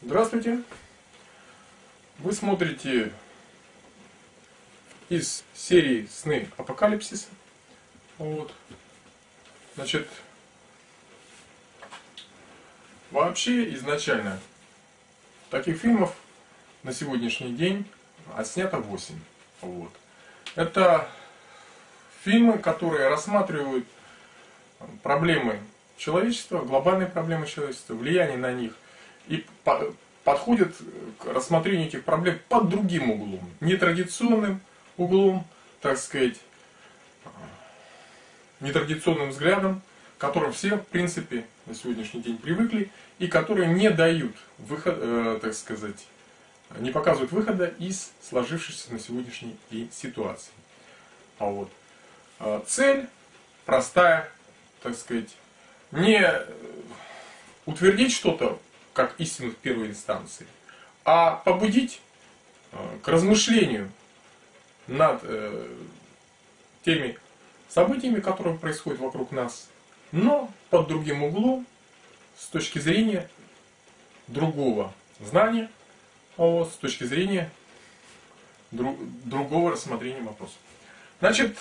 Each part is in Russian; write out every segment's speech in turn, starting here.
Здравствуйте! Вы смотрите из серии «Сны Апокалипсиса». Вот. Значит, вообще изначально таких фильмов на сегодняшний день отснято 8. Вот. Это фильмы, которые рассматривают проблемы человечества, глобальные проблемы человечества, влияние на них и по подходят к рассмотрению этих проблем под другим углом, нетрадиционным углом, так сказать, нетрадиционным взглядом, к которым все, в принципе, на сегодняшний день привыкли, и которые не дают выход, э, так сказать, не показывают выхода из сложившейся на сегодняшний день ситуации. А вот э, цель простая, так сказать, не утвердить что-то как истину в первой инстанции, а побудить э, к размышлению над э, теми событиями, которые происходят вокруг нас, но под другим углом, с точки зрения другого знания, с точки зрения другого рассмотрения вопроса. Значит,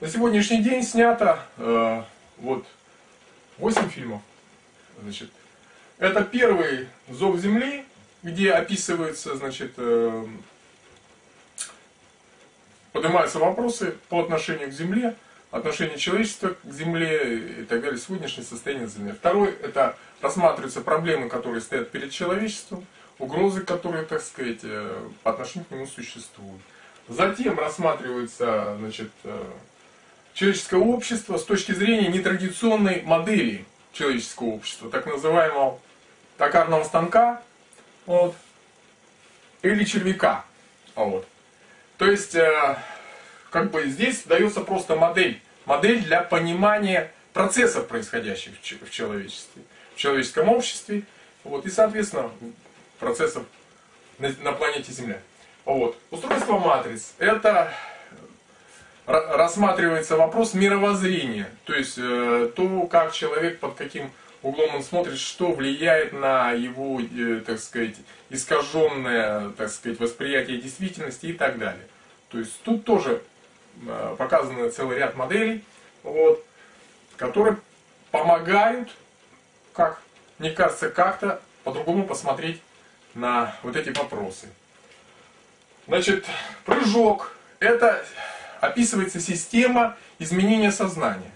на сегодняшний день снято э, вот 8 фильмов. Значит, это первый «Зов Земли», где описываются, значит, э, поднимаются вопросы по отношению к Земле, отношение человечества к Земле и так далее, сегодняшнее состояние Земли. Второй – это рассматриваются проблемы, которые стоят перед человечеством, угрозы, которые, так сказать, э, по отношению к нему существуют. Затем рассматривается значит, э, человеческое общество с точки зрения нетрадиционной модели человеческого общества, так называемого токарного станка вот, или червяка. Вот. То есть, э, как бы здесь дается просто модель. Модель для понимания процессов, происходящих в человечестве, в человеческом обществе, вот, и, соответственно, процессов на, на планете Земля. Вот. Устройство матриц – это рассматривается вопрос мировоззрения, то есть э, то, как человек, под каким углом он смотрит, что влияет на его, э, так сказать, искаженное, так сказать, восприятие действительности и так далее. То есть тут тоже э, показаны целый ряд моделей, вот, которые помогают, как мне кажется, как-то по-другому посмотреть на вот эти вопросы. Значит, прыжок – это описывается система изменения сознания.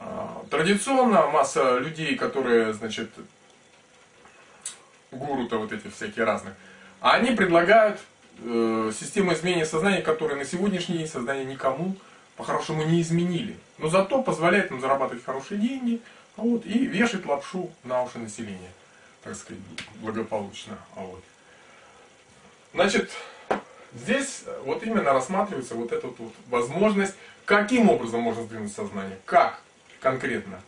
А, традиционно масса людей, которые, значит, гуру-то вот эти всякие разные, они предлагают э, систему изменения сознания, которая на сегодняшний день сознание никому по-хорошему не изменили. Но зато позволяет им зарабатывать хорошие деньги а вот, и вешать лапшу на уши населения, так сказать, благополучно. А вот. Значит, Здесь вот именно рассматривается вот эта вот возможность, каким образом можно сдвинуть сознание, как конкретно.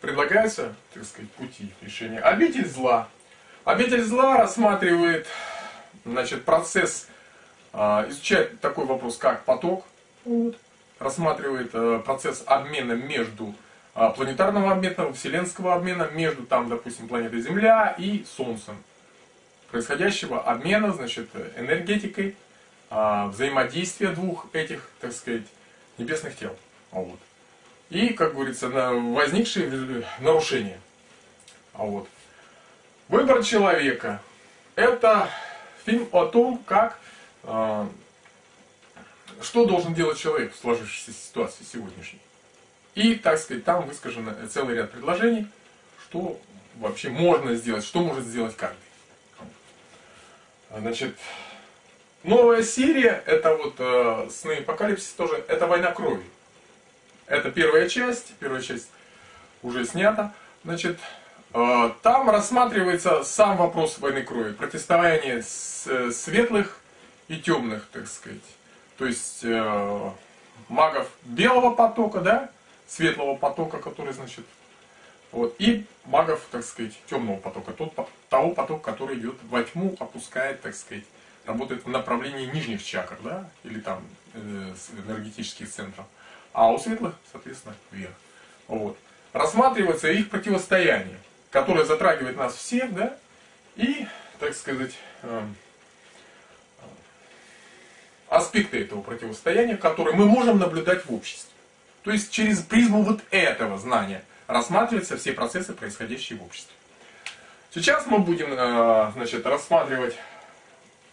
Предлагаются, так сказать, пути решения. Обитель зла. Обитель зла рассматривает значит, процесс, а, изучает такой вопрос, как поток, вот, рассматривает а, процесс обмена между а, планетарного обмена, вселенского обмена между, там, допустим, планетой Земля и Солнцем происходящего обмена, значит, энергетикой, а, взаимодействия двух этих, так сказать, небесных тел. Вот. И, как говорится, на возникшие нарушения. А вот. Выбор человека. Это фильм о том, как, э, что должен делать человек в сложившейся ситуации сегодняшней. И, так сказать, там выскажено целый ряд предложений, что вообще можно сделать, что может сделать каждый. Значит, новая серия, это вот э, сны апокалипсис тоже, это война крови. Это первая часть, первая часть уже снята. Значит, э, там рассматривается сам вопрос войны крови, противостояние с, светлых и темных, так сказать. То есть э, магов белого потока, да, светлого потока, который, значит, вот. И магов, так сказать, темного потока, тот, того потока, который идет во тьму, опускает, так сказать, работает в направлении нижних чакр, да, или там э, энергетических центров. А у светлых, соответственно, вверх. Вот. Рассматривается их противостояние. которая затрагивает нас всех, да, и, так сказать, эм, аспекты этого противостояния, которые мы можем наблюдать в обществе. То есть через призму вот этого знания рассматриваются все процессы, происходящие в обществе. Сейчас мы будем э, значит, рассматривать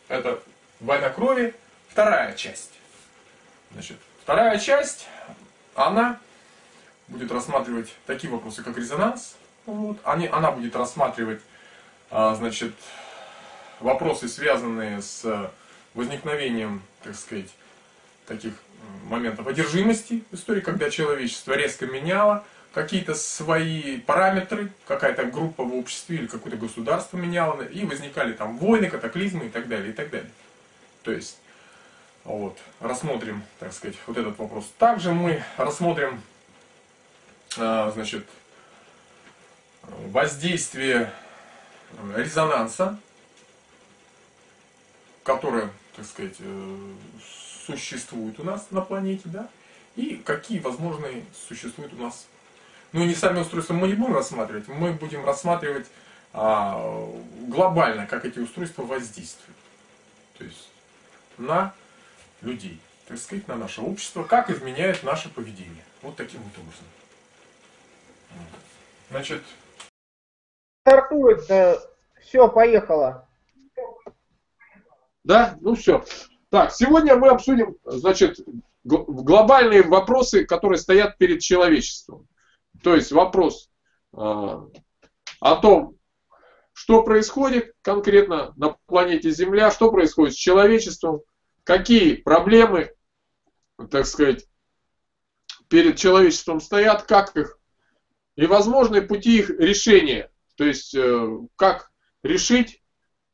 это «Война крови», вторая часть. Значит, вторая часть, она будет рассматривать такие вопросы, как резонанс. Вот. Они, она будет рассматривать а, значит, вопросы, связанные с возникновением, так сказать, таких моментов одержимости в истории, когда человечество резко меняло какие-то свои параметры, какая-то группа в обществе или какое-то государство меняло, и возникали там войны, катаклизмы и так далее, и так далее. То есть, вот, рассмотрим, так сказать, вот этот вопрос. Также мы рассмотрим, а, значит, воздействие резонанса, которое, так сказать, э, существует у нас на планете, да, и какие возможные существуют у нас. Ну, не сами устройства мы не будем рассматривать, мы будем рассматривать а, глобально, как эти устройства воздействуют. То есть на людей, так сказать, на наше общество, как изменяет наше поведение. Вот таким вот образом. Значит, стартует. Э, все, поехало. Да, ну все. Так, сегодня мы обсудим, значит, глобальные вопросы, которые стоят перед человечеством. То есть вопрос э, о том, что происходит конкретно на планете Земля, что происходит с человечеством, какие проблемы, так сказать, перед человечеством стоят, как их и возможные пути их решения. То есть, э, как решить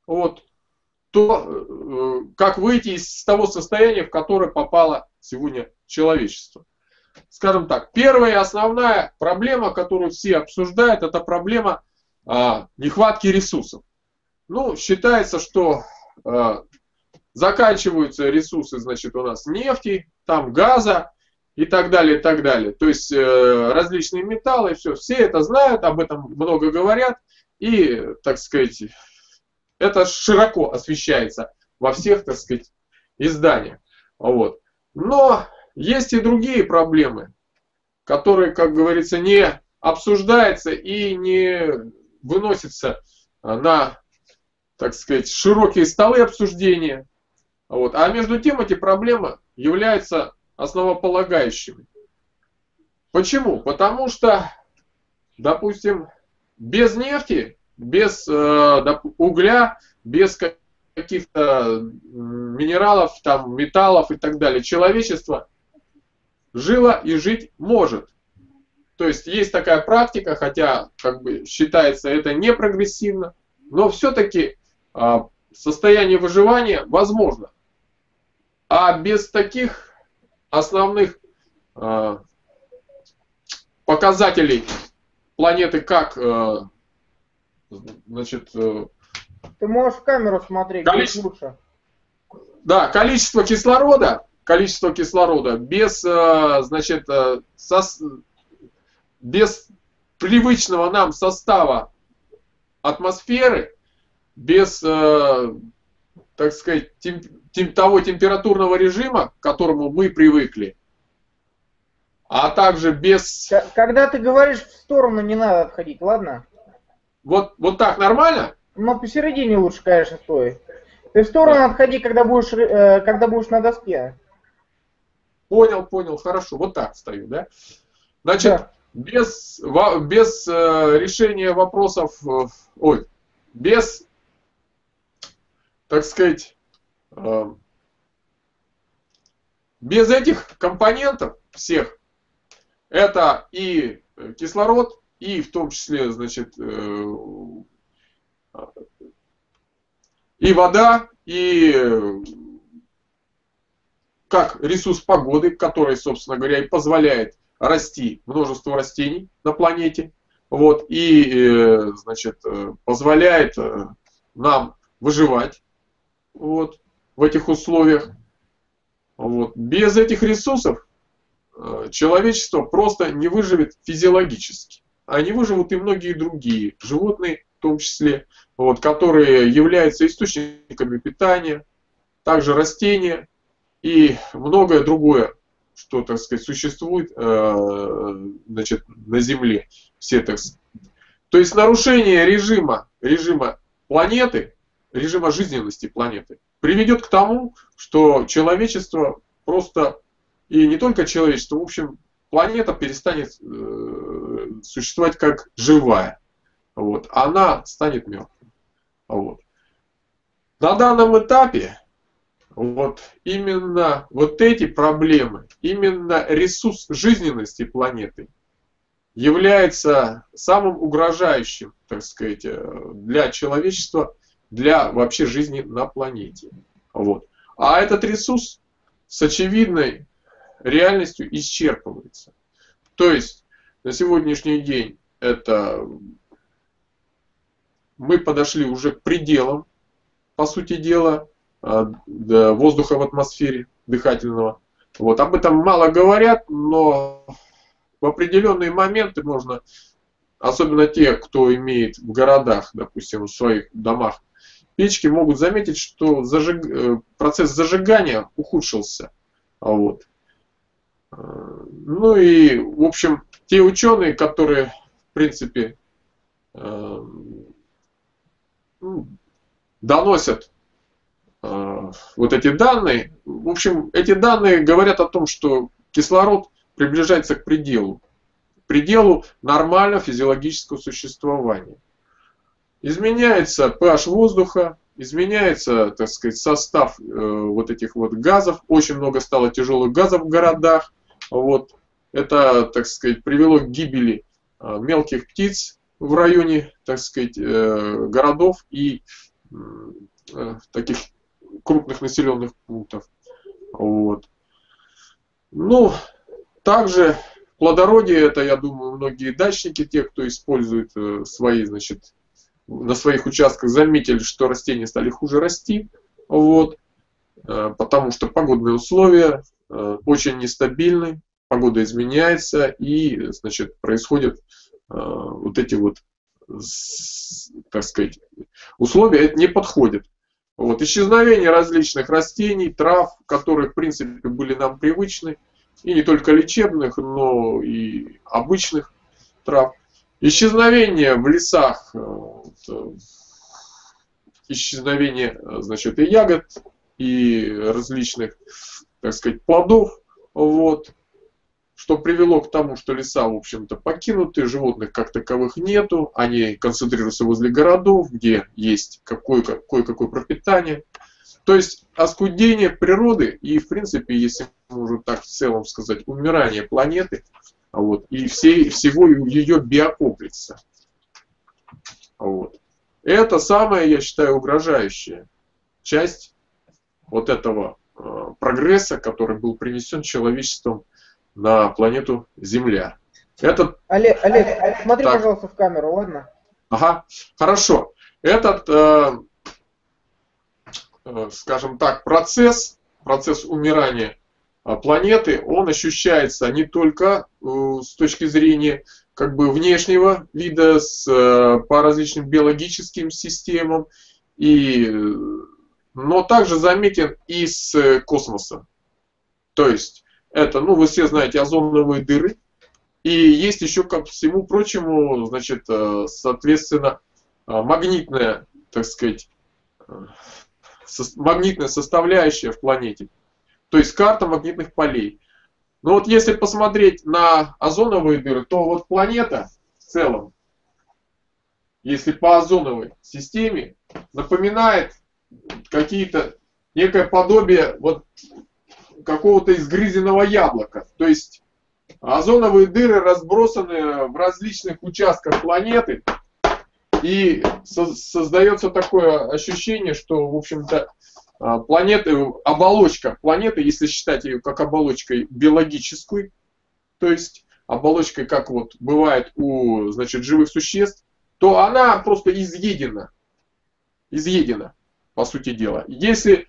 вот, то, э, как выйти из того состояния, в которое попало сегодня человечество. Скажем так, первая и основная проблема, которую все обсуждают, это проблема а, нехватки ресурсов. Ну, считается, что а, заканчиваются ресурсы, значит, у нас нефти, там газа, и так далее, и так далее. То есть э, различные металлы, все, все это знают, об этом много говорят, и, так сказать, это широко освещается во всех, так сказать, изданиях. Вот. Но есть и другие проблемы, которые, как говорится, не обсуждаются и не выносятся на, так сказать, широкие столы обсуждения. Вот. А между тем эти проблемы являются основополагающими. Почему? Потому что, допустим, без нефти, без э, угля, без каких-то минералов, там, металлов и так далее, человечество жило и жить может. То есть есть такая практика, хотя как бы считается это не прогрессивно, но все-таки э, состояние выживания возможно. А без таких основных э, показателей планеты, как э, значит, э, ты можешь в камеру смотреть, количество, лучше. Да, количество кислорода, количество кислорода без, э, значит, э, сос, без привычного нам состава атмосферы, без, э, так сказать, темп, тем, того температурного режима, к которому мы привыкли, а также без... Когда ты говоришь в сторону, не надо отходить, ладно? Вот, вот так нормально? Ну, посередине лучше, конечно, стой. Ты в сторону да. отходи, когда будешь, э, когда будешь на доске. Понял, понял, хорошо. Вот так стою, да? Значит, да. без, без э, решения вопросов, э, ой, без, так сказать, без этих компонентов всех, это и кислород, и в том числе, значит, э, и вода, и как ресурс погоды, который, собственно говоря, и позволяет расти множество растений на планете, вот, и, э, значит, э, позволяет нам выживать, вот, в этих условиях. Вот. Без этих ресурсов э, человечество просто не выживет физиологически. а не выживут и многие другие животные, в том числе, вот, которые являются источниками питания, также растения и многое другое, что, так сказать, существует э, значит, на Земле. Все, так сказать. То есть нарушение режима, режима планеты, режима жизненности планеты приведет к тому, что человечество просто, и не только человечество, в общем, планета перестанет э, существовать как живая. Вот. Она станет мертвой. Вот. На данном этапе вот именно вот эти проблемы, именно ресурс жизненности планеты является самым угрожающим, так сказать, э, для человечества, для вообще жизни на планете. Вот. А этот ресурс с очевидной реальностью исчерпывается. То есть на сегодняшний день это мы подошли уже к пределам, по сути дела, а, воздуха в атмосфере дыхательного. Вот. Об этом мало говорят, но в определенные моменты можно, особенно те, кто имеет в городах, допустим, в своих домах печки, могут заметить, что зажиг... Э, процесс зажигания ухудшился. Вот. Ну и, в общем, те ученые, которые, в принципе, э, доносят Э, вот эти данные. В общем, эти данные говорят о том, что кислород приближается к пределу, пределу нормального физиологического существования. Изменяется pH воздуха, изменяется, так сказать, состав э, вот этих вот газов. Очень много стало тяжелых газов в городах. Вот. Это, так сказать, привело к гибели э, мелких птиц в районе, так сказать, э, городов и э, таких крупных населенных пунктов. Вот. Ну, также плодородие, это, я думаю, многие дачники, те, кто использует э, свои, значит, на своих участках, заметили, что растения стали хуже расти. Вот. Э, потому что погодные условия э, очень нестабильны, погода изменяется и, значит, происходят вот эти вот, так сказать, условия это не подходят. Вот, исчезновение различных растений, трав, которые в принципе были нам привычны, и не только лечебных, но и обычных трав. Исчезновение в лесах, э, э, исчезновение значит, и ягод, и различных, так сказать, плодов. Вот что привело к тому, что леса, в общем-то, покинуты, животных как таковых нету, они концентрируются возле городов, где есть кое-какое пропитание. То есть оскудение природы и, в принципе, если можно так в целом сказать, умирание планеты вот, и всей, всего ее биокомплекса. Вот. Это самая, я считаю, угрожающая часть вот этого э, прогресса, который был принесен человечеством на планету Земля. Этот... Олег, Олег, смотри, так. пожалуйста, в камеру, ладно? Ага, хорошо. Этот, э, э, скажем так, процесс, процесс умирания э, планеты, он ощущается не только э, с точки зрения как бы внешнего вида, с, э, по различным биологическим системам, и, но также заметен и с космоса. То есть это, ну, вы все знаете, озоновые дыры. И есть еще, ко всему прочему, значит, э, соответственно, э, магнитная, так сказать, магнитная составляющая в планете. То есть карта магнитных полей. Но вот если посмотреть на озоновые дыры, то вот планета в целом, если по озоновой системе, напоминает какие-то некое подобие вот какого-то изгрызенного яблока. То есть озоновые дыры разбросаны в различных участках планеты, и со создается такое ощущение, что, в общем-то, а, планета, оболочка планеты, если считать ее как оболочкой биологической, то есть оболочкой, как вот бывает у значит, живых существ, то она просто изъедена. Изъедена, по сути дела. Если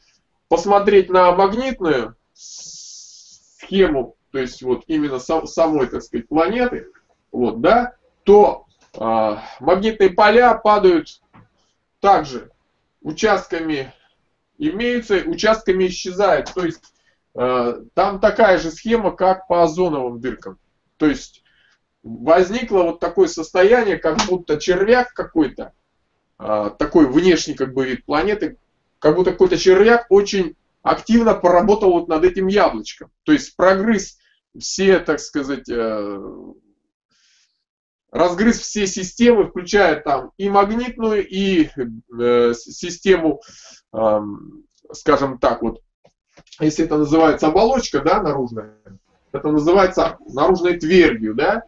посмотреть на магнитную схему, то есть вот именно сам, самой, так сказать, планеты, вот, да, то э, магнитные поля падают также участками имеются, участками исчезают. То есть э, там такая же схема, как по озоновым дыркам. То есть возникло вот такое состояние, как будто червяк какой-то, э, такой внешний как бы вид планеты, как будто какой-то червяк очень активно поработал вот над этим яблочком. То есть прогрыз все, так сказать, э, разгрыз все системы, включая там и магнитную, и э, систему, скажем так, вот, если это называется оболочка, да, наружная, это называется наружной твердью, да,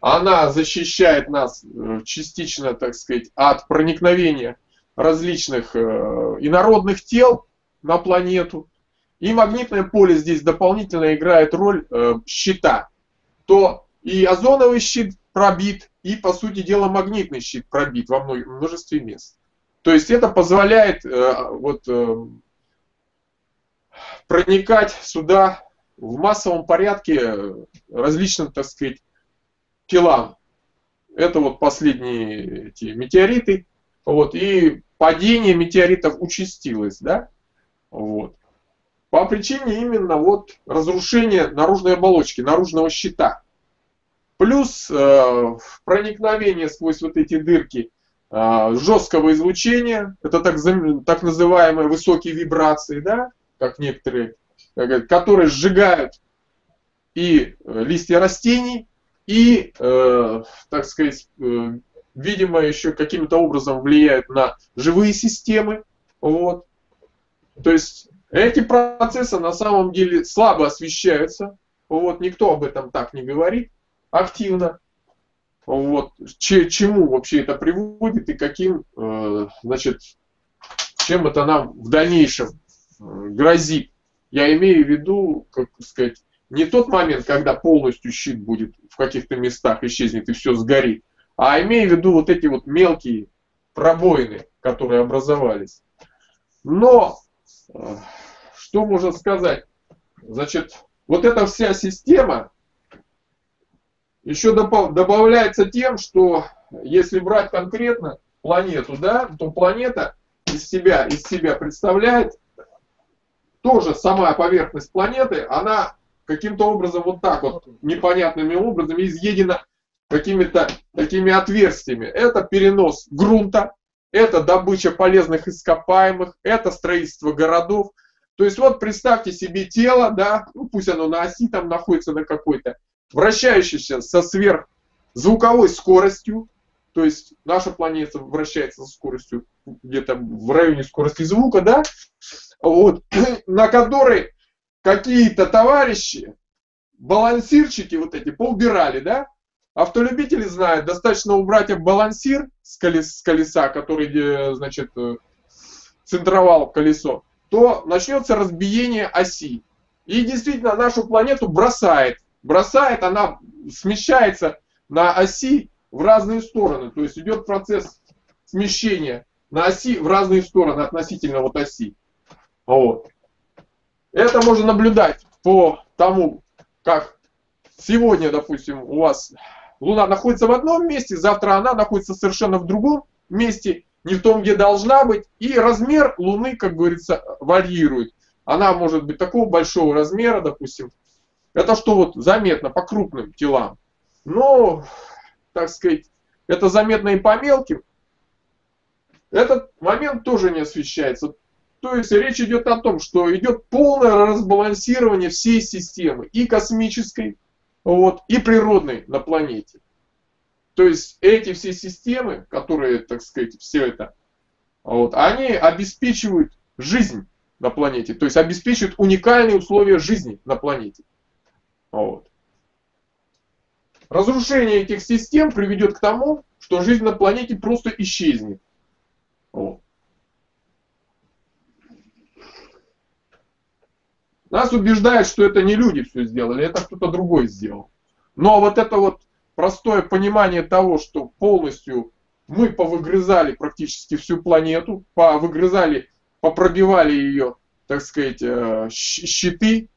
она защищает нас э, частично, так сказать, от проникновения различных э, инородных тел на планету. И магнитное поле здесь дополнительно играет роль э, щита. То и озоновый щит пробит, и, по сути дела, магнитный щит пробит во множестве мест. То есть это позволяет э, вот, э, проникать сюда в массовом порядке различным, так сказать, телам. Это вот последние эти метеориты. Вот, и падение метеоритов участилось, да? Вот. По причине именно вот разрушения наружной оболочки, наружного щита. Плюс э, проникновение сквозь вот эти дырки жесткого излучения, это так, так называемые высокие вибрации, да, как некоторые, которые сжигают и э, листья растений, и, э, так сказать, э, видимо, еще каким-то образом влияют на живые системы. Вот. То есть эти процессы на самом деле слабо освещаются. Вот, никто об этом так не говорит активно. Вот, че, чему вообще это приводит и каким, э, значит, чем это нам в дальнейшем э, грозит. Я имею в виду, как сказать, не тот момент, когда полностью щит будет в каких-то местах исчезнет и все сгорит, а имею в виду вот эти вот мелкие пробоины, которые образовались. Но, э, что можно сказать? Значит, вот эта вся система, еще добавляется тем, что если брать конкретно планету, да, то планета из себя, из себя представляет тоже сама поверхность планеты, она каким-то образом вот так вот непонятными образами изъедена какими-то такими отверстиями. Это перенос грунта, это добыча полезных ископаемых, это строительство городов. То есть вот представьте себе тело, да, ну пусть оно на оси там находится на какой-то, вращающийся со сверхзвуковой скоростью, то есть наша планета вращается со скоростью где-то в районе скорости звука, да, вот, на которой какие-то товарищи, балансирчики вот эти, поубирали, да, Автолюбители знают, достаточно убрать балансир с, колес, с колеса, который, значит, э, центровал колесо, то начнется разбиение оси. И действительно нашу планету бросает бросает, она смещается на оси в разные стороны. То есть идет процесс смещения на оси в разные стороны относительно вот оси. Вот. Это можно наблюдать по тому, как сегодня, допустим, у вас Луна находится в одном месте, завтра она находится совершенно в другом месте, не в том, где должна быть, и размер Луны, как говорится, варьирует. Она может быть такого большого размера, допустим, это что вот заметно по крупным телам. Но, так сказать, это заметно и по мелким. Этот момент тоже не освещается. То есть речь идет о том, что идет полное разбалансирование всей системы, и космической, вот, и природной на планете. То есть эти все системы, которые, так сказать, все это, вот, они обеспечивают жизнь на планете, то есть обеспечивают уникальные условия жизни на планете. Вот. Разрушение этих систем приведет к тому, что жизнь на планете просто исчезнет. Вот. Нас убеждают, что это не люди все сделали, это кто-то другой сделал. Но вот это вот простое понимание того, что полностью мы повыгрызали практически всю планету, повыгрызали, попробивали ее, так сказать, э, щиты,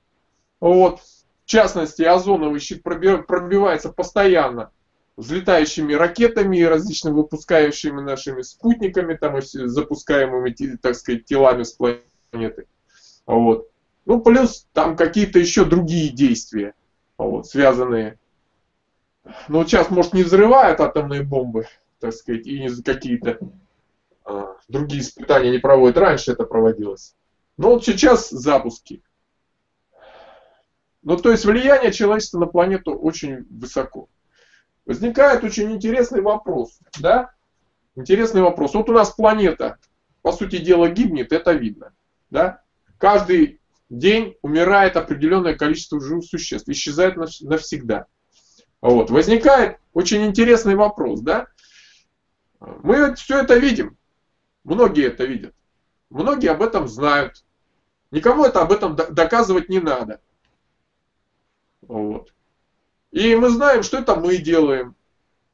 вот, частности, озоновый щит пробивается постоянно взлетающими ракетами, различными выпускающими нашими спутниками, там, и запускаемыми, так сказать, телами с планеты. Вот. Ну, плюс там какие-то еще другие действия, вот, связанные. Ну, сейчас, может, не взрывают атомные бомбы, так сказать, и не какие-то а, другие испытания не проводят. Раньше это проводилось. Но вот сейчас запуски. Ну, то есть влияние человечества на планету очень высоко. Возникает очень интересный вопрос, да? Интересный вопрос. Вот у нас планета, по сути дела, гибнет, это видно, да? Каждый день умирает определенное количество живых существ, исчезает навсегда. Вот. Возникает очень интересный вопрос, да? Мы все это видим, многие это видят, многие об этом знают, никому это об этом доказывать не надо. Вот. И мы знаем, что это мы делаем,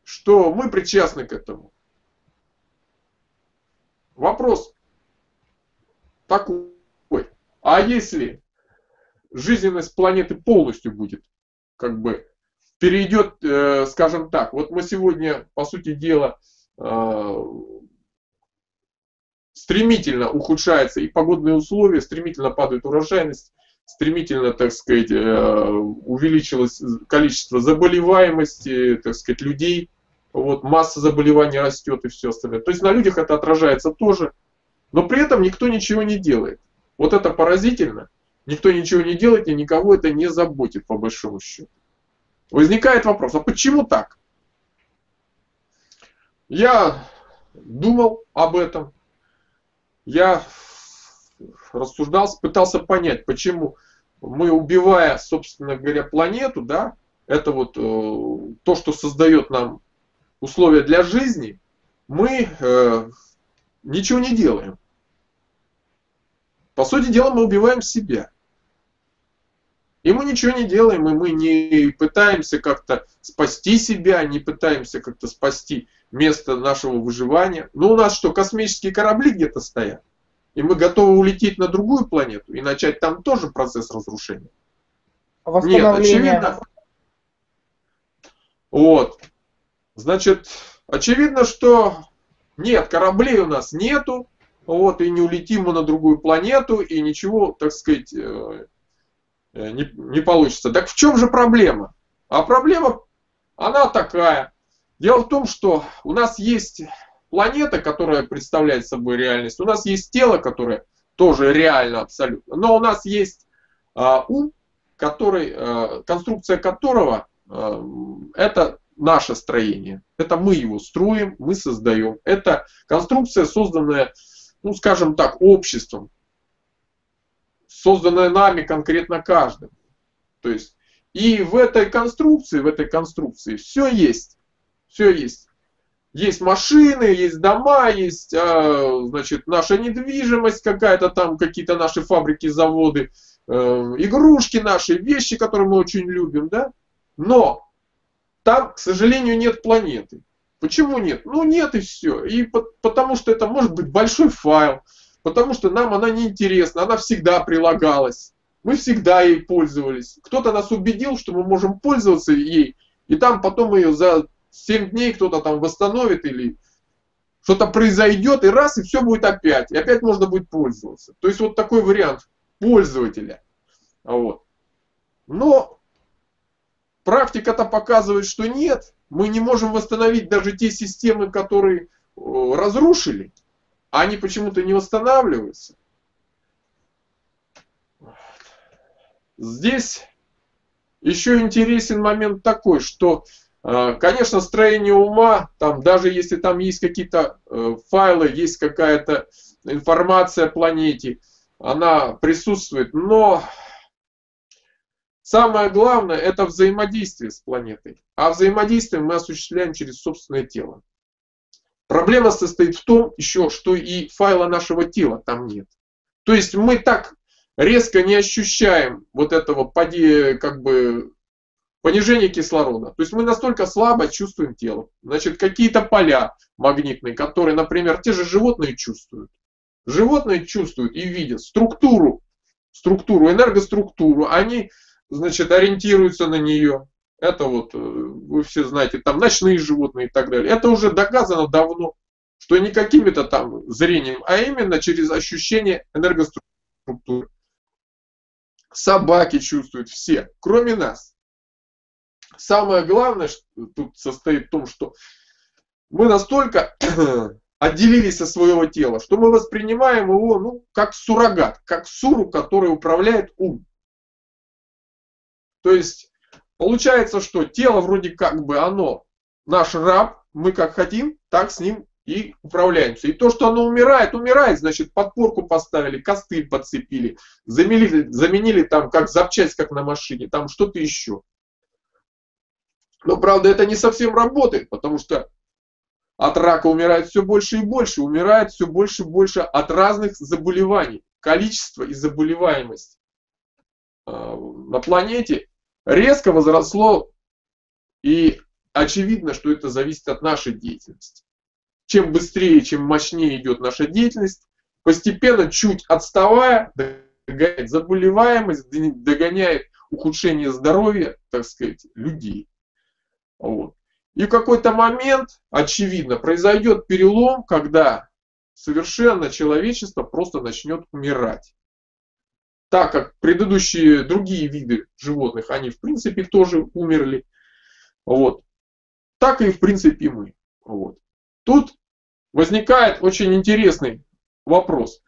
что мы причастны к этому. Вопрос такой. А если жизненность планеты полностью будет, как бы, перейдет, э, скажем так, вот мы сегодня, по сути дела, э, стремительно ухудшаются и погодные условия, стремительно падает урожайность, стремительно, так сказать, э, увеличилось количество заболеваемости, так сказать, людей, вот, масса заболеваний растет и все остальное. То есть на людях это отражается тоже, но при этом никто ничего не делает. Вот это поразительно. Никто ничего не делает и никого это не заботит, по большому счету. Возникает вопрос, а почему так? Я думал об этом. Я рассуждал, пытался понять, почему мы, убивая, собственно говоря, планету, да, это вот э, то, что создает нам условия для жизни, мы э, ничего не делаем. По сути дела, мы убиваем себя. И мы ничего не делаем, и мы не пытаемся как-то спасти себя, не пытаемся как-то спасти место нашего выживания. Ну, у нас что, космические корабли где-то стоят? И мы готовы улететь на другую планету и начать там тоже процесс разрушения. Нет, очевидно. Вот. Значит, очевидно, что нет, кораблей у нас нету, вот, и не улетим мы на другую планету, и ничего, так сказать, э, э, не, не получится. Так в чем же проблема? А проблема, она такая. Дело в том, что у нас есть планета, которая представляет собой реальность, у нас есть тело, которое тоже реально абсолютно, но у нас есть э, ум, который, э, конструкция которого э, это наше строение. Это мы его строим, мы создаем. Это конструкция, созданная, ну скажем так, обществом, созданная нами конкретно каждым. То есть и в этой конструкции, в этой конструкции все есть. Все есть. Есть машины, есть дома, есть, а, значит, наша недвижимость какая-то там, какие-то наши фабрики, заводы, э, игрушки наши, вещи, которые мы очень любим, да? Но там, к сожалению, нет планеты. Почему нет? Ну нет и все. И потому что это может быть большой файл, потому что нам она не интересна, она всегда прилагалась. Мы всегда ей пользовались. Кто-то нас убедил, что мы можем пользоваться ей, и там потом ее за 7 дней кто-то там восстановит или что-то произойдет, и раз, и все будет опять. И опять можно будет пользоваться. То есть вот такой вариант пользователя. Вот. Но практика-то показывает, что нет. Мы не можем восстановить даже те системы, которые разрушили. А они почему-то не восстанавливаются. Здесь еще интересен момент такой, что конечно, строение ума, там, даже если там есть какие-то э, файлы, есть какая-то информация о планете, она присутствует, но самое главное это взаимодействие с планетой. А взаимодействие мы осуществляем через собственное тело. Проблема состоит в том еще, что и файла нашего тела там нет. То есть мы так резко не ощущаем вот этого как бы понижение кислорода. То есть мы настолько слабо чувствуем тело. Значит, какие-то поля магнитные, которые, например, те же животные чувствуют. Животные чувствуют и видят структуру, структуру, энергоструктуру. Они, значит, ориентируются на нее. Это вот, э, вы все знаете, там ночные животные и так далее. Это уже доказано давно, что не какими-то там зрением, а именно через ощущение энергоструктуры. Собаки чувствуют все, кроме нас. Самое главное что тут состоит в том, что мы настолько отделились от своего тела, что мы воспринимаем его ну, как суррогат, как суру, который управляет ум. То есть получается, что тело вроде как бы оно наш раб, мы как хотим, так с ним и управляемся. И то, что оно умирает, умирает, значит, подпорку поставили, костыль подцепили, заменили, заменили там как запчасть, как на машине, там что-то еще. Но правда это не совсем работает, потому что от рака умирает все больше и больше, умирает все больше и больше от разных заболеваний. Количество и заболеваемость а, на планете резко возросло, и очевидно, что это зависит от нашей деятельности. Чем быстрее, чем мощнее идет наша деятельность, постепенно, чуть отставая, догоняет заболеваемость, догоняет ухудшение здоровья, так сказать, людей. Вот. И в какой-то момент, очевидно, произойдет перелом, когда совершенно человечество просто начнет умирать. Так как предыдущие другие виды животных, они в принципе тоже умерли. Вот. Так и в принципе мы. Вот. Тут возникает очень интересный вопрос.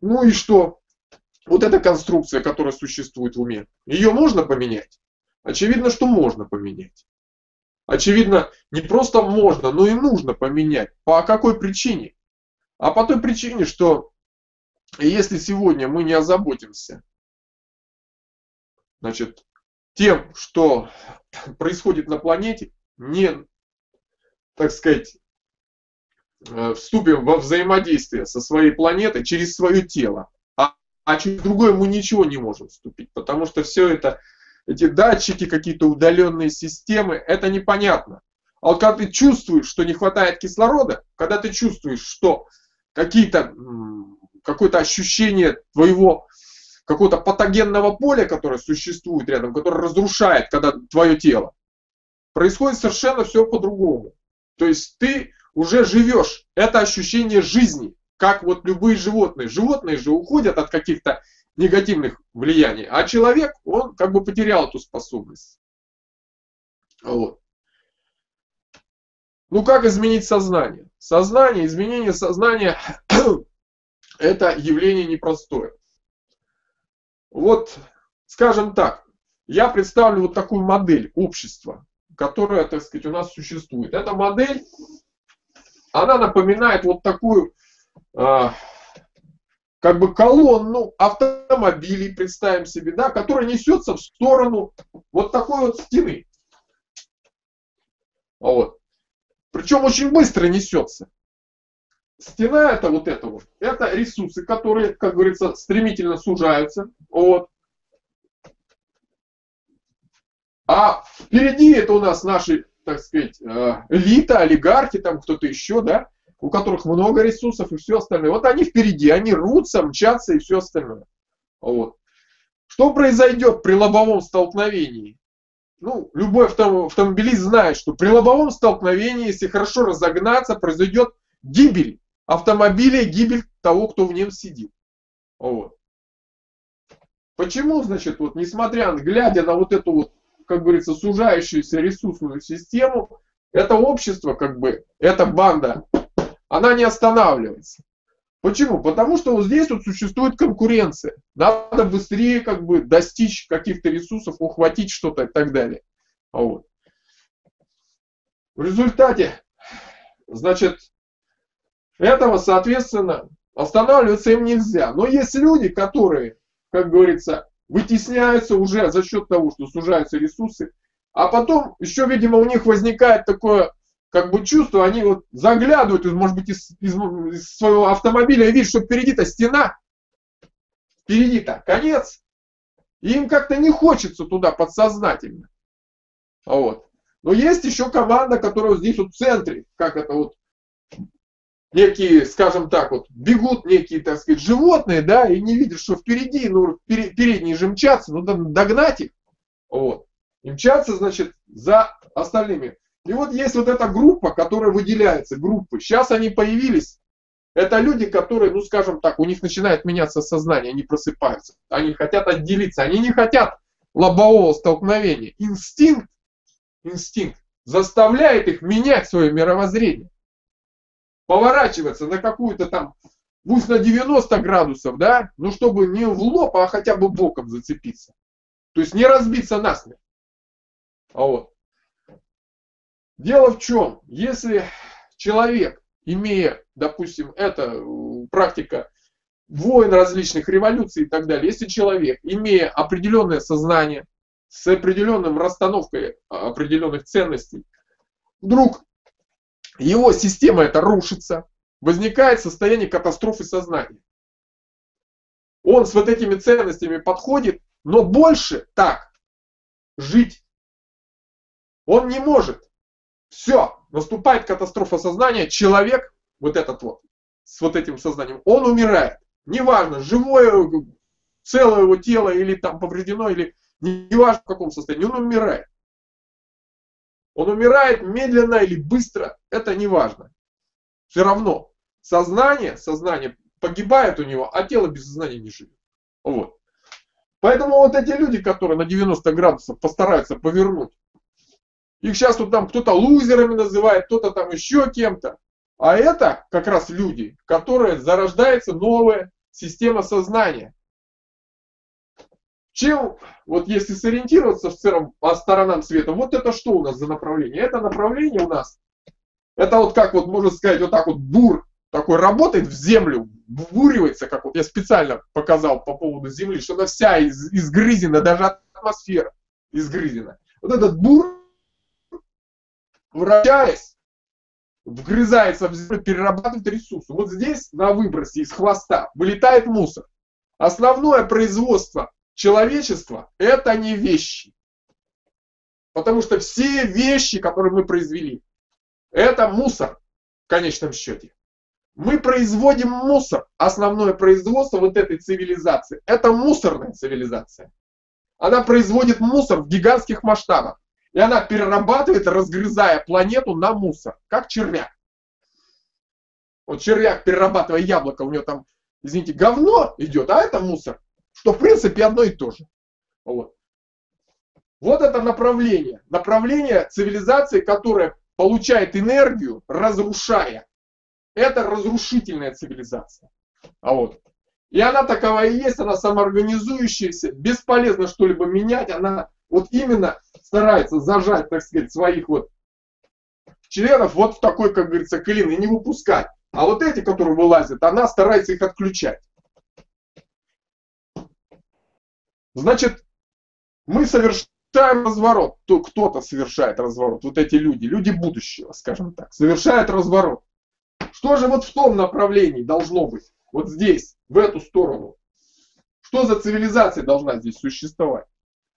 Ну и что? Вот эта конструкция, которая существует в уме, ее можно поменять? Очевидно, что можно поменять очевидно, не просто можно, но и нужно поменять. По какой причине? А по той причине, что если сегодня мы не озаботимся значит, тем, что происходит на планете, не, так сказать, э, вступим во взаимодействие со своей планетой через свое тело, а, а через другое мы ничего не можем вступить, потому что все это эти датчики, какие-то удаленные системы, это непонятно. А вот когда ты чувствуешь, что не хватает кислорода, когда ты чувствуешь, что какие-то, какое-то ощущение твоего какого-то патогенного поля, которое существует рядом, которое разрушает когда твое тело, происходит совершенно все по-другому. То есть ты уже живешь, это ощущение жизни, как вот любые животные. Животные же уходят от каких-то негативных влияний. А человек, он как бы потерял эту способность. Вот. Ну как изменить сознание? Сознание, изменение сознания – это явление непростое. Вот, скажем так, я представлю вот такую модель общества, которая, так сказать, у нас существует. Эта модель, она напоминает вот такую а, как бы колонну автомобилей, представим себе, да, которая несется в сторону вот такой вот стены. Вот. Причем очень быстро несется. Стена это вот это вот. Это ресурсы, которые, как говорится, стремительно сужаются. Вот. А впереди это у нас наши, так сказать, э, элита, олигархи, там кто-то еще, да, у которых много ресурсов и все остальное. Вот они впереди, они рвутся, мчатся и все остальное. Вот. Что произойдет при лобовом столкновении? Ну, любой автомобилист знает, что при лобовом столкновении, если хорошо разогнаться, произойдет гибель автомобиля, гибель того, кто в нем сидит. Вот. Почему, значит, вот несмотря, глядя на вот эту вот, как говорится, сужающуюся ресурсную систему, это общество, как бы, эта банда она не останавливается. Почему? Потому что вот здесь вот существует конкуренция. Надо быстрее как бы достичь каких-то ресурсов, ухватить что-то и так далее. Вот. В результате, значит, этого, соответственно, останавливаться им нельзя. Но есть люди, которые, как говорится, вытесняются уже за счет того, что сужаются ресурсы, а потом еще, видимо, у них возникает такое как бы чувство, они вот заглядывают, может быть, из, из, из своего автомобиля и видят, что впереди-то стена, впереди-то конец. И им как-то не хочется туда подсознательно. Вот. Но есть еще команда, которая вот здесь вот в центре, как это вот некие, скажем так, вот бегут некие, так сказать, животные, да, и не видят, что впереди, ну, передние же мчатся, ну, догнать их. Вот. И мчаться, значит, за остальными. И вот есть вот эта группа, которая выделяется, группы. Сейчас они появились. Это люди, которые, ну скажем так, у них начинает меняться сознание, они просыпаются. Они хотят отделиться, они не хотят лобового столкновения. Инстинкт, инстинкт заставляет их менять свое мировоззрение. Поворачиваться на какую-то там, пусть на 90 градусов, да, ну чтобы не в лоб, а хотя бы боком зацепиться. То есть не разбиться насмерть. А вот. Дело в чем, если человек, имея, допустим, это практика войн различных, революций и так далее, если человек, имея определенное сознание, с определенным расстановкой определенных ценностей, вдруг его система это рушится, возникает состояние катастрофы сознания. Он с вот этими ценностями подходит, но больше так жить он не может. Все, наступает катастрофа сознания, человек, вот этот вот, с вот этим сознанием, он умирает. Неважно, живое, целое его тело или там повреждено, или неважно в каком состоянии, он умирает. Он умирает медленно или быстро, это не важно. Все равно сознание, сознание погибает у него, а тело без сознания не живет. Вот. Поэтому вот эти люди, которые на 90 градусов постараются повернуть их сейчас тут там кто-то лузерами называет, кто-то там еще кем-то. А это как раз люди, которые зарождается новая система сознания. Чем, вот если сориентироваться в целом по сторонам света, вот это что у нас за направление? Это направление у нас, это вот как вот можно сказать, вот так вот бур такой работает в землю, буривается, как вот я специально показал по поводу Земли, что она вся из, изгрызена, даже атмосфера изгрызена. Вот этот бур вращаясь, вгрызается в землю, перерабатывает ресурсы. Вот здесь на выбросе из хвоста вылетает мусор. Основное производство человечества – это не вещи. Потому что все вещи, которые мы произвели, это мусор в конечном счете. Мы производим мусор. Основное производство вот этой цивилизации – это мусорная цивилизация. Она производит мусор в гигантских масштабах. И она перерабатывает, разгрызая планету на мусор, как червяк. Вот червяк, перерабатывая яблоко, у него там, извините, говно идет, а это мусор. Что в принципе одно и то же. Вот. Вот это направление. Направление цивилизации, которая получает энергию, разрушая. Это разрушительная цивилизация. А вот. И она такова и есть, она самоорганизующаяся, бесполезно что-либо менять, она вот именно старается зажать, так сказать, своих вот членов вот в такой, как говорится, клин и не выпускать. А вот эти, которые вылазят, она старается их отключать. Значит, мы совершаем разворот. Кто-то совершает разворот. Вот эти люди, люди будущего, скажем так, совершают разворот. Что же вот в том направлении должно быть? Вот здесь, в эту сторону. Что за цивилизация должна здесь существовать?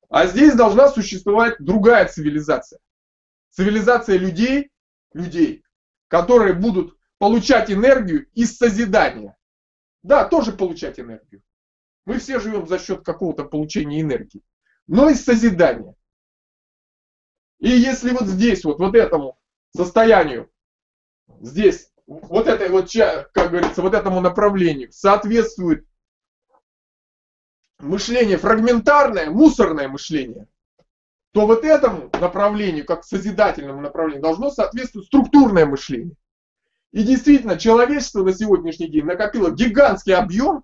А здесь должна существовать другая цивилизация. Цивилизация людей, людей, которые будут получать энергию из созидания. Да, тоже получать энергию. Мы все живем за счет какого-то получения энергии. Но из созидания. И если вот здесь, вот, вот этому состоянию, здесь, вот этой вот, как говорится, вот этому направлению соответствует мышление фрагментарное, мусорное мышление, то вот этому направлению, как созидательному направлению, должно соответствовать структурное мышление. И действительно, человечество на сегодняшний день накопило гигантский объем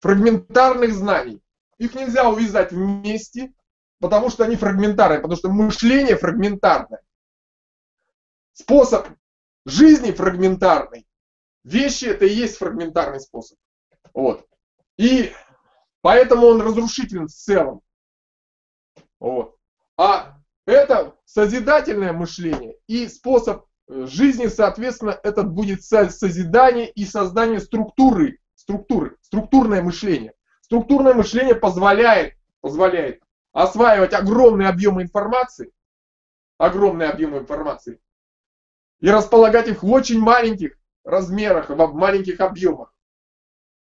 фрагментарных знаний. Их нельзя увязать вместе, потому что они фрагментарные, потому что мышление фрагментарное. Способ жизни фрагментарный. Вещи это и есть фрагментарный способ. Вот. И Поэтому он разрушителен в целом. Вот. А это созидательное мышление и способ э, жизни, соответственно, этот будет созидание и создание структуры, структуры, структурное мышление. Структурное мышление позволяет, позволяет осваивать огромные объемы информации, огромные объемы информации, и располагать их в очень маленьких размерах, в маленьких объемах.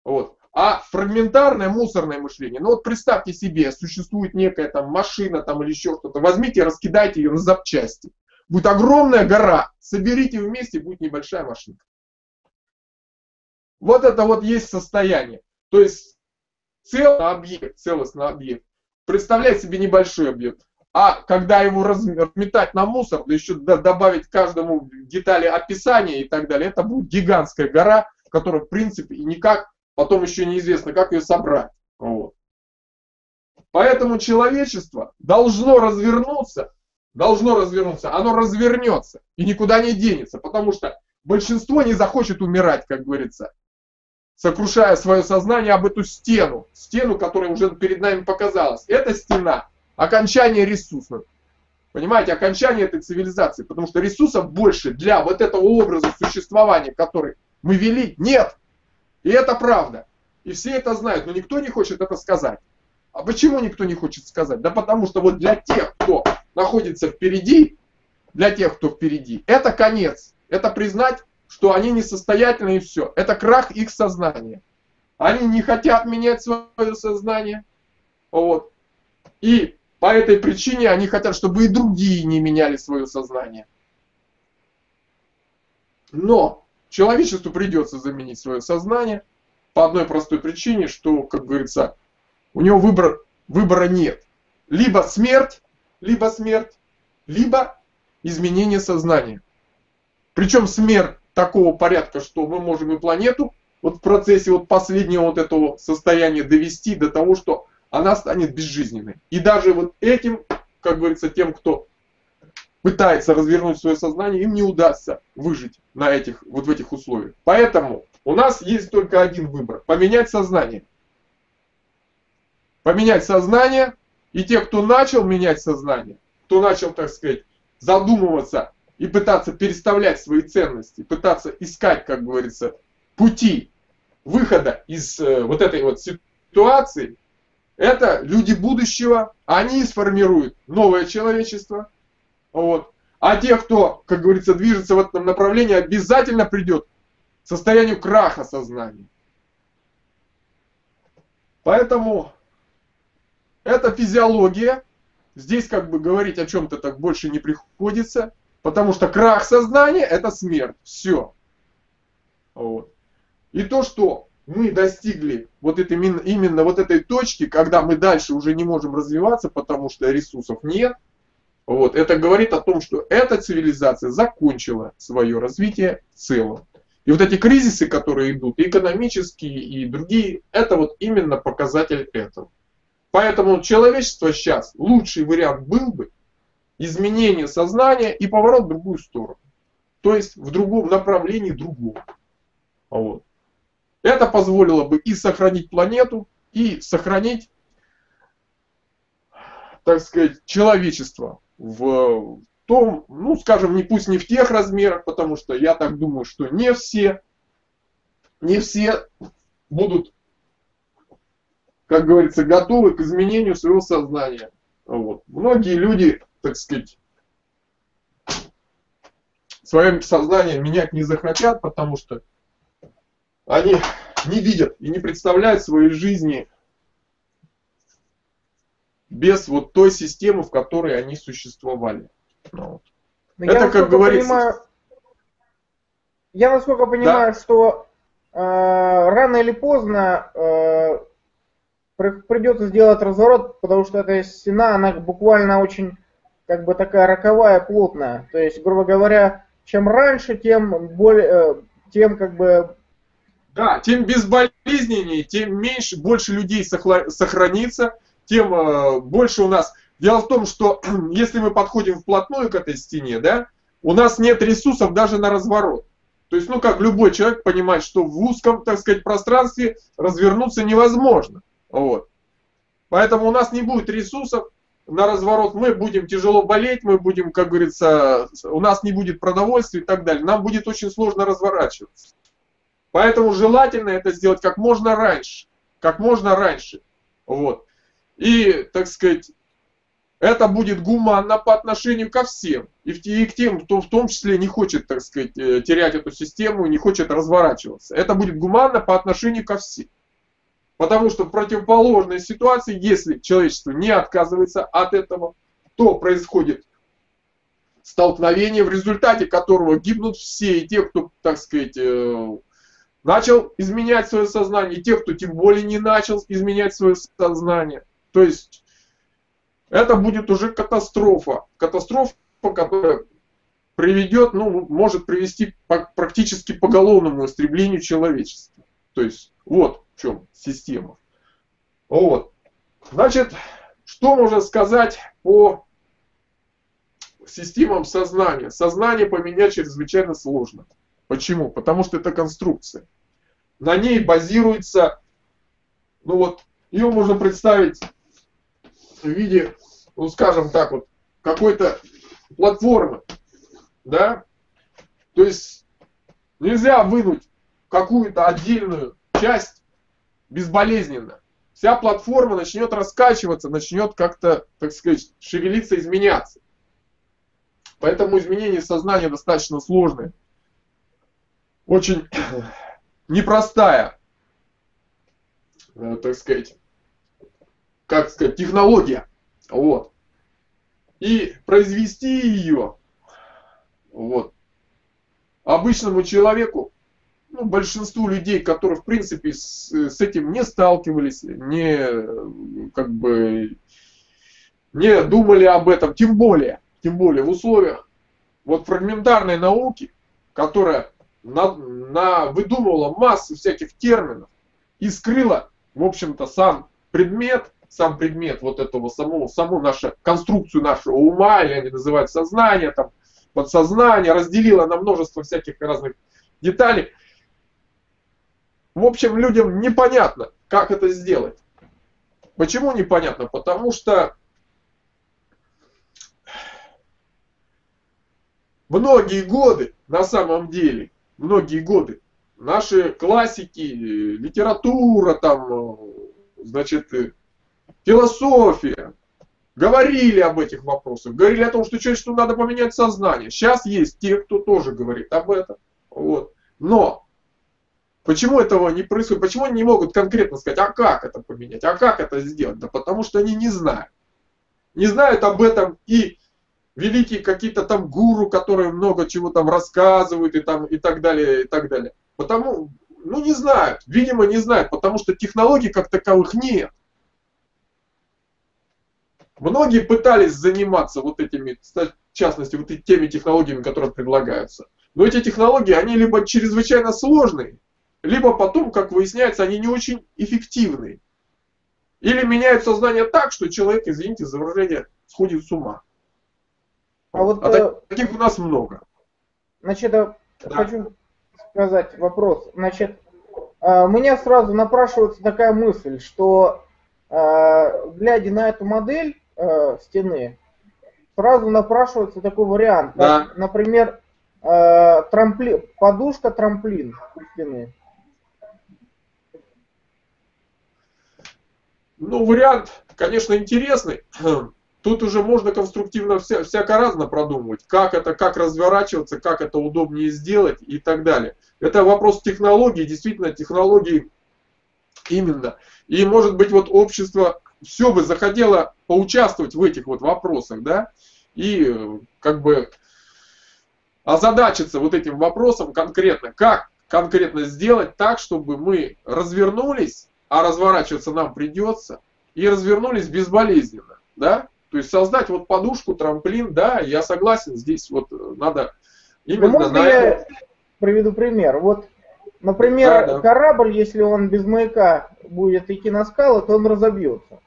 Вот. А фрагментарное мусорное мышление, ну вот представьте себе, существует некая там машина там или еще что-то, возьмите, раскидайте ее на запчасти. Будет огромная гора, соберите вместе, будет небольшая машинка. Вот это вот есть состояние. То есть целый объект, целостный объект, представляет себе небольшой объект. А когда его разметать на мусор, да еще добавить каждому детали описания и так далее, это будет гигантская гора, которая в принципе и никак, потом еще неизвестно, как ее собрать. Вот. Поэтому человечество должно развернуться, должно развернуться, оно развернется и никуда не денется, потому что большинство не захочет умирать, как говорится, сокрушая свое сознание об эту стену, стену, которая уже перед нами показалась. Эта стена – окончание ресурсов. Понимаете, окончание этой цивилизации, потому что ресурсов больше для вот этого образа существования, который мы вели, нет. И это правда. И все это знают, но никто не хочет это сказать. А почему никто не хочет сказать? Да потому что вот для тех, кто находится впереди, для тех, кто впереди, это конец. Это признать что они несостоятельны и все. Это крах их сознания. Они не хотят менять свое сознание. Вот. И по этой причине они хотят, чтобы и другие не меняли свое сознание. Но человечеству придется заменить свое сознание по одной простой причине, что, как говорится, у него выбор, выбора нет. Либо смерть, либо смерть, либо изменение сознания. Причем смерть такого порядка, что мы можем и планету вот в процессе вот последнего вот этого состояния довести до того, что она станет безжизненной. И даже вот этим, как говорится, тем, кто пытается развернуть свое сознание, им не удастся выжить на этих, вот в этих условиях. Поэтому у нас есть только один выбор. Поменять сознание. Поменять сознание. И те, кто начал менять сознание, кто начал, так сказать, задумываться и пытаться переставлять свои ценности, пытаться искать, как говорится, пути выхода из э, вот этой вот ситуации, это люди будущего, они сформируют новое человечество. Вот. А те, кто, как говорится, движется в этом направлении, обязательно придет к состоянию краха сознания. Поэтому это физиология. Здесь как бы говорить о чем-то так больше не приходится. Потому что крах сознания – это смерть. Все. Вот. И то, что мы достигли вот этой, именно вот этой точки, когда мы дальше уже не можем развиваться, потому что ресурсов нет, вот, это говорит о том, что эта цивилизация закончила свое развитие в целом. И вот эти кризисы, которые идут, и экономические, и другие, это вот именно показатель этого. Поэтому человечество сейчас, лучший вариант был бы, изменение сознания и поворот в другую сторону. То есть в другом направлении другого. Вот. Это позволило бы и сохранить планету, и сохранить, так сказать, человечество в том, ну, скажем, не пусть не в тех размерах, потому что я так думаю, что не все, не все будут, как говорится, готовы к изменению своего сознания. Вот. Многие люди так сказать, свое сознание менять не захотят, потому что они не видят и не представляют своей жизни без вот той системы, в которой они существовали. Ну, вот. Это, как говорится... Понимаю, я насколько понимаю, да. что э, рано или поздно э, придется сделать разворот, потому что эта стена, она буквально очень как бы такая роковая, плотная. То есть, грубо говоря, чем раньше, тем более, э, тем как бы... Да, тем безболезненнее, тем меньше, больше людей сохранится, тем больше у нас... Дело в том, что если мы подходим вплотную к этой стене, да, у нас нет ресурсов даже на разворот. То есть, ну, как любой человек понимает, что в узком, так сказать, пространстве развернуться невозможно. Вот. Поэтому у нас не будет ресурсов на разворот мы будем тяжело болеть, мы будем, как говорится, у нас не будет продовольствия и так далее. Нам будет очень сложно разворачиваться. Поэтому желательно это сделать как можно раньше. Как можно раньше. Вот. И, так сказать, это будет гуманно по отношению ко всем. И, к тем, кто в том числе не хочет, так сказать, э, терять эту систему, не хочет разворачиваться. Это будет гуманно по отношению ко всем. Потому что в противоположной ситуации, если человечество не отказывается от этого, то происходит столкновение, в результате которого гибнут все, и те, кто, так сказать, э, начал изменять свое сознание, и те, кто тем более не начал изменять свое сознание. То есть это будет уже катастрофа. Катастрофа, которая приведет, ну, может привести по, практически поголовному истреблению человечества. То есть вот в чем система. Вот. Значит, что можно сказать по системам сознания? Сознание поменять чрезвычайно сложно. Почему? Потому что это конструкция. На ней базируется, ну вот, ее можно представить в виде, ну скажем так вот, какой-то платформы, да? То есть нельзя вынуть какую-то отдельную часть безболезненно. Вся платформа начнет раскачиваться, начнет как-то, так сказать, шевелиться, изменяться. Поэтому изменение сознания достаточно сложное. Очень непростая, э, так сказать, как сказать, технология. Вот. И произвести ее вот, обычному человеку ну, большинству людей, которые в принципе с, с этим не сталкивались, не как бы не думали об этом, тем более, тем более в условиях вот фрагментарной науки, которая на, на, выдумывала массу всяких терминов и скрыла, в общем-то, сам предмет, сам предмет вот этого самого, саму нашу конструкцию нашего ума, или они называют сознание, там, подсознание, разделила на множество всяких разных деталей. В общем, людям непонятно, как это сделать. Почему непонятно? Потому что многие годы, на самом деле, многие годы, наши классики, литература, там, значит, философия, говорили об этих вопросах, говорили о том, что человечеству надо поменять сознание. Сейчас есть те, кто тоже говорит об этом. Вот. Но Почему этого не происходит? Почему они не могут конкретно сказать, а как это поменять, а как это сделать? Да потому что они не знают. Не знают об этом и великие какие-то там гуру, которые много чего там рассказывают и, там, и так далее, и так далее. Потому, ну не знают, видимо не знают, потому что технологий как таковых нет. Многие пытались заниматься вот этими, в частности, вот теми технологиями, которые предлагаются. Но эти технологии, они либо чрезвычайно сложные, либо потом, как выясняется, они не очень эффективны. Или меняют сознание так, что человек, извините за выражение, сходит с ума. А, вот, а э, таких у нас много. Значит, да. хочу сказать вопрос. Значит, э, меня сразу напрашивается такая мысль, что э, глядя на эту модель стены, сразу напрашивается такой вариант. Да. Как, например, трампли... подушка трамплин стены. Ну, вариант, конечно, интересный. Тут уже можно конструктивно вся, всяко разно продумывать, как это, как разворачиваться, как это удобнее сделать и так далее. Это вопрос технологии, действительно технологии именно. И может быть вот общество все бы захотело поучаствовать в этих вот вопросах, да, и как бы озадачиться вот этим вопросом конкретно, как конкретно сделать так, чтобы мы развернулись а разворачиваться нам придется, и развернулись безболезненно, да, то есть создать вот подушку, трамплин, да, я согласен, здесь вот э, надо именно ну, на я это... приведу пример, вот, например, да, да. корабль, если он без маяка будет идти на скалы, то он разобьется.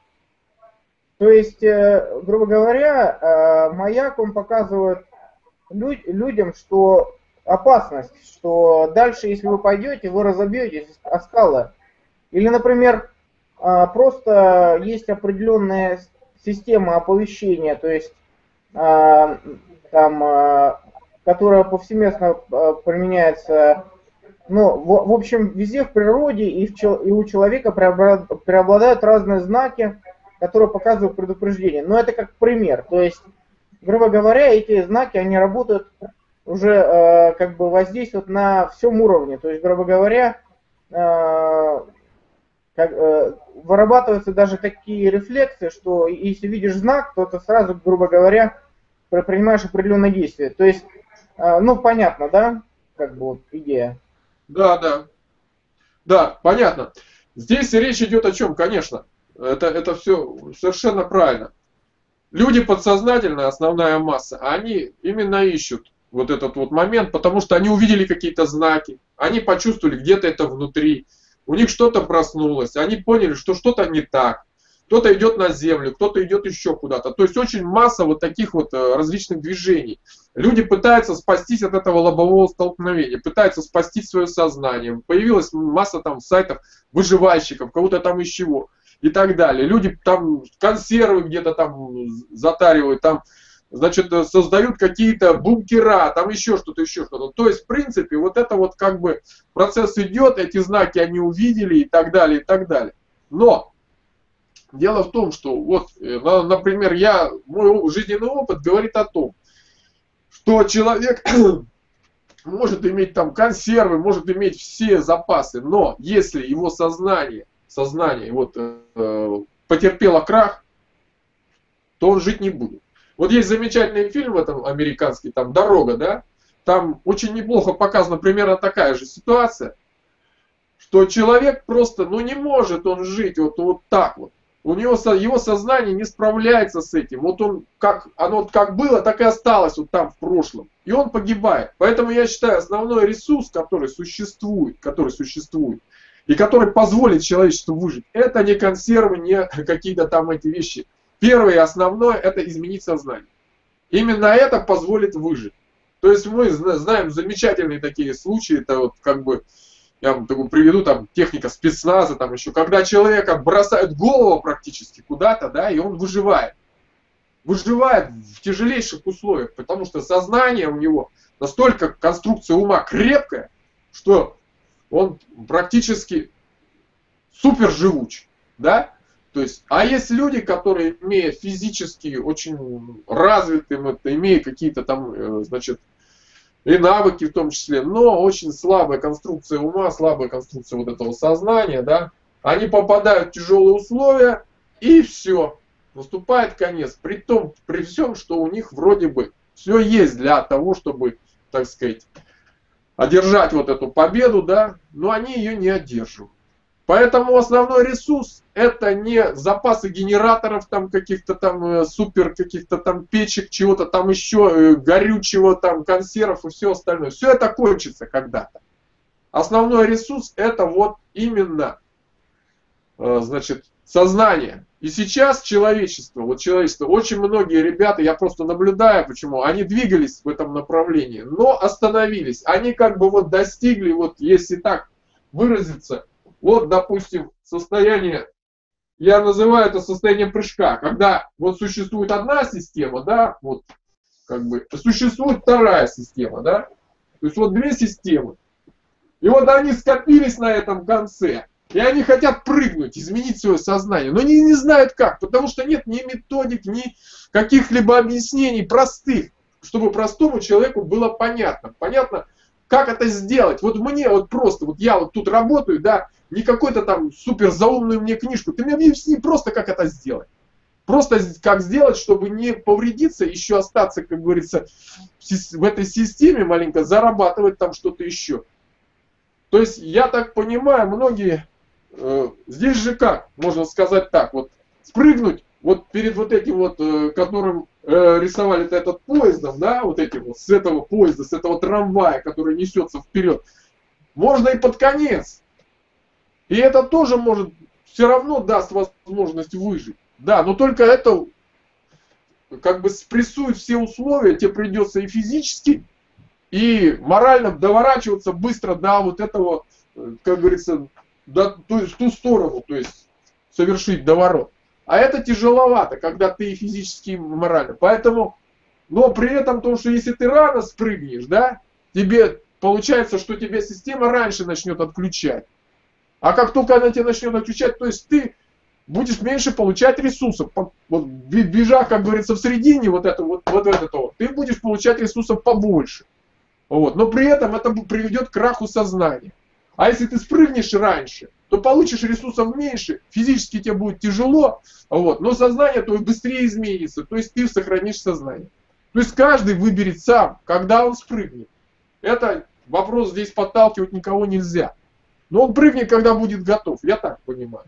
То есть, э, грубо говоря, э, маяк, он показывает людям, что опасность, что дальше, если вы пойдете, вы разобьетесь о скалы. Или, например, а, просто есть определенная система оповещения, то есть там, которая повсеместно применяется, ну, в, в общем, везде в природе и, в, и у человека преобладают разные знаки, которые показывают предупреждение. Но это как пример. То есть, грубо говоря, эти знаки, они работают уже э, как бы воздействуют на всем уровне. То есть, грубо говоря, э, как, э, вырабатываются даже такие рефлексы, что если видишь знак, то ты сразу, грубо говоря, принимаешь определенное действие. То есть, э, ну, понятно, да, как бы вот идея. Да, да. Да, понятно. Здесь речь идет о чем, конечно. Это, это все совершенно правильно. Люди подсознательно, основная масса, они именно ищут вот этот вот момент, потому что они увидели какие-то знаки, они почувствовали где-то это внутри, у них что-то проснулось, они поняли, что что-то не так. Кто-то идет на землю, кто-то идет еще куда-то. То есть очень масса вот таких вот э, различных движений. Люди пытаются спастись от этого лобового столкновения, пытаются спасти свое сознание. Появилась масса там сайтов выживальщиков, кого-то там из чего и так далее. Люди там консервы где-то там затаривают, там значит, создают какие-то бункера, там еще что-то, еще что-то. То есть, в принципе, вот это вот как бы процесс идет, эти знаки они увидели и так далее, и так далее. Но дело в том, что вот, э, например, я, мой жизненный опыт говорит о том, что человек может иметь там консервы, может иметь все запасы, но если его сознание, сознание вот э, потерпело крах, то он жить не будет. Вот есть замечательный фильм этом американский, там «Дорога», да? Там очень неплохо показана примерно такая же ситуация, что человек просто, ну не может он жить вот, вот так вот. У него его сознание не справляется с этим. Вот он как оно как было, так и осталось вот там в прошлом. И он погибает. Поэтому я считаю, основной ресурс, который существует, который существует, и который позволит человечеству выжить, это не консервы, не какие-то там эти вещи Первое и основное – это изменить сознание. Именно это позволит выжить. То есть мы знаем замечательные такие случаи, это вот как бы, я вам такую приведу, там техника спецназа, там еще, когда человека бросают голову практически куда-то, да, и он выживает. Выживает в тяжелейших условиях, потому что сознание у него настолько конструкция ума крепкая, что он практически супер живуч, да, то есть, а есть люди, которые, имея физически очень развитым, это, имея какие-то там, э, значит, и навыки в том числе, но очень слабая конструкция ума, слабая конструкция вот этого сознания, да, они попадают в тяжелые условия, и все, наступает конец. При том, при всем, что у них вроде бы все есть для того, чтобы, так сказать, одержать вот эту победу, да, но они ее не одерживают. Поэтому основной ресурс это не запасы генераторов там каких-то там э, супер каких-то там печек, чего-то там еще, э, горючего там, консервов и все остальное. Все это кончится когда-то. Основной ресурс это вот именно, э, значит, сознание. И сейчас человечество, вот человечество, очень многие ребята, я просто наблюдаю, почему, они двигались в этом направлении, но остановились. Они как бы вот достигли, вот если так выразиться, вот, допустим, состояние, я называю это состояние прыжка, когда вот существует одна система, да, вот, как бы, существует вторая система, да, то есть вот две системы. И вот они скопились на этом конце, и они хотят прыгнуть, изменить свое сознание, но они не знают как, потому что нет ни методик, ни каких-либо объяснений простых, чтобы простому человеку было понятно. Понятно, как это сделать? Вот мне вот просто, вот я вот тут работаю, да, не какой-то там супер заумную мне книжку, ты мне объясни просто, как это сделать. Просто как сделать, чтобы не повредиться, еще остаться, как говорится, в этой системе маленько, зарабатывать там что-то еще. То есть, я так понимаю, многие, э, здесь же как, можно сказать так, вот спрыгнуть вот перед вот этим вот, э, которым э, рисовали этот поездом, да, вот этим вот, с этого поезда, с этого трамвая, который несется вперед, можно и под конец. И это тоже может, все равно даст возможность выжить. Да, но только это как бы спрессует все условия, тебе придется и физически, и морально доворачиваться быстро до вот этого, э, как говорится, до, то есть в ту сторону, то есть совершить доворот. А это тяжеловато, когда ты и физически, и морально. Поэтому, но при этом то, что если ты рано спрыгнешь, да, тебе получается, что тебе система раньше начнет отключать. А как только она тебя начнет отключать, то есть ты будешь меньше получать ресурсов. Вот бежа, как говорится, в середине вот это вот, вот это вот, ты будешь получать ресурсов побольше. Вот. Но при этом это приведет к краху сознания. А если ты спрыгнешь раньше, то получишь ресурсов меньше, физически тебе будет тяжело, вот, но сознание твое быстрее изменится, то есть ты сохранишь сознание. То есть каждый выберет сам, когда он спрыгнет. Это вопрос здесь подталкивать никого нельзя. Но он прыгнет, когда будет готов, я так понимаю.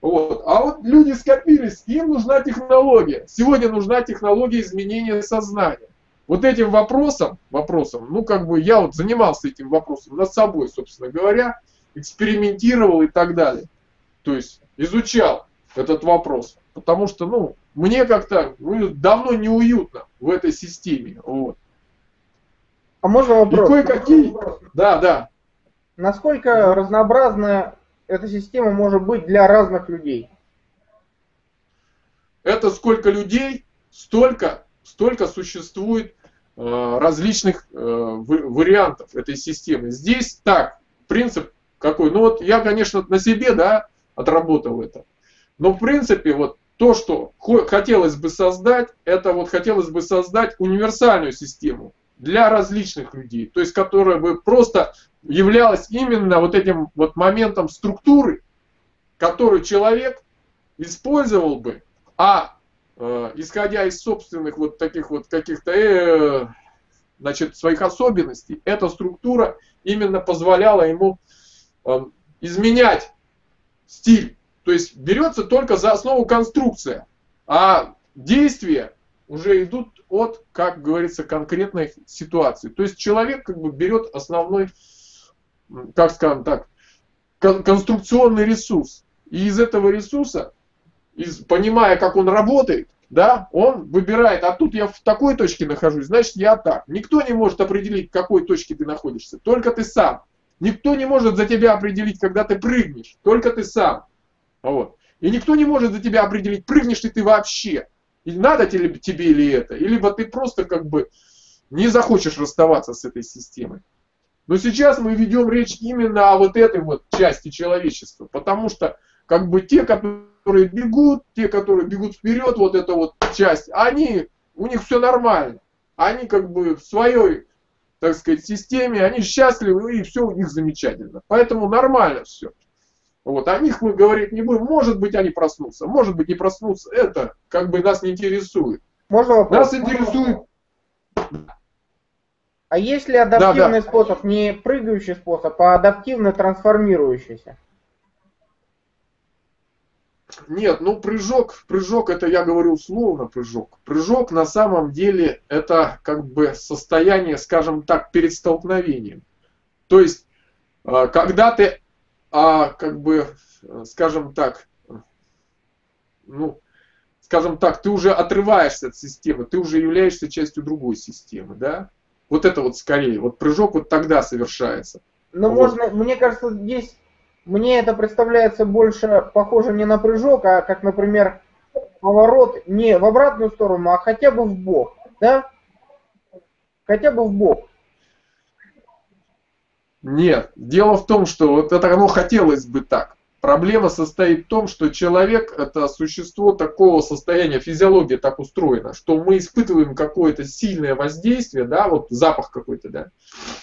Вот. А вот люди скопились, им нужна технология. Сегодня нужна технология изменения сознания. Вот этим вопросом, вопросом, ну как бы я вот занимался этим вопросом над собой, собственно говоря, экспериментировал и так далее. То есть изучал этот вопрос. Потому что, ну, мне как-то ну, давно неуютно в этой системе. Вот. А можно вопрос? И кое-какие... Да, да. Насколько разнообразная эта система может быть для разных людей? Это сколько людей, столько, столько существует различных э, вариантов этой системы. Здесь так, принцип какой? Ну вот я, конечно, на себе, да, отработал это. Но в принципе, вот то, что хотелось бы создать, это вот хотелось бы создать универсальную систему для различных людей, то есть которая бы просто являлась именно вот этим вот моментом структуры, который человек использовал бы, а э, исходя из собственных вот таких вот каких-то э, значит, своих особенностей, эта структура именно позволяла ему э, изменять стиль. То есть берется только за основу конструкция, а действия уже идут от, как говорится, конкретной ситуации. То есть человек как бы берет основной, как скажем так, конструкционный ресурс. И из этого ресурса, из, понимая, как он работает, да, он выбирает, а тут я в такой точке нахожусь, значит я так. Никто не может определить, в какой точке ты находишься, только ты сам. Никто не может за тебя определить, когда ты прыгнешь, только ты сам. Вот. И никто не может за тебя определить, прыгнешь ли ты вообще. И надо тебе, тебе или это, или либо ты просто как бы не захочешь расставаться с этой системой. Но сейчас мы ведем речь именно о вот этой вот части человечества, потому что как бы те, которые бегут, те, которые бегут вперед, вот эта вот часть, они, у них все нормально. Они как бы в своей, так сказать, системе, они счастливы и все у них замечательно. Поэтому нормально все. Вот, о них мы говорить не будем. Может быть, они проснутся, может быть, не проснутся. Это как бы нас не интересует. Можно вопрос? Нас интересует... А есть ли адаптивный да, да. способ, не прыгающий способ, а адаптивно трансформирующийся? Нет, ну прыжок, прыжок это я говорю условно прыжок. Прыжок на самом деле это как бы состояние, скажем так, перед столкновением. То есть, а, когда ты а как бы, скажем так, ну, скажем так, ты уже отрываешься от системы, ты уже являешься частью другой системы, да? Вот это вот скорее, вот прыжок вот тогда совершается. Ну, вот. можно, мне кажется, здесь мне это представляется больше похоже не на прыжок, а как, например, поворот не в обратную сторону, а хотя бы в бок, да? Хотя бы в бок. Нет, дело в том, что вот это оно хотелось бы так. Проблема состоит в том, что человек это существо такого состояния, физиология так устроена, что мы испытываем какое-то сильное воздействие, да, вот запах какой-то, да,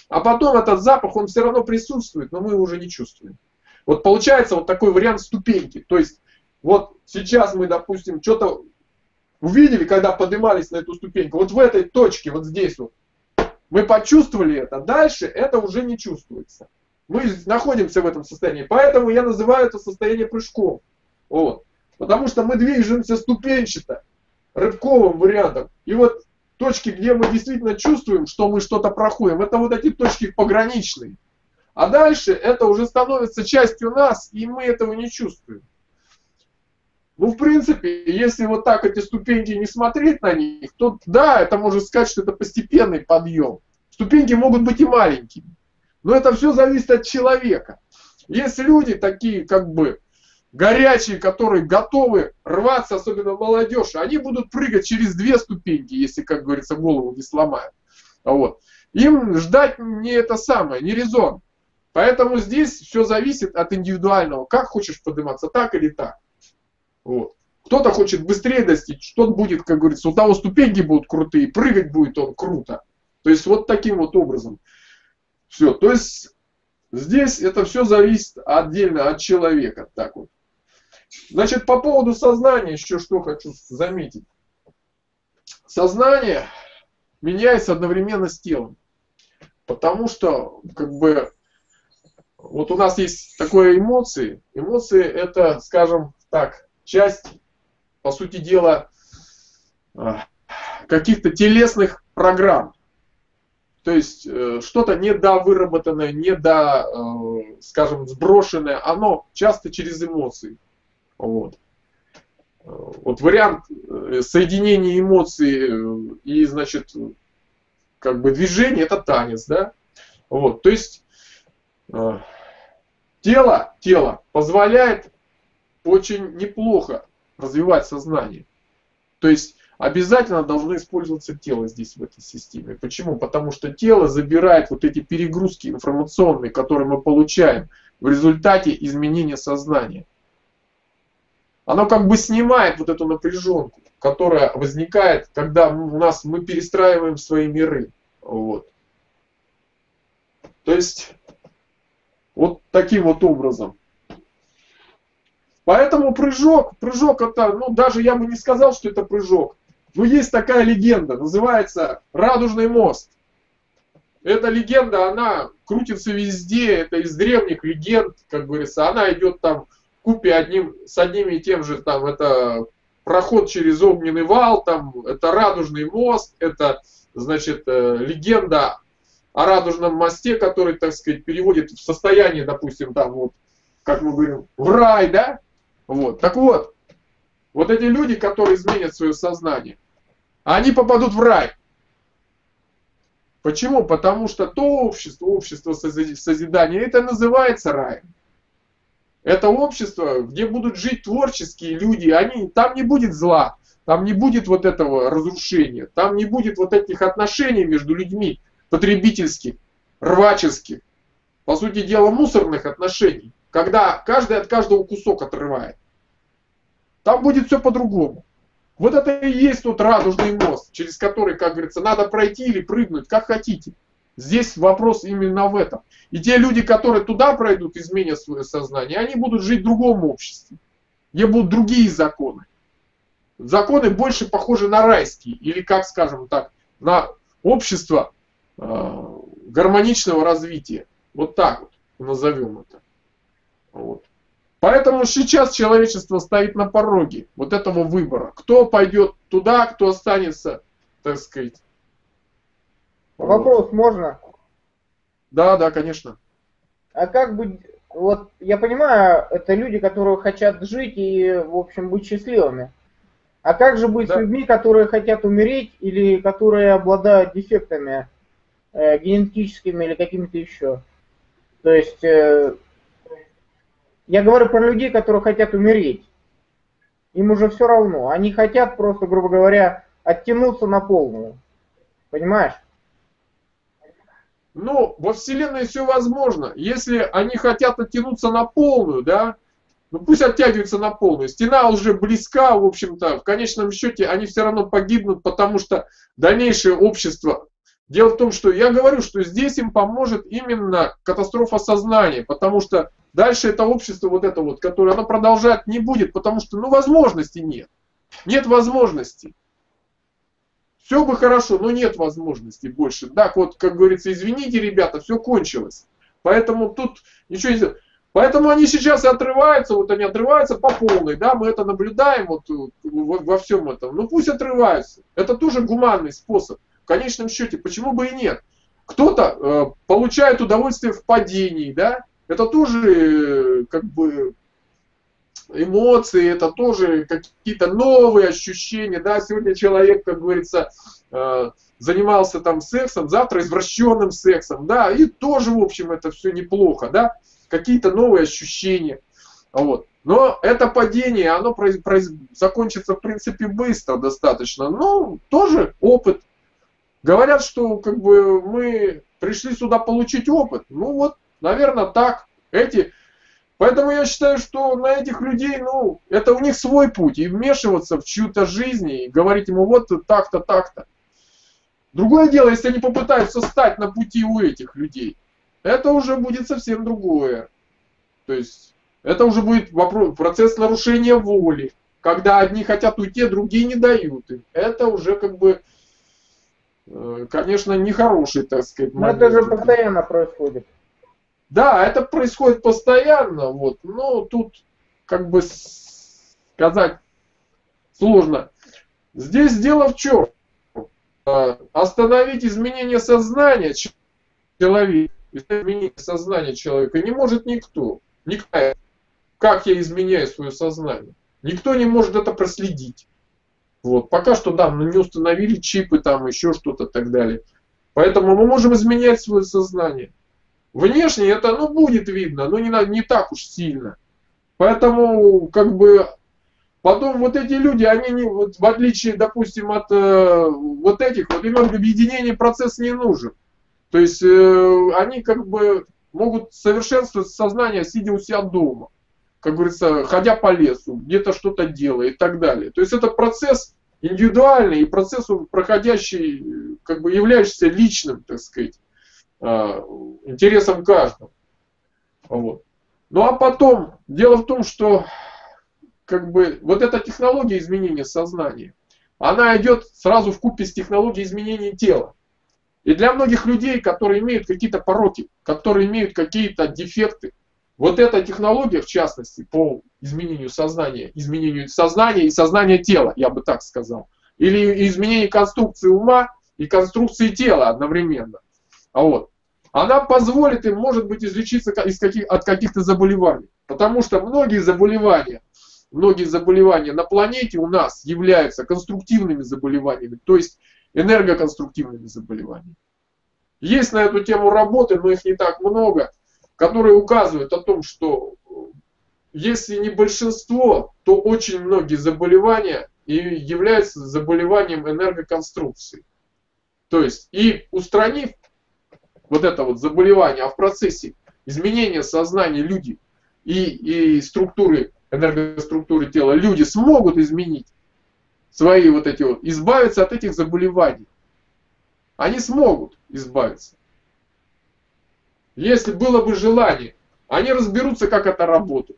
а потом этот запах, он все равно присутствует, но мы его уже не чувствуем. Вот получается вот такой вариант ступеньки, то есть вот сейчас мы, допустим, что-то увидели, когда поднимались на эту ступеньку, вот в этой точке, вот здесь вот, мы почувствовали это, дальше это уже не чувствуется. Мы находимся в этом состоянии. Поэтому я называю это состояние прыжком. Вот. Потому что мы движемся ступенчато, рывковым вариантом. И вот точки, где мы действительно чувствуем, что мы что-то проходим, это вот эти точки пограничные. А дальше это уже становится частью нас, и мы этого не чувствуем. Ну, в принципе, если вот так эти ступеньки не смотреть на них, то да, это можно сказать, что это постепенный подъем. Ступеньки могут быть и маленькими. Но это все зависит от человека. Есть люди такие, как бы, горячие, которые готовы рваться, особенно молодежь, они будут прыгать через две ступеньки, если, как говорится, голову не сломают. Вот. Им ждать не это самое, не резон. Поэтому здесь все зависит от индивидуального. Как хочешь подниматься, так или так. Вот. Кто-то хочет быстрее достичь, что-то будет, как говорится, у того ступеньки будут крутые, прыгать будет он круто. То есть вот таким вот образом. Все. То есть здесь это все зависит отдельно от человека. Так вот. Значит, по поводу сознания еще что хочу заметить. Сознание меняется одновременно с телом. Потому что, как бы, вот у нас есть такое эмоции. Эмоции это, скажем так, часть, по сути дела, а, каких-то телесных программ. То есть э, что-то недовыработанное, недо, э, скажем, сброшенное, оно часто через эмоции. Вот. Вот вариант э, соединения эмоций и, значит, как бы движение это танец, да? Вот, то есть тело, тело позволяет очень неплохо развивать сознание. То есть обязательно должно использоваться тело здесь в этой системе. Почему? Потому что тело забирает вот эти перегрузки информационные, которые мы получаем в результате изменения сознания. Оно как бы снимает вот эту напряженку, которая возникает, когда у нас мы перестраиваем свои миры. Вот. То есть вот таким вот образом. Поэтому прыжок, прыжок это, ну даже я бы не сказал, что это прыжок. Но есть такая легенда, называется «Радужный мост». Эта легенда, она крутится везде, это из древних легенд, как говорится, она идет там в купе одним, с одним и тем же, там, это проход через огненный вал, там, это радужный мост, это, значит, э, легенда о радужном мосте, который, так сказать, переводит в состояние, допустим, там, вот, как мы говорим, в рай, да? Вот. Так вот, вот эти люди, которые изменят свое сознание, они попадут в рай. Почему? Потому что то общество, общество созидания, это называется раем. Это общество, где будут жить творческие люди, они, там не будет зла, там не будет вот этого разрушения, там не будет вот этих отношений между людьми, потребительских, рваческих, по сути дела мусорных отношений, когда каждый от каждого кусок отрывает. Там будет все по-другому. Вот это и есть тот радужный мост, через который, как говорится, надо пройти или прыгнуть, как хотите. Здесь вопрос именно в этом. И те люди, которые туда пройдут, изменят свое сознание, они будут жить в другом обществе, где будут другие законы. Законы больше похожи на райские, или, как скажем так, на общество гармоничного развития. Вот так вот назовем это. Вот. Поэтому сейчас человечество стоит на пороге вот этого выбора. Кто пойдет туда, кто останется, так сказать. Вопрос вот. можно? Да, да, конечно. А как быть, вот я понимаю, это люди, которые хотят жить и, в общем, быть счастливыми. А как же быть да. с людьми, которые хотят умереть или которые обладают дефектами э, генетическими или какими-то еще? То есть э, я говорю про людей, которые хотят умереть. Им уже все равно. Они хотят просто, грубо говоря, оттянуться на полную. Понимаешь? Ну, во Вселенной все возможно. Если они хотят оттянуться на полную, да, ну пусть оттягиваются на полную. Стена уже близка, в общем-то, в конечном счете они все равно погибнут, потому что дальнейшее общество Дело в том, что я говорю, что здесь им поможет именно катастрофа сознания, потому что дальше это общество вот это вот, которое оно продолжать не будет, потому что ну возможности нет. Нет возможности. Все бы хорошо, но нет возможности больше. Так вот, как говорится, извините, ребята, все кончилось. Поэтому тут ничего не Поэтому они сейчас и отрываются, вот они отрываются по полной, да, мы это наблюдаем вот во, во всем этом. Ну пусть отрываются. Это тоже гуманный способ конечном счете, почему бы и нет? Кто-то э, получает удовольствие в падении, да? Это тоже э, как бы эмоции, это тоже какие-то новые ощущения, да? Сегодня человек, как говорится, э, занимался там сексом, завтра извращенным сексом, да? И тоже, в общем, это все неплохо, да? Какие-то новые ощущения, вот. Но это падение, оно произ, произ, закончится, в принципе, быстро достаточно. Ну, тоже опыт. Говорят, что как бы мы пришли сюда получить опыт. Ну вот, наверное, так. Эти. Поэтому я считаю, что на этих людей, ну, это у них свой путь. И вмешиваться в чью-то жизнь и говорить ему вот так-то, так-то. Другое дело, если они попытаются стать на пути у этих людей. это уже будет совсем другое. То есть это уже будет вопрос, процесс нарушения воли, когда одни хотят уйти, а другие не дают им. Это уже как бы, конечно, нехороший, так сказать, момент. Но это же постоянно происходит. Да, это происходит постоянно, вот, но тут как бы сказать сложно. Здесь дело в чем? Э, остановить изменение сознания человека, изменение сознания человека не может никто. Никто. Как я изменяю свое сознание? Никто не может это проследить. Вот. Пока что, да, не установили чипы, там еще что-то так далее. Поэтому мы можем изменять свое сознание. Внешне это, ну, будет видно, но не, не так уж сильно. Поэтому, как бы, потом вот эти люди, они не, вот, в отличие, допустим, от э, вот этих, вот им объединение процесс не нужен. То есть э, они как бы могут совершенствовать сознание, сидя у себя дома. Как говорится, ходя по лесу, где-то что-то делая и так далее. То есть это процесс индивидуальный и процесс проходящий, как бы являющийся личным, так сказать, а, интересом каждого. Вот. Ну а потом, дело в том, что как бы вот эта технология изменения сознания, она идет сразу в купе с технологией изменения тела. И для многих людей, которые имеют какие-то пороки, которые имеют какие-то дефекты, вот эта технология, в частности, по изменению сознания, изменению сознания и сознания тела, я бы так сказал, или изменение конструкции ума и конструкции тела одновременно, а вот, она позволит им, может быть, излечиться из каких, от каких-то заболеваний. Потому что многие заболевания, многие заболевания на планете у нас являются конструктивными заболеваниями, то есть энергоконструктивными заболеваниями. Есть на эту тему работы, но их не так много, которые указывают о том, что если не большинство, то очень многие заболевания и являются заболеванием энергоконструкции. То есть и устранив вот это вот заболевание, а в процессе изменения сознания люди и, и структуры, энергоструктуры тела люди смогут изменить свои вот эти вот, избавиться от этих заболеваний. Они смогут избавиться. Если было бы желание, они разберутся, как это работает.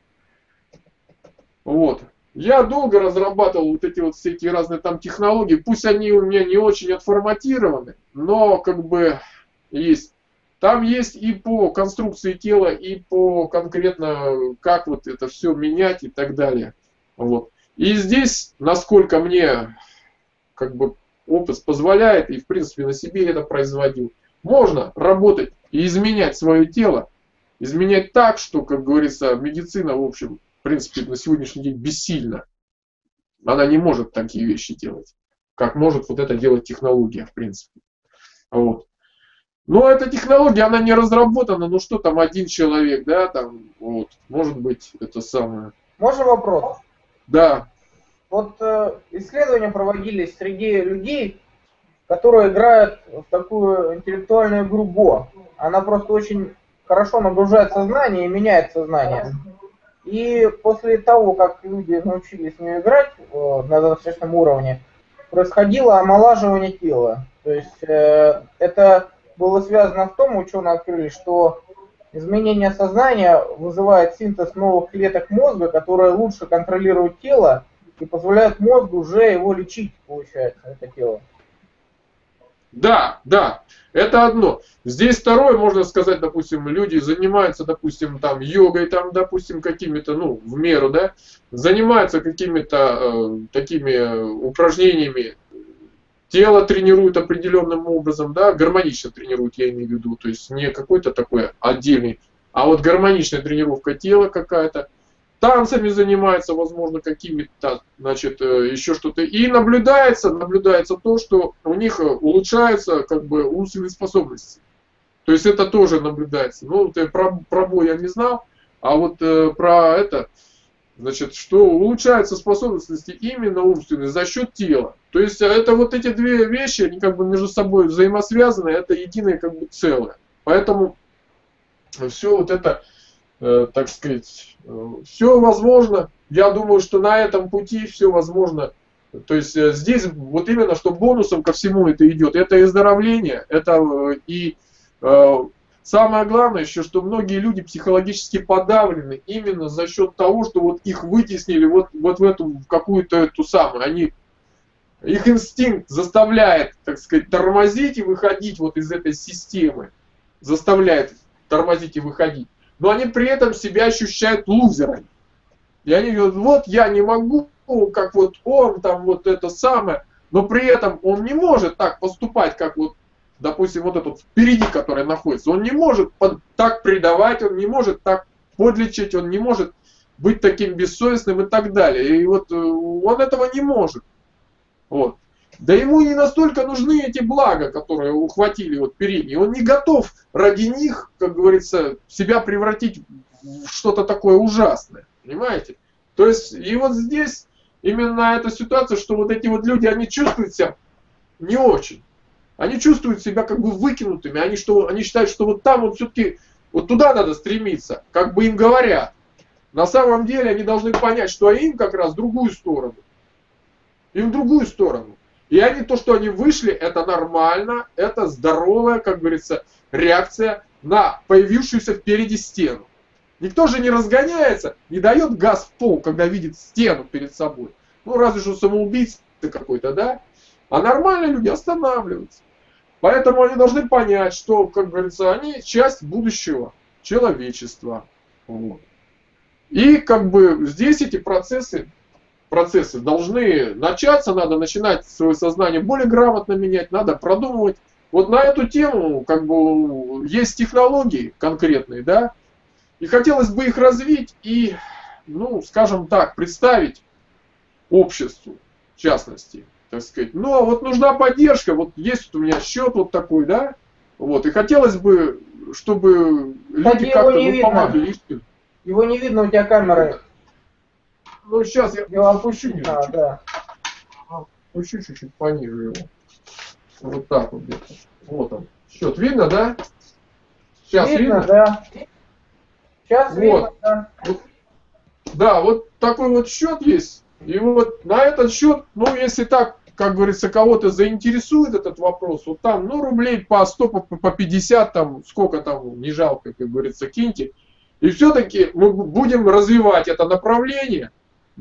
Вот. Я долго разрабатывал вот эти вот эти разные там технологии. Пусть они у меня не очень отформатированы, но как бы есть. Там есть и по конструкции тела, и по конкретно, как вот это все менять и так далее. Вот. И здесь, насколько мне как бы опыт позволяет, и в принципе на себе это производил, можно работать и изменять свое тело, изменять так, что, как говорится, медицина, в общем, в принципе, на сегодняшний день бессильна. Она не может такие вещи делать, как может вот это делать технология, в принципе. Вот. Но эта технология, она не разработана, ну что там, один человек, да, там, вот, может быть, это самое. Можно вопрос? Да. Вот э, исследования проводились среди людей, которые играют в такую интеллектуальную игру Го. Она просто очень хорошо нагружает сознание и меняет сознание. И после того, как люди научились в нее играть э, на достаточном уровне, происходило омолаживание тела. То есть э, это было связано в том, ученые открыли, что изменение сознания вызывает синтез новых клеток мозга, которые лучше контролируют тело и позволяют мозгу уже его лечить, получается, это тело. Да, да, это одно. Здесь второе, можно сказать, допустим, люди занимаются, допустим, там йогой, там, допустим, какими-то, ну, в меру, да, занимаются какими-то э, такими упражнениями, тело тренируют определенным образом, да, гармонично тренируют, я имею в виду, то есть не какой-то такой отдельный, а вот гармоничная тренировка тела какая-то, танцами занимается, возможно, какими-то, значит, э, еще что-то. И наблюдается, наблюдается то, что у них э, улучшаются как бы умственные способности. То есть это тоже наблюдается. Ну, про, про бой я не знал, а вот э, про это, значит, что улучшаются способности именно умственные за счет тела. То есть это вот эти две вещи, они как бы между собой взаимосвязаны, это единое как бы целое. Поэтому все вот это Э, так сказать, э, все возможно. Я думаю, что на этом пути все возможно. То есть э, здесь вот именно, что бонусом ко всему это идет, это и оздоровление, это и самое главное еще, что многие люди психологически подавлены именно за счет того, что вот их вытеснили вот, вот в эту какую-то эту самую. Они, их инстинкт заставляет, так сказать, тормозить и выходить вот из этой системы. Заставляет тормозить и выходить. Но они при этом себя ощущают лузерами. И они говорят, вот я не могу, как вот он там вот это самое, но при этом он не может так поступать, как вот, допустим, вот этот впереди, который находится. Он не может так предавать, он не может так подлечить, он не может быть таким бессовестным и так далее. И вот э, он этого не может. Вот. Да ему не настолько нужны эти блага, которые ухватили вот передние. Он не готов ради них, как говорится, себя превратить в что-то такое ужасное. Понимаете? То есть, и вот здесь именно эта ситуация, что вот эти вот люди, они чувствуют себя не очень. Они чувствуют себя как бы выкинутыми. Они, что, они считают, что вот там вот все-таки, вот туда надо стремиться, как бы им говорят. На самом деле они должны понять, что им как раз другую сторону. Им другую сторону. И они, то, что они вышли, это нормально, это здоровая, как говорится, реакция на появившуюся впереди стену. Никто же не разгоняется, не дает газ в пол, когда видит стену перед собой. Ну, разве что самоубийца какой-то, да? А нормальные люди останавливаются. Поэтому они должны понять, что, как говорится, они часть будущего человечества. Вот. И как бы здесь эти процессы, процессы должны начаться, надо начинать свое сознание более грамотно менять, надо продумывать. Вот на эту тему как бы есть технологии конкретные, да, и хотелось бы их развить и, ну, скажем так, представить обществу, в частности, так сказать. Но вот нужна поддержка, вот есть у меня счет вот такой, да, вот, и хотелось бы, чтобы люди как-то ну, помогли. Его не видно, у тебя камера. Ну, сейчас я, я опущу немножко. А, да. Опущу чуть-чуть пониже его. Вот так вот где-то. Вот он. Счет видно, да? Сейчас видно, видно? да. Сейчас вот. видно, да. Да, вот такой вот счет есть. И вот на этот счет, ну, если так, как говорится, кого-то заинтересует этот вопрос, вот там, ну, рублей по 100, по 50, там, сколько там, не жалко, как говорится, киньте. И все-таки мы будем развивать это направление,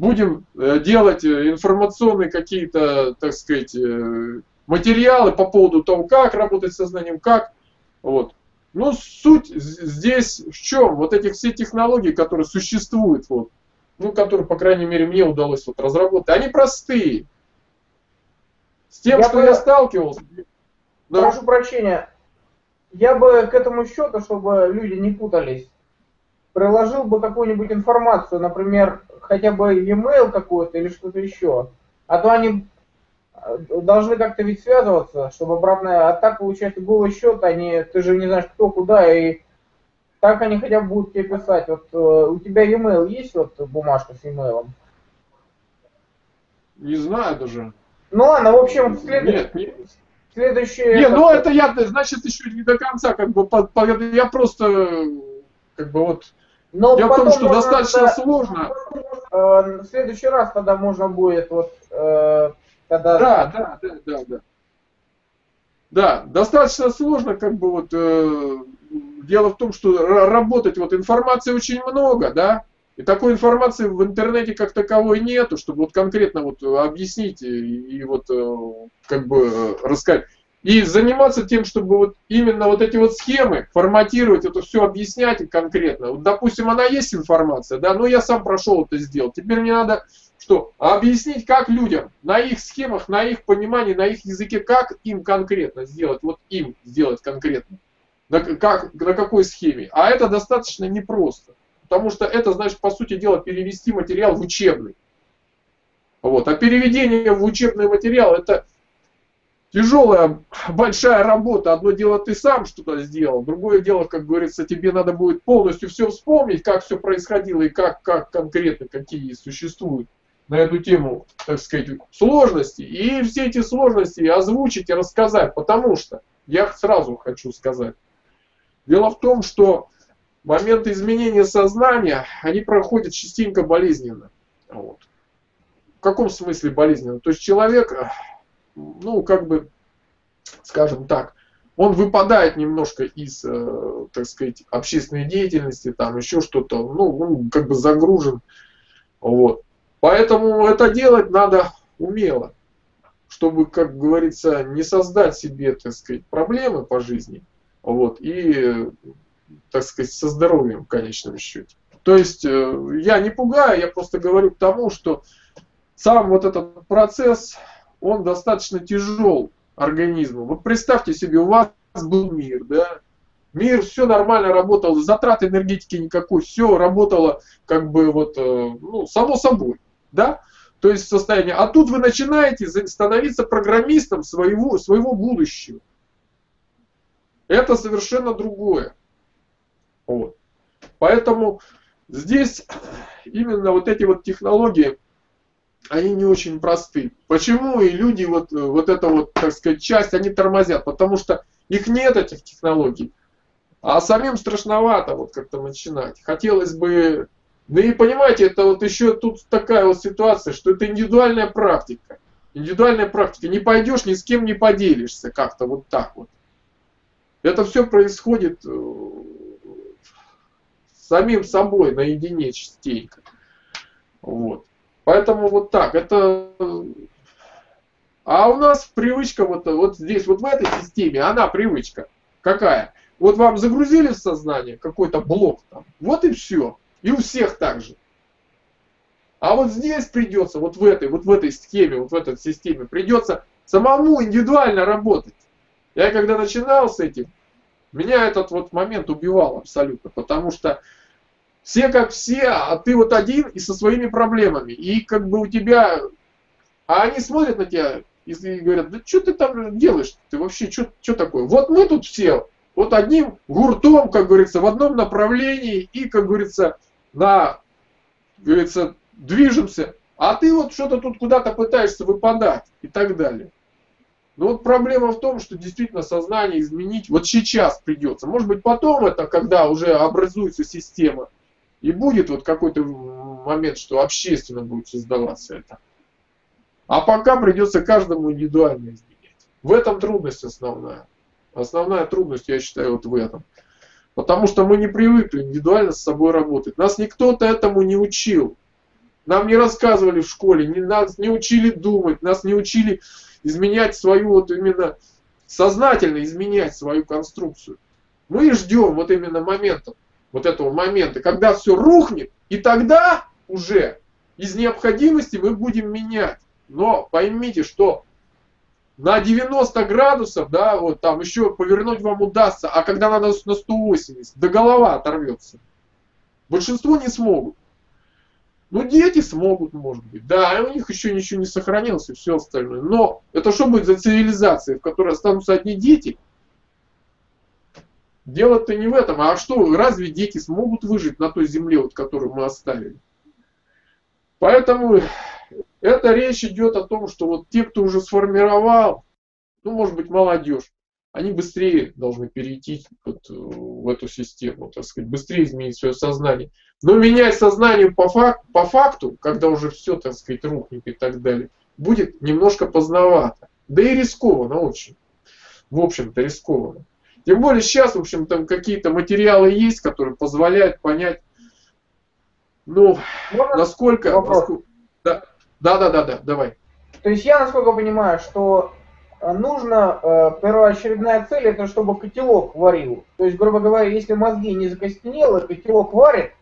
будем э, делать э, информационные какие-то, так сказать, э, материалы по поводу того, как работать с сознанием, как, вот, но суть здесь в чем? Вот этих все технологии, которые существуют, вот, ну, которые, по крайней мере, мне удалось вот разработать, они простые. С тем, я что бы... я сталкивался. Да. Прошу прощения. Я бы к этому счету, чтобы люди не путались, приложил бы какую-нибудь информацию, например, хотя бы e-mail какой-то или что-то еще. А то они должны как-то ведь связываться, чтобы обратно, а так получается голый счет, они, ты же не знаешь кто, куда, и так они хотя бы будут тебе писать. Вот э, у тебя e-mail есть, вот бумажка с e-mail? Не знаю даже. Ну ладно, в общем, след... Нет, нет. следующее... Не, ну это я, значит, еще не до конца, как бы, по, по, я просто, как бы вот, Но я в том, что достаточно тогда, сложно. Э, в следующий раз тогда можно будет вот э, когда... Да, да, да, да, да. Да, достаточно сложно, как бы вот э, дело в том, что работать вот информации очень много, да, и такой информации в интернете как таковой нету, чтобы вот конкретно вот объяснить и, и вот э, как бы э, рассказать. И заниматься тем, чтобы вот именно вот эти вот схемы форматировать, это все объяснять конкретно. Вот, допустим, она есть информация, да, но я сам прошел это сделал. Теперь мне надо что объяснить, как людям на их схемах, на их понимании, на их языке, как им конкретно сделать, вот им сделать конкретно, на, как, на какой схеме. А это достаточно непросто, потому что это, значит, по сути дела, перевести материал в учебный. Вот. А переведение в учебный материал это тяжелая, большая работа. Одно дело ты сам что-то сделал, другое дело, как говорится, тебе надо будет полностью все вспомнить, как все происходило и как, как конкретно какие существуют на эту тему, так сказать, сложности, и все эти сложности озвучить и рассказать, потому что, я сразу хочу сказать, дело в том, что моменты изменения сознания, они проходят частенько болезненно. Вот. В каком смысле болезненно? То есть человек, ну, как бы, скажем так, он выпадает немножко из, так сказать, общественной деятельности, там еще что-то, ну, он как бы загружен. Вот. Поэтому это делать надо умело, чтобы, как говорится, не создать себе, так сказать, проблемы по жизни, вот, и, так сказать, со здоровьем в конечном счете. То есть э, я не пугаю, я просто говорю к тому, что сам вот этот процесс, он достаточно тяжел организму. Вот представьте себе, у вас был мир, да, мир, все нормально работало, затрат энергетики никакой, все работало как бы вот, э, ну, само собой, да, то есть состояние. А тут вы начинаете становиться программистом своего, своего будущего. Это совершенно другое. Вот. Поэтому здесь именно вот эти вот технологии, они не очень просты. Почему и люди вот, вот эта вот, так сказать, часть, они тормозят? Потому что их нет, этих технологий. А самим страшновато вот как-то начинать. Хотелось бы... Ну и понимаете, это вот еще тут такая вот ситуация, что это индивидуальная практика. Индивидуальная практика. Не пойдешь, ни с кем не поделишься как-то вот так вот. Это все происходит э, самим собой наедине частенько. Вот. Поэтому вот так. Это... А у нас привычка вот, вот здесь, вот в этой системе, она привычка. Какая? Вот вам загрузили в сознание какой-то блок там. Вот и все. И у всех так же. А вот здесь придется, вот в этой, вот в этой схеме, вот в этой системе, придется самому индивидуально работать. Я когда начинал с этим, меня этот вот момент убивал абсолютно, потому что все как все, а ты вот один и со своими проблемами. И как бы у тебя... А они смотрят на тебя и говорят, да что ты там делаешь? Ты вообще что такое? Вот мы тут все, вот одним гуртом, как говорится, в одном направлении и, как говорится, на, говорится, движемся. А ты вот что-то тут куда-то пытаешься выпадать и так далее. Но вот проблема в том, что действительно сознание изменить вот сейчас придется. Может быть потом это, когда уже образуется система, и будет вот какой-то момент, что общественно будет создаваться это. А пока придется каждому индивидуально изменять. В этом трудность основная. Основная трудность, я считаю, вот в этом. Потому что мы не привыкли индивидуально с собой работать. Нас никто-то этому не учил. Нам не рассказывали в школе, не, нас не учили думать, нас не учили изменять свою, вот именно сознательно изменять свою конструкцию. Мы ждем вот именно момента, вот этого момента, когда все рухнет, и тогда уже из необходимости мы будем менять. Но поймите, что на 90 градусов, да, вот там еще повернуть вам удастся, а когда надо на 180, до голова оторвется. Большинство не смогут. Ну, дети смогут, может быть. Да, у них еще ничего не сохранилось и все остальное. Но это что будет за цивилизация, в которой останутся одни дети? Дело-то не в этом. А что, разве дети смогут выжить на той земле, вот, которую мы оставили? Поэтому это речь идет о том, что вот те, кто уже сформировал, ну, может быть, молодежь, они быстрее должны перейти вот в эту систему, так сказать, быстрее изменить свое сознание. Но менять сознание по, фак, по факту, когда уже все, так сказать, рухнет и так далее, будет немножко поздновато. Да и рискованно очень. В общем-то, рискованно. Тем более сейчас, в общем, там какие-то материалы есть, которые позволяют понять, ну, Можно насколько... насколько да, да, да, да, да, давай. То есть я, насколько понимаю, что э, нужно, э, первоочередная цель, это чтобы котелок варил. То есть, грубо говоря, если мозги не закостенело, котелок варит,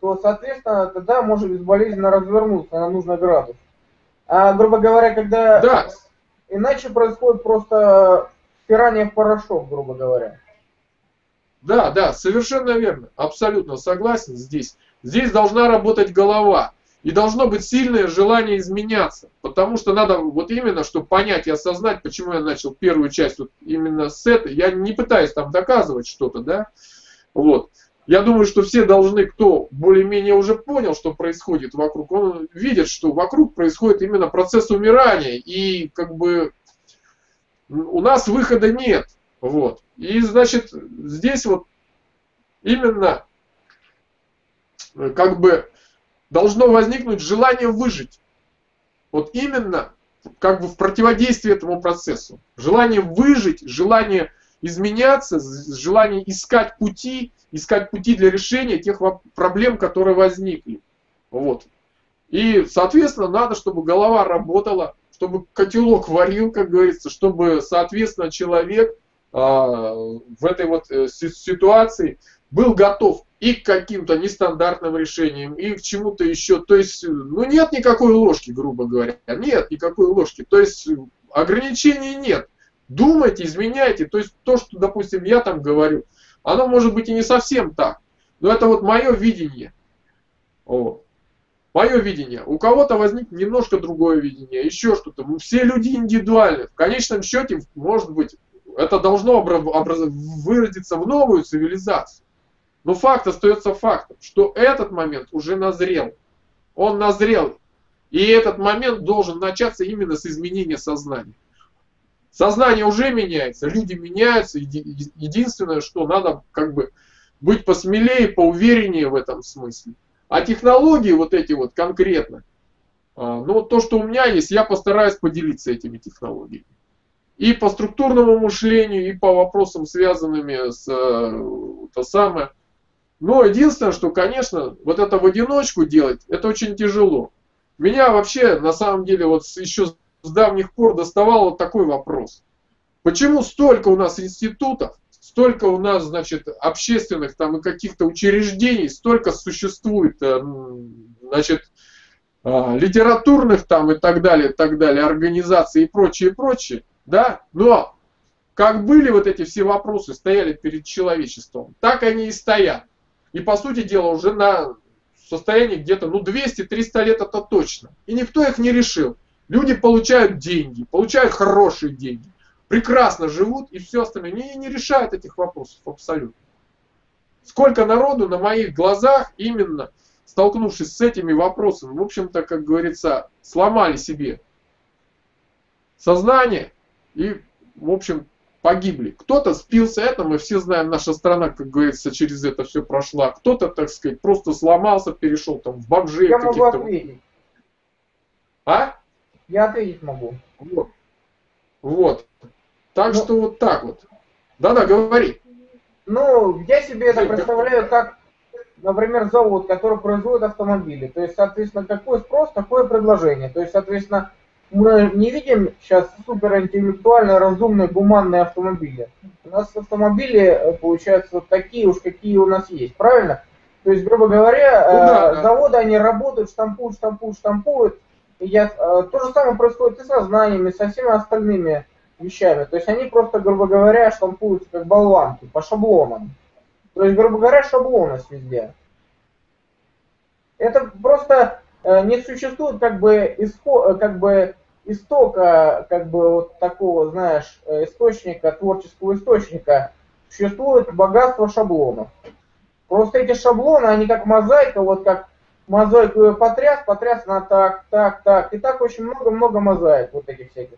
то, соответственно, тогда может безболезненно развернуться на нужный градус. А, грубо говоря, когда... Да. Иначе происходит просто стирание в порошок, грубо говоря. Да, да, совершенно верно. Абсолютно согласен здесь. Здесь должна работать голова. И должно быть сильное желание изменяться. Потому что надо вот именно, чтобы понять и осознать, почему я начал первую часть вот именно с этой. Я не пытаюсь там доказывать что-то, да. Вот. Я думаю, что все должны, кто более-менее уже понял, что происходит вокруг, он видит, что вокруг происходит именно процесс умирания. И как бы у нас выхода нет. Вот. И значит, здесь вот именно как бы должно возникнуть желание выжить. Вот именно как бы в противодействии этому процессу. Желание выжить, желание изменяться, желание искать пути, искать пути для решения тех проблем, которые возникли. Вот. И, соответственно, надо, чтобы голова работала, чтобы котелок варил, как говорится, чтобы, соответственно, человек а, в этой вот э, ситуации был готов и к каким-то нестандартным решениям, и к чему-то еще. То есть, ну нет никакой ложки, грубо говоря. Нет никакой ложки. То есть, ограничений нет. Думайте, изменяйте. То есть, то, что, допустим, я там говорю, оно может быть и не совсем так. Но это вот мое видение. О. Мое видение. У кого-то возникнет немножко другое видение, еще что-то. Все люди индивидуальны. В конечном счете, может быть, это должно выразиться в новую цивилизацию. Но факт остается фактом, что этот момент уже назрел. Он назрел. И этот момент должен начаться именно с изменения сознания. Сознание уже меняется, люди меняются. Единственное, что надо как бы быть посмелее, поувереннее в этом смысле. А технологии вот эти вот конкретно, а, ну то, что у меня есть, я постараюсь поделиться этими технологиями и по структурному мышлению, и по вопросам, связанными с э, то самое. Но единственное, что, конечно, вот это в одиночку делать, это очень тяжело. Меня вообще, на самом деле, вот еще с давних пор доставал вот такой вопрос. Почему столько у нас институтов, столько у нас, значит, общественных там и каких-то учреждений, столько существует, э, значит, э, литературных там и так далее, так далее, организаций и прочее, прочее, да, но как были вот эти все вопросы, стояли перед человечеством, так они и стоят. И по сути дела уже на состоянии где-то ну 200-300 лет это точно. И никто их не решил. Люди получают деньги, получают хорошие деньги, прекрасно живут и все остальное. Не, не решают этих вопросов абсолютно. Сколько народу на моих глазах именно столкнувшись с этими вопросами, в общем-то, как говорится, сломали себе сознание, и, в общем, погибли. Кто-то спился это, мы все знаем, наша страна, как говорится, через это все прошла. Кто-то, так сказать, просто сломался, перешел там в бомжей. Я могу ответить. А? Я ответить могу. Вот. вот. Так ну, что вот так вот. Да-да, говори. Ну, я себе это представляю как, например, завод, который производит автомобили. То есть, соответственно, какой спрос, такое предложение. То есть, соответственно, мы не видим сейчас суперинтеллектуально разумные, гуманные автомобили. У нас автомобили, э, получаются, вот такие уж, какие у нас есть, правильно? То есть, грубо говоря, ну, да, э, да. заводы, они работают, штампуют, штампуют, штампуют. И я, э, то же самое происходит и со знаниями, со всеми остальными вещами. То есть они просто, грубо говоря, штампуются как болванки, по шаблонам. То есть, грубо говоря, шаблонность везде. Это просто не существует как бы, исход, как бы истока, как бы вот такого, знаешь, э, источника, творческого источника, существует богатство шаблонов. Просто эти шаблоны, они как мозаика, вот как мозаику потряс, потряс на так, так, так. И так очень много-много мозаик вот этих всяких.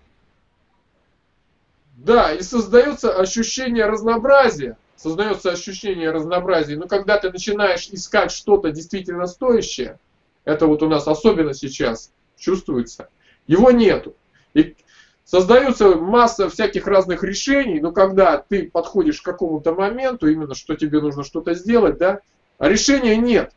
Да, и создается ощущение разнообразия. Создается ощущение разнообразия. Но когда ты начинаешь искать что-то действительно стоящее, это вот у нас особенно сейчас чувствуется, его нету. И создается масса всяких разных решений, но когда ты подходишь к какому-то моменту, именно что тебе нужно что-то сделать, да, а решения нет.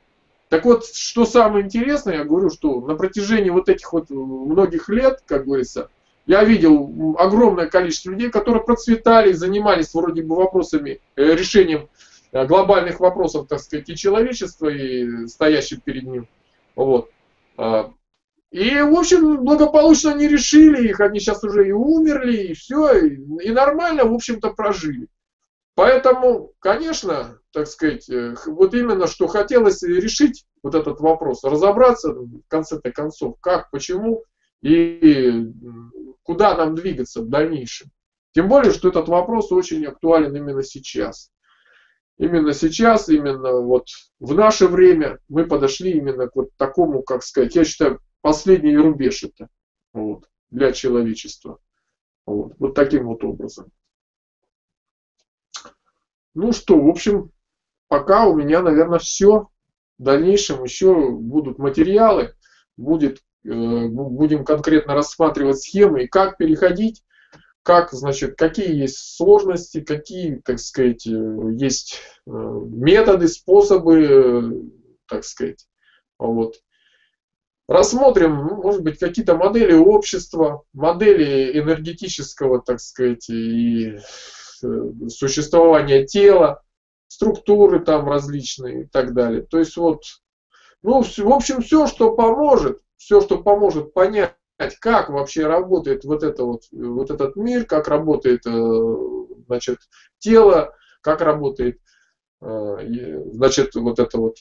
Так вот, что самое интересное, я говорю, что на протяжении вот этих вот многих лет, как говорится, я видел огромное количество людей, которые процветали, занимались вроде бы вопросами, э, решением э, глобальных вопросов, так сказать, и человечества, и стоящим перед ним. Вот. А, и, в общем, благополучно не решили их, они сейчас уже и умерли, и все, и, нормально, в общем-то, прожили. Поэтому, конечно, так сказать, э, вот именно что хотелось решить вот этот вопрос, разобраться в конце-то концов, как, почему и куда нам двигаться в дальнейшем. Тем более, что этот вопрос очень актуален именно сейчас. Именно сейчас, именно вот в наше время мы подошли именно к вот такому, как сказать, я считаю, последний рубеж это вот, для человечества. Вот, вот таким вот образом. Ну что, в общем, пока у меня, наверное, все. В дальнейшем еще будут материалы, будет, будем конкретно рассматривать схемы и как переходить как, значит, какие есть сложности, какие, так сказать, есть методы, способы, так сказать, вот. Рассмотрим, ну, может быть, какие-то модели общества, модели энергетического, так сказать, и существования тела, структуры там различные и так далее. То есть вот, ну, в общем, все, что поможет, все, что поможет понять, как вообще работает вот, это вот, вот этот мир, как работает э, значит, тело, как работает э, значит, вот это вот,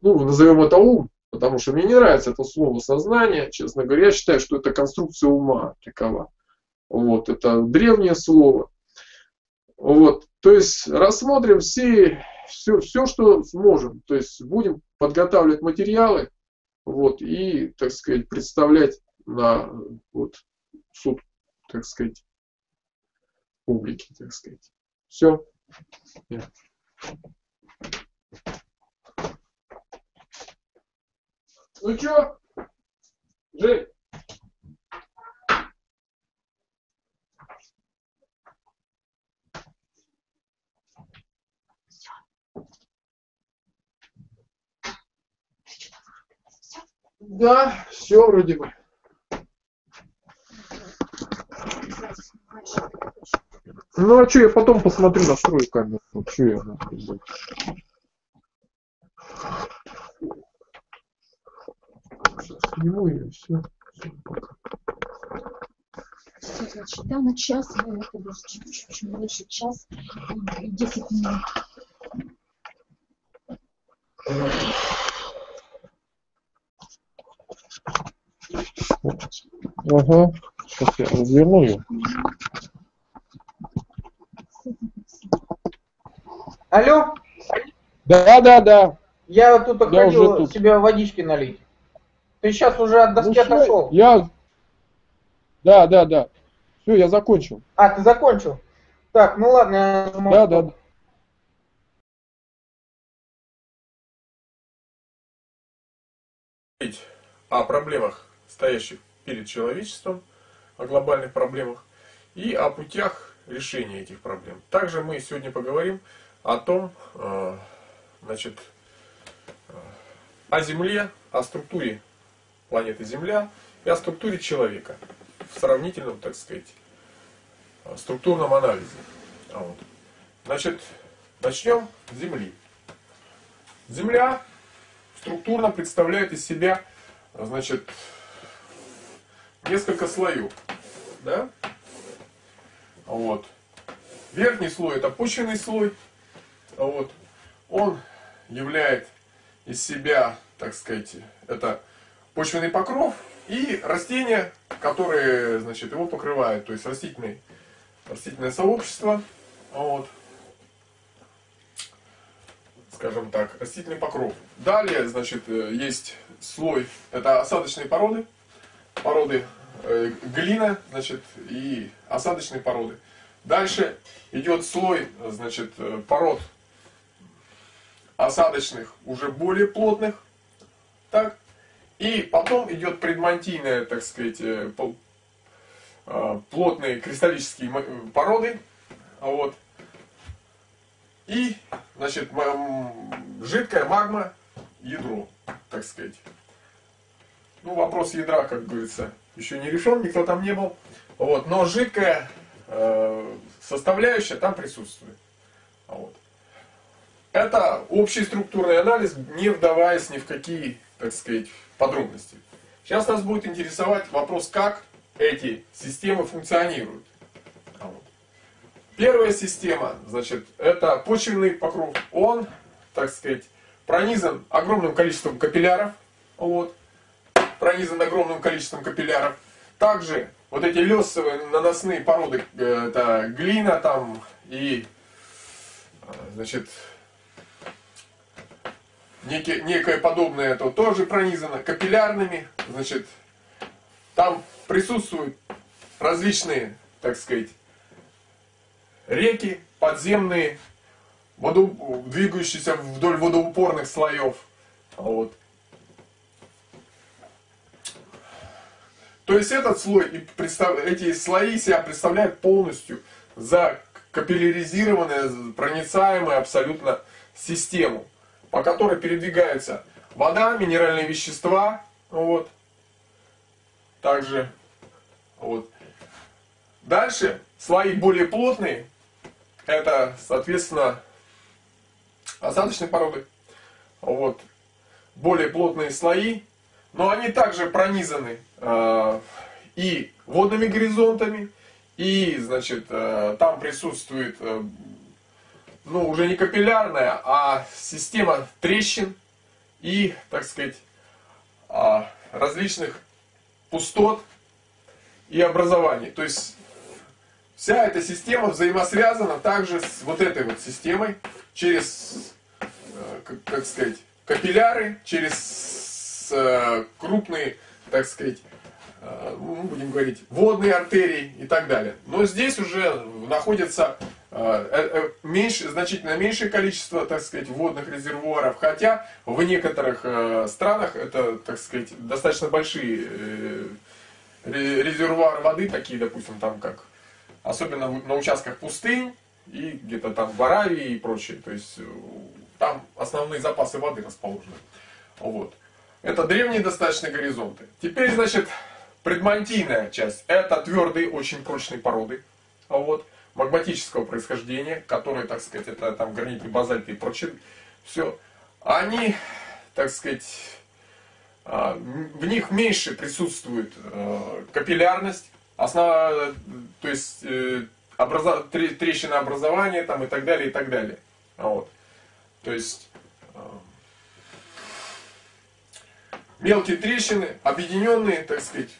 ну, назовем это ум, потому что мне не нравится это слово сознание, честно говоря, я считаю, что это конструкция ума такова. Вот, это древнее слово. Вот, то есть рассмотрим все, все, все, что сможем. То есть будем подготавливать материалы вот, и, так сказать, представлять на вот, суд, так сказать, публики, так сказать. Все. Ну что, Жень? Да, все вроде бы. Ну а что, я потом посмотрю, настрою камеру. Что я нахуй Сниму ее, все. все значит, да, на час, будет чуть-чуть больше час и 10 минут. Ага. Сейчас я разверну ее. Алло? Да, да, да. Я тут Я хотел тут. себе водички налить. Ты сейчас уже от доски Ну, отошел. Я... Да, да, да. Все, я закончил. А, ты закончил? Так, ну ладно, я Да, да. О проблемах, стоящих перед человечеством, о глобальных проблемах и о путях решения этих проблем. Также мы сегодня поговорим о том, э, значит, э, о Земле, о структуре планеты Земля и о структуре человека в сравнительном, так сказать, э, структурном анализе. А Вот. Значит, начнем с Земли. Земля структурно представляет из себя, значит, несколько слоев. Да? Вот. Верхний слой это почвенный слой. Вот. Он являет из себя, так сказать, это почвенный покров и растения, которые, значит, его покрывают, то есть растительный, растительное сообщество. Вот скажем так, растительный покров. Далее, значит, э, есть слой, это осадочные породы, породы э, глина, значит, и осадочные породы. Дальше идет слой, значит, э, пород осадочных, уже более плотных, так, и потом идет предмантийная, так сказать, э, плотные кристаллические породы, вот, и, значит, жидкая магма, ядро, так сказать. Ну, вопрос ядра, как говорится, еще не решен, никто там не был. Вот, но жидкая э, составляющая там присутствует. Вот. Это общий структурный анализ, не вдаваясь ни в какие, так сказать, подробности. Сейчас нас будет интересовать вопрос, как эти системы функционируют. Первая система, значит, это почвенный покров. Он, так сказать, пронизан огромным количеством капилляров. Вот. Пронизан огромным количеством капилляров. Также вот эти лесовые наносные породы, это глина там и, значит, некие, некое подобное, это тоже пронизано капиллярными, значит, там присутствуют различные, так сказать, реки подземные, водо, двигающиеся вдоль водоупорных слоев. Вот. То есть этот слой, и представ, эти слои себя представляют полностью за капилляризированную, проницаемую абсолютно систему, по которой передвигаются вода, минеральные вещества, вот, также, вот. Дальше слои более плотные, это, соответственно, осадочные породы, вот, более плотные слои, но они также пронизаны э, и водными горизонтами, и, значит, э, там присутствует, э, ну, уже не капиллярная, а система трещин и, так сказать, э, различных пустот и образований. То есть, вся эта система взаимосвязана также с вот этой вот системой через, э, как, сказать, капилляры, через э, крупные, так сказать, э, ну, будем говорить, водные артерии и так далее. Но здесь уже находится меньше, значительно меньшее количество, так сказать, водных резервуаров, хотя в некоторых странах это, так сказать, достаточно большие резервуары воды, такие, допустим, там как, особенно на участках пустынь и где-то там в Аравии и прочее. То есть там основные запасы воды расположены. Вот. Это древние достаточно горизонты. Теперь, значит, предмантийная часть. Это твердые, очень прочные породы. Вот, магматического происхождения, которые, так сказать, это там граниты, базальты и прочее. Все. Они, так сказать, а, в них меньше присутствует э, капиллярность, основа, то есть э, образа, трещина образования там, и так далее, и так далее. Вот. То есть э, мелкие трещины, объединенные, так сказать,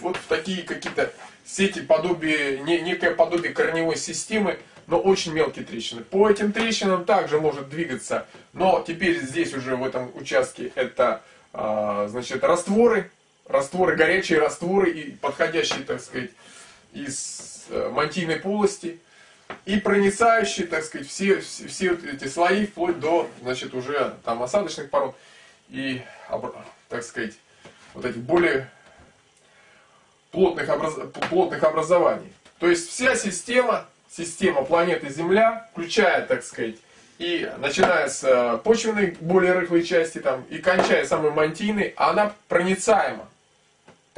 вот в такие какие-то сети подобие, не, некое подобие корневой системы, но очень мелкие трещины. По этим трещинам также может двигаться, но теперь здесь уже в этом участке это, а, значит, растворы, растворы, горячие растворы, и подходящие, так сказать, из э, мантийной полости и проницающие, так сказать, все, все, все эти слои, вплоть до, значит, уже там осадочных пород и, так сказать, вот этих более плотных, образ... плотных образований. То есть вся система, система планеты Земля, включая, так сказать, и начиная с э, почвенной, более рыхлой части, там, и кончая самой мантийной, она проницаема.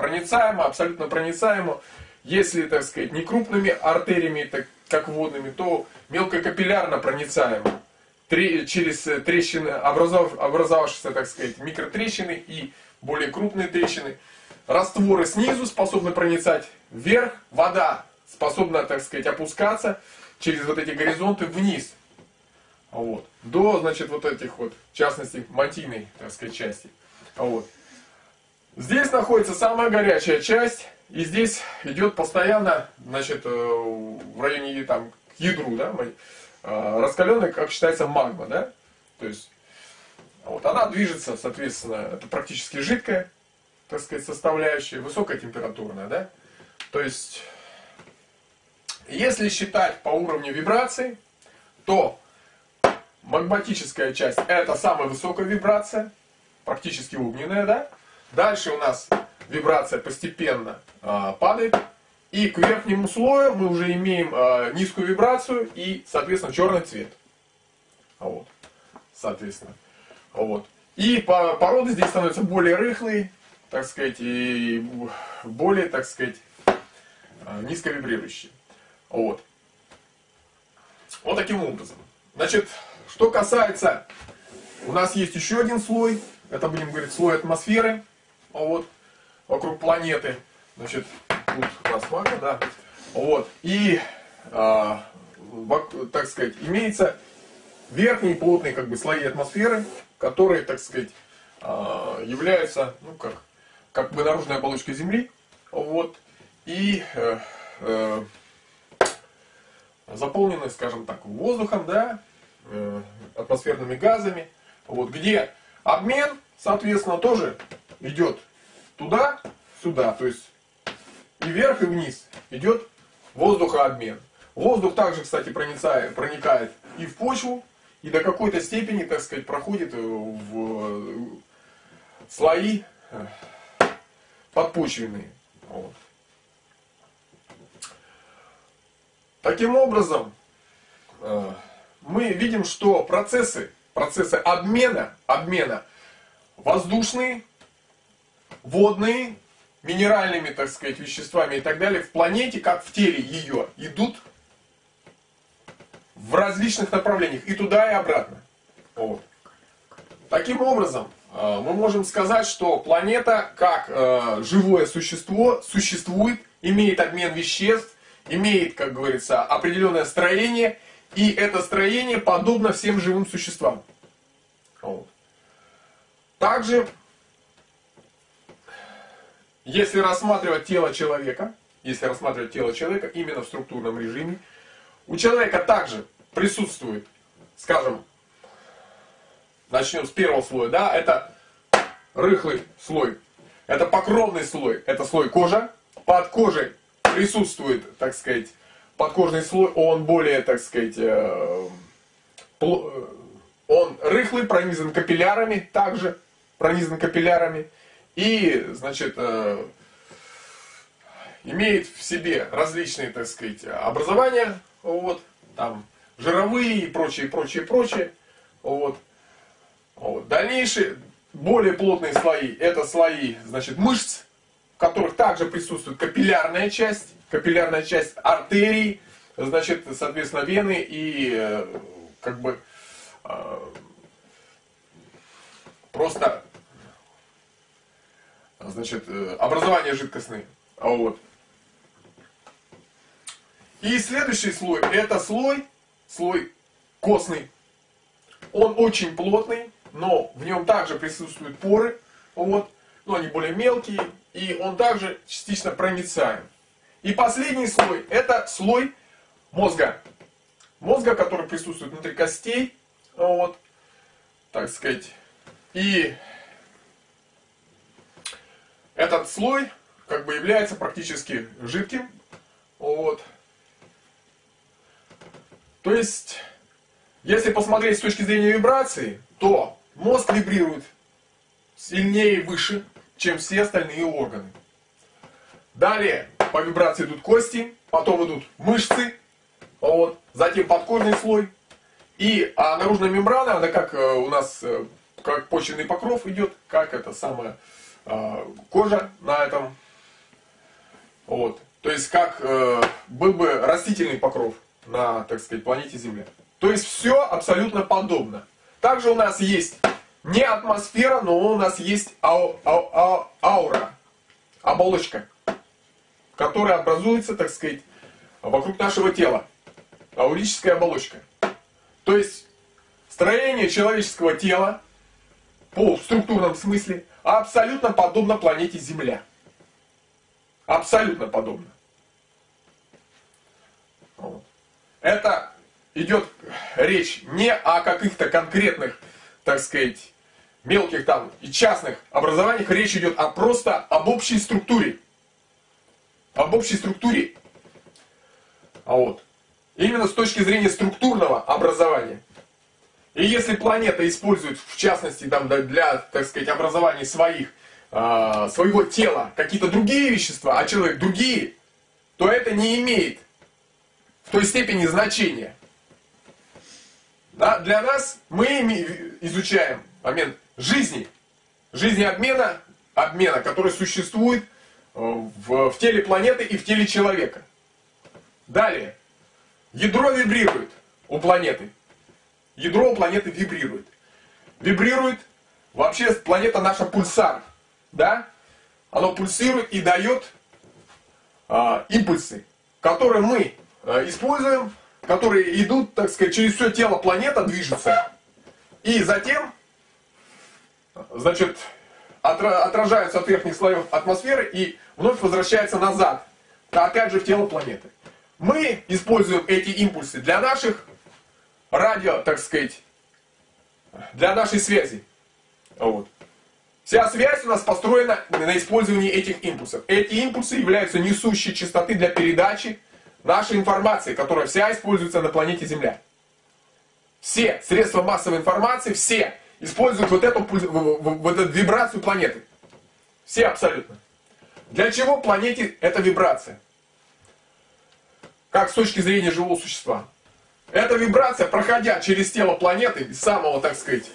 Проницаема, абсолютно проницаема. Если, так сказать, не крупными артериями, так как водными, то мелкокапиллярно проницаемо. Три, через трещины, образов, образовавшиеся, так сказать, микротрещины и более крупные трещины. Растворы снизу способны проницать вверх, вода способна, так сказать, опускаться через вот эти горизонты вниз. Вот. До, значит, вот этих вот, в частности, мантийной, так сказать, части. Вот. Здесь находится самая горячая часть, и здесь идет постоянно, значит, э, в районе там, к ядру, да, э, раскаленная, как считается, магма, да, то есть, вот она движется, соответственно, это практически жидкая, так сказать, составляющая, высокая температурная, да, то есть, если считать по уровню вибраций, то магматическая часть это самая высокая вибрация, практически огненная, да, дальше у нас вибрация постепенно э, падает. И к верхнему слою мы уже имеем э, низкую вибрацию и, соответственно, черный цвет. Вот. Соответственно. Вот. И по, породы здесь становятся более рыхлые, так сказать, и более, так сказать, низковибрирующие. Вот. Вот таким образом. Значит, что касается, у нас есть еще один слой, это будем говорить слой атмосферы. Вот вокруг планеты. Значит, тут пластмасса, да. Вот. И, а, так сказать, имеется верхние плотные как бы слои атмосферы, которые, так сказать, а, являются, ну как, как бы наружная оболочка Земли. Вот. И э, э, заполнены, скажем так, воздухом, да, э, атмосферными газами. Вот, где обмен, соответственно, тоже идет туда, сюда, то есть и вверх, и вниз идет воздухообмен. Воздух также, кстати, проникает и в почву, и до какой-то степени, так сказать, проходит в слои подпочвенные. Вот. Таким образом, э, мы видим, что процессы, процессы обмена, обмена воздушные, водные, минеральными, так сказать, веществами и так далее в планете, как в теле ее, идут в различных направлениях, и туда, и обратно. Вот. Таким образом, э, мы можем сказать, что планета, как э, живое существо, существует, имеет обмен веществ, имеет, как говорится, определенное строение, и это строение подобно всем живым существам. Вот. Также, если рассматривать тело человека, если рассматривать тело человека именно в структурном режиме, у человека также присутствует, скажем, начнем с первого слоя, да, это рыхлый слой, это покровный слой, это слой кожа, под кожей присутствует, так сказать, подкожный слой, он более, так сказать, э, э, он рыхлый, пронизан капиллярами, также пронизан капиллярами, и, значит, э, имеет в себе различные, так сказать, образования, вот, там, жировые и прочее, прочее, прочее, вот. вот. Дальнейшие, более плотные слои, это слои, значит, мышц, которых также присутствует капиллярная часть, капиллярная часть артерий, значит, соответственно, вены и э, как бы э, просто значит, э, образование жидкостное. Вот. И следующий слой, это слой, слой костный. Он очень плотный, но в нем также присутствуют поры, вот, но они более мелкие, и он также частично проницаем. И последний слой, это слой мозга. Мозга, который присутствует внутри костей, вот, так сказать. И этот слой как бы является практически жидким. Вот. То есть, если посмотреть с точки зрения вибрации, то мозг вибрирует сильнее и выше, чем все остальные органы. Далее по вибрации идут кости, потом идут мышцы, вот, затем подкожный слой. И а наружная мембрана, она как э, у нас, э, как почвенный покров идет, как это самая э, кожа на этом. Вот. То есть как э, был бы растительный покров на, так сказать, планете Земля. То есть все абсолютно подобно. Также у нас есть не атмосфера, но у нас есть ау, ау, ау, аура, оболочка, которая образуется, так сказать, вокруг нашего тела. Аурическая оболочка. То есть строение человеческого тела по структурном смысле абсолютно подобно планете Земля. Абсолютно подобно. Это идет речь не о каких-то конкретных так сказать, мелких там и частных образованиях, речь идет о просто об общей структуре. Об общей структуре. А вот. Именно с точки зрения структурного образования. И если планета использует, в частности, там, для, так сказать, образования своих, э, своего тела какие-то другие вещества, а человек другие, то это не имеет в той степени значения. Да, для нас мы изучаем момент жизни, жизни обмена, обмена, который существует э, в, в теле планеты и в теле человека. Далее. Ядро вибрирует у планеты. Ядро планеты вибрирует. Вибрирует вообще планета наша пульсар. Да? Оно пульсирует и дает а, импульсы, которые мы а, используем которые идут, так сказать, через все тело планета движется, и затем, значит, отражаются от верхних слоев атмосферы и вновь возвращаются назад, опять же в тело планеты. Мы используем эти импульсы для наших радио, так сказать, для нашей связи. Вот. Вся связь у нас построена на использовании этих импульсов. Эти импульсы являются несущей частоты для передачи нашей информации, которая вся используется на планете Земля. Все средства массовой информации, все используют вот эту, вот эту вибрацию планеты. Все абсолютно. Для чего планете эта вибрация? Как с точки зрения живого существа? Эта вибрация, проходя через тело планеты, самого, так сказать,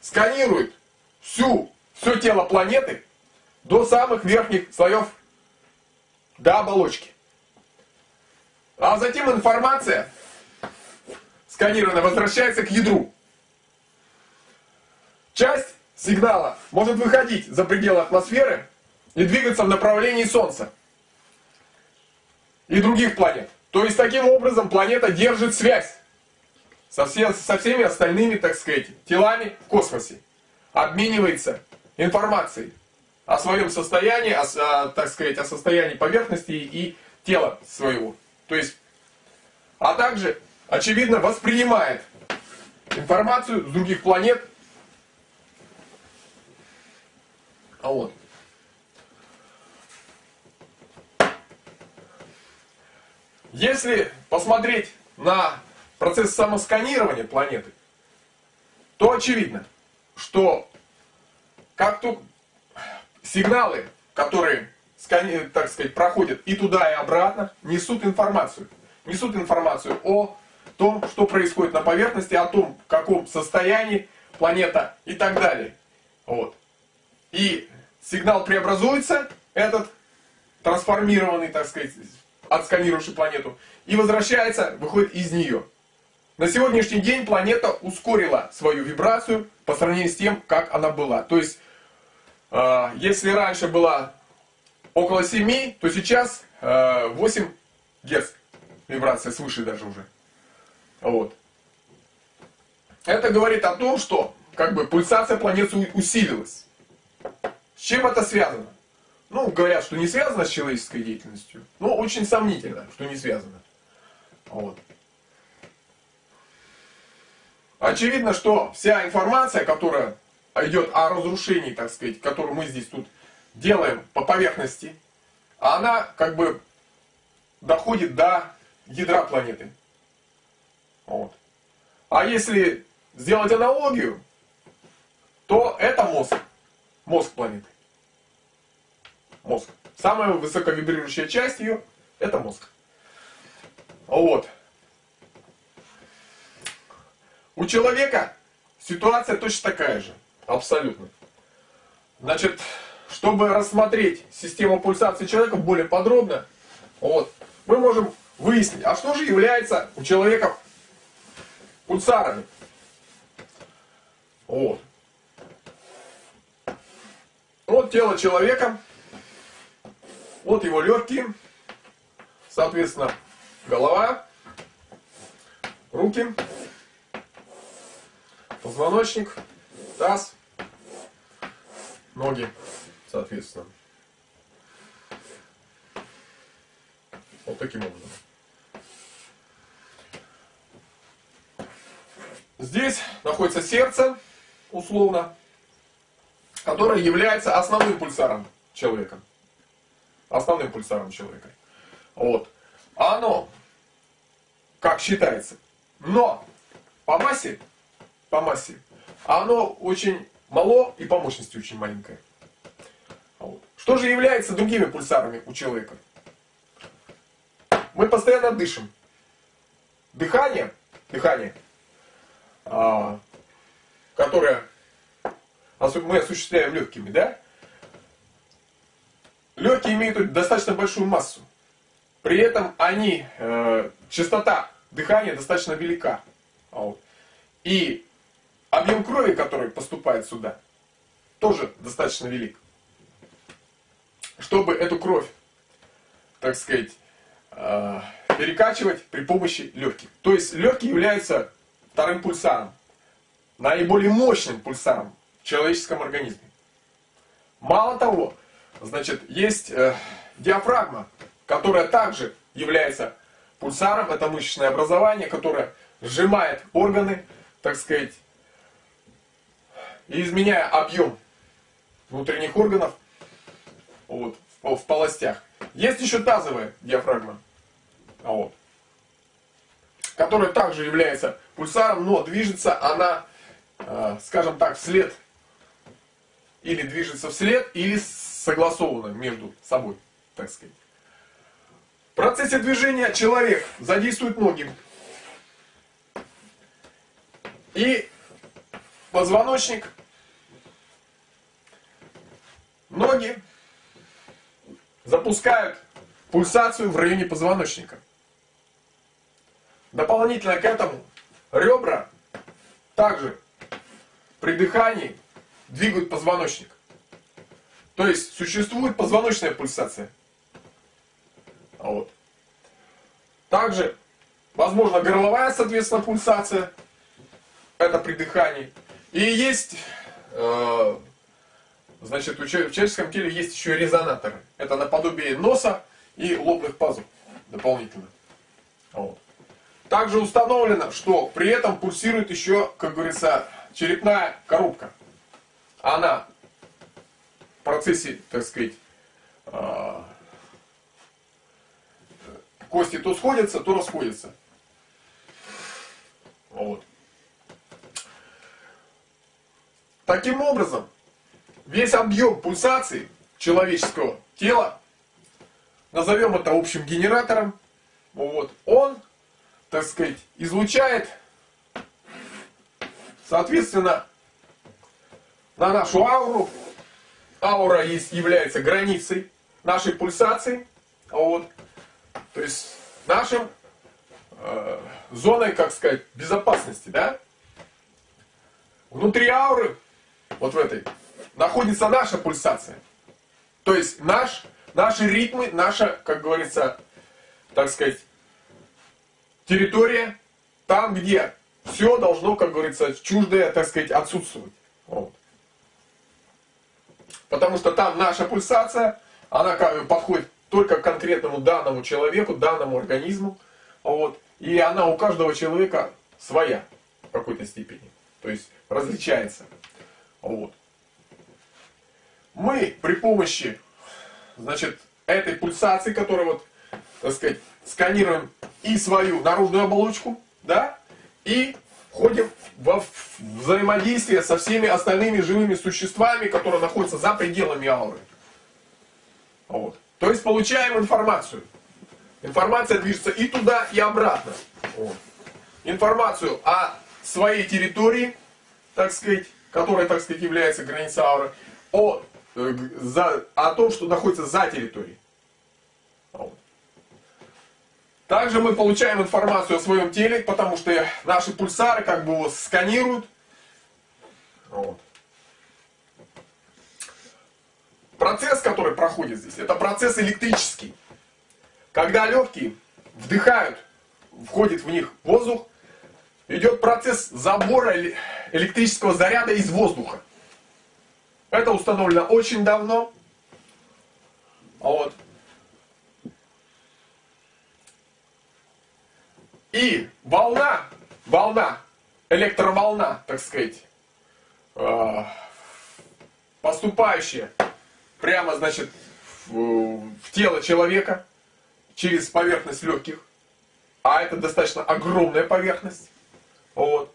сканирует всю, все тело планеты до самых верхних слоев до оболочки. А затем информация, сканированная, возвращается к ядру. Часть сигнала может выходить за пределы атмосферы и двигаться в направлении Солнца и других планет. То есть таким образом планета держит связь со, все, со всеми остальными, так сказать, телами в космосе. Обменивается информацией о своем состоянии, о, о, так сказать, о состоянии поверхности и тела своего. То есть, а также, очевидно, воспринимает информацию с других планет. А вот. Если посмотреть на процесс самосканирования планеты, то очевидно, что как тут сигналы, которые, так сказать, проходят и туда, и обратно, несут информацию. Несут информацию о том, что происходит на поверхности, о том, в каком состоянии планета и так далее. Вот. И сигнал преобразуется, этот трансформированный, так сказать, отсканировавший планету, и возвращается, выходит из нее. На сегодняшний день планета ускорила свою вибрацию по сравнению с тем, как она была. То есть, э, если раньше была около 7, то сейчас э, 8 Гц вибрация свыше даже уже. Вот. Это говорит о том, что как бы пульсация планеты усилилась. С чем это связано? Ну, говорят, что не связано с человеческой деятельностью. Но очень сомнительно, что не связано. Вот. Очевидно, что вся информация, которая идет о разрушении, так сказать, которую мы здесь тут делаем по поверхности, она как бы доходит до ядра планеты. Вот. А если сделать аналогию, то это мозг. Мозг планеты мозг. Самая высоковибрирующая часть ее – это мозг. Вот. У человека ситуация точно такая же. Абсолютно. Значит, чтобы рассмотреть систему пульсации человека более подробно, вот, мы можем выяснить, а что же является у человека пульсарами. Вот. Вот тело человека вот его легкие, соответственно, голова, руки, позвоночник, таз, ноги, соответственно. Вот таким образом. Здесь находится сердце, условно, которое является основным пульсаром человека основным пульсаром человека. Вот. А оно, как считается, но по массе, по массе, оно очень мало и по мощности очень маленькое. Вот. Что же является другими пульсарами у человека? Мы постоянно дышим. Дыхание, дыхание, а, которое мы осуществляем легкими, да, Легкие имеют достаточно большую массу. При этом они, э, частота дыхания достаточно велика. Вот. И объем крови, который поступает сюда, тоже достаточно велик. Чтобы эту кровь, так сказать, э, перекачивать при помощи легких. То есть легкие являются вторым пульсаром, наиболее мощным пульсаром в человеческом организме. Мало того, Значит, есть э, диафрагма, которая также является пульсаром, это мышечное образование, которое сжимает органы, так сказать, и изменяя объем внутренних органов вот, в, в полостях. Есть еще тазовая диафрагма, вот, которая также является пульсаром, но движется она, э, скажем так, вслед или движется вслед, или согласовано между собой, так сказать. В процессе движения человек задействует ноги. И позвоночник, ноги запускают пульсацию в районе позвоночника. Дополнительно к этому ребра также при дыхании двигают позвоночник. То есть существует позвоночная пульсация. Вот. Также, возможно, горловая, соответственно, пульсация. Это при дыхании. И есть, э, значит, в человеческом теле есть еще резонаторы. Это наподобие носа и лобных пазух дополнительно. Вот. Также установлено, что при этом пульсирует еще, как говорится, черепная коробка. Она процессе, так сказать, а, кости то сходятся, то расходятся. Вот. Таким образом, весь объем пульсации человеческого тела, назовем это общим генератором, вот, он так сказать, излучает, соответственно, на нашу ауру. Аура есть, является границей нашей пульсации. Вот. То есть нашим э, зоной, как сказать, безопасности, да? Внутри ауры, вот в этой, находится наша пульсация. То есть наш, наши ритмы, наша, как говорится, так сказать, территория, там, где все должно, как говорится, чуждое, так сказать, отсутствовать. Вот. Потому что там наша пульсация, она подходит только к конкретному данному человеку, данному организму. Вот. И она у каждого человека своя в какой-то степени. То есть различается. Вот. Мы при помощи значит, этой пульсации, которая вот, так сказать, сканируем и свою наружную оболочку, да, и входим во взаимодействие со всеми остальными живыми существами, которые находятся за пределами ауры. Вот. То есть получаем информацию. Информация движется и туда, и обратно. Вот. Информацию о своей территории, так сказать, которая, так сказать, является границей ауры, о, э, за, о том, что находится за территорией. Вот. Также мы получаем информацию о своем теле, потому что наши пульсары как бы его сканируют. Вот. Процесс, который проходит здесь, это процесс электрический. Когда легкие вдыхают, входит в них воздух, идет процесс забора электрического заряда из воздуха. Это установлено очень давно. Вот. И волна, волна, электроволна, так сказать, э, поступающая прямо, значит, в, в тело человека через поверхность легких, а это достаточно огромная поверхность, вот,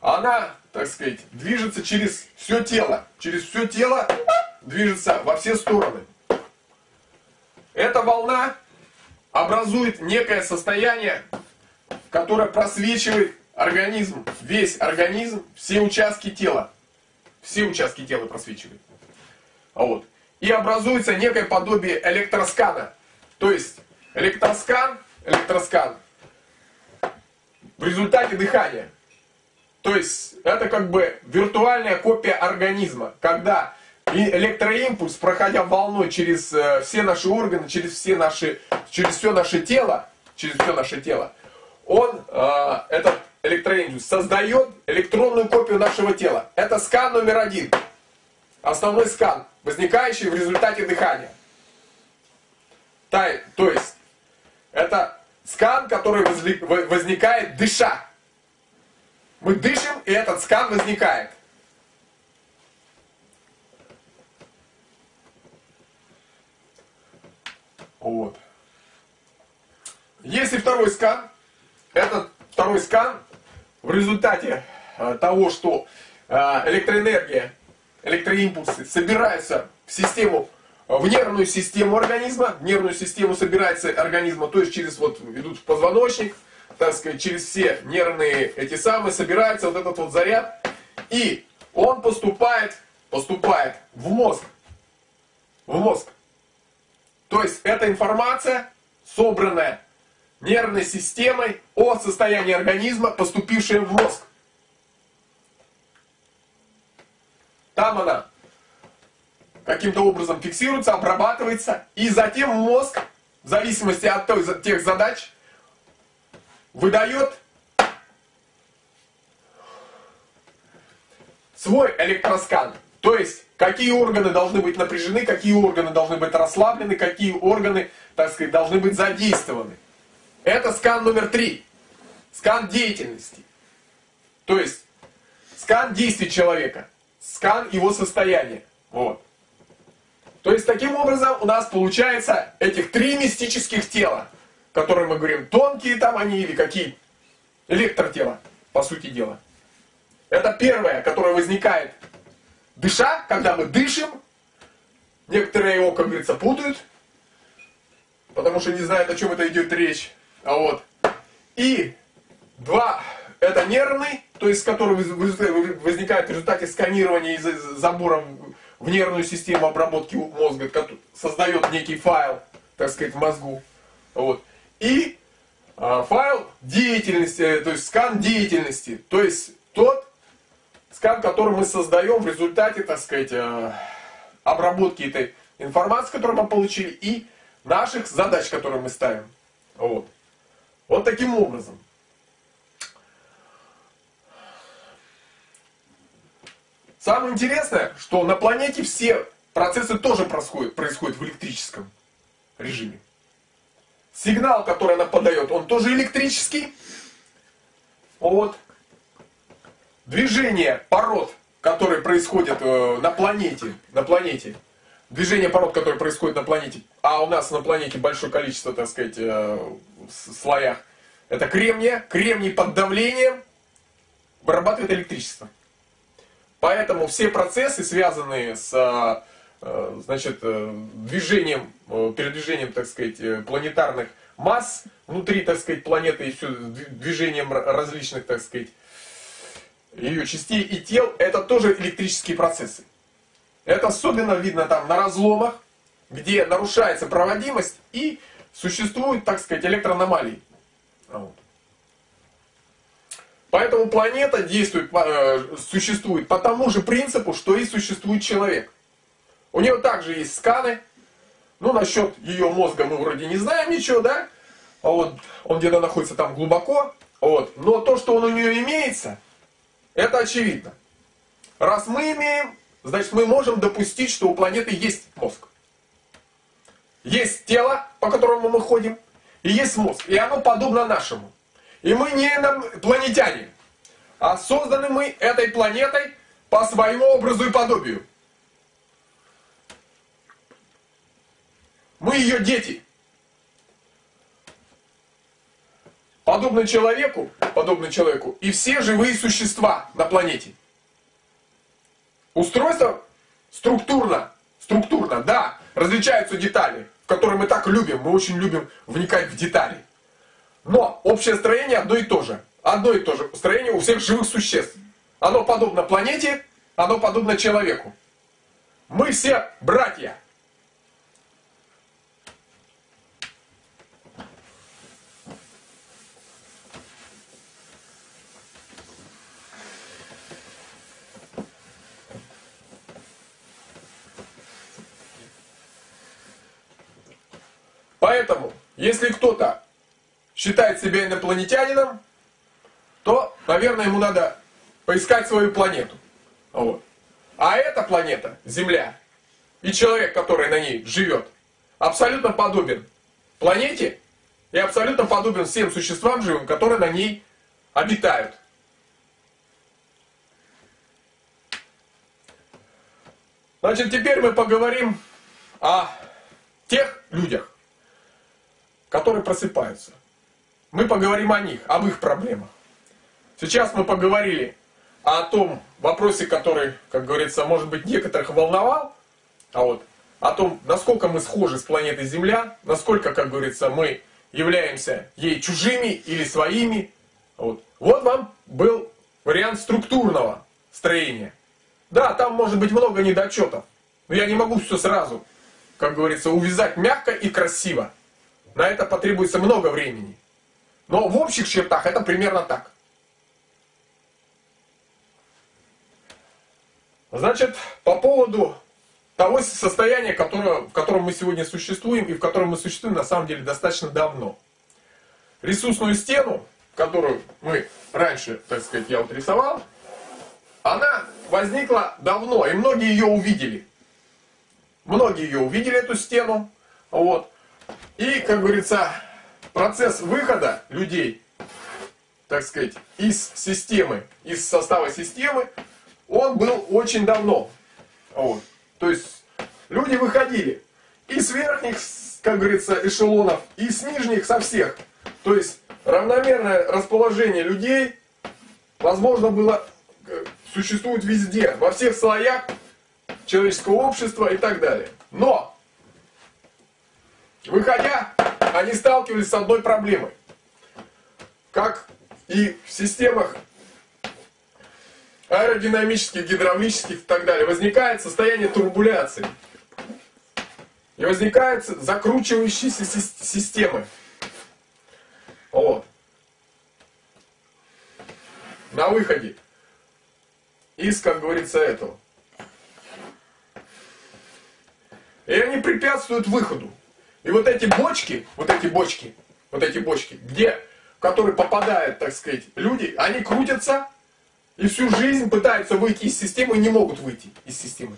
она, так сказать, движется через все тело, через все тело движется во все стороны. Эта волна образует некое состояние которая просвечивает организм, весь организм, все участки тела. Все участки тела просвечивает. А вот. И образуется некое подобие электроскана. То есть электроскан, электроскан в результате дыхания. То есть это как бы виртуальная копия организма, когда электроимпульс, проходя волной через э, все наши органы, через все наши, через все наше тело, через все наше тело, он, э, этот электроимпульс, создает электронную копию нашего тела. Это скан номер один. Основной скан, возникающий в результате дыхания. То есть, это скан, который возникает дыша. Мы дышим, и этот скан возникает. Вот. Если второй скан, этот второй скан в результате э, того, что э, электроэнергия электроимпульсы собираются в систему, в нервную систему организма, в нервную систему собирается организма, то есть через вот идут в позвоночник, так сказать, через все нервные эти самые, собирается вот этот вот заряд, и он поступает, поступает в мозг. В мозг. То есть эта информация, собранная нервной системой о состоянии организма, поступившая в мозг. Там она каким-то образом фиксируется, обрабатывается, и затем мозг, в зависимости от той, тех задач, выдает свой электроскан. То есть, какие органы должны быть напряжены, какие органы должны быть расслаблены, какие органы, так сказать, должны быть задействованы. Это скан номер три. Скан деятельности. То есть, скан действий человека. Скан его состояния. Вот. То есть, таким образом у нас получается этих три мистических тела, которые мы говорим, тонкие там они или какие. Электротела, по сути дела. Это первое, которое возникает дыша, когда мы дышим. Некоторые его, как говорится, путают, потому что не знают, о чем это идет речь. А вот. И два, это нервный, то есть который возникает в результате сканирования и забора в нервную систему обработки мозга, создает некий файл, так сказать, в мозгу. Вот. И а, файл деятельности, э, то есть скан деятельности, то есть тот скан, который мы создаем в результате, так сказать, э, обработки этой информации, которую мы получили, и наших задач, которые мы ставим. Вот. Вот таким образом. Самое интересное, что на планете все процессы тоже происходят, происходят в электрическом режиме. Сигнал, который она подает, он тоже электрический. Вот. Движение пород, которые происходят э, на планете, на планете, движение пород, которые происходят на планете, а у нас на планете большое количество, так сказать, э, слоях, это кремния, кремний под давлением вырабатывает электричество. Поэтому все процессы, связанные с э, э, значит, движением, передвижением, так сказать, планетарных масс внутри, так сказать, планеты и все движением различных, так сказать, ее частей и тел, это тоже электрические процессы. Это особенно видно там на разломах, где нарушается проводимость и существуют, так сказать, электроаномалии. Поэтому планета действует, э, существует по тому же принципу, что и существует человек. У нее также есть сканы. Ну, насчет ее мозга мы вроде не знаем ничего, да? Вот он где-то находится там глубоко. Вот. Но то, что он у нее имеется, это очевидно. Раз мы имеем, значит мы можем допустить, что у планеты есть мозг. Есть тело, по которому мы ходим, и есть мозг. И оно подобно нашему. И мы не планетяне, а созданы мы этой планетой по своему образу и подобию. Мы ее дети. Подобно человеку, подобно человеку, и все живые существа на планете. Устройство структурно, структурно, да, различаются детали, которые мы так любим, мы очень любим вникать в детали. Но общее строение одно и то же. Одно и то же строение у всех живых существ. Оно подобно планете, оно подобно человеку. Мы все братья. Поэтому, если кто-то считает себя инопланетянином, то, наверное, ему надо поискать свою планету. Вот. А эта планета, Земля, и человек, который на ней живет, абсолютно подобен планете и абсолютно подобен всем существам живым, которые на ней обитают. Значит, теперь мы поговорим о тех людях, которые просыпаются. Мы поговорим о них, об их проблемах. Сейчас мы поговорили о том, вопросе, который, как говорится, может быть, некоторых волновал, а вот о том, насколько мы схожи с планетой Земля, насколько, как говорится, мы являемся ей чужими или своими. Вот, вот вам был вариант структурного строения. Да, там может быть много недочетов, но я не могу все сразу, как говорится, увязать мягко и красиво. На это потребуется много времени. Но в общих чертах это примерно так. Значит, по поводу того состояния, которое, в котором мы сегодня существуем и в котором мы существуем на самом деле достаточно давно. Ресурсную стену, которую мы раньше, так сказать, я вот рисовал, она возникла давно, и многие ее увидели. Многие ее увидели, эту стену. Вот. И, как говорится, процесс выхода людей, так сказать, из системы, из состава системы, он был очень давно. Вот. То есть люди выходили и с верхних, как говорится, эшелонов, и с нижних, со всех. То есть равномерное расположение людей возможно было, э, существует везде, во всех слоях человеческого общества и так далее. Но, выходя, они сталкивались с одной проблемой. Как и в системах аэродинамических, гидравлических и так далее, возникает состояние турбуляции. И возникают закручивающиеся системы. Вот. На выходе из, как говорится, этого. И они препятствуют выходу. И вот эти бочки, вот эти бочки, вот эти бочки, где, в которые попадают, так сказать, люди, они крутятся и всю жизнь пытаются выйти из системы и не могут выйти из системы.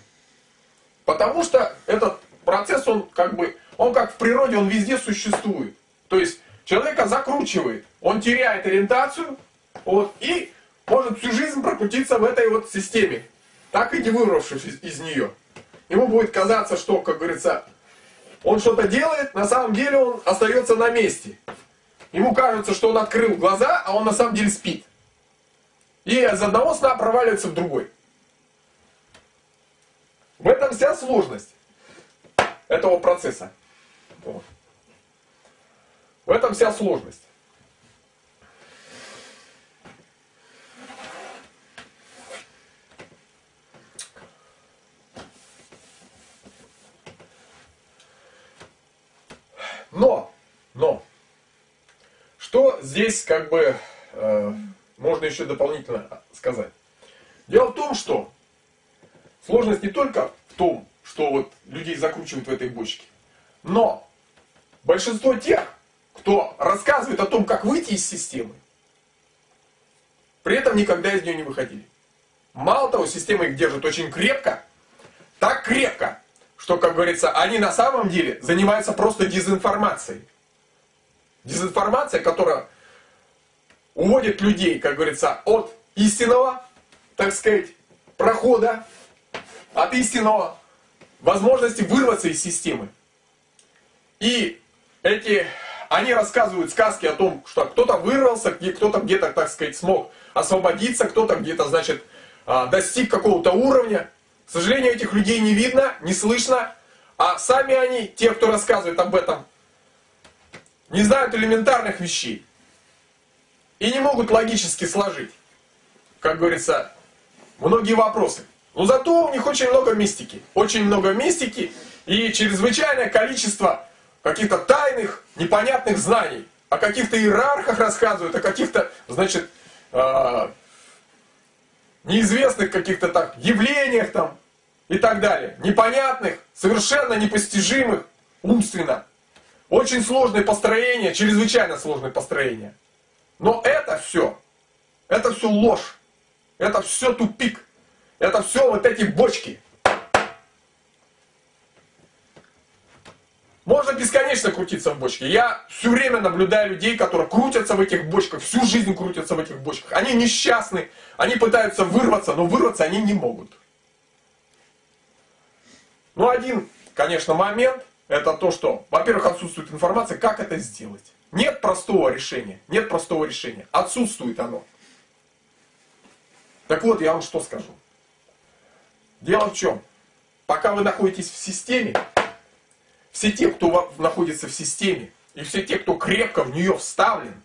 Потому что этот процесс, он как бы, он как в природе, он везде существует. То есть человека закручивает, он теряет ориентацию, вот, и может всю жизнь прокрутиться в этой вот системе, так и не вырвавшись из, из нее. Ему будет казаться, что, как говорится, он что-то делает, на самом деле он остается на месте. Ему кажется, что он открыл глаза, а он на самом деле спит. И из одного сна проваливается в другой. В этом вся сложность этого процесса. В этом вся сложность. Но, но, что здесь как бы э, можно еще дополнительно сказать. Дело в том, что сложность не только в том, что вот людей закручивают в этой бочке, но большинство тех, кто рассказывает о том, как выйти из системы, при этом никогда из нее не выходили. Мало того, система их держит очень крепко, так крепко, что, как говорится, они на самом деле занимаются просто дезинформацией. Дезинформация, которая уводит людей, как говорится, от истинного, так сказать, прохода, от истинного возможности вырваться из системы. И эти, они рассказывают сказки о том, что кто-то вырвался, кто-то где-то, так сказать, смог освободиться, кто-то где-то, значит, а, достиг какого-то уровня. К сожалению, этих людей не видно, не слышно, а сами они, те, кто рассказывает об этом, не знают элементарных вещей и не могут логически сложить, как говорится, многие вопросы. Но зато у них очень много мистики. Очень много мистики и чрезвычайное количество каких-то тайных, непонятных знаний. О каких-то иерархах рассказывают, о каких-то, значит, э, неизвестных каких-то так явлениях там и так далее. Непонятных, совершенно непостижимых умственно. Очень сложное построение, чрезвычайно сложное построение. Но это все, это все ложь. Это все тупик. Это все вот эти бочки. Можно бесконечно крутиться в бочке. Я все время наблюдаю людей, которые крутятся в этих бочках, всю жизнь крутятся в этих бочках. Они несчастны, они пытаются вырваться, но вырваться они не могут. Ну, один, конечно, момент, это то, что, во-первых, отсутствует информация, как это сделать. Нет простого решения. Нет простого решения. Отсутствует оно. Так вот, я вам что скажу. Дело в чем? Пока вы находитесь в системе, все те, кто находится в системе, и все те, кто крепко в нее вставлен,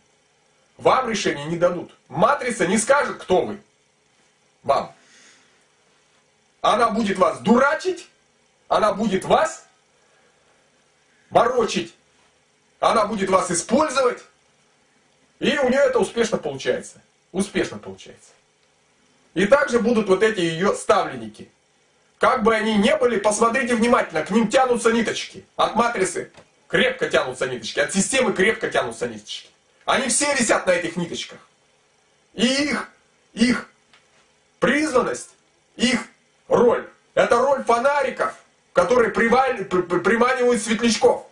вам решение не дадут. Матрица не скажет, кто вы. Вам. Она будет вас дурачить, она будет вас морочить, она будет вас использовать, и у нее это успешно получается. Успешно получается. И также будут вот эти ее ставленники. Как бы они ни были, посмотрите внимательно, к ним тянутся ниточки. От матрицы крепко тянутся ниточки, от системы крепко тянутся ниточки. Они все висят на этих ниточках. И их, их призванность, их роль, это роль фонариков, которые приманивают светлячков.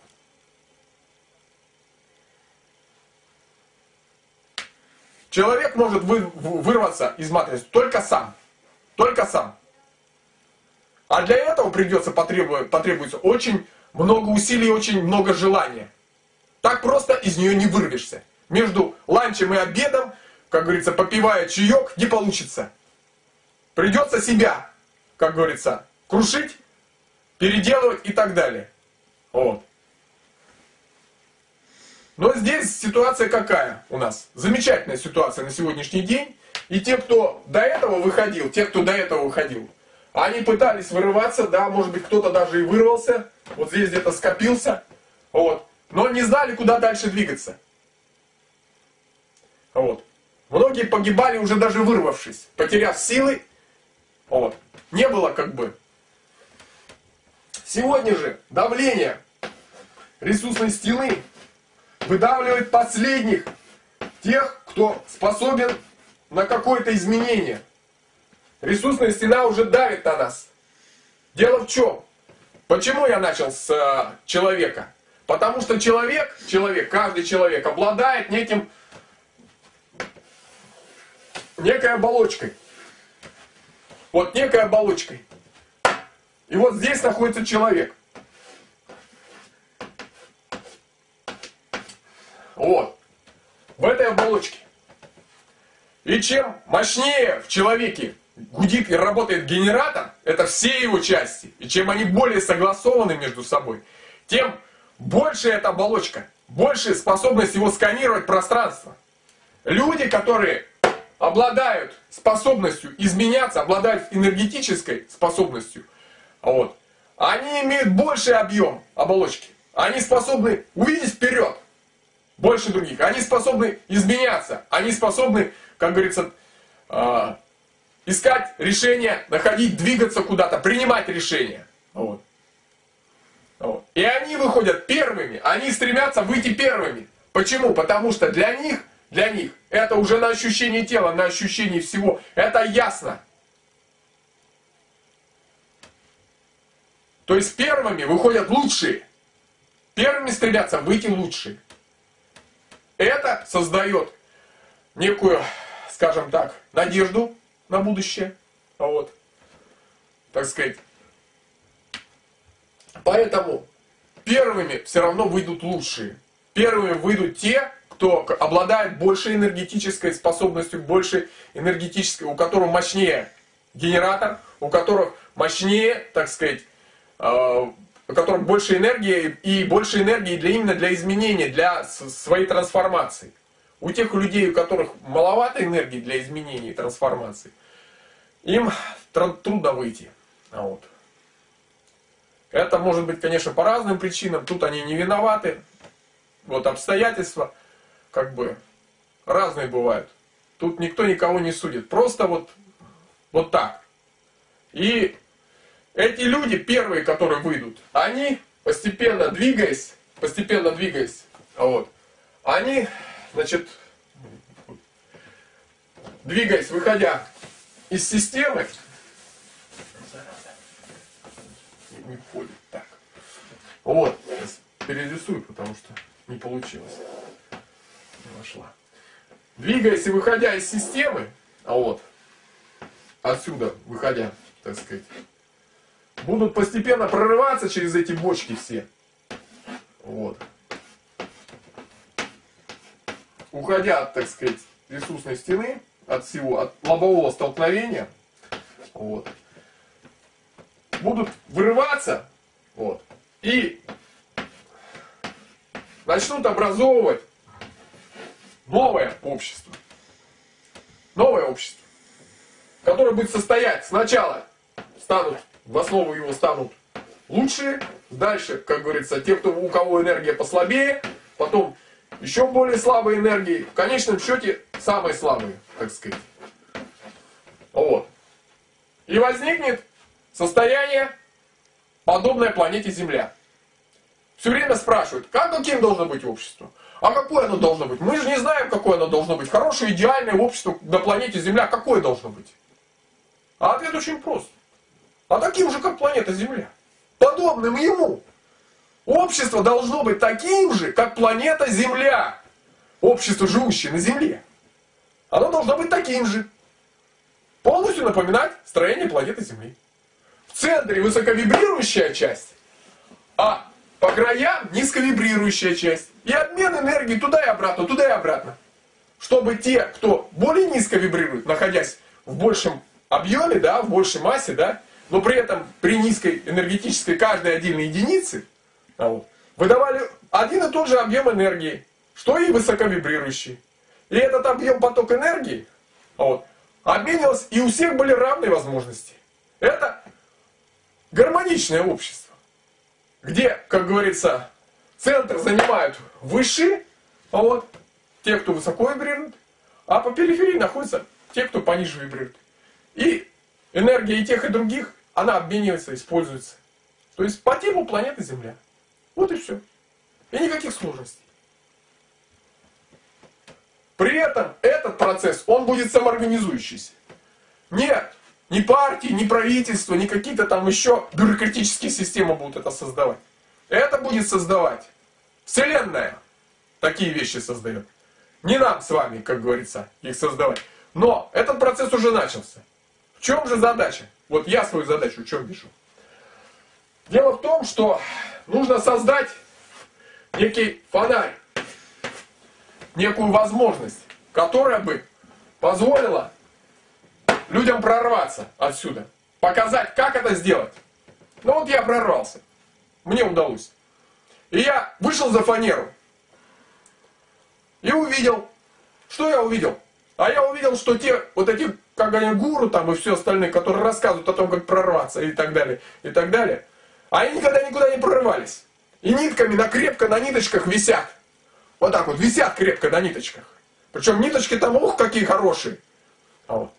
Человек может вырваться из матрицы только сам. Только сам. А для этого придется потребуется очень много усилий очень много желания. Так просто из нее не вырвешься. Между ланчем и обедом, как говорится, попивая чаек, не получится. Придется себя, как говорится, крушить, переделывать и так далее. Вот. Но здесь ситуация какая у нас? Замечательная ситуация на сегодняшний день. И те, кто до этого выходил, те, кто до этого выходил, они пытались вырываться, да, может быть кто-то даже и вырвался, вот здесь где-то скопился, вот, но не знали, куда дальше двигаться. Вот. Многие погибали уже даже вырвавшись, потеряв силы, вот. Не было как бы. Сегодня же давление ресурсной стены выдавливает последних, тех, кто способен на какое-то изменение. Ресурсная стена уже давит на нас. Дело в чем? Почему я начал с э, человека? Потому что человек, человек, каждый человек обладает неким, некой оболочкой. Вот некой оболочкой. И вот здесь находится человек. Вот. В этой оболочке. И чем мощнее в человеке гудит и работает генератор, это все его части, и чем они более согласованы между собой, тем больше эта оболочка, больше способность его сканировать пространство. Люди, которые обладают способностью изменяться, обладают энергетической способностью, вот, они имеют больший объем оболочки. Они способны увидеть вперед больше других. Они способны изменяться. Они способны как говорится, э, искать решения, находить, двигаться куда-то, принимать решения. Вот. Вот. И они выходят первыми, они стремятся выйти первыми. Почему? Потому что для них, для них, это уже на ощущение тела, на ощущение всего. Это ясно. То есть первыми выходят лучшие. Первыми стремятся выйти лучшие. Это создает некую скажем так, надежду на будущее. Вот. Так сказать. Поэтому первыми все равно выйдут лучшие. Первыми выйдут те, кто обладает большей энергетической способностью, большей энергетической, у которого мощнее генератор, у которых мощнее, так сказать, э, у которых больше энергии и больше энергии для, именно для изменения, для своей трансформации. У тех людей, у которых маловато энергии для изменений и трансформации, им трудно выйти. А вот. Это может быть, конечно, по разным причинам. Тут они не виноваты. Вот обстоятельства как бы разные бывают. Тут никто никого не судит. Просто вот, вот так. И эти люди, первые, которые выйдут, они постепенно двигаясь, постепенно двигаясь, вот, они Значит, двигаясь, выходя из системы, не входит. Так. Вот, сейчас перерисую, потому что не получилось. Не вошла. Двигаясь и выходя из системы, а вот, отсюда, выходя, так сказать, будут постепенно прорываться через эти бочки все. Вот уходя от, так сказать, ресурсной стены, от всего, от лобового столкновения, вот, будут вырываться, вот, и начнут образовывать новое общество. Новое общество, которое будет состоять сначала, станут, в основу его станут лучшие, дальше, как говорится, те, кто, у кого энергия послабее, потом еще более слабые энергии, в конечном счете самые слабые, так сказать. Вот. И возникнет состояние, подобное планете Земля. Все время спрашивают, как каким должно быть общество? А какое оно должно быть? Мы же не знаем, какое оно должно быть. Хорошее, идеальное общество на планете Земля, какое должно быть? А ответ очень прост. А таким же, как планета Земля. Подобным ему. Общество должно быть таким же, как планета Земля. Общество, живущее на Земле. Оно должно быть таким же. Полностью напоминать строение планеты Земли. В центре высоковибрирующая часть, а по краям низковибрирующая часть. И обмен энергии туда и обратно, туда и обратно. Чтобы те, кто более низко вибрирует, находясь в большем объеме, да, в большей массе, да, но при этом при низкой энергетической каждой отдельной единице, выдавали один и тот же объем энергии, что и высоковибрирующий. И этот объем поток энергии вот, обменивался, и у всех были равные возможности. Это гармоничное общество, где, как говорится, центр занимают высшие, вот, те, кто высоко вибрирует, а по периферии находятся те, кто пониже вибрирует. И энергия и тех, и других, она обменивается, используется. То есть по типу планеты Земля. Вот и все. И никаких сложностей. При этом этот процесс, он будет самоорганизующийся. Нет, ни партии, ни правительство, ни какие-то там еще бюрократические системы будут это создавать. Это будет создавать Вселенная. Такие вещи создает. Не нам с вами, как говорится, их создавать. Но этот процесс уже начался. В чем же задача? Вот я свою задачу в чем вижу? Дело в том, что нужно создать некий фонарь, некую возможность, которая бы позволила людям прорваться отсюда, показать, как это сделать. Ну вот я прорвался, мне удалось. И я вышел за фанеру и увидел, что я увидел? А я увидел, что те, вот эти, как они, гуру там и все остальные, которые рассказывают о том, как прорваться и так далее, и так далее, они никогда никуда не прорывались. И нитками на крепко на ниточках висят. Вот так вот, висят крепко на ниточках. Причем ниточки там, ух, какие хорошие. А вот.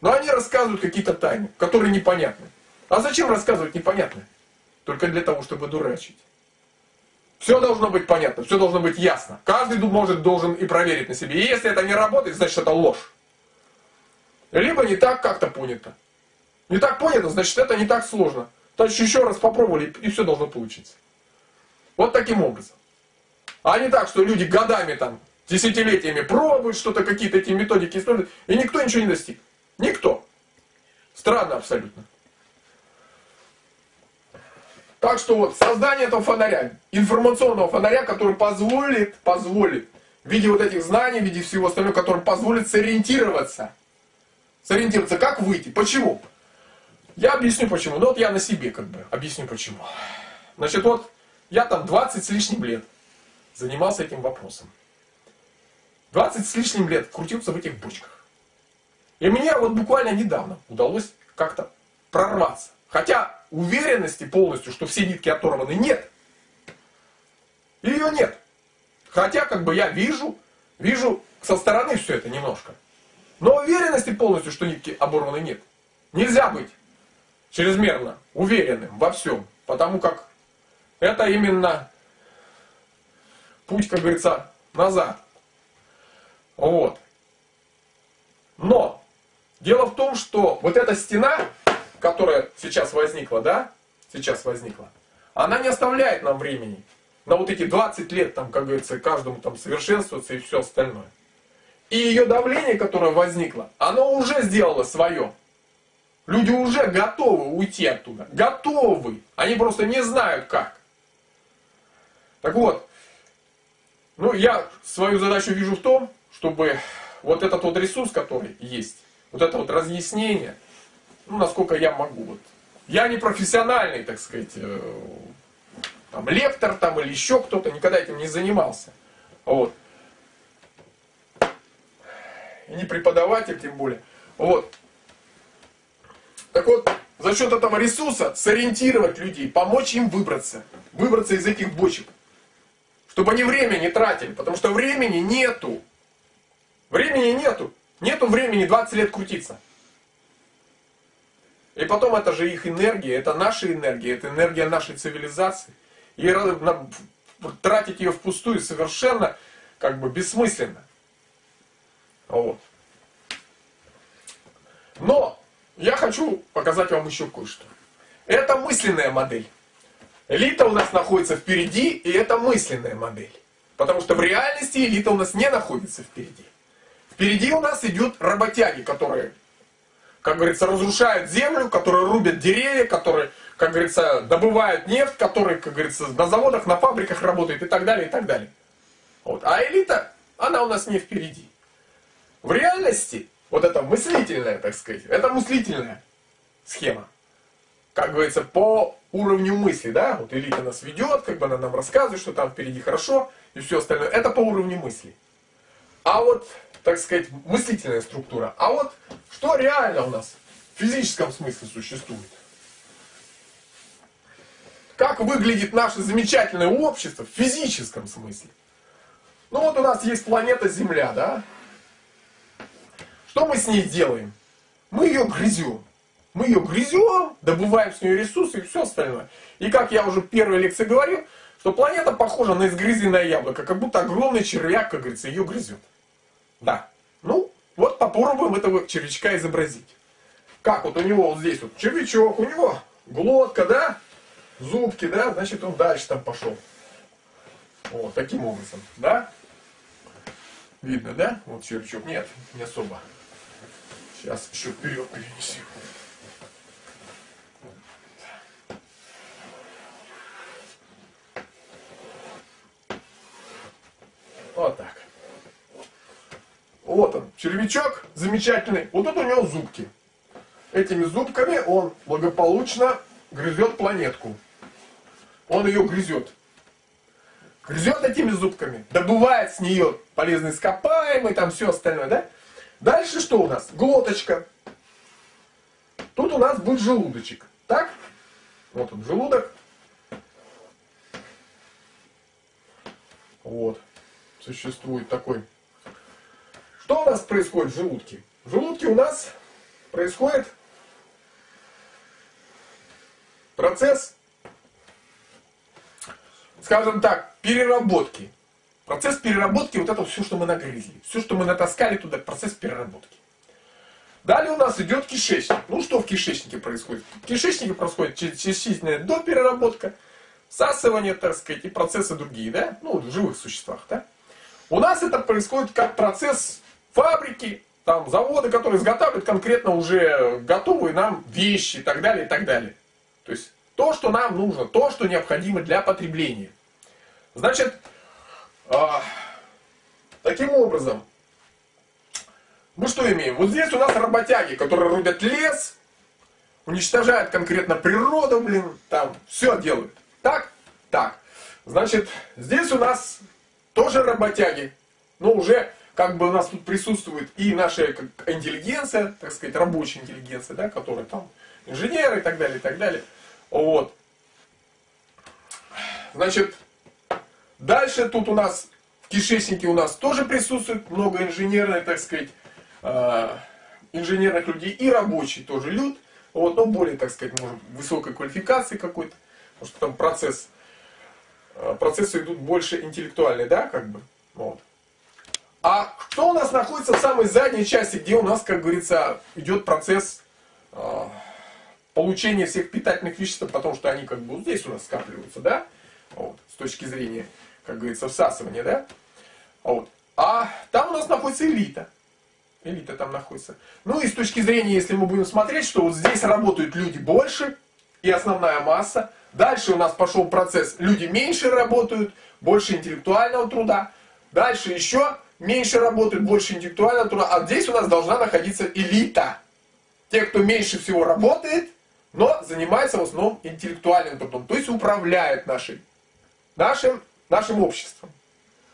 Но они рассказывают какие-то тайны, которые непонятны. А зачем рассказывать непонятно? Только для того, чтобы дурачить. Все должно быть понятно, все должно быть ясно. Каждый может, должен и проверить на себе. И если это не работает, значит это ложь. Либо не так как-то понято. Не так понято, значит это не так сложно. Значит еще раз попробовали и все должно получиться. Вот таким образом. А не так, что люди годами там, десятилетиями пробуют что-то, какие-то эти методики используют, и никто ничего не достиг. Никто. Странно абсолютно. Так что вот создание этого фонаря, информационного фонаря, который позволит, позволит, в виде вот этих знаний, в виде всего остального, который позволит сориентироваться. Сориентироваться, как выйти, почему? Я объясню почему. Ну вот я на себе как бы объясню почему. Значит, вот я там 20 с лишним лет занимался этим вопросом. 20 с лишним лет крутился в этих бочках. И мне вот буквально недавно удалось как-то прорваться. Хотя уверенности полностью, что все нитки оторваны, нет. Ее нет. Хотя как бы я вижу, вижу со стороны все это немножко. Но уверенности полностью, что нитки оборваны, нет. Нельзя быть чрезмерно уверенным во всем. Потому как это именно путь, как говорится, назад. Вот. Но дело в том, что вот эта стена, которая сейчас возникла, да, сейчас возникла, она не оставляет нам времени на вот эти 20 лет, там, как говорится, каждому там совершенствоваться и все остальное. И ее давление, которое возникло, оно уже сделало свое. Люди уже готовы уйти оттуда. Готовы. Они просто не знают как. Так вот, ну я свою задачу вижу в том, чтобы вот этот вот ресурс, который есть, вот это вот разъяснение, ну, насколько я могу. Вот. Я не профессиональный, так сказать, э, там, лектор там, или еще кто-то, никогда этим не занимался. Вот. И не преподаватель, тем более. Вот. Так вот, за счет этого ресурса сориентировать людей, помочь им выбраться. Выбраться из этих бочек. Чтобы они время не тратили, потому что времени нету. Времени нету. Нету времени 20 лет крутиться. И потом это же их энергия, это наша энергия, это энергия нашей цивилизации. И тратить ее впустую совершенно как бы бессмысленно. Вот. Но я хочу показать вам еще кое-что. Это мысленная модель. Элита у нас находится впереди, и это мысленная модель. Потому что в реальности элита у нас не находится впереди. Впереди у нас идут работяги, которые, как говорится, разрушают землю, которые рубят деревья, которые, как говорится, добывают нефть, которые, как говорится, на заводах, на фабриках работают и так далее, и так далее. Вот. А элита, она у нас не впереди. В реальности, вот это мыслительная, так сказать, это мыслительная схема. Как говорится, по уровню мысли, да, вот элита нас ведет, как бы она нам рассказывает, что там впереди хорошо, и все остальное. Это по уровню мысли. А вот, так сказать, мыслительная структура. А вот, что реально у нас в физическом смысле существует? Как выглядит наше замечательное общество в физическом смысле? Ну вот у нас есть планета Земля, да? Что мы с ней делаем? Мы ее грызем. Мы ее грызем, добываем с нее ресурсы и все остальное. И как я уже в первой лекции говорил, что планета похожа на изгрызенное яблоко, как будто огромный червяк, как говорится, ее грызет. Да. Ну, вот попробуем этого червячка изобразить. Как вот у него вот здесь вот червячок, у него глотка, да, зубки, да, значит он дальше там пошел. Вот, таким образом, да? Видно, да? Вот червячок. Нет, не особо. Сейчас еще вперед перенесем. Вот так. Вот он, червячок замечательный. Вот тут у него зубки. Этими зубками он благополучно грызет планетку. Он ее грызет. Грызет этими зубками, добывает с нее полезные ископаемые, там все остальное, да? Дальше что у нас? Глоточка. Тут у нас будет желудочек. Так? Вот он, желудок. Вот существует такой. Что у нас происходит в желудке? В желудке у нас происходит процесс, скажем так, переработки. Процесс переработки, вот это все, что мы нагрызли. Все, что мы натаскали туда, процесс переработки. Далее у нас идет кишечник. Ну что в кишечнике происходит? В кишечнике происходит частичная допереработка, всасывание, так сказать, и процессы другие, да? Ну, в живых существах, да? У нас это происходит как процесс фабрики, там заводы, которые изготавливают конкретно уже готовые нам вещи и так далее, и так далее. То есть то, что нам нужно, то, что необходимо для потребления. Значит, а, таким образом, мы что имеем? Вот здесь у нас работяги, которые рубят лес, уничтожают конкретно природу, блин, там все делают. Так? Так. Значит, здесь у нас тоже работяги, но уже как бы у нас тут присутствует и наша интеллигенция, так сказать, рабочая интеллигенция, да, которая там инженеры и так далее, и так далее. Вот. Значит, дальше тут у нас в кишечнике у нас тоже присутствует много инженерных, так сказать, э, инженерных людей и рабочий тоже люд, вот, но более, так сказать, может, высокой квалификации какой-то, потому что там процесс Э, процессы идут больше интеллектуальные, да, как бы. Вот. А что у нас находится в самой задней части, где у нас, как говорится, идет процесс э, получения всех питательных веществ, потому что они как бы вот здесь у нас скапливаются, да, вот, с точки зрения, как говорится, всасывания, да. Вот. А там у нас находится элита. Элита там находится. Ну и с точки зрения, если мы будем смотреть, что вот здесь работают люди больше и основная масса, Дальше у нас пошел процесс, люди меньше работают, больше интеллектуального труда. Дальше еще меньше работают, больше интеллектуального труда, а здесь у нас должна находиться элита. Те, кто меньше всего работает, но занимается в основном интеллектуальным трудом, то есть управляет нашей, нашим, нашим обществом.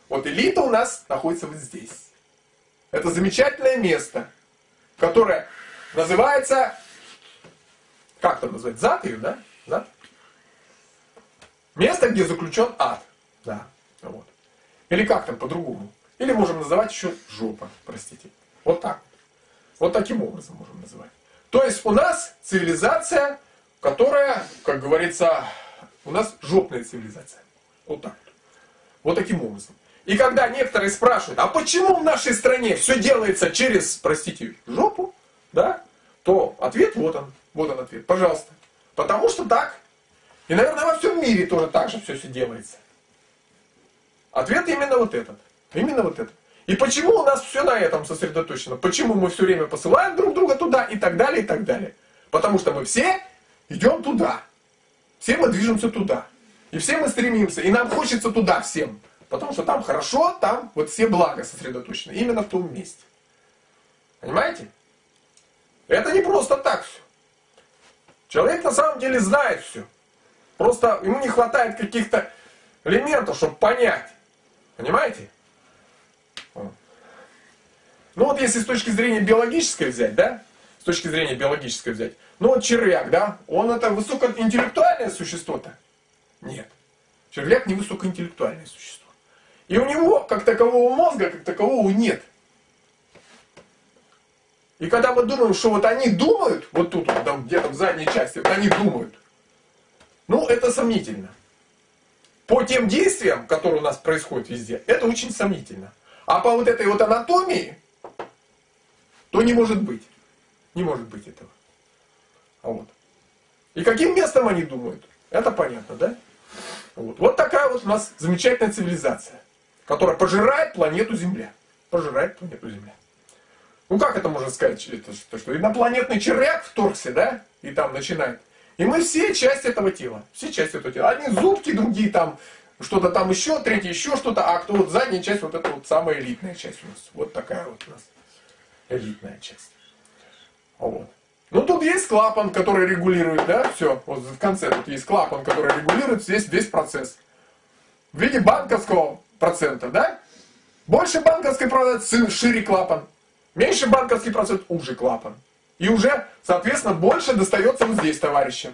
Вот элита у нас находится вот здесь. Это замечательное место, которое называется, как там называется, зад ее, да? Место, где заключен ад. Да, вот. Или как там по-другому. Или можем называть еще жопа, простите. Вот так. Вот таким образом можем называть. То есть у нас цивилизация, которая, как говорится, у нас жопная цивилизация. Вот так. Таким образом. И когда некоторые спрашивают, а почему в нашей стране все делается через, простите, жопу, да, то ответ вот он. Вот он ответ. Пожалуйста. Потому что так. И, наверное, во всем мире тоже так же все, все делается. Ответ именно вот этот. Именно вот этот. И почему у нас все на этом сосредоточено? Почему мы все время посылаем друг друга туда и так далее, и так далее? Потому что мы все идем туда. Все мы движемся туда. И все мы стремимся. И нам хочется туда всем. Потому что там хорошо, там вот все блага сосредоточены. Именно в том месте. Понимаете? Это не просто так все. Человек на самом деле знает все. Просто ему не хватает каких-то элементов, чтобы понять. Понимаете? Ну вот если с точки зрения биологической взять, да, с точки зрения биологической взять, ну вот червяк, да, он это высокоинтеллектуальное существо-то? Нет. Червяк не высокоинтеллектуальное существо. И у него, как такового мозга, как такового нет. И когда мы думаем, что вот они думают, вот тут, вот, там, где-то в задней части, вот они думают, ну, это сомнительно. По тем действиям, которые у нас происходят везде, это очень сомнительно. А по вот этой вот анатомии, то не может быть. Не может быть этого. А вот. И каким местом они думают? Это понятно, да? Вот. вот такая вот у нас замечательная цивилизация, которая пожирает планету Земля. Пожирает планету Земля. Ну как это можно сказать? Это, что, что инопланетный червяк вторгся, да? И там начинает. И мы все часть этого тела. Все части этого тела. Одни зубки, другие там что-то там еще, третий еще что-то, а кто вот задняя часть, вот это вот самая элитная часть у нас. Вот такая вот у нас элитная часть. Вот. Ну тут есть клапан, который регулирует, да, все. Вот в конце тут есть клапан, который регулирует здесь весь процесс. В виде банковского процента, да? Больше банковский процент, шире клапан. Меньше банковский процент, уже клапан. И уже, соответственно, больше достается вот здесь товарищам.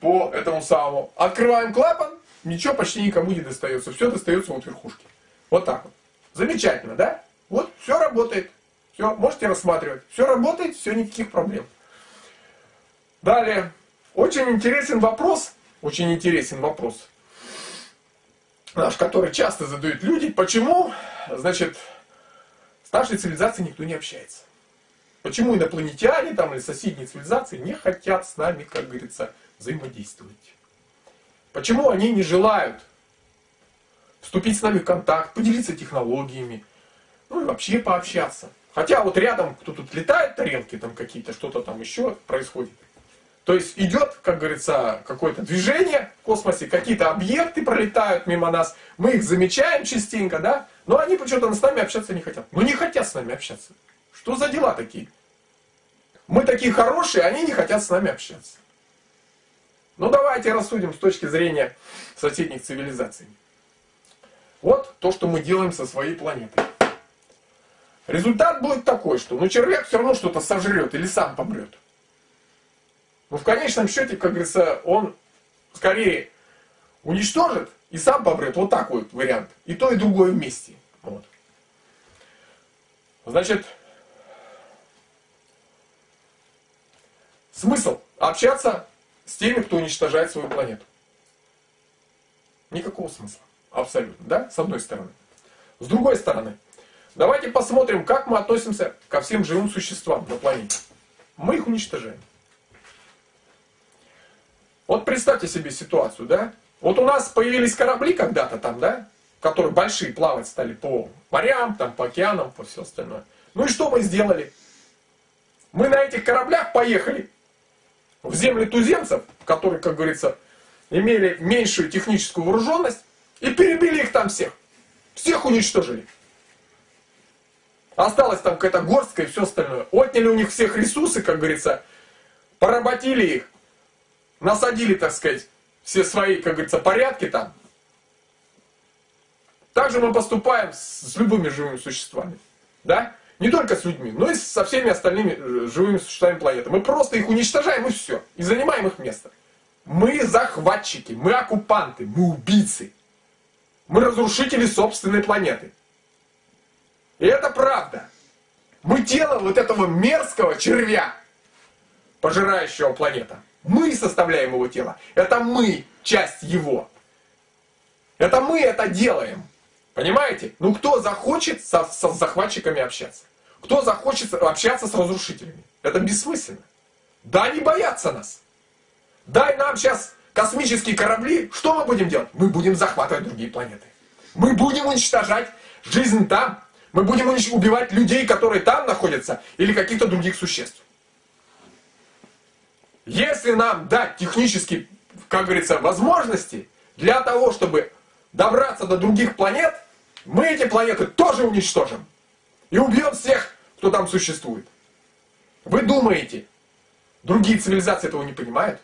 По этому самому. Открываем клапан, ничего почти никому не достается. Все достается вот верхушке. Вот так вот. Замечательно, да? Вот, все работает. Все, можете рассматривать. Все работает, все, никаких проблем. Далее. Очень интересен вопрос. Очень интересен вопрос. Наш, который часто задают люди. Почему, значит, с нашей цивилизацией никто не общается? Почему инопланетяне там или соседние цивилизации не хотят с нами, как говорится, взаимодействовать? Почему они не желают вступить с нами в контакт, поделиться технологиями, ну и вообще пообщаться? Хотя вот рядом кто тут летает, тарелки там какие-то, что-то там еще происходит. То есть идет, как говорится, какое-то движение в космосе, какие-то объекты пролетают мимо нас, мы их замечаем частенько, да, но они почему-то с нами общаться не хотят. Ну не хотят с нами общаться. Что за дела такие? Мы такие хорошие, они не хотят с нами общаться. Ну давайте рассудим с точки зрения соседних цивилизаций. Вот то, что мы делаем со своей планетой. Результат будет такой, что ну, червяк все равно что-то сожрет или сам помрет. Но в конечном счете, как говорится, он скорее уничтожит и сам помрет. Вот такой вот вариант. И то, и другое вместе. Вот. Значит, смысл общаться с теми, кто уничтожает свою планету. Никакого смысла. Абсолютно. Да? С одной стороны. С другой стороны, Давайте посмотрим, как мы относимся ко всем живым существам на планете. Мы их уничтожаем. Вот представьте себе ситуацию, да? Вот у нас появились корабли когда-то там, да? Которые большие плавать стали по морям, там, по океанам, по все остальное. Ну и что мы сделали? Мы на этих кораблях поехали в земли туземцев, которые, как говорится, имели меньшую техническую вооруженность, и перебили их там всех. Всех уничтожили. Осталась там какая-то горстка и все остальное. Отняли у них всех ресурсы, как говорится, поработили их, насадили, так сказать, все свои, как говорится, порядки там. Также мы поступаем с любыми живыми существами. Да? Не только с людьми, но и со всеми остальными э, живыми существами планеты. Мы просто их уничтожаем и все. И занимаем их место. Мы захватчики, мы оккупанты, мы убийцы. Мы разрушители собственной планеты. И это правда. Мы тело вот этого мерзкого червя, пожирающего планета. Мы составляем его тело. Это мы, часть его. Это мы это делаем. Понимаете? Ну кто захочет со, со захватчиками общаться? Кто захочет общаться с разрушителями? Это бессмысленно. Да, они боятся нас. Дай нам сейчас космические корабли, что мы будем делать? Мы будем захватывать другие планеты. Мы будем уничтожать жизнь там. Мы будем убивать людей, которые там находятся, или каких-то других существ. Если нам дать технические, как говорится, возможности для того, чтобы добраться до других планет, мы эти планеты тоже уничтожим. И убьем всех, кто там существует. Вы думаете, другие цивилизации этого не понимают?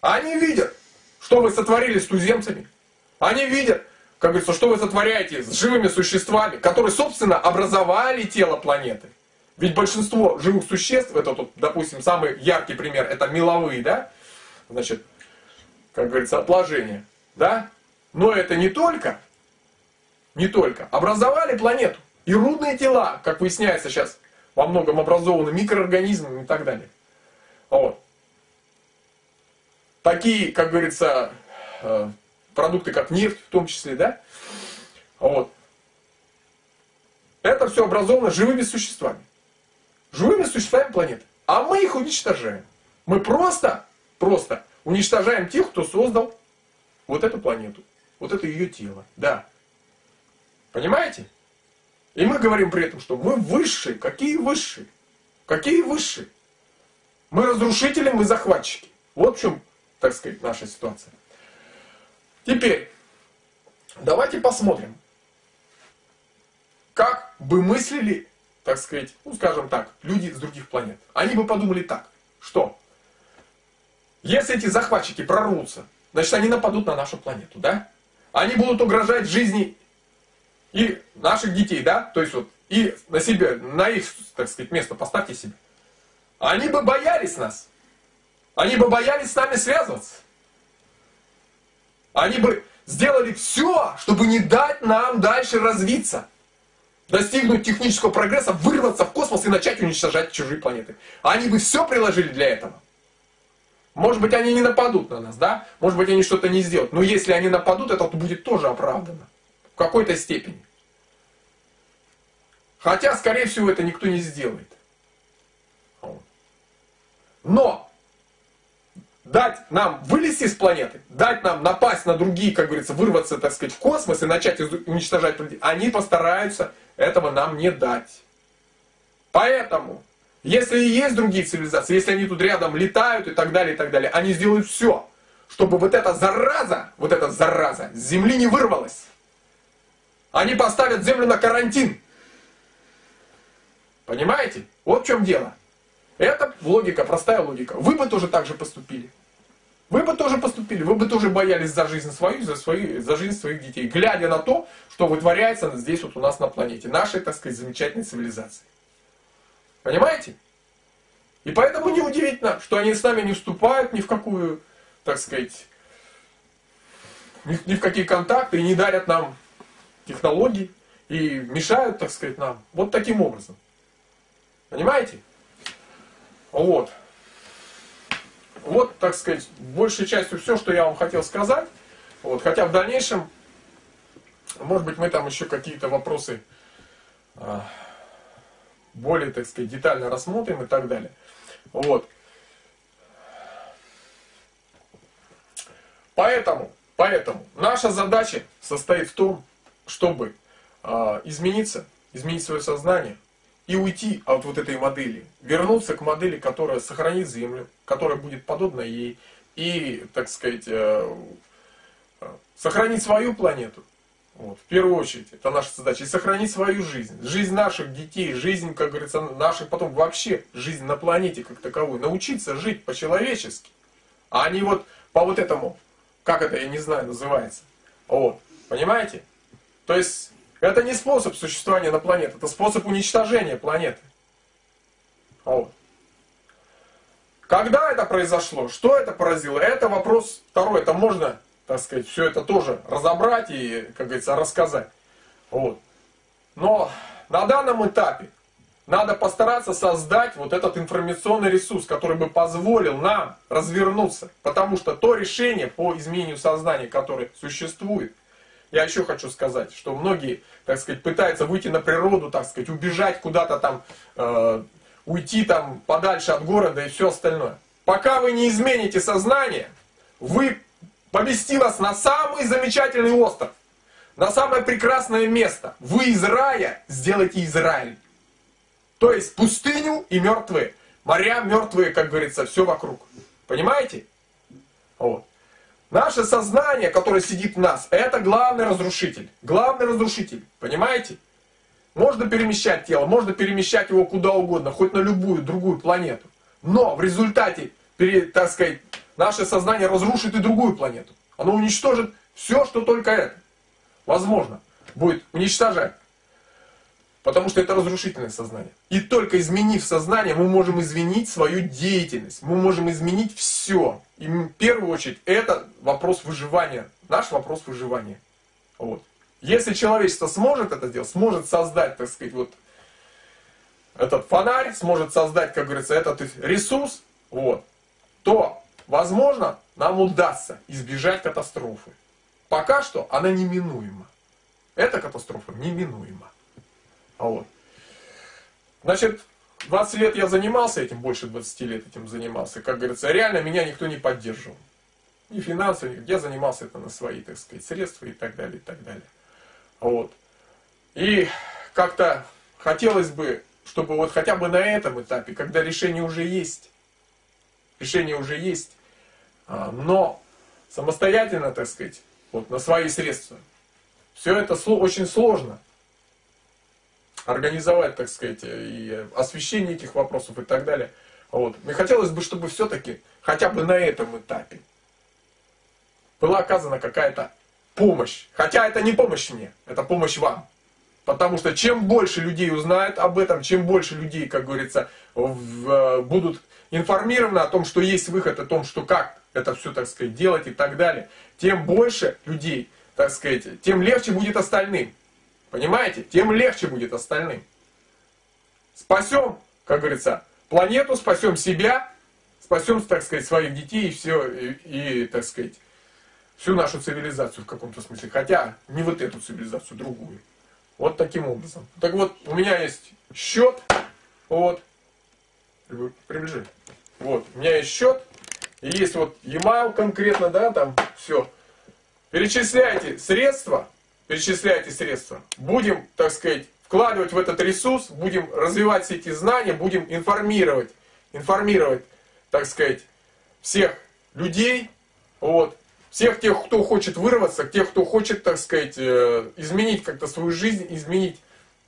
Они видят, что вы сотворили с туземцами. Они видят, как говорится, что вы сотворяете с живыми существами, которые, собственно, образовали тело планеты. Ведь большинство живых существ, это тут, допустим, самый яркий пример, это меловые, да? Значит, как говорится, отложения, да? Но это не только, не только, образовали планету. И рудные тела, как выясняется сейчас, во многом образованы микроорганизмами и так далее. Вот. Такие, как говорится, э, продукты, как нефть в том числе, да? Вот. Это все образовано живыми существами. Живыми существами планеты. А мы их уничтожаем. Мы просто, просто уничтожаем тех, кто создал вот эту планету. Вот это ее тело. Да. Понимаете? И мы говорим при этом, что мы высшие. Какие высшие? Какие высшие? Мы разрушители, мы захватчики. В чем, так сказать, наша ситуация. Теперь, давайте посмотрим, как бы мыслили, так сказать, ну скажем так, люди с других планет. Они бы подумали так, что если эти захватчики прорвутся, значит они нападут на нашу планету, да? Они будут угрожать жизни и наших детей, да? То есть вот и на себе, на их, так сказать, место поставьте себе. Они бы боялись нас. Они бы боялись с нами связываться. Они бы сделали все, чтобы не дать нам дальше развиться. Достигнуть технического прогресса, вырваться в космос и начать уничтожать чужие планеты. Они бы все приложили для этого. Может быть, они не нападут на нас, да? Может быть, они что-то не сделают. Но если они нападут, это будет тоже оправдано. В какой-то степени. Хотя, скорее всего, это никто не сделает. Но дать нам вылезти с планеты, дать нам напасть на другие, как говорится, вырваться, так сказать, в космос и начать уничтожать людей, они постараются этого нам не дать. Поэтому, если и есть другие цивилизации, если они тут рядом летают и так далее, и так далее, они сделают все, чтобы вот эта зараза, вот эта зараза с земли не вырвалась. Они поставят землю на карантин. Понимаете? Вот в чем дело. Это логика, простая логика. Вы бы тоже так же поступили. Вы бы тоже поступили, вы бы тоже боялись за жизнь свою, за, свои, за жизнь своих детей, глядя на то, что вытворяется здесь вот у нас на планете, нашей, так сказать, замечательной цивилизации. Понимаете? И поэтому неудивительно, что они с нами не вступают ни в какую, так сказать, ни, ни в какие контакты и не дарят нам технологий и мешают, так сказать, нам вот таким образом. Понимаете? Вот. Вот, так сказать, большей частью все, что я вам хотел сказать. Вот, хотя в дальнейшем, может быть, мы там еще какие-то вопросы а, более, так сказать, детально рассмотрим и так далее. Вот. Поэтому, поэтому наша задача состоит в том, чтобы э, измениться, изменить свое сознание, и уйти от вот этой модели, вернуться к модели, которая сохранит Землю, которая будет подобна ей, и, так сказать, э, сохранить свою планету, Вот, в первую очередь, это наша задача. И сохранить свою жизнь. Жизнь наших детей, жизнь, как говорится, наших потом вообще, жизнь на планете как таковую. Научиться жить по-человечески. А не вот по вот этому, как это, я не знаю, называется. Вот, понимаете? То есть, это не способ существования на планете, это способ уничтожения планеты. Вот. Когда это произошло? Что это поразило? Это вопрос второй. Это можно, так сказать, все это тоже разобрать и, как говорится, рассказать. Вот. Но на данном этапе надо постараться создать вот этот информационный ресурс, который бы позволил нам развернуться. Потому что то решение по изменению сознания, которое существует, я еще хочу сказать, что многие, так сказать, пытаются выйти на природу, так сказать, убежать куда-то там, э, уйти там подальше от города и все остальное. Пока вы не измените сознание, вы повести вас на самый замечательный остров, на самое прекрасное место. Вы из рая сделаете Израиль. То есть пустыню и мертвые. Моря мертвые, как говорится, все вокруг. Понимаете? Вот. Наше сознание, которое сидит в нас, это главный разрушитель. Главный разрушитель. Понимаете? Можно перемещать тело, можно перемещать его куда угодно, хоть на любую другую планету. Но в результате, так сказать, наше сознание разрушит и другую планету. Оно уничтожит все, что только это. Возможно, будет уничтожать. Потому что это разрушительное сознание. И только изменив сознание, мы можем изменить свою деятельность. Мы можем изменить все. И в первую очередь это вопрос выживания. Наш вопрос выживания. Вот. Если человечество сможет это сделать, сможет создать, так сказать, вот этот фонарь, сможет создать, как говорится, этот ресурс, вот, то, возможно, нам удастся избежать катастрофы. Пока что она неминуема. Эта катастрофа неминуема. А вот. Значит, 20 лет я занимался этим, больше 20 лет этим занимался. Как говорится, реально меня никто не поддерживал. Ни финансово, я занимался это на свои, так сказать, средства и так далее, и так далее. Вот. И как-то хотелось бы, чтобы вот хотя бы на этом этапе, когда решение уже есть, решение уже есть, а, но самостоятельно, так сказать, вот на свои средства, все это очень сложно организовать, так сказать, и освещение этих вопросов и так далее. Вот. Мне хотелось бы, чтобы все-таки хотя бы на этом этапе была оказана какая-то помощь. Хотя это не помощь мне, это помощь вам. Потому что чем больше людей узнают об этом, чем больше людей, как говорится, в, э, будут информированы о том, что есть выход, о том, что как это все, так сказать, делать и так далее, тем больше людей, так сказать, тем легче будет остальным. Понимаете? Тем легче будет остальным. Спасем, как говорится, планету, спасем себя, спасем, так сказать, своих детей и все, и, и так сказать, всю нашу цивилизацию в каком-то смысле. Хотя не вот эту цивилизацию, другую. Вот таким образом. Так вот, у меня есть счет. Вот. Приближи. Вот, у меня есть счет. И есть вот e-mail конкретно, да, там все. Перечисляйте средства. Перечисляйте средства. Будем, так сказать, вкладывать в этот ресурс, будем развивать все эти знания, будем информировать, информировать, так сказать, всех людей, вот, всех тех, кто хочет вырваться, тех, кто хочет, так сказать, э, изменить как-то свою жизнь, изменить,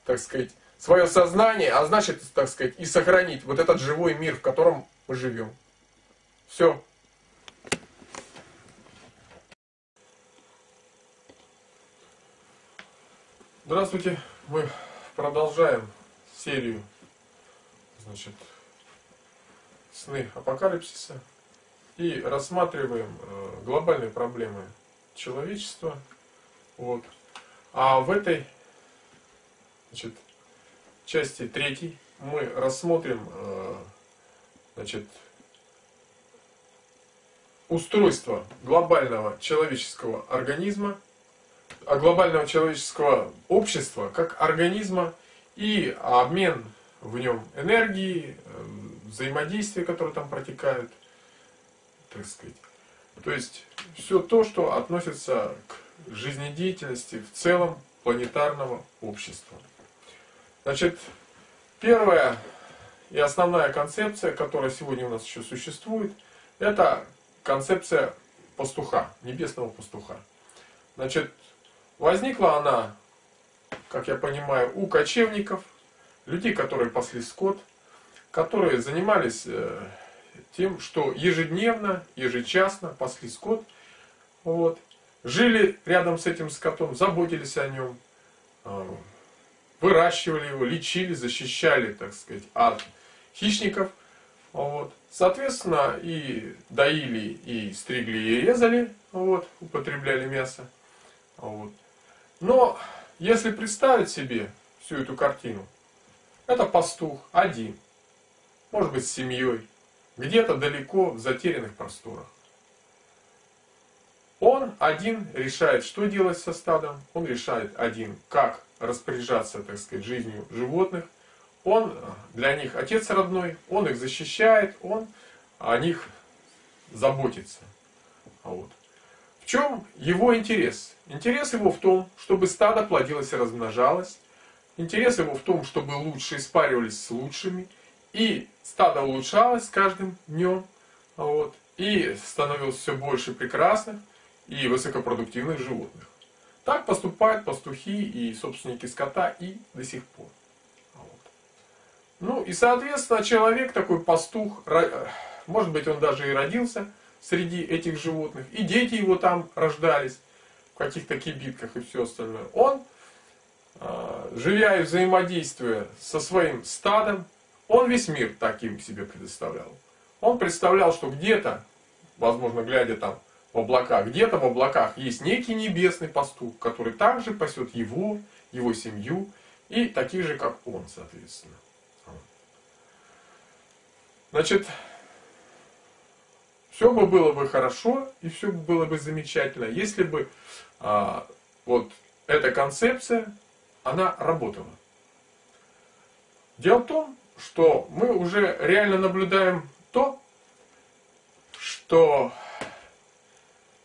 так сказать, свое сознание, а значит, так сказать, и сохранить вот этот живой мир, в котором мы живем. Все. Здравствуйте. Мы продолжаем серию, значит, сны апокалипсиса и рассматриваем э, глобальные проблемы человечества. Вот. А в этой значит, части третьей мы рассмотрим э, значит, устройство глобального человеческого организма, а глобального человеческого общества как организма и обмен в нем энергии, э, взаимодействия, которые там протекают, так сказать. То есть все то, что относится к жизнедеятельности в целом планетарного общества. Значит, первая и основная концепция, которая сегодня у нас еще существует, это концепция пастуха, небесного пастуха. Значит, возникла она, как я понимаю, у кочевников, людей, которые пасли скот, которые занимались э, тем, что ежедневно, ежечасно пасли скот, вот, жили рядом с этим скотом, заботились о нем, э, выращивали его, лечили, защищали, так сказать, от хищников. Вот. Соответственно, и доили, и стригли, и резали, вот, употребляли мясо. Вот. Но если представить себе всю эту картину, это пастух один, может быть с семьей, где-то далеко в затерянных просторах. Он один решает, что делать со стадом, он решает один, как распоряжаться, так сказать, жизнью животных. Он для них отец родной, он их защищает, он о них заботится. Вот. Чем его интерес? Интерес его в том, чтобы стадо плодилось и размножалось. Интерес его в том, чтобы лучшие спаривались с лучшими. И стадо улучшалось с каждым днем. Вот, и становилось все больше прекрасных и высокопродуктивных животных. Так поступают пастухи и собственники скота и до сих пор. Вот. Ну и соответственно человек такой пастух, может быть он даже и родился среди этих животных, и дети его там рождались в каких-то кибитках и все остальное. Он, а, живя и взаимодействуя со своим стадом, он весь мир таким себе представлял. Он представлял, что где-то, возможно, глядя там в облаках. Где-то в облаках есть некий небесный пастух, который также пасет его, его семью и таких же, как он, соответственно. Значит, все бы было бы хорошо и все было бы замечательно, если бы а, вот эта концепция, она работала. Дело в том, что мы уже реально наблюдаем то, что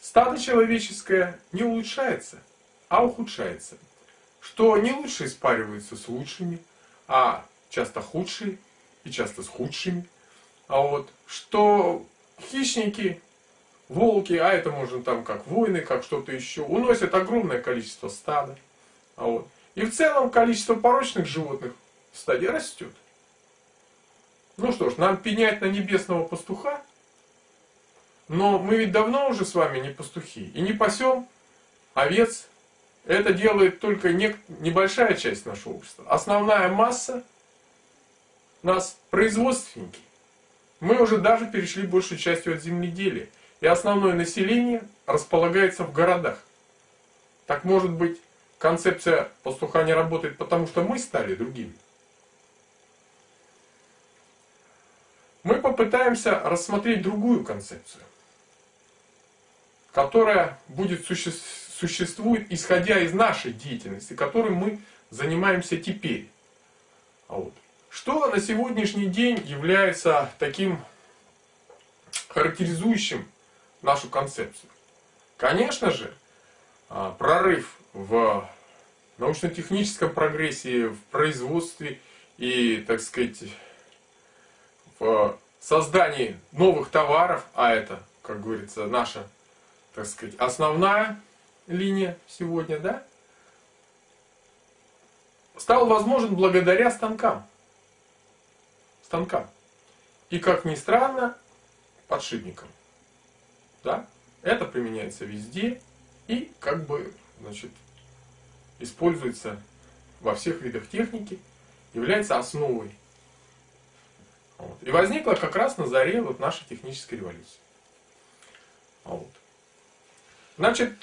стадо человеческое не улучшается, а ухудшается. Что не лучшие спариваются с лучшими, а часто худшие и часто с худшими. А вот что хищники, волки, а это можно там как войны, как что-то еще, уносят огромное количество стада. А вот. И в целом количество порочных животных в стаде растет. Ну что ж, нам пенять на небесного пастуха – но мы ведь давно уже с вами не пастухи и не пасем овец. Это делает только не, небольшая часть нашего общества. Основная масса нас производственники. Мы уже даже перешли большей частью от земледелия. И основное население располагается в городах. Так может быть, концепция пастуха не работает, потому что мы стали другими? Мы попытаемся рассмотреть другую концепцию которая будет существует, исходя из нашей деятельности, которой мы занимаемся теперь. А вот. Что на сегодняшний день является таким характеризующим нашу концепцию? Конечно же, а, прорыв в научно-техническом прогрессе, в производстве и, так сказать, в создании новых товаров, а это, как говорится, наша так сказать, основная линия сегодня, да, стал возможен благодаря станкам. Станкам. И, как ни странно, подшипникам. Да? Это применяется везде и как бы, значит, используется во всех видах техники, является основой. Вот. И возникла как раз на заре вот нашей технической революции. Вот. Значит,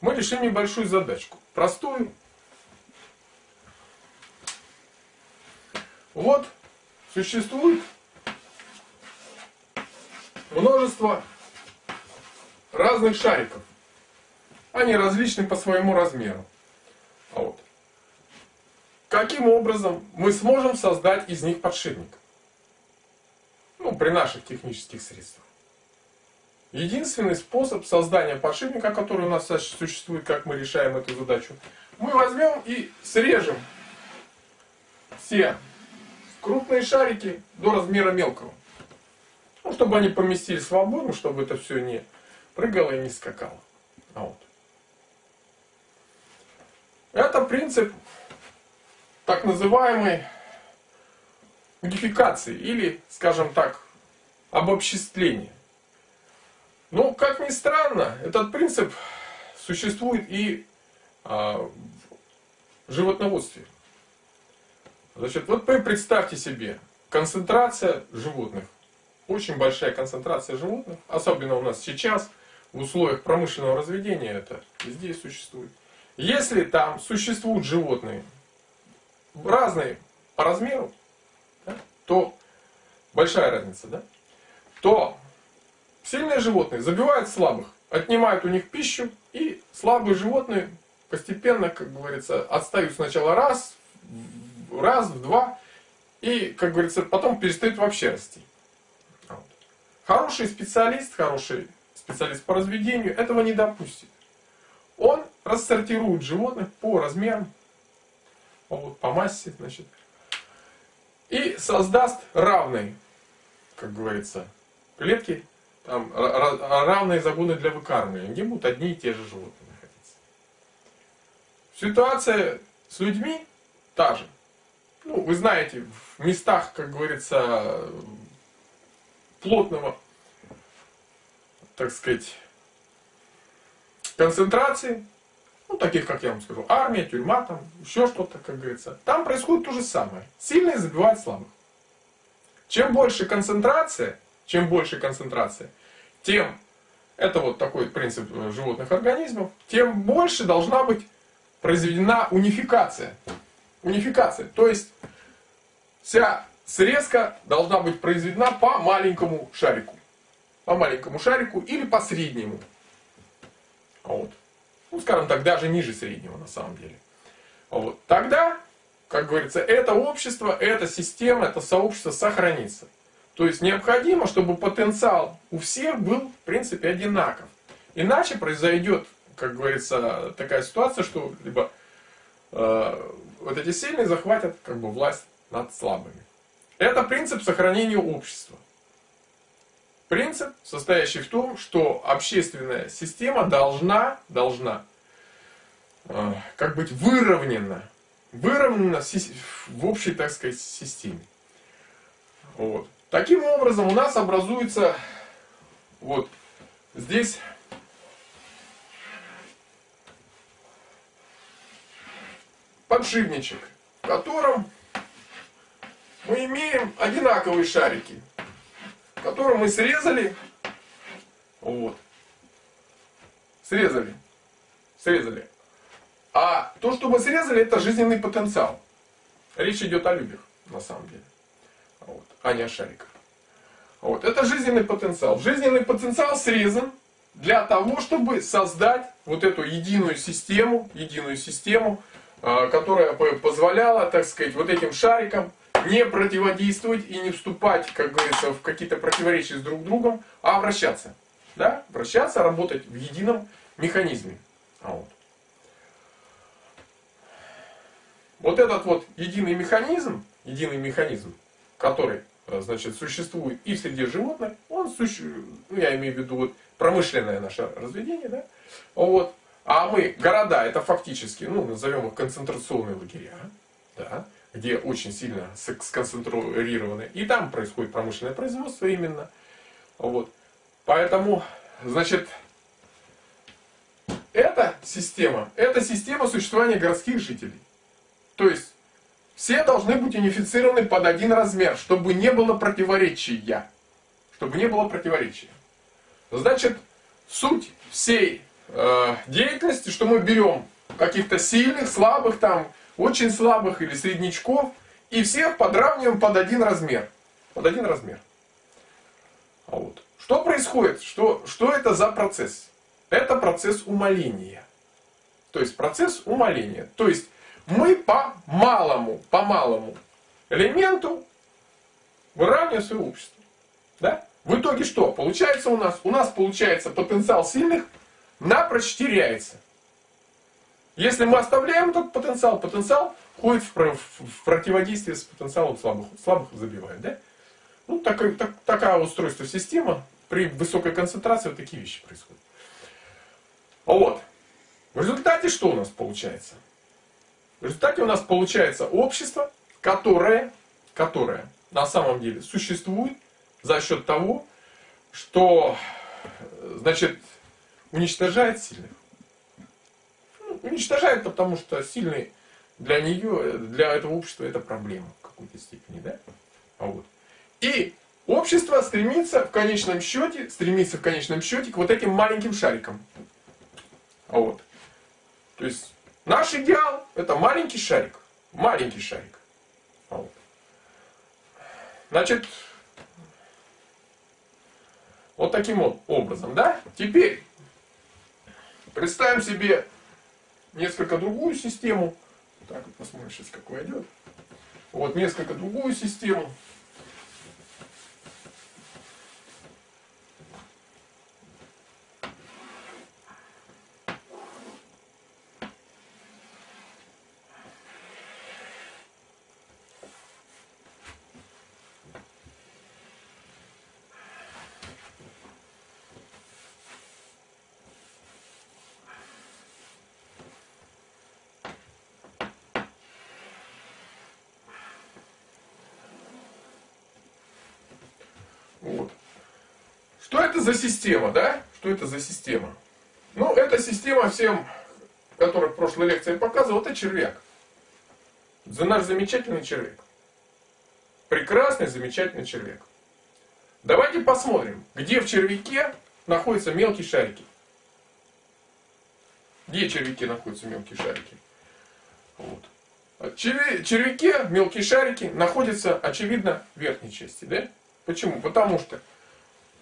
мы решим небольшую задачку. Простую. Вот существует множество разных шариков. Они различны по своему размеру. А вот. Каким образом мы сможем создать из них подшипник? Ну, при наших технических средствах. Единственный способ создания подшипника, который у нас существует, как мы решаем эту задачу, мы возьмем и срежем все крупные шарики до размера мелкого. Ну, чтобы они поместились свободно, чтобы это все не прыгало и не скакало. А вот. принцип так называемой унификации или, скажем так, обобществления. Но, как ни странно, этот принцип существует и а, в животноводстве. Значит, вот вы представьте себе, концентрация животных, очень большая концентрация животных, особенно у нас сейчас, в условиях промышленного разведения это везде существует. Если там существуют животные разные по размеру, да, то большая разница, да, то сильные животные забивают слабых, отнимают у них пищу, и слабые животные постепенно, как говорится, отстают сначала раз, раз, в два, и, как говорится, потом перестают вообще расти. Вот. Хороший специалист, хороший специалист по разведению этого не допустит. Он рассортирует животных по размерам, вот, по массе, значит, и создаст равные, как говорится, клетки, там, равные загоны для выкармливания, где будут одни и те же животные находиться. Ситуация с людьми та же. Ну, вы знаете, в местах, как говорится, плотного, так сказать, концентрации, ну, таких, как я вам скажу, армия, тюрьма, там, еще что-то, как говорится. Там происходит то же самое. Сильные забивают слабых. Чем больше концентрация, чем больше концентрация, тем, это вот такой принцип э, животных организмов, тем больше должна быть произведена унификация. Унификация. То есть, вся срезка должна быть произведена по маленькому шарику. По маленькому шарику или по среднему. Вот ну, скажем так, даже ниже среднего на самом деле. Вот. Тогда, как говорится, это общество, эта система, это сообщество сохранится. То есть необходимо, чтобы потенциал у всех был, в принципе, одинаков. Иначе произойдет, как говорится, такая ситуация, что либо э, вот эти сильные захватят как бы власть над слабыми. Это принцип сохранения общества. Принцип, состоящий в том, что общественная система должна, должна э, как быть выровнена, выровнена в общей, так сказать, системе. Вот. Таким образом у нас образуется вот здесь подшипничек, в котором мы имеем одинаковые шарики которую мы срезали. Вот. Срезали. Срезали. А то, что мы срезали, это жизненный потенциал. Речь идет о людях, на самом деле. Вот. А не о шариках. Вот. Это жизненный потенциал. Жизненный потенциал срезан для того, чтобы создать вот эту единую систему, единую систему, а, которая позволяла, так сказать, вот этим шарикам не противодействовать и не вступать, как говорится, в какие-то противоречия с друг другом, а обращаться. Да? Обращаться, работать в едином механизме. А вот. вот этот вот единый механизм, единый механизм, который э, значит, существует и среди животных, он существует, ну, я имею в виду вот промышленное наше разведение, да, вот, а мы, города, это фактически, ну, назовем их концентрационные лагеря, да, где очень сильно сконцентрированы. И там происходит промышленное производство именно. Вот. Поэтому, значит, эта система, это система существования городских жителей. То есть, все должны быть унифицированы под один размер, чтобы не было противоречия. Чтобы не было противоречия. Значит, суть всей э, деятельности, что мы берем каких-то сильных, слабых там, очень слабых или среднячков, и всех подравниваем под один размер. Под один размер. А вот. Что происходит? Что, что это за процесс? Это процесс умоления. То есть процесс умоления. То есть мы по малому, по малому элементу выравниваем свое общество. Да? В итоге что? Получается у нас? У нас получается потенциал сильных напрочь теряется. Если мы оставляем этот потенциал, потенциал входит в, в, в противодействие с потенциалом слабых, слабых забивает. Да? Ну, так, так, такая устройство система, при высокой концентрации вот такие вещи происходят. Вот. В результате что у нас получается? В результате у нас получается общество, которое, которое на самом деле существует за счет того, что значит, уничтожает сильных. Ну, уничтожает, потому что сильный для нее, для этого общества это проблема в какой-то степени, да? А вот. И общество стремится в конечном счете, стремится в конечном счете к вот этим маленьким шарикам. А вот. То есть наш идеал это маленький шарик. Маленький шарик. А вот. Значит, вот таким вот образом, да? Теперь представим себе несколько другую систему. Так, вот посмотрим сейчас, как войдет. Вот несколько другую систему. Что это за система, да? Что это за система? Ну, эта система всем, которых в прошлой лекции показывал, это червяк. За наш замечательный червяк. Прекрасный, замечательный червяк. Давайте посмотрим, где в червяке находятся мелкие шарики. Где в червяке находятся мелкие шарики? Вот. В червяке мелкие шарики находятся, очевидно, в верхней части. Да? Почему? Потому что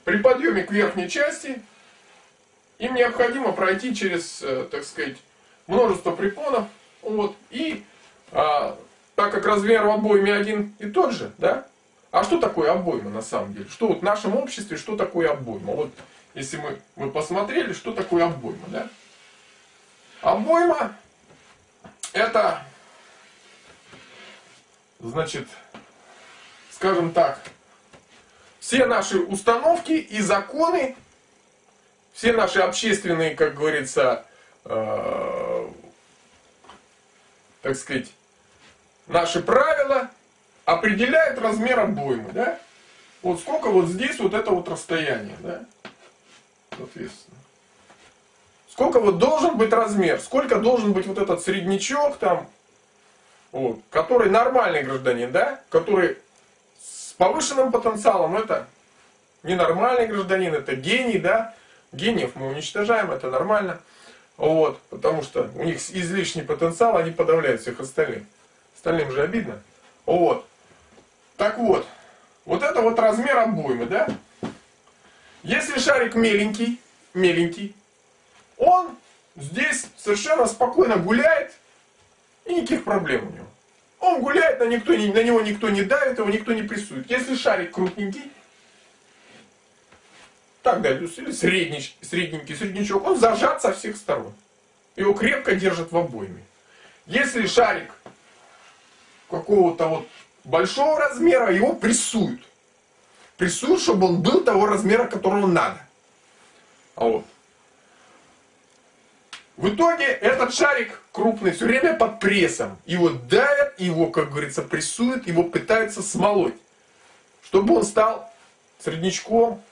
при подъеме к верхней части им необходимо пройти через, э, так сказать, множество препонов. Вот, и а, так как размер в обойме один и тот же, да? А что такое обойма на самом деле? Что вот в нашем обществе, что такое обойма? Вот если мы, мы посмотрели, что такое обойма, да? Обойма это, значит, скажем так, все наши установки и законы, все наши общественные, как говорится, э, так сказать, наши правила определяют размер обоймы, да? Вот сколько вот здесь вот это вот расстояние, да? Соответственно. Сколько вот должен быть размер, сколько должен быть вот этот среднячок там, вот, который нормальный гражданин, да? Который повышенным потенциалом это ненормальный гражданин, это гений, да. Гениев мы уничтожаем, это нормально. Вот, потому что у них излишний потенциал, они подавляют всех остальных. Остальным же обидно. Вот. Так вот, вот это вот размер обоймы, да? Если шарик меленький, меленький, он здесь совершенно спокойно гуляет, и никаких проблем у него. Он гуляет, на, никто, на него никто не давит, его никто не прессует. Если шарик крупненький, так да, или средний, средненький среднячок, он зажат со всех сторон. Его крепко держат в обойме. Если шарик какого-то вот большого размера, его прессуют. Прессуют, чтобы он был того размера, которого надо. А вот. В итоге этот шарик крупный все время под прессом. Его давят, его, как говорится, прессуют, его пытаются смолоть. Чтобы он стал среднячком,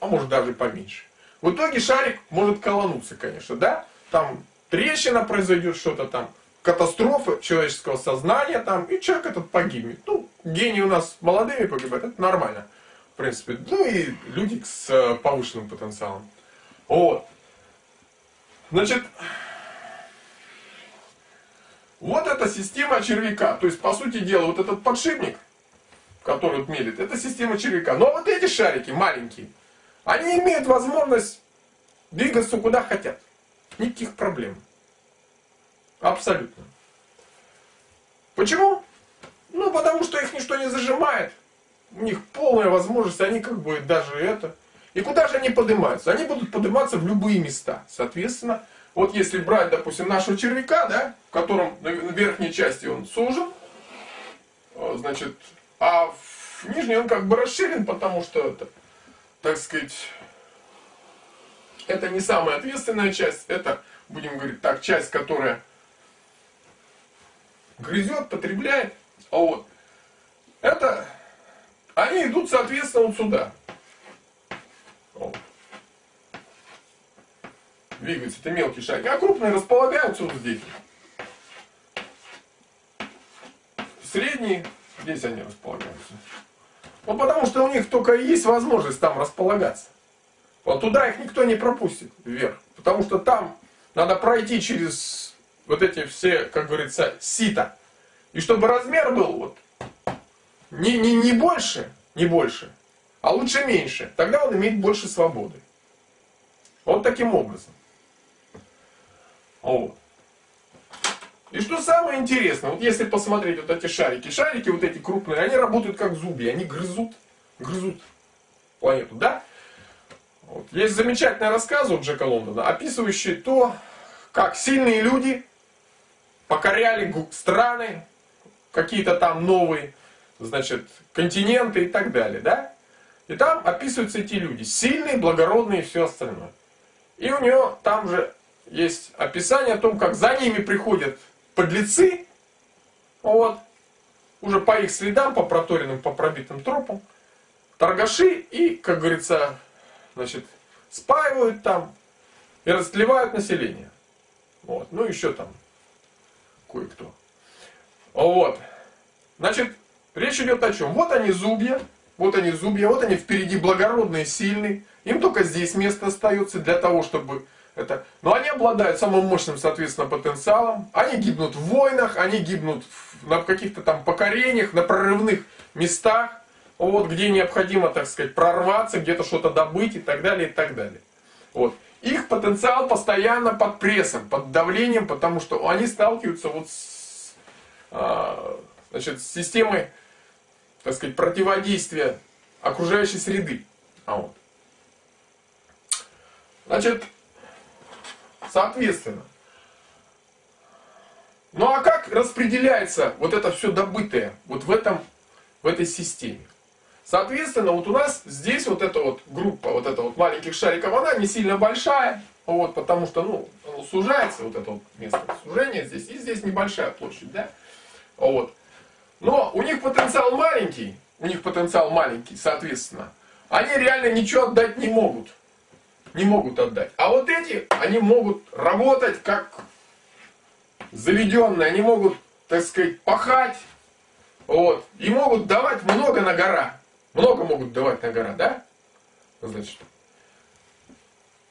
а может даже поменьше. В итоге шарик может колонуться, конечно, да? Там трещина произойдет, что-то там, катастрофа человеческого сознания там, и человек этот погибнет. Ну, гении у нас молодыми погибают, это нормально, в принципе. Ну и люди с э, повышенным потенциалом. Вот. Значит, вот эта система червяка. То есть, по сути дела, вот этот подшипник, который вот мелит, это система червяка. Но вот эти шарики маленькие, они имеют возможность двигаться куда хотят. Никаких проблем. Абсолютно. Почему? Ну, потому что их ничто не зажимает. У них полная возможность, они как бы даже это. И куда же они поднимаются? Они будут подниматься в любые места. Соответственно, вот если брать, допустим, нашего червяка, да, в котором на верхней части он сужен, э, значит, а в нижней он как бы расширен, потому что это, так сказать, это не самая ответственная часть, это, будем говорить так, часть, которая грызет, потребляет. А вот. Это, они идут, соответственно, вот сюда. Вот. Двигаются, это мелкие шаги. А крупные располагаются вот здесь. Средние, здесь они располагаются. Ну, потому что у них только есть возможность там располагаться. Вот туда их никто не пропустит вверх. Потому что там надо пройти через вот эти все, как говорится, сита. И чтобы размер был вот не, не, не больше, не больше, а лучше меньше. Тогда он имеет больше свободы. Вот таким образом. Вот. И что самое интересное, вот если посмотреть вот эти шарики, шарики вот эти крупные, они работают как зубья, они грызут, грызут планету, да? Вот. Есть замечательный рассказ у Джека Лондона, описывающий то, как сильные люди покоряли страны, какие-то там новые, значит, континенты и так далее, да? И там описываются эти люди, сильные, благородные и все остальное. И у него там же есть описание о том, как за ними приходят подлецы, вот, уже по их следам, по проторенным, по пробитым тропам, торгаши и, как говорится, значит, спаивают там и растлевают население. Вот, ну еще там кое-кто. Вот. Значит, речь идет о чем? Вот они зубья, вот они зубья, вот они впереди благородные, сильные. Им только здесь место остается для того, чтобы это, но они обладают самым мощным, соответственно, потенциалом. Они гибнут в войнах, они гибнут на каких-то там покорениях, на прорывных местах, вот, где необходимо, так сказать, прорваться, где-то что-то добыть и так далее, и так далее. Вот. Их потенциал постоянно под прессом, под давлением, потому что они сталкиваются вот с, а, значит, с системой, так сказать, противодействия окружающей среды. А вот. Значит, Соответственно. Ну а как распределяется вот это все добытое вот в, этом, в этой системе? Соответственно, вот у нас здесь вот эта вот группа, вот эта вот маленьких шариков, она не сильно большая, вот, потому что, ну, сужается вот это вот место сужения здесь, и здесь небольшая площадь, да? Вот. Но у них потенциал маленький, у них потенциал маленький, соответственно, они реально ничего отдать не могут не могут отдать. А вот эти, они могут работать как заведенные, они могут, так сказать, пахать, вот, и могут давать много на гора. Много могут давать на гора, да? Значит,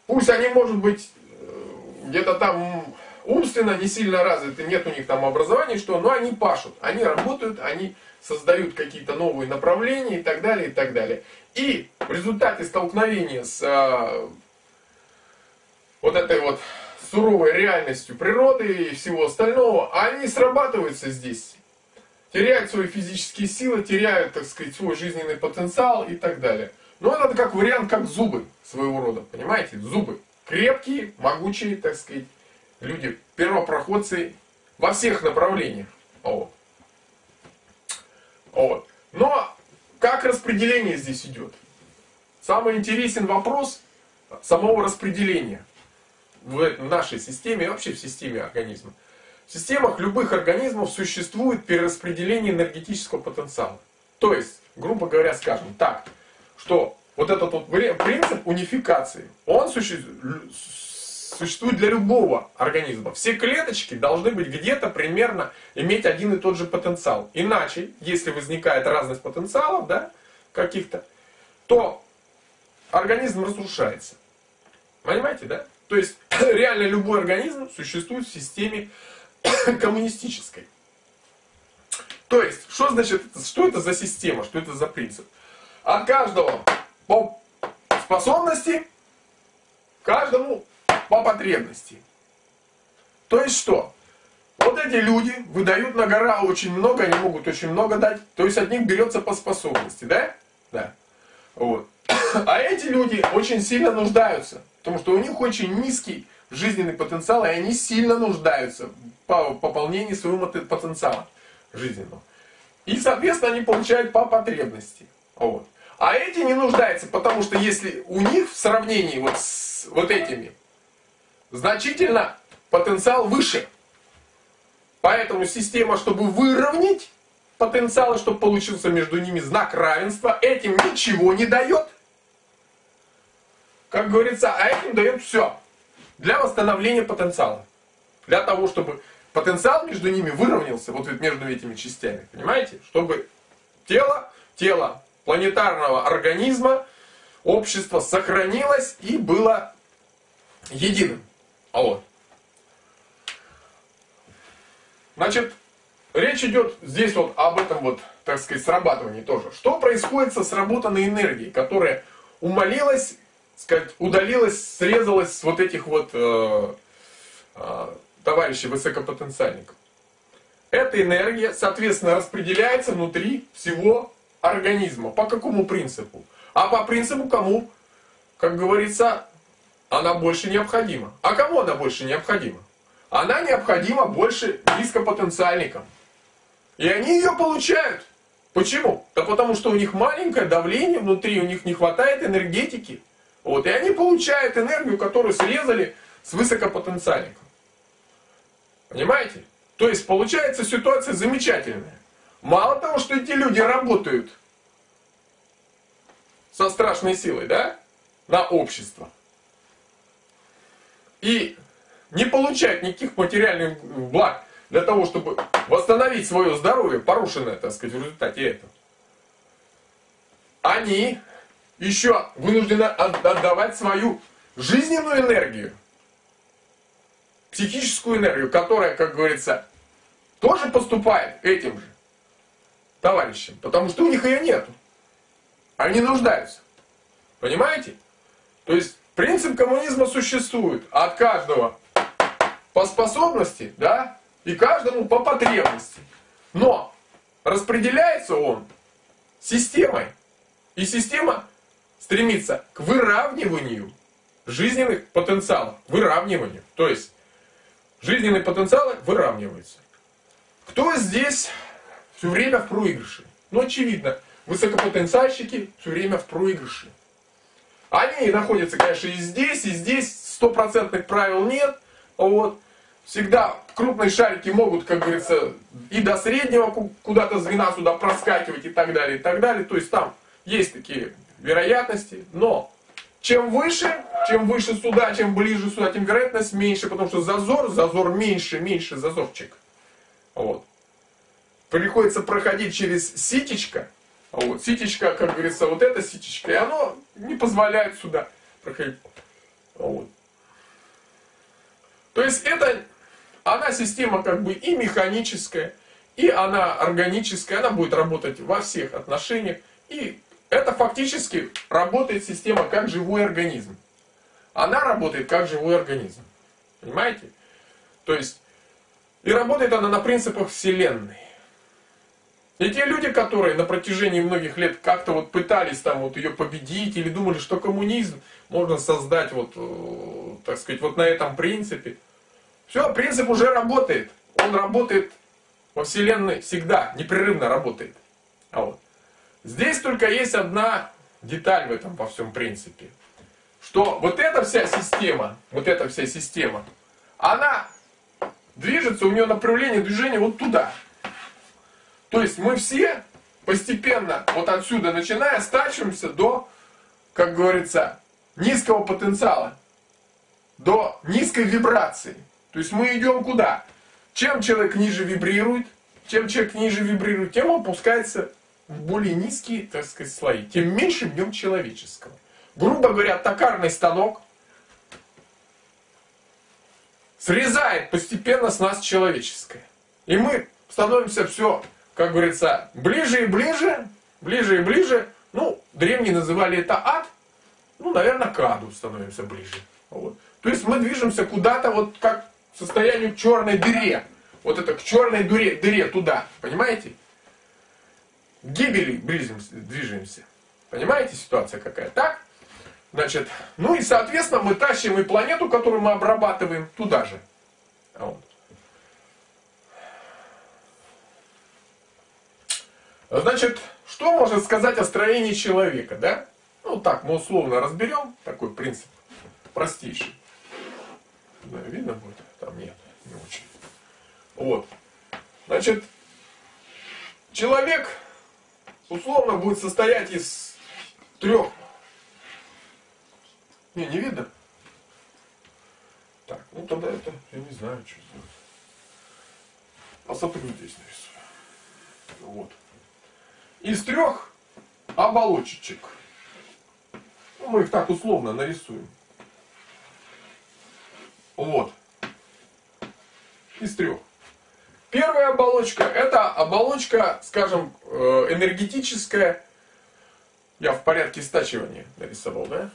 пусть они, может быть, э, где-то там умственно не сильно развиты, нет у них там образования, что, но они пашут, они работают, они создают какие-то новые направления и так далее, и так далее. И в результате столкновения с а, вот этой вот суровой реальностью природы и всего остального, они срабатываются здесь. Теряют свои физические силы, теряют, так сказать, свой жизненный потенциал и так далее. Но это как вариант, как зубы своего рода, понимаете? Зубы. Крепкие, могучие, так сказать, люди, первопроходцы во всех направлениях. Вот. Вот. Но как распределение здесь идет? Самый интересен вопрос самого распределения в нашей системе, вообще в системе организма. В системах любых организмов существует перераспределение энергетического потенциала. То есть, грубо говоря, скажем так, что вот этот вот принцип унификации, он существует для любого организма. Все клеточки должны быть где-то примерно иметь один и тот же потенциал. Иначе, если возникает разность потенциалов, да, каких-то, то организм разрушается. Понимаете, да? То есть реально любой организм существует в системе коммунистической. То есть, что значит, что это за система, что это за принцип? От каждого по способности, каждому по потребности. То есть что? Вот эти люди выдают на гора очень много, они могут очень много дать, то есть от них берется по способности, да? Да. Вот. А эти люди очень сильно нуждаются. Потому что у них очень низкий жизненный потенциал, и они сильно нуждаются в пополнении своего потенциала жизненного. И, соответственно, они получают по потребности. Вот. А эти не нуждаются, потому что если у них в сравнении вот с вот этими значительно потенциал выше. Поэтому система, чтобы выровнять потенциалы, чтобы получился между ними знак равенства, этим ничего не дает. Как говорится, а этим дает все. Для восстановления потенциала. Для того, чтобы потенциал между ними выровнялся, вот между этими частями. Понимаете? Чтобы тело, тело планетарного организма, общество сохранилось и было единым. А вот. Значит, речь идет здесь вот об этом вот, так сказать, срабатывании тоже. Что происходит со сработанной энергией, которая умолилась, сказать, удалилась, срезалась с вот этих вот э, э, товарищей высокопотенциальников? Эта энергия, соответственно, распределяется внутри всего организма. По какому принципу? А по принципу кому, как говорится, она больше необходима. А кому она больше необходима? Она необходима больше низкопотенциальникам. И они ее получают. Почему? Да потому что у них маленькое давление внутри, у них не хватает энергетики. Вот, и они получают энергию, которую срезали с высокопотенциальником. Понимаете? То есть получается ситуация замечательная. Мало того, что эти люди работают со страшной силой, да, на общество. И не получают никаких материальных благ для того, чтобы восстановить свое здоровье, порушенное, так сказать, в результате этого. Они еще вынуждены отдавать свою жизненную энергию, психическую энергию, которая, как говорится, тоже поступает этим же товарищам, потому что у них ее нет. Они нуждаются. Понимаете? То есть принцип коммунизма существует от каждого по способности, да, и каждому по потребности. Но распределяется он системой. И система стремится к выравниванию жизненных потенциалов. Выравниванию. То есть жизненные потенциалы выравниваются. Кто здесь все время в проигрыше? Ну, очевидно, высокопотенциальщики все время в проигрыше. Они находятся, конечно, и здесь, и здесь. Стопроцентных правил нет. Вот. Всегда крупные шарики могут, как говорится, и до среднего куда-то звена сюда проскакивать и так далее, и так далее. То есть там есть такие вероятности, но чем выше, чем выше сюда, чем ближе сюда, тем вероятность меньше, потому что зазор, зазор меньше, меньше зазорчик. Вот. Приходится проходить через ситечко, вот, ситечко, как говорится, вот это ситечко, и оно не позволяет сюда проходить. Вот. То есть это, она система как бы и механическая, и она органическая, она будет работать во всех отношениях. И это фактически работает система как живой организм. Она работает как живой организм. Понимаете? То есть, и работает она на принципах Вселенной. И те люди, которые на протяжении многих лет как-то вот пытались там вот ее победить или думали, что коммунизм можно создать вот, э, так сказать, вот на этом принципе. Все, принцип уже работает. Он работает во Вселенной всегда, непрерывно работает. А вот. Здесь только есть одна деталь в этом во всем принципе. Что вот эта вся система, вот эта вся система, она движется, у нее направление движения вот туда. То есть мы все постепенно, вот отсюда начиная, стачиваемся до, как говорится, низкого потенциала, до низкой вибрации. То есть мы идем куда? Чем человек ниже вибрирует, чем человек ниже вибрирует, тем он опускается в более низкие, так сказать, слои. Тем меньше в нем человеческого. Грубо говоря, токарный станок срезает постепенно с нас человеческое. И мы становимся все как говорится, ближе и ближе, ближе и ближе. Ну, древние называли это ад. Ну, наверное, к аду становимся ближе. Вот. То есть мы движемся куда-то вот как к состоянию черной дыре. Вот это к черной дыре, дыре туда. Понимаете? К гибели близимся, движемся. Понимаете ситуация какая? Так? Значит, ну и соответственно мы тащим и планету, которую мы обрабатываем, туда же. Вот. Значит, что можно сказать о строении человека, да? Ну так, мы условно разберем такой принцип, простейший. Видно будет? Там нет, не очень. Вот. Значит, человек условно будет состоять из трех. Не, не видно? Так, ну тогда это, я не знаю, что сделать. Посмотрю здесь нарисую. Вот. Из трех оболочечек. Ну, мы их так условно нарисуем. Вот. Из трех. Первая оболочка это оболочка, скажем, э, энергетическая. Я в порядке стачивания нарисовал, да?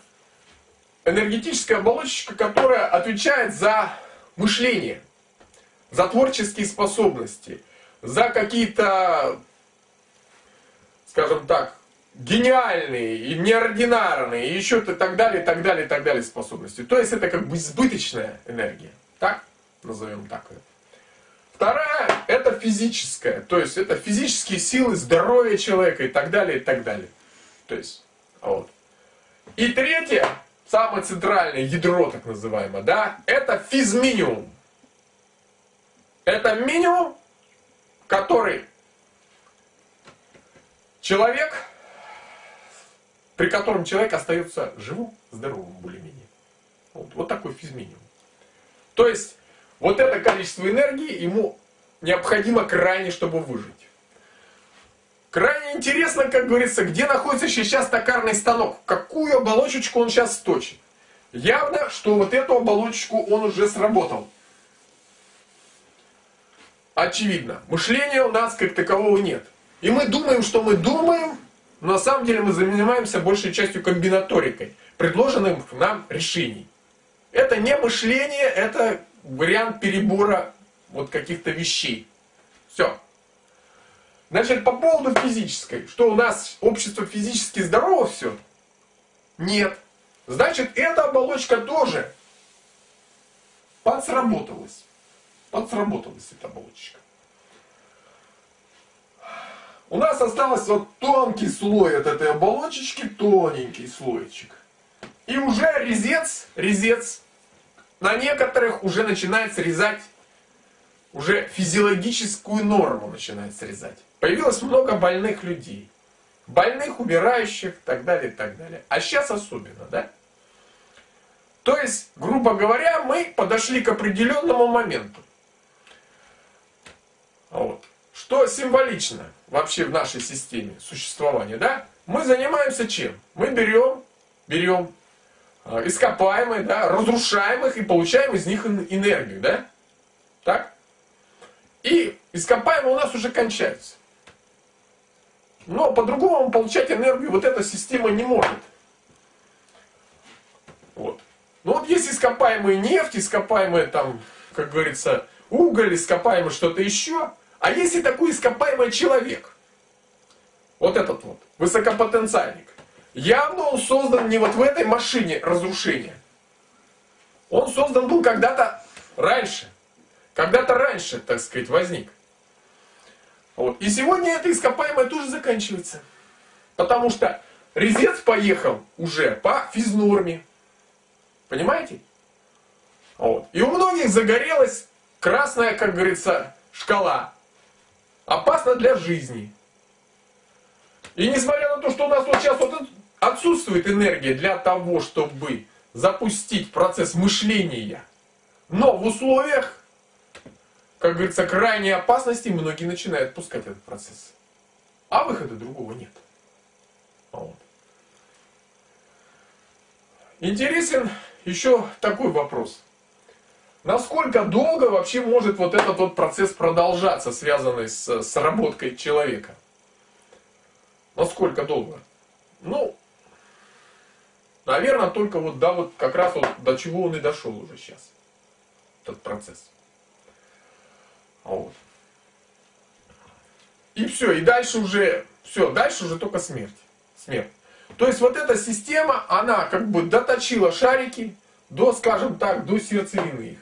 Энергетическая оболочка, которая отвечает за мышление, за творческие способности, за какие-то, скажем так, гениальные и неординарные, и еще так далее, так далее, так далее способности. То есть это как бы избыточная энергия. Так? Назовем так ее. Вторая – это физическая, то есть это физические силы, здоровье человека и так далее, и так далее. То есть, вот. И третье, самое центральное ядро, так называемое, да, это физминиум. Это минимум, который человек, при котором человек остается живым, здоровым более-менее. Вот, вот такой физминиум. То есть, вот это количество энергии ему необходимо крайне, чтобы выжить. Крайне интересно, как говорится, где находится сейчас токарный станок, какую оболочечку он сейчас точит. Явно, что вот эту оболочечку он уже сработал. Очевидно, мышления у нас как такового нет. И мы думаем, что мы думаем, но на самом деле мы занимаемся большей частью комбинаторикой, предложенных нам решений. Это не мышление, это вариант перебора вот каких-то вещей. Все. Значит, по поводу физической, что у нас общество физически здорово все? Нет. Значит, эта оболочка тоже подсработалась. Подсработалась эта оболочка. У нас остался вот тонкий слой от этой оболочечки, тоненький слойчик. И уже резец, резец на некоторых уже начинает срезать, уже физиологическую норму начинает срезать. Появилось много больных людей. Больных, умирающих, так далее, так далее. А сейчас особенно, да? То есть, грубо говоря, мы подошли к определенному моменту. Вот. Что символично вообще в нашей системе существования, да? Мы занимаемся чем? Мы берем, берем Э, ископаемые, да, разрушаем их и получаем из них энергию, да? Так? И ископаемые у нас уже кончаются. Но по-другому получать энергию вот эта система не может. Вот. Ну вот есть ископаемые нефть, ископаемые там, как говорится, уголь, ископаемое что-то еще. А есть и такой ископаемый человек. Вот этот вот, высокопотенциальник. Явно он создан не вот в этой машине разрушения. Он создан был когда-то раньше. Когда-то раньше, так сказать, возник. Вот. И сегодня это ископаемое тоже заканчивается. Потому что резец поехал уже по физнорме. Понимаете? Вот. И у многих загорелась красная, как говорится, шкала. Опасно для жизни. И несмотря на то, что у нас вот сейчас вот отсутствует энергия для того, чтобы запустить процесс мышления. Но в условиях, как говорится, крайней опасности многие начинают пускать этот процесс. А выхода другого нет. Вот. Интересен еще такой вопрос. Насколько долго вообще может вот этот вот процесс продолжаться, связанный с сработкой человека? Насколько долго? Ну, Наверное, только вот, да, вот как раз вот до чего он и дошел уже сейчас. Этот процесс. Вот. И все, и дальше уже, все, дальше уже только смерть. Смерть. То есть вот эта система, она как бы доточила шарики до, скажем так, до сердцевины их.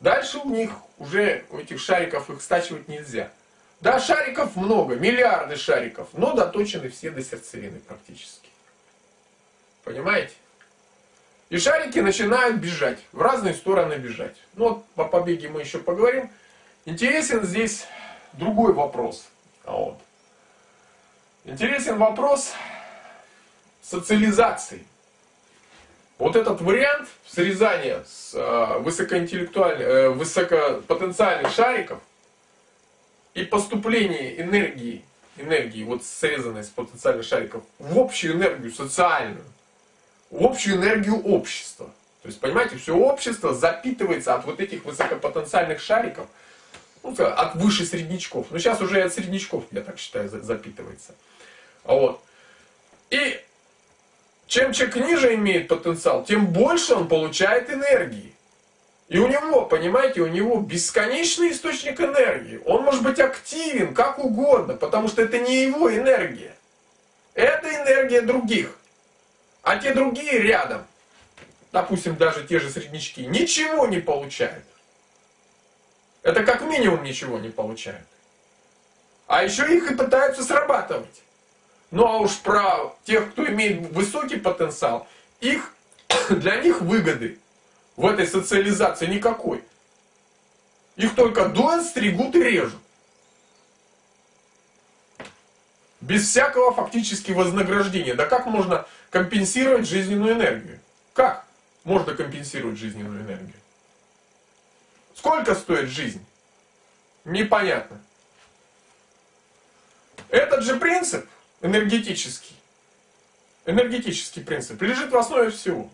Дальше у них уже, у этих шариков их стачивать нельзя. Да, шариков много, миллиарды шариков, но доточены все до сердцевины практически. Понимаете? И шарики начинают бежать, в разные стороны бежать. Ну вот по побеге мы еще поговорим. Интересен здесь другой вопрос. Вот. Интересен вопрос социализации. Вот этот вариант срезания с э, высокоинтеллектуальных, э, высокопотенциальных шариков и поступление энергии, энергии, вот срезанной с потенциальных шариков, в общую энергию социальную, в общую энергию общества. То есть, понимаете, все общество запитывается от вот этих высокопотенциальных шариков, ну, от выше среднячков. Но сейчас уже от среднячков, я так считаю, запитывается. Вот. И чем человек ниже имеет потенциал, тем больше он получает энергии. И у него, понимаете, у него бесконечный источник энергии. Он может быть активен как угодно, потому что это не его энергия. Это энергия других. А те другие рядом, допустим, даже те же среднячки, ничего не получают. Это как минимум ничего не получают. А еще их и пытаются срабатывать. Ну а уж про тех, кто имеет высокий потенциал, их, для них выгоды в этой социализации никакой. Их только доят, стригут и режут. Без всякого фактически вознаграждения. Да как можно компенсировать жизненную энергию? Как можно компенсировать жизненную энергию? Сколько стоит жизнь? Непонятно. Этот же принцип энергетический, энергетический принцип лежит в основе всего.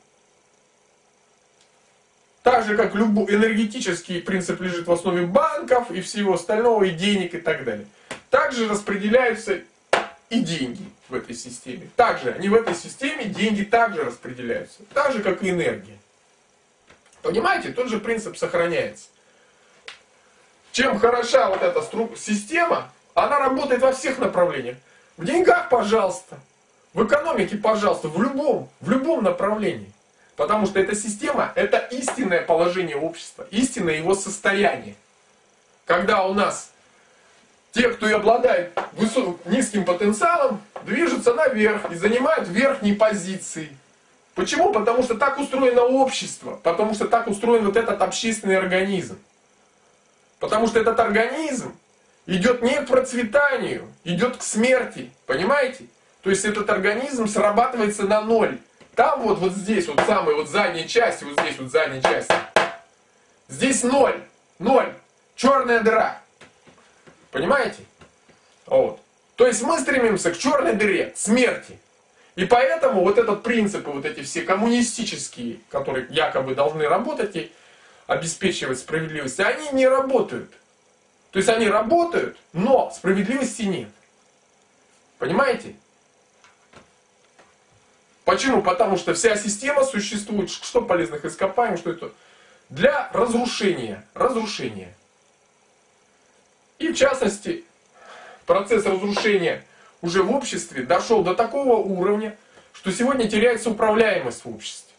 Так же, как любой энергетический принцип лежит в основе банков и всего остального, и денег и так далее. Также распределяются и деньги в этой системе. Также они в этой системе деньги также распределяются. Так же, как и энергия. Понимаете, тот же принцип сохраняется. Чем хороша вот эта система, она работает во всех направлениях. В деньгах, пожалуйста. В экономике, пожалуйста. В любом, в любом направлении. Потому что эта система, это истинное положение общества, истинное его состояние. Когда у нас те, кто и обладает высоким, низким потенциалом, движутся наверх и занимают верхние позиции. Почему? Потому что так устроено общество, потому что так устроен вот этот общественный организм. Потому что этот организм идет не к процветанию, идет к смерти. Понимаете? То есть этот организм срабатывается на ноль. Там вот, вот здесь, вот самая вот задняя часть, вот здесь вот задняя часть. Здесь ноль. Ноль. Черная дыра. Понимаете? Вот. То есть мы стремимся к черной дыре, смерти. И поэтому вот этот принцип, вот эти все коммунистические, которые якобы должны работать и обеспечивать справедливость, они не работают. То есть они работают, но справедливости нет. Понимаете? Почему? Потому что вся система существует, что полезных ископаемых, что это? Для разрушения. Разрушения. И в частности, процесс разрушения уже в обществе дошел до такого уровня, что сегодня теряется управляемость в обществе.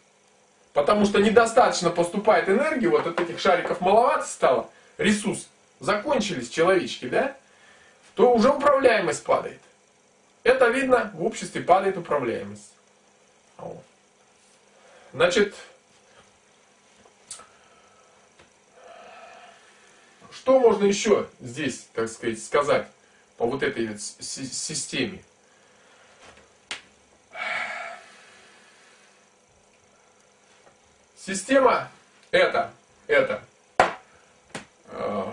Потому что недостаточно поступает энергии, вот от этих шариков маловато стало, ресурс закончились человечки, да, то уже управляемость падает. Это видно, в обществе падает управляемость. Значит, что можно еще здесь, так сказать, сказать по вот этой системе? Система это, это э,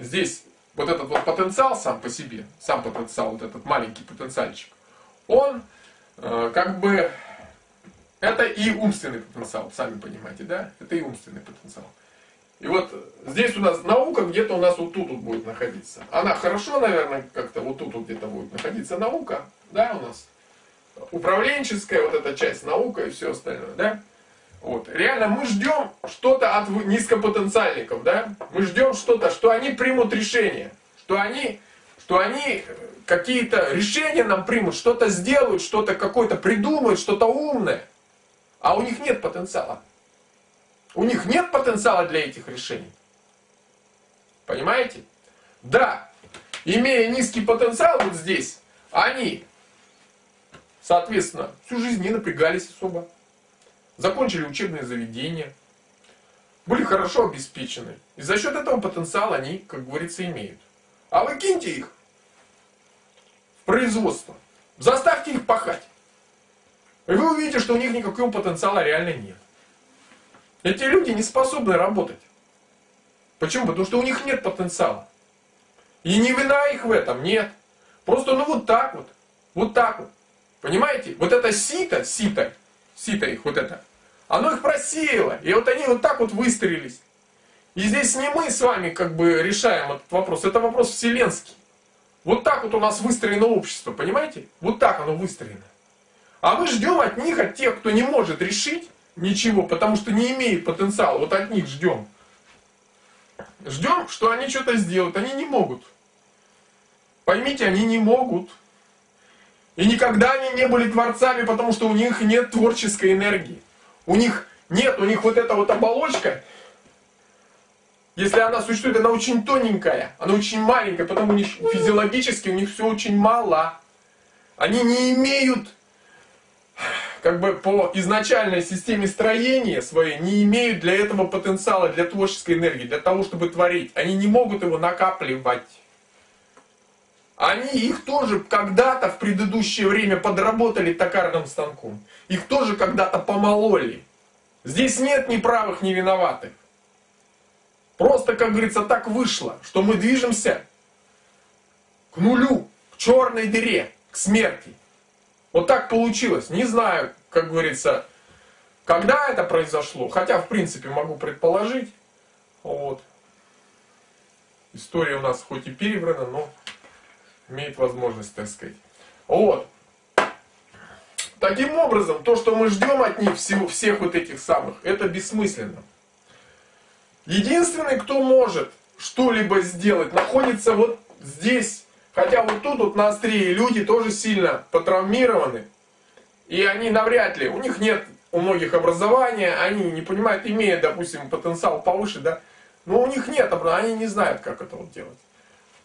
здесь вот этот вот потенциал сам по себе, сам потенциал, вот этот маленький потенциальчик, он э, как бы, это и умственный потенциал, сами понимаете, да? Это и умственный потенциал. И вот здесь у нас наука где-то у нас вот тут вот будет находиться. Она хорошо, наверное, как-то вот тут вот где-то будет находиться наука, да, у нас. Управленческая вот эта часть, наука и все остальное, да? Вот. Реально мы ждем что-то от низкопотенциальников, да? Мы ждем что-то, что они примут решение, что они, что они э, какие-то решения нам примут, что-то сделают, что-то какое-то придумают, что-то умное. А у них нет потенциала. У них нет потенциала для этих решений. Понимаете? Да, имея низкий потенциал вот здесь, они, соответственно, всю жизнь не напрягались особо закончили учебное заведение, были хорошо обеспечены. И за счет этого потенциала они, как говорится, имеют. А вы киньте их в производство. Заставьте их пахать. И вы увидите, что у них никакого потенциала реально нет. Эти люди не способны работать. Почему? Потому что у них нет потенциала. И не вина их в этом, нет. Просто ну вот так вот. Вот так вот. Понимаете? Вот это сито, сито, сито их вот это, оно их просеяло. И вот они вот так вот выстрелились. И здесь не мы с вами как бы решаем этот вопрос, это вопрос вселенский. Вот так вот у нас выстроено общество, понимаете? Вот так оно выстроено. А мы ждем от них, от тех, кто не может решить ничего, потому что не имеет потенциала, вот от них ждем. Ждем, что они что-то сделают, они не могут. Поймите, они не могут. И никогда они не были творцами, потому что у них нет творческой энергии. У них нет, у них вот эта вот оболочка, если она существует, она очень тоненькая, она очень маленькая, потому что физиологически у них все очень мало. Они не имеют, как бы по изначальной системе строения своей, не имеют для этого потенциала, для творческой энергии, для того, чтобы творить. Они не могут его накапливать. Они их тоже когда-то в предыдущее время подработали токарным станком. Их тоже когда-то помололи. Здесь нет ни правых, ни виноватых. Просто, как говорится, так вышло, что мы движемся к нулю, к черной дыре, к смерти. Вот так получилось. Не знаю, как говорится, когда это произошло, хотя, в принципе, могу предположить. Вот. История у нас хоть и переврана, но имеет возможность, так сказать. Вот. Таким образом, то, что мы ждем от них, всего, всех вот этих самых, это бессмысленно. Единственный, кто может что-либо сделать, находится вот здесь. Хотя вот тут вот на острие люди тоже сильно потравмированы. И они навряд ли, у них нет у многих образования, они не понимают, имея, допустим, потенциал повыше, да, но у них нет, они не знают, как это вот делать.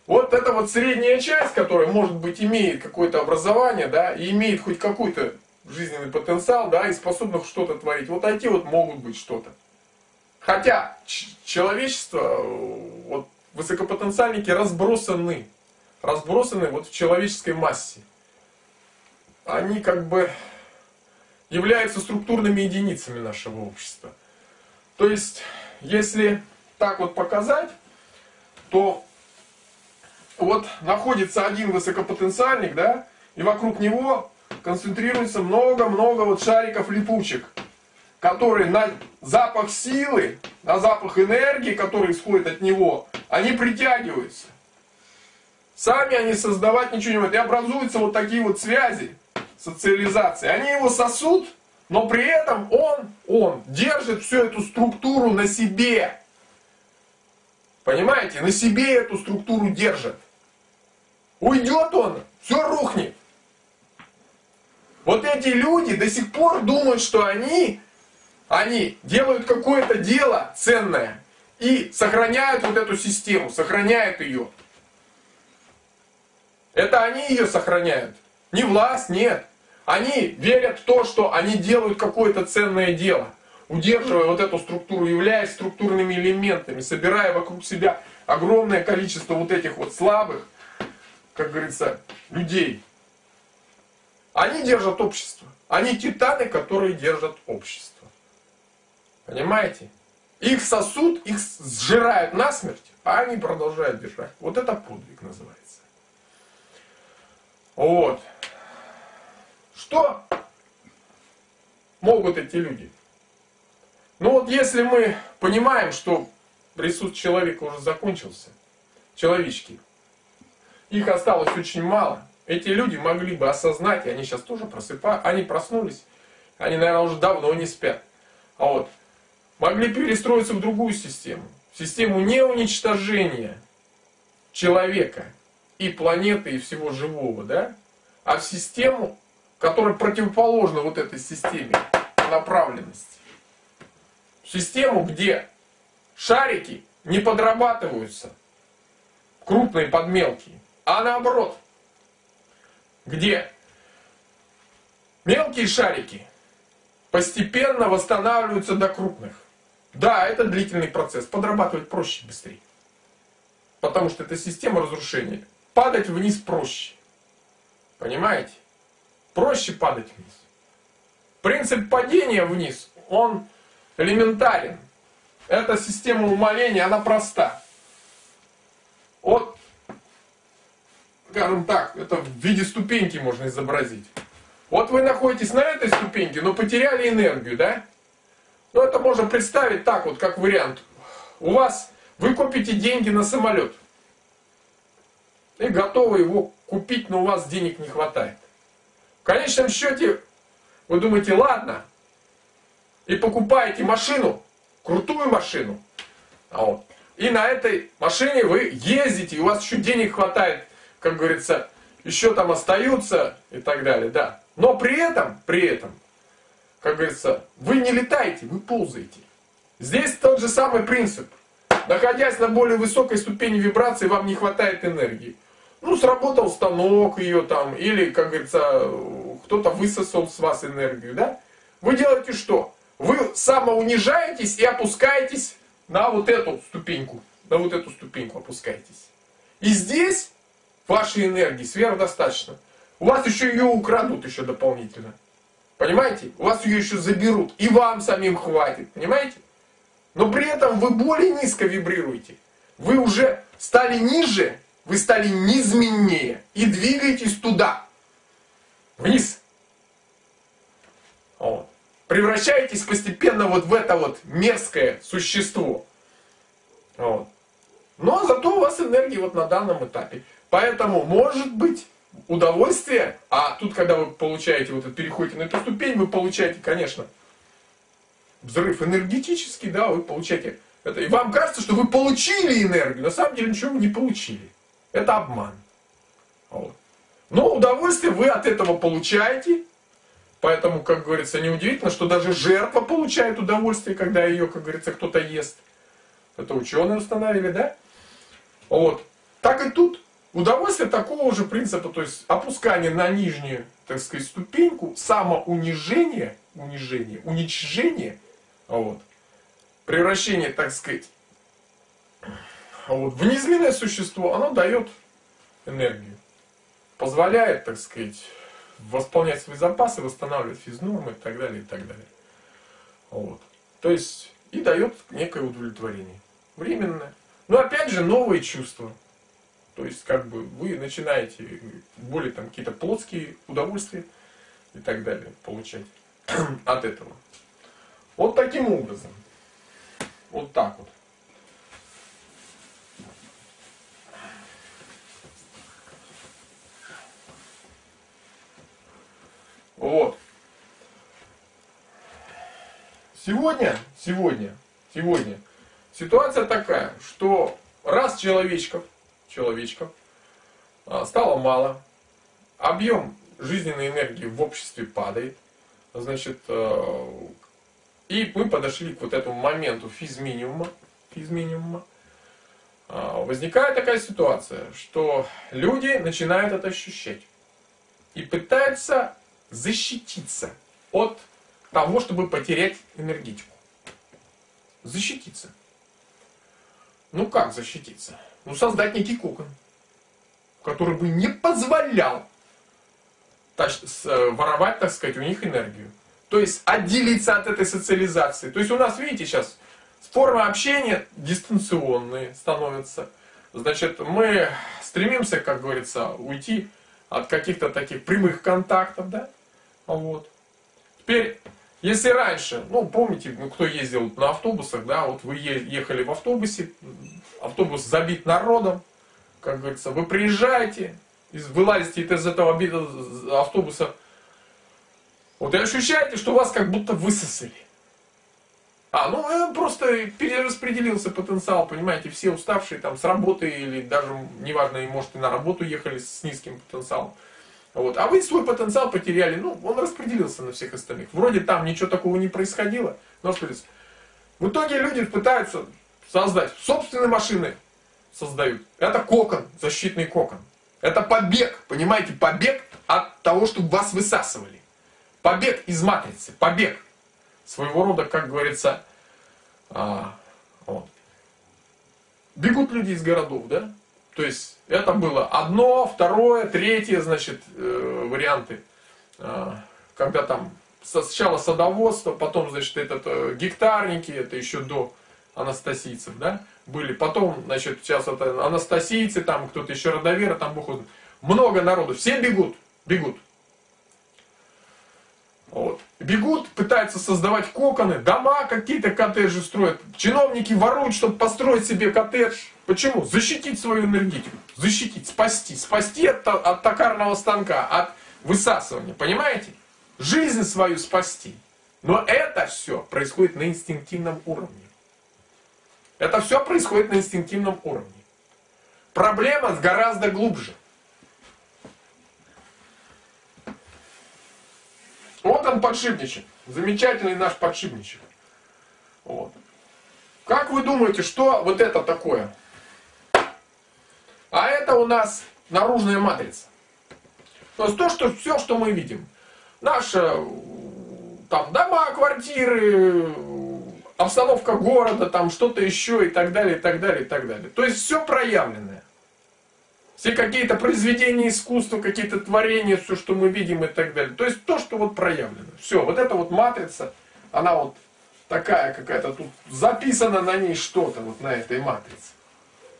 Вот эта вот средняя часть, которая, может быть, имеет какое-то образование, да, и имеет хоть какой-то жизненный потенциал, да, и способных что-то творить, вот эти вот могут быть что-то. Хотя человечество, вот высокопотенциальники разбросаны, разбросаны вот в человеческой массе. Они как бы являются структурными единицами нашего общества. То есть, если так вот показать, то вот находится один высокопотенциальник, да, и вокруг него концентрируется много-много вот шариков липучек, которые на запах силы, на запах энергии, который исходит от него, они притягиваются. Сами они создавать ничего не могут. И образуются вот такие вот связи социализации. Они его сосут, но при этом он, он держит всю эту структуру на себе. Понимаете? На себе эту структуру держит. Уйдет он, все рухнет. Вот эти люди до сих пор думают, что они, они делают какое-то дело ценное и сохраняют вот эту систему, сохраняют ее. Это они ее сохраняют. Не власть, нет. Они верят в то, что они делают какое-то ценное дело, удерживая вот эту структуру, являясь структурными элементами, собирая вокруг себя огромное количество вот этих вот слабых, как говорится, людей. Они держат общество. Они титаны, которые держат общество. Понимаете? Их сосуд, их сжирают насмерть, а они продолжают держать. Вот это подвиг называется. Вот. Что могут эти люди? Ну вот если мы понимаем, что ресурс человека уже закончился, человечки, их осталось очень мало. Эти люди могли бы осознать, и они сейчас тоже просыпают, они проснулись, они, наверное, уже давно не спят. А вот могли перестроиться в другую систему. В систему не уничтожения человека и планеты, и всего живого, да? А в систему, которая противоположна вот этой системе направленности. В систему, где шарики не подрабатываются, крупные под мелкие, а наоборот, где мелкие шарики постепенно восстанавливаются до крупных. Да, это длительный процесс. Подрабатывать проще быстрее. Потому что это система разрушения. Падать вниз проще. Понимаете? Проще падать вниз. Принцип падения вниз, он элементарен. Эта система умоления, она проста. Вот, скажем так, это в виде ступеньки можно изобразить. Вот вы находитесь на этой ступеньке, но потеряли энергию, да? Ну, это можно представить так вот, как вариант. У вас, вы купите деньги на самолет. И готовы его купить, но у вас денег не хватает. В конечном счете, вы думаете, ладно, и покупаете машину, крутую машину, а вот, и на этой машине вы ездите, и у вас еще денег хватает, как говорится, еще там остаются и так далее, да. Но при этом, при этом, как говорится, вы не летаете, вы ползаете. Здесь тот же самый принцип. Находясь на более высокой ступени вибрации, вам не хватает энергии. Ну, сработал станок ее там, или, как говорится, кто-то высосал с вас энергию, да? Вы делаете что? Вы самоунижаетесь и опускаетесь на вот эту ступеньку. На вот эту ступеньку опускаетесь. И здесь вашей энергии сверхдостаточно. У вас еще ее украдут еще дополнительно. Понимаете? У вас ее еще заберут. И вам самим хватит. Понимаете? Но при этом вы более низко вибрируете. Вы уже стали ниже, вы стали низменнее. И двигаетесь туда. Вниз. Вот. Превращаетесь постепенно вот в это вот мерзкое существо. Вот. Но зато у вас энергии вот на данном этапе. Поэтому, может быть, удовольствие, а тут, когда вы получаете, вот переходите на эту ступень, вы получаете, конечно, взрыв энергетический, да, вы получаете это. И вам кажется, что вы получили энергию, на самом деле ничего вы не получили. Это обман. Вот. Но удовольствие вы от этого получаете, поэтому, как говорится, неудивительно, что даже жертва получает удовольствие, когда ее, как говорится, кто-то ест. Это ученые установили, да? Вот. Так и тут. Удовольствие такого же принципа, то есть опускание на нижнюю, так сказать, ступеньку, самоунижение, унижение, уничижение, вот, превращение, так сказать, вот, в неизменное существо, оно дает энергию, позволяет, так сказать, восполнять свои запасы, восстанавливать физнормы и так далее, и так далее. Вот. То есть, и дает некое удовлетворение. Временное. Но опять же, новые чувства – то есть, как бы, вы начинаете более там какие-то плотские удовольствия и так далее получать от этого. Вот таким образом. Вот так вот. Вот. Сегодня, сегодня, сегодня ситуация такая, что раз человечков человечков а, стало мало, объем жизненной энергии в обществе падает, значит, э, и мы подошли к вот этому моменту физминимума, физминимума. А, возникает такая ситуация, что люди начинают это ощущать и пытаются защититься от того, чтобы потерять энергетику. Защититься. Ну как защититься? Ну, создать некий кокон, который бы не позволял э, воровать, так сказать, у них энергию. То есть отделиться от этой социализации. То есть у нас, видите, сейчас формы общения дистанционные становятся. Значит, мы стремимся, как говорится, уйти от каких-то таких прямых контактов, да? Вот. Теперь, если раньше, ну, помните, ну, кто ездил на автобусах, да, вот вы ехали в автобусе, автобус забит народом, как говорится, вы приезжаете, вылазите из этого автобуса, вот и ощущаете, что вас как будто высосали. А, ну э, просто перераспределился потенциал, понимаете, все уставшие там с работы или даже, неважно, может и на работу ехали с низким потенциалом. Вот. А вы свой потенциал потеряли, ну, он распределился на всех остальных. Вроде там ничего такого не происходило, но распределился. В итоге люди пытаются создать. Собственные машины создают. Это кокон, защитный кокон. Это побег, понимаете, побег от того, чтобы вас высасывали. Побег из матрицы, побег. Своего рода, как говорится, А, вот. Бегут люди из городов, да? То есть это было одно, второе, третье, значит, э, варианты. Э, когда там сначала садоводство, потом, значит, этот э, гектарники, это еще до анастасийцев, да, были. Потом, значит, сейчас это анастасийцы, там кто-то еще родоверы, там бог Много народу, все бегут, бегут. Вот. Бегут, пытаются создавать коконы, дома какие-то коттеджи строят. Чиновники воруют, чтобы построить себе коттедж. Почему? Защитить свою энергетику. Защитить, спасти. Спасти от, от токарного станка, от высасывания. Понимаете? Жизнь свою спасти. Но это все происходит на инстинктивном уровне. Это все происходит на инстинктивном уровне. Проблема гораздо глубже. Вот он подшипничек. Замечательный наш подшипничек. Вот. Как вы думаете, что вот это такое? А это у нас наружная матрица. То есть то, что все, что мы видим. Наши там дома, квартиры, обстановка города, там что-то еще и так далее, и так далее, и так далее. То есть все проявленное. Все какие-то произведения искусства, какие-то творения, все, что мы видим и так далее. То есть то, что вот проявлено. Все, вот эта вот матрица, она вот такая какая-то тут записано на ней что-то вот на этой матрице.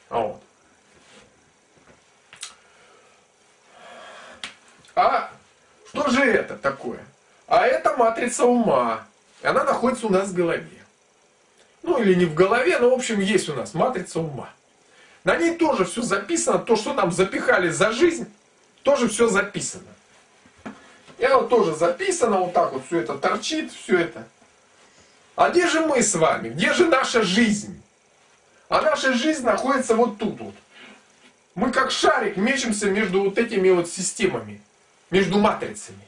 Вот. А что же это такое? А это матрица ума. Она находится у нас в голове. Ну или не в голове, но в общем есть у нас матрица ума. На ней тоже все записано, то, что нам запихали за жизнь, тоже все записано. И оно тоже записано, вот так вот все это торчит, все это. А где же мы с вами? Где же наша жизнь? А наша жизнь находится вот тут вот. Мы как шарик мечемся между вот этими вот системами, между матрицами.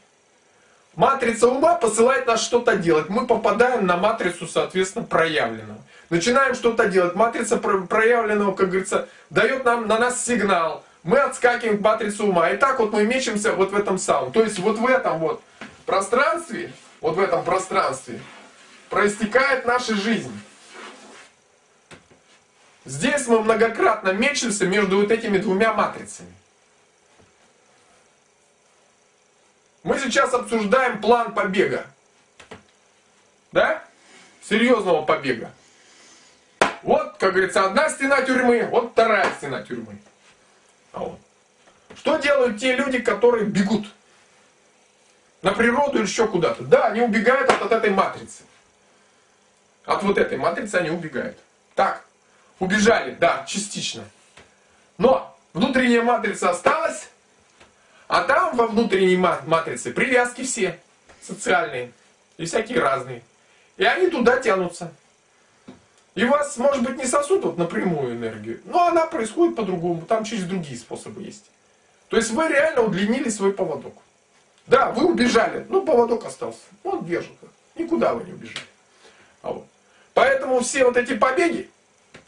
Матрица ума посылает нас что-то делать. Мы попадаем на матрицу, соответственно, проявленного. Начинаем что-то делать. Матрица проявленного, как говорится, дает нам на нас сигнал. Мы отскакиваем к матрице ума. И так вот мы мечемся вот в этом самом. То есть вот в этом вот пространстве, вот в этом пространстве проистекает наша жизнь. Здесь мы многократно мечемся между вот этими двумя матрицами. Мы сейчас обсуждаем план побега. Да? Серьезного побега. Вот, как говорится, одна стена тюрьмы, вот вторая стена тюрьмы. А вот. Что делают те люди, которые бегут? На природу или еще куда-то? Да, они убегают от, от этой матрицы. От вот этой матрицы они убегают. Так, убежали, да, частично. Но внутренняя матрица осталась, а там во внутренней матрице привязки все, социальные и всякие разные. И они туда тянутся. И вас, может быть, не сосут вот напрямую энергию, но она происходит по-другому, там через другие способы есть. То есть вы реально удлинили свой поводок. Да, вы убежали, но поводок остался. Он держит. Никуда вы не убежали. А вот. Поэтому все вот эти побеги,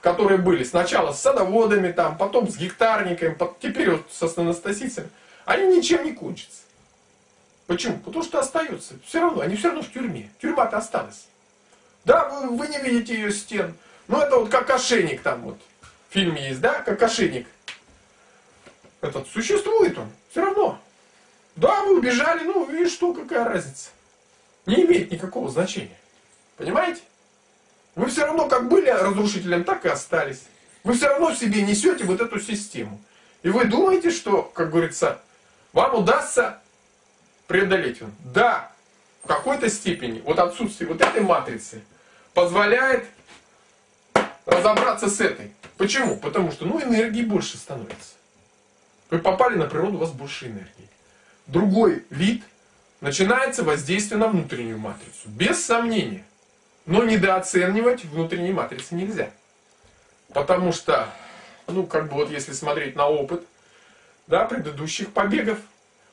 которые были сначала с садоводами, там, потом с гектарниками, теперь вот с анастасийцами, они ничем не кончатся. Почему? Потому что остаются. Все равно, они все равно в тюрьме. Тюрьма-то осталась. Да, вы, вы не видите ее стен. Но это вот как ошейник там вот. В фильме есть, да, как ошейник. Этот существует он. Все равно. Да, вы убежали, ну и что, какая разница? Не имеет никакого значения. Понимаете? Вы все равно как были разрушителем, так и остались. Вы все равно в себе несете вот эту систему. И вы думаете, что, как говорится, вам удастся преодолеть он. Да, в какой-то степени вот отсутствие вот этой матрицы позволяет разобраться с этой. Почему? Потому что ну, энергии больше становится. Вы попали на природу, у вас больше энергии. Другой вид начинается воздействие на внутреннюю матрицу. Без сомнения. Но недооценивать внутренние матрицы нельзя. Потому что, ну, как бы вот если смотреть на опыт, да, предыдущих побегов,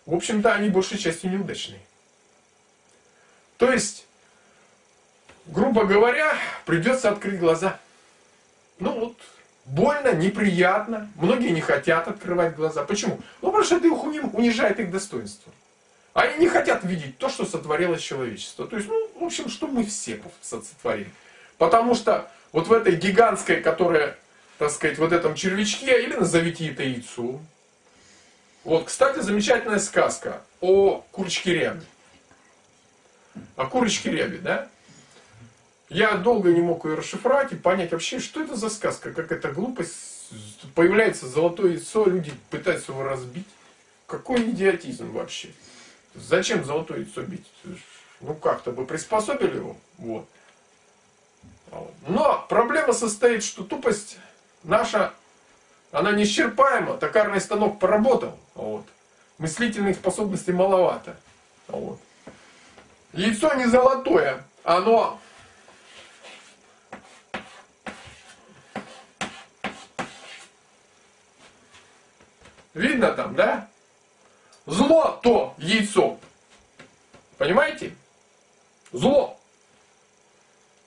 в общем-то, они большей частью неудачные. То есть, грубо говоря, придется открыть глаза. Ну вот, больно, неприятно. Многие не хотят открывать глаза. Почему? Ну, потому что это их унижает их достоинство. Они не хотят видеть то, что сотворило человечество. То есть, ну, в общем, что мы все сотворили. Потому что вот в этой гигантской, которая, так сказать, вот этом червячке, или назовите это яйцо. Вот, кстати, замечательная сказка о курочке рябе. О курочке рябе, да? Я долго не мог ее расшифровать и понять вообще, что это за сказка, как это глупость. Появляется золотое яйцо, люди пытаются его разбить. Какой идиотизм вообще? Зачем золотое яйцо бить? Ну как-то бы приспособили его. Вот. Но проблема состоит, что тупость наша, она неисчерпаема. Токарный станок поработал. Вот. Мыслительных способностей маловато. Вот. Яйцо не золотое, оно Видно там, да? Зло то яйцо. Понимаете? Зло.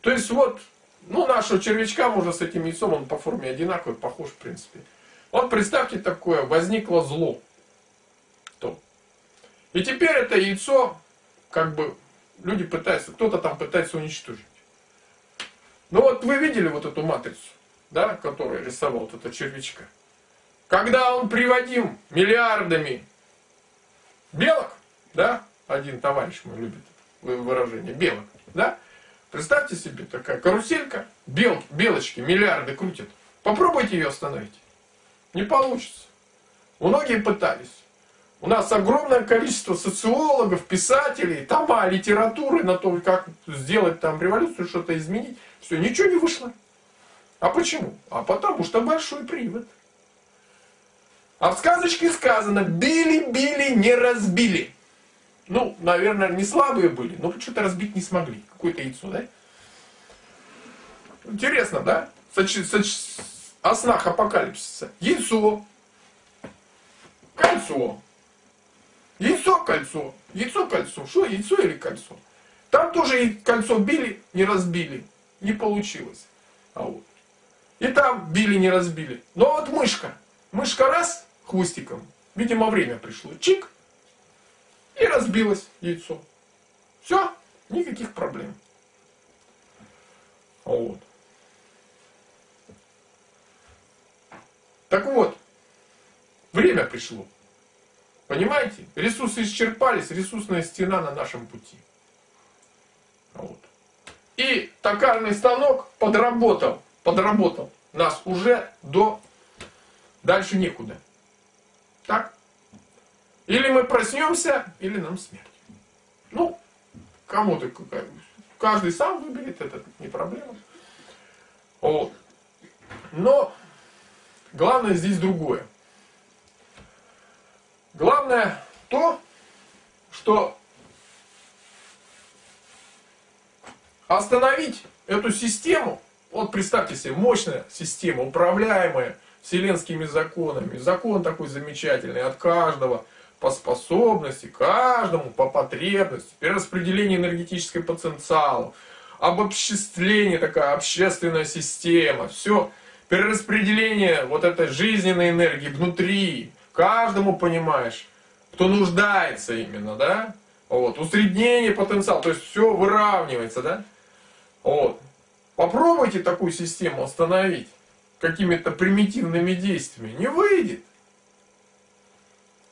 То есть вот, ну нашего червячка можно с этим яйцом, он по форме одинаковый, похож в принципе. Вот представьте такое, возникло зло. То. И теперь это яйцо, как бы, люди пытаются, кто-то там пытается уничтожить. Ну вот вы видели вот эту матрицу, да, которую рисовал вот этот червячка. Когда он приводим миллиардами белок, да, один товарищ мой любит выражение, белок, да, представьте себе такая каруселька, бел, белочки, миллиарды крутят. Попробуйте ее остановить. Не получится. Многие пытались. У нас огромное количество социологов, писателей, тома литературы на то, как сделать там революцию, что-то изменить. Все, ничего не вышло. А почему? А потому что большой привод. А в сказочке сказано, били, били, не разбили. Ну, наверное, не слабые были, но что-то разбить не смогли. Какое-то яйцо, да? Интересно, да? Соч, соч, о снах апокалипсиса. Яйцо. Кольцо. Яйцо, кольцо. Яйцо, кольцо. Что, яйцо или кольцо? Там тоже кольцо били, не разбили. Не получилось. А вот. И там били, не разбили. Но вот мышка. Мышка раз, хвостиком. Видимо, время пришло. Чик. И разбилось яйцо. Все, никаких проблем. Вот. Так вот, время пришло. Понимаете? Ресурсы исчерпались, ресурсная стена на нашем пути. Вот. И токарный станок подработал, подработал нас уже до... Дальше некуда. Так? Или мы проснемся, или нам смерть. Ну, кому-то каждый сам выберет, это не проблема. Вот. Но главное здесь другое. Главное то, что остановить эту систему, вот представьте себе, мощная система, управляемая, вселенскими законами. Закон такой замечательный от каждого по способности, каждому по потребности, перераспределение энергетического потенциала, обобществление, такая общественная система, все, перераспределение вот этой жизненной энергии внутри, каждому понимаешь, кто нуждается именно, да, вот, усреднение потенциала, то есть все выравнивается, да, вот. Попробуйте такую систему остановить какими-то примитивными действиями. Не выйдет.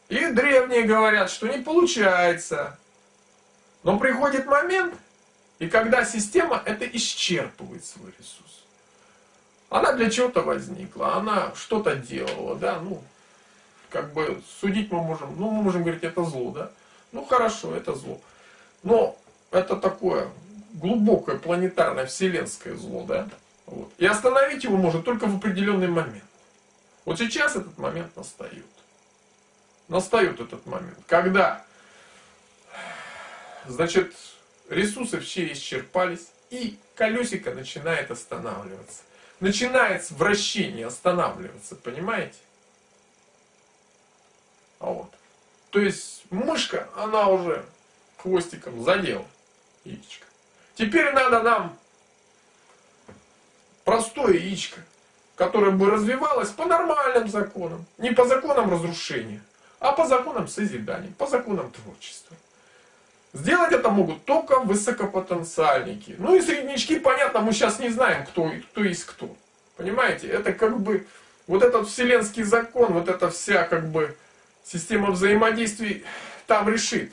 И древние говорят, что не получается. Но приходит момент, и когда система это исчерпывает свой ресурс. Она для чего-то возникла, она что-то делала, да, ну, как бы судить мы можем, ну, мы можем говорить, это зло, да. Ну, хорошо, это зло. Но это такое глубокое планетарное вселенское зло, да. Вот. И остановить его можно только в определенный момент. Вот сейчас этот момент настает. Настает этот момент, когда, значит, ресурсы все исчерпались, и колесико начинает останавливаться. Начинает вращение останавливаться, понимаете? А вот. То есть мышка, она уже хвостиком задела яичко. Теперь надо нам простое яичко, которое бы развивалось по нормальным законам. Не по законам разрушения, а по законам созидания, по законам творчества. Сделать это могут только высокопотенциальники. Ну и среднячки, понятно, мы сейчас не знаем, кто, кто есть кто. Понимаете? Это как бы вот этот вселенский закон, вот эта вся как бы система взаимодействий там решит.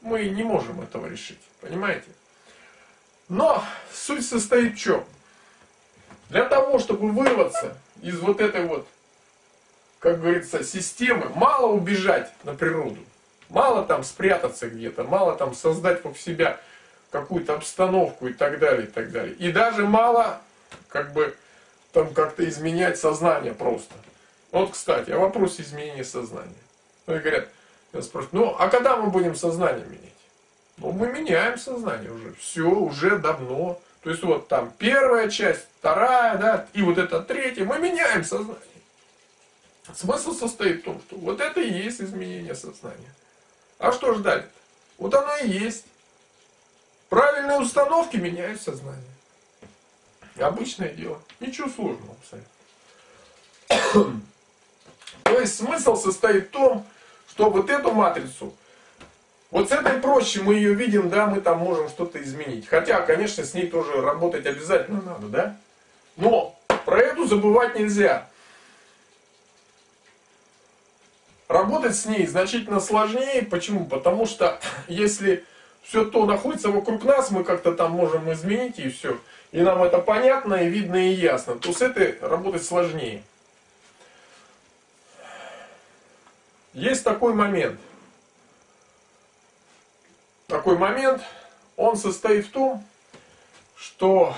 Мы не можем этого решить. Понимаете? Но суть состоит в чем? Для того, чтобы вырваться из вот этой вот, как говорится, системы, мало убежать на природу. Мало там спрятаться где-то, мало там создать вокруг себя какую-то обстановку и так далее, и так далее. И даже мало, как бы, там как-то изменять сознание просто. Вот, кстати, о вопросе изменения сознания. Ну, и говорят, я спрашиваю, ну, а когда мы будем сознание менять? Ну, мы меняем сознание уже. Все, уже давно. То есть, вот там первая часть, вторая, да, и вот эта третья, мы меняем сознание. Смысл состоит в том, что вот это и есть изменение сознания. А что ждать? Вот оно и есть. Правильные установки меняют сознание. Обычное дело. Ничего сложного абсолютно. То есть смысл состоит в том, что вот эту матрицу, вот с этой проще мы ее видим, да, мы там можем что-то изменить. Хотя, конечно, с ней тоже работать обязательно надо, да. Но про эту забывать нельзя. Работать с ней значительно сложнее. Почему? Потому что если все то находится вокруг нас, мы как-то там можем изменить и все. И нам это понятно, и видно, и ясно. То с этой работать сложнее. Есть такой момент. Такой момент, он состоит в том, что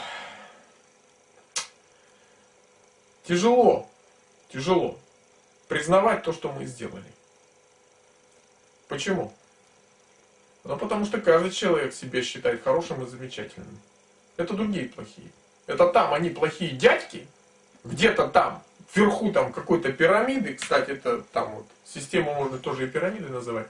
тяжело, тяжело признавать то, что мы сделали. Почему? Ну, потому что каждый человек себя считает хорошим и замечательным. Это другие плохие. Это там они плохие дядьки, где-то там, вверху там какой-то пирамиды, кстати, это там вот, систему можно тоже и пирамиды называть.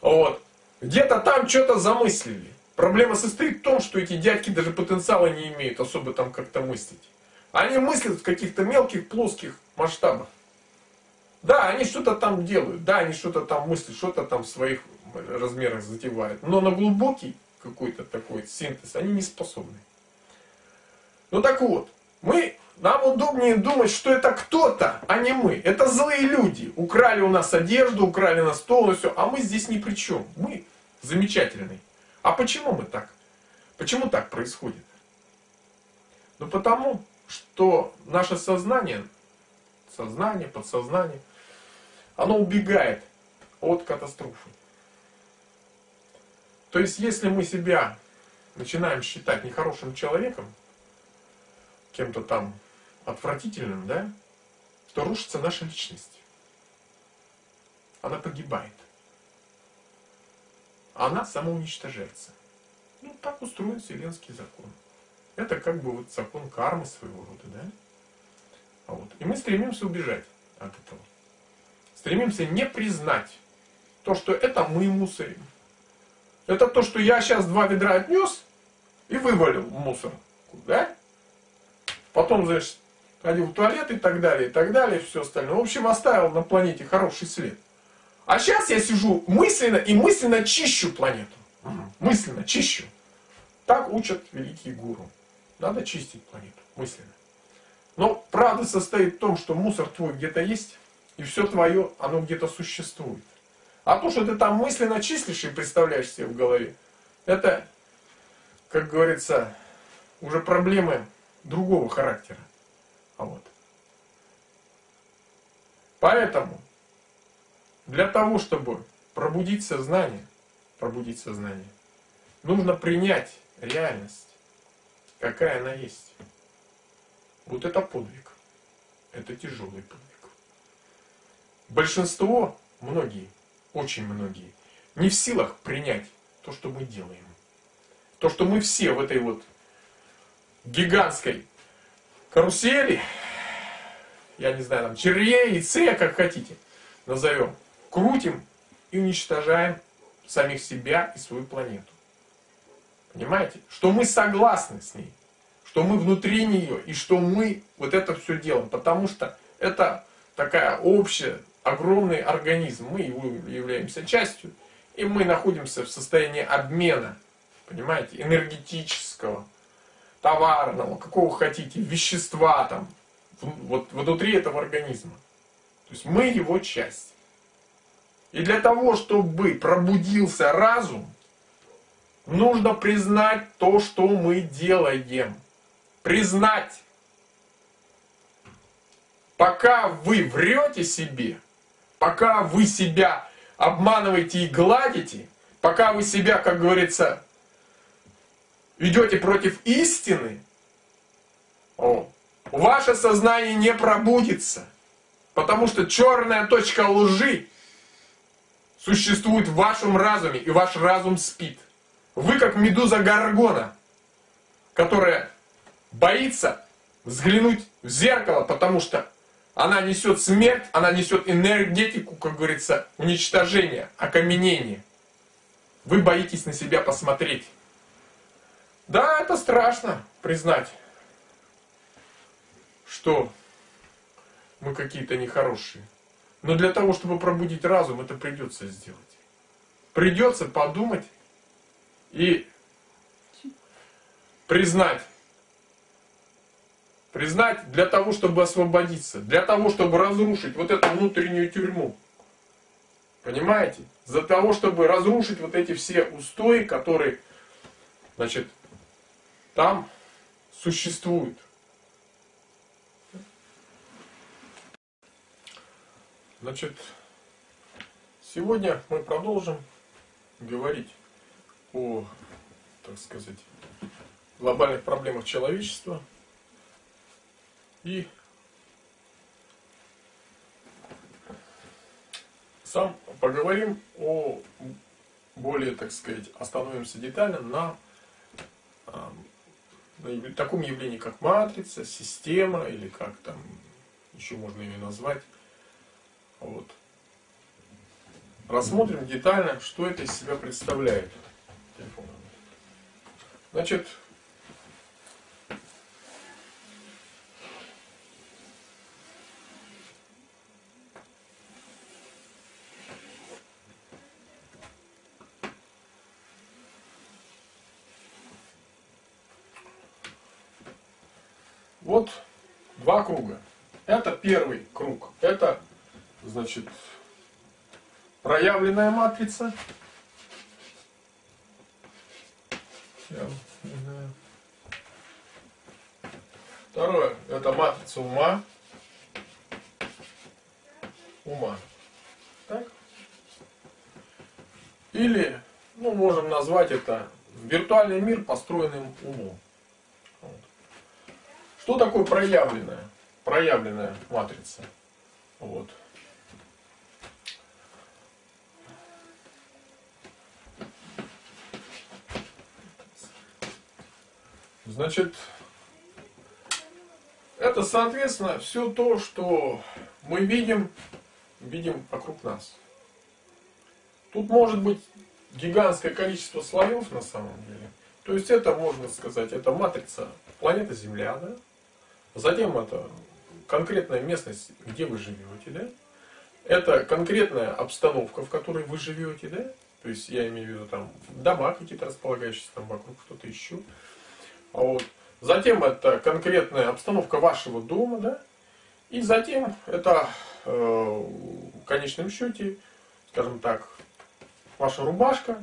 Вот. Где-то там что-то замыслили. Проблема состоит в том, что эти дядьки даже потенциала не имеют особо там как-то мыслить. Они мыслят в каких-то мелких плоских масштабах. Да, они что-то там делают, да, они что-то там мыслят, что-то там в своих размерах затевают. Но на глубокий какой-то такой синтез они не способны. Ну так вот, мы, нам удобнее думать, что это кто-то, а не мы. Это злые люди. Украли у нас одежду, украли нас то, все, а мы здесь ни при чем. Мы замечательные. А почему мы так? Почему так происходит? Ну потому, что наше сознание, сознание, подсознание, оно убегает от катастрофы. То есть, если мы себя начинаем считать нехорошим человеком, кем-то там отвратительным, да, то рушится наша личность. Она погибает. Она самоуничтожается. Ну, так устроен вселенский закон. Это как бы вот закон кармы своего рода, да? Вот. И мы стремимся убежать от этого. Стремимся не признать то, что это мы мусорим. Это то, что я сейчас два ведра отнес и вывалил мусор. Да? Потом, значит, ходил в туалет и так далее, и так далее, и все остальное. В общем, оставил на планете хороший след. А сейчас я сижу мысленно и мысленно чищу планету. Мысленно чищу. Так учат великие гуру. Надо чистить планету мысленно. Но правда состоит в том, что мусор твой где-то есть, и все твое, оно где-то существует. А то, что ты там мысленно числишь и представляешь себе в голове, это, как говорится, уже проблемы другого характера. А вот. Поэтому, для того, чтобы пробудить сознание, пробудить сознание, нужно принять реальность, какая она есть. Вот это подвиг. Это тяжелый подвиг. Большинство, многие, очень многие, не в силах принять то, что мы делаем. То, что мы все в этой вот гигантской карусели, я не знаю, там, червей, яйце, как хотите, назовем, крутим и уничтожаем самих себя и свою планету. Понимаете? Что мы согласны с ней, что мы внутри нее, и что мы вот это все делаем, потому что это такая общая огромный организм, мы его являемся частью, И мы находимся в состоянии обмена, понимаете, энергетического, товарного, какого хотите, вещества там, вот внутри этого организма. То есть мы его часть. И для того, чтобы пробудился разум, нужно признать то, что мы делаем. Признать. Пока вы врете себе, пока вы себя обманываете и гладите, пока вы себя, как говорится, идете против истины, ваше сознание не пробудится. Потому что черная точка лжи существует в вашем разуме, и ваш разум спит. Вы как медуза Гаргона, которая боится взглянуть в зеркало, потому что она несет смерть, она несет энергетику, как говорится, уничтожения, окаменения. Вы боитесь на себя посмотреть. Да, это страшно признать, что мы какие-то нехорошие. Но для того, чтобы пробудить разум, это придется сделать. Придется подумать и признать. Признать для того, чтобы освободиться, для того, чтобы разрушить вот эту внутреннюю тюрьму. Понимаете? За того, чтобы разрушить вот эти все устои, которые, значит, там существуют. Значит, сегодня мы продолжим говорить о, так сказать, глобальных проблемах человечества и сам поговорим о более, так сказать, остановимся детально на, на таком явлении, как матрица, система или как там еще можно ее назвать. Вот. Рассмотрим детально, что это из себя представляет. Значит, Вот два круга. Это первый круг. Это значит, проявленная матрица. Второе, это матрица ума. Ума. Так? Или, ну, можем назвать это виртуальный мир, построенным умом. Что такое проявленная? Проявленная матрица. Вот. Значит, это, соответственно, все то, что мы видим, видим вокруг нас. Тут может быть гигантское количество слоев на самом деле. То есть это, можно сказать, это матрица планеты Земля, да? Затем это конкретная местность, где вы живете, да? Это конкретная обстановка, в которой вы живете, да? То есть я имею в виду там дома какие-то располагающиеся там вокруг, что-то еще. А вот. Затем это конкретная обстановка вашего дома, да? И затем это э, в конечном счете, скажем так, ваша рубашка,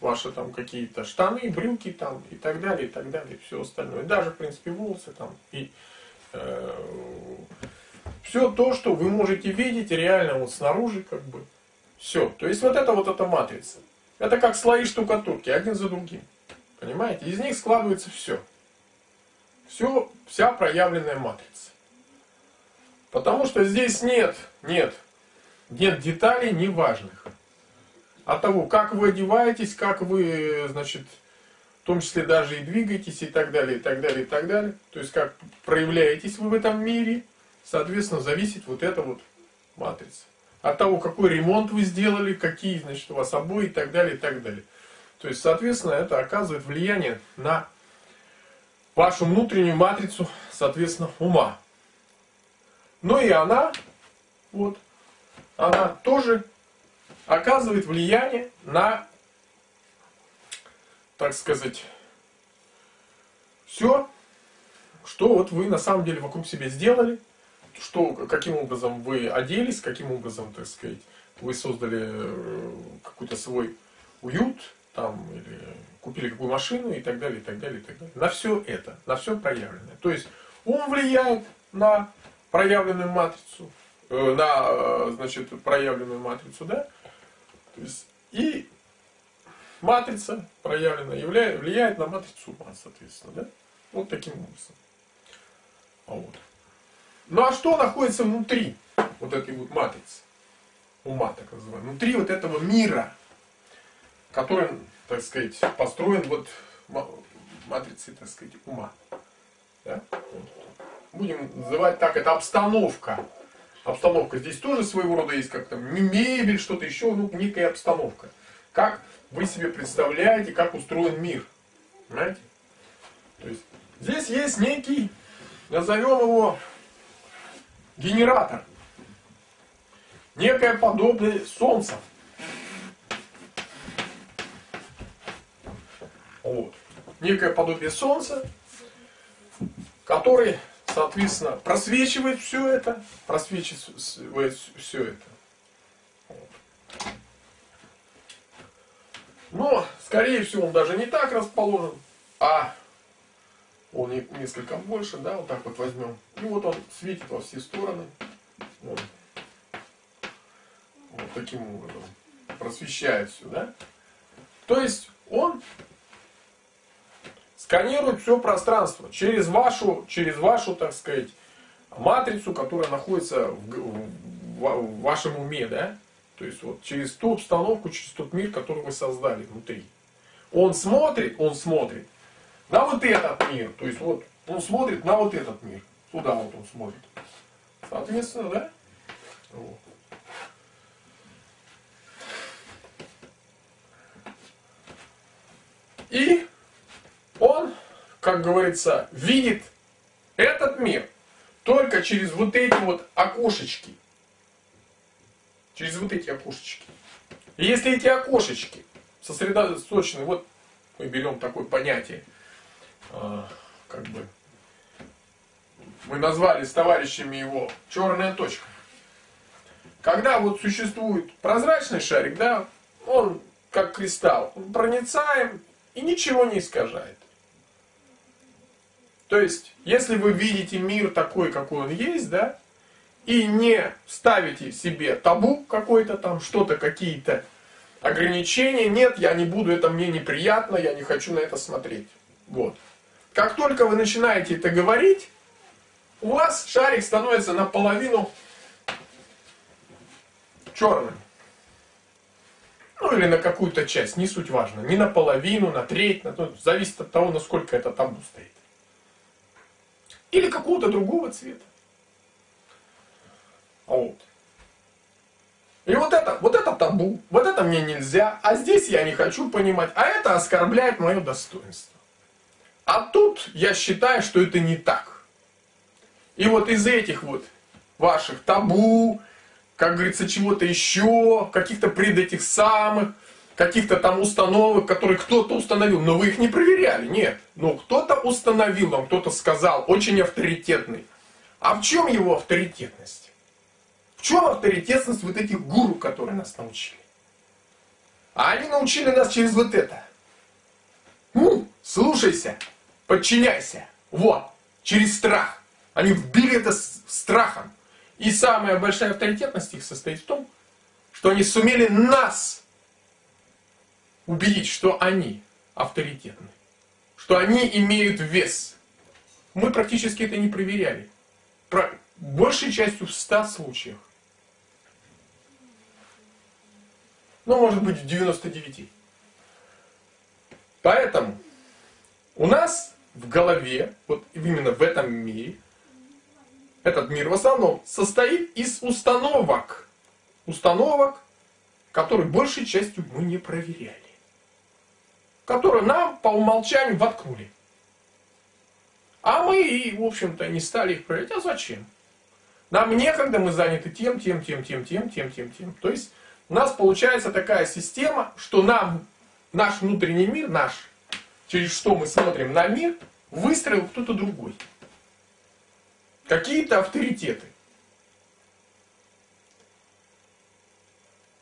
ваши там какие-то штаны, брюки там и так далее, и так далее, все остальное. Даже, в принципе, волосы там и э, все то, что вы можете видеть реально вот снаружи, как бы. Все. То есть вот это вот эта матрица. Это как слои штукатурки, один за другим. Понимаете? Из них складывается все. Все, вся проявленная матрица. Потому что здесь нет, нет, нет деталей неважных. От того, как вы одеваетесь, как вы, значит, в том числе даже и двигаетесь и так далее, и так далее, и так далее. То есть, как проявляетесь вы в этом мире, соответственно, зависит вот эта вот матрица. От того, какой ремонт вы сделали, какие, значит, у вас обои и так далее, и так далее. То есть, соответственно, это оказывает влияние на вашу внутреннюю матрицу, соответственно, ума. Но и она, вот, она тоже оказывает влияние на, так сказать, все, что вот вы на самом деле вокруг себя сделали, что, каким образом вы оделись, каким образом, так сказать, вы создали э, какой-то свой уют, там, или купили какую машину и так далее, и так далее, и так далее. На все это, на все проявленное. То есть ум влияет на проявленную матрицу, э, на, э, значит, проявленную матрицу, да? То есть, и матрица проявленная являет, влияет на матрицу ума, соответственно, да? Вот таким образом. Вот. Ну а что находится внутри вот этой вот матрицы? Ума, так называемого. Внутри вот этого мира, который, так сказать, построен вот матрицей, так сказать, ума. Да? Будем называть так, это обстановка. Обстановка. Здесь тоже своего рода есть как-то мебель, что-то еще, ну, некая обстановка. Как вы себе представляете, как устроен мир. Понимаете? То есть здесь есть некий, назовем его генератор. Некое подобие Солнца. Вот. Некое подобие Солнца, который, соответственно, просвечивает все это, просвечивает все это. Но, скорее всего, он даже не так расположен, а он несколько больше, да, вот так вот возьмем. И вот он светит во все стороны. Вот, вот таким образом. Просвещает все, да. То есть он сканирует все пространство через вашу, через вашу, так сказать, матрицу, которая находится в, в, вашем уме, да. То есть вот через ту обстановку, через тот мир, который вы создали внутри. Он смотрит, он смотрит на вот этот мир. То есть вот он смотрит на вот этот мир. Сюда вот он смотрит. Соответственно, да? Вот. И как говорится, видит этот мир только через вот эти вот окошечки. Через вот эти окошечки. И если эти окошечки сосредоточены, вот мы берем такое понятие, а, как бы, мы назвали с товарищами его черная точка. Когда вот существует прозрачный шарик, да, он как кристалл, он проницаем и ничего не искажает. То есть, если вы видите мир такой, какой он есть, да, и не ставите себе табу какой-то там, что-то, какие-то ограничения, нет, я не буду, это мне неприятно, я не хочу на это смотреть. Вот. Как только вы начинаете это говорить, у вас шарик становится наполовину черным. Ну или на какую-то часть, не суть важно. Не наполовину, на треть, на, ну, зависит от того, насколько это табу стоит. Или какого-то другого цвета. Вот. И вот это, вот это табу, вот это мне нельзя, а здесь я не хочу понимать, а это оскорбляет мое достоинство. А тут я считаю, что это не так. И вот из этих вот ваших табу, как говорится, чего-то еще, каких-то пред этих самых, каких-то там установок, которые кто-то установил, но вы их не проверяли, нет. Но кто-то установил вам, кто-то сказал, очень авторитетный. А в чем его авторитетность? В чем авторитетность вот этих гуру, которые нас научили? А они научили нас через вот это. Ну, слушайся, подчиняйся. Вот, через страх. Они вбили это страхом. И самая большая авторитетность их состоит в том, что они сумели нас убедить, что они авторитетны, что они имеют вес. Мы практически это не проверяли. Про большей частью в 100 случаях. Ну, может быть, в 99. Поэтому у нас в голове, вот именно в этом мире, этот мир в основном состоит из установок. Установок, которые большей частью мы не проверяли. Которые нам по умолчанию воткнули. А мы и, в общем-то, не стали их проверять. А зачем? Нам некогда, мы заняты тем, тем, тем, тем, тем, тем, тем, тем. То есть у нас получается такая система, что нам наш внутренний мир, наш, через что мы смотрим на мир, выстроил кто-то другой. Какие-то авторитеты.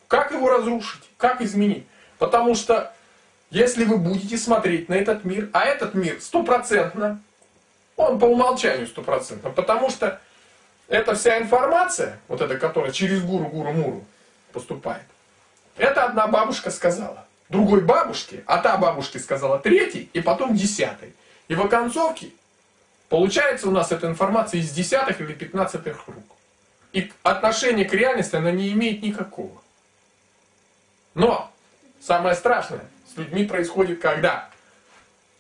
Как его разрушить? Как изменить? Потому что если вы будете смотреть на этот мир, а этот мир стопроцентно, он по умолчанию стопроцентно, потому что эта вся информация, вот эта, которая через гуру, гуру, муру поступает, это одна бабушка сказала другой бабушке, а та бабушке сказала третий, и потом десятый. И в оконцовке получается у нас эта информация из десятых или пятнадцатых рук. И отношение к реальности она не имеет никакого. Но самое страшное с людьми происходит, когда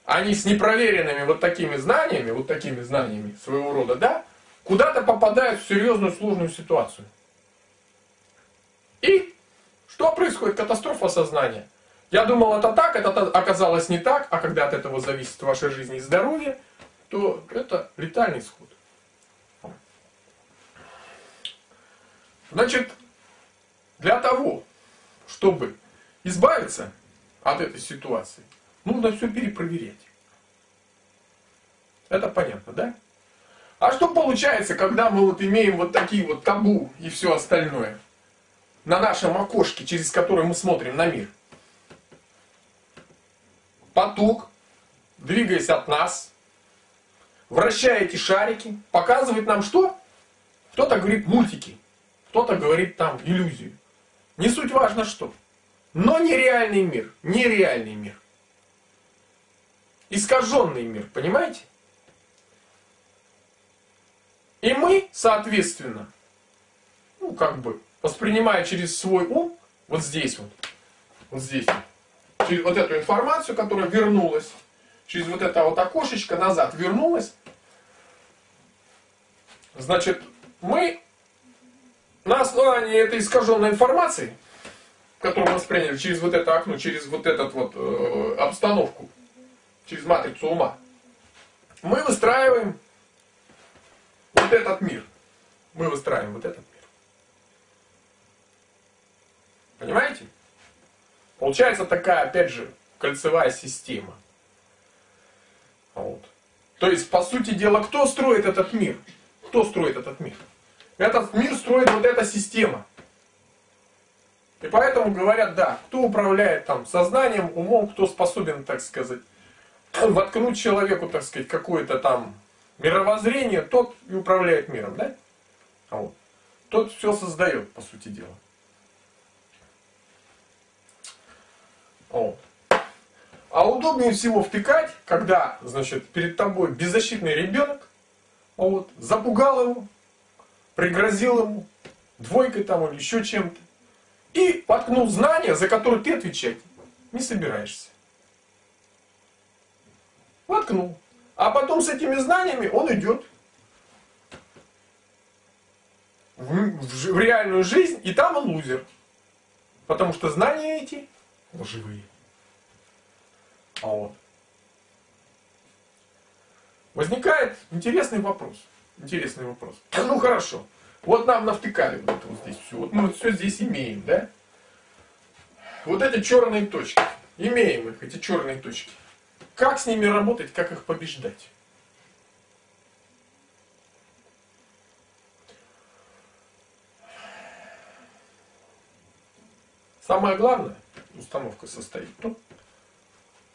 они с непроверенными вот такими знаниями, вот такими знаниями своего рода, да, куда-то попадают в серьезную сложную ситуацию. И что происходит? Катастрофа сознания. Я думал, это так, это оказалось не так, а когда от этого зависит ваша жизнь и здоровье, то это летальный исход. Значит, для того, чтобы избавиться от этой ситуации, нужно все перепроверять. Это понятно, да? А что получается, когда мы вот имеем вот такие вот табу и все остальное на нашем окошке, через которое мы смотрим на мир? Поток, двигаясь от нас, вращая эти шарики, показывает нам что? Кто-то говорит мультики, кто-то говорит там иллюзию. Не суть важно что. Но нереальный мир, нереальный мир. Искаженный мир, понимаете? И мы, соответственно, ну, как бы, воспринимая через свой ум, вот здесь вот, вот здесь вот, через вот эту информацию, которая вернулась, через вот это вот окошечко назад вернулась, значит, мы на основании этой искаженной информации, которую восприняли через вот это окно, через вот эту вот э, обстановку, через матрицу ума, мы выстраиваем вот этот мир. Мы выстраиваем вот этот мир. Понимаете? Получается такая, опять же, кольцевая система. Вот. То есть, по сути дела, кто строит этот мир? Кто строит этот мир? Этот мир строит вот эта система. И поэтому говорят, да, кто управляет там сознанием, умом, кто способен, так сказать, воткнуть человеку, так сказать, какое-то там мировоззрение, тот и управляет миром, да? А вот. Тот все создает, по сути дела. Вот. А удобнее всего втыкать, когда, значит, перед тобой беззащитный ребенок, вот, запугал его, пригрозил ему двойкой там или еще чем-то, и воткнул знания, за которые ты отвечать не собираешься. Воткнул. А потом с этими знаниями он идет в, в, в реальную жизнь, и там он лузер. Потому что знания эти лживые. А вот. Возникает интересный вопрос. Интересный вопрос. Ну хорошо. Вот нам навтыкали вот это вот здесь все. Вот мы вот все здесь имеем, да? Вот эти черные точки. Имеем их, эти черные точки. Как с ними работать, как их побеждать? Самое главное, установка состоит в том,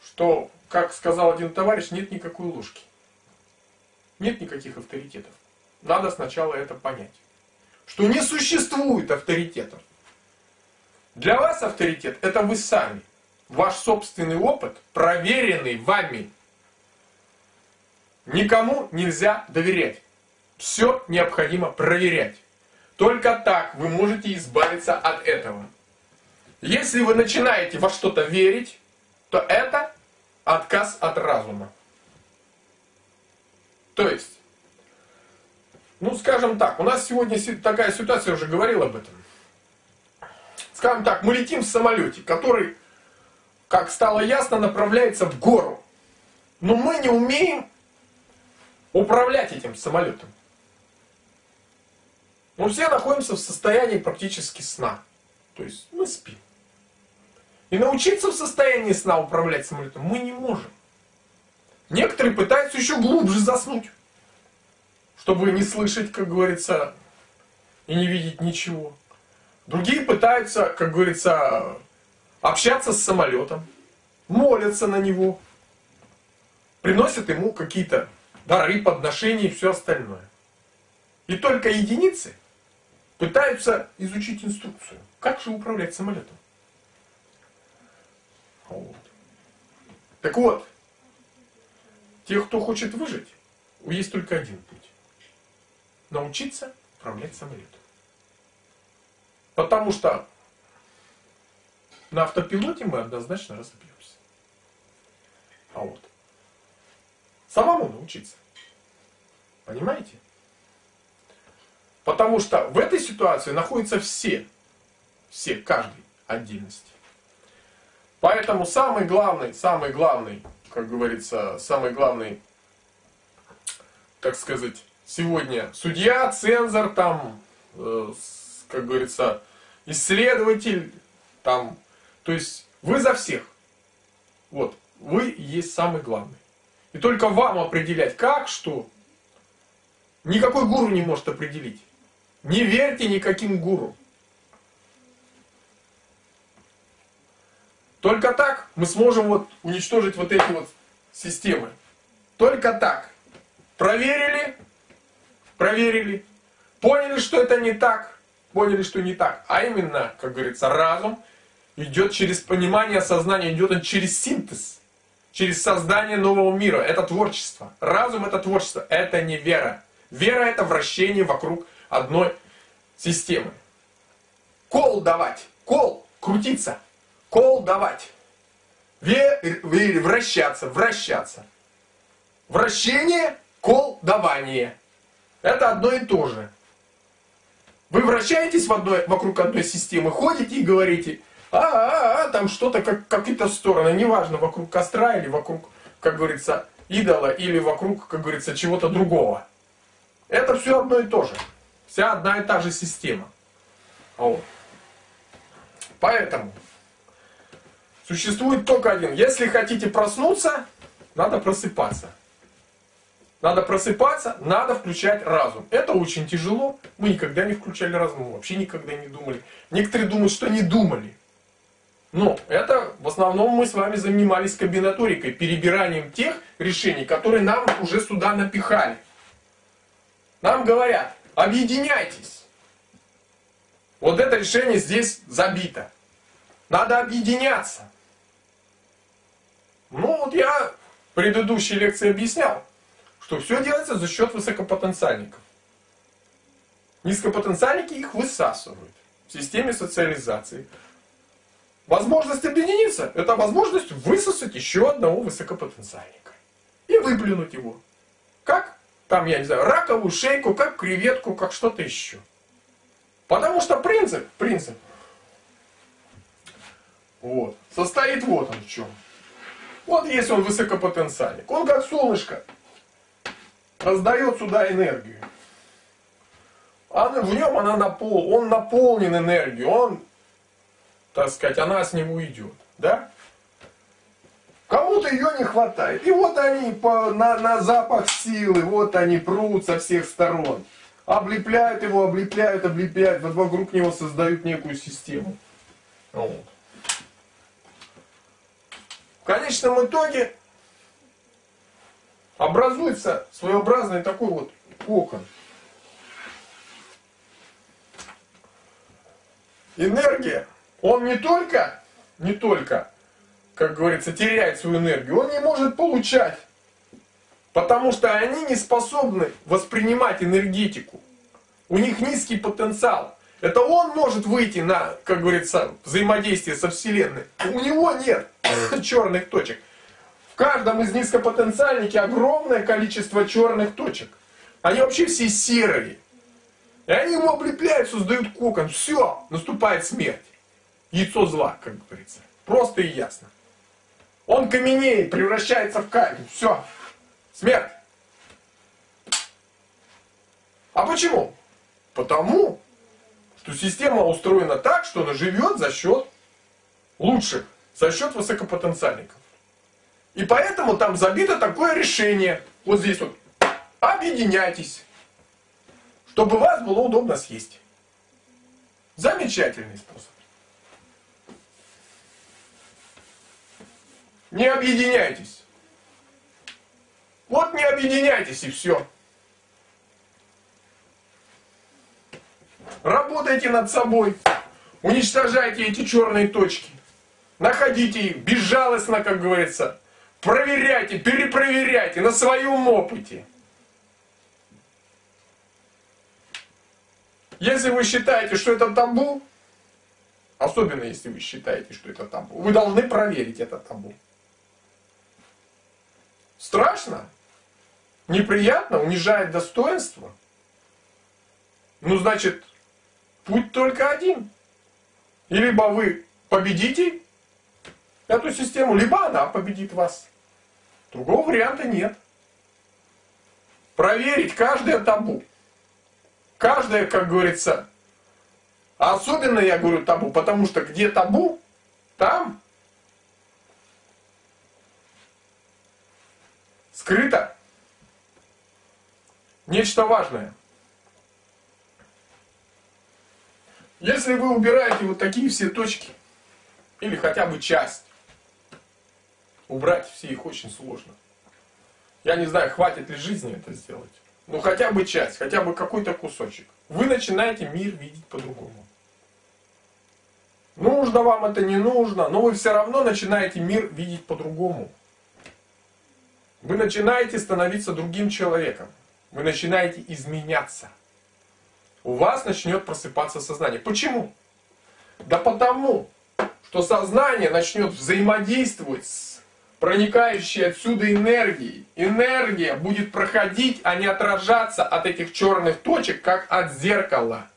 что, как сказал один товарищ, нет никакой ложки. Нет никаких авторитетов. Надо сначала это понять. Что не существует авторитетов. Для вас авторитет – это вы сами – ваш собственный опыт, проверенный вами. Никому нельзя доверять. Все необходимо проверять. Только так вы можете избавиться от этого. Если вы начинаете во что-то верить, то это отказ от разума. То есть, ну скажем так, у нас сегодня такая ситуация, я уже говорил об этом. Скажем так, мы летим в самолете, который как стало ясно, направляется в гору. Но мы не умеем управлять этим самолетом. Мы все находимся в состоянии практически сна. То есть мы спим. И научиться в состоянии сна управлять самолетом мы не можем. Некоторые пытаются еще глубже заснуть, чтобы не слышать, как говорится, и не видеть ничего. Другие пытаются, как говорится, общаться с самолетом, молятся на него, приносят ему какие-то дары, подношения и все остальное. И только единицы пытаются изучить инструкцию, как же управлять самолетом. Вот. Так вот, тех, кто хочет выжить, есть только один путь. Научиться управлять самолетом. Потому что на автопилоте мы однозначно разобьемся. А вот. Самому научиться. Понимаете? Потому что в этой ситуации находятся все. Все, каждый отдельности. Поэтому самый главный, самый главный, как говорится, самый главный, так сказать, сегодня судья, цензор, там, э, как говорится, исследователь, там, то есть вы за всех. Вот, вы есть самый главный. И только вам определять, как, что. Никакой гуру не может определить. Не верьте никаким гуру. Только так мы сможем вот уничтожить вот эти вот системы. Только так. Проверили, проверили, поняли, что это не так, поняли, что не так. А именно, как говорится, разум идет через понимание сознания, идет он через синтез через создание нового мира. Это творчество. Разум это творчество. Это не вера. Вера это вращение вокруг одной системы. Кол давать. Кол крутиться. Кол давать. Вер, вращаться. Вращаться. Вращение, кол, давание. Это одно и то же. Вы вращаетесь в одной, вокруг одной системы, ходите и говорите – а, а, а там что-то, как, какие-то стороны, неважно, вокруг костра или вокруг, как говорится, идола, или вокруг, как говорится, чего-то другого. Это все одно и то же. Вся одна и та же система. Вот. Поэтому существует только один. Если хотите проснуться, надо просыпаться. Надо просыпаться, надо включать разум. Это очень тяжело. Мы никогда не включали разум, вообще никогда не думали. Некоторые думают, что не думали. Но это в основном мы с вами занимались комбинаторикой, перебиранием тех решений, которые нам уже сюда напихали. Нам говорят, объединяйтесь. Вот это решение здесь забито. Надо объединяться. Ну вот я в предыдущей лекции объяснял, что все делается за счет высокопотенциальников. Низкопотенциальники их высасывают в системе социализации. Возможность объединиться – это возможность высосать еще одного высокопотенциальника. И выплюнуть его. Как? Там, я не знаю, раковую шейку, как креветку, как что-то еще. Потому что принцип, принцип, вот, состоит вот он в чем. Вот есть он высокопотенциальник. Он как солнышко раздает сюда энергию. А в нем она напол, он наполнен энергией, он так сказать, она с него уйдет. Да? Кому-то ее не хватает. И вот они по, на, на запах силы, вот они прут со всех сторон. Облепляют его, облепляют, облепляют, вот вокруг него создают некую систему. Вот. В конечном итоге образуется своеобразный такой вот кокон. Энергия он не только, не только, как говорится, теряет свою энергию, он не может получать. Потому что они не способны воспринимать энергетику. У них низкий потенциал. Это он может выйти на, как говорится, взаимодействие со Вселенной. У него нет черных точек. В каждом из низкопотенциальники огромное количество черных точек. Они вообще все серые. И они его облепляют, создают кокон. Все, наступает смерть яйцо зла, как говорится. Просто и ясно. Он каменеет, превращается в камень. Все. Смерть. А почему? Потому то система устроена так, что она живет за счет лучших, за счет высокопотенциальников. И поэтому там забито такое решение. Вот здесь вот. Объединяйтесь, чтобы вас было удобно съесть. Замечательный способ. Не объединяйтесь. Вот не объединяйтесь и все. Работайте над собой. Уничтожайте эти черные точки. Находите их безжалостно, как говорится. Проверяйте, перепроверяйте на своем опыте. Если вы считаете, что это табу, особенно если вы считаете, что это табу, вы должны проверить это табу. Страшно? Неприятно? Унижает достоинство? Ну, значит, путь только один. И либо вы победите эту систему, либо она победит вас. Другого варианта нет. Проверить каждое табу. Каждое, как говорится, особенно я говорю табу, потому что где табу, там скрыто нечто важное. Если вы убираете вот такие все точки, или хотя бы часть, убрать все их очень сложно. Я не знаю, хватит ли жизни это сделать. Ну хотя бы часть, хотя бы какой-то кусочек. Вы начинаете мир видеть по-другому. Нужно вам это, не нужно, но вы все равно начинаете мир видеть по-другому. Вы начинаете становиться другим человеком. Вы начинаете изменяться. У вас начнет просыпаться сознание. Почему? Да потому, что сознание начнет взаимодействовать с проникающей отсюда энергии. Энергия будет проходить, а не отражаться от этих черных точек, как от зеркала.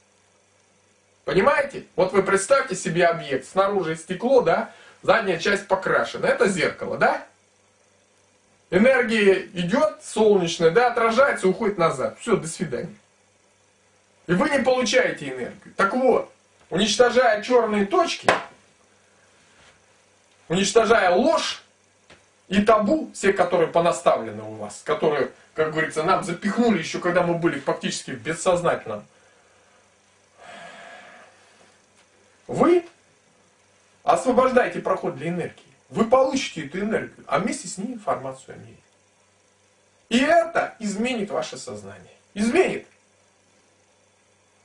Понимаете? Вот вы представьте себе объект. Снаружи стекло, да? Задняя часть покрашена. Это зеркало, да? Энергия идет солнечная, да, отражается, уходит назад. Все, до свидания. И вы не получаете энергию. Так вот, уничтожая черные точки, уничтожая ложь, и табу, все, которые понаставлены у вас, которые, как говорится, нам запихнули еще, когда мы были фактически в бессознательном. Вы освобождаете проход для энергии. Вы получите эту энергию, а вместе с ней информацию о мире. И это изменит ваше сознание. Изменит.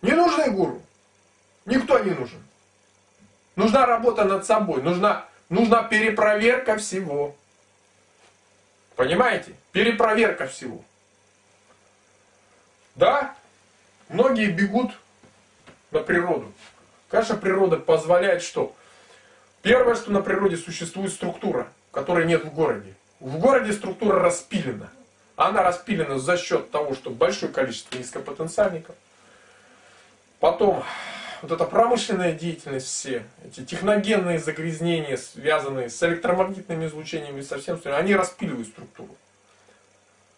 Не нужны гуру. Никто не нужен. Нужна работа над собой. Нужна, нужна перепроверка всего. Понимаете? Перепроверка всего. Да, многие бегут на природу. Конечно, природа позволяет что? Первое, что на природе существует структура, которой нет в городе. В городе структура распилена. Она распилена за счет того, что большое количество низкопотенциальников. Потом вот эта промышленная деятельность все, эти техногенные загрязнения, связанные с электромагнитными излучениями и со всем остальным, они распиливают структуру.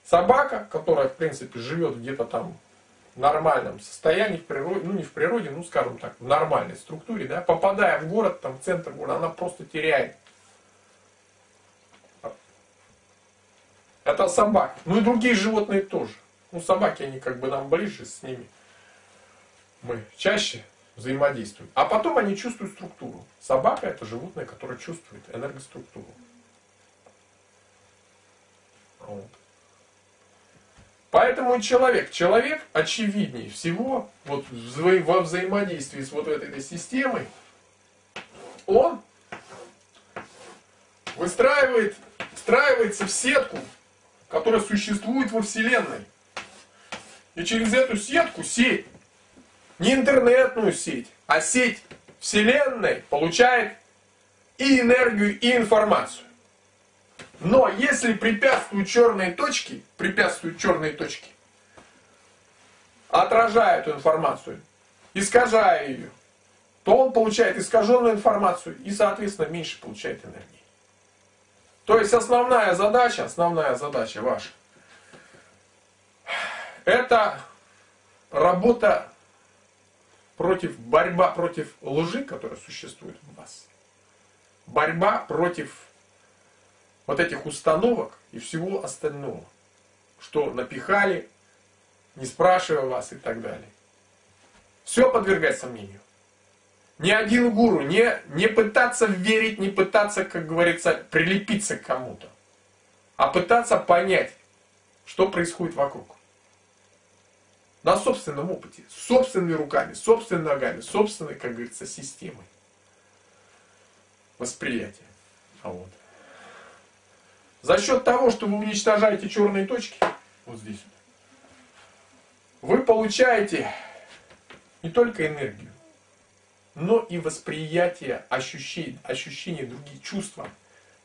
Собака, которая, в принципе, живет где-то там в нормальном состоянии, в природе, ну не в природе, ну скажем так, в нормальной структуре, да, попадая в город, там, в центр города, она просто теряет. Это собаки. Ну и другие животные тоже. Ну собаки, они как бы нам ближе, с ними мы чаще взаимодействуют. А потом они чувствуют структуру. Собака это животное, которое чувствует энергоструктуру. Вот. Поэтому и человек. Человек очевиднее всего вот во взаимодействии с вот этой системой, он выстраивает, встраивается в сетку, которая существует во Вселенной. И через эту сетку, сеть, не интернетную сеть, а сеть Вселенной получает и энергию, и информацию. Но если препятствуют черные точки, препятствуют черные точки, отражая эту информацию, искажая ее, то он получает искаженную информацию и, соответственно, меньше получает энергии. То есть основная задача, основная задача ваша, это работа против, борьба против лжи, которая существует в вас. Борьба против вот этих установок и всего остального, что напихали, не спрашивая вас и так далее. Все подвергать сомнению. Ни один гуру, не, не пытаться верить, не пытаться, как говорится, прилепиться к кому-то, а пытаться понять, что происходит вокруг. На собственном опыте, собственными руками, собственными ногами, собственной, как говорится, системой восприятия. А вот. За счет того, что вы уничтожаете черные точки, вот здесь, вы получаете не только энергию, но и восприятие ощущений, ощущения других чувства.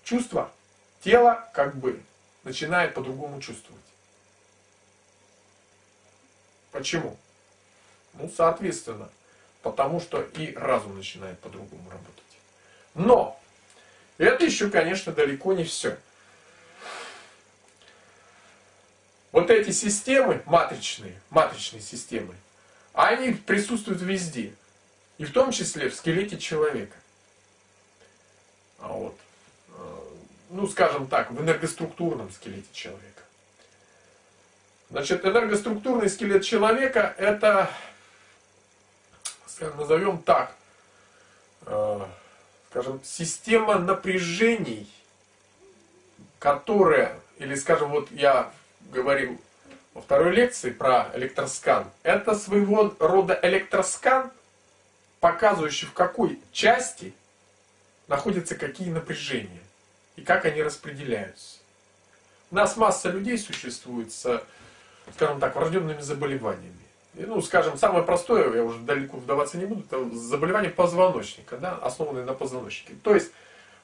Чувства тела как бы начинает по-другому чувствовать. Почему? Ну, соответственно, потому что и разум начинает по-другому работать. Но это еще, конечно, далеко не все. Вот эти системы, матричные, матричные системы, они присутствуют везде. И в том числе в скелете человека. А вот, э, ну, скажем так, в энергоструктурном скелете человека. Значит, энергоструктурный скелет человека это, скажем, назовем так, э, скажем, система напряжений, которая, или скажем, вот я говорил во второй лекции про электроскан, это своего рода электроскан, показывающий в какой части находятся какие напряжения и как они распределяются. У нас масса людей существует с, скажем так, врожденными заболеваниями. И, ну, скажем, самое простое, я уже далеко вдаваться не буду, это заболевание позвоночника, да, основанное на позвоночнике. То есть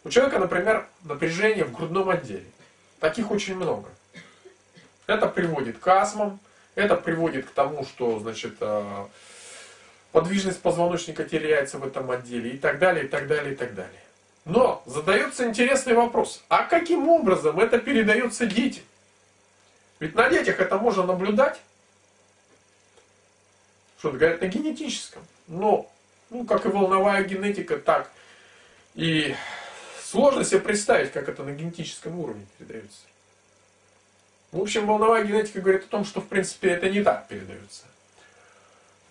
у человека, например, напряжение в грудном отделе. Таких очень много. Это приводит к астмам, это приводит к тому, что, значит, э, подвижность позвоночника теряется в этом отделе и так далее, и так далее, и так далее. Но задается интересный вопрос, а каким образом это передается детям? Ведь на детях это можно наблюдать, что-то говорят на генетическом, но, ну, как и волновая генетика, так и сложно себе представить, как это на генетическом уровне передается. В общем, волновая генетика говорит о том, что в принципе это не так передается.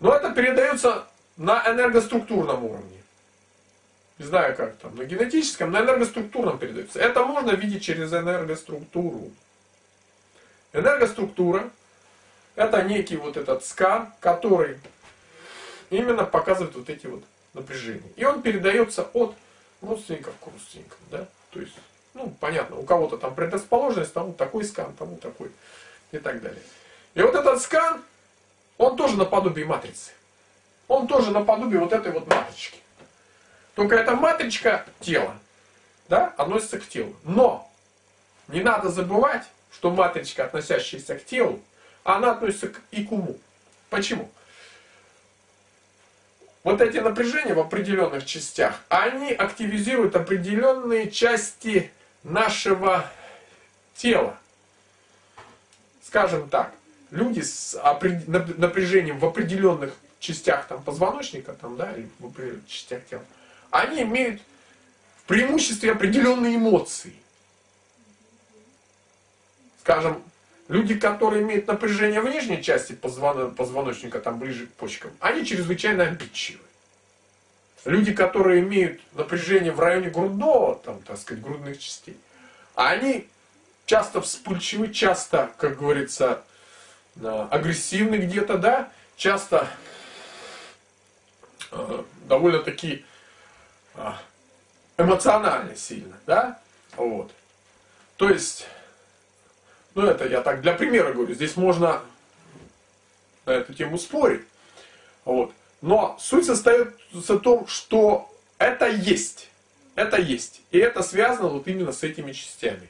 Но это передается на энергоструктурном уровне. Не знаю как там, на генетическом, на энергоструктурном передается. Это можно видеть через энергоструктуру. Энергоструктура это некий вот этот скан, который именно показывает вот эти вот напряжения. И он передается от родственников к родственникам. Да? То есть ну, понятно, у кого-то там предрасположенность, тому такой скан, тому такой и так далее. И вот этот скан, он тоже наподобие матрицы. Он тоже наподобие вот этой вот матрички. Только эта матричка тела, да, относится к телу. Но не надо забывать, что матричка, относящаяся к телу, она относится и к уму. Почему? Вот эти напряжения в определенных частях, они активизируют определенные части нашего тела. Скажем так, люди с напряжением в определенных частях там, позвоночника там, да, или в определенных частях тела, они имеют в преимуществе определенные эмоции. Скажем, люди, которые имеют напряжение в нижней части позвоночника, там ближе к почкам, они чрезвычайно обидчивы. Люди, которые имеют напряжение в районе грудного, там, так сказать, грудных частей, они часто вспыльчивы, часто, как говорится, э, агрессивны где-то, да, часто э, довольно-таки э, эмоционально сильно, да, вот. То есть, ну это я так для примера говорю, здесь можно на эту тему спорить, вот. Но суть состоит в том, что это есть. Это есть. И это связано вот именно с этими частями.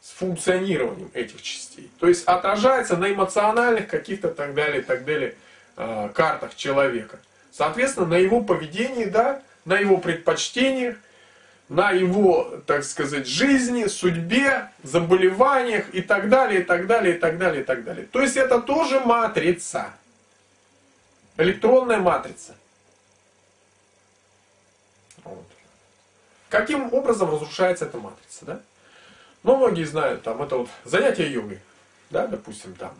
С функционированием этих частей. То есть отражается на эмоциональных каких-то так далее, так далее э, картах человека. Соответственно, на его поведении, да, на его предпочтениях, на его, так сказать, жизни, судьбе, заболеваниях и так далее, и так далее, и так далее, и так далее. То есть это тоже матрица. электронная матрица. Вот. Каким образом разрушается эта матрица, да? Ну, многие знают, там, это вот занятие йогой, да, допустим, там,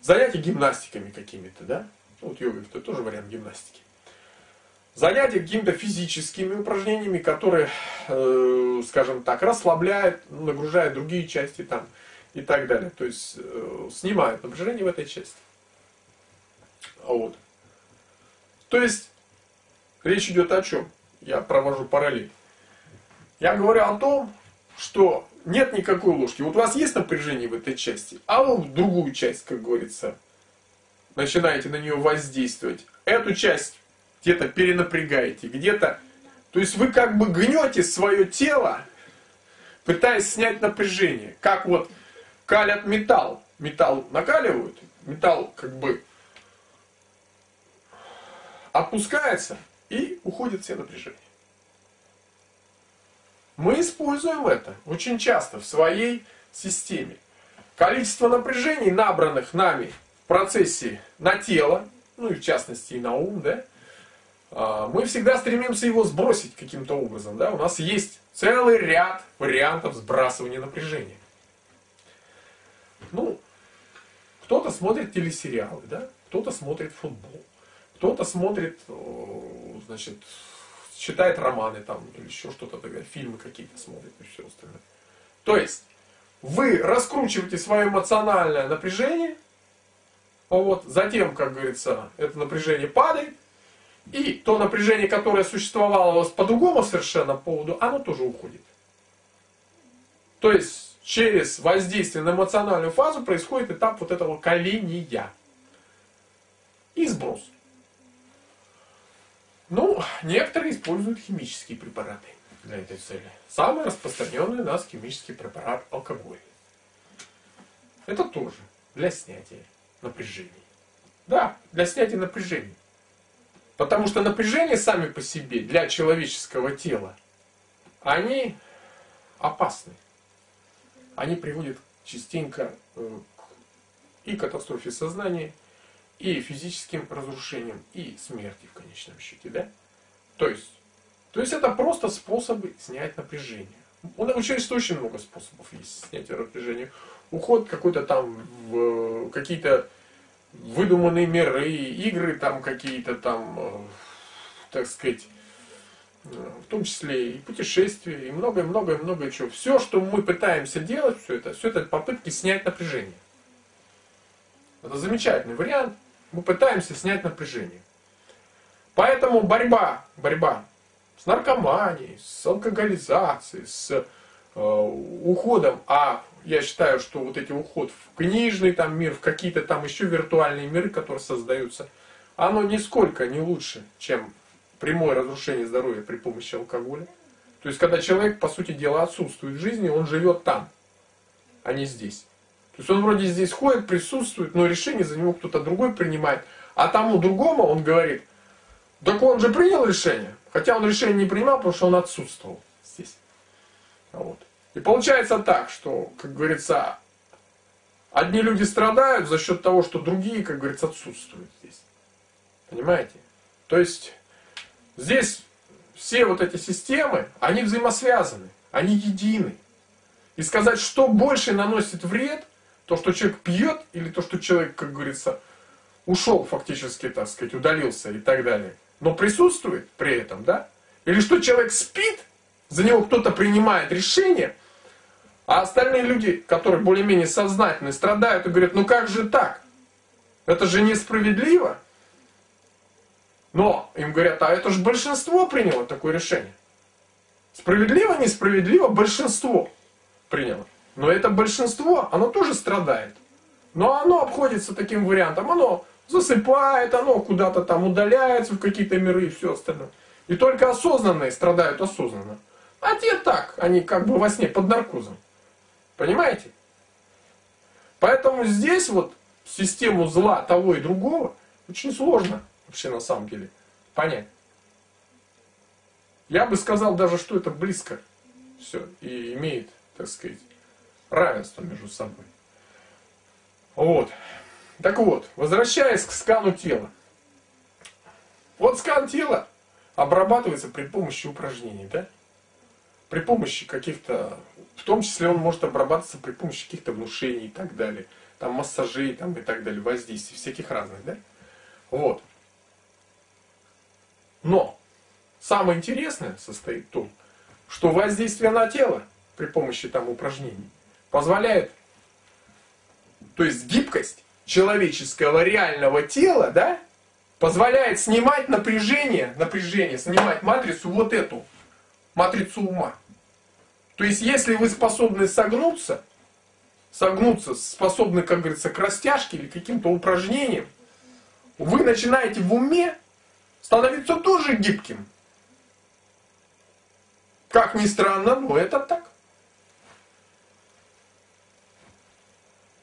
занятия гимнастиками какими-то, да, ну, вот йога это тоже вариант гимнастики. Занятия какими-то физическими упражнениями, которые, э, скажем так, расслабляют, нагружают другие части там и так далее. То есть э, снимают напряжение в этой части. Вот. То есть речь идет о чем? Я провожу параллель. Я говорю о том, что нет никакой ложки. Вот у вас есть напряжение в этой части, а вы в другую часть, как говорится, начинаете на нее воздействовать. Эту часть где-то перенапрягаете, где-то... То есть вы как бы гнете свое тело, пытаясь снять напряжение. Как вот калят металл. Металл накаливают, металл как бы опускается и уходит все напряжение. Мы используем это очень часто в своей системе. Количество напряжений, набранных нами в процессе на тело, ну и в частности и на ум, да, мы всегда стремимся его сбросить каким-то образом. Да? У нас есть целый ряд вариантов сбрасывания напряжения. Ну, кто-то смотрит телесериалы, да? кто-то смотрит футбол, кто-то смотрит, значит, читает романы там, или еще что-то такое, фильмы какие-то смотрит и все остальное. То есть, вы раскручиваете свое эмоциональное напряжение, вот, затем, как говорится, это напряжение падает, и то напряжение, которое существовало по другому совершенно поводу, оно тоже уходит. То есть через воздействие на эмоциональную фазу происходит этап вот этого коления. И сброс. Ну, некоторые используют химические препараты для этой цели. Самый распространенный у нас химический препарат алкоголь. Это тоже для снятия напряжения. Да, для снятия напряжения. Потому что напряжения сами по себе для человеческого тела, они опасны. Они приводят частенько э, к и катастрофе сознания, и физическим разрушениям, и смерти в конечном счете. Да? То, есть, то есть это просто способы снять напряжение. У человечества очень много способов есть снятия напряжения. Уход какой-то там в какие-то выдуманные миры, игры там какие-то там, э, так сказать, э, в том числе и путешествия, и многое-многое-многое чего. Все, что мы пытаемся делать, все это, все это попытки снять напряжение. Это замечательный вариант. Мы пытаемся снять напряжение. Поэтому борьба, борьба с наркоманией, с алкоголизацией, с э, уходом, а я считаю, что вот эти уход в книжный там мир, в какие-то там еще виртуальные миры, которые создаются, оно нисколько не лучше, чем прямое разрушение здоровья при помощи алкоголя. То есть, когда человек, по сути дела, отсутствует в жизни, он живет там, а не здесь. То есть, он вроде здесь ходит, присутствует, но решение за него кто-то другой принимает. А тому другому он говорит, так он же принял решение. Хотя он решение не принимал, потому что он отсутствовал здесь. Вот. И получается так, что, как говорится, одни люди страдают за счет того, что другие, как говорится, отсутствуют здесь. Понимаете? То есть здесь все вот эти системы, они взаимосвязаны, они едины. И сказать, что больше наносит вред, то, что человек пьет, или то, что человек, как говорится, ушел фактически, так сказать, удалился и так далее, но присутствует при этом, да? Или что человек спит, за него кто-то принимает решение, а остальные люди, которые более-менее сознательны, страдают и говорят, ну как же так? Это же несправедливо. Но им говорят, а это же большинство приняло такое решение. Справедливо, несправедливо, большинство приняло. Но это большинство, оно тоже страдает. Но оно обходится таким вариантом. Оно засыпает, оно куда-то там удаляется в какие-то миры и все остальное. И только осознанные страдают осознанно. А те так, они как бы во сне под наркозом. Понимаете? Поэтому здесь вот систему зла того и другого очень сложно вообще на самом деле понять. Я бы сказал даже, что это близко все и имеет, так сказать, равенство между собой. Вот. Так вот, возвращаясь к скану тела. Вот скан тела обрабатывается при помощи упражнений, да? При помощи каких-то, в том числе он может обрабатываться при помощи каких-то внушений и так далее. Там массажей там, и так далее, воздействий, всяких разных, да? Вот. Но самое интересное состоит в том, что воздействие на тело при помощи там упражнений позволяет, то есть гибкость человеческого реального тела, да, позволяет снимать напряжение, напряжение, снимать матрицу вот эту, матрицу ума. То есть, если вы способны согнуться, согнуться, способны, как говорится, к растяжке или каким-то упражнениям, вы начинаете в уме становиться тоже гибким. Как ни странно, но это так.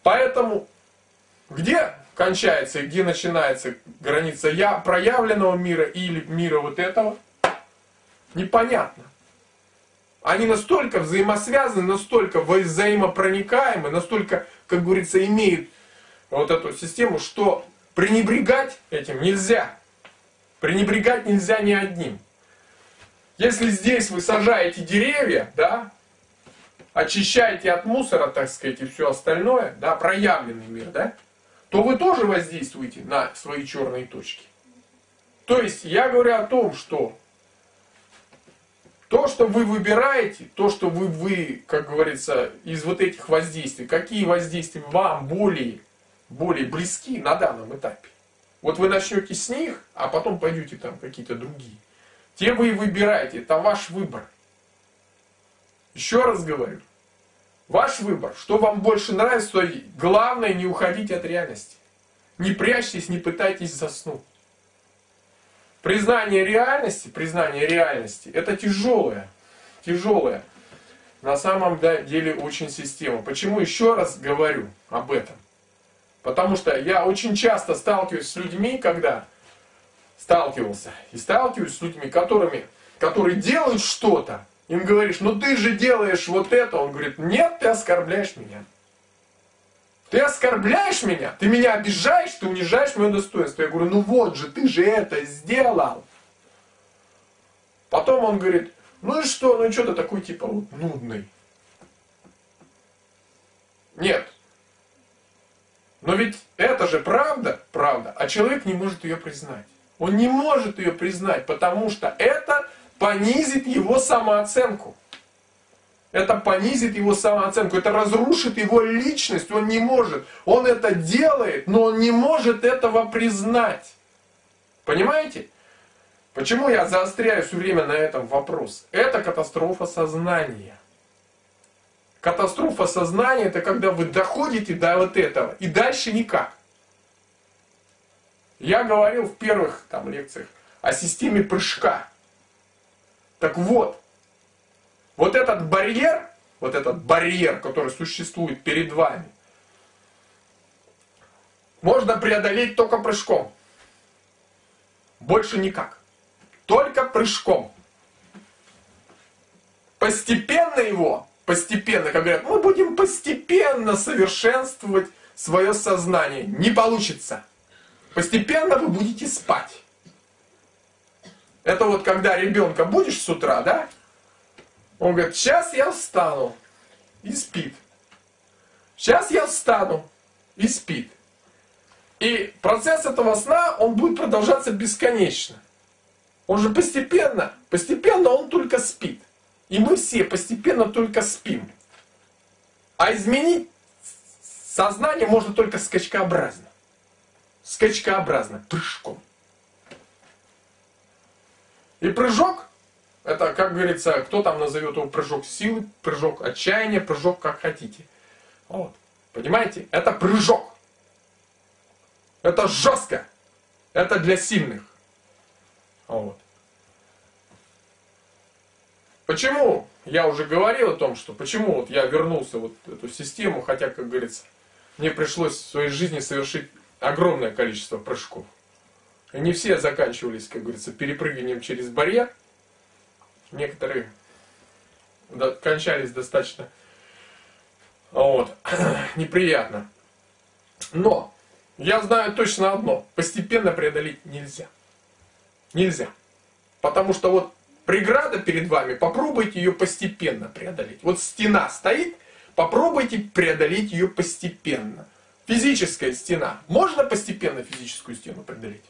Поэтому где кончается и где начинается граница я проявленного мира или мира вот этого, непонятно. Они настолько взаимосвязаны, настолько взаимопроникаемы, настолько, как говорится, имеют вот эту систему, что пренебрегать этим нельзя. Пренебрегать нельзя ни одним. Если здесь вы сажаете деревья, да, очищаете от мусора, так сказать, и все остальное, да, проявленный мир, да, то вы тоже воздействуете на свои черные точки. То есть я говорю о том, что то, что вы выбираете, то, что вы, вы, как говорится, из вот этих воздействий, какие воздействия вам более, более близки на данном этапе. Вот вы начнете с них, а потом пойдете там какие-то другие. Те вы и выбираете, это ваш выбор. Еще раз говорю, Ваш выбор, что вам больше нравится, главное не уходить от реальности. Не прячьтесь, не пытайтесь заснуть. Признание реальности, признание реальности, это тяжелое, тяжелое, на самом деле очень система. Почему еще раз говорю об этом? Потому что я очень часто сталкиваюсь с людьми, когда сталкивался, и сталкиваюсь с людьми, которыми, которые делают что-то, им говоришь, ну ты же делаешь вот это. Он говорит, нет, ты оскорбляешь меня. Ты оскорбляешь меня, ты меня обижаешь, ты унижаешь мое достоинство. Я говорю, ну вот же, ты же это сделал. Потом он говорит, ну и что, ну и что ты такой типа вот нудный. Нет. Но ведь это же правда, правда, а человек не может ее признать. Он не может ее признать, потому что это понизит его самооценку. Это понизит его самооценку, это разрушит его личность, он не может. Он это делает, но он не может этого признать. Понимаете? Почему я заостряю все время на этом вопрос? Это катастрофа сознания. Катастрофа сознания это когда вы доходите до вот этого и дальше никак. Я говорил в первых там лекциях о системе прыжка. Так вот, вот этот барьер, вот этот барьер, который существует перед вами, можно преодолеть только прыжком. Больше никак. Только прыжком. Постепенно его, постепенно, как говорят, мы будем постепенно совершенствовать свое сознание. Не получится. Постепенно вы будете спать. Это вот когда ребенка будешь с утра, да? Он говорит, сейчас я встану. И спит. Сейчас я встану. И спит. И процесс этого сна, он будет продолжаться бесконечно. Он же постепенно, постепенно он только спит. И мы все постепенно только спим. А изменить сознание можно только скачкообразно. Скачкообразно, прыжком. И прыжок, это, как говорится, кто там назовет его прыжок силы, прыжок отчаяния, прыжок как хотите. Вот. Понимаете? Это прыжок. Это жестко. Это для сильных. Вот. Почему я уже говорил о том, что почему вот я вернулся вот в эту систему, хотя, как говорится, мне пришлось в своей жизни совершить огромное количество прыжков. И не все заканчивались, как говорится, перепрыгиванием через барьер. Некоторые кончались достаточно вот, неприятно. Но я знаю точно одно. Постепенно преодолеть нельзя. Нельзя. Потому что вот преграда перед вами, попробуйте ее постепенно преодолеть. Вот стена стоит, попробуйте преодолеть ее постепенно. Физическая стена. Можно постепенно физическую стену преодолеть?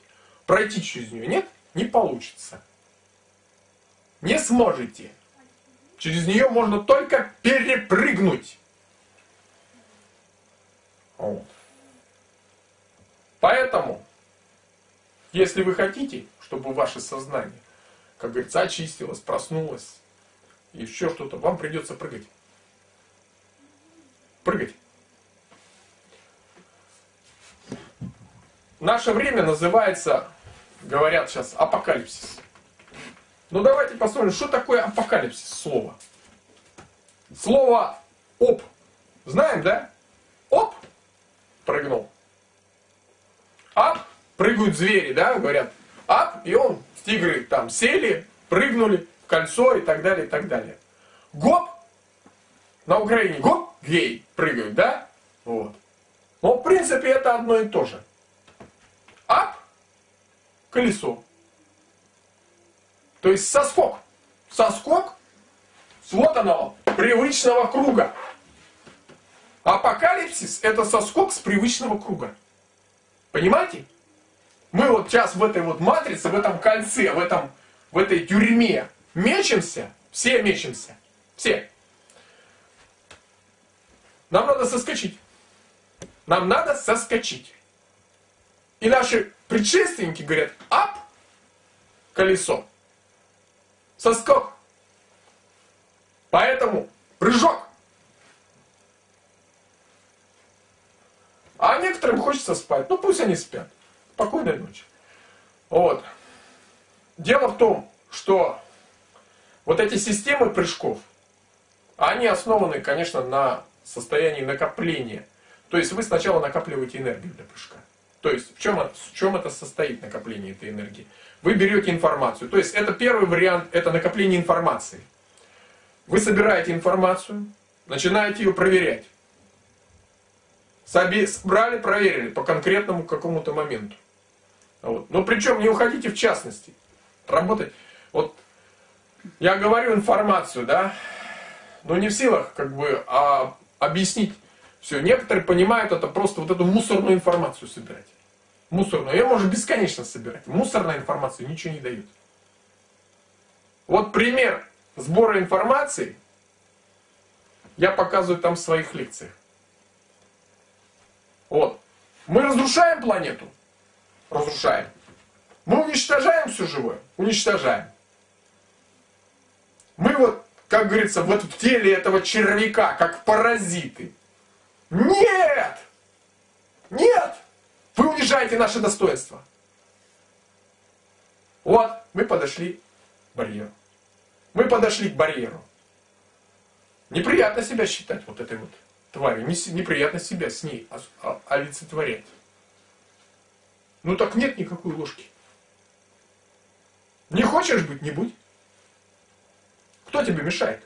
Пройти через нее? Нет? Не получится. Не сможете. Через нее можно только перепрыгнуть. Вот. Поэтому, если вы хотите, чтобы ваше сознание, как говорится, очистилось, проснулось, и еще что-то, вам придется прыгать. Прыгать. Наше время называется, говорят сейчас, апокалипсис. Ну давайте посмотрим, что такое апокалипсис слово. Слово оп. Знаем, да? Оп. Прыгнул. Ап. Прыгают звери, да, говорят. Ап. И он, тигры там сели, прыгнули в кольцо и так далее, и так далее. Гоп. На Украине гоп, гей, прыгают, да? Вот. Но в принципе это одно и то же. Ап. Колесо. То есть соскок. Соскок, вот оно, привычного круга. Апокалипсис это соскок с привычного круга. Понимаете? Мы вот сейчас в этой вот матрице, в этом кольце, в, этом, в этой тюрьме мечемся, все мечемся, все. Нам надо соскочить. Нам надо соскочить. И наши предшественники говорят, ап, колесо соскок. Поэтому прыжок. А некоторым хочется спать. Ну пусть они спят. Спокойной ночи. Вот. Дело в том, что вот эти системы прыжков, они основаны, конечно, на состоянии накопления. То есть вы сначала накапливаете энергию для прыжка. То есть в чем, в чем это состоит накопление этой энергии? Вы берете информацию. То есть это первый вариант, это накопление информации. Вы собираете информацию, начинаете ее проверять. Собрали, проверили по конкретному какому-то моменту. Вот. Но причем не уходите в частности. Работать. Вот я говорю информацию, да, но не в силах как бы а, объяснить все. Некоторые понимают это просто вот эту мусорную информацию собирать. Мусорную. Ее можно бесконечно собирать. Мусорная информация ничего не дает. Вот пример сбора информации я показываю там в своих лекциях. Вот. Мы разрушаем планету? Разрушаем. Мы уничтожаем все живое? Уничтожаем. Мы вот, как говорится, вот в теле этого червяка, как паразиты. Нет! Нет! Вы унижаете наше достоинство. Вот, мы подошли к барьеру. Мы подошли к барьеру. Неприятно себя считать вот этой вот тварью. Неприятно себя с ней олицетворять. Ну так нет никакой ложки. Не хочешь быть, не будь. Кто тебе мешает?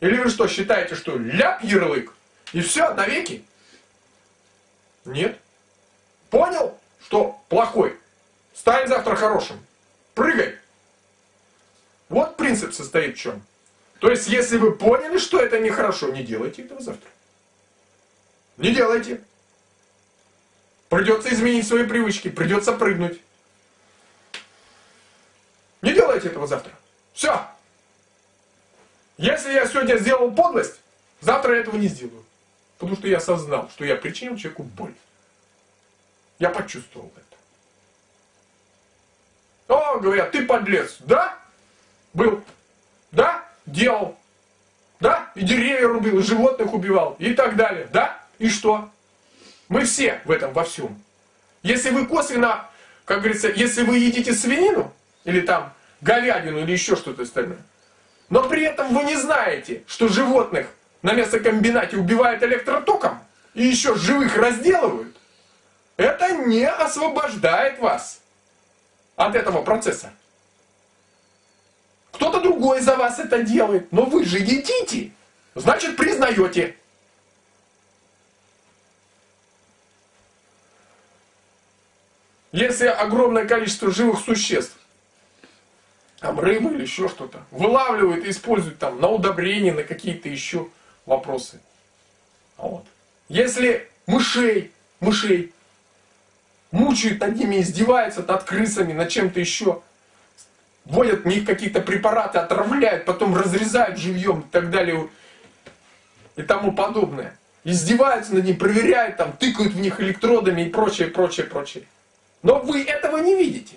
Или вы что, считаете, что ляп ярлык и все, навеки? Нет. Понял, что плохой? Стань завтра хорошим. Прыгай. Вот принцип состоит в чем. То есть, если вы поняли, что это нехорошо, не делайте этого завтра. Не делайте. Придется изменить свои привычки, придется прыгнуть. Не делайте этого завтра. Все. Если я сегодня сделал подлость, завтра я этого не сделаю. Потому что я осознал, что я причинил человеку боль. Я почувствовал это. О, говорят, ты подлец. Да? Был. Да? Делал. Да? И деревья рубил, и животных убивал, и так далее. Да? И что? Мы все в этом во всем. Если вы косвенно, как говорится, если вы едите свинину, или там говядину, или еще что-то остальное, но при этом вы не знаете, что животных на мясокомбинате убивают электротоком, и еще живых разделывают, это не освобождает вас от этого процесса. Кто-то другой за вас это делает, но вы же едите, значит признаете. Если огромное количество живых существ, там рыбы или еще что-то, вылавливают и используют там на удобрение, на какие-то еще вопросы. Вот. Если мышей, мышей мучают над ними, издеваются над крысами, над чем-то еще, вводят в них какие-то препараты, отравляют, потом разрезают живьем и так далее и тому подобное. Издеваются над ними, проверяют, там, тыкают в них электродами и прочее, прочее, прочее. Но вы этого не видите.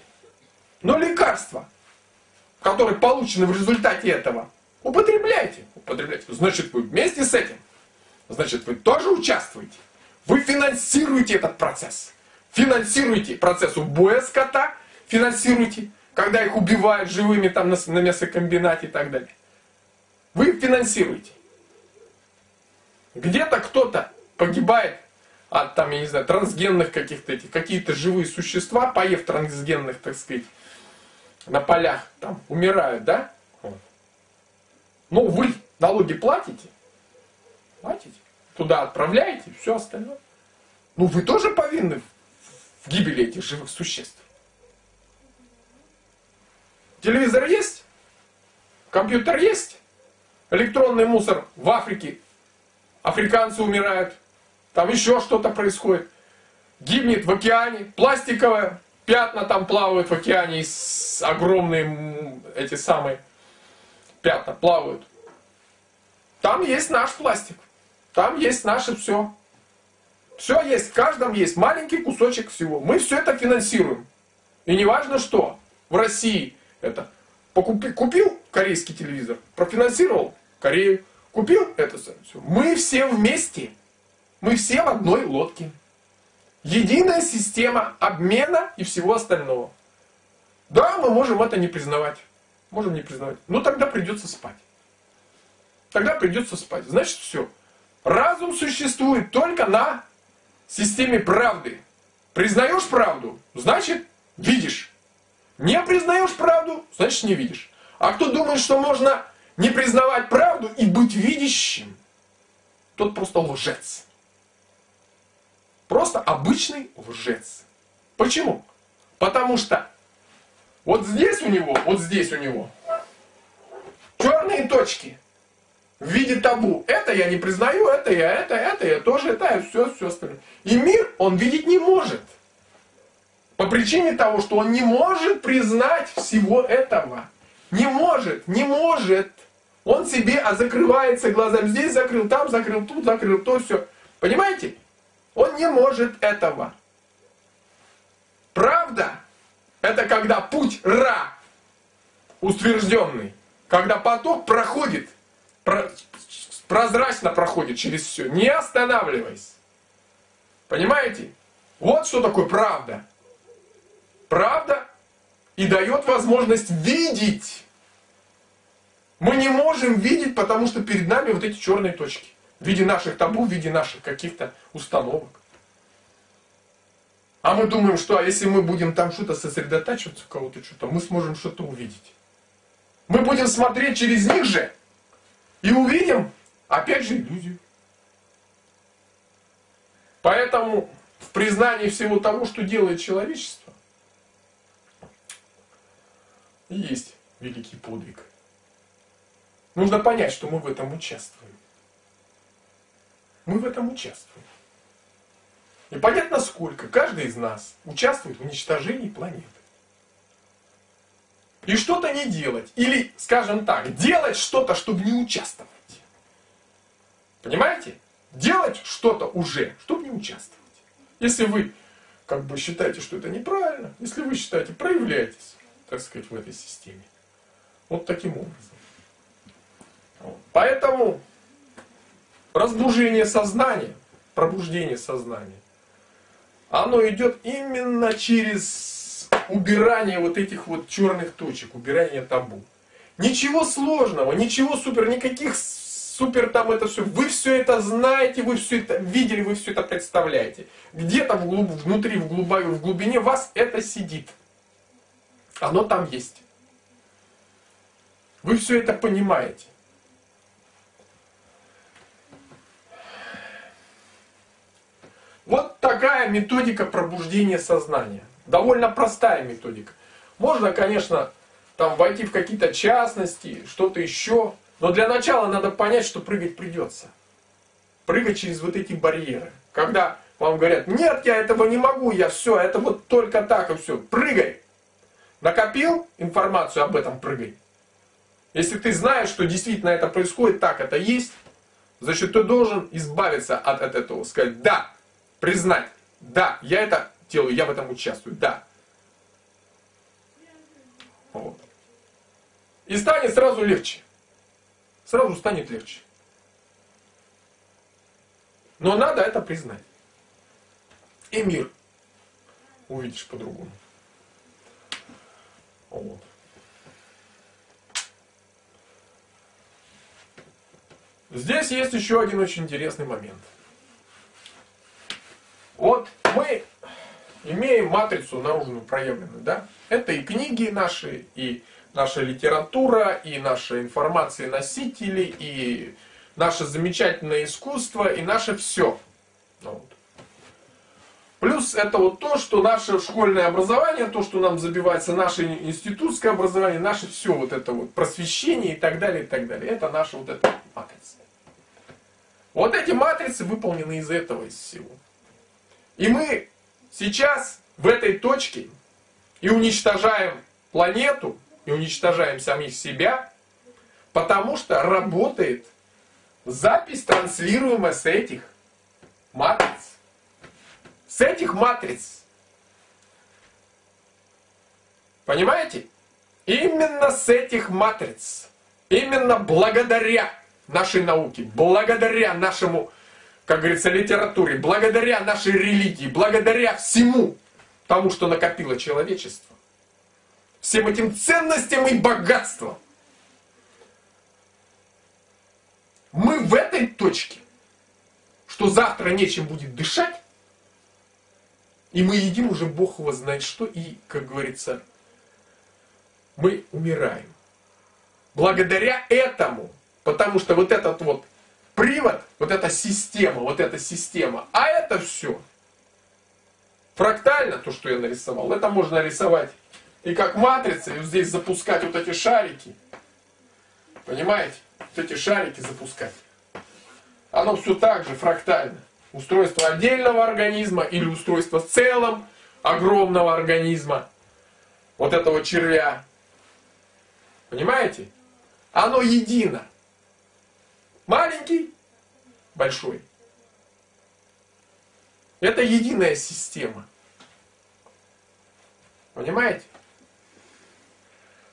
Но лекарства, которые получены в результате этого, употребляйте. Употребляйте. Значит, вы вместе с этим. Значит, вы тоже участвуете. Вы финансируете этот процесс. Финансируете процесс убоя скота, финансируете, когда их убивают живыми там на, на мясокомбинате и так далее. Вы финансируете. Где-то кто-то погибает от там, я не знаю, трансгенных каких-то этих, какие-то живые существа, поев трансгенных, так сказать, на полях, там, умирают, да? Ну, вы налоги платите, платите, туда отправляете, все остальное. Ну, вы тоже повинны в гибели этих живых существ. Телевизор есть, компьютер есть, электронный мусор в Африке, африканцы умирают, там еще что-то происходит. Гибнет в океане, пластиковые пятна там плавают в океане, огромные эти самые пятна плавают. Там есть наш пластик, там есть наше все. Все есть, в каждом есть маленький кусочек всего. Мы все это финансируем. И не важно что, в России это покупи, купил корейский телевизор, профинансировал Корею, купил это все. Мы все вместе. Мы все в одной лодке. Единая система обмена и всего остального. Да, мы можем это не признавать. Можем не признавать. Но тогда придется спать. Тогда придется спать. Значит, все. Разум существует только на системе правды. Признаешь правду, значит, видишь. Не признаешь правду, значит, не видишь. А кто думает, что можно не признавать правду и быть видящим, тот просто лжец. Просто обычный лжец. Почему? Потому что вот здесь у него, вот здесь у него черные точки в виде табу. Это я не признаю, это я, это, это я тоже, это я, все, все остальное. И мир он видеть не может. По причине того, что он не может признать всего этого. Не может, не может. Он себе а закрывается глазами. Здесь закрыл, там закрыл, тут закрыл, то все. Понимаете? Он не может этого. Правда? Это когда путь Ра утвержденный. Когда поток проходит, прозрачно проходит через все, не останавливаясь. Понимаете? Вот что такое правда. Правда и дает возможность видеть. Мы не можем видеть, потому что перед нами вот эти черные точки в виде наших табу, в виде наших каких-то установок. А мы думаем, что а если мы будем там что-то сосредотачиваться, кого-то что-то, мы сможем что-то увидеть. Мы будем смотреть через них же и увидим, опять же, иллюзию. Поэтому в признании всего того, что делает человечество, есть великий подвиг. Нужно понять, что мы в этом участвуем. Мы в этом участвуем. И понятно сколько каждый из нас участвует в уничтожении планеты. И что-то не делать. Или, скажем так, делать что-то, чтобы не участвовать. Понимаете? Делать что-то уже, чтобы не участвовать. Если вы как бы считаете, что это неправильно, если вы считаете, проявляйтесь, так сказать, в этой системе. Вот таким образом. Поэтому разбужение сознания, пробуждение сознания, оно идет именно через убирание вот этих вот черных точек, убирание табу. Ничего сложного, ничего супер, никаких супер там это все. Вы все это знаете, вы все это видели, вы все это представляете. Где-то в глуб, внутри, в, глубине, в глубине вас это сидит. Оно там есть. Вы все это понимаете. Вот такая методика пробуждения сознания. Довольно простая методика. Можно, конечно, там войти в какие-то частности, что-то еще. Но для начала надо понять, что прыгать придется. Прыгать через вот эти барьеры. Когда вам говорят, нет, я этого не могу, я все, это вот только так и все. Прыгай. Накопил информацию об этом, прыгай. Если ты знаешь, что действительно это происходит, так это есть, значит ты должен избавиться от, от этого. Сказать, да, признать, да, я это делаю, я в этом участвую, да. Вот. И станет сразу легче. Сразу станет легче. Но надо это признать. И мир увидишь по-другому. Вот. Здесь есть еще один очень интересный момент. Вот мы имеем матрицу наружную проявленную, да? Это и книги наши, и наша литература, и наша информация носители, и наше замечательное искусство, и наше все. Ну вот. Плюс это вот то, что наше школьное образование, то, что нам забивается, наше институтское образование, наше все вот это вот просвещение и так далее, и так далее. Это наша вот эта матрица. Вот эти матрицы выполнены из этого, из всего. И мы сейчас в этой точке и уничтожаем планету, и уничтожаем самих себя, потому что работает запись, транслируемая с этих матриц. С этих матриц. Понимаете? Именно с этих матриц. Именно благодаря нашей науке, благодаря нашему, как говорится, литературе, благодаря нашей религии, благодаря всему тому, что накопило человечество, всем этим ценностям и богатствам, мы в этой точке, что завтра нечем будет дышать, и мы едим уже Бог его знает что, и, как говорится, мы умираем. Благодаря этому Потому что вот этот вот привод, вот эта система, вот эта система, а это все фрактально, то, что я нарисовал, это можно рисовать и как матрица, и вот здесь запускать вот эти шарики. Понимаете? Вот эти шарики запускать. Оно все так же фрактально. Устройство отдельного организма или устройство в целом огромного организма. Вот этого червя. Понимаете? Оно едино. Маленький, большой. Это единая система. Понимаете?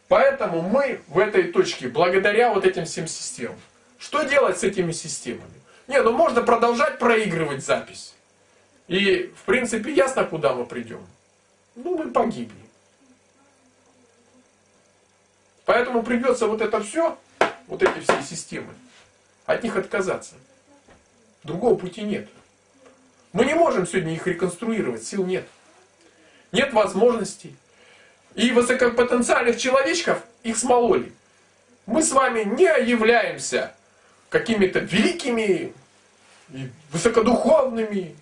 Поэтому мы в этой точке, благодаря вот этим всем системам. Что делать с этими системами? Не, ну можно продолжать проигрывать запись. И, в принципе, ясно, куда мы придем. Ну, мы погибли. Поэтому придется вот это все, вот эти все системы, от них отказаться. Другого пути нет. Мы не можем сегодня их реконструировать, сил нет. Нет возможностей. И высокопотенциальных человечков их смололи. Мы с вами не являемся какими-то великими, высокодуховными,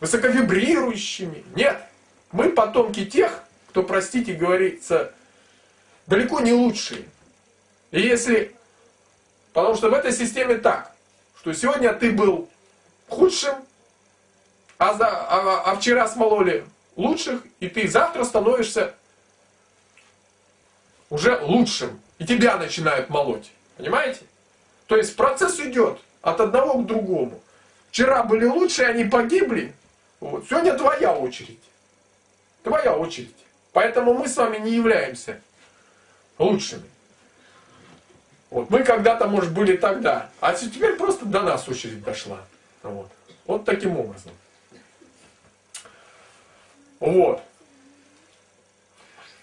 высоковибрирующими. Нет. Мы потомки тех, кто, простите, говорится, далеко не лучшие. И если Потому что в этой системе так, что сегодня ты был худшим, а, за, а, а вчера смололи лучших, и ты завтра становишься уже лучшим. И тебя начинают молоть. Понимаете? То есть процесс идет от одного к другому. Вчера были лучшие, они погибли. Вот. Сегодня твоя очередь. Твоя очередь. Поэтому мы с вами не являемся лучшими. Вот. Мы когда-то, может, были тогда, а теперь просто до нас очередь дошла. Вот, вот таким образом. Вот.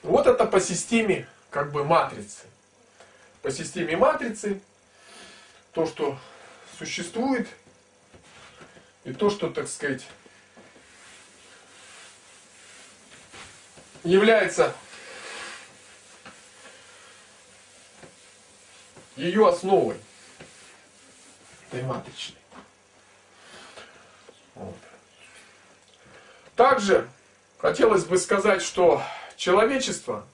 Вот это по системе как бы матрицы. По системе матрицы то, что существует, и то, что, так сказать, является ее основой, этой матричной. Вот. Также хотелось бы сказать, что человечество,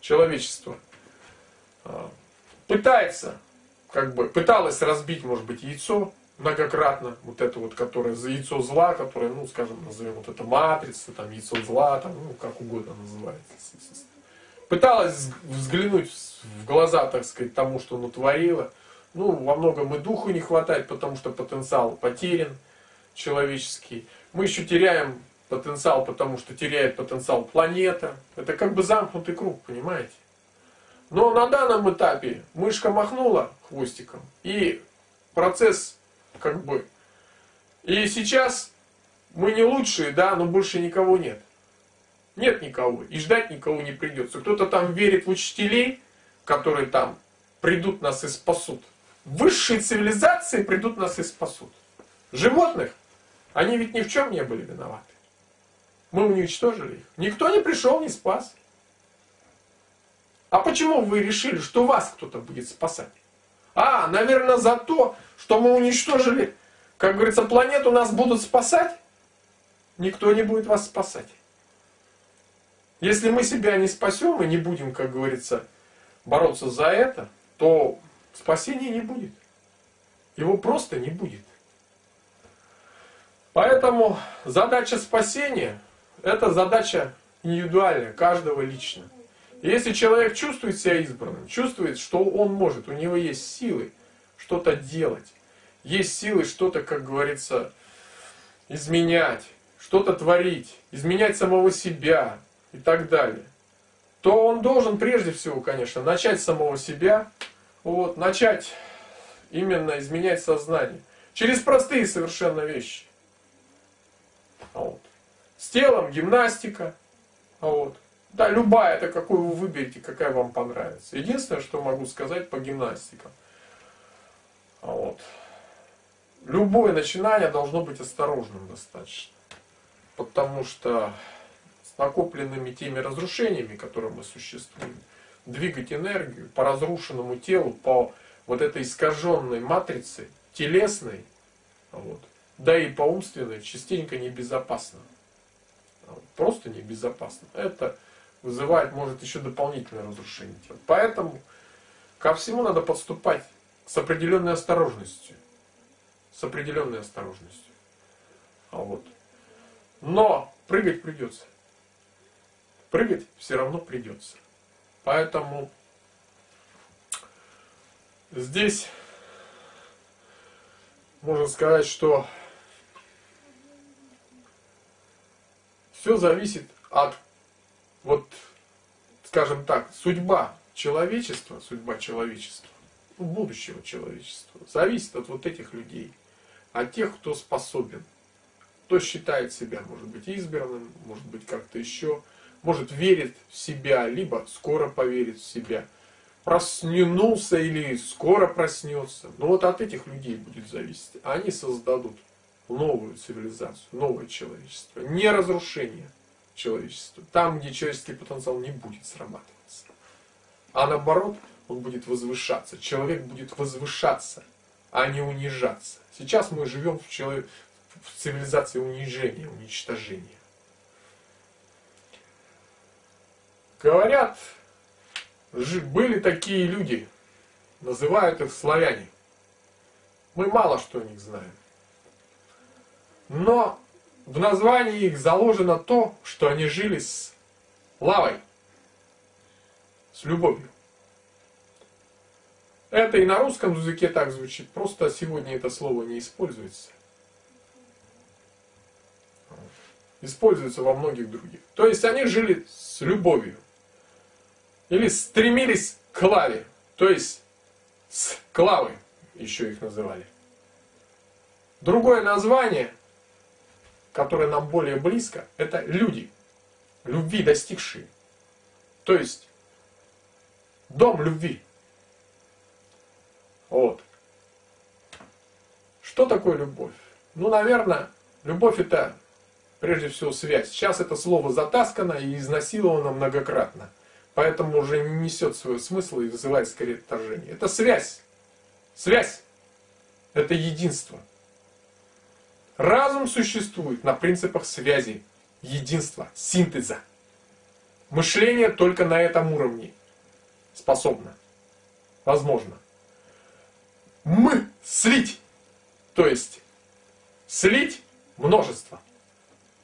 человечество а, пытается, как бы, пыталось разбить, может быть, яйцо многократно, вот это вот, которое за яйцо зла, которое, ну, скажем, назовем вот это матрица, там, яйцо зла, там, ну, как угодно называется. Пыталась взглянуть в глаза, так сказать, тому, что натворила. Ну, во многом и духу не хватает, потому что потенциал потерян человеческий. Мы еще теряем потенциал, потому что теряет потенциал планета. Это как бы замкнутый круг, понимаете? Но на данном этапе мышка махнула хвостиком, и процесс как бы... И сейчас мы не лучшие, да, но больше никого нет. Нет никого, и ждать никого не придется. Кто-то там верит в учителей, которые там придут нас и спасут. Высшие цивилизации придут нас и спасут. Животных, они ведь ни в чем не были виноваты. Мы уничтожили их. Никто не пришел, не спас. А почему вы решили, что вас кто-то будет спасать? А, наверное, за то, что мы уничтожили, как говорится, планету, нас будут спасать? Никто не будет вас спасать. Если мы себя не спасем и не будем, как говорится, бороться за это, то спасения не будет. Его просто не будет. Поэтому задача спасения – это задача индивидуальная, каждого лично. Если человек чувствует себя избранным, чувствует, что он может, у него есть силы что-то делать, есть силы что-то, как говорится, изменять, что-то творить, изменять самого себя и так далее, то он должен прежде всего, конечно, начать с самого себя, вот, начать именно изменять сознание. Через простые совершенно вещи. Вот. С телом гимнастика. Вот. Да, любая, это какую вы выберете, какая вам понравится. Единственное, что могу сказать по гимнастикам. Вот. Любое начинание должно быть осторожным достаточно. Потому что накопленными теми разрушениями, которые мы существуем, двигать энергию по разрушенному телу, по вот этой искаженной матрице, телесной, вот, да и по умственной, частенько небезопасно. Просто небезопасно. Это вызывает, может, еще дополнительное разрушение тела. Поэтому ко всему надо подступать с определенной осторожностью. С определенной осторожностью. А вот. Но прыгать придется. Прыгать все равно придется. Поэтому здесь можно сказать, что все зависит от вот, скажем так, судьба человечества, судьба человечества, будущего человечества, зависит от вот этих людей, от тех, кто способен, кто считает себя, может быть, избранным, может быть, как-то еще, может, верит в себя, либо скоро поверит в себя, проснулся или скоро проснется. Но вот от этих людей будет зависеть. Они создадут новую цивилизацию, новое человечество. Не разрушение – человечеству. Там, где человеческий потенциал не будет срабатываться. А наоборот, он будет возвышаться. Человек будет возвышаться, а не унижаться. Сейчас мы живем в, человек, в цивилизации унижения, уничтожения. Говорят, были такие люди, называют их славяне. Мы мало что о них знаем. Но в названии их заложено то, что они жили с лавой, с любовью. Это и на русском языке так звучит, просто сегодня это слово не используется. Используется во многих других. То есть они жили с любовью. Или стремились к лаве. То есть с клавы еще их называли. Другое название – которое нам более близко, это люди, любви достигшие. То есть, дом любви. Вот. Что такое любовь? Ну, наверное, любовь это прежде всего связь. Сейчас это слово затаскано и изнасиловано многократно. Поэтому уже не несет своего смысла и вызывает скорее отторжение. Это связь. Связь. Это единство. Разум существует на принципах связи. единства, синтеза. Мышление только на этом уровне способно. Возможно. Мы слить. То есть слить множество.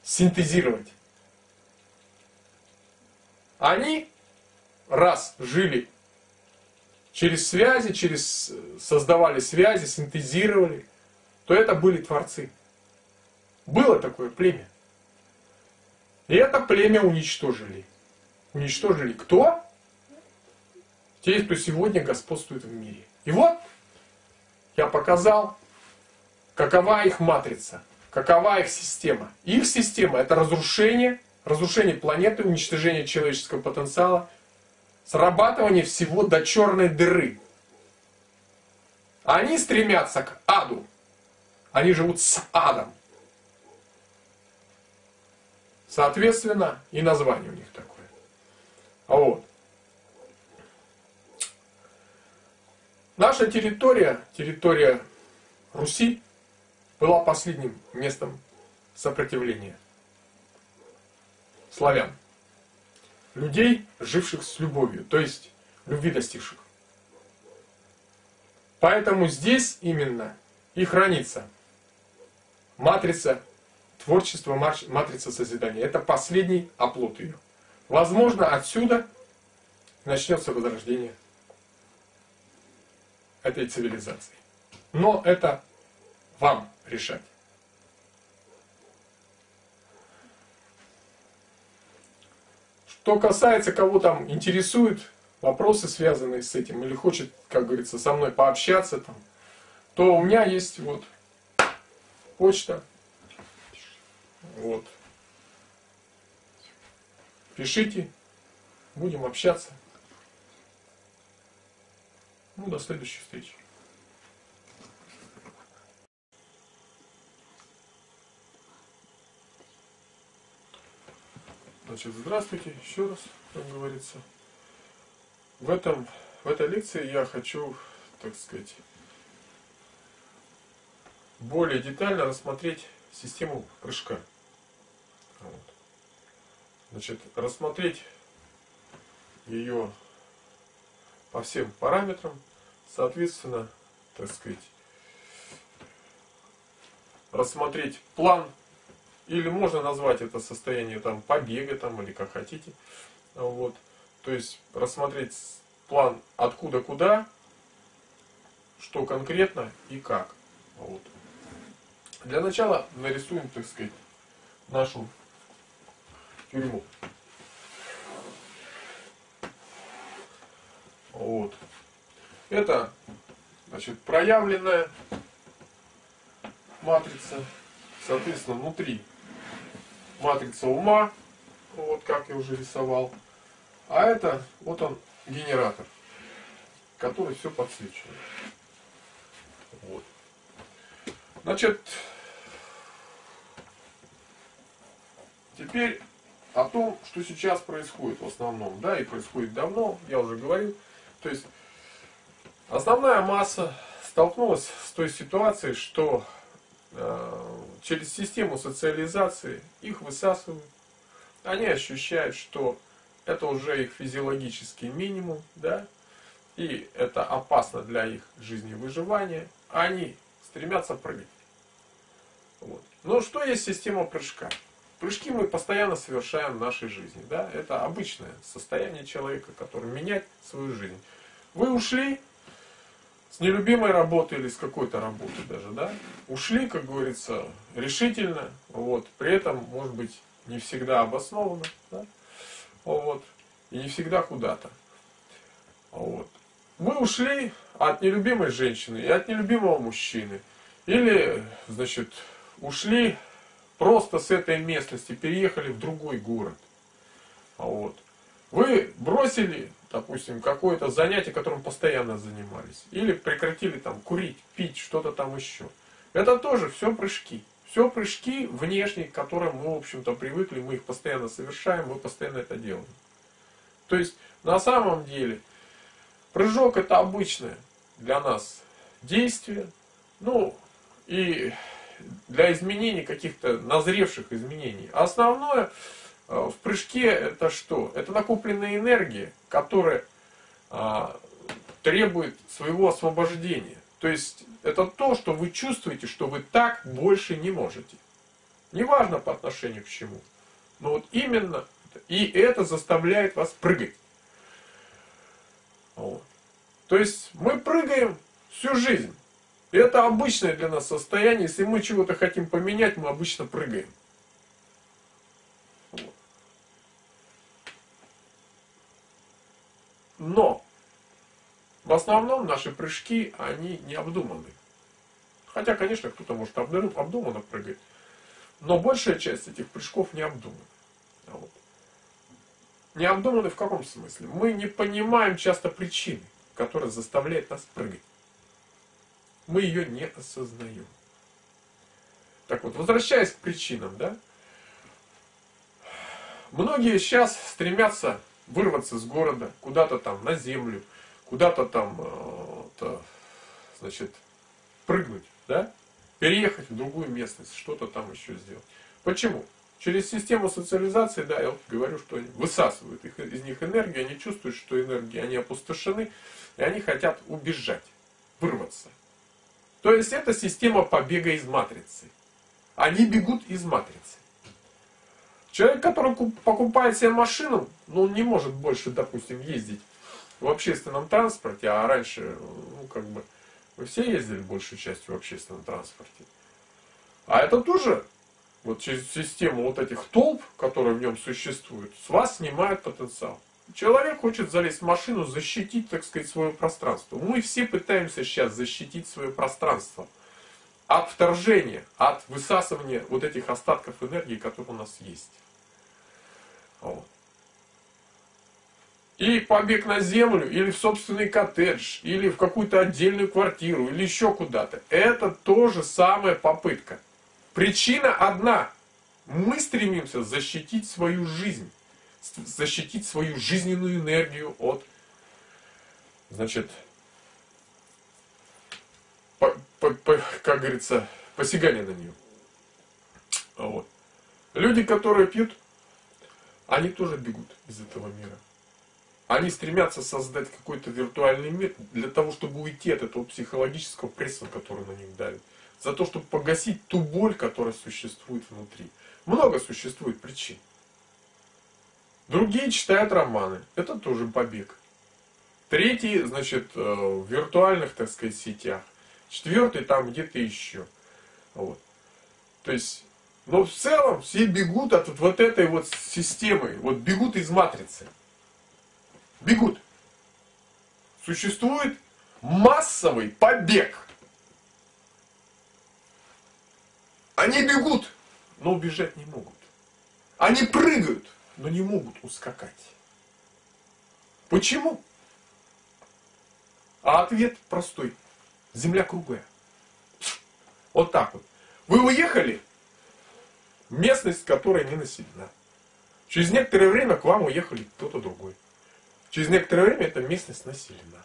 Синтезировать. Они раз жили через связи, через создавали связи, синтезировали, то это были творцы. Было такое племя. И это племя уничтожили. Уничтожили кто? Те, кто сегодня господствует в мире. И вот я показал, какова их матрица, какова их система. Их система это разрушение, разрушение планеты, уничтожение человеческого потенциала, срабатывание всего до черной дыры. Они стремятся к аду. Они живут с адом. Соответственно, и название у них такое. А вот. Наша территория, территория Руси, была последним местом сопротивления славян. Людей, живших с любовью, то есть любви достигших. Поэтому здесь именно и хранится матрица творчества, матрица созидания. Это последний оплот ее. Возможно, отсюда начнется возрождение этой цивилизации. Но это вам решать. Что касается, кого там интересуют вопросы, связанные с этим, или хочет, как говорится, со мной пообщаться, там, то у меня есть вот почта. Вот. Пишите, будем общаться. Ну, до следующей встречи. Значит, здравствуйте еще раз, как говорится. В, этом, в этой лекции я хочу, так сказать, более детально рассмотреть систему прыжка. Вот. Значит, рассмотреть ее по всем параметрам, соответственно, так сказать, рассмотреть план, или можно назвать это состояние там побега там или как хотите. Вот. То есть рассмотреть план откуда куда, что конкретно и как. Вот. Для начала нарисуем, так сказать, нашу тюрьму. Вот. Это, значит, проявленная матрица. Соответственно, внутри матрица ума, вот как я уже рисовал. А это, вот он, генератор, который все подсвечивает. Вот. Значит, теперь о том, что сейчас происходит в основном, да, и происходит давно, я уже говорил. То есть основная масса столкнулась с той ситуацией, что э, через систему социализации их высасывают. Они ощущают, что это уже их физиологический минимум, да, и это опасно для их жизни выживания. Они стремятся прыгать. Вот. Но что есть система прыжка? Прыжки мы постоянно совершаем в нашей жизни. Да? Это обычное состояние человека, который меняет свою жизнь. Вы ушли с нелюбимой работы или с какой-то работы даже, да? Ушли, как говорится, решительно, вот, при этом, может быть, не всегда обоснованно, да? Вот, и не всегда куда-то. Вот. Вы ушли от нелюбимой женщины и от нелюбимого мужчины. Или, значит, ушли просто с этой местности, переехали в другой город. Вот. Вы бросили, допустим, какое-то занятие, которым постоянно занимались. Или прекратили там курить, пить, что-то там еще. Это тоже все прыжки. Все прыжки внешние, к которым мы, в общем-то, привыкли, мы их постоянно совершаем, мы постоянно это делаем. То есть, на самом деле, прыжок это обычное для нас действие. Ну, и для изменений, каких-то назревших изменений. Основное в прыжке это что? Это накопленная энергия, которая а, требует своего освобождения. То есть это то, что вы чувствуете, что вы так больше не можете. Неважно по отношению к чему. Но вот именно и это заставляет вас прыгать. Вот. То есть мы прыгаем всю жизнь. И это обычное для нас состояние. Если мы чего-то хотим поменять, мы обычно прыгаем. Но в основном наши прыжки, они не обдуманы. Хотя, конечно, кто-то может обдуманно прыгать. Но большая часть этих прыжков не обдумана. Вот. Не обдуманы в каком смысле? Мы не понимаем часто причины, которая заставляет нас прыгать. Мы ее не осознаем. Так вот, возвращаясь к причинам, да, многие сейчас стремятся вырваться с города, куда-то там на землю, куда-то там, э, значит, прыгнуть, да, переехать в другую местность, что-то там еще сделать. Почему? Через систему социализации, да, я вот говорю, что они высасывают их, из них энергию, они чувствуют, что энергии, они опустошены, и они хотят убежать, вырваться. То есть это система побега из матрицы. Они бегут из матрицы. Человек, который покупает себе машину, ну, он не может больше, допустим, ездить в общественном транспорте, а раньше, ну, как бы, мы все ездили большей частью в общественном транспорте. А это тоже вот через систему вот этих толп, которые в нем существуют, с вас снимает потенциал. Человек хочет залезть в машину, защитить, так сказать, свое пространство. Мы все пытаемся сейчас защитить свое пространство от вторжения, от высасывания вот этих остатков энергии, которые у нас есть. И побег на землю, или в собственный коттедж, или в какую-то отдельную квартиру, или еще куда-то. Это тоже самая попытка. Причина одна. Мы стремимся защитить свою жизнь, защитить свою жизненную энергию от, значит, по, по, по, как говорится, посягания на нее. Вот. Люди, которые пьют, они тоже бегут из этого мира. Они стремятся создать какой-то виртуальный мир для того, чтобы уйти от этого психологического пресса, который на них давит за то, чтобы погасить ту боль, которая существует внутри. Много существует причин. Другие читают романы. Это тоже побег. Третий, значит, э, в виртуальных, так сказать, сетях. Четвертый там где-то еще. Вот. То есть, но в целом все бегут от вот этой вот системы. Вот бегут из матрицы. Бегут. Существует массовый побег. Они бегут, но убежать не могут. Они прыгают, но не могут ускакать. Почему? А ответ простой. Земля круглая. Вот так вот. Вы уехали, местность, которая не населена. Через некоторое время к вам уехали кто-то другой. Через некоторое время эта местность населена.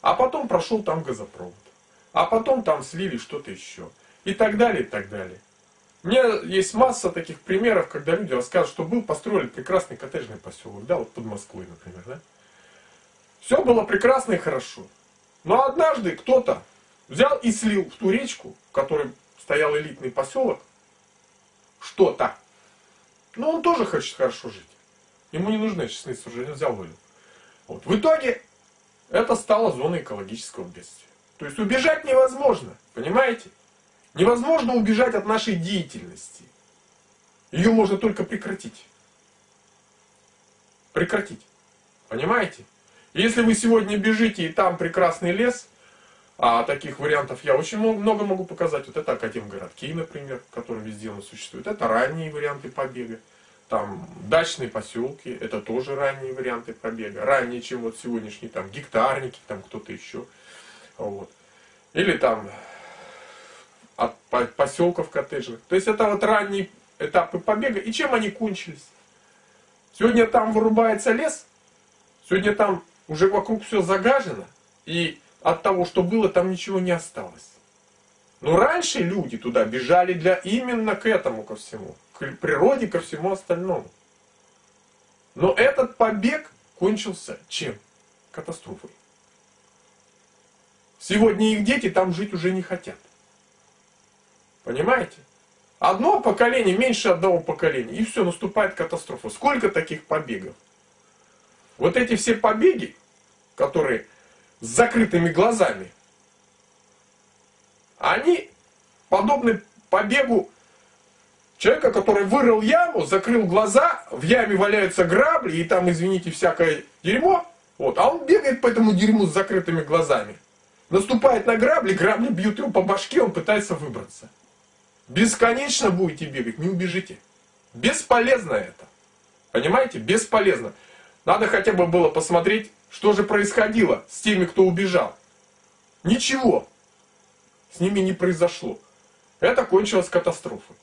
А потом прошел там газопровод. А потом там слили что-то еще и так далее, и так далее. У меня есть масса таких примеров, когда люди рассказывают, что был построен прекрасный коттеджный поселок, да, вот под Москвой, например, да. Все было прекрасно и хорошо. Но однажды кто-то взял и слил в ту речку, в которой стоял элитный поселок, что-то. Но он тоже хочет хорошо жить. Ему не нужны честные суждения, взял вылил. Вот. В итоге это стало зоной экологического бедствия. То есть убежать невозможно, понимаете? Невозможно убежать от нашей деятельности. Ее можно только прекратить. Прекратить. Понимаете? Если вы сегодня бежите и там прекрасный лес, а таких вариантов я очень много могу показать. Вот это Академгородки, например, которые везде у нас существуют. Это ранние варианты побега. Там дачные поселки, это тоже ранние варианты побега. Ранние, чем вот сегодняшние там гектарники, там кто-то еще. Вот. Или там от поселков коттеджных. То есть это вот ранние этапы побега. И чем они кончились? Сегодня там вырубается лес, сегодня там уже вокруг все загажено, и от того, что было, там ничего не осталось. Но раньше люди туда бежали для именно к этому ко всему, к природе, ко всему остальному. Но этот побег кончился чем? Катастрофой. Сегодня их дети там жить уже не хотят. Понимаете? Одно поколение, меньше одного поколения, и все, наступает катастрофа. Сколько таких побегов? Вот эти все побеги, которые с закрытыми глазами, они подобны побегу человека, который вырыл яму, закрыл глаза, в яме валяются грабли, и там, извините, всякое дерьмо, вот, а он бегает по этому дерьму с закрытыми глазами. Наступает на грабли, грабли бьют его по башке, он пытается выбраться. Бесконечно будете бегать, не убежите. Бесполезно это. Понимаете? Бесполезно. Надо хотя бы было посмотреть, что же происходило с теми, кто убежал. Ничего с ними не произошло. Это кончилось катастрофой.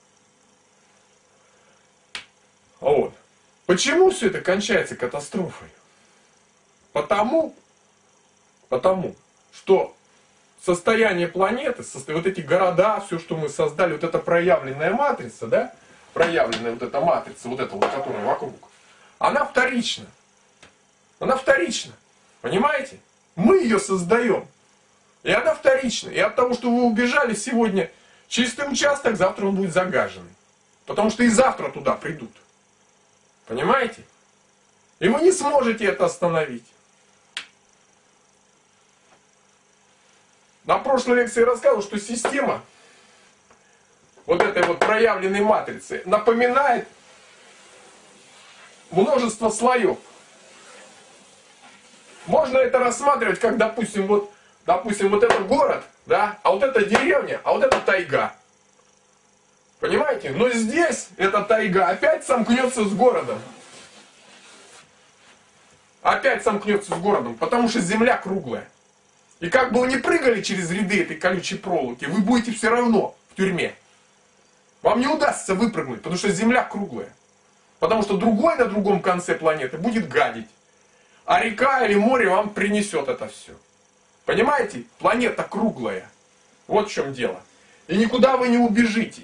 А вот. Почему все это кончается катастрофой? Потому, потому что состояние планеты, вот эти города, все, что мы создали, вот эта проявленная матрица, да, проявленная вот эта матрица, вот эта вот, которая вокруг, она вторична. Она вторична. Понимаете? Мы ее создаем. И она вторична. И от того, что вы убежали сегодня чистый участок, завтра он будет загаженный. Потому что и завтра туда придут. Понимаете? И вы не сможете это остановить. На прошлой лекции я рассказывал, что система вот этой вот проявленной матрицы напоминает множество слоев. Можно это рассматривать как, допустим, вот, допустим, вот этот город, да, а вот эта деревня, а вот это тайга. Понимаете? Но здесь эта тайга опять сомкнется с городом. Опять сомкнется с городом, потому что земля круглая. И как бы вы ни прыгали через ряды этой колючей проволоки, вы будете все равно в тюрьме. Вам не удастся выпрыгнуть, потому что земля круглая. Потому что другой на другом конце планеты будет гадить. А река или море вам принесет это все. Понимаете? Планета круглая. Вот в чем дело. И никуда вы не убежите.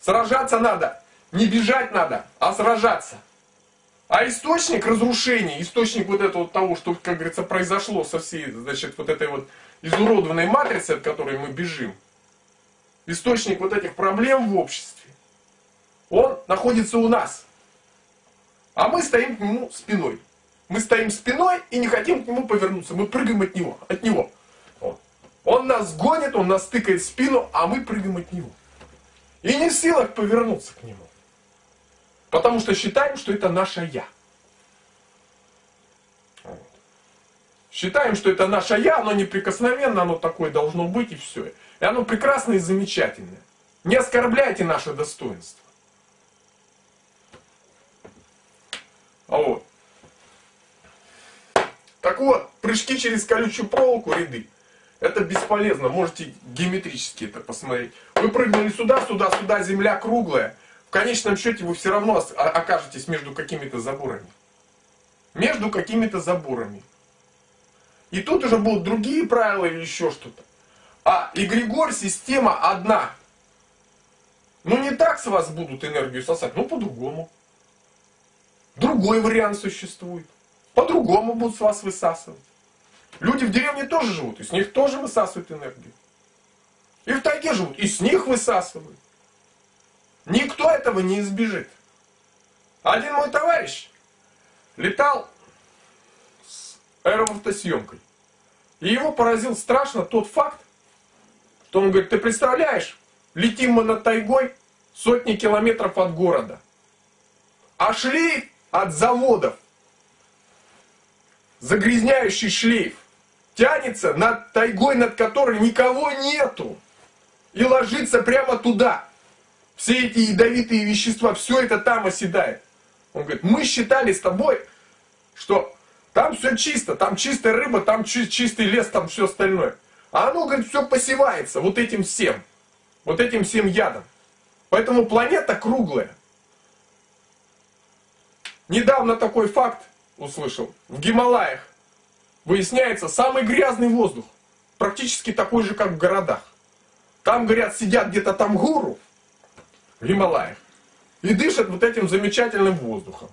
Сражаться надо. Не бежать надо, а сражаться. А источник разрушения, источник вот этого того, что, как говорится, произошло со всей, значит, вот этой вот изуродованной матрицы, от которой мы бежим, источник вот этих проблем в обществе, он находится у нас. А мы стоим к нему спиной. Мы стоим спиной и не хотим к нему повернуться. Мы прыгаем от него. От него. Он нас гонит, он нас тыкает в спину, а мы прыгаем от него. И не в силах повернуться к нему. Потому что считаем, что это наше «я». Считаем, что это наше «я», оно неприкосновенно, оно такое должно быть и все. И оно прекрасное и замечательное. Не оскорбляйте наше достоинство. А вот. Так вот, прыжки через колючую проволоку ряды. Это бесполезно, можете геометрически это посмотреть. Вы прыгнули сюда, сюда, сюда, земля круглая конечном счете вы все равно окажетесь между какими-то заборами. Между какими-то заборами. И тут уже будут другие правила или еще что-то. А эгрегор система одна. Ну не так с вас будут энергию сосать, ну по-другому. Другой вариант существует. По-другому будут с вас высасывать. Люди в деревне тоже живут, и с них тоже высасывают энергию. И в тайге живут, и с них высасывают. Никто этого не избежит. Один мой товарищ летал с аэрофотосъемкой. И его поразил страшно тот факт, что он говорит, ты представляешь, летим мы над тайгой сотни километров от города. А шлейф от заводов, загрязняющий шлейф, тянется над тайгой, над которой никого нету. И ложится прямо туда. Все эти ядовитые вещества, все это там оседает. Он говорит, мы считали с тобой, что там все чисто, там чистая рыба, там чистый лес, там все остальное. А оно, говорит, все посевается вот этим всем. Вот этим всем ядом. Поэтому планета круглая. Недавно такой факт услышал. В Гималаях выясняется самый грязный воздух. Практически такой же, как в городах. Там, говорят, сидят где-то там гуру в Гималаях и дышат вот этим замечательным воздухом.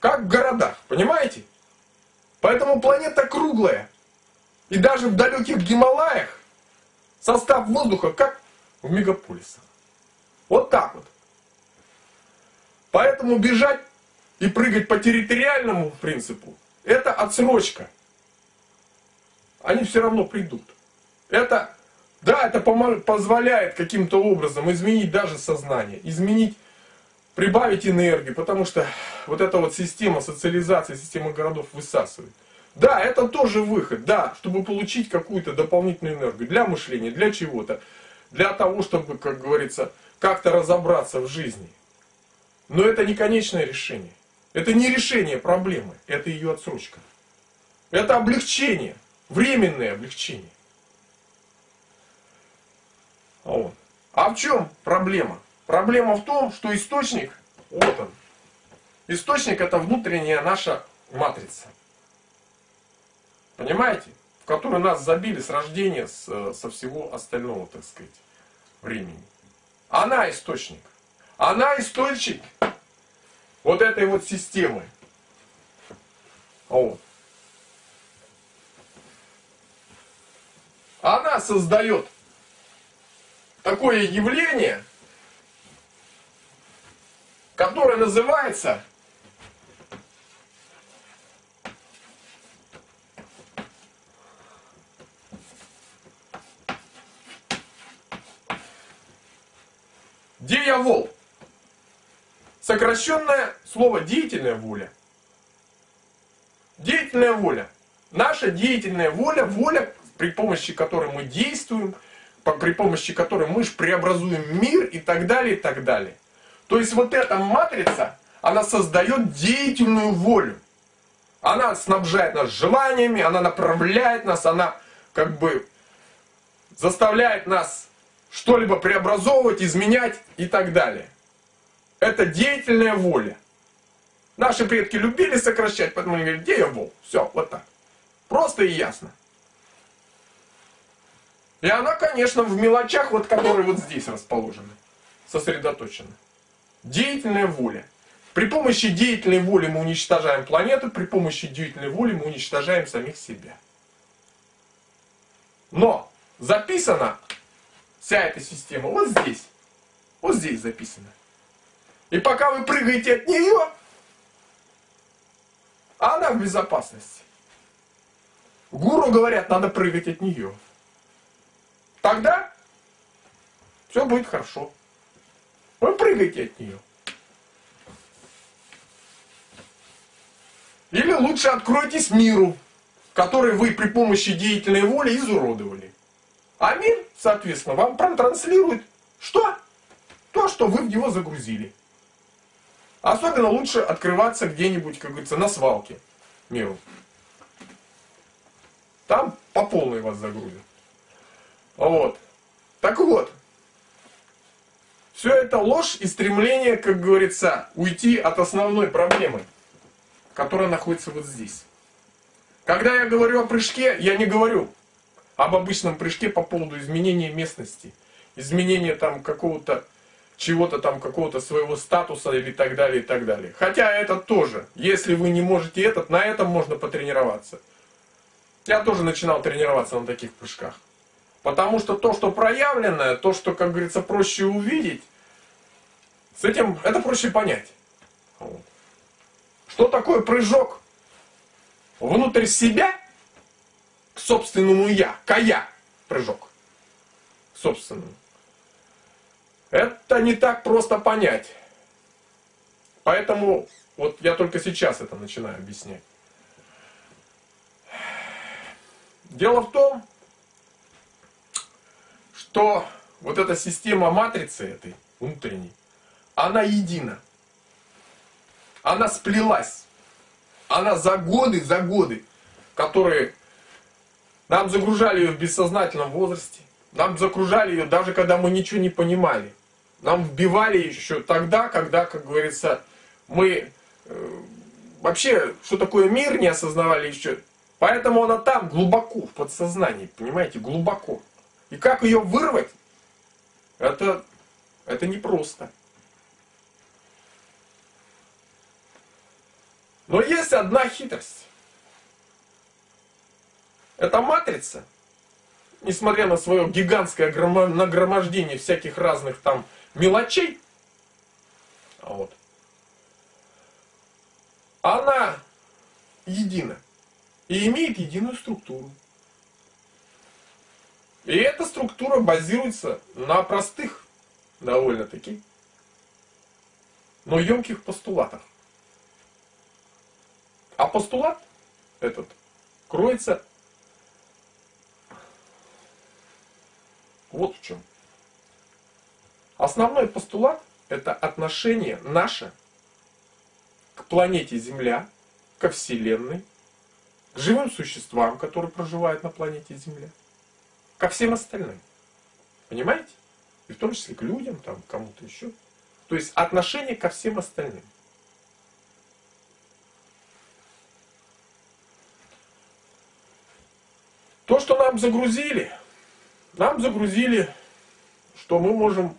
Как в городах, понимаете? Поэтому планета круглая. И даже в далеких Гималаях состав воздуха как в мегаполисах. Вот так вот. Поэтому бежать и прыгать по территориальному принципу – это отсрочка. Они все равно придут. Это, да, это позволяет каким-то образом изменить даже сознание, изменить, прибавить энергии, потому что вот эта вот система социализации, система городов высасывает. Да, это тоже выход, да, чтобы получить какую-то дополнительную энергию для мышления, для чего-то, для того, чтобы, как говорится, как-то разобраться в жизни. Но это не конечное решение. Это не решение проблемы, это ее отсрочка. Это облегчение, временное облегчение. Вот. А в чем проблема? Проблема в том, что источник, вот он. Источник это внутренняя наша матрица. Понимаете? В которую нас забили с рождения, с, со всего остального, так сказать, времени. Она источник. Она источник вот этой вот системы. Вот. Она создает такое явление, которое называется Дьявол. Сокращенное слово деятельная воля. Деятельная воля. Наша деятельная воля, воля, при помощи которой мы действуем, при помощи которой мы преобразуем мир и так далее, и так далее. То есть вот эта матрица, она создает деятельную волю. Она снабжает нас желаниями, она направляет нас, она как бы заставляет нас что-либо преобразовывать, изменять и так далее. Это деятельная воля. Наши предки любили сокращать, поэтому они говорят, где я был? Все, вот так. Просто и ясно. И она, конечно, в мелочах, вот, которые вот здесь расположены, сосредоточена. Деятельная воля. При помощи деятельной воли мы уничтожаем планету, при помощи деятельной воли мы уничтожаем самих себя. Но записана вся эта система вот здесь. Вот здесь записана. И пока вы прыгаете от нее, она в безопасности. Гуру говорят, надо прыгать от нее. Тогда все будет хорошо. Вы прыгаете от нее. Или лучше откройтесь миру, который вы при помощи деятельной воли изуродовали. А мир, соответственно, вам транслирует что? То, что вы в него загрузили. Особенно лучше открываться где-нибудь, как говорится, на свалке миру. Там по полной вас загрузят. Вот. Так вот. Все это ложь и стремление, как говорится, уйти от основной проблемы, которая находится вот здесь. Когда я говорю о прыжке, я не говорю об обычном прыжке по поводу изменения местности, изменения там какого-то чего-то там, какого-то своего статуса или так далее, и так далее. Хотя это тоже, если вы не можете этот, на этом можно потренироваться. Я тоже начинал тренироваться на таких прыжках. Потому что то, что проявленное, то, что, как говорится, проще увидеть, с этим это проще понять. Что такое прыжок? Внутрь себя, к собственному я, кая прыжок. К собственному. Это не так просто понять. Поэтому вот я только сейчас это начинаю объяснять. Дело в том, что вот эта система матрицы этой внутренней, она едина. Она сплелась. Она за годы, за годы, которые нам загружали ее в бессознательном возрасте, нам загружали ее даже когда мы ничего не понимали. Нам вбивали еще тогда, когда, как говорится, мы э, вообще, что такое мир, не осознавали еще. Поэтому она там, глубоко, в подсознании, понимаете, глубоко. И как ее вырвать, это, это непросто. Но есть одна хитрость. Эта матрица, несмотря на свое гигантское нагромождение всяких разных там мелочей, вот, она едина и имеет единую структуру. И эта структура базируется на простых, довольно-таки, но емких постулатах. А постулат этот кроется вот в чем. Основной постулат это отношение наше к планете Земля, ко Вселенной, к живым существам, которые проживают на планете Земля, ко всем остальным. Понимаете? И в том числе к людям, там, кому-то еще. То есть отношение ко всем остальным. То, что нам загрузили, нам загрузили, что мы можем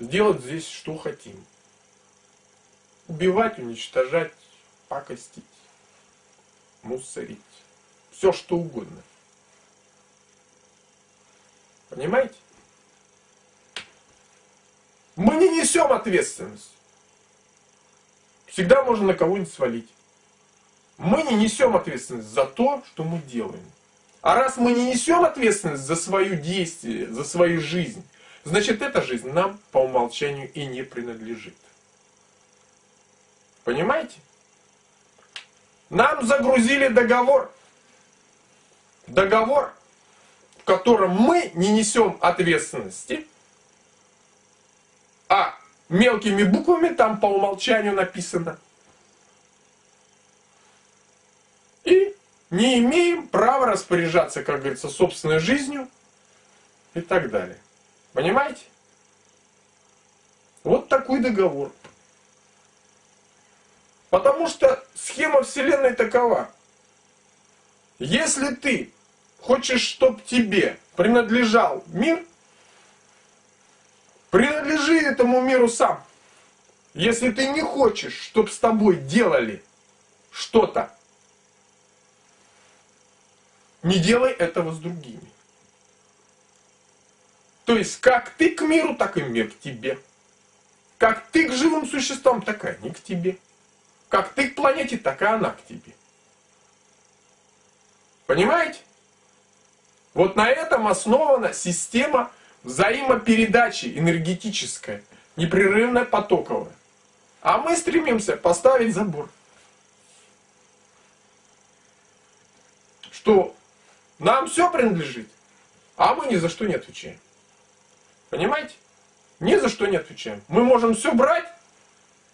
сделать здесь что хотим. Убивать, уничтожать, пакостить, мусорить. Все что угодно. Понимаете? Мы не несем ответственность. Всегда можно на кого-нибудь свалить. Мы не несем ответственность за то, что мы делаем. А раз мы не несем ответственность за свое действие, за свою жизнь, значит эта жизнь нам по умолчанию и не принадлежит. Понимаете? Нам загрузили договор. Договор, в котором мы не несем ответственности, а мелкими буквами там по умолчанию написано – не имеем права распоряжаться, как говорится, собственной жизнью и так далее. Понимаете? Вот такой договор. Потому что схема Вселенной такова. Если ты хочешь, чтобы тебе принадлежал мир, принадлежи этому миру сам. Если ты не хочешь, чтобы с тобой делали что-то, не делай этого с другими. То есть, как ты к миру, так и мир к тебе. Как ты к живым существам, так и они к тебе. Как ты к планете, так и она к тебе. Понимаете? Вот на этом основана система взаимопередачи энергетическая, непрерывная потоковая. А мы стремимся поставить забор. Что нам все принадлежит, а мы ни за что не отвечаем. Понимаете? Ни за что не отвечаем. Мы можем все брать,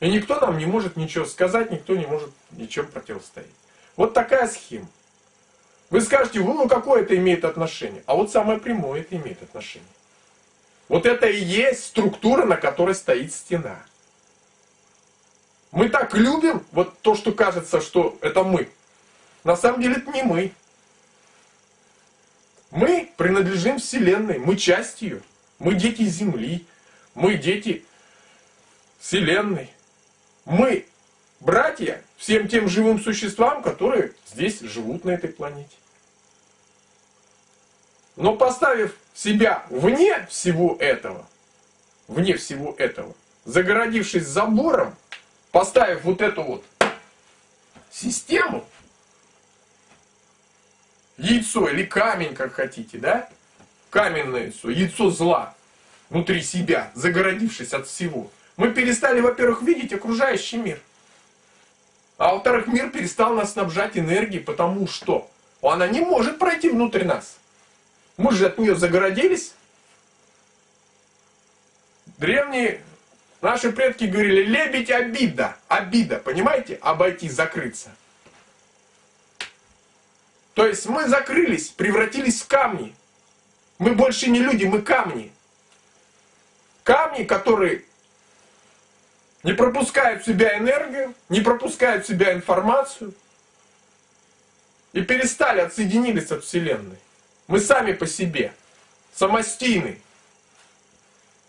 и никто нам не может ничего сказать, никто не может ничем противостоять. Вот такая схема. Вы скажете, ну какое это имеет отношение? А вот самое прямое это имеет отношение. Вот это и есть структура, на которой стоит стена. Мы так любим вот то, что кажется, что это мы. На самом деле это не мы. Мы принадлежим Вселенной, мы часть ее. Мы дети Земли, мы дети Вселенной. Мы братья всем тем живым существам, которые здесь живут на этой планете. Но поставив себя вне всего этого, вне всего этого, загородившись забором, поставив вот эту вот систему, яйцо или камень, как хотите, да? Каменное яйцо, зла внутри себя, загородившись от всего. Мы перестали, во-первых, видеть окружающий мир. А во-вторых, мир перестал нас снабжать энергией, потому что она не может пройти внутрь нас. Мы же от нее загородились. Древние наши предки говорили, лебедь обида, обида, понимаете, обойти, закрыться. То есть мы закрылись, превратились в камни. Мы больше не люди, мы камни. Камни, которые не пропускают в себя энергию, не пропускают в себя информацию и перестали, отсоединились от Вселенной. Мы сами по себе. Самостийны.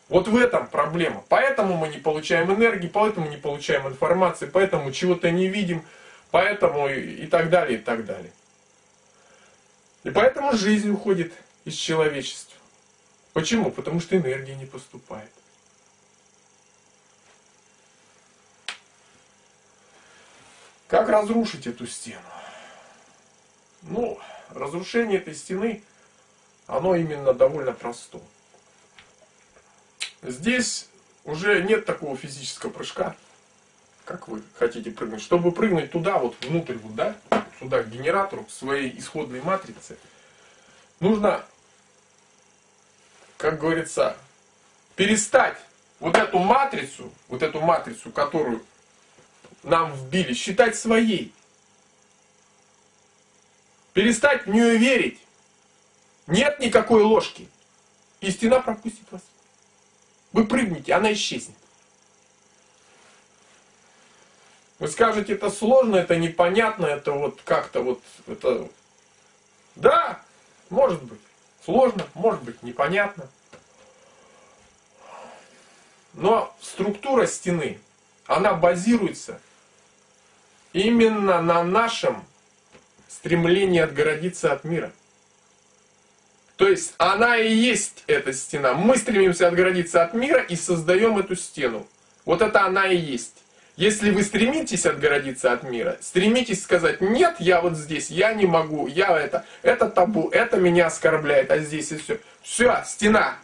Вот в этом проблема. Поэтому мы не получаем энергии, поэтому не получаем информации, поэтому чего-то не видим, поэтому и, и так далее, и так далее. И поэтому жизнь уходит из человечества. Почему? Потому что энергия не поступает. Как разрушить эту стену? Ну, разрушение этой стены, оно именно довольно простое. Здесь уже нет такого физического прыжка, как вы хотите прыгнуть. Чтобы прыгнуть туда, вот внутрь, вот, да, сюда, к генератору, к своей исходной матрице, нужно, как говорится, перестать вот эту матрицу, вот эту матрицу, которую нам вбили, считать своей. Перестать в нее верить. Нет никакой ложки. И стена пропустит вас. Вы прыгнете, она исчезнет. Вы скажете, это сложно, это непонятно, это вот как-то вот, это... Да, может быть, сложно, может быть, непонятно. Но структура стены, она базируется именно на нашем стремлении отгородиться от мира. То есть она и есть эта стена. Мы стремимся отгородиться от мира и создаем эту стену. Вот это она и есть. Если вы стремитесь отгородиться от мира, стремитесь сказать, нет, я вот здесь, я не могу, я это, это табу, это меня оскорбляет, а здесь и все. Все, стена.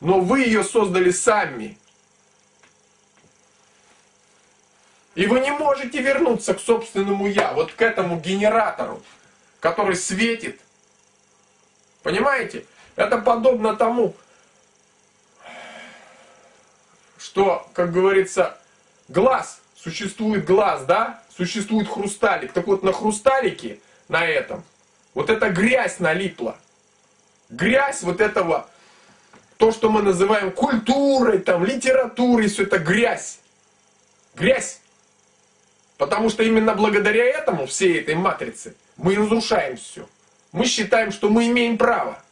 Но вы ее создали сами. И вы не можете вернуться к собственному я, вот к этому генератору, который светит, Понимаете? Это подобно тому, что, как говорится, глаз, существует глаз, да? Существует хрусталик. Так вот, на хрусталике, на этом, вот эта грязь налипла. Грязь вот этого, то, что мы называем культурой, там, литературой, все это грязь. Грязь. Потому что именно благодаря этому, всей этой матрице, мы разрушаем все. Мы считаем, что мы имеем право.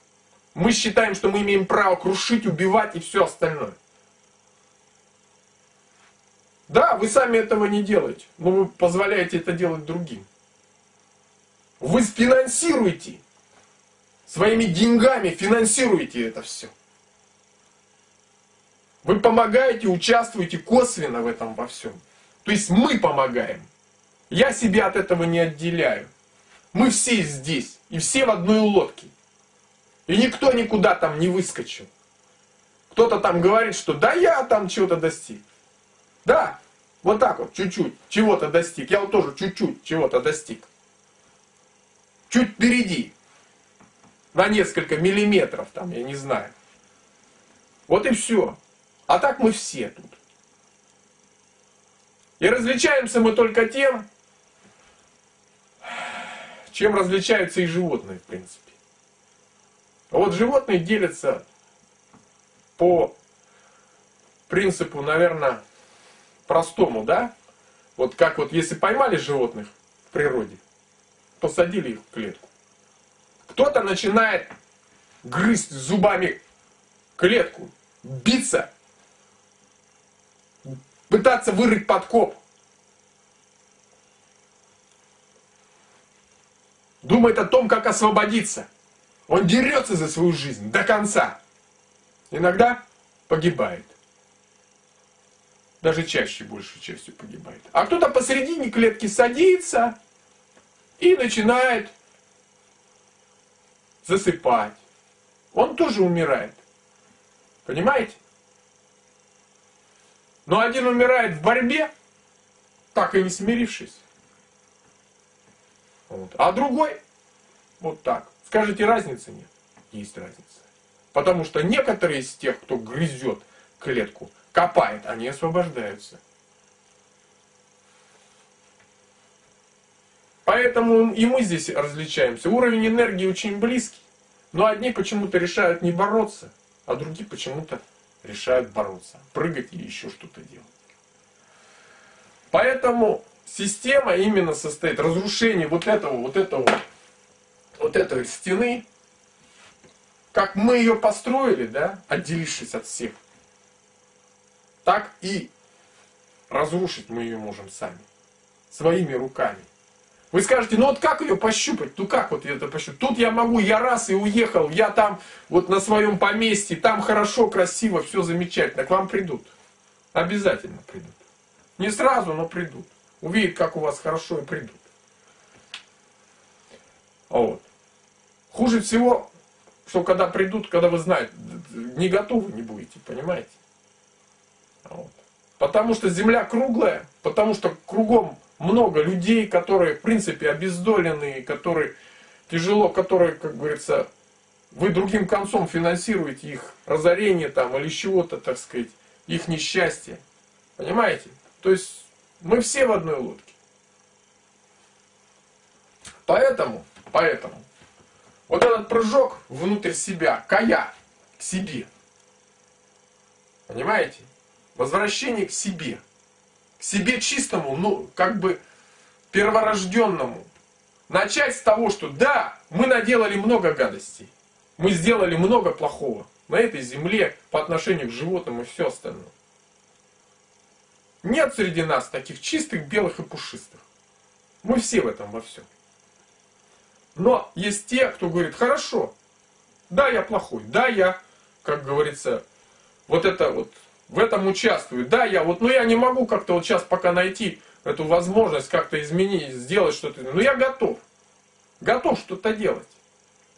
Мы считаем, что мы имеем право крушить, убивать и все остальное. Да, вы сами этого не делаете, но вы позволяете это делать другим. Вы финансируете, своими деньгами финансируете это все. Вы помогаете, участвуете косвенно в этом во всем. То есть мы помогаем. Я себя от этого не отделяю. Мы все здесь. И все в одной лодке. И никто никуда там не выскочил. Кто-то там говорит, что да я там чего-то достиг. Да, вот так вот, чуть-чуть, чего-то достиг. Я вот тоже чуть-чуть чего-то достиг. Чуть впереди. На несколько миллиметров там, я не знаю. Вот и все. А так мы все тут. И различаемся мы только тем, чем различаются и животные, в принципе. Вот животные делятся по принципу, наверное, простому, да? Вот как вот если поймали животных в природе, посадили их в клетку. Кто-то начинает грызть зубами клетку, биться, пытаться вырыть подкоп. думает о том, как освободиться. Он дерется за свою жизнь до конца. Иногда погибает. Даже чаще, большей частью погибает. А кто-то посередине клетки садится и начинает засыпать. Он тоже умирает. Понимаете? Но один умирает в борьбе, так и не смирившись. Вот. А другой вот так. Скажите, разницы нет? Есть разница. Потому что некоторые из тех, кто грызет клетку, копает, они освобождаются. Поэтому и мы здесь различаемся. Уровень энергии очень близкий. Но одни почему-то решают не бороться, а другие почему-то решают бороться. Прыгать и еще что-то делать. Поэтому система именно состоит разрушение вот этого, вот этого, вот этой стены, как мы ее построили, да, отделившись от всех, так и разрушить мы ее можем сами, своими руками. Вы скажете, ну вот как ее пощупать? Ну как вот это пощупать? Тут я могу, я раз и уехал, я там вот на своем поместье, там хорошо, красиво, все замечательно. К вам придут. Обязательно придут. Не сразу, но придут. Увидят, как у вас хорошо и придут. Вот. Хуже всего, что когда придут, когда вы знаете, не готовы не будете, понимаете? Вот. Потому что земля круглая, потому что кругом много людей, которые, в принципе, обездоленные, которые тяжело, которые, как говорится, вы другим концом финансируете их разорение там или чего-то, так сказать, их несчастье. Понимаете? То есть мы все в одной лодке. Поэтому, поэтому, вот этот прыжок внутрь себя, кая, к себе. Понимаете? Возвращение к себе себе чистому, ну, как бы перворожденному. Начать с того, что да, мы наделали много гадостей. Мы сделали много плохого на этой земле по отношению к животным и все остальное. Нет среди нас таких чистых, белых и пушистых. Мы все в этом во всем. Но есть те, кто говорит, хорошо, да, я плохой, да, я, как говорится, вот это вот в этом участвую. Да, я вот, ну я не могу как-то вот сейчас пока найти эту возможность как-то изменить, сделать что-то. Но я готов. Готов что-то делать.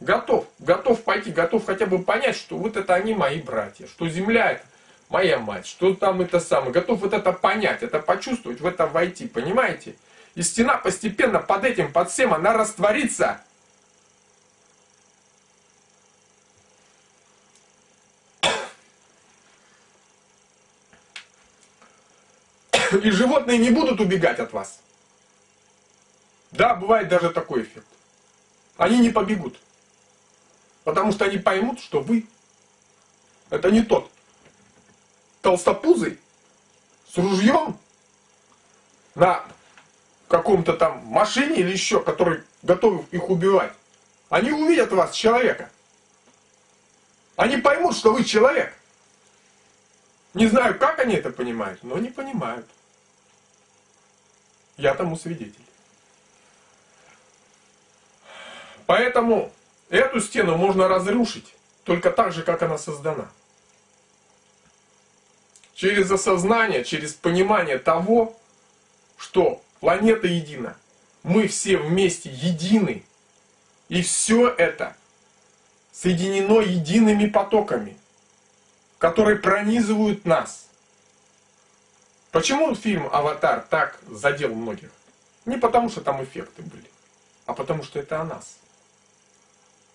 Готов. Готов пойти, готов хотя бы понять, что вот это они мои братья, что земля это моя мать, что там это самое. Готов вот это понять, это почувствовать, в это войти, понимаете? И стена постепенно под этим, под всем, она растворится. И животные не будут убегать от вас. Да, бывает даже такой эффект. Они не побегут. Потому что они поймут, что вы это не тот толстопузый с ружьем на каком-то там машине или еще, который готов их убивать. Они увидят вас, человека. Они поймут, что вы человек. Не знаю, как они это понимают, но они понимают. Я тому свидетель. Поэтому эту стену можно разрушить только так же, как она создана. Через осознание, через понимание того, что планета едина. Мы все вместе едины. И все это соединено едиными потоками, которые пронизывают нас. Почему фильм «Аватар» так задел многих? Не потому, что там эффекты были, а потому, что это о нас.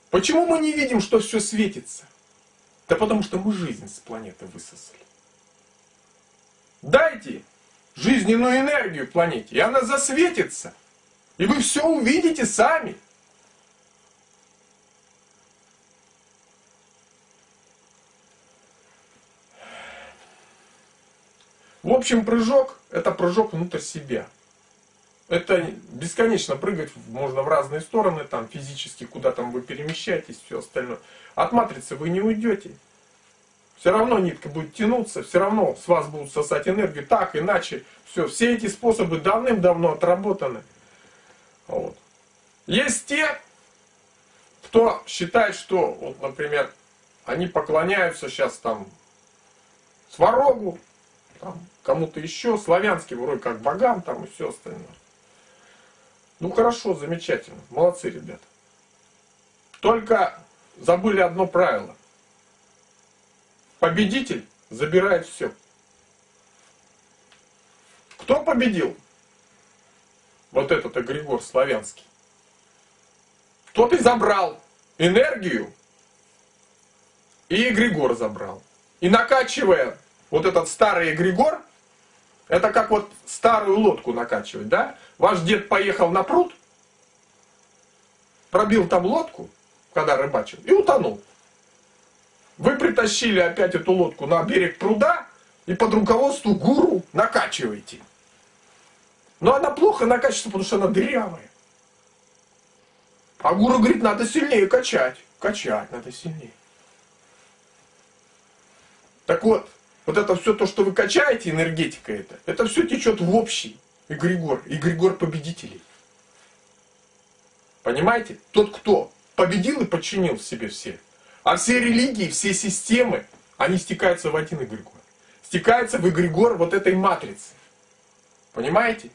Почему мы не видим, что все светится? Да потому, что мы жизнь с планеты высосали. Дайте жизненную энергию планете, и она засветится. И вы все увидите сами. В общем, прыжок – это прыжок внутрь себя. Это бесконечно прыгать можно в разные стороны, там физически, куда там вы перемещаетесь, все остальное. От матрицы вы не уйдете. Все равно нитка будет тянуться, все равно с вас будут сосать энергию, так, иначе. Все, все эти способы давным-давно отработаны. Вот. Есть те, кто считает, что, вот, например, они поклоняются сейчас там сварогу, там, кому-то еще, славянским вроде как богам там и все остальное. Ну хорошо, замечательно, молодцы ребята. Только забыли одно правило. Победитель забирает все. Кто победил? Вот этот Эгригор Славянский. Тот и забрал энергию, и Эгригор забрал. И накачивая вот этот старый эгрегор, это как вот старую лодку накачивать, да? Ваш дед поехал на пруд, пробил там лодку, когда рыбачил, и утонул. Вы притащили опять эту лодку на берег пруда и под руководством гуру накачиваете. Но она плохо накачивается, потому что она дырявая. А гуру говорит, надо сильнее качать. Качать надо сильнее. Так вот, вот это все то, что вы качаете, энергетика это, это все течет в общий эгрегор, эгрегор победителей. Понимаете? Тот, кто победил и подчинил себе все. А все религии, все системы, они стекаются в один эгрегор. Стекаются в эгрегор вот этой матрицы. Понимаете?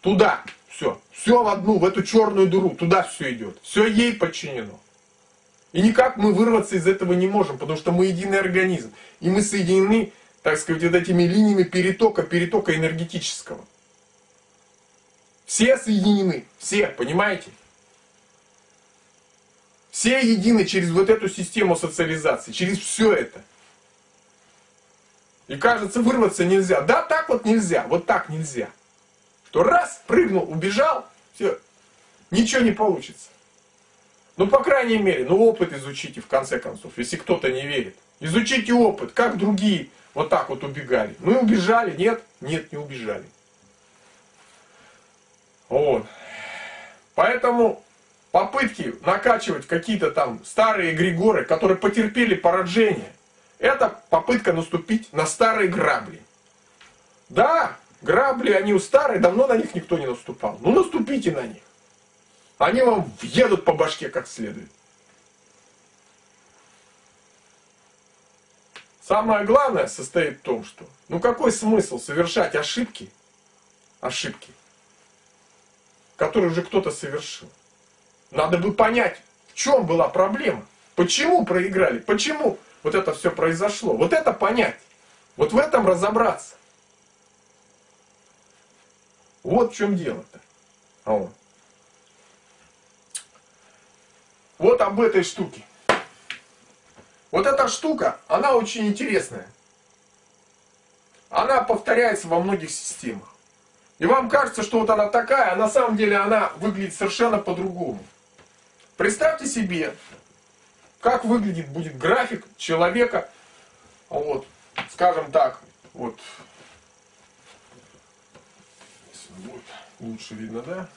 Туда все. Все в одну, в эту черную дыру. Туда все идет. Все ей подчинено. И никак мы вырваться из этого не можем, потому что мы единый организм. И мы соединены, так сказать, вот этими линиями перетока, перетока энергетического. Все соединены, все, понимаете? Все едины через вот эту систему социализации, через все это. И кажется, вырваться нельзя. Да, так вот нельзя, вот так нельзя. Что раз, прыгнул, убежал, все, ничего не получится. Ну, по крайней мере, ну опыт изучите в конце концов, если кто-то не верит. Изучите опыт, как другие вот так вот убегали. Ну и убежали, нет? Нет, не убежали. Вот. Поэтому попытки накачивать какие-то там старые эгрегоры, которые потерпели поражение, это попытка наступить на старые грабли. Да, грабли, они у старые, давно на них никто не наступал. Ну наступите на них. Они вам въедут по башке как следует. Самое главное состоит в том, что, ну какой смысл совершать ошибки, ошибки, которые уже кто-то совершил. Надо бы понять, в чем была проблема, почему проиграли, почему вот это все произошло. Вот это понять, вот в этом разобраться. Вот в чем дело-то. Вот. Вот об этой штуке. Вот эта штука, она очень интересная. Она повторяется во многих системах. И вам кажется, что вот она такая, а на самом деле она выглядит совершенно по-другому. Представьте себе, как выглядит будет график человека, вот, скажем так, вот, будет лучше видно, да?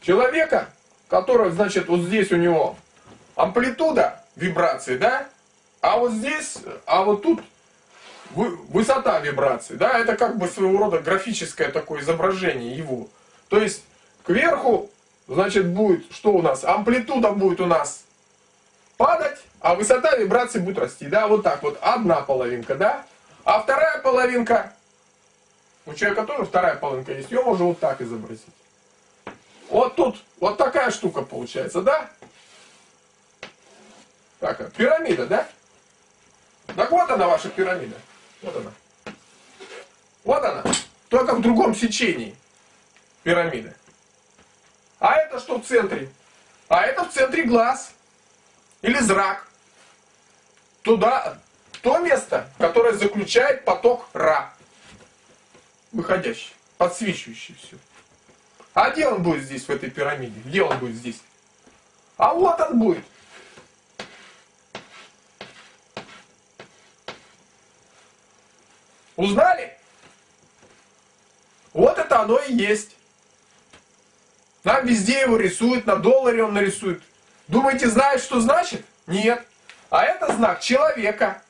Человека, который, значит, вот здесь у него амплитуда вибрации, да? А вот здесь, а вот тут высота вибрации, да, это как бы своего рода графическое такое изображение его. То есть кверху, значит, будет, что у нас? Амплитуда будет у нас падать, а высота вибрации будет расти, да, вот так вот, одна половинка, да, а вторая половинка, у человека тоже вторая половинка есть, ее можно вот так изобразить. Вот тут вот такая штука получается, да? Так, пирамида, да? Так вот она ваша пирамида. Вот она. Вот она. Только в другом сечении пирамида. А это что в центре? А это в центре глаз. Или зрак. Туда, то место, которое заключает поток Ра. Выходящий, подсвечивающий все. А где он будет здесь, в этой пирамиде? Где он будет здесь? А вот он будет. Узнали? Вот это оно и есть. Нам везде его рисуют, на долларе он нарисует. Думаете, знает, что значит? Нет. А это знак человека.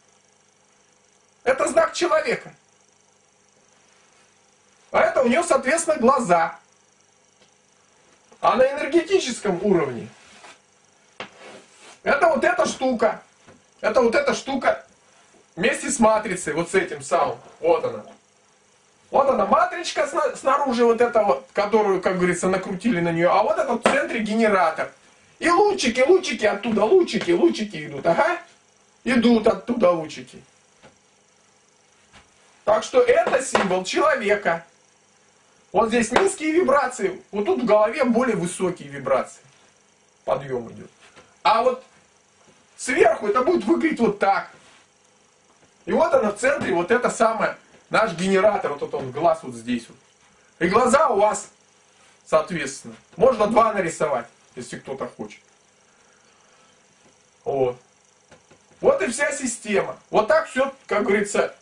Это знак человека. А это у него, соответственно, глаза. А на энергетическом уровне это вот эта штука. Это вот эта штука вместе с матрицей, вот с этим самым. Вот она. Вот она матричка снаружи, вот эта вот, которую, как говорится, накрутили на нее. А вот это в центре генератор. И лучики, лучики оттуда, лучики, лучики идут. Ага. Идут оттуда лучики. Так что это символ человека. Вот здесь низкие вибрации, вот тут в голове более высокие вибрации. Подъем идет. А вот сверху это будет выглядеть вот так. И вот она в центре, вот это самое, наш генератор, вот он, глаз вот здесь вот. И глаза у вас, соответственно, можно два нарисовать, если кто-то хочет. Вот. Вот и вся система. Вот так все, как говорится,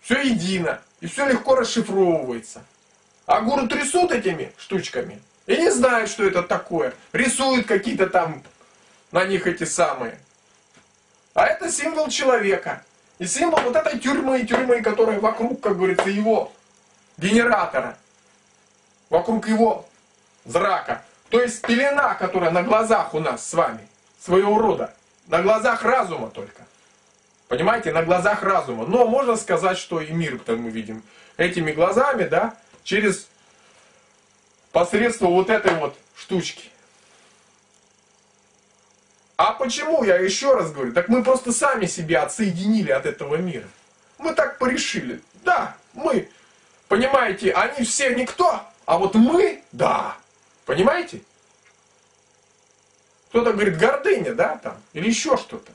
все едино. И все легко расшифровывается. А гуру трясут этими штучками и не знают, что это такое. Рисуют какие-то там на них эти самые А это символ человека. И символ вот этой тюрьмы, тюрьмы, которая вокруг, как говорится, его генератора. Вокруг его зрака. То есть пелена, которая на глазах у нас с вами, своего рода. На глазах разума только. Понимаете, на глазах разума. Но можно сказать, что и мир-то мы видим этими глазами, да, через посредством вот этой вот штучки. А почему, я еще раз говорю, так мы просто сами себя отсоединили от этого мира. Мы так порешили. Да, мы, понимаете, они все никто, а вот мы, да. Понимаете? Кто-то говорит, гордыня, да, там, или еще что-то.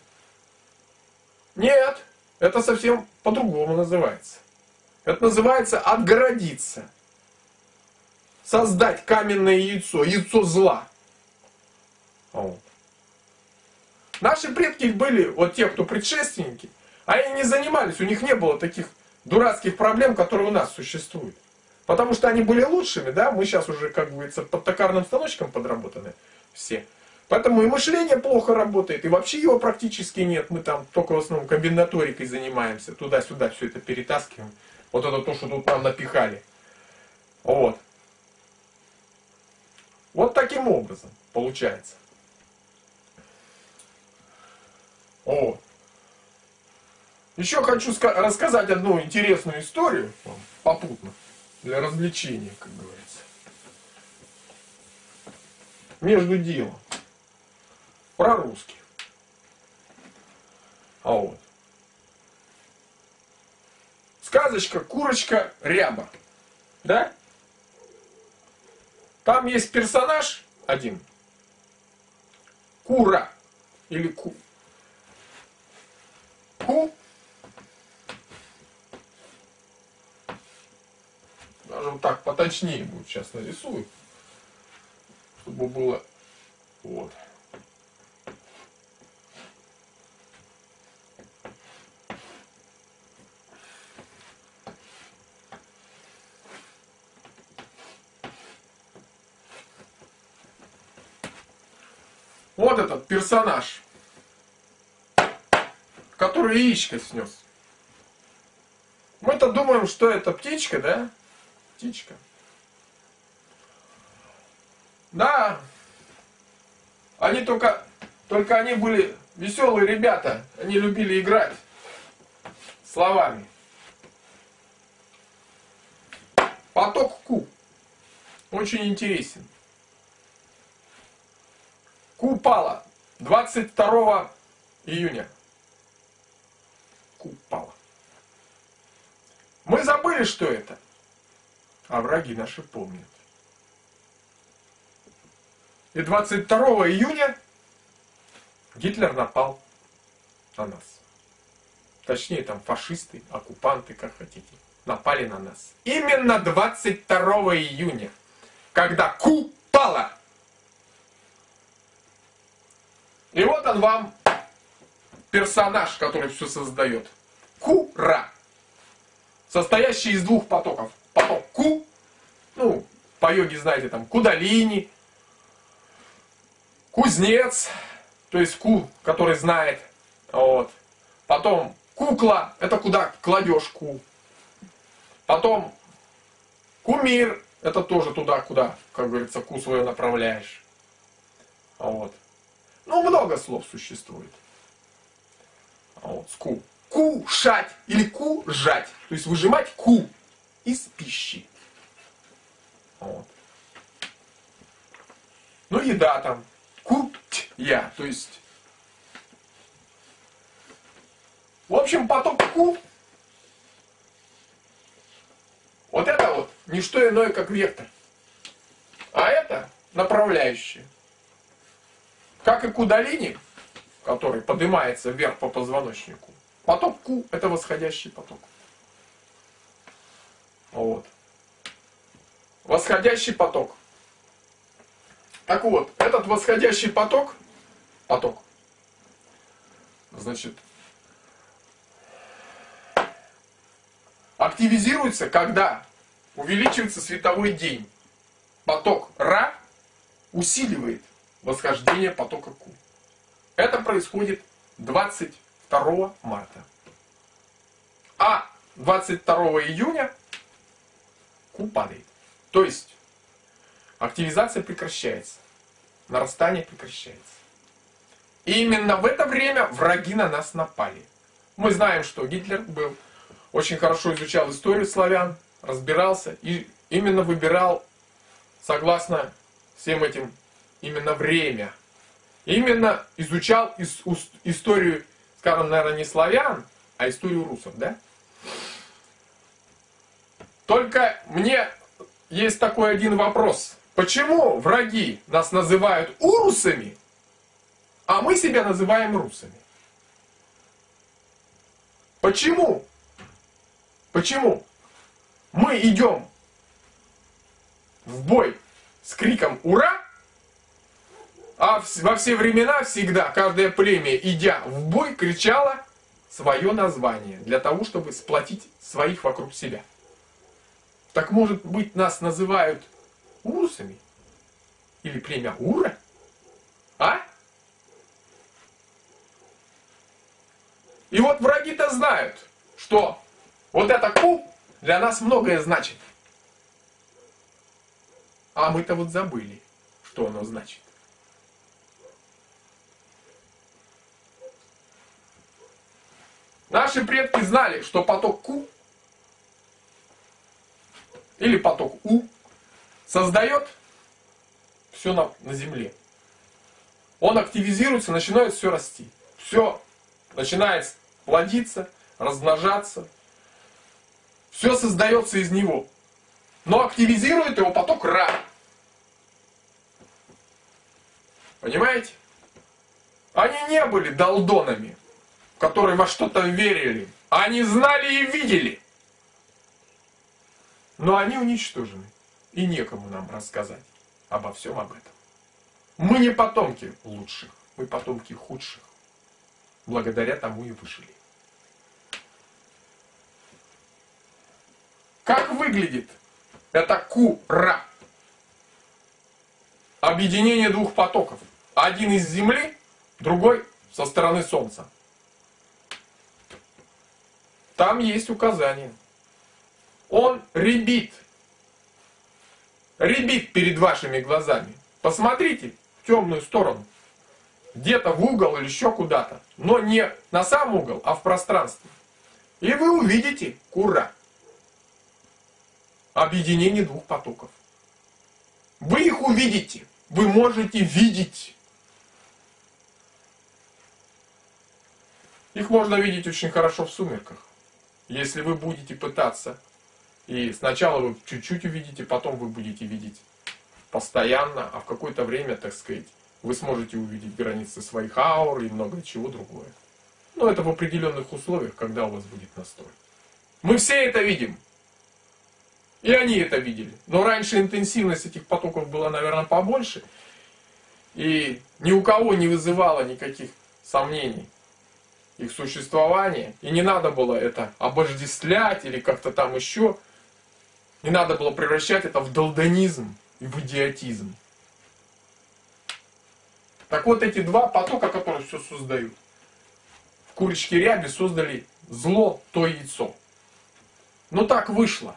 Нет, это совсем по-другому называется. Это называется отгородиться. Создать каменное яйцо, яйцо зла. Вот. Наши предки были, вот те, кто предшественники, они не занимались, у них не было таких дурацких проблем, которые у нас существуют. Потому что они были лучшими, да, мы сейчас уже, как говорится, под токарным станочком подработаны все. Поэтому и мышление плохо работает, и вообще его практически нет. Мы там только в основном комбинаторикой занимаемся, туда-сюда все это перетаскиваем. Вот это то, что тут нам напихали. Вот. Вот таким образом получается. О. Еще хочу рассказать одну интересную историю попутно для развлечения, как говорится. Между делом. Про русских. А вот. Сказочка «Курочка ряба». Да? Там есть персонаж один. Кура. Или ку. Ку. Даже вот так поточнее будет сейчас нарисую. Чтобы было вот. Вот этот персонаж, который яичко снес. Мы-то думаем, что это птичка, да? Птичка. Да, они только, только они были веселые ребята, они любили играть словами. Поток Ку очень интересен. Купала. 22 июня. Купала. Мы забыли, что это. А враги наши помнят. И 22 июня Гитлер напал на нас. Точнее, там фашисты, оккупанты, как хотите, напали на нас. Именно 22 июня, когда Купала И вот он вам персонаж, который все создает. Кура. Состоящий из двух потоков. Поток Ку, ну, по йоге знаете, там, Кудалини, Кузнец, то есть Ку, который знает. Вот. Потом кукла, это куда кладешь ку. Потом кумир, это тоже туда, куда, как говорится, ку свое направляешь. Вот. Ну, много слов существует. А вот, ку. Кушать или кужать. То есть выжимать ку из пищи. Вот. Ну, еда там. Куть-я. То есть... В общем, поток ку. Вот это вот не что иное, как вектор. А это направляющее. Как и кудалини, который поднимается вверх по позвоночнику, поток Ку – это восходящий поток. Вот. Восходящий поток. Так вот, этот восходящий поток, поток, значит, активизируется, когда увеличивается световой день. Поток Ра усиливает восхождение потока Ку. Это происходит 22 22 марта. А 22 июня Q падает. То есть активизация прекращается, нарастание прекращается. И именно в это время враги на нас напали. Мы знаем, что Гитлер был очень хорошо изучал историю славян, разбирался и именно выбирал, согласно всем этим, именно время. Именно изучал историю, скажем, наверное, не славян, а историю русов, да? Только мне есть такой один вопрос. Почему враги нас называют урусами, а мы себя называем русами? Почему? Почему? Мы идем в бой с криком «Ура!», а во все времена всегда каждое племя, идя в бой, кричало свое название для того, чтобы сплотить своих вокруг себя. Так может быть нас называют урусами? Или племя Ура? А? И вот враги-то знают, что вот это ку для нас многое значит. А мы-то вот забыли, что оно значит. Наши предки знали, что поток Ку или поток У создает все на, на Земле. Он активизируется, начинает все расти. Все начинает плодиться, размножаться. Все создается из него. Но активизирует его поток Ра. Понимаете? Они не были долдонами, которые во что-то верили. Они знали и видели. Но они уничтожены. И некому нам рассказать обо всем об этом. Мы не потомки лучших, мы потомки худших. Благодаря тому и выжили. Как выглядит это кура? Объединение двух потоков. Один из Земли, другой со стороны Солнца. Там есть указание. Он ребит. Ребит перед вашими глазами. Посмотрите в темную сторону. Где-то в угол или еще куда-то. Но не на сам угол, а в пространстве. И вы увидите кура. Объединение двух потоков. Вы их увидите. Вы можете видеть. Их можно видеть очень хорошо в сумерках. Если вы будете пытаться и сначала вы чуть-чуть увидите, потом вы будете видеть постоянно, а в какое-то время, так сказать, вы сможете увидеть границы своих аур и много чего другое. Но это в определенных условиях, когда у вас будет настрой. Мы все это видим. И они это видели. Но раньше интенсивность этих потоков была, наверное, побольше. И ни у кого не вызывало никаких сомнений их существование. И не надо было это обождествлять или как-то там еще. Не надо было превращать это в долдонизм и в идиотизм. Так вот эти два потока, которые все создают, в курочке ряби создали зло, то яйцо. Но так вышло.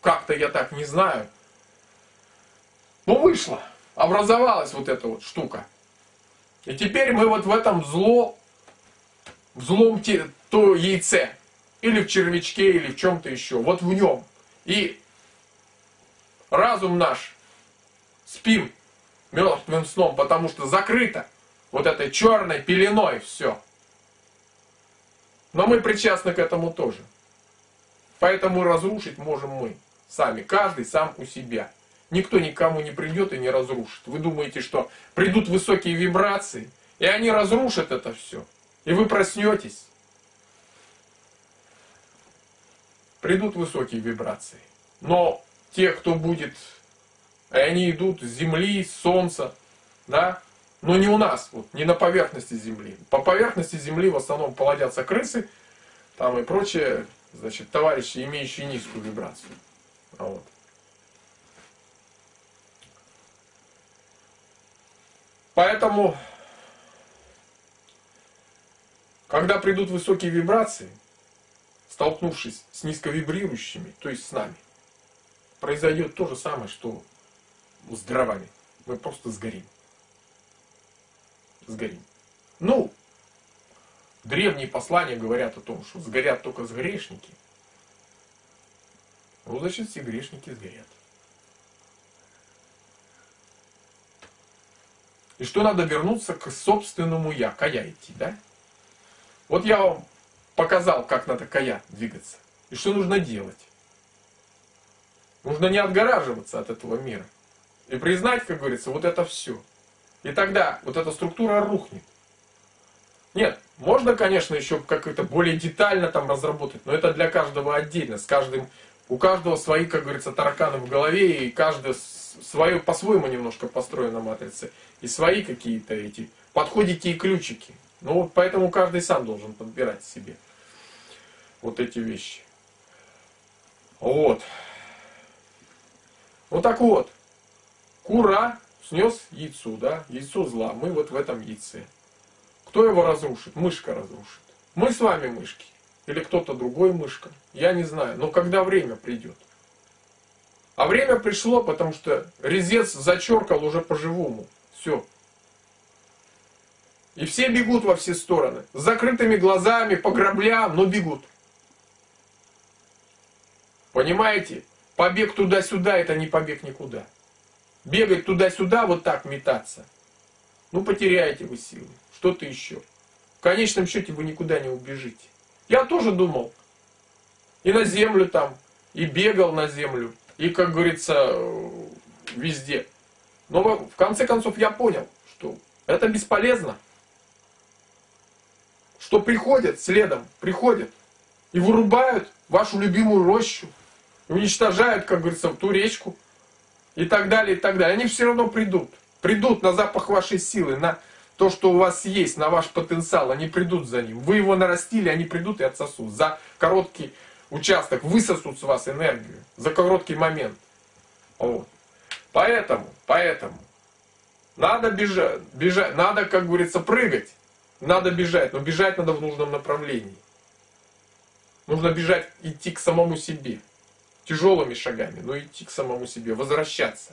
Как-то я так не знаю. Но вышло. Образовалась вот эта вот штука. И теперь мы вот в этом зло, в злом то яйце, или в червячке, или в чем-то еще, вот в нем. И разум наш спим мертвым сном, потому что закрыто вот этой черной пеленой все. Но мы причастны к этому тоже. Поэтому разрушить можем мы сами, каждый сам у себя. Никто никому не придет и не разрушит. Вы думаете, что придут высокие вибрации, и они разрушат это все. И вы проснетесь. Придут высокие вибрации. Но те, кто будет, и они идут с земли, с солнца, да, но не у нас, вот, не на поверхности земли. По поверхности земли в основном плодятся крысы, там и прочие, значит, товарищи, имеющие низкую вибрацию. Вот. Поэтому, Когда придут высокие вибрации, столкнувшись с низковибрирующими, то есть с нами, произойдет то же самое, что с дровами. Мы просто сгорим. Сгорим. Ну, древние послания говорят о том, что сгорят только сгрешники. Ну, значит, все грешники сгорят. И что надо вернуться к собственному я, кая идти, да? Вот я вам показал, как надо кая двигаться. И что нужно делать. Нужно не отгораживаться от этого мира. И признать, как говорится, вот это все. И тогда вот эта структура рухнет. Нет, можно, конечно, еще как-то более детально там разработать, но это для каждого отдельно, с каждым, у каждого свои, как говорится, тараканы в голове, и каждый свое, по-своему немножко построена матрица, и свои какие-то эти подходики и ключики. Ну вот поэтому каждый сам должен подбирать себе вот эти вещи. Вот. Вот так вот. Кура снес яйцо, да? Яйцо зла. Мы вот в этом яйце. Кто его разрушит? Мышка разрушит. Мы с вами мышки. Или кто-то другой мышка. Я не знаю. Но когда время придет. А время пришло, потому что резец зачеркал уже по-живому. Все. И все бегут во все стороны. С закрытыми глазами, по граблям, но бегут. Понимаете? Побег туда-сюда, это не побег никуда. Бегать туда-сюда, вот так метаться. Ну, потеряете вы силы. Что-то еще. В конечном счете вы никуда не убежите. Я тоже думал. И на землю там, и бегал на землю, и, как говорится, везде. Но в конце концов я понял, что это бесполезно. Что приходят следом, приходят и вырубают вашу любимую рощу, уничтожают, как говорится, ту речку и так далее, и так далее. Они все равно придут. Придут на запах вашей силы, на то, что у вас есть, на ваш потенциал. Они придут за ним. Вы его нарастили, они придут и отсосут. За короткий участок высосут с вас энергию. За короткий момент. Вот. Поэтому, поэтому, надо бежать, бежать, надо, как говорится, прыгать. Надо бежать, но бежать надо в нужном направлении. Нужно бежать, идти к самому себе тяжелыми шагами, но идти к самому себе, возвращаться.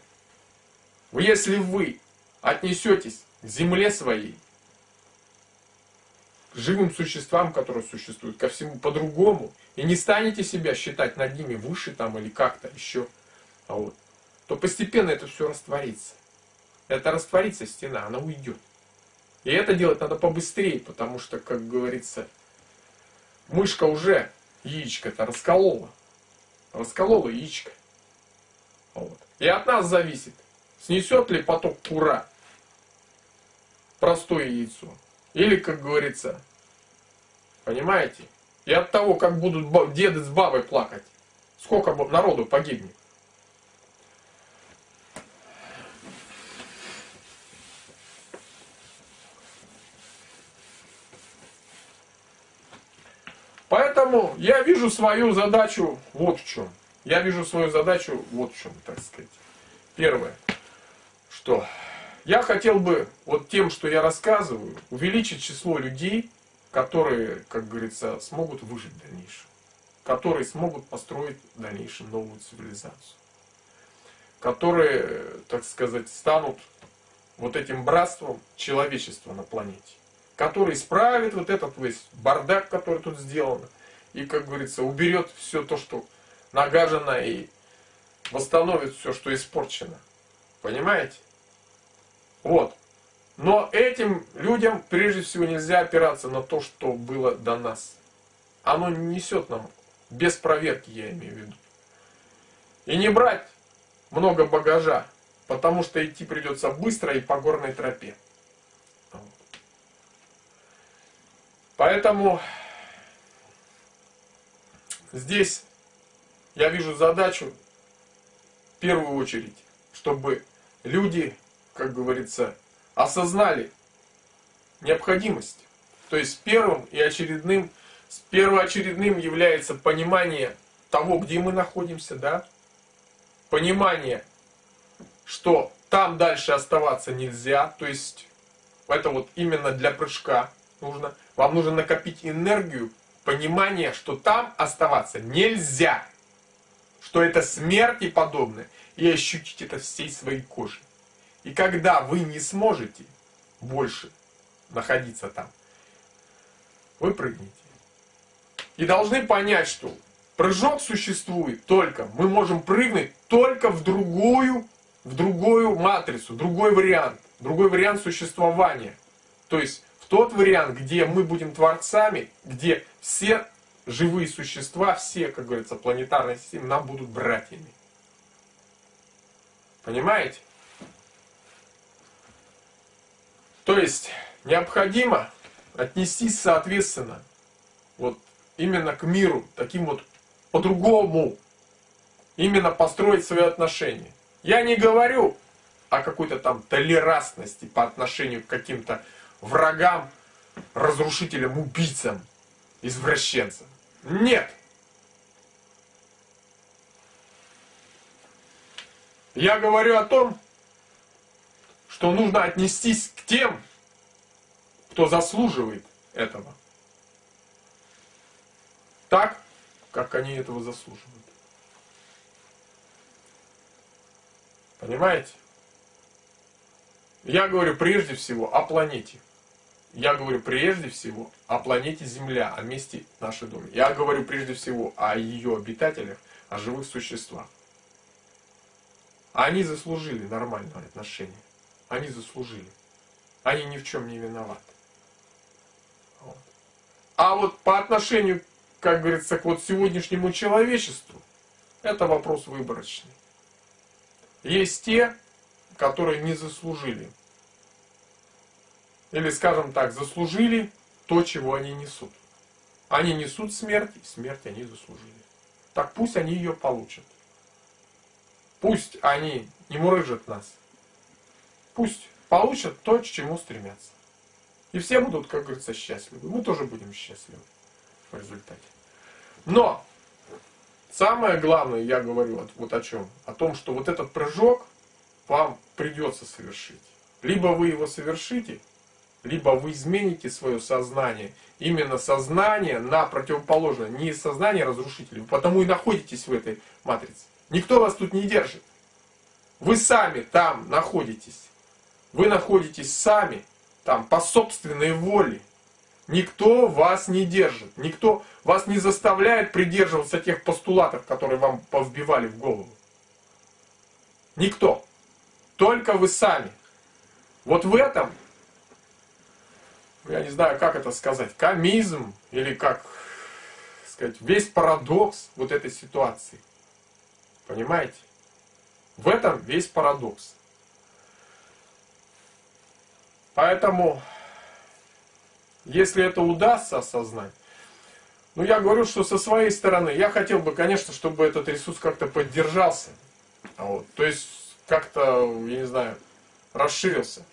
Если вы отнесетесь к земле своей, к живым существам, которые существуют, ко всему по-другому, и не станете себя считать над ними выше там или как-то еще, а вот, то постепенно это все растворится. Это растворится стена, она уйдет. И это делать надо побыстрее, потому что, как говорится, мышка уже яичко-то расколола расколола яичко. Вот. И от нас зависит, снесет ли поток кура простое яйцо. Или, как говорится, понимаете? И от того, как будут деды с бабой плакать, сколько народу погибнет. Поэтому я вижу свою задачу вот в чем. Я вижу свою задачу вот в чем, так сказать. Первое, что я хотел бы вот тем, что я рассказываю, увеличить число людей, которые, как говорится, смогут выжить в дальнейшем. Которые смогут построить в дальнейшем новую цивилизацию. Которые, так сказать, станут вот этим братством человечества на планете который исправит вот этот весь бардак, который тут сделан, и, как говорится, уберет все то, что нагажено, и восстановит все, что испорчено. Понимаете? Вот. Но этим людям, прежде всего, нельзя опираться на то, что было до нас. Оно несет нам, без проверки, я имею в виду. И не брать много багажа, потому что идти придется быстро и по горной тропе. Поэтому здесь я вижу задачу в первую очередь, чтобы люди, как говорится, осознали необходимость. То есть первым и очередным, первоочередным является понимание того, где мы находимся, да? Понимание, что там дальше оставаться нельзя, то есть это вот именно для прыжка, нужно? Вам нужно накопить энергию, понимание, что там оставаться нельзя. Что это смерть и подобное. И ощутить это всей своей кожей. И когда вы не сможете больше находиться там, вы прыгнете. И должны понять, что прыжок существует только, мы можем прыгнуть только в другую, в другую матрицу, другой вариант, другой вариант существования. То есть тот вариант, где мы будем творцами, где все живые существа, все, как говорится, планетарные системы, нам будут братьями. Понимаете? То есть необходимо отнестись соответственно вот именно к миру, таким вот по-другому, именно построить свои отношения. Я не говорю о какой-то там толерантности по отношению к каким-то врагам, разрушителям, убийцам, извращенцам. Нет. Я говорю о том, что нужно отнестись к тем, кто заслуживает этого. Так, как они этого заслуживают. Понимаете? Я говорю прежде всего о планете. Я говорю прежде всего о планете Земля, о месте нашей дома. Я говорю прежде всего о ее обитателях, о живых существах. Они заслужили нормальное отношение. Они заслужили. Они ни в чем не виноваты. Вот. А вот по отношению, как говорится, к вот сегодняшнему человечеству, это вопрос выборочный. Есть те, которые не заслужили. Или, скажем так, заслужили то, чего они несут. Они несут смерть, и смерть они заслужили. Так пусть они ее получат. Пусть они не мурыжат нас. Пусть получат то, к чему стремятся. И все будут, как говорится, счастливы. Мы тоже будем счастливы в результате. Но самое главное, я говорю вот, о чем. О том, что вот этот прыжок вам придется совершить. Либо вы его совершите, либо вы измените свое сознание. Именно сознание на противоположное, не сознание разрушителей. Потому и находитесь в этой матрице. Никто вас тут не держит. Вы сами там находитесь. Вы находитесь сами там по собственной воле. Никто вас не держит. Никто вас не заставляет придерживаться тех постулатов, которые вам повбивали в голову. Никто. Только вы сами. Вот в этом, я не знаю, как это сказать, комизм или как сказать, весь парадокс вот этой ситуации. Понимаете? В этом весь парадокс. Поэтому, если это удастся осознать, ну я говорю, что со своей стороны, я хотел бы, конечно, чтобы этот ресурс как-то поддержался. Вот. То есть как-то, я не знаю, расширился.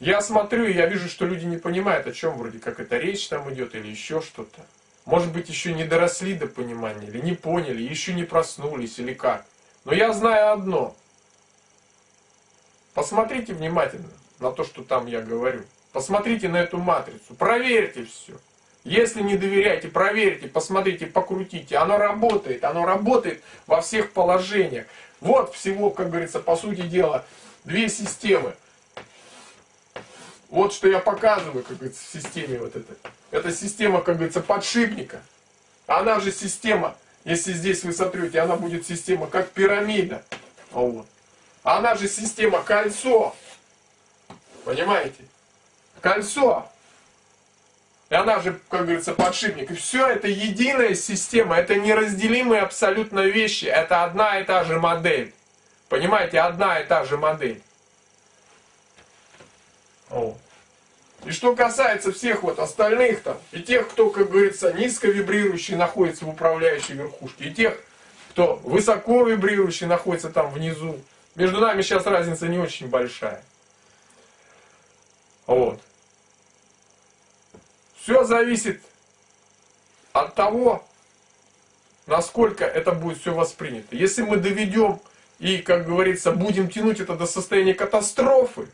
Я смотрю, и я вижу, что люди не понимают, о чем вроде как это речь там идет или еще что-то. Может быть, еще не доросли до понимания, или не поняли, еще не проснулись, или как. Но я знаю одно. Посмотрите внимательно на то, что там я говорю. Посмотрите на эту матрицу, проверьте все. Если не доверяете, проверьте, посмотрите, покрутите. Оно работает, оно работает во всех положениях. Вот всего, как говорится, по сути дела, две системы. Вот что я показываю, как говорится, в системе вот этой. Это система, как говорится, подшипника. Она же система, если здесь вы сотрете, она будет система как пирамида. Вот. Она же система кольцо. Понимаете? Кольцо. И она же, как говорится, подшипник. И все это единая система, это неразделимые абсолютно вещи. Это одна и та же модель. Понимаете, одна и та же модель. И что касается всех вот остальных там, и тех, кто, как говорится, низко вибрирующий находится в управляющей верхушке, и тех, кто высоко вибрирующий находится там внизу, между нами сейчас разница не очень большая. Вот. Все зависит от того, насколько это будет все воспринято. Если мы доведем и, как говорится, будем тянуть это до состояния катастрофы,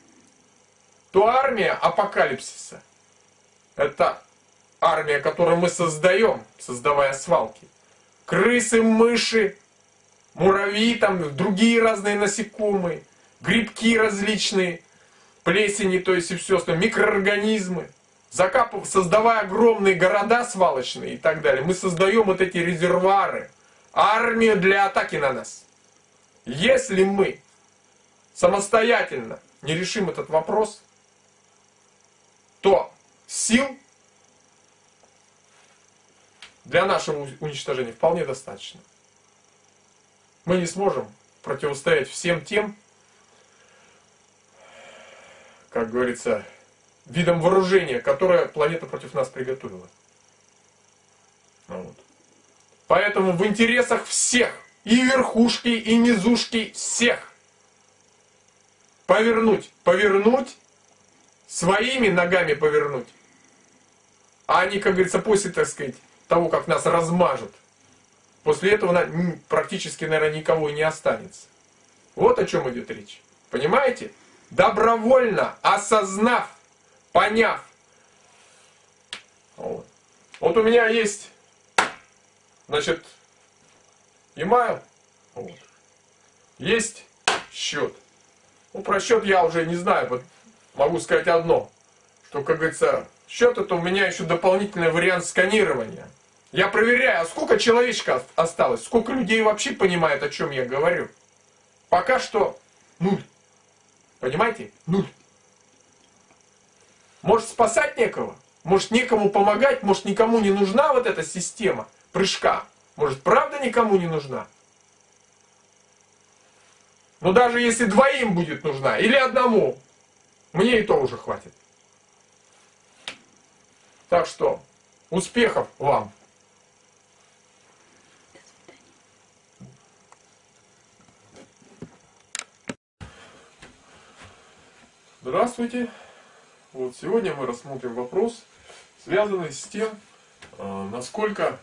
то армия апокалипсиса Это армия, которую мы создаем, создавая свалки. Крысы, мыши, муравьи, там другие разные насекомые, грибки различные, плесени, то есть и все остальное, микроорганизмы. Закапывая, создавая огромные города свалочные и так далее, мы создаем вот эти резервуары, армию для атаки на нас. Если мы самостоятельно не решим этот вопрос, то сил для нашего уничтожения вполне достаточно. Мы не сможем противостоять всем тем, как говорится, видам вооружения, которое планета против нас приготовила. Вот. Поэтому в интересах всех, и верхушки, и низушки, всех, повернуть, повернуть, своими ногами повернуть, а не, как говорится, после, так сказать, того, как нас размажут. После этого практически, наверное, никого и не останется. Вот о чем идет речь. Понимаете? Добровольно, осознав, поняв. Вот, вот у меня есть, значит, email, вот. есть счет. Ну, про счет я уже не знаю, вот могу сказать одно, что, как говорится, счет это у меня еще дополнительный вариант сканирования. Я проверяю, а сколько человечка осталось, сколько людей вообще понимает, о чем я говорю. Пока что нуль. Понимаете? Нуль. Может спасать некого? Может некому помогать? Может никому не нужна вот эта система прыжка? Может правда никому не нужна? Но даже если двоим будет нужна, или одному, мне и то уже хватит. Так что, успехов вам! Здравствуйте! Вот сегодня мы рассмотрим вопрос, связанный с тем, э, насколько,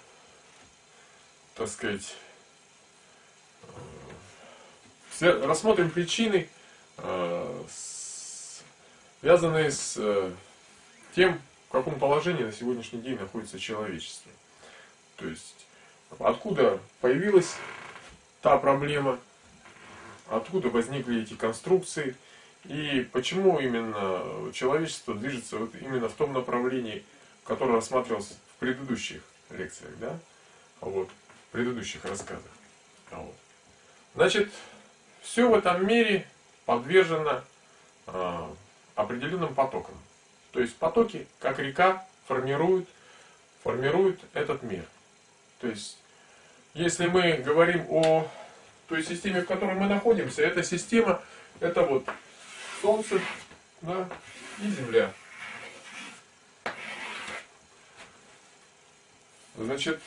так сказать, э, рассмотрим причины, э, связанные с тем, в каком положении на сегодняшний день находится человечество. То есть, откуда появилась та проблема, откуда возникли эти конструкции – и почему именно человечество движется вот именно в том направлении, которое рассматривалось в предыдущих лекциях, да? Вот, в предыдущих рассказах. Вот. Значит, все в этом мире подвержено э, определенным потокам. То есть потоки, как река, формируют, формируют этот мир. То есть, если мы говорим о той системе, в которой мы находимся, эта система, это вот Солнце да, и Земля. Значит,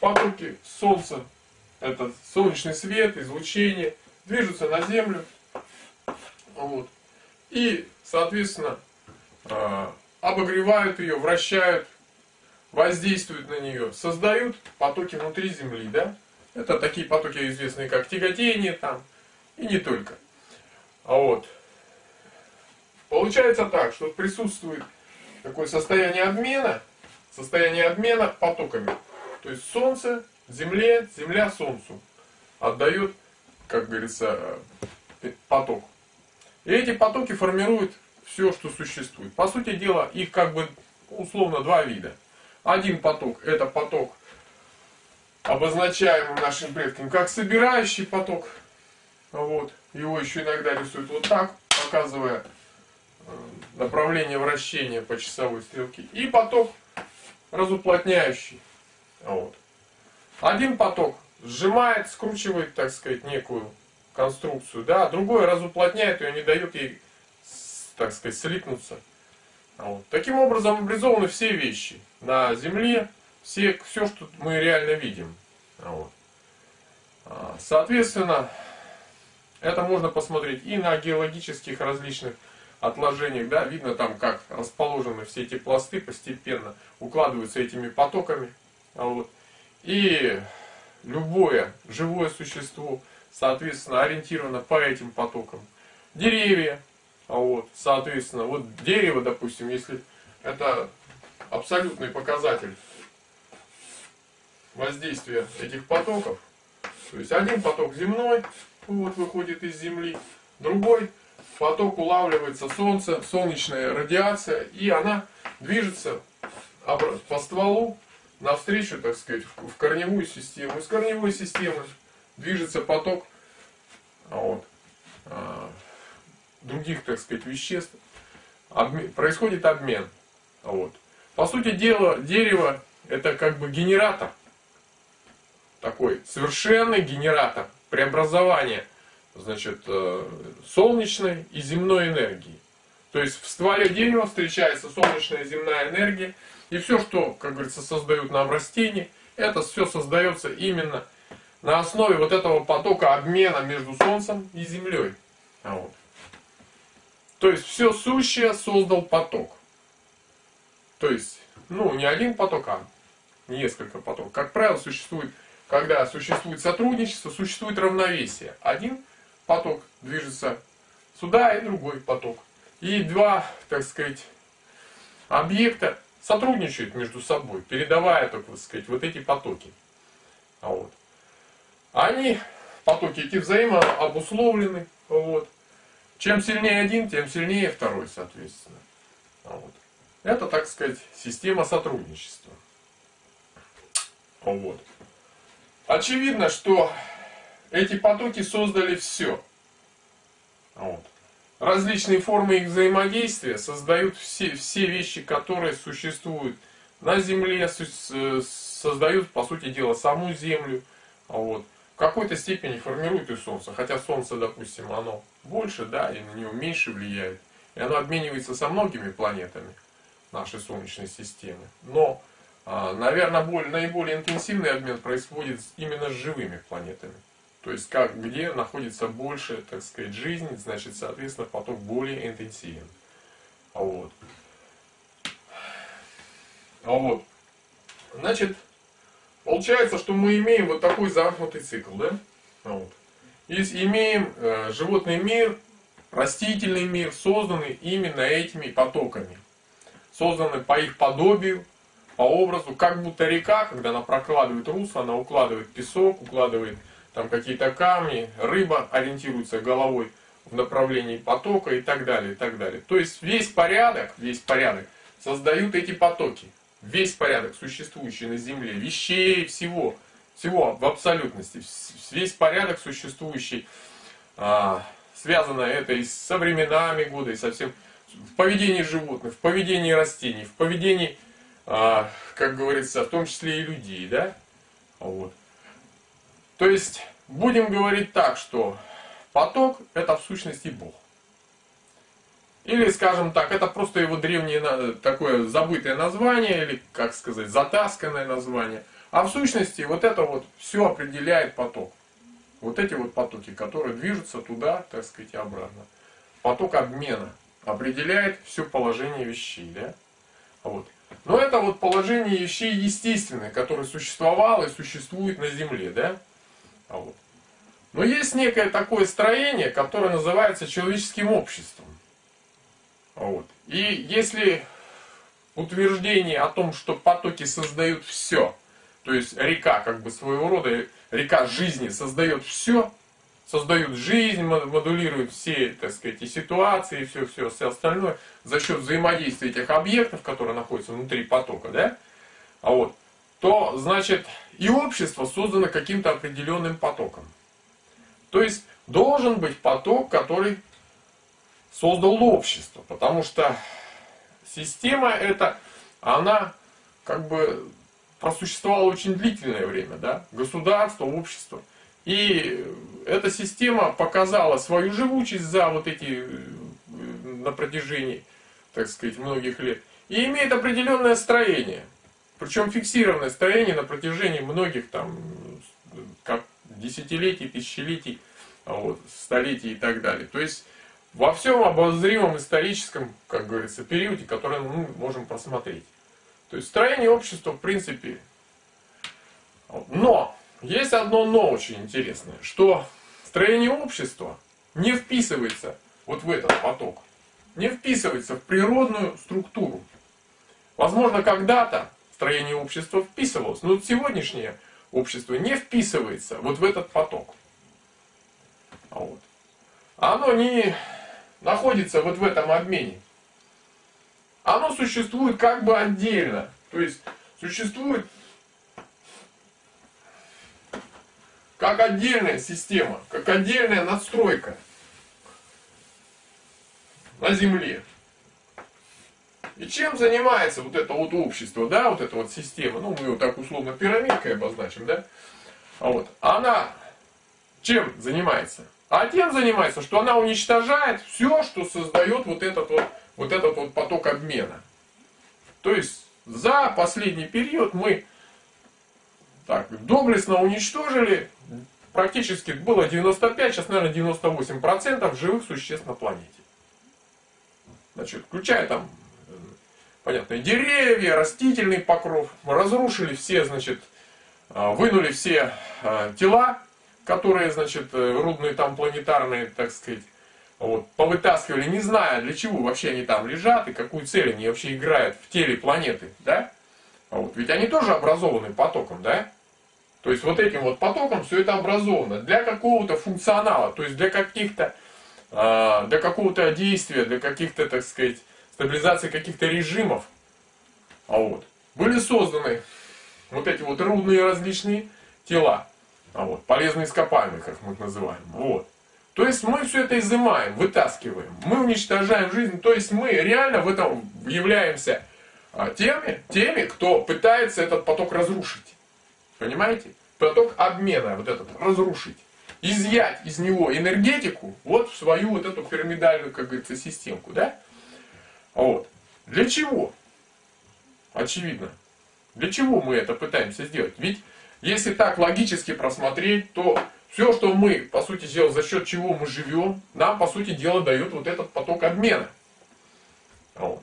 потоки Солнца, это солнечный свет, излучение, движутся на Землю. Вот. И, соответственно, а, обогревают ее, вращают, воздействуют на нее, создают потоки внутри Земли, да? Это такие потоки известные, как тяготение там, и не только. А вот. Получается так, что присутствует такое состояние обмена, состояние обмена потоками. То есть Солнце Земле, Земля Солнцу отдает, как говорится, поток. И эти потоки формируют все, что существует. По сути дела, их как бы условно два вида. Один поток это поток, обозначаемый нашим предками как собирающий поток. Вот. Его еще иногда рисуют вот так, показывая направление вращения по часовой стрелке и поток разуплотняющий. Вот. Один поток сжимает, скручивает, так сказать, некую конструкцию, да, а другой разуплотняет ее, не дает ей, так сказать, слипнуться. Вот. Таким образом образованы все вещи на Земле, все, все, что мы реально видим. Вот. А, соответственно, это можно посмотреть и на геологических различных отложениях, да, видно там, как расположены все эти пласты, постепенно укладываются этими потоками. Вот. И любое живое существо, соответственно, ориентировано по этим потокам. Деревья, а вот, соответственно, вот дерево, допустим, если это абсолютный показатель воздействия этих потоков. То есть один поток земной, вот выходит из Земли, другой поток улавливается Солнце, солнечная радиация, и она движется по стволу навстречу, так сказать, в корневую систему. Из корневой системы движется поток а вот, а, других, так сказать, веществ. Происходит обмен. Вот. По сути дела, дерево это как бы генератор. Такой совершенный генератор преобразования значит, э, солнечной и земной энергии. То есть в стволе дерева встречается солнечная и земная энергия, и все, что, как говорится, создают нам растения, это все создается именно на основе вот этого потока обмена между Солнцем и Землей. Вот. То есть все сущее создал поток. То есть, ну, не один поток, а несколько потоков. Как правило, существует, когда существует сотрудничество, существует равновесие. Один поток движется сюда и другой поток. И два, так сказать, объекта сотрудничают между собой, передавая, так сказать, вот эти потоки. А вот. Они, потоки эти взаимообусловлены. Вот. Чем сильнее один, тем сильнее второй, соответственно. А вот. Это, так сказать, система сотрудничества. Вот. Очевидно, что эти потоки создали все. Вот. Различные формы их взаимодействия создают все, все вещи, которые существуют на Земле, создают, по сути дела, саму Землю. Вот. Какой-то степени формируют и Солнце. Хотя Солнце, допустим, оно больше, да, и на него меньше влияет. И оно обменивается со многими планетами нашей Солнечной системы. Но, а, наверное, более, наиболее интенсивный обмен происходит именно с живыми планетами. То есть, как, где находится больше, так сказать, жизни, значит, соответственно, поток более интенсивен. А вот. А вот. Значит, получается, что мы имеем вот такой замкнутый цикл, да? А вот. И имеем э, животный мир, растительный мир, созданный именно этими потоками. Созданы по их подобию, по образу, как будто река, когда она прокладывает русло, она укладывает песок, укладывает там какие-то камни, рыба ориентируется головой в направлении потока и так далее, и так далее. То есть весь порядок, весь порядок создают эти потоки. Весь порядок, существующий на Земле, вещей, всего, всего в абсолютности, весь порядок существующий, а, связано это и со временами года, и со всем, в поведении животных, в поведении растений, в поведении, а, как говорится, в том числе и людей, да, вот. То есть, будем говорить так, что поток это в сущности Бог. Или, скажем так, это просто его древнее такое забытое название, или, как сказать, затасканное название. А в сущности вот это вот все определяет поток. Вот эти вот потоки, которые движутся туда, так сказать, и обратно. Поток обмена определяет все положение вещей. Да? Вот. Но это вот положение вещей естественное, которое существовало и существует на Земле. Да? А вот. Но есть некое такое строение, которое называется человеческим обществом. А вот. И если утверждение о том, что потоки создают все, то есть река, как бы своего рода, река жизни создает все, создают жизнь, модулирует все, так сказать, и ситуации, и все, все, все остальное за счет взаимодействия этих объектов, которые находятся внутри потока, да? А вот, то, значит, и общество создано каким-то определенным потоком. То есть должен быть поток, который создал общество, потому что система эта, она как бы просуществовала очень длительное время, да, государство, общество. И эта система показала свою живучесть за вот эти, на протяжении, так сказать, многих лет. И имеет определенное строение. Причем фиксированное строение на протяжении многих там, как десятилетий, тысячелетий, вот, столетий и так далее. То есть во всем обозримом историческом, как говорится, периоде, который мы можем просмотреть. То есть строение общества, в принципе. Но есть одно но очень интересное, что строение общества не вписывается вот в этот поток, не вписывается в природную структуру. Возможно, когда-то строение общества вписывалось, но сегодняшнее общество не вписывается вот в этот поток. Вот. Оно не находится вот в этом обмене. Оно существует как бы отдельно. То есть существует как отдельная система, как отдельная надстройка на Земле. И чем занимается вот это вот общество, да, вот эта вот система, ну мы ее так условно пирамидкой обозначим, да, а вот, она чем занимается? А тем занимается, что она уничтожает все, что создает вот этот вот, вот этот вот поток обмена. То есть за последний период мы так, доблестно уничтожили, практически было 95, сейчас, наверное, 98% живых существ на планете. Значит, включая там, понятно, деревья, растительный покров, разрушили все, значит, а, вынули все а, тела, которые, значит, э, рудные там планетарные, так сказать, вот, повытаскивали, не зная, для чего вообще они там лежат и какую цель они вообще играют в теле планеты, да? Вот, ведь они тоже образованы потоком, да? То есть вот этим вот потоком все это образовано для какого-то функционала, то есть для каких-то, э, для какого-то действия, для каких-то, так сказать, стабилизации каких-то режимов. А вот. Были созданы вот эти вот рудные различные тела, а вот, полезные ископаемые, как мы их называем. Вот. То есть мы все это изымаем, вытаскиваем, мы уничтожаем жизнь, то есть мы реально в этом являемся а, теми, теми, кто пытается этот поток разрушить. Понимаете? Поток обмена вот этот разрушить. Изъять из него энергетику вот в свою вот эту пирамидальную, как говорится, системку, да? Вот. Для чего? Очевидно. Для чего мы это пытаемся сделать? Ведь если так логически просмотреть, то все, что мы, по сути дела, за счет чего мы живем, нам, по сути дела, дает вот этот поток обмена. Вот.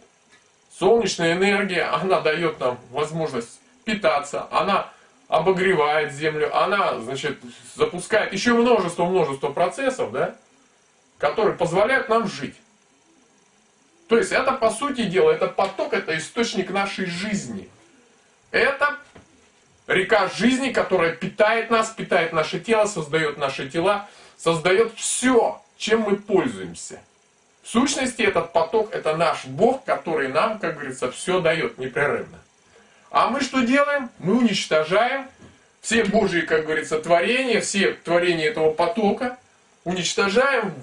Солнечная энергия, она дает нам возможность питаться, она обогревает землю, она, значит, запускает еще множество-множество процессов, да, которые позволяют нам жить. То есть это, по сути дела, это поток, это источник нашей жизни. Это река жизни, которая питает нас, питает наше тело, создает наши тела, создает все, чем мы пользуемся. В сущности, этот поток – это наш Бог, который нам, как говорится, все дает непрерывно. А мы что делаем? Мы уничтожаем все Божьи, как говорится, творения, все творения этого потока, уничтожаем,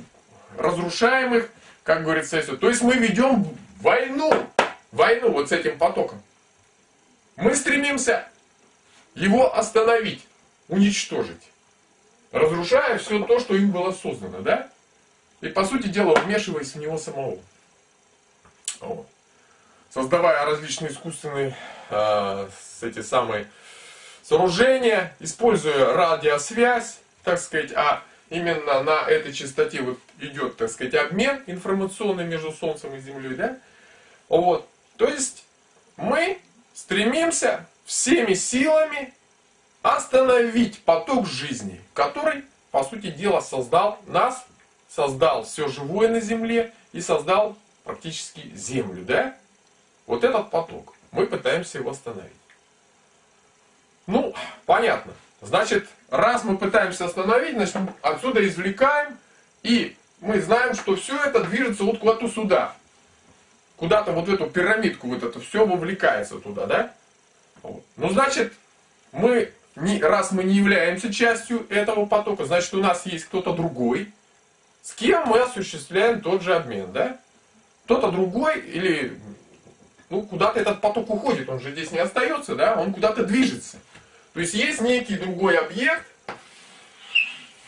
разрушаем их, как говорится, все. То есть мы ведем войну, войну вот с этим потоком. Мы стремимся его остановить, уничтожить, разрушая все то, что им было создано, да? И по сути дела вмешиваясь в него самого. Вот. Создавая различные искусственные э, эти самые сооружения, используя радиосвязь, так сказать, а именно на этой частоте вот идет, так сказать, обмен информационный между Солнцем и Землей, да? Вот. То есть мы стремимся всеми силами остановить поток жизни, который, по сути дела, создал нас, создал все живое на Земле и создал практически Землю, да? Вот этот поток. Мы пытаемся его остановить. Ну, понятно. Значит, раз мы пытаемся остановить, значит, отсюда извлекаем, и мы знаем, что все это движется вот куда-то сюда. Куда-то вот в эту пирамидку, вот это все вовлекается туда, да? Ну, значит, мы, не, раз мы не являемся частью этого потока, значит, у нас есть кто-то другой, с кем мы осуществляем тот же обмен, да? Кто-то другой или ну, куда-то этот поток уходит, он же здесь не остается, да, он куда-то движется. То есть есть некий другой объект,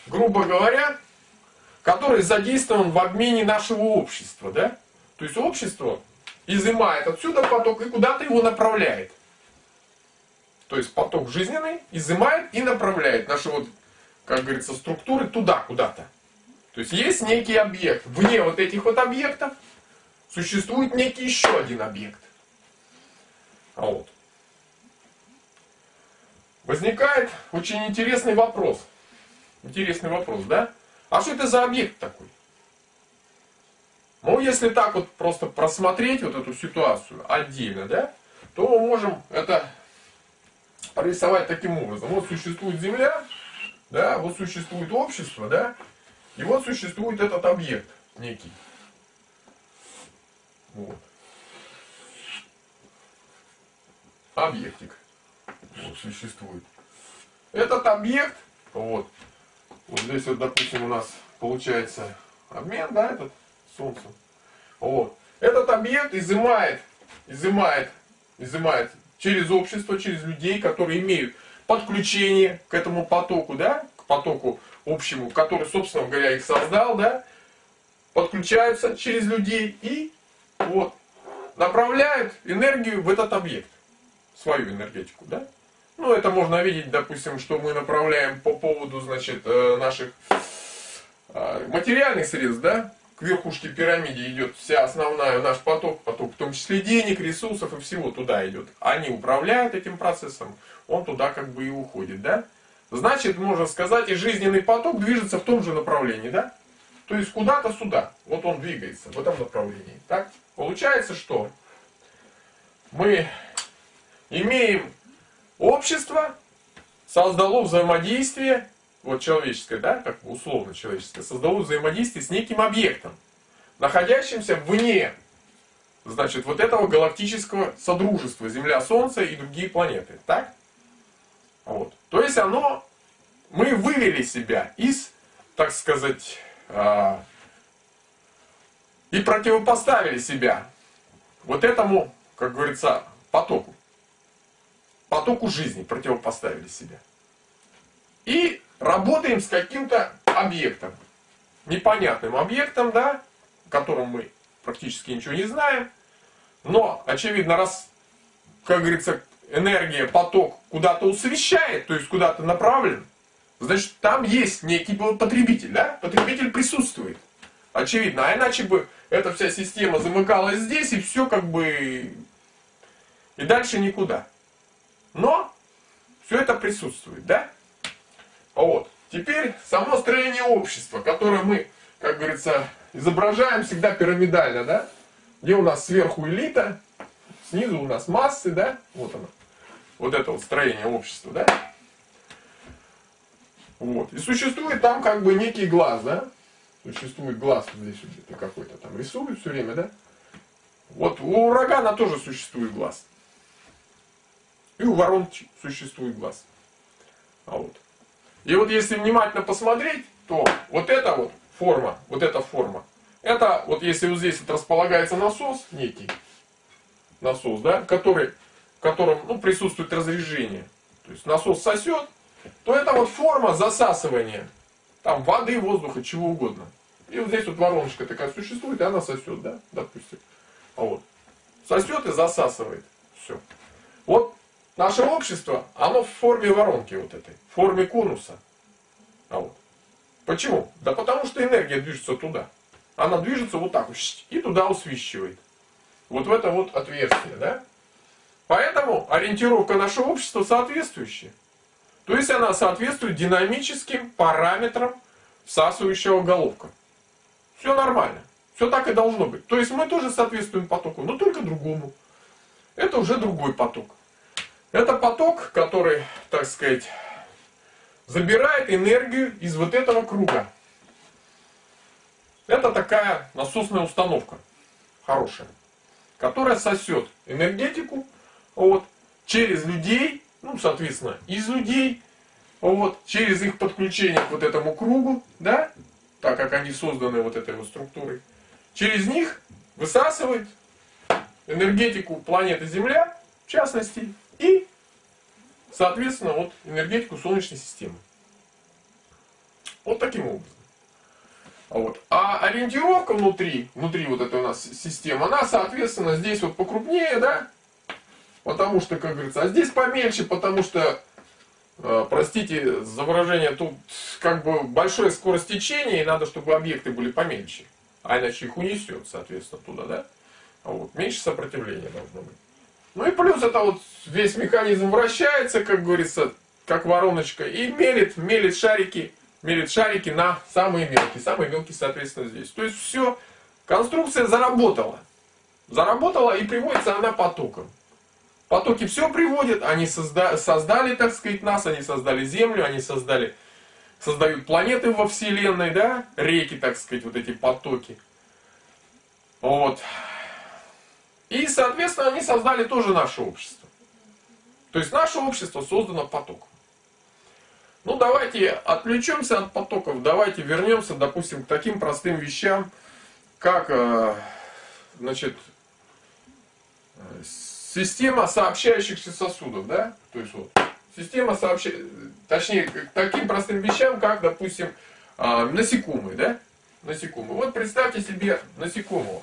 грубо говоря, который задействован в обмене нашего общества, да? То есть общество изымает отсюда поток и куда-то его направляет. То есть поток жизненный изымает и направляет наши вот, как говорится, структуры туда куда-то. То есть есть некий объект. Вне вот этих вот объектов существует некий еще один объект. А вот. Возникает очень интересный вопрос. Интересный вопрос, да? А что это за объект такой? Ну, если так вот просто просмотреть вот эту ситуацию отдельно, да, то мы можем это рисовать таким образом. Вот существует Земля, да, вот существует общество, да, и вот существует этот объект некий. Вот. Объектик. Вот существует. Этот объект, вот, вот здесь вот, допустим, у нас получается обмен, да, этот Солнце. Вот. Этот объект изымает, изымает, изымает через общество, через людей, которые имеют подключение к этому потоку, да, к потоку общему, который, собственно говоря, их создал, да, подключаются через людей и вот направляют энергию в этот объект, свою энергетику, да. Ну, это можно видеть, допустим, что мы направляем по поводу, значит, э, наших э, материальных средств, да, к верхушке пирамиды идет вся основная наш поток, поток в том числе денег, ресурсов и всего туда идет. Они управляют этим процессом, он туда как бы и уходит, да? Значит, можно сказать, и жизненный поток движется в том же направлении, да? То есть куда-то сюда, вот он двигается в этом направлении. Так? Получается, что мы имеем общество, создало взаимодействие вот человеческое, да, как условно человеческое, создало взаимодействие с неким объектом, находящимся вне, значит, вот этого галактического содружества Земля, Солнце и другие планеты, так? Вот. То есть оно, мы вывели себя из, так сказать, э, и противопоставили себя вот этому, как говорится, потоку. Потоку жизни противопоставили себя. И работаем с каким-то объектом. Непонятным объектом, да, о котором мы практически ничего не знаем. Но, очевидно, раз, как говорится, энергия, поток куда-то усвещает, то есть куда-то направлен, значит, там есть некий потребитель, да? Потребитель присутствует. Очевидно. А иначе бы эта вся система замыкалась здесь, и все как бы... И дальше никуда. Но все это присутствует, да? Вот. Теперь само строение общества, которое мы, как говорится, изображаем всегда пирамидально, да? Где у нас сверху элита, снизу у нас массы, да? Вот оно. Вот это вот строение общества, да? Вот. И существует там как бы некий глаз, да? Существует глаз вот здесь вот где-то какой-то там рисует все время, да? Вот у урагана тоже существует глаз. И у ворон существует глаз. А вот. И вот если внимательно посмотреть, то вот эта вот форма, вот эта форма, это вот если вот здесь вот располагается насос некий, насос, да, который, в котором ну, присутствует разрежение, то есть насос сосет, то это вот форма засасывания там воды, воздуха, чего угодно. И вот здесь вот вороночка такая существует, и она сосет, да, допустим. Вот. Сосет и засасывает. Все. Вот Наше общество, оно в форме воронки вот этой, в форме конуса. А вот. Почему? Да потому что энергия движется туда. Она движется вот так и туда усвищивает. Вот в это вот отверстие, да? Поэтому ориентировка нашего общества соответствующая. То есть она соответствует динамическим параметрам всасывающего головка. Все нормально. Все так и должно быть. То есть мы тоже соответствуем потоку, но только другому. Это уже другой поток. Это поток, который, так сказать, забирает энергию из вот этого круга. Это такая насосная установка, хорошая, которая сосет энергетику вот, через людей, ну, соответственно, из людей, вот, через их подключение к вот этому кругу, да, так как они созданы вот этой вот структурой, через них высасывает энергетику планеты Земля, в частности, и, соответственно, вот энергетику Солнечной системы. Вот таким образом. Вот. А ориентировка внутри, внутри вот этой у нас системы, она, соответственно, здесь вот покрупнее, да? Потому что, как говорится, а здесь помельче, потому что, э, простите за выражение, тут как бы большая скорость течения, и надо, чтобы объекты были помельче. А иначе их унесет, соответственно, туда, да? А вот, меньше сопротивления должно быть. Ну и плюс это вот весь механизм вращается, как говорится, как вороночка, и мелит, мелит шарики, мелит шарики на самые мелкие. Самые мелкие, соответственно, здесь. То есть все, конструкция заработала. Заработала и приводится она потоком. Потоки все приводят, они созда создали, так сказать, нас, они создали Землю, они создали, создают планеты во Вселенной, да, реки, так сказать, вот эти потоки. Вот. И, соответственно, они создали тоже наше общество. То есть наше общество создано потоком. Ну, давайте отвлечемся от потоков, давайте вернемся, допустим, к таким простым вещам, как, э, значит, система сообщающихся сосудов, да? То есть вот система сообща... точнее, к таким простым вещам, как, допустим, а, насекомые, да? Насекомые. Вот представьте себе насекомого.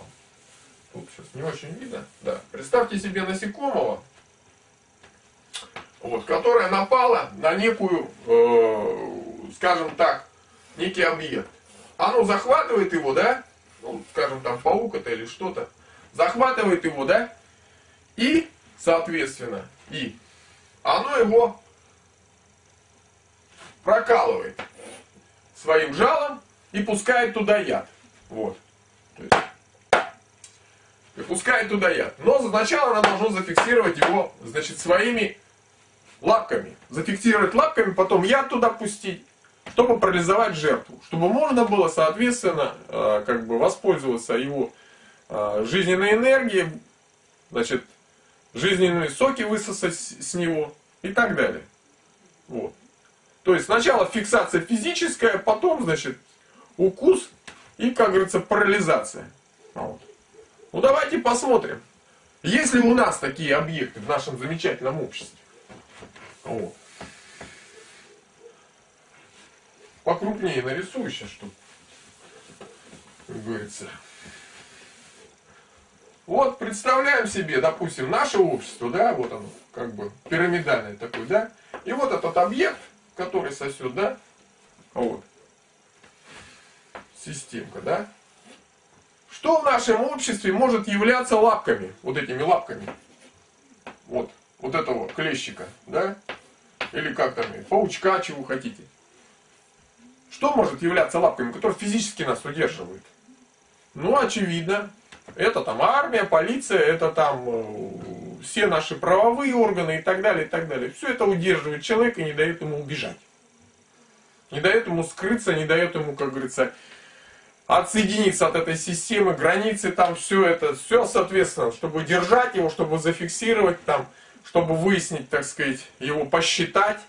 Тут сейчас не очень видно. Да. Представьте себе насекомого, вот, которая напала на некую, э, скажем так, некий объект. Оно захватывает его, да? Ну, скажем, там паук это или что-то. Захватывает его, да? И, соответственно, и оно его прокалывает своим жалом и пускает туда яд. Вот. И пускает туда яд. Но сначала она должна зафиксировать его, значит, своими лапками. Зафиксировать лапками, потом яд туда пустить, чтобы парализовать жертву. Чтобы можно было, соответственно, э, как бы воспользоваться его э, жизненной энергией, значит, жизненные соки высосать с него и так далее. Вот. То есть сначала фиксация физическая, потом, значит, укус и, как говорится, парализация. Вот. Ну давайте посмотрим, есть ли у нас такие объекты в нашем замечательном обществе. Вот. Покрупнее нарисую сейчас, чтобы, говорится, вот представляем себе, допустим, наше общество, да, вот оно, как бы пирамидальное такое, да, и вот этот объект, который сосет, да, вот, системка, да, что в нашем обществе может являться лапками, вот этими лапками, вот, вот этого клещика, да, или как там, паучка, чего хотите. Что может являться лапками, которые физически нас удерживают? Ну, очевидно, это там армия, полиция, это там э, все наши правовые органы и так далее, и так далее. Все это удерживает человека и не дает ему убежать. Не дает ему скрыться, не дает ему, как говорится, отсоединиться от этой системы, границы, там все это, все, соответственно, чтобы держать его, чтобы зафиксировать там, чтобы выяснить, так сказать, его посчитать,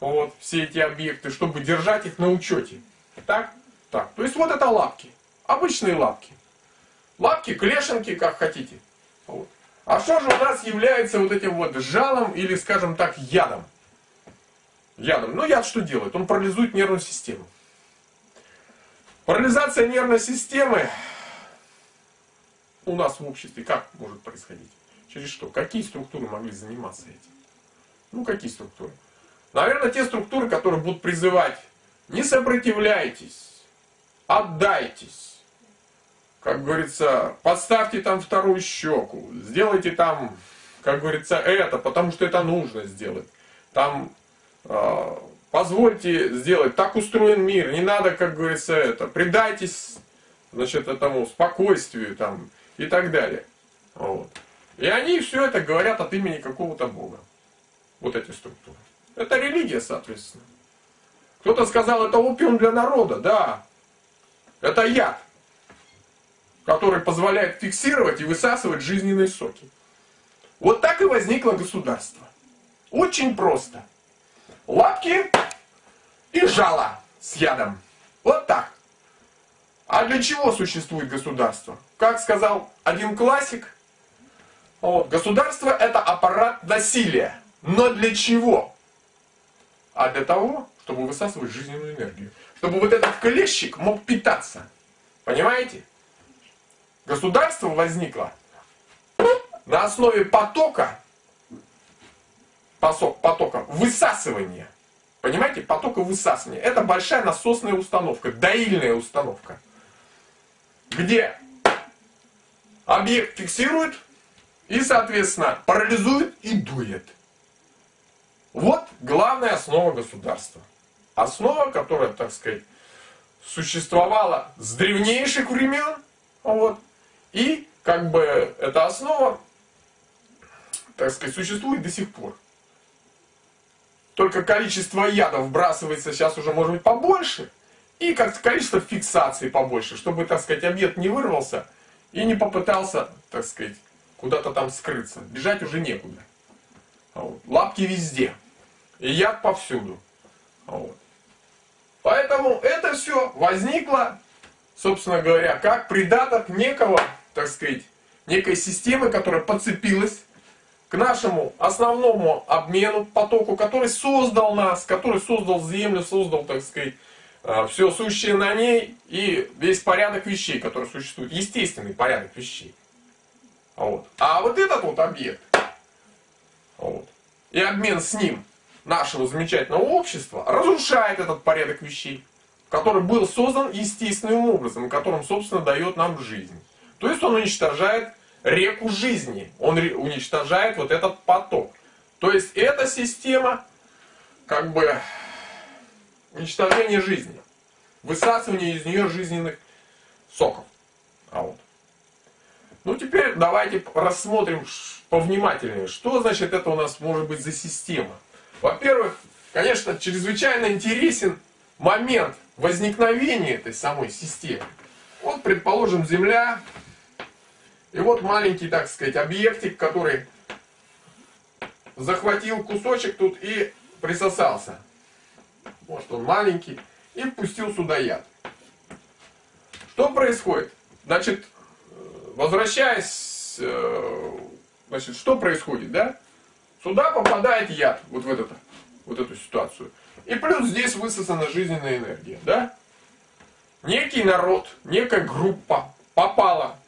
вот, все эти объекты, чтобы держать их на учете. Так? Так. То есть вот это лапки. Обычные лапки. Лапки, клешенки, как хотите. Вот. А что же у нас является вот этим вот жалом или, скажем так, ядом? Ядом. Ну, яд что делает? Он парализует нервную систему. Парализация нервной системы у нас в обществе как может происходить? Через что? Какие структуры могли заниматься этим? Ну, какие структуры? Наверное, те структуры, которые будут призывать не сопротивляйтесь, отдайтесь, как говорится, подставьте там вторую щеку, сделайте там, как говорится, это, потому что это нужно сделать. Там э, позвольте сделать, так устроен мир, не надо, как говорится, это, предайтесь, значит, этому спокойствию там и так далее. Вот. И они все это говорят от имени какого-то Бога. Вот эти структуры. Это религия, соответственно. Кто-то сказал, это опиум для народа, да. Это яд который позволяет фиксировать и высасывать жизненные соки. Вот так и возникло государство. Очень просто. Лапки и жало с ядом. Вот так. А для чего существует государство? Как сказал один классик, вот, государство это аппарат насилия. Но для чего? А для того, чтобы высасывать жизненную энергию. Чтобы вот этот клещик мог питаться. Понимаете? Государство возникло на основе потока, потока высасывания. Понимаете, потока высасывания. Это большая насосная установка, доильная установка, где объект фиксирует и, соответственно, парализует и дует. Вот главная основа государства. Основа, которая, так сказать, существовала с древнейших времен, вот, и как бы эта основа так сказать, существует до сих пор. Только количество ядов вбрасывается сейчас уже может быть побольше, и как количество фиксаций побольше, чтобы, так сказать, объект не вырвался и не попытался, так сказать, куда-то там скрыться. Бежать уже некуда. Вот. Лапки везде. И яд повсюду. Вот. Поэтому это все возникло, собственно говоря, как придаток некого, так сказать, некой системы, которая подцепилась к нашему основному обмену, потоку, который создал нас, который создал Землю, создал, так сказать, э, все сущее на ней и весь порядок вещей, который существует, естественный порядок вещей. Вот. А вот этот вот объект вот, и обмен с ним нашего замечательного общества разрушает этот порядок вещей, который был создан естественным образом, которым, собственно, дает нам жизнь. То есть он уничтожает реку жизни, он уничтожает вот этот поток. То есть эта система, как бы, уничтожения жизни, высасывание из нее жизненных соков. А вот. Ну теперь давайте рассмотрим повнимательнее, что значит это у нас может быть за система. Во-первых, конечно, чрезвычайно интересен момент возникновения этой самой системы. Вот, предположим, Земля, и вот маленький, так сказать, объектик, который захватил кусочек тут и присосался. Вот он маленький. И впустил сюда яд. Что происходит? Значит, возвращаясь, э, значит, что происходит, да? Сюда попадает яд, вот в это, вот эту ситуацию. И плюс здесь высосана жизненная энергия, да? Некий народ, некая группа попала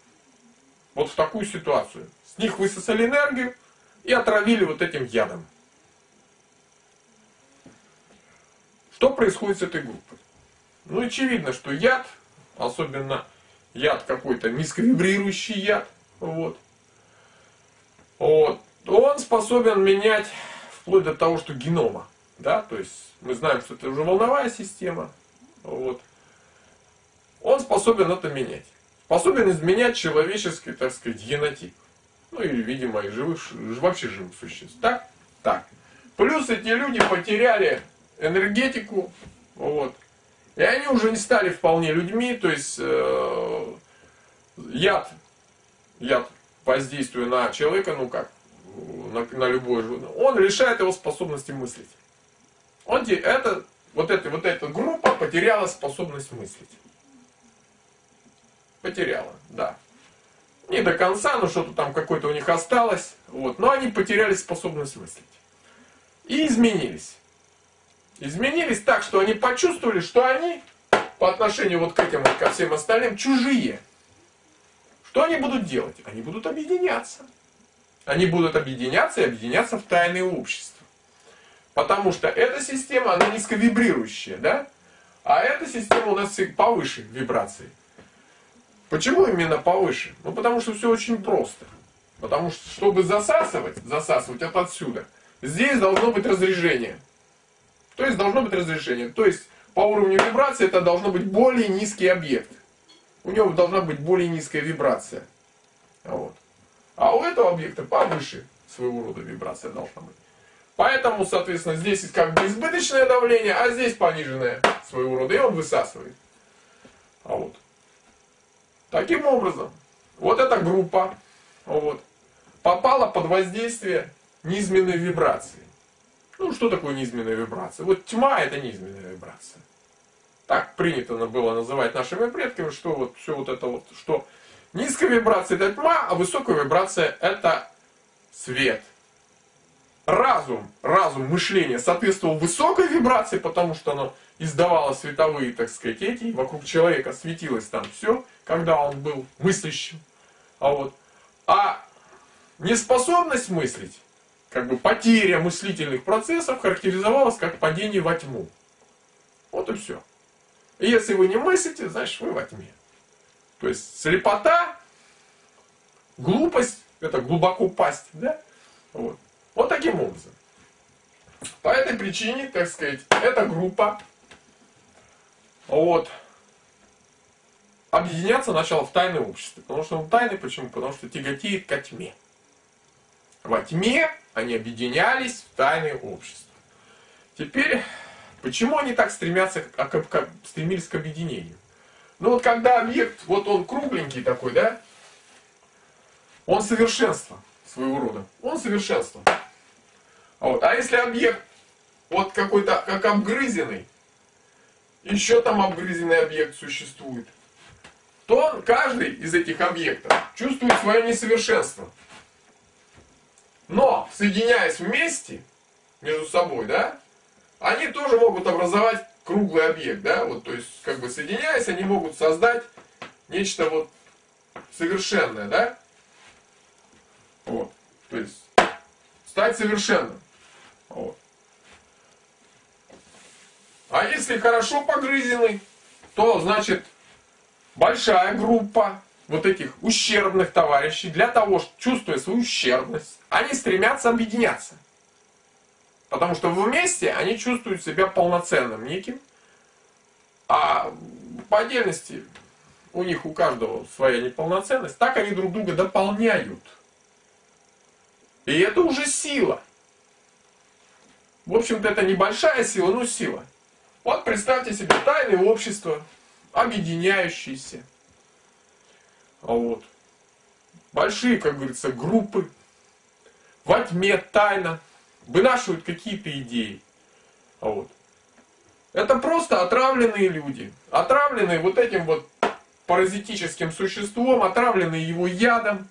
вот в такую ситуацию. С них высосали энергию и отравили вот этим ядом. Что происходит с этой группой? Ну, очевидно, что яд, особенно яд какой-то низковибрирующий яд, вот, вот, он способен менять вплоть до того, что генома, да, то есть мы знаем, что это уже волновая система, вот, он способен это менять способен изменять человеческий, так сказать, генотип. Ну или, видимо, и живых, вообще живых существ. Так? Так. Плюс эти люди потеряли энергетику, вот. И они уже не стали вполне людьми, то есть э, яд, яд воздействуя на человека, ну как, на, на любое животное, он лишает его способности мыслить. Он, это, вот, эта, вот эта группа потеряла способность мыслить. Потеряла, да. Не до конца, но что-то там какое-то у них осталось. Вот. Но они потеряли способность мыслить. И изменились. Изменились так, что они почувствовали, что они по отношению вот к этим вот ко всем остальным чужие. Что они будут делать? Они будут объединяться. Они будут объединяться и объединяться в тайные общества. Потому что эта система, она низковибрирующая, да? А эта система у нас повыше вибрации. Почему именно повыше? Ну потому что все очень просто. Потому что, чтобы засасывать, засасывать это отсюда, здесь должно быть разрежение. То есть должно быть разрешение. То есть по уровню вибрации это должно быть более низкий объект. У него должна быть более низкая вибрация. Вот. А у этого объекта повыше своего рода вибрация должна быть. Поэтому, соответственно, здесь как бы избыточное давление, а здесь пониженное своего рода, и он высасывает. А вот. Таким образом, вот эта группа вот, попала под воздействие низменной вибрации. Ну, что такое низменная вибрация? Вот тьма это низменная вибрация. Так принято было называть нашими предками, что вот все вот это вот, что низкая вибрация это тьма, а высокая вибрация это свет. Разум, разум, мышление соответствовал высокой вибрации, потому что оно издавало световые, так сказать, эти, вокруг человека светилось там все, когда он был мыслящим. А вот. А неспособность мыслить, как бы потеря мыслительных процессов характеризовалась как падение во тьму. Вот и все. И если вы не мыслите, значит вы во тьме. То есть слепота, глупость, это глубоко пасть, да? Вот. вот таким образом. По этой причине, так сказать, эта группа вот, объединяться начал в тайное общество. Потому что он тайный, почему? Потому что тяготеет ко тьме. Во тьме они объединялись в тайные общества. Теперь, почему они так стремятся, как, как, стремились к объединению? Ну вот когда объект, вот он кругленький такой, да, он совершенство своего рода. Он совершенство. Вот. А если объект вот какой-то, как обгрызенный, еще там обгрызенный объект существует, то каждый из этих объектов чувствует свое несовершенство. Но, соединяясь вместе, между собой, да, они тоже могут образовать круглый объект, да, вот, то есть, как бы соединяясь, они могут создать нечто вот совершенное, да, вот, то есть, стать совершенным, вот. А если хорошо погрызенный, то, значит, большая группа вот этих ущербных товарищей, для того, чувствуя свою ущербность, они стремятся объединяться. Потому что вместе они чувствуют себя полноценным неким, а по отдельности у них у каждого своя неполноценность, так они друг друга дополняют. И это уже сила. В общем-то, это небольшая сила, но сила. Вот представьте себе тайное общество, объединяющиеся. А вот. Большие, как говорится, группы. Во тьме тайно вынашивают какие-то идеи. А вот. Это просто отравленные люди. Отравленные вот этим вот паразитическим существом, отравленные его ядом,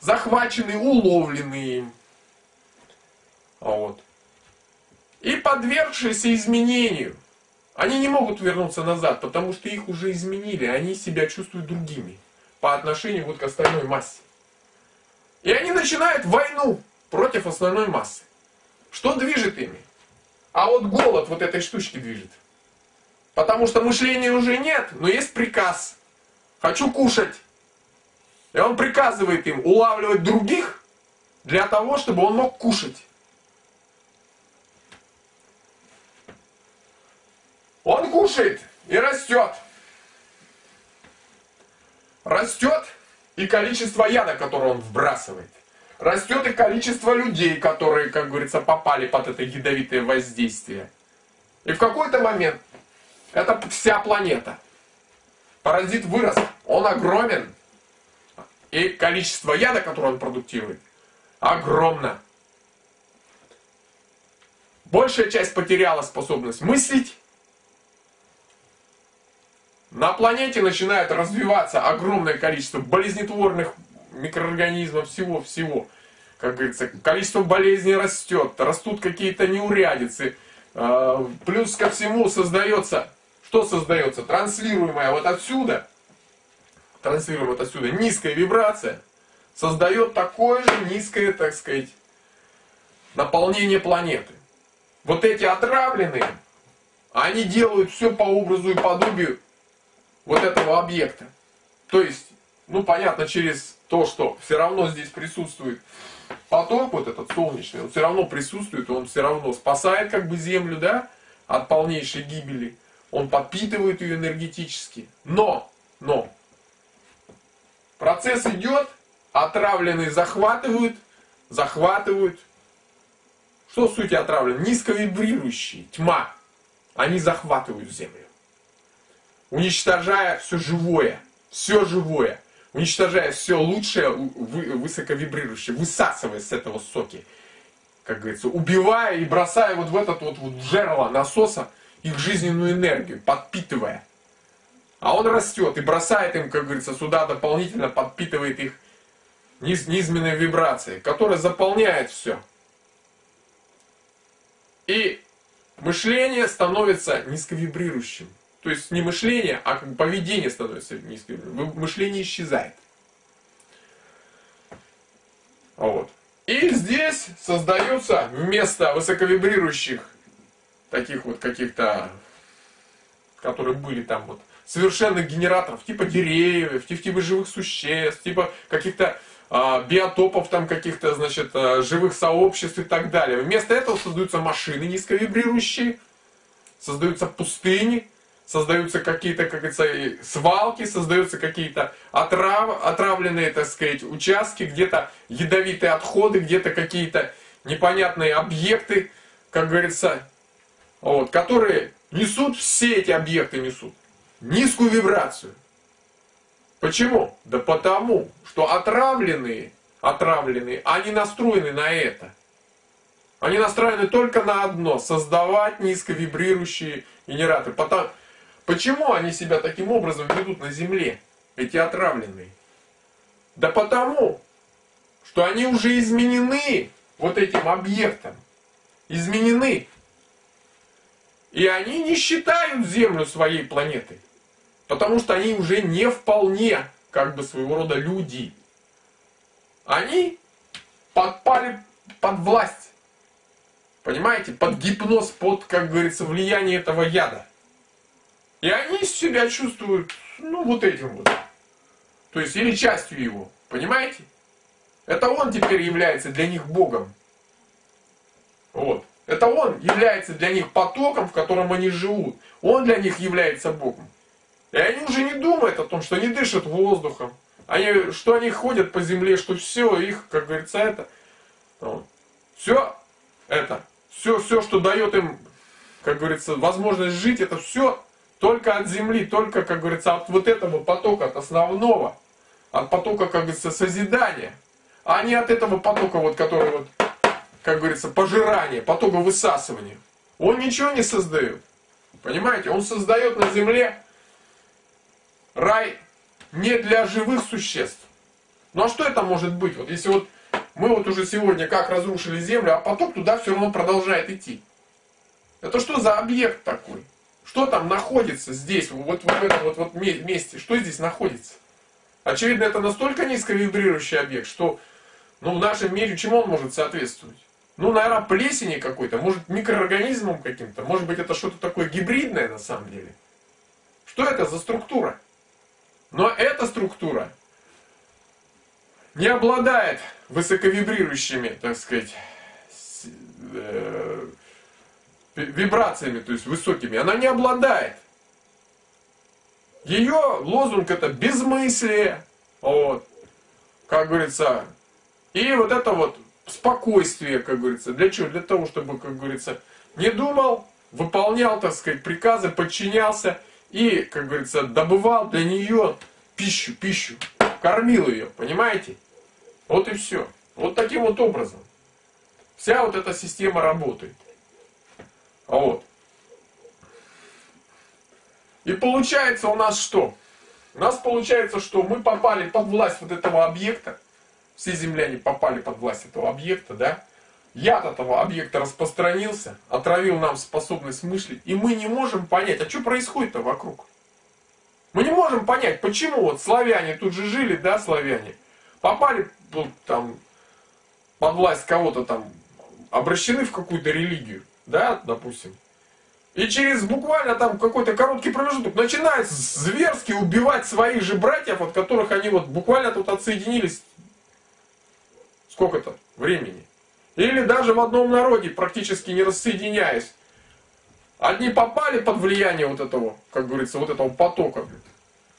захваченные, уловленные им. А вот. И подвергшиеся изменению – они не могут вернуться назад, потому что их уже изменили, они себя чувствуют другими по отношению вот к остальной массе. И они начинают войну против основной массы. Что движет ими? А вот голод вот этой штучки движет. Потому что мышления уже нет, но есть приказ. Хочу кушать. И он приказывает им улавливать других для того, чтобы он мог кушать. Он кушает и растет. Растет и количество яда, которое он вбрасывает. Растет и количество людей, которые, как говорится, попали под это ядовитое воздействие. И в какой-то момент это вся планета. Паразит вырос, он огромен. И количество яда, которое он продуктирует, огромно. Большая часть потеряла способность мыслить, на планете начинает развиваться огромное количество болезнетворных микроорганизмов, всего-всего. Как говорится, количество болезней растет, растут какие-то неурядицы. А, плюс ко всему создается, что создается? Транслируемая вот отсюда, транслируемая вот отсюда низкая вибрация, создает такое же низкое, так сказать, наполнение планеты. Вот эти отравленные, они делают все по образу и подобию вот этого объекта. То есть, ну понятно, через то, что все равно здесь присутствует поток, вот этот солнечный, он все равно присутствует, он все равно спасает как бы Землю, да, от полнейшей гибели. Он подпитывает ее энергетически. Но, но, процесс идет, отравленные захватывают, захватывают. Что суть отравленных? Низковибрирующие, тьма. Они захватывают Землю уничтожая все живое, все живое, уничтожая все лучшее, высоковибрирующее, высасывая с этого соки, как говорится, убивая и бросая вот в этот вот, вот жерло насоса их жизненную энергию, подпитывая. А он растет и бросает им, как говорится, сюда дополнительно подпитывает их низ, низменной вибрацией, которая заполняет все. И мышление становится низковибрирующим. То есть не мышление, а как бы поведение становится низким. Мышление исчезает. Вот. И здесь создаются вместо высоковибрирующих таких вот каких-то, которые были там вот, совершенных генераторов, типа деревьев, типа живых существ, типа каких-то а, биотопов там каких-то, значит, а, живых сообществ и так далее. Вместо этого создаются машины низковибрирующие, создаются пустыни, создаются какие-то, как говорится, свалки, создаются какие-то отрав, отравленные, так сказать, участки, где-то ядовитые отходы, где-то какие-то непонятные объекты, как говорится, вот, которые несут, все эти объекты несут низкую вибрацию. Почему? Да потому, что отравленные, отравленные, они настроены на это. Они настроены только на одно, создавать низковибрирующие генераторы. Потому, почему они себя таким образом ведут на Земле, эти отравленные? Да потому, что они уже изменены вот этим объектом. Изменены. И они не считают Землю своей планетой. Потому что они уже не вполне, как бы своего рода люди. Они подпали под власть. Понимаете? Под гипноз, под, как говорится, влияние этого яда. И они себя чувствуют, ну, вот этим вот. То есть, или частью его. Понимаете? Это он теперь является для них Богом. Вот. Это он является для них потоком, в котором они живут. Он для них является Богом. И они уже не думают о том, что они дышат воздухом, они, что они ходят по земле, что все их, как говорится, это, вот, все это, все, все, что дает им, как говорится, возможность жить, это все только от земли, только, как говорится, от вот этого потока, от основного, от потока, как говорится, созидания, а не от этого потока, вот, который вот, как говорится, пожирания, потока высасывания. Он ничего не создает. Понимаете? Он создает на земле рай не для живых существ. Ну а что это может быть? Вот если вот мы вот уже сегодня как разрушили землю, а поток туда все равно продолжает идти. Это что за объект такой? Что там находится здесь, вот, в этом вот, вот месте? Что здесь находится? Очевидно, это настолько низковибрирующий объект, что ну, в нашем мире чему он может соответствовать? Ну, наверное, плесени какой-то, может, микроорганизмом каким-то, может быть, это что-то такое гибридное на самом деле. Что это за структура? Но эта структура не обладает высоковибрирующими, так сказать, э, вибрациями, то есть высокими. Она не обладает. Ее лозунг это безмыслие, вот, как говорится, и вот это вот спокойствие, как говорится. Для чего? Для того, чтобы, как говорится, не думал, выполнял, так сказать, приказы, подчинялся и, как говорится, добывал для нее пищу, пищу, кормил ее, понимаете? Вот и все. Вот таким вот образом. Вся вот эта система работает. А вот. И получается у нас что? У нас получается, что мы попали под власть вот этого объекта. Все земляне попали под власть этого объекта, да? яд этого объекта распространился, отравил нам способность мыслить, и мы не можем понять, а что происходит-то вокруг. Мы не можем понять, почему вот славяне тут же жили, да, славяне, попали ну, там под власть кого-то там, обращены в какую-то религию, да, допустим, и через буквально там какой-то короткий промежуток начинают зверски убивать своих же братьев, от которых они вот буквально тут отсоединились сколько-то времени. Или даже в одном народе, практически не рассоединяясь. Одни попали под влияние вот этого, как говорится, вот этого потока.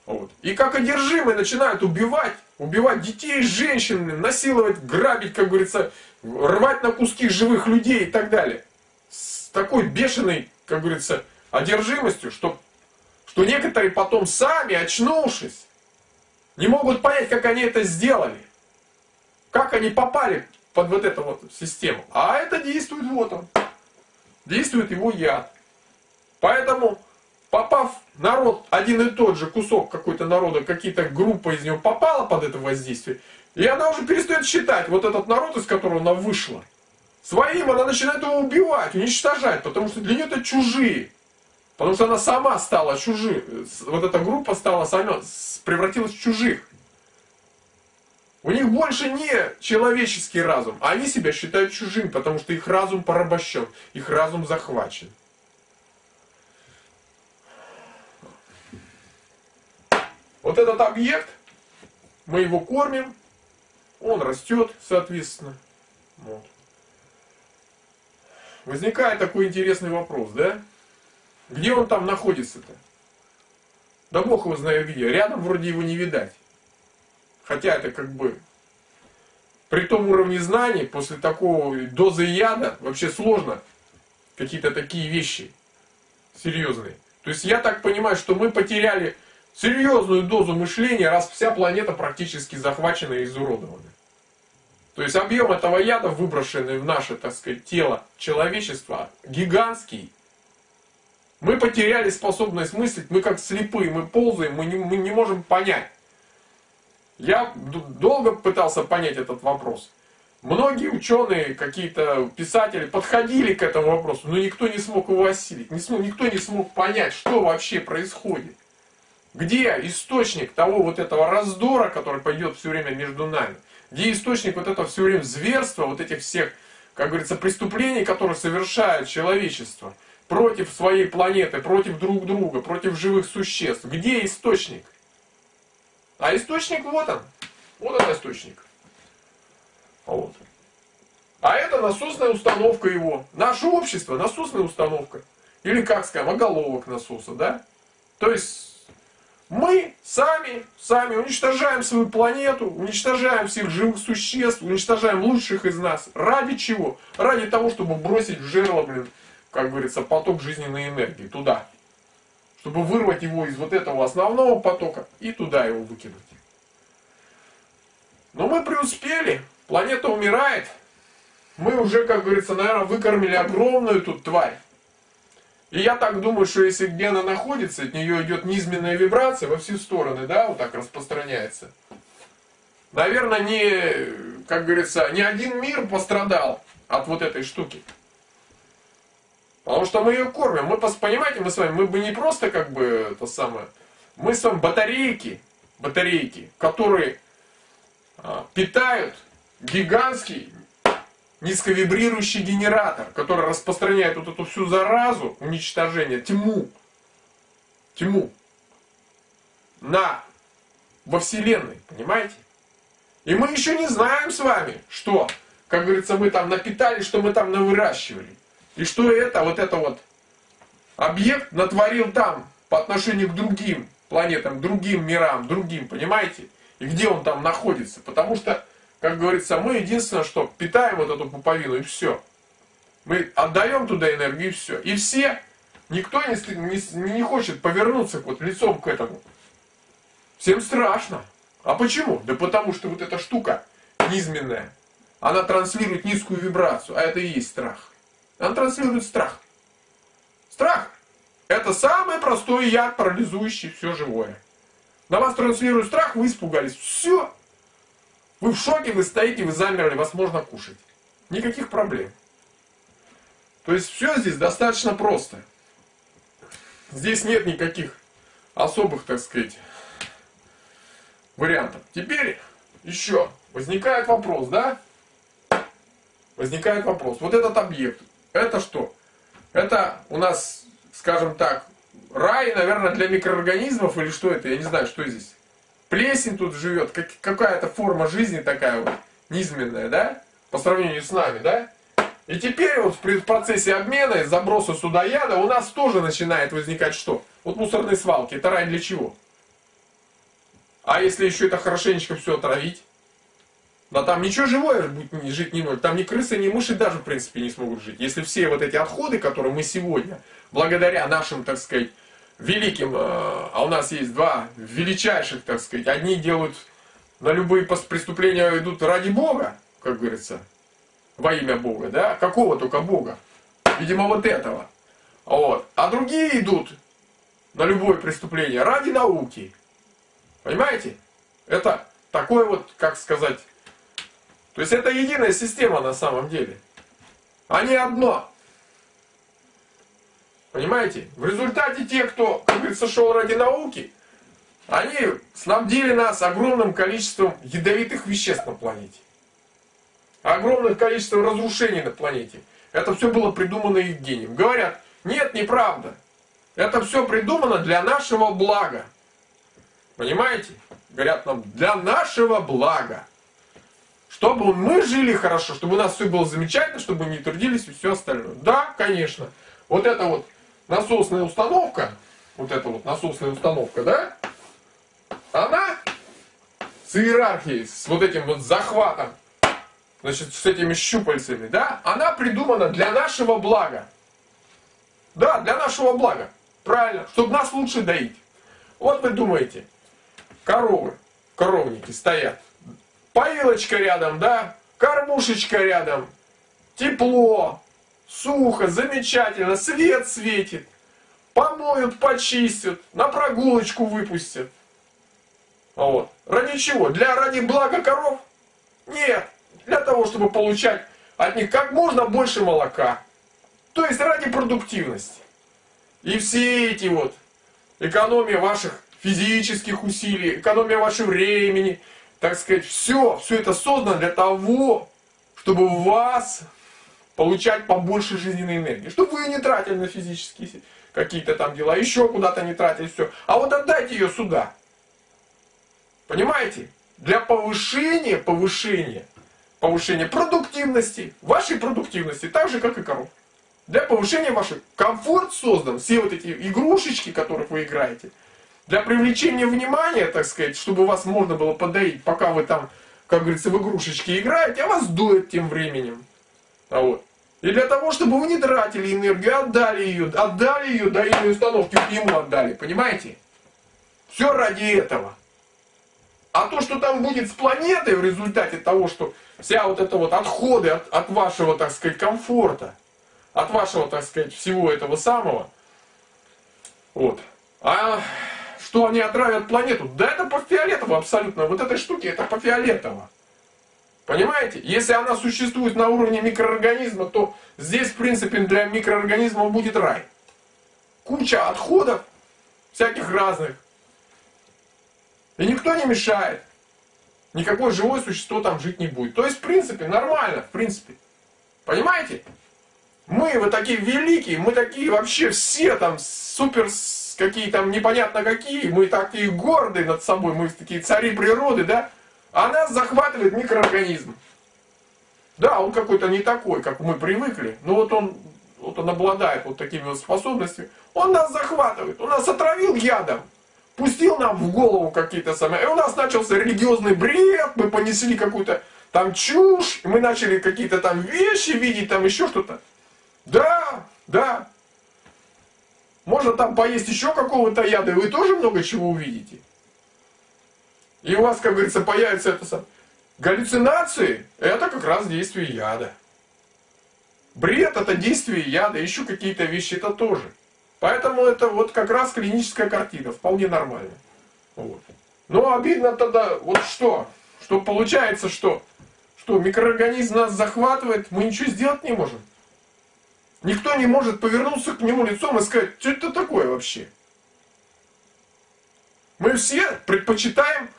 Вот. И как одержимые начинают убивать, убивать детей, женщин, насиловать, грабить, как говорится, рвать на куски живых людей и так далее. Такой бешеной, как говорится, одержимостью, что, что некоторые потом сами, очнувшись, не могут понять, как они это сделали. Как они попали под вот эту вот систему. А это действует вот он. Действует его яд. Поэтому, попав народ, один и тот же кусок какой-то народа, какие-то группа из него попала под это воздействие, и она уже перестает считать вот этот народ, из которого она вышла. Своим она начинает его убивать, уничтожать, потому что для нее это чужие. Потому что она сама стала чужой. Вот эта группа стала сама, превратилась в чужих. У них больше не человеческий разум, а они себя считают чужим, потому что их разум порабощен, их разум захвачен. Вот этот объект, мы его кормим, он растет, соответственно. Вот. Возникает такой интересный вопрос, да? Где он там находится-то? Да бог его знает где. Рядом вроде его не видать. Хотя это как бы при том уровне знаний, после такого дозы яда, вообще сложно какие-то такие вещи серьезные. То есть я так понимаю, что мы потеряли серьезную дозу мышления, раз вся планета практически захвачена и изуродована. То есть объем этого яда, выброшенный в наше, так сказать, тело человечества, гигантский. Мы потеряли способность мыслить, мы как слепые, мы ползаем, мы не, мы не можем понять. Я долго пытался понять этот вопрос. Многие ученые, какие-то писатели подходили к этому вопросу, но никто не смог его осилить, не смог, никто не смог понять, что вообще происходит. Где источник того вот этого раздора, который пойдет все время между нами? Где источник вот этого все время зверства, вот этих всех, как говорится, преступлений, которые совершает человечество против своей планеты, против друг друга, против живых существ? Где источник? А источник вот он. Вот он источник. Вот. А это насосная установка его. Наше общество насосная установка. Или как скажем, оголовок насоса, да? То есть мы сами, сами уничтожаем свою планету, уничтожаем всех живых существ, уничтожаем лучших из нас. Ради чего? Ради того, чтобы бросить в жерло, блин, как говорится, поток жизненной энергии туда чтобы вырвать его из вот этого основного потока и туда его выкинуть. Но мы преуспели, планета умирает, мы уже, как говорится, наверное, выкормили огромную тут тварь. И я так думаю, что если где она находится, от нее идет низменная вибрация во все стороны, да, вот так распространяется. Наверное, не, как говорится, ни один мир пострадал от вот этой штуки. Потому что мы ее кормим. Мы, понимаете, мы с вами, мы бы не просто как бы это самое, мы с вами батарейки, батарейки, которые а, питают гигантский низковибрирующий генератор, который распространяет вот эту всю заразу, уничтожение, тьму, тьму на, во Вселенной, понимаете? И мы еще не знаем с вами, что, как говорится, мы там напитали, что мы там навыращивали. И что это, вот это вот объект натворил там по отношению к другим планетам, другим мирам, другим, понимаете? И где он там находится. Потому что, как говорится, мы единственное, что питаем вот эту пуповину и все. Мы отдаем туда энергию и все. И все, никто не, не, не хочет повернуться вот лицом к этому. Всем страшно. А почему? Да потому что вот эта штука низменная, она транслирует низкую вибрацию, а это и есть страх. Он транслирует страх. Страх – это самый простой яд, парализующий все живое. На вас транслируют страх, вы испугались. Все. Вы в шоке, вы стоите, вы замерли, вас можно кушать. Никаких проблем. То есть все здесь достаточно просто. Здесь нет никаких особых, так сказать, вариантов. Теперь еще возникает вопрос, да? Возникает вопрос. Вот этот объект, это что? Это у нас, скажем так, рай, наверное, для микроорганизмов или что это? Я не знаю, что здесь. Плесень тут живет, как, какая-то форма жизни такая вот, низменная, да? По сравнению с нами, да? И теперь вот в процессе обмена и заброса сюда яда у нас тоже начинает возникать что? Вот мусорные свалки, это рай для чего? А если еще это хорошенечко все отравить? Да там ничего живое будет жить не может. Там ни крысы, ни мыши даже, в принципе, не смогут жить. Если все вот эти отходы, которые мы сегодня, благодаря нашим, так сказать, великим, э, а у нас есть два величайших, так сказать, одни делают на любые преступления идут ради Бога, как говорится, во имя Бога, да? Какого только Бога? Видимо, вот этого. Вот. А другие идут на любое преступление ради науки. Понимаете? Это такой вот, как сказать, то есть это единая система на самом деле. Не одно. Понимаете? В результате те, кто, как говорится, шел ради науки, они снабдили нас огромным количеством ядовитых веществ на планете. Огромным количеством разрушений на планете. Это все было придумано Евгением. Говорят, нет, неправда. Это все придумано для нашего блага. Понимаете? Говорят нам, для нашего блага. Чтобы мы жили хорошо, чтобы у нас все было замечательно, чтобы мы не трудились и все остальное. Да, конечно. Вот эта вот насосная установка, вот эта вот насосная установка, да, она с иерархией, с вот этим вот захватом, значит, с этими щупальцами, да, она придумана для нашего блага. Да, для нашего блага. Правильно, чтобы нас лучше доить. Вот вы думаете, коровы, коровники стоят, поилочка рядом, да, кормушечка рядом, тепло, сухо, замечательно, свет светит, помоют, почистят, на прогулочку выпустят. Вот. Ради чего? Для ради блага коров? Нет. Для того, чтобы получать от них как можно больше молока. То есть ради продуктивности. И все эти вот экономия ваших физических усилий, экономия вашего времени, так сказать, все, все это создано для того, чтобы вас получать побольше жизненной энергии, чтобы вы не тратили на физические какие-то там дела, еще куда-то не тратили, все. А вот отдайте ее сюда. Понимаете? Для повышения, повышения, повышения продуктивности, вашей продуктивности, так же, как и коров. Для повышения вашей комфорт создан, все вот эти игрушечки, которых вы играете, для привлечения внимания, так сказать, чтобы вас можно было подоить, пока вы там, как говорится, в игрушечки играете, а вас дует тем временем. А вот. И для того, чтобы вы не тратили энергию, отдали ее, отдали ее доильной установке, ему отдали, понимаете? Все ради этого. А то, что там будет с планетой в результате того, что вся вот это вот отходы от, от вашего, так сказать, комфорта, от вашего, так сказать, всего этого самого, вот. А что они отравят планету? Да это по фиолетово абсолютно. Вот этой штуки это по фиолетово. Понимаете? Если она существует на уровне микроорганизма, то здесь, в принципе, для микроорганизма будет рай. Куча отходов, всяких разных. И никто не мешает. Никакое живое существо там жить не будет. То есть, в принципе, нормально, в принципе. Понимаете? Мы вот такие великие, мы такие вообще все там супер какие там непонятно какие, мы такие гордые над собой, мы такие цари природы, да? А нас захватывает микроорганизм. Да, он какой-то не такой, как мы привыкли, но вот он, вот он обладает вот такими вот способностями. Он нас захватывает, он нас отравил ядом пустил нам в голову какие-то самые... И у нас начался религиозный бред, мы понесли какую-то там чушь, мы начали какие-то там вещи видеть, там еще что-то. Да, да. Можно там поесть еще какого-то яда, и вы тоже много чего увидите. И у вас, как говорится, появится это сам. Галлюцинации – это как раз действие яда. Бред – это действие яда, еще какие-то вещи – это тоже. Поэтому это вот как раз клиническая картина, вполне нормально. Вот. Но обидно тогда, вот что? Что получается, что? Что микроорганизм нас захватывает, мы ничего сделать не можем. Никто не может повернуться к нему лицом и сказать, что это такое вообще? Мы все предпочитаем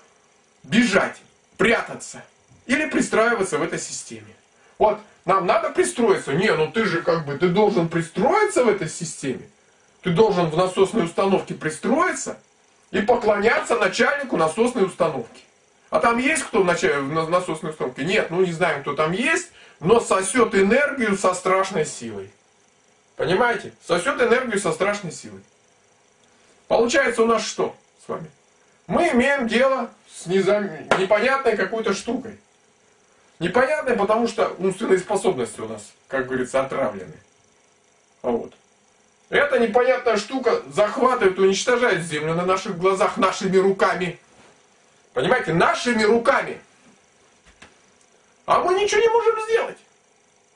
бежать, прятаться или пристраиваться в этой системе. Вот, нам надо пристроиться. Не, ну ты же как бы, ты должен пристроиться в этой системе. Ты должен в насосной установке пристроиться и поклоняться начальнику насосной установки. А там есть кто в насосной установке? Нет, ну не знаем, кто там есть, но сосет энергию со страшной силой. Понимаете? Сосет энергию со страшной силой. Получается у нас что с вами? Мы имеем дело с непонятной какой-то штукой. Непонятной, потому что умственные способности у нас, как говорится, отравлены. Вот. Эта непонятная штука захватывает уничтожает землю на наших глазах нашими руками. Понимаете, нашими руками. А мы ничего не можем сделать.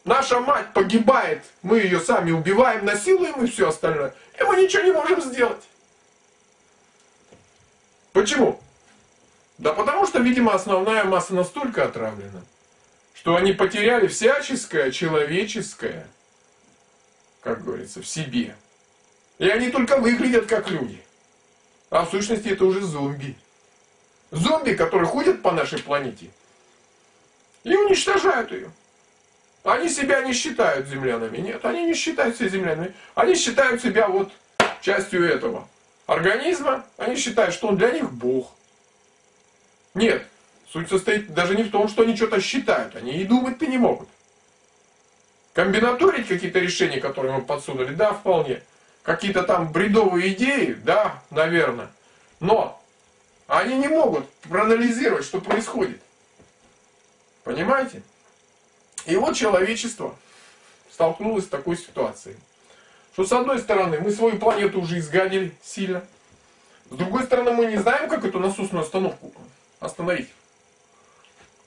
Наша мать погибает, мы ее сами убиваем, насилуем и все остальное. И мы ничего не можем сделать. Почему? Да потому что, видимо, основная масса настолько отравлена, что они потеряли всяческое человеческое, как говорится, в себе. И они только выглядят как люди. А в сущности это уже зомби. Зомби, которые ходят по нашей планете и уничтожают ее. Они себя не считают землянами. Нет, они не считают себя землянами. Они считают себя вот частью этого организма. Они считают, что он для них Бог. Нет, суть состоит даже не в том, что они что-то считают. Они и думать-то не могут. Комбинаторить какие-то решения, которые мы подсунули, да, вполне. какие-то там бредовые идеи, да, наверное, но они не могут проанализировать, что происходит. Понимаете? И вот человечество столкнулось с такой ситуацией. Что с одной стороны, мы свою планету уже изгадили сильно. С другой стороны, мы не знаем, как эту насосную остановку остановить.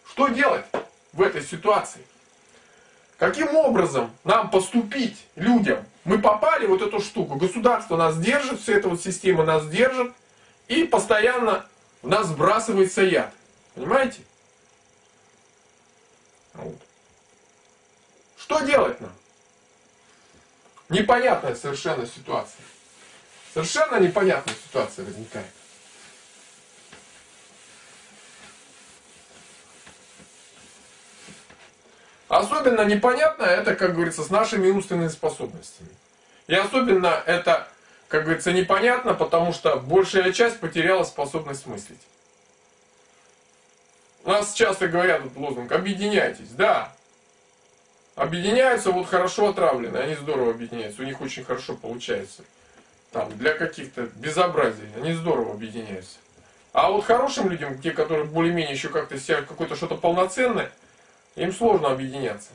Что делать в этой ситуации? Каким образом нам поступить людям? Мы попали в вот эту штуку. Государство нас держит, вся эта вот система нас держит. И постоянно в нас сбрасывается яд. Понимаете? Вот. Что делать нам? Непонятная совершенно ситуация. Совершенно непонятная ситуация возникает. Особенно непонятно это, как говорится, с нашими умственными способностями. И особенно это, как говорится, непонятно, потому что большая часть потеряла способность мыслить. У нас часто говорят вот лозунг «объединяйтесь». Да, объединяются вот хорошо отравленные, они здорово объединяются, у них очень хорошо получается. Там, для каких-то безобразий, они здорово объединяются. А вот хорошим людям, те, которые более-менее еще как-то себя какое-то что-то полноценное, им сложно объединяться.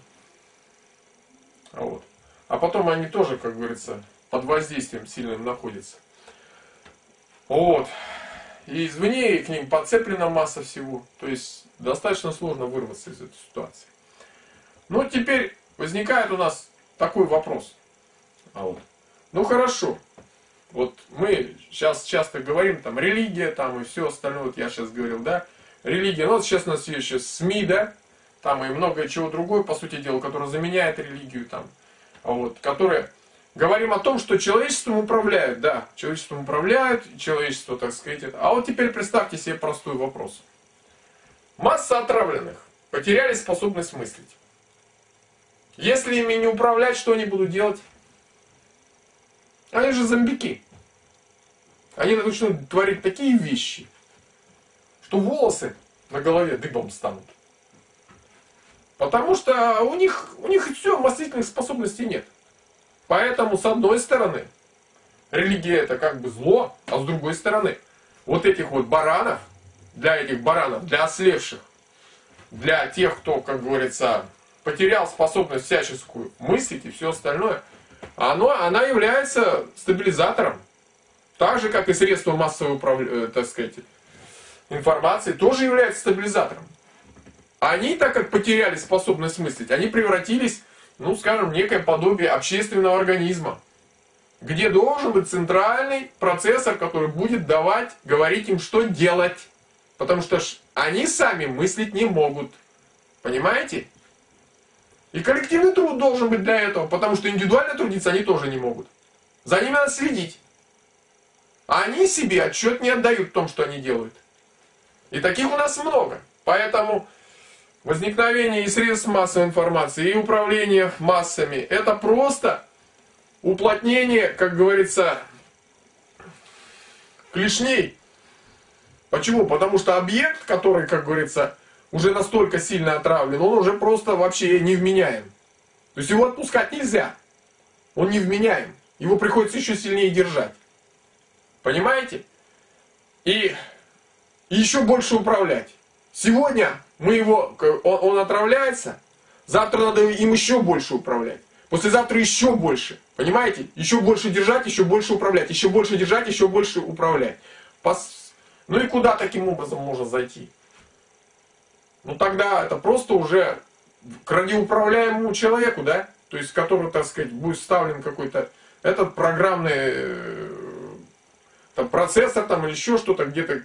Вот. А потом они тоже, как говорится, под воздействием сильным находятся. Вот. И извне к ним подцеплена масса всего. То есть достаточно сложно вырваться из этой ситуации. Ну, теперь возникает у нас такой вопрос. А вот. Ну хорошо. Вот мы сейчас часто говорим, там, религия, там, и все остальное, вот я сейчас говорил, да, религия, ну, вот сейчас у нас есть еще СМИ, да, там и многое чего другое, по сути дела, которое заменяет религию, там, вот, которое говорим о том, что человечеством управляют, да, человечеством управляют, человечество, так сказать, это. А вот теперь представьте себе простой вопрос. Масса отравленных потеряли способность мыслить. Если ими не управлять, что они будут делать? Они же зомбики. Они начнут творить такие вещи, что волосы на голове дыбом станут. Потому что у них, у них все, мыслительных способностей нет. Поэтому, с одной стороны, религия это как бы зло, а с другой стороны, вот этих вот баранов, для этих баранов, для ослевших, для тех, кто, как говорится, потерял способность всяческую мыслить и все остальное, оно, она является стабилизатором. Так же, как и средство массовой управления, э, так сказать, информации, тоже является стабилизатором. Они, так как потеряли способность мыслить, они превратились, ну, скажем, в некое подобие общественного организма, где должен быть центральный процессор, который будет давать, говорить им, что делать. Потому что они сами мыслить не могут. Понимаете? И коллективный труд должен быть для этого, потому что индивидуально трудиться они тоже не могут. За ними надо следить. Они себе отчет не отдают в том, что они делают. И таких у нас много. Поэтому возникновение и средств массовой информации, и управление массами, это просто уплотнение, как говорится, клешней. Почему? Потому что объект, который, как говорится, уже настолько сильно отравлен, он уже просто вообще невменяем. То есть его отпускать нельзя. Он невменяем. Его приходится еще сильнее держать. Понимаете? И еще больше управлять. Сегодня мы его, он, он отравляется, завтра надо им еще больше управлять. Послезавтра еще больше. Понимаете? Еще больше держать, еще больше управлять. Еще больше держать, еще больше управлять. Пос... Ну и куда таким образом можно зайти? Ну тогда это просто уже к радиоуправляемому человеку, да? То есть, который, так сказать, будет вставлен какой-то этот программный э, там, процессор там, или еще что-то, где-то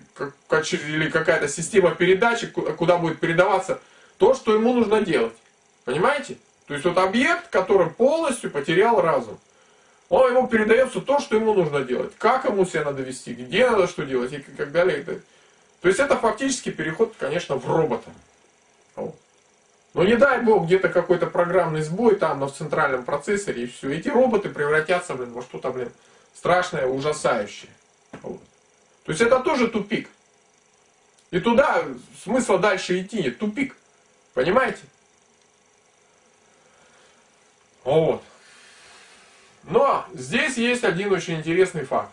как, или какая-то система передачи, куда будет передаваться то, что ему нужно делать. Понимаете? То есть вот объект, который полностью потерял разум. Он ему передается то, что ему нужно делать. Как ему себя надо вести, где надо что делать и так далее. То есть это фактически переход, конечно, в робота. Но не дай бог где-то какой-то программный сбой там в центральном процессоре и все. Эти роботы превратятся, блин, во что-то, блин, страшное, ужасающее. Вот. То есть это тоже тупик. И туда смысла дальше идти нет. Тупик. Понимаете? Вот. Но здесь есть один очень интересный факт.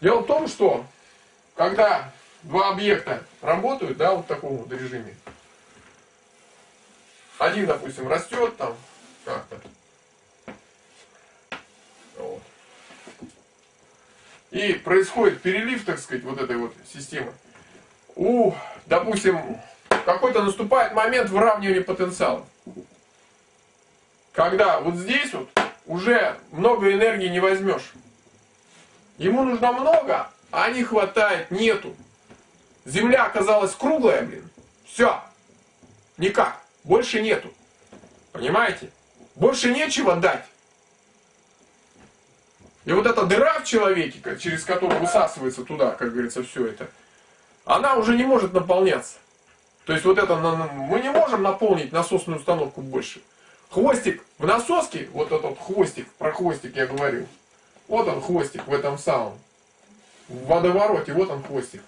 Дело в том, что когда два объекта работают, да, вот в таком вот режиме, один, допустим, растет там как-то, вот. и происходит перелив, так сказать, вот этой вот системы, у, допустим, какой-то наступает момент выравнивания потенциала. Когда вот здесь вот уже много энергии не возьмешь. Ему нужно много, а не хватает, нету. Земля оказалась круглая, блин. Все. Никак. Больше нету. Понимаете? Больше нечего дать. И вот эта дыра в человеке, через которую высасывается туда, как говорится, все это, она уже не может наполняться. То есть вот это мы не можем наполнить насосную установку больше. Хвостик в насоске, вот этот хвостик, про хвостик я говорил. Вот он хвостик в этом самом. В водовороте, вот он хвостик.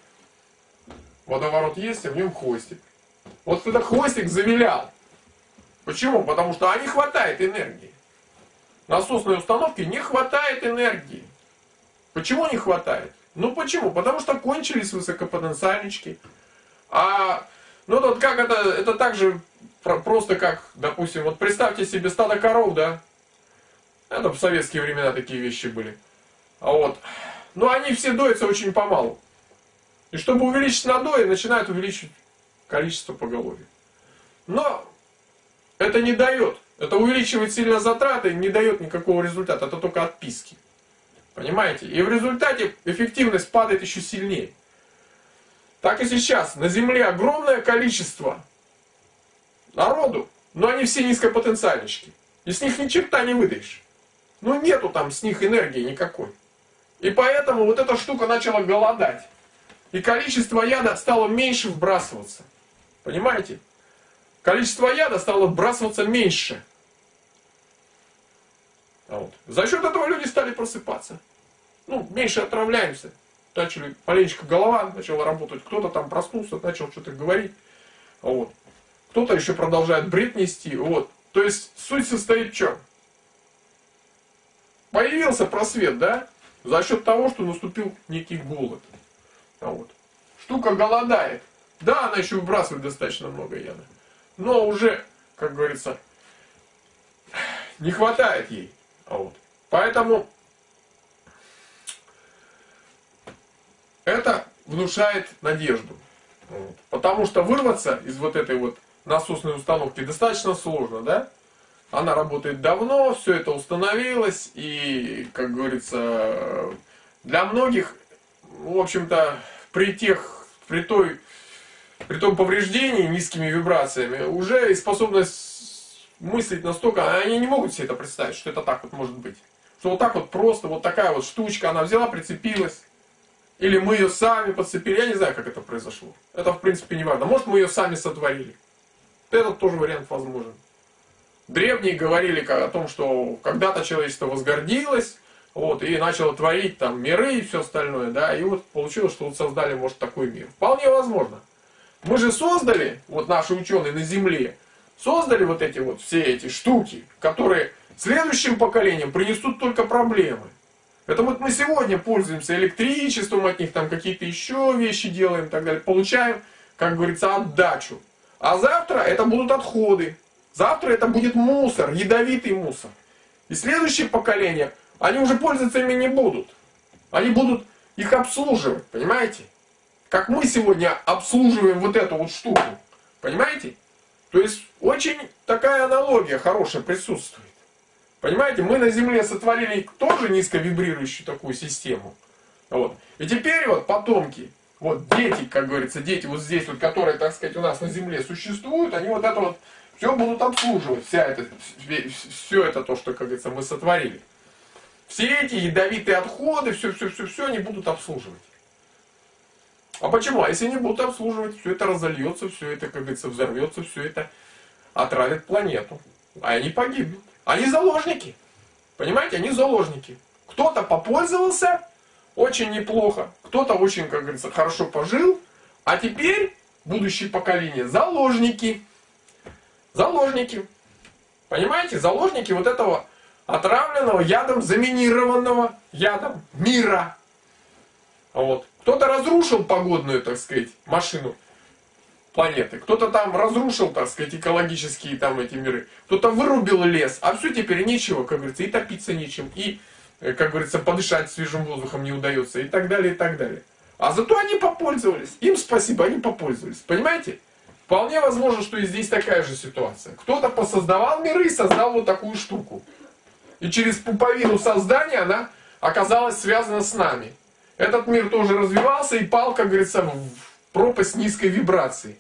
Водоворот есть, а в нем хвостик. Вот этот хвостик завилял. Почему? Потому что а не хватает энергии. Насосной установке не хватает энергии. Почему не хватает? Ну почему? Потому что кончились высокопотенциальнички. А, ну вот как это, это так же просто как, допустим, вот представьте себе стадо коров, да? Это в советские времена такие вещи были. А вот, ну они все доятся очень помалу. И чтобы увеличить надои, начинают увеличивать количество поголовья. Но это не дает. Это увеличивает сильно затраты, не дает никакого результата. Это только отписки. Понимаете? И в результате эффективность падает еще сильнее. Так и сейчас. На Земле огромное количество народу, но они все низкопотенциальнички. И с них ни черта не выдаешь. Ну нету там с них энергии никакой. И поэтому вот эта штука начала голодать. И количество яда стало меньше вбрасываться. Понимаете? Количество яда стало вбрасываться меньше. А вот. За счет этого люди стали просыпаться. Ну, меньше отравляемся. Начали, маленечко голова начала работать, кто-то там проснулся, начал что-то говорить. А вот кто-то еще продолжает бред нести. Вот. То есть суть состоит в чем? Появился просвет, да? За счет того, что наступил некий голод. А вот. Штука голодает. Да, она еще выбрасывает достаточно много яда. Но уже, как говорится, не хватает ей. А вот. Поэтому это внушает надежду. Вот. Потому что вырваться из вот этой вот насосной установки достаточно сложно, да? Она работает давно, все это установилось, и, как говорится, для многих, в общем-то, при тех, при той, при том повреждении низкими вибрациями, уже способность мыслить настолько, они не могут себе это представить, что это так вот может быть. Что вот так вот просто, вот такая вот штучка, она взяла, прицепилась, или мы ее сами подцепили, я не знаю, как это произошло. Это, в принципе, не важно. Может, мы ее сами сотворили. Этот тоже вариант возможен. Древние говорили о том, что когда-то человечество возгордилось, вот, и начало творить там миры и все остальное, да, и вот получилось, что вот создали, может, такой мир. Вполне возможно. Мы же создали, вот наши ученые на Земле, создали вот эти вот все эти штуки, которые следующим поколениям принесут только проблемы. Это вот мы сегодня пользуемся электричеством, от них там какие-то еще вещи делаем и так далее, получаем, как говорится, отдачу. А завтра это будут отходы. Завтра это будет мусор, ядовитый мусор. И следующее поколение, они уже пользоваться ими не будут. Они будут их обслуживать, понимаете? Как мы сегодня обслуживаем вот эту вот штуку. Понимаете? То есть очень такая аналогия хорошая присутствует. Понимаете, мы на Земле сотворили тоже низковибрирующую такую систему. Вот. И теперь вот потомки вот дети, как говорится, дети вот здесь вот, которые, так сказать, у нас на земле существуют, они вот это вот все будут обслуживать, вся это, все это то, что, как говорится, мы сотворили. Все эти ядовитые отходы, все, все, все, все они будут обслуживать. А почему? А если не будут обслуживать, все это разольется, все это, как говорится, взорвется, все это отравит планету. А они погибнут. Они заложники. Понимаете, они заложники. Кто-то попользовался, очень неплохо. Кто-то очень, как говорится, хорошо пожил. А теперь будущее поколение заложники. Заложники. Понимаете, заложники вот этого отравленного ядом, заминированного ядом мира. Вот. Кто-то разрушил погодную, так сказать, машину планеты. Кто-то там разрушил, так сказать, экологические там эти миры. Кто-то вырубил лес. А все теперь нечего, как говорится, и топиться нечем, и, э, как говорится, подышать свежим воздухом не удается, и так далее, и так далее. А зато они попользовались. Им спасибо, они попользовались. Понимаете? Вполне возможно, что и здесь такая же ситуация. Кто-то посоздавал миры и создал вот такую штуку. И через пуповину создания она оказалась связана с нами. Этот мир тоже развивался и пал, как говорится, в пропасть низкой вибрации.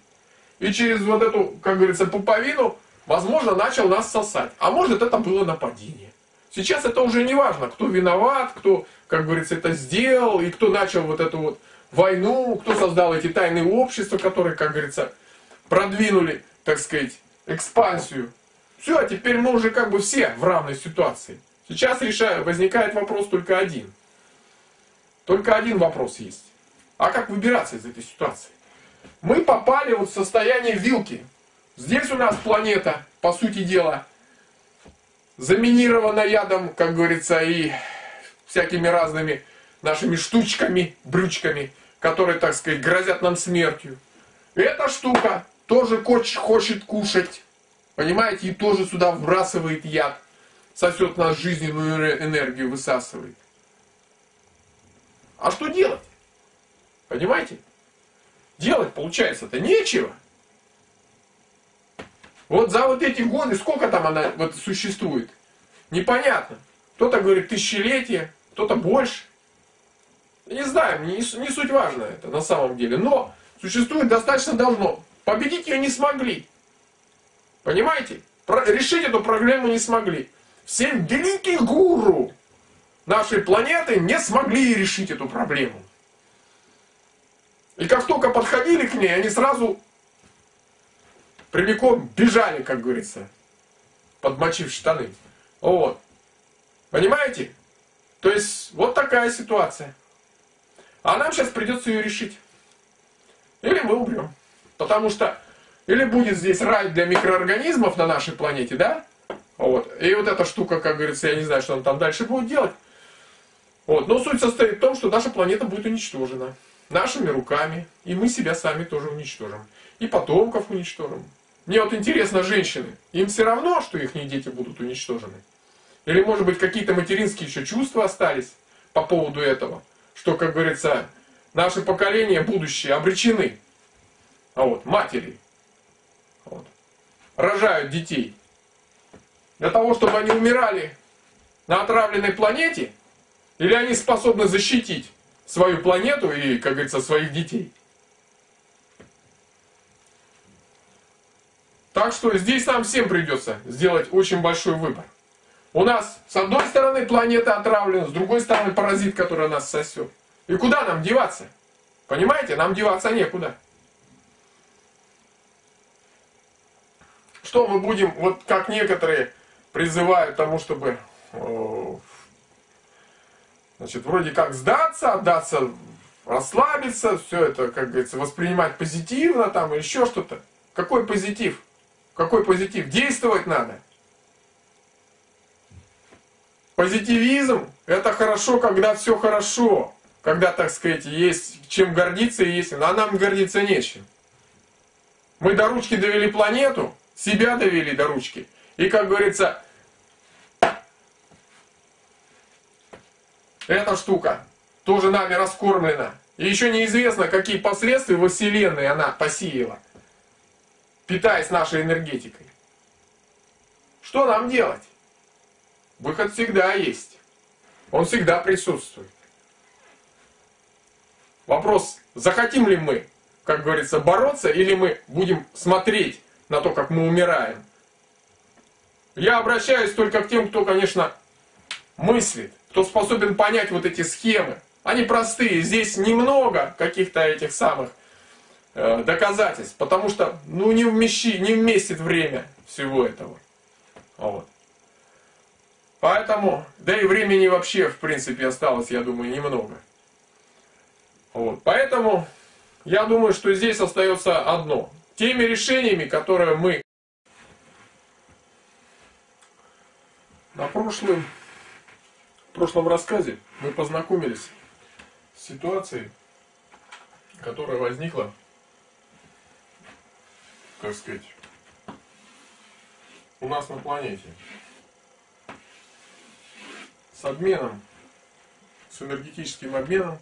И через вот эту, как говорится, пуповину, возможно, начал нас сосать. А может, это было нападение. Сейчас это уже не важно, кто виноват, кто, как говорится, это сделал, и кто начал вот эту вот войну, кто создал эти тайные общества, которые, как говорится, продвинули, так сказать, экспансию. Все, а теперь мы уже как бы все в равной ситуации. Сейчас решаю, возникает вопрос только один. Только один вопрос есть. А как выбираться из этой ситуации? Мы попали вот в состояние вилки. Здесь у нас планета, по сути дела, заминирована ядом, как говорится, и всякими разными нашими штучками, брючками, которые, так сказать, грозят нам смертью. Эта штука тоже хочет кушать, понимаете, и тоже сюда вбрасывает яд, сосет нас жизненную энергию, высасывает. А что делать? Понимаете? Делать, получается-то нечего. Вот за вот эти годы, сколько там она вот существует, непонятно. Кто-то говорит тысячелетие, кто-то больше. Не знаю, не, не суть важно это на самом деле. Но существует достаточно давно. Победить ее не смогли. Понимаете? Про, решить эту проблему не смогли. Все великие гуру нашей планеты не смогли решить эту проблему. И как только подходили к ней, они сразу прямиком бежали, как говорится, подмочив штаны. Вот. Понимаете? То есть, вот такая ситуация. А нам сейчас придется ее решить. Или мы умрем. Потому что или будет здесь рай для микроорганизмов на нашей планете, да? Вот. И вот эта штука, как говорится, я не знаю, что он там дальше будет делать. Вот. Но суть состоит в том, что наша планета будет уничтожена нашими руками, и мы себя сами тоже уничтожим. И потомков уничтожим. Мне вот интересно, женщины, им все равно, что их дети будут уничтожены? Или, может быть, какие-то материнские еще чувства остались по поводу этого? Что, как говорится, наши поколения будущие обречены. А вот, матери. Вот, рожают детей. Для того, чтобы они умирали на отравленной планете? Или они способны защитить свою планету и, как говорится, своих детей. Так что здесь нам всем придется сделать очень большой выбор. У нас с одной стороны планета отравлена, с другой стороны паразит, который нас сосет. И куда нам деваться? Понимаете, нам деваться некуда. Что мы будем, вот как некоторые призывают тому, чтобы э, Значит, вроде как сдаться, отдаться, расслабиться, все это, как говорится, воспринимать позитивно там, еще что-то. Какой позитив? Какой позитив? Действовать надо. Позитивизм – это хорошо, когда все хорошо. Когда, так сказать, есть чем гордиться и есть... А нам гордиться нечем. Мы до ручки довели планету, себя довели до ручки. И, как говорится, эта штука тоже нами раскормлена. И еще неизвестно, какие последствия во Вселенной она посеяла, питаясь нашей энергетикой. Что нам делать? Выход всегда есть. Он всегда присутствует. Вопрос, захотим ли мы, как говорится, бороться, или мы будем смотреть на то, как мы умираем. Я обращаюсь только к тем, кто, конечно, мыслит кто способен понять вот эти схемы. Они простые, здесь немного каких-то этих самых э, доказательств, потому что ну, не, вмещи, не вместит время всего этого. Вот. Поэтому, да и времени вообще, в принципе, осталось, я думаю, немного. Вот. Поэтому я думаю, что здесь остается одно. Теми решениями, которые мы прошлым, в прошлом рассказе мы познакомились с ситуацией, которая возникла, так сказать, у нас на планете. С обменом, с энергетическим обменом,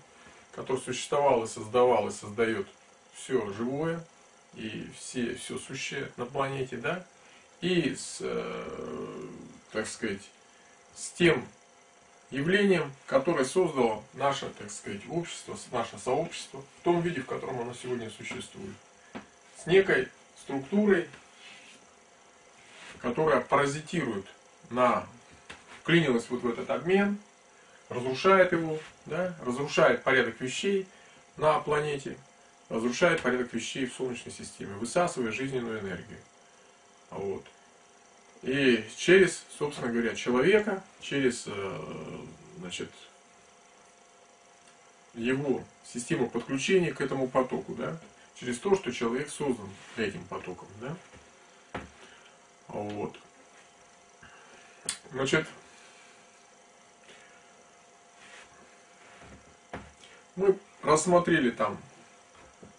который существовал и создавал и создает все живое и все, все сущее на планете, да, и с, э, так сказать, с тем явлением, которое создало наше, так сказать, общество, наше сообщество в том виде, в котором оно сегодня существует. С некой структурой, которая паразитирует на, вклинилась вот в этот обмен, разрушает его, да, разрушает порядок вещей на планете, разрушает порядок вещей в Солнечной системе, высасывая жизненную энергию. Вот. И через, собственно говоря, человека, через э, значит, его систему подключения к этому потоку, да, через то, что человек создан этим потоком, да. Вот. Значит, мы рассмотрели там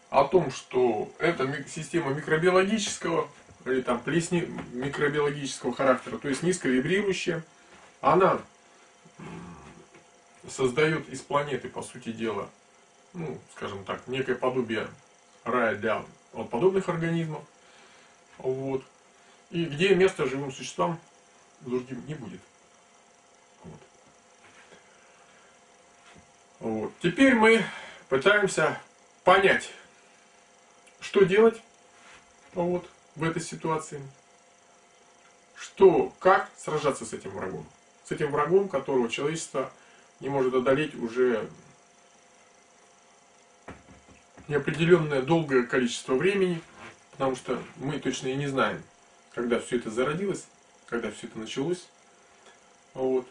о том, что это система микробиологического или там плесни микробиологического характера, то есть низковибрирующая, она создает из планеты, по сути дела, ну, скажем так, некое подобие рая для вот, подобных организмов. Вот. И где место живым существам другим не будет. Вот. Вот. Теперь мы пытаемся понять, что делать вот, в этой ситуации, что, как сражаться с этим врагом. С этим врагом, которого человечество не может одолеть уже неопределенное долгое количество времени, потому что мы точно и не знаем, когда все это зародилось, когда все это началось. Вот.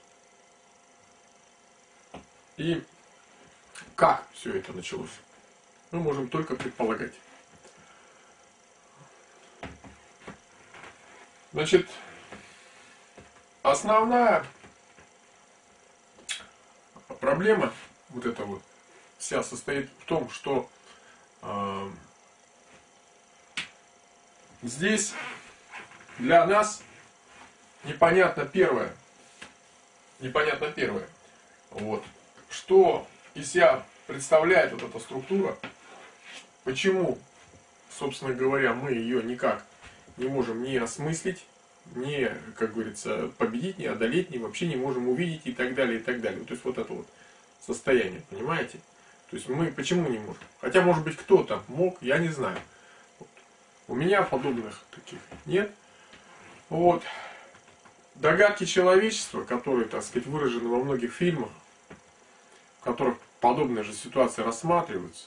И как все это началось, мы можем только предполагать. Значит, основная проблема вот эта вот вся состоит в том, что э, здесь для нас непонятно первое, непонятно первое, вот, что из себя представляет вот эта структура, почему, собственно говоря, мы ее никак не можем ни осмыслить, ни, как говорится, победить, ни одолеть, ни вообще не можем увидеть и так далее, и так далее. То есть вот это вот состояние, понимаете? То есть мы почему не можем? Хотя, может быть, кто-то мог, я не знаю. Вот. У меня подобных таких нет. Вот. Догадки человечества, которые, так сказать, выражены во многих фильмах, в которых подобные же ситуации рассматриваются,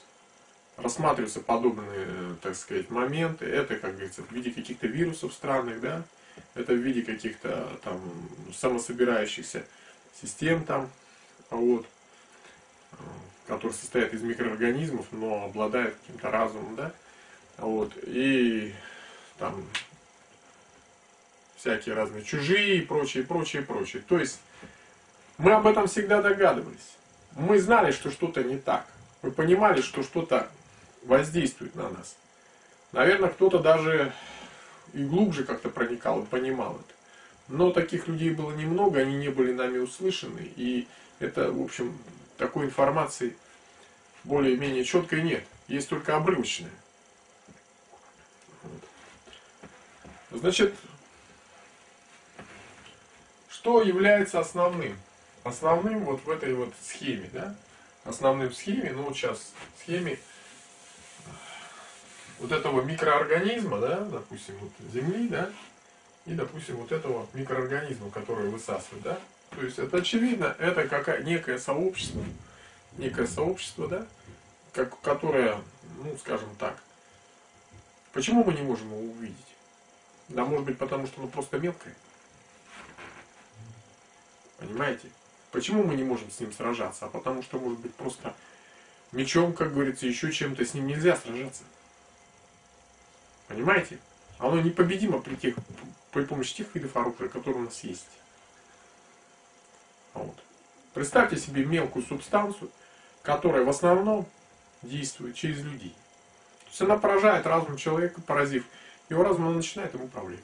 рассматриваются подобные, так сказать, моменты. Это, как говорится, в виде каких-то вирусов странных, да, это в виде каких-то там самособирающихся систем там, вот, которые состоят из микроорганизмов, но обладают каким-то разумом, да, вот, и там всякие разные чужие и прочее, прочее, прочее. То есть мы об этом всегда догадывались. Мы знали, что что-то не так. Мы понимали, что что-то воздействует на нас. Наверное, кто-то даже и глубже как-то проникал и понимал это. Но таких людей было немного, они не были нами услышаны, и это, в общем, такой информации более-менее четкой нет. Есть только обрывочная. Вот. Значит, что является основным? Основным вот в этой вот схеме, да? Основным в схеме, ну вот сейчас в схеме вот этого микроорганизма, да, допустим, вот Земли, да, и, допустим, вот этого микроорганизма, который высасывает, да. То есть это очевидно, это какая некое сообщество, некое сообщество, да, как, которое, ну, скажем так, почему мы не можем его увидеть? Да, может быть, потому что оно просто мелкое. Понимаете? Почему мы не можем с ним сражаться? А потому что, может быть, просто мечом, как говорится, еще чем-то с ним нельзя сражаться. Понимаете? Оно непобедимо при, тех, при помощи тех видов оружия, которые у нас есть. Вот. Представьте себе мелкую субстанцию, которая в основном действует через людей. То есть она поражает разум человека, поразив его разум, она начинает им управлять.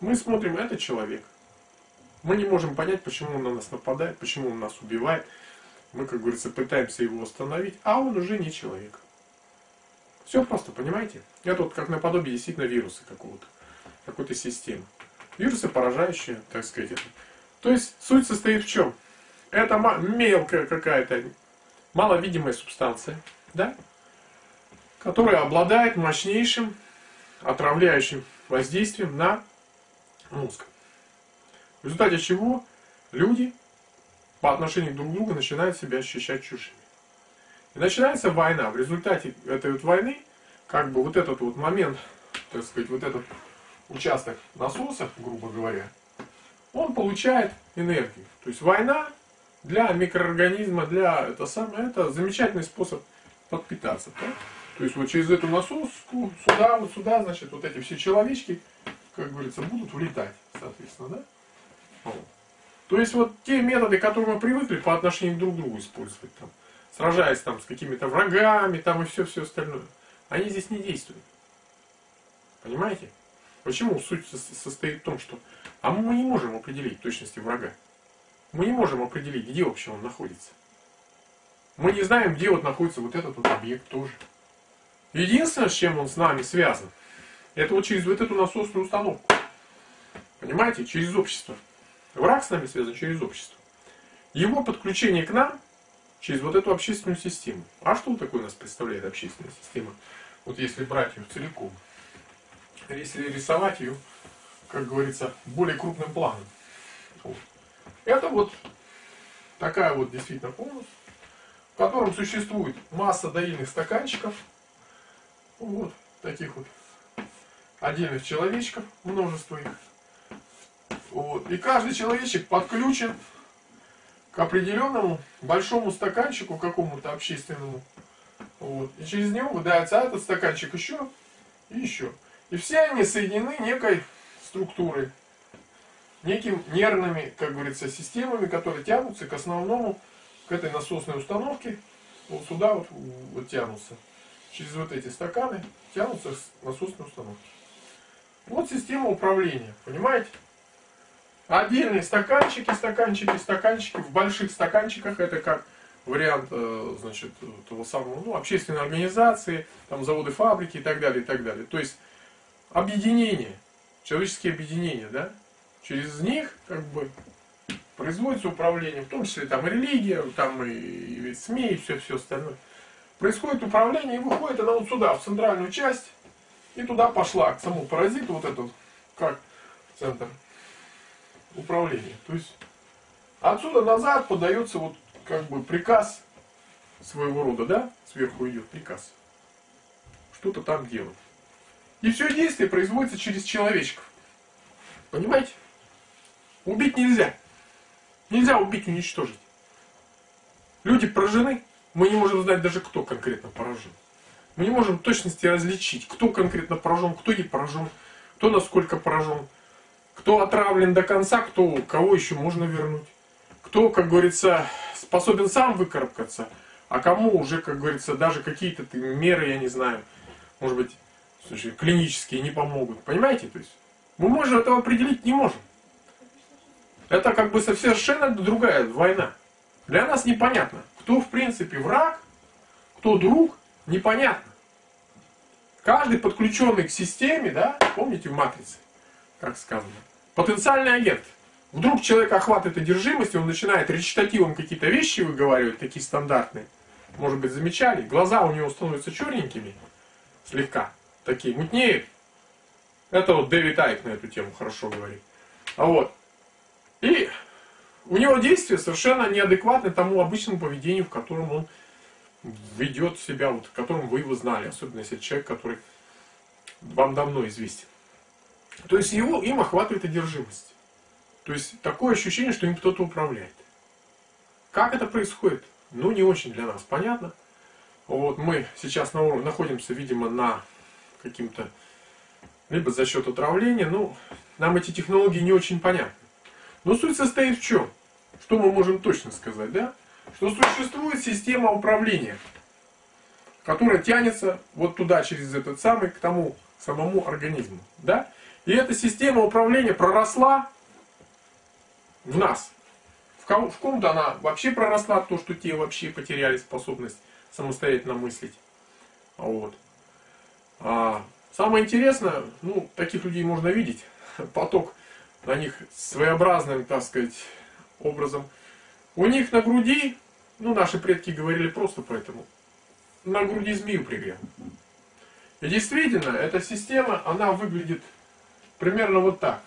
Мы смотрим, это человек. Мы не можем понять, почему он на нас нападает, почему он нас убивает. Мы, как говорится, пытаемся его остановить, а он уже не человек. Все просто, понимаете? Это вот как наподобие действительно вируса какого-то, какой-то системы. Вирусы поражающие, так сказать. Это. То есть суть состоит в чем? Это мелкая какая-то, маловидимая субстанция, да? которая обладает мощнейшим отравляющим воздействием на мозг. В результате чего люди по отношению друг к другу начинают себя ощущать чужими. И начинается война. В результате этой вот войны, как бы вот этот вот момент, так сказать, вот этот участок насоса, грубо говоря, он получает энергию. То есть война для микроорганизма, для это самое, это замечательный способ подпитаться. Да? То есть вот через эту насоску, сюда, вот сюда, значит, вот эти все человечки, как говорится, будут влетать, соответственно, да? Вот. То есть вот те методы, которые мы привыкли по отношению друг к другу использовать, там, сражаясь там с какими-то врагами, там и все-все остальное, они здесь не действуют. Понимаете? Почему суть состоит в том, что а мы не можем определить точности врага. Мы не можем определить, где вообще он находится. Мы не знаем, где вот находится вот этот вот объект тоже. Единственное, с чем он с нами связан, это вот через вот эту насосную установку. Понимаете? Через общество. Враг с нами связан через общество. Его подключение к нам через вот эту общественную систему. А что такое нас представляет общественная система? Вот если брать ее целиком. Если рисовать ее, как говорится, более крупным планом. Вот. Это вот такая вот действительно конус, в котором существует масса доильных стаканчиков, вот таких вот отдельных человечков, множество их. Вот. И каждый человечек подключен к определенному большому стаканчику, какому-то общественному. Вот. И через него выдается этот стаканчик еще и еще. И все они соединены некой структурой, неким нервными, как говорится, системами, которые тянутся к основному, к этой насосной установке, вот сюда вот, вот тянутся. Через вот эти стаканы тянутся насосные установки. Вот система управления, понимаете? Отдельные стаканчики, стаканчики, стаканчики. В больших стаканчиках это как вариант, э, значит, того самого, ну, общественной организации, там, заводы, фабрики и так далее, и так далее. То есть, объединение, человеческие объединения, да, через них, как бы, производится управление, в том числе там и религия, там и, и СМИ, и все, все остальное. Происходит управление, и выходит она вот сюда, в центральную часть, и туда пошла, к самому паразиту, вот этот, как центр управления. То есть отсюда назад подается вот как бы приказ своего рода, да, сверху идет приказ. Что-то там делать. И все действие производится через человечков. Понимаете? Убить нельзя. Нельзя убить, уничтожить. Люди поражены. Мы не можем знать даже, кто конкретно поражен. Мы не можем в точности различить, кто конкретно поражен, кто не поражен, кто насколько поражен, кто отравлен до конца, кто, кого еще можно вернуть, кто, как говорится, способен сам выкарабкаться, а кому уже, как говорится, даже какие-то меры, я не знаю, может быть, слушай, клинические не помогут. Понимаете? То есть мы можем этого определить не можем. Это как бы совершенно другая война. Для нас непонятно, кто в принципе враг, кто друг, непонятно. Каждый подключенный к системе, да, помните в матрице, как сказано, потенциальный агент. Вдруг человек охватывает одержимость, и он начинает речитативом какие-то вещи выговаривать, такие стандартные. Может быть, замечали? Глаза у него становятся черненькими, слегка, такие, мутнеют. Это вот Дэвид Айк на эту тему хорошо говорит. А вот. И у него действия совершенно неадекватны тому обычному поведению, в котором он ведет себя, вот, которым вы его знали, особенно если человек, который вам давно известен. То есть его, им охватывает одержимость. То есть такое ощущение, что им кто-то управляет. Как это происходит? Ну, не очень для нас понятно. Вот мы сейчас на уровне, находимся, видимо, на каким-то, либо за счет отравления, ну, нам эти технологии не очень понятны. Но суть состоит в чем? Что мы можем точно сказать, да? Что существует система управления, которая тянется вот туда, через этот самый, к тому самому организму, да? И эта система управления проросла в нас. В, ком- в ком-то она вообще проросла, то, что те вообще потеряли способность самостоятельно мыслить. Вот. А самое интересное, ну, таких людей можно видеть, поток на них своеобразным, так сказать, образом. У них на груди, ну, наши предки говорили просто поэтому, на груди змею пригрел. И действительно, эта система, она выглядит примерно вот так.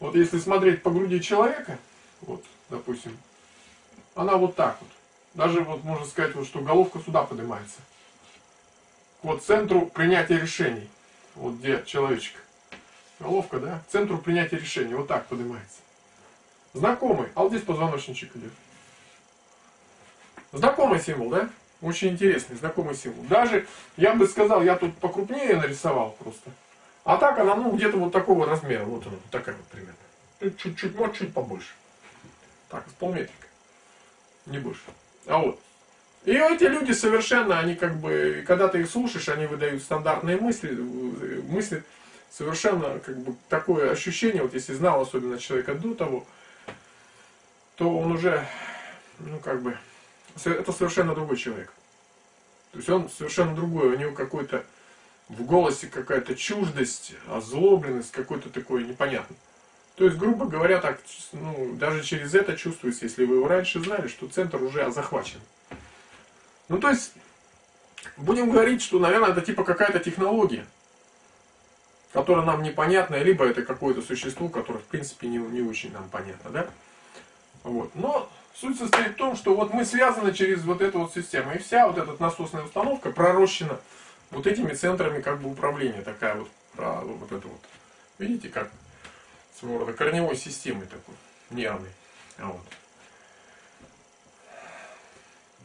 Вот если смотреть по груди человека, вот, допустим, она вот так вот. Даже вот можно сказать, вот, что головка сюда поднимается. Вот центру принятия решений. Вот где человечек. Головка, да? К центру принятия решений. Вот так поднимается. Знакомый. А вот здесь позвоночничек идет. Знакомый символ, да? Очень интересный, знакомый символ. Даже, я бы сказал, я тут покрупнее нарисовал просто. А так она, ну, где-то вот такого размера. Вот она, такая вот примерно. Чуть-чуть, может, чуть побольше. Так, с полметрика. Не больше. А вот. И эти люди совершенно, они как бы, когда ты их слушаешь, они выдают стандартные мысли, мысли совершенно как бы такое ощущение, вот если знал особенно человека до того, то он уже, ну как бы, это совершенно другой человек. То есть он совершенно другой, у него какой-то в голосе какая-то чуждость, озлобленность, какой-то такой непонятный. То есть, грубо говоря, так, ну, даже через это чувствуется, если вы его раньше знали, что центр уже захвачен. Ну, то есть, будем говорить, что, наверное, это типа какая-то технология, которая нам непонятна, либо это какое-то существо, которое, в принципе, не, не очень нам понятно, да? Вот. Но суть состоит в том, что вот мы связаны через вот эту вот систему, и вся вот эта насосная установка пророщена вот этими центрами как бы управления, такая вот, вот это вот. Видите, как своего рода корневой системой такой, нервной. Вот.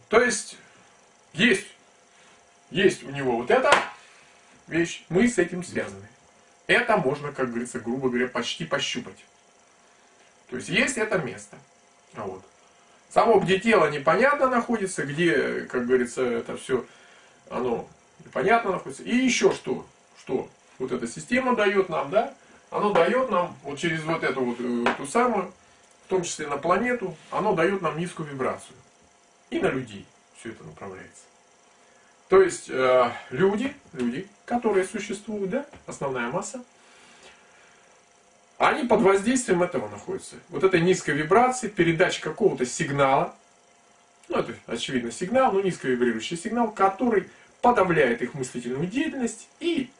То есть, есть, есть у него вот эта вещь, мы с этим связаны. Это можно, как говорится, грубо говоря, почти пощупать. То есть, есть это место. Вот. Само где тело непонятно находится, где, как говорится, это все, оно непонятно находится. И еще что, что вот эта система дает нам, да, оно дает нам, вот через вот эту вот э, эту самую, в том числе на планету, оно дает нам низкую вибрацию. И на людей все это направляется. То есть э, люди, люди, которые существуют, да, основная масса, они под воздействием этого находятся. Вот этой низкой вибрации, передачи какого-то сигнала, ну это очевидно сигнал, но низковибрирующий сигнал, который подавляет их мыслительную деятельность и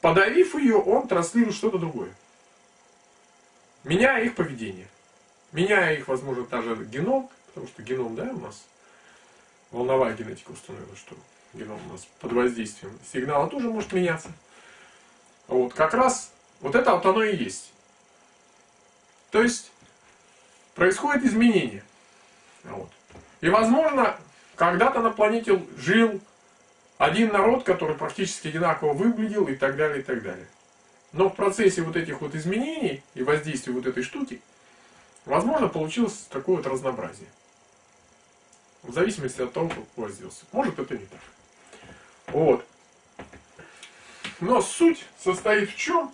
Подавив ее, он транслирует что-то другое. Меняя их поведение. Меняя их, возможно, даже геном, потому что геном, да, у нас волновая генетика установила, что геном у нас под воздействием сигнала тоже может меняться. Вот, как раз вот это вот оно и есть. То есть происходит изменение. Вот. И возможно, когда-то на планете жил один народ, который практически одинаково выглядел и так далее, и так далее. Но в процессе вот этих вот изменений и воздействия вот этой штуки, возможно, получилось такое вот разнообразие. В зависимости от того, как воздействовался. Может, это не так. Вот. Но суть состоит в чем?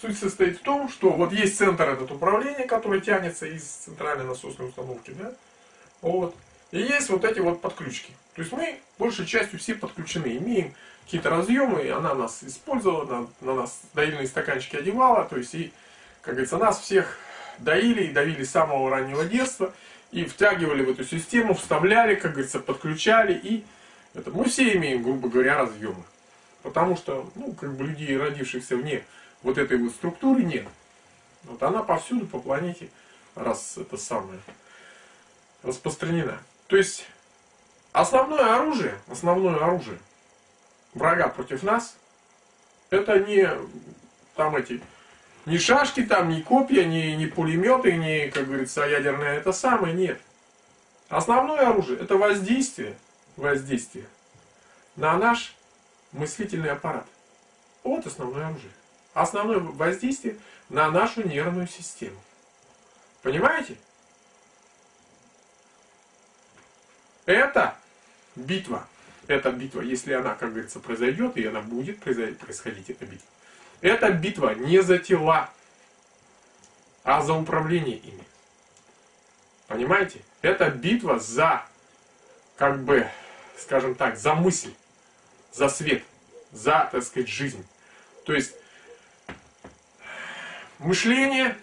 Суть состоит в том, что вот есть центр этот управления, который тянется из центральной насосной установки, да? Вот. И есть вот эти вот подключки. То есть мы большей частью все подключены, имеем какие-то разъемы, она нас использовала, на, на нас доильные стаканчики одевала, то есть и, как говорится, нас всех доили и давили с самого раннего детства, и втягивали в эту систему, вставляли, как говорится, подключали, и это, мы все имеем, грубо говоря, разъемы. Потому что, ну, как бы людей, родившихся вне вот этой вот структуры, нет. Вот она повсюду по планете, раз это самое, распространена. То есть Основное оружие, основное оружие врага против нас, это не там эти, не шашки там, не копья, не, не пулеметы, не, как говорится, ядерное это самое, нет. Основное оружие это воздействие, воздействие на наш мыслительный аппарат. Вот основное оружие. Основное воздействие на нашу нервную систему. Понимаете? Это битва. Эта битва, если она, как говорится, произойдет, и она будет происходить, эта битва. Это битва не за тела, а за управление ими. Понимаете? Это битва за, как бы, скажем так, за мысль, за свет, за, так сказать, жизнь. То есть мышление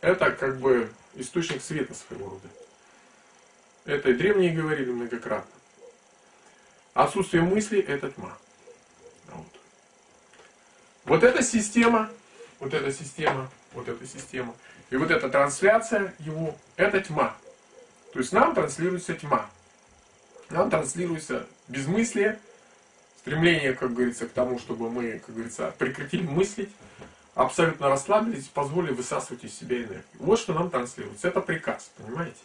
это как бы источник света своего рода. Это древние говорили многократно. Отсутствие мысли – это тьма. Вот. вот эта система, вот эта система, вот эта система, и вот эта трансляция его – это тьма. То есть нам транслируется тьма. Нам транслируется безмыслие, стремление, как говорится, к тому, чтобы мы, как говорится, прекратили мыслить, абсолютно расслабились, позволили высасывать из себя энергию. Вот что нам транслируется. Это приказ, понимаете?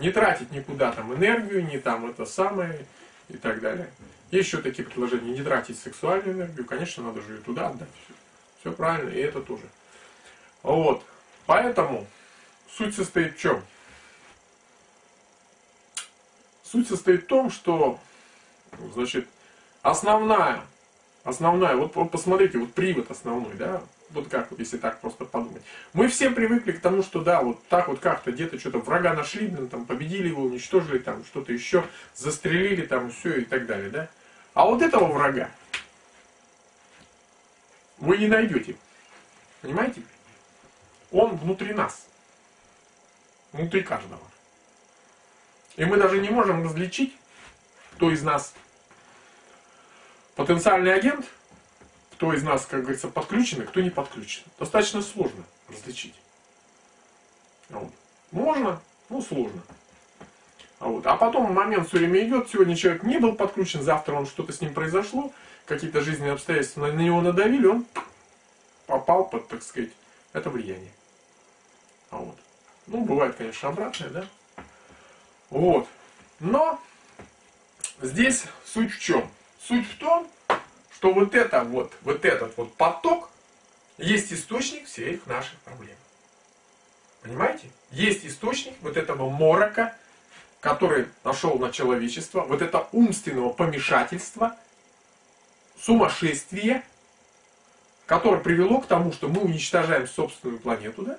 Не тратить никуда там энергию, не там это самое и так далее. Есть еще такие предложения, не тратить сексуальную энергию, конечно, надо же ее туда отдать. Все, все правильно, и это тоже. Вот. Поэтому суть состоит в чем? Суть состоит в том, что, значит, основная, основная, вот, вот посмотрите, вот привод основной, да, вот как вот, если так просто подумать. Мы все привыкли к тому, что да, вот так вот как-то где-то что-то врага нашли, блин, там победили его, уничтожили, там что-то еще, застрелили, там все и так далее, да. А вот этого врага вы не найдете. Понимаете? Он внутри нас. Внутри каждого. И мы даже не можем различить, кто из нас потенциальный агент – кто из нас, как говорится, подключен и кто не подключен. Достаточно сложно различить. Вот. Можно, но сложно. А, вот. а потом момент все время идет, сегодня человек не был подключен, завтра он что-то с ним произошло, какие-то жизненные обстоятельства на него надавили, он попал под, так сказать, это влияние. А вот. Ну, бывает, конечно, обратное, да? Вот. Но здесь суть в чем? Суть в том, что вот это вот, вот этот вот поток есть источник всех наших проблем. Понимаете? Есть источник вот этого морока, который нашел на человечество, вот это умственного помешательства, сумасшествия, которое привело к тому, что мы уничтожаем собственную планету, да?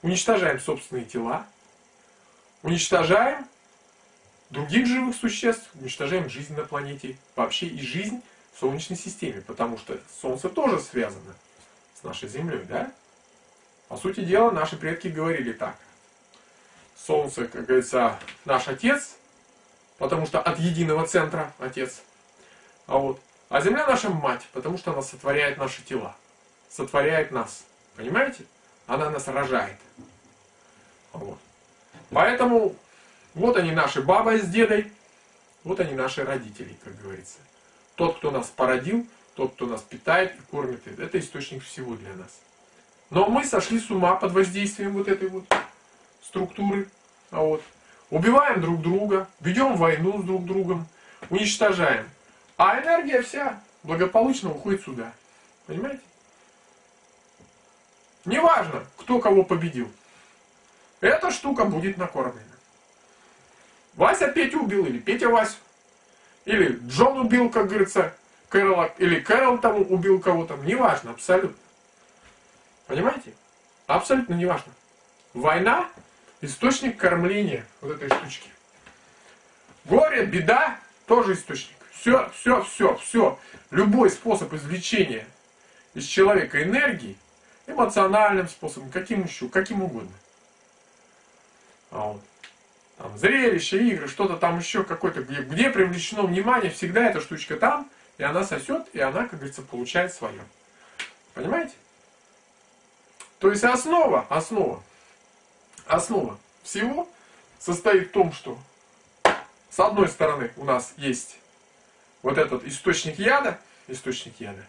уничтожаем собственные тела, уничтожаем других живых существ, уничтожаем жизнь на планете, вообще и жизнь Солнечной системе, потому что Солнце тоже связано с нашей Землей, да? По сути дела, наши предки говорили так. Солнце, как говорится, наш Отец, потому что от единого центра Отец. А, вот. а Земля наша Мать, потому что она сотворяет наши тела. Сотворяет нас. Понимаете? Она нас рожает. Вот. Поэтому вот они наши баба с дедой, вот они наши родители, как говорится. Тот, кто нас породил, тот, кто нас питает и кормит, это источник всего для нас. Но мы сошли с ума под воздействием вот этой вот структуры. А вот. Убиваем друг друга, ведем войну с друг другом, уничтожаем. А энергия вся благополучно уходит сюда. Понимаете? Неважно, кто кого победил. Эта штука будет накормлена. Вася Петю убил или Петя Васю. Или Джон убил, как говорится, Кэрола, или Кэрол там убил кого-то. Неважно, абсолютно. Понимаете? Абсолютно неважно. Война – источник кормления вот этой штучки. Горе, беда – тоже источник. Все, все, все, все. Любой способ извлечения из человека энергии, эмоциональным способом, каким еще, каким угодно. А вот там, зрелище, игры, что-то там еще какое-то, где, где привлечено внимание, всегда эта штучка там, и она сосет, и она, как говорится, получает свое. Понимаете? То есть основа, основа, основа всего состоит в том, что с одной стороны у нас есть вот этот источник яда, источник яда,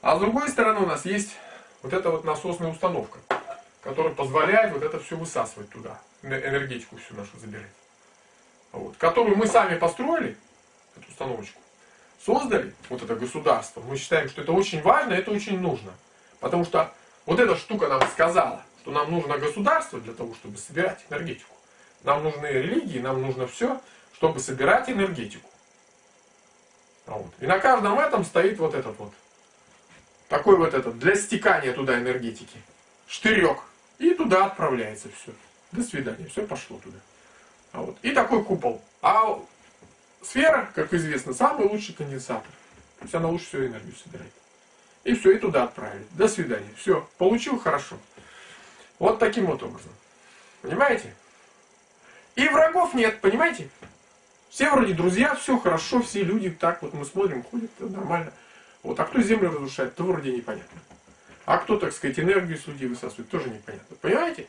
а с другой стороны у нас есть вот эта вот насосная установка, которая позволяет вот это все высасывать туда энергетику всю нашу забирать. Вот, которую мы сами построили, эту установочку, создали, вот это государство. Мы считаем, что это очень важно, это очень нужно. Потому что Вот эта штука нам сказала, что нам нужно государство для того, чтобы собирать энергетику. Нам нужны религии, нам нужно все, чтобы собирать энергетику. Вот. И на каждом этом стоит вот этот вот, такой вот этот, для стекания туда энергетики, штырек. И туда отправляется все. До свидания, все пошло туда. А вот. И такой купол. А сфера, как известно, самый лучший конденсатор. То есть она лучше всего энергию собирает. И все, и туда отправили. До свидания. Все, получил хорошо. Вот таким вот образом. Понимаете? И врагов нет, понимаете? Все вроде друзья, все хорошо, все люди так вот мы смотрим, ходят, нормально. Вот, а кто землю разрушает, то вроде непонятно. А кто, так сказать, энергию с людей высасывает, тоже непонятно. Понимаете?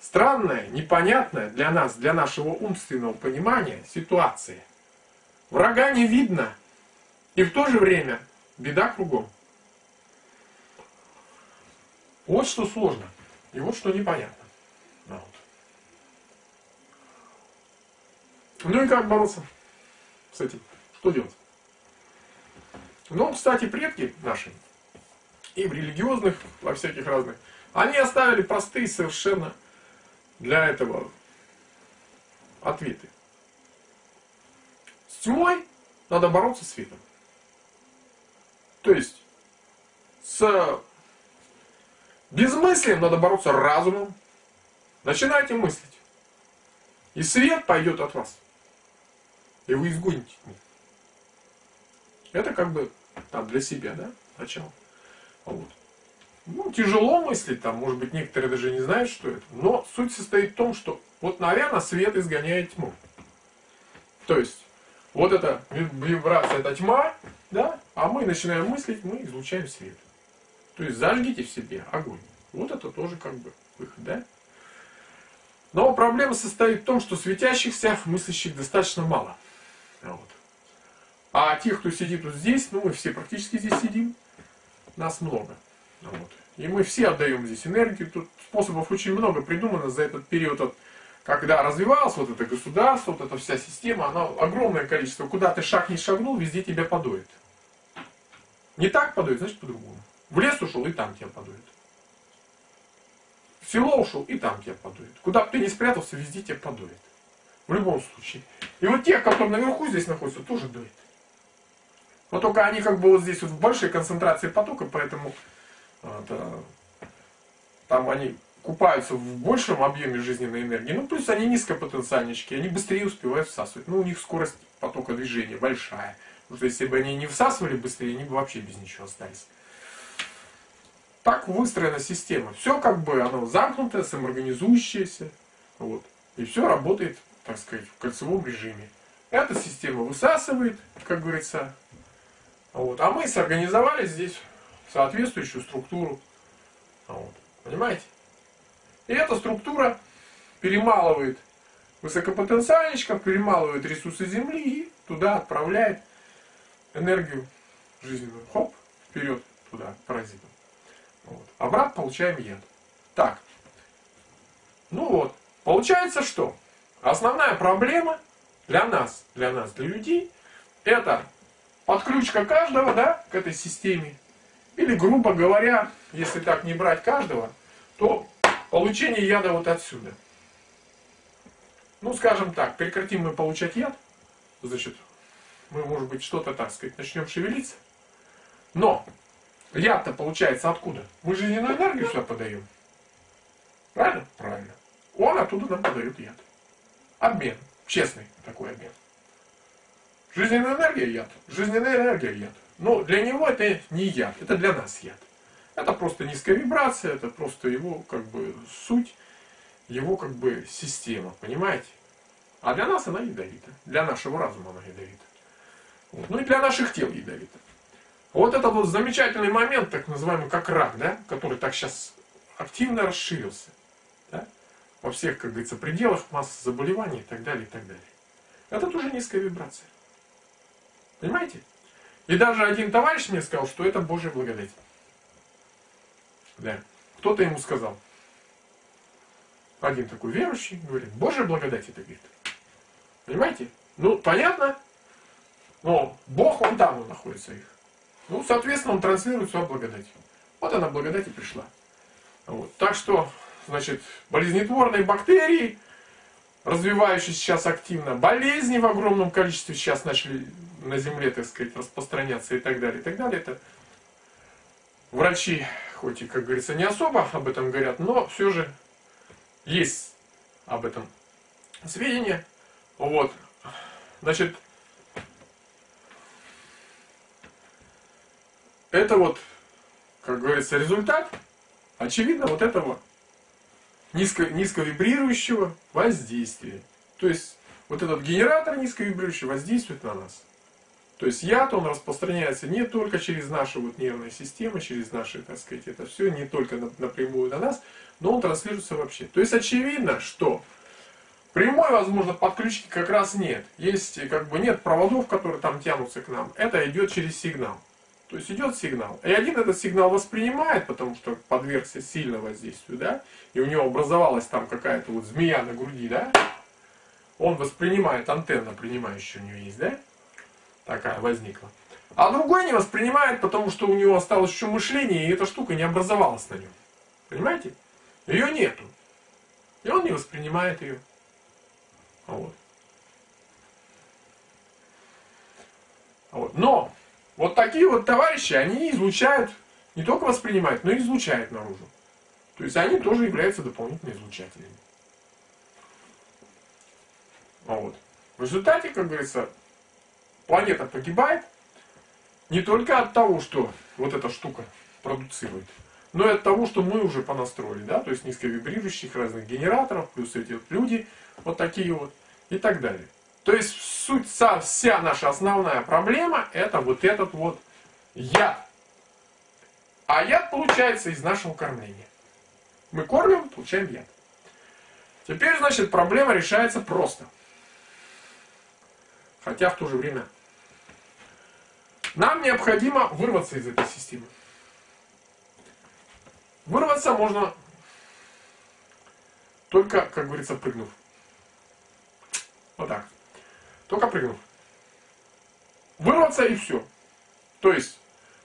Странная, непонятная для нас, для нашего умственного понимания ситуация. Врага не видно, и в то же время беда кругом. Вот что сложно, и вот что непонятно. Вот. Ну и как бороться с этим? Что делать? Ну, кстати, предки наши, и в религиозных, во всяких разных, они оставили простые совершенно для этого ответы. С тьмой надо бороться светом. То есть с безмыслием надо бороться разумом. Начинайте мыслить. И свет пойдет от вас. И вы изгоните. Это как бы там для себя, да, начало. Вот. Ну, тяжело мыслить, там, может быть, некоторые даже не знают, что это. Но суть состоит в том, что вот, наверное, свет изгоняет тьму. То есть, вот эта вибрация, это тьма, да, а мы начинаем мыслить, мы излучаем свет. То есть, зажгите в себе огонь. Вот это тоже как бы выход, да? Но проблема состоит в том, что светящихся мыслящих достаточно мало. Вот. А тех, кто сидит вот здесь, ну мы все практически здесь сидим, нас много. Вот. И мы все отдаем здесь энергию. Тут способов очень много придумано за этот период, от, когда развивалось вот это государство, вот эта вся система, она огромное количество. Куда ты шаг не шагнул, везде тебя подует. Не так подует, значит по-другому. В лес ушел, и там тебя подует. В село ушел, и там тебя подует. Куда бы ты не спрятался, везде тебя подует. В любом случае. И вот тех, которые наверху здесь находятся, тоже дует. Но только они как бы вот здесь вот в большей концентрации потока, поэтому это, там они купаются в большем объеме жизненной энергии. Ну, плюс они низкопотенциальнички, они быстрее успевают всасывать. Ну, у них скорость потока движения большая. Потому что если бы они не всасывали быстрее, они бы вообще без ничего остались. Так выстроена система. Все как бы оно замкнутое, самоорганизующееся. Вот. И все работает, так сказать, в кольцевом режиме. Эта система высасывает, как говорится. Вот. А мы сорганизовали здесь соответствующую структуру. Вот. Понимаете? И эта структура перемалывает высокопотенциальничков, перемалывает ресурсы Земли и туда отправляет энергию жизненную. Хоп, вперед туда, к паразитам. Вот. Обратно получаем яд. Так. Ну вот. Получается что? Основная проблема для нас, для нас, для людей, это подключка каждого, да, к этой системе или, грубо говоря, если так не брать каждого, то получение яда вот отсюда. Ну, скажем так, прекратим мы получать яд, значит, мы, может быть, что-то, так сказать, начнем шевелиться. Но яд-то получается откуда? Мы жизненную энергию сюда подаем. Правильно? Правильно. Он оттуда нам подает яд. Обмен. Честный такой обмен. Жизненная энергия яд. Жизненная энергия яд. Но для него это не яд, это для нас яд. Это просто низкая вибрация, это просто его как бы суть, его как бы система, понимаете? А для нас она ядовита, для нашего разума она ядовита. Вот. Ну и для наших тел ядовита. Вот этот вот замечательный момент, так называемый как рак, да, который так сейчас активно расширился. Да, во всех, как говорится, пределах массы заболеваний и так далее, и так далее. Это тоже низкая вибрация. Понимаете? И даже один товарищ мне сказал, что это Божья благодать. Да. Кто-то ему сказал. Один такой верующий говорит, Божья благодать это говорит. Понимаете? Ну, понятно. Но Бог, он там он находится их. Ну, соответственно, он транслирует свою благодать. Вот она благодать и пришла. Вот. Так что, значит, болезнетворные бактерии, развивающиеся сейчас активно, болезни в огромном количестве сейчас начали на Земле, так сказать, распространяться и так далее, и так далее. Это врачи, хоть и, как говорится, не особо об этом говорят, но все же есть об этом сведения. Вот. Значит, это вот, как говорится, результат, очевидно, вот этого низко, низковибрирующего воздействия. То есть, вот этот генератор низковибрирующий воздействует на нас. То есть яд, он распространяется не только через нашу вот нервную систему, через наши, так сказать, это все, не только напрямую на нас, но он транслируется вообще. То есть очевидно, что прямой, возможно, подключки как раз нет. Есть, как бы, нет проводов, которые там тянутся к нам. Это идет через сигнал. То есть идет сигнал. И один этот сигнал воспринимает, потому что подвергся сильному воздействию, да, и у него образовалась там какая-то вот змея на груди, да, он воспринимает, антенна принимающая у него есть, да, такая возникла. А другой не воспринимает, потому что у него осталось еще мышление, и эта штука не образовалась на нем. Понимаете? Ее нету. И он не воспринимает ее. Вот. Вот. Но вот такие вот товарищи, они излучают, не только воспринимают, но и излучают наружу. То есть они тоже являются дополнительными излучателями. Вот. В результате, как говорится, планета погибает не только от того, что вот эта штука продуцирует, но и от того, что мы уже понастроили, да, то есть низковибрирующих разных генераторов, плюс эти вот люди, вот такие вот, и так далее. То есть суть, вся, вся наша основная проблема, это вот этот вот яд. А яд получается из нашего кормления. Мы кормим, получаем яд. Теперь, значит, проблема решается просто. Хотя в то же время нам необходимо вырваться из этой системы. Вырваться можно только, как говорится, прыгнув. Вот так. Только прыгнув. Вырваться и все. То есть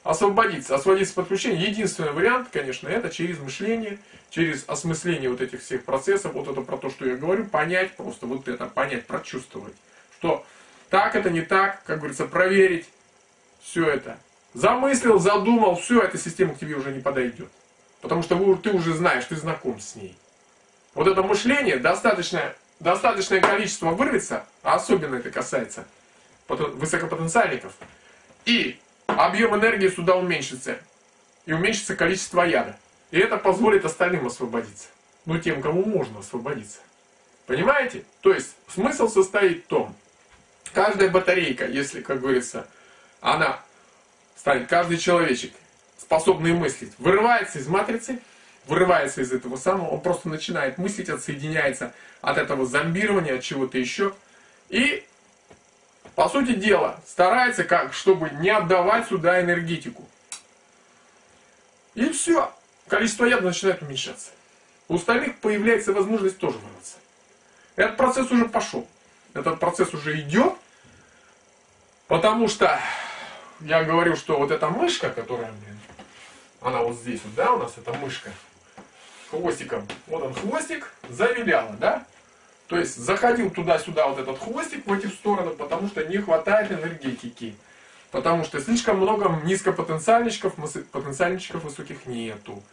освободиться, освободиться от подключения. Единственный вариант, конечно, это через мышление, через осмысление вот этих всех процессов, вот это про то, что я говорю, понять просто вот это, понять, прочувствовать, что так это не так, как говорится, проверить, все это. Замыслил, задумал, все, эта система к тебе уже не подойдет. Потому что вы, ты уже знаешь, ты знаком с ней. Вот это мышление, достаточное, достаточное количество вырвется, а особенно это касается высокопотенциальников, и объем энергии сюда уменьшится. И уменьшится количество яда. И это позволит остальным освободиться. Ну, тем, кому можно освободиться. Понимаете? То есть, смысл состоит в том, каждая батарейка, если, как говорится, она станет, каждый человечек, способный мыслить, вырывается из матрицы, вырывается из этого самого, он просто начинает мыслить, отсоединяется от этого зомбирования, от чего-то еще. И, по сути дела, старается, как, чтобы не отдавать сюда энергетику. И все. Количество яда начинает уменьшаться. У остальных появляется возможность тоже вырваться. Этот процесс уже пошел. Этот процесс уже идет, потому что я говорю, что вот эта мышка, которая, блин, она вот здесь вот, да, у нас эта мышка, хвостиком, вот он хвостик, завиляла, да? То есть заходил туда-сюда вот этот хвостик в эти стороны, потому что не хватает энергетики. Потому что слишком много низкопотенциальничков, потенциальничков высоких нету.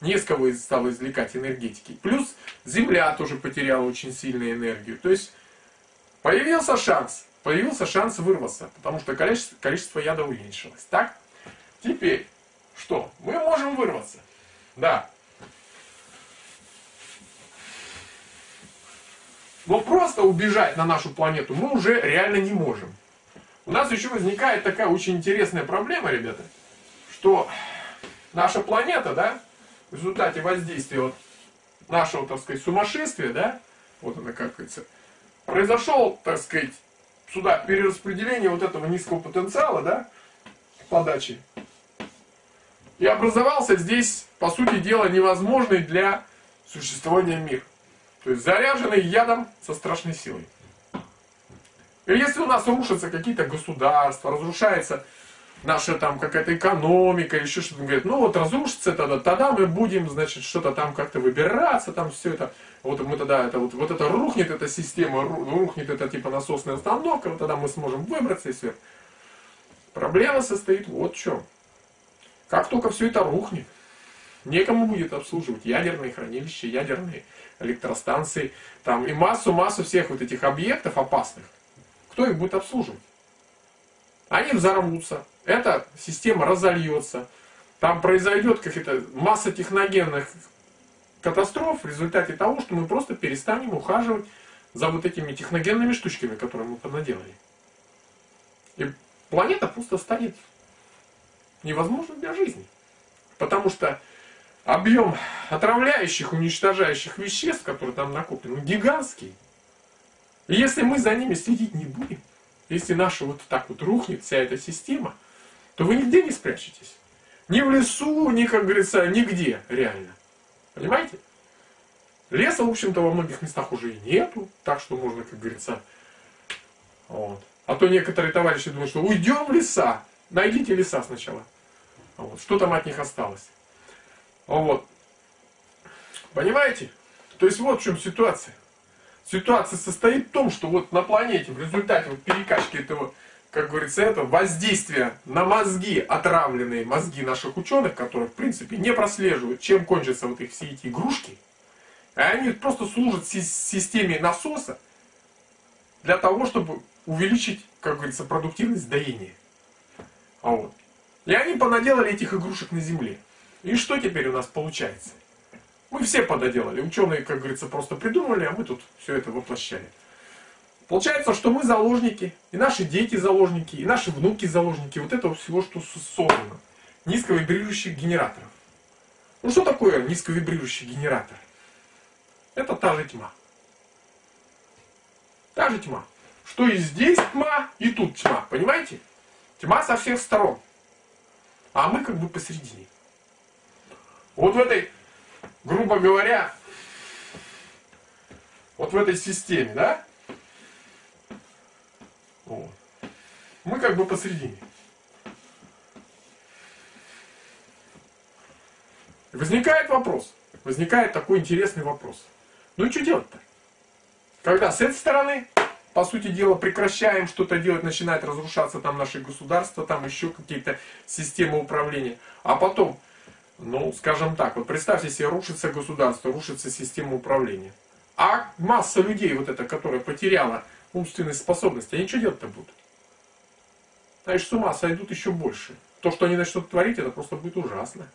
Не с кого стало извлекать энергетики. Плюс Земля тоже потеряла очень сильную энергию. То есть появился шанс появился шанс вырваться, потому что количество, количество яда уменьшилось. Так? Теперь, что? Мы можем вырваться. Да. Но просто убежать на нашу планету мы уже реально не можем. У нас еще возникает такая очень интересная проблема, ребята, что наша планета, да, в результате воздействия вот нашего, так сказать, сумасшествия, да, вот она как говорится, произошел, так сказать, сюда перераспределение вот этого низкого потенциала, да, подачи. И образовался здесь, по сути дела, невозможный для существования мир. То есть заряженный ядом со страшной силой. И если у нас рушатся какие-то государства, разрушается наша там какая-то экономика, еще что-то. Говорит, ну вот разрушится тогда, тогда мы будем, значит, что-то там как-то выбираться, там все это. Вот мы тогда, это вот, вот это рухнет эта система, рухнет эта типа насосная установка, вот тогда мы сможем выбраться и все. Проблема состоит вот в чем. Как только все это рухнет, некому будет обслуживать ядерные хранилища, ядерные электростанции, там и массу-массу всех вот этих объектов опасных. Кто их будет обслуживать? Они взорвутся, эта система разольется, там произойдет какая-то масса техногенных катастроф в результате того, что мы просто перестанем ухаживать за вот этими техногенными штучками, которые мы понаделали. И планета просто станет невозможной для жизни. Потому что объем отравляющих, уничтожающих веществ, которые там накоплены, гигантский. И если мы за ними следить не будем, если наша вот так вот рухнет вся эта система, то вы нигде не спрячетесь. Ни в лесу, ни, как говорится, нигде реально. Понимаете? Леса, в общем-то, во многих местах уже и нету, так что можно, как говорится, вот. А то некоторые товарищи думают, что уйдем в леса, найдите леса сначала. Вот. Что там от них осталось? Вот. Понимаете? То есть вот в чем ситуация. Ситуация состоит в том, что вот на планете в результате вот перекачки этого, как говорится, этого воздействия на мозги, отравленные мозги наших ученых, которые в принципе не прослеживают, чем кончатся вот их все эти игрушки, а они просто служат системе насоса для того, чтобы увеличить, как говорится, продуктивность доения. А вот. И они понаделали этих игрушек на Земле. И что теперь у нас получается? Мы все пододелали. Ученые, как говорится, просто придумали, а мы тут все это воплощали. Получается, что мы заложники, и наши дети заложники, и наши внуки заложники вот этого всего, что создано. Низковибрирующих генераторов. Ну что такое низковибрирующий генератор? Это та же тьма. Та же тьма. Что и здесь тьма, и тут тьма. Понимаете? Тьма со всех сторон. А мы как бы посередине. Вот в этой грубо говоря, вот в этой системе, да? Вот. Мы как бы посередине. Возникает вопрос, возникает такой интересный вопрос. Ну и что делать-то? Когда с этой стороны, по сути дела, прекращаем что-то делать, начинает разрушаться там наши государства, там еще какие-то системы управления, а потом ну, скажем так, вот представьте себе, рушится государство, рушится система управления. А масса людей, вот эта, которая потеряла умственные способности, они что делать-то будут? Значит, с ума сойдут еще больше. То, что они начнут творить, это просто будет ужасно.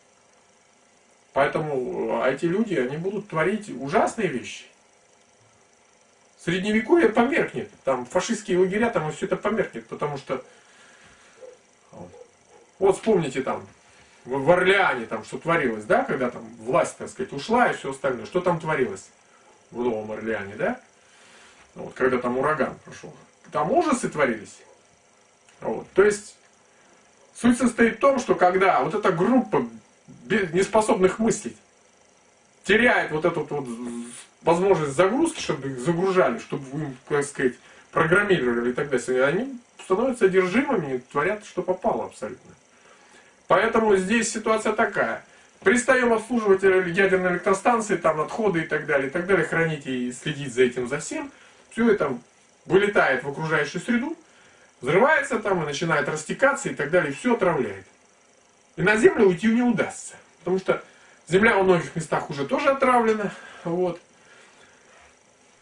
Поэтому а эти люди, они будут творить ужасные вещи. Средневековье померкнет. Там фашистские лагеря, там и все это померкнет, потому что вот вспомните там в Орлеане там что творилось, да, когда там власть, так сказать, ушла и все остальное, что там творилось в Новом Орлеане, да? Вот, когда там ураган прошел. Там ужасы творились. Вот. То есть суть состоит в том, что когда вот эта группа неспособных мыслить теряет вот эту вот возможность загрузки, чтобы их загружали, чтобы так сказать, программировали и так далее, они становятся одержимыми, творят, что попало абсолютно. Поэтому здесь ситуация такая. Пристаем обслуживать ядерные электростанции, там отходы и так далее, и так далее, хранить и следить за этим, за всем. Все это вылетает в окружающую среду, взрывается там и начинает растекаться и так далее, и все отравляет. И на Землю уйти не удастся. Потому что Земля во многих местах уже тоже отравлена. Вот.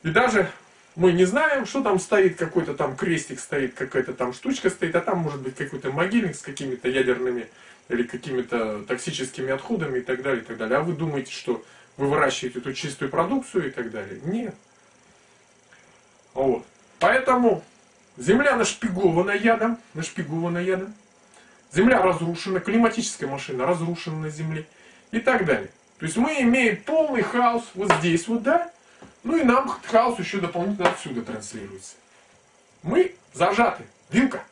И даже мы не знаем, что там стоит, какой-то там крестик стоит, какая-то там штучка стоит, а там может быть какой-то могильник с какими-то ядерными или какими-то токсическими отходами и так далее, и так далее. А вы думаете, что вы выращиваете эту чистую продукцию и так далее? Нет. Вот. Поэтому Земля нашпигована ядом, нашпигована ядом. Земля разрушена, климатическая машина разрушена на Земле и так далее. То есть мы имеем полный хаос вот здесь вот, да? Ну и нам хаос еще дополнительно отсюда транслируется. Мы зажаты. Вилка.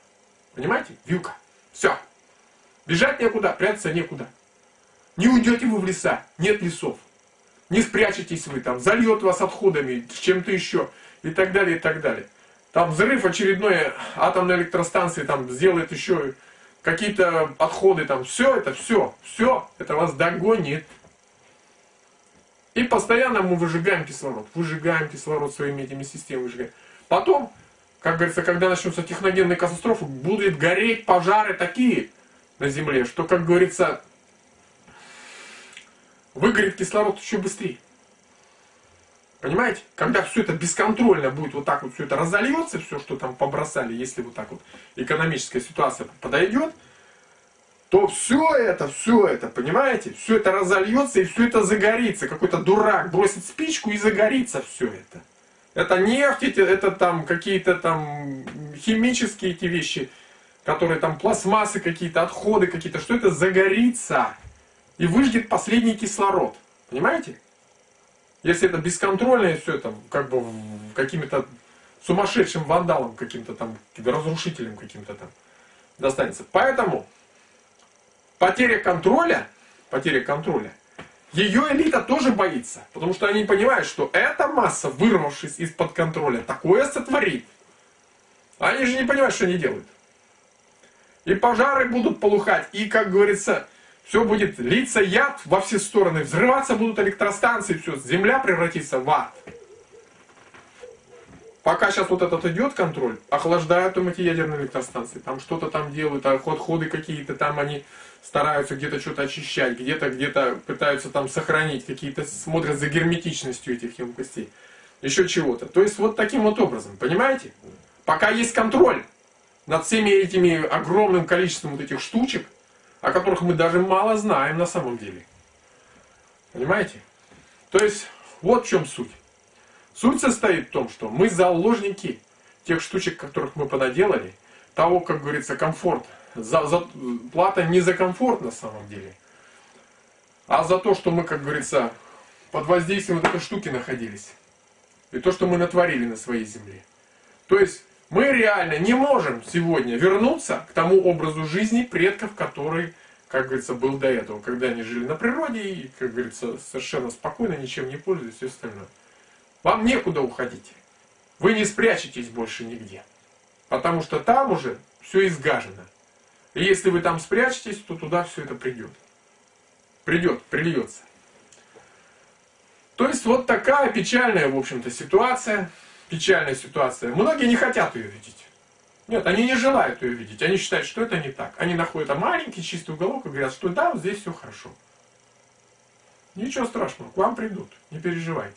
Понимаете? Вилка. Все. Бежать некуда, прятаться некуда. Не уйдете вы в леса, нет лесов. Не спрячетесь вы там, зальет вас отходами, чем-то еще, и так далее, и так далее. Там взрыв очередной атомной электростанции там сделает еще какие-то отходы там, все это, все, все, это вас догонит. И постоянно мы выжигаем кислород, выжигаем кислород своими этими системами, выжигаем. Потом, как говорится, когда начнутся техногенные катастрофы, будут гореть пожары такие на Земле, что, как говорится, выгорит кислород еще быстрее. Понимаете? Когда все это бесконтрольно будет вот так вот все это разольется, все, что там побросали, если вот так вот экономическая ситуация подойдет, то все это, все это, понимаете, все это разольется и все это загорится. Какой-то дурак бросит спичку и загорится все это. Это нефть, это, это там какие-то там химические эти вещи, которые там пластмассы какие-то, отходы какие-то, что это загорится и выжгет последний кислород. Понимаете? Если это бесконтрольное все это, как бы какими-то сумасшедшим вандалом каким-то там, разрушителем каким-то там достанется. Поэтому потеря контроля, потеря контроля, ее элита тоже боится, потому что они понимают, что эта масса, вырвавшись из-под контроля, такое сотворит. Они же не понимают, что они делают. И пожары будут полухать, и, как говорится, все будет литься яд во все стороны, взрываться будут электростанции, все, земля превратится в ад. Пока сейчас вот этот идет контроль, охлаждают там эти ядерные электростанции, там что-то там делают, отходы какие-то там они стараются где-то что-то очищать, где-то где-то пытаются там сохранить, какие-то смотрят за герметичностью этих емкостей, еще чего-то. То есть вот таким вот образом, понимаете? Пока есть контроль над всеми этими огромным количеством вот этих штучек, о которых мы даже мало знаем на самом деле. Понимаете? То есть, вот в чем суть. Суть состоит в том, что мы заложники тех штучек, которых мы понаделали, того, как говорится, комфорт. За, за, плата не за комфорт на самом деле, а за то, что мы, как говорится, под воздействием вот этой штуки находились. И то, что мы натворили на своей земле. То есть, мы реально не можем сегодня вернуться к тому образу жизни предков, который, как говорится, был до этого, когда они жили на природе и, как говорится, совершенно спокойно, ничем не пользуясь и все остальное. Вам некуда уходить. Вы не спрячетесь больше нигде. Потому что там уже все изгажено. И если вы там спрячетесь, то туда все это придет. Придет, прильется. То есть вот такая печальная, в общем-то, ситуация печальная ситуация. Многие не хотят ее видеть. Нет, они не желают ее видеть. Они считают, что это не так. Они находят маленький чистый уголок и говорят, что да, вот здесь все хорошо. Ничего страшного, к вам придут, не переживайте.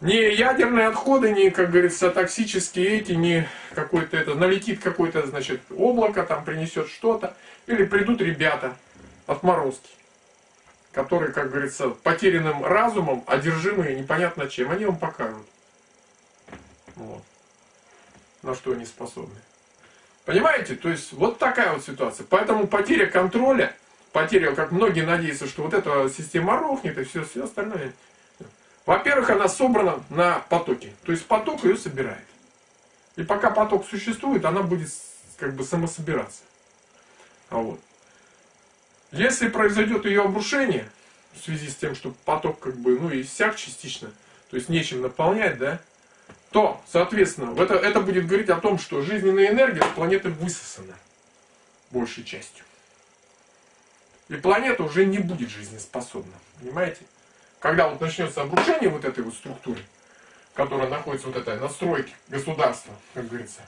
Ни ядерные отходы, ни, как говорится, токсические эти, ни какой-то это, налетит какое-то, значит, облако, там принесет что-то. Или придут ребята, отморозки, которые, как говорится, потерянным разумом, одержимые непонятно чем, они вам покажут. Вот. На что они способны. Понимаете? То есть вот такая вот ситуация. Поэтому потеря контроля, потеря, как многие надеются, что вот эта система рухнет и все, все остальное. Во-первых, она собрана на потоке. То есть поток ее собирает. И пока поток существует, она будет как бы самособираться. А вот. Если произойдет ее обрушение, в связи с тем, что поток как бы, ну, иссяк частично, то есть нечем наполнять, да, то, соответственно, это, это будет говорить о том, что жизненная энергия с планеты высосана большей частью. И планета уже не будет жизнеспособна. Понимаете? Когда вот начнется обрушение вот этой вот структуры, которая находится вот этой настройки государства, как говорится,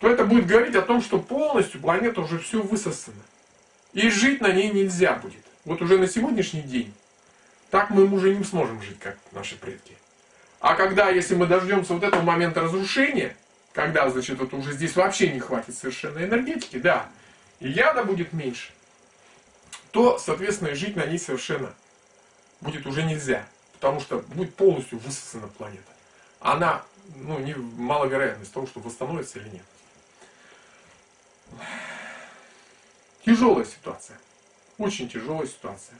то это будет говорить о том, что полностью планета уже все высосана. И жить на ней нельзя будет. Вот уже на сегодняшний день так мы уже не сможем жить, как наши предки. А когда, если мы дождемся вот этого момента разрушения, когда, значит, вот уже здесь вообще не хватит совершенно энергетики, да, и яда будет меньше, то, соответственно, жить на ней совершенно будет уже нельзя, потому что будет полностью высосана планета. Она, ну, не маловероятность того, что восстановится или нет. Тяжелая ситуация. Очень тяжелая ситуация.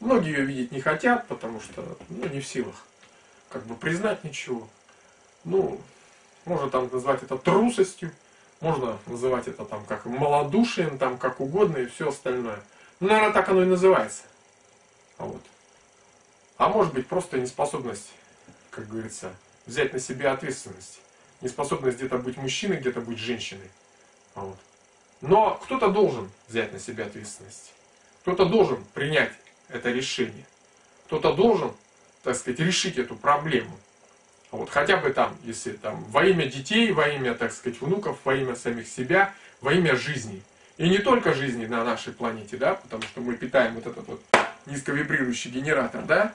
Многие ее видеть не хотят, потому что ну, не в силах как бы признать ничего. Ну, можно там назвать это трусостью, можно называть это там как малодушием, там как угодно и все остальное. Ну, наверное, так оно и называется. А вот. А может быть просто неспособность, как говорится, взять на себя ответственность. Неспособность где-то быть мужчиной, где-то быть женщиной. А вот. Но кто-то должен взять на себя ответственность. Кто-то должен принять это решение. Кто-то должен, так сказать, решить эту проблему. Вот хотя бы там, если там во имя детей, во имя, так сказать, внуков, во имя самих себя, во имя жизни. И не только жизни на нашей планете, да, потому что мы питаем вот этот вот низковибрирующий генератор, да,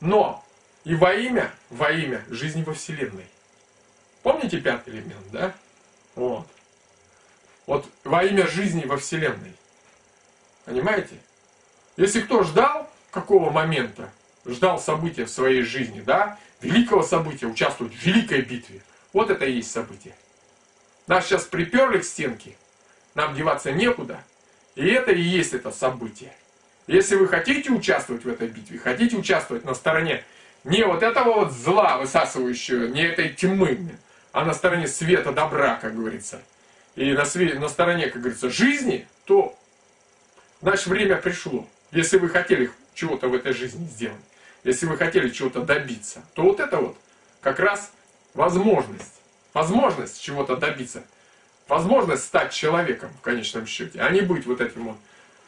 но и во имя, во имя жизни во Вселенной. Помните пятый элемент, да? Вот. Вот во имя жизни во Вселенной. Понимаете? Если кто ждал какого момента, ждал события в своей жизни, да, великого события, участвовать в великой битве, вот это и есть событие. Нас сейчас приперли к стенке, нам деваться некуда, и это и есть это событие. Если вы хотите участвовать в этой битве, хотите участвовать на стороне не вот этого вот зла высасывающего, не этой тьмы, а на стороне света, добра, как говорится, и на, све- на стороне, как говорится, жизни, то наше время пришло. Если вы хотели чего-то в этой жизни сделать, если вы хотели чего-то добиться, то вот это вот как раз возможность, возможность чего-то добиться, возможность стать человеком в конечном счете, а не быть вот этим вот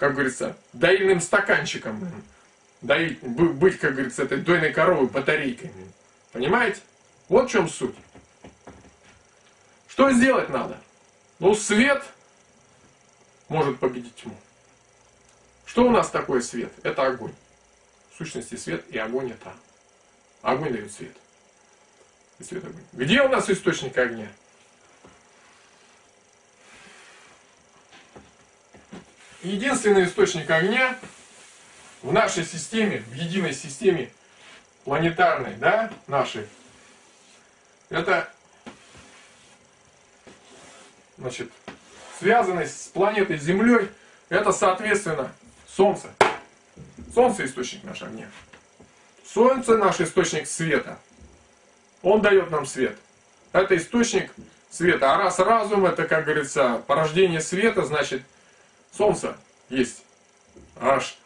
как говорится, доильным стаканчиком, доить, быть, как говорится, этой дойной коровой батарейкой. Понимаете? Вот в чем суть. Что сделать надо? Ну, свет может победить тьму. Что у нас такое свет? Это огонь. Сущности, свет и огонь это. Огонь дает свет. И свет огонь. Где у нас источник огня? единственный источник огня в нашей системе, в единой системе планетарной, да, нашей, это, значит, связанность с планетой Землей, это, соответственно, Солнце. Солнце источник нашего огня. Солнце наш источник света. Он дает нам свет. Это источник света. А раз разум, это, как говорится, порождение света, значит, Солнце есть аж,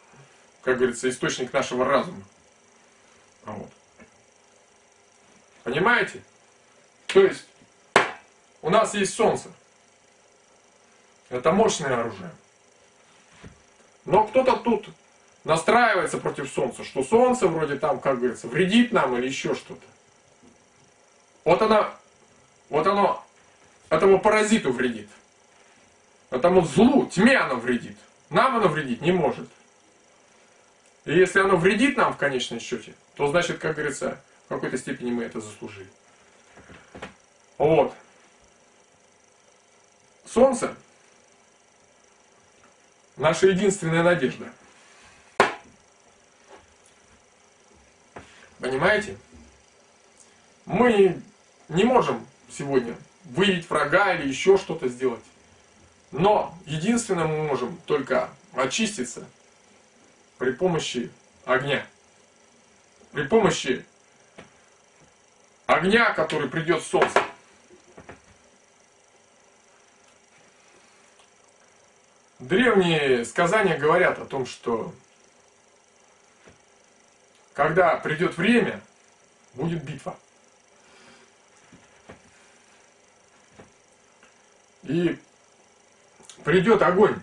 как говорится, источник нашего разума. Вот. Понимаете? То есть, у нас есть Солнце. Это мощное оружие. Но кто-то тут настраивается против Солнца, что Солнце вроде там, как говорится, вредит нам или еще что-то. Вот оно, вот оно этому паразиту вредит. Этому злу, тьме оно вредит. Нам оно вредить не может. И если оно вредит нам в конечном счете, то значит, как говорится, в какой-то степени мы это заслужили. Вот. Солнце – наша единственная надежда. Понимаете? Мы не можем сегодня выявить врага или еще что-то сделать. Но единственное мы можем только очиститься при помощи огня. При помощи огня, который придет с солнца. Древние сказания говорят о том, что когда придет время, будет битва. И придет огонь,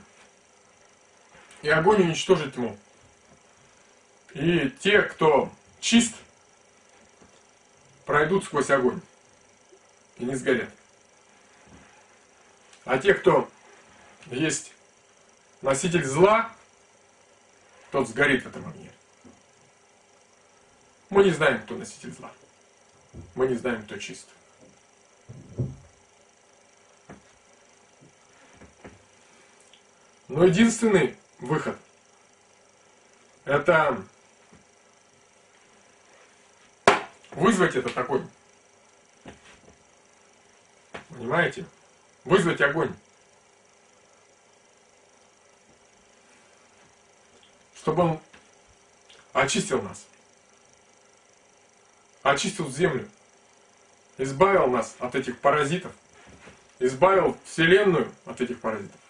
и огонь уничтожит тьму. И те, кто чист, пройдут сквозь огонь и не сгорят. А те, кто есть носитель зла, тот сгорит в этом огне. Мы не знаем, кто носитель зла. Мы не знаем, кто чист. Но единственный выход – это вызвать этот огонь. Понимаете? Вызвать огонь. Чтобы он очистил нас. Очистил землю. Избавил нас от этих паразитов. Избавил Вселенную от этих паразитов.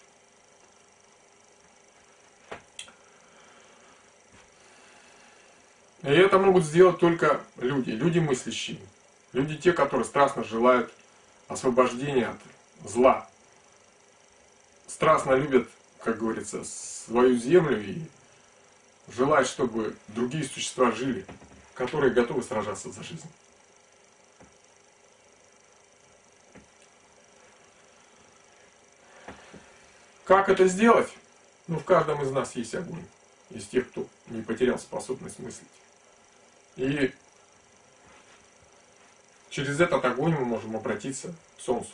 И это могут сделать только люди, люди мыслящие, люди те, которые страстно желают освобождения от зла, страстно любят, как говорится, свою землю и желают, чтобы другие существа жили, которые готовы сражаться за жизнь. Как это сделать? Ну, в каждом из нас есть огонь. Из тех, кто не потерял способность мыслить. И через этот огонь мы можем обратиться к Солнцу.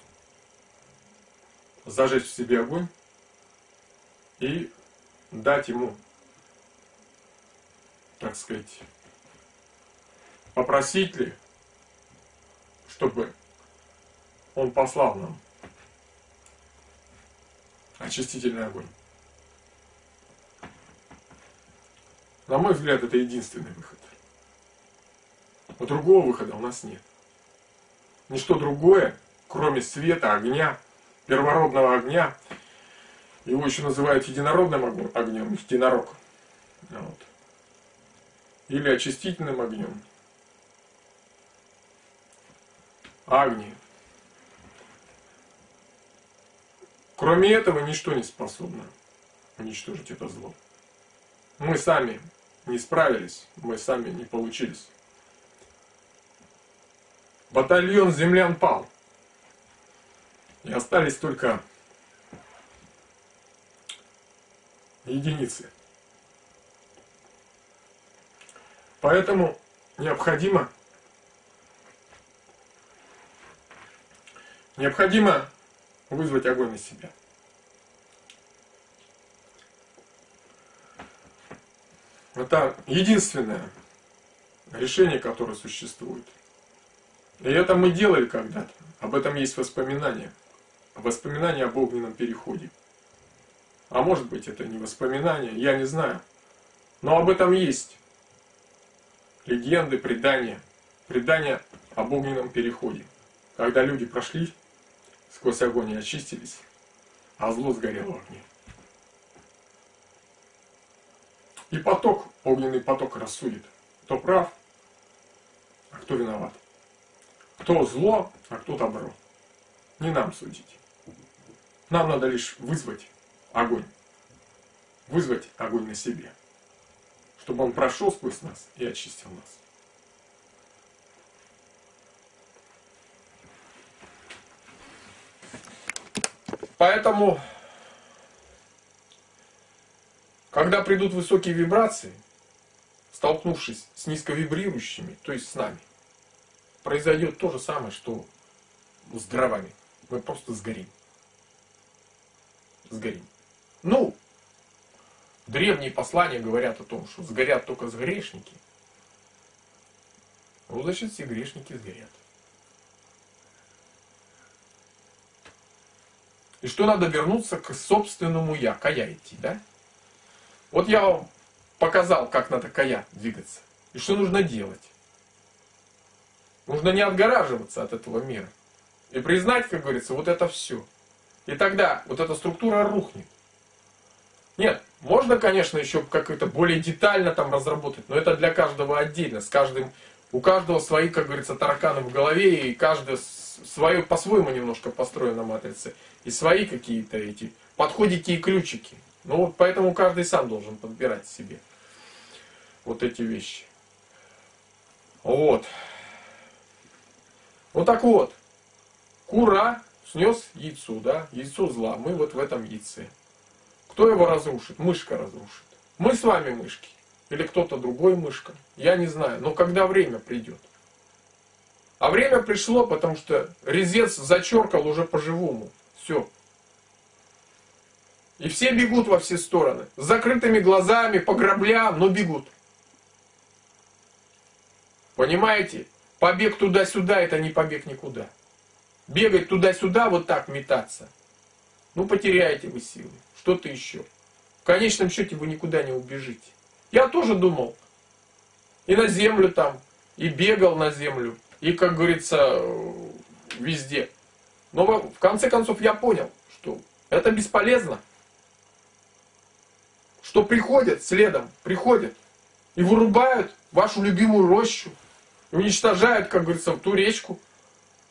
Зажечь в себе огонь и дать ему, так сказать, попросить ли, чтобы он послал нам очистительный огонь. На мой взгляд, это единственный выход. Но другого выхода у нас нет. Ничто другое, кроме света, огня, первородного огня, его еще называют единородным огнем, единорог. Вот. Или очистительным огнем. Агни. Кроме этого, ничто не способно уничтожить это зло. Мы сами не справились, мы сами не получились. Батальон землян пал. И остались только единицы. Поэтому необходимо необходимо вызвать огонь из себя. Это единственное решение, которое существует. И это мы делали когда-то. Об этом есть воспоминания. Воспоминания об огненном переходе. А может быть это не воспоминания, я не знаю. Но об этом есть легенды, предания. Предания об огненном переходе. Когда люди прошли сквозь огонь и очистились, а зло сгорело в огне. И поток, огненный поток рассудит, кто прав, а кто виноват. Кто зло, а кто добро. Не нам судить. Нам надо лишь вызвать огонь. Вызвать огонь на себе. Чтобы он прошел сквозь нас и очистил нас. Поэтому, когда придут высокие вибрации, столкнувшись с низковибрирующими, то есть с нами, произойдет то же самое, что с дровами. Мы просто сгорим. Сгорим. Ну, древние послания говорят о том, что сгорят только грешники. Ну, значит, все грешники сгорят. И что надо вернуться к собственному я, кая идти, да? Вот я вам показал, как надо кая двигаться. И что нужно делать. Нужно не отгораживаться от этого мира. И признать, как говорится, вот это все. И тогда вот эта структура рухнет. Нет, можно, конечно, еще как-то более детально там разработать, но это для каждого отдельно, с каждым, у каждого свои, как говорится, тараканы в голове, и каждый свое по-своему немножко построена матрица, и свои какие-то эти подходики и ключики. Ну вот поэтому каждый сам должен подбирать себе вот эти вещи. Вот. Вот так вот. Кура снес яйцо, да, яйцо зла. Мы вот в этом яйце. Кто его разрушит? Мышка разрушит. Мы с вами мышки. Или кто-то другой мышка. Я не знаю. Но когда время придет. А время пришло, потому что резец зачеркал уже по-живому. Все. И все бегут во все стороны. С закрытыми глазами, по граблям, но бегут. Понимаете? Побег туда-сюда, это не побег никуда. Бегать туда-сюда, вот так метаться. Ну, потеряете вы силы. Что-то еще. В конечном счете вы никуда не убежите. Я тоже думал. И на землю там, и бегал на землю, и, как говорится, везде. Но в конце концов я понял, что это бесполезно. Что приходят следом, приходят и вырубают вашу любимую рощу, уничтожают, как говорится, ту речку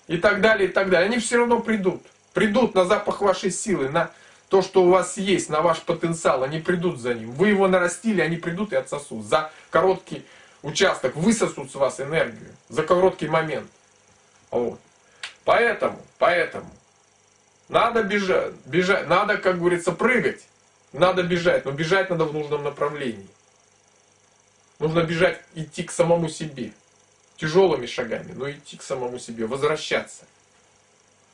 и так далее, и так далее. Они все равно придут. Придут на запах вашей силы, на, то, что у вас есть, на ваш потенциал, они придут за ним. Вы его нарастили, они придут и отсосут. За короткий участок высосут с вас энергию. За короткий момент. Вот. Поэтому, поэтому, надо бежать, бежать, надо, как говорится, прыгать. Надо бежать, но бежать надо в нужном направлении. Нужно бежать, идти к самому себе. Тяжелыми шагами, но идти к самому себе, возвращаться.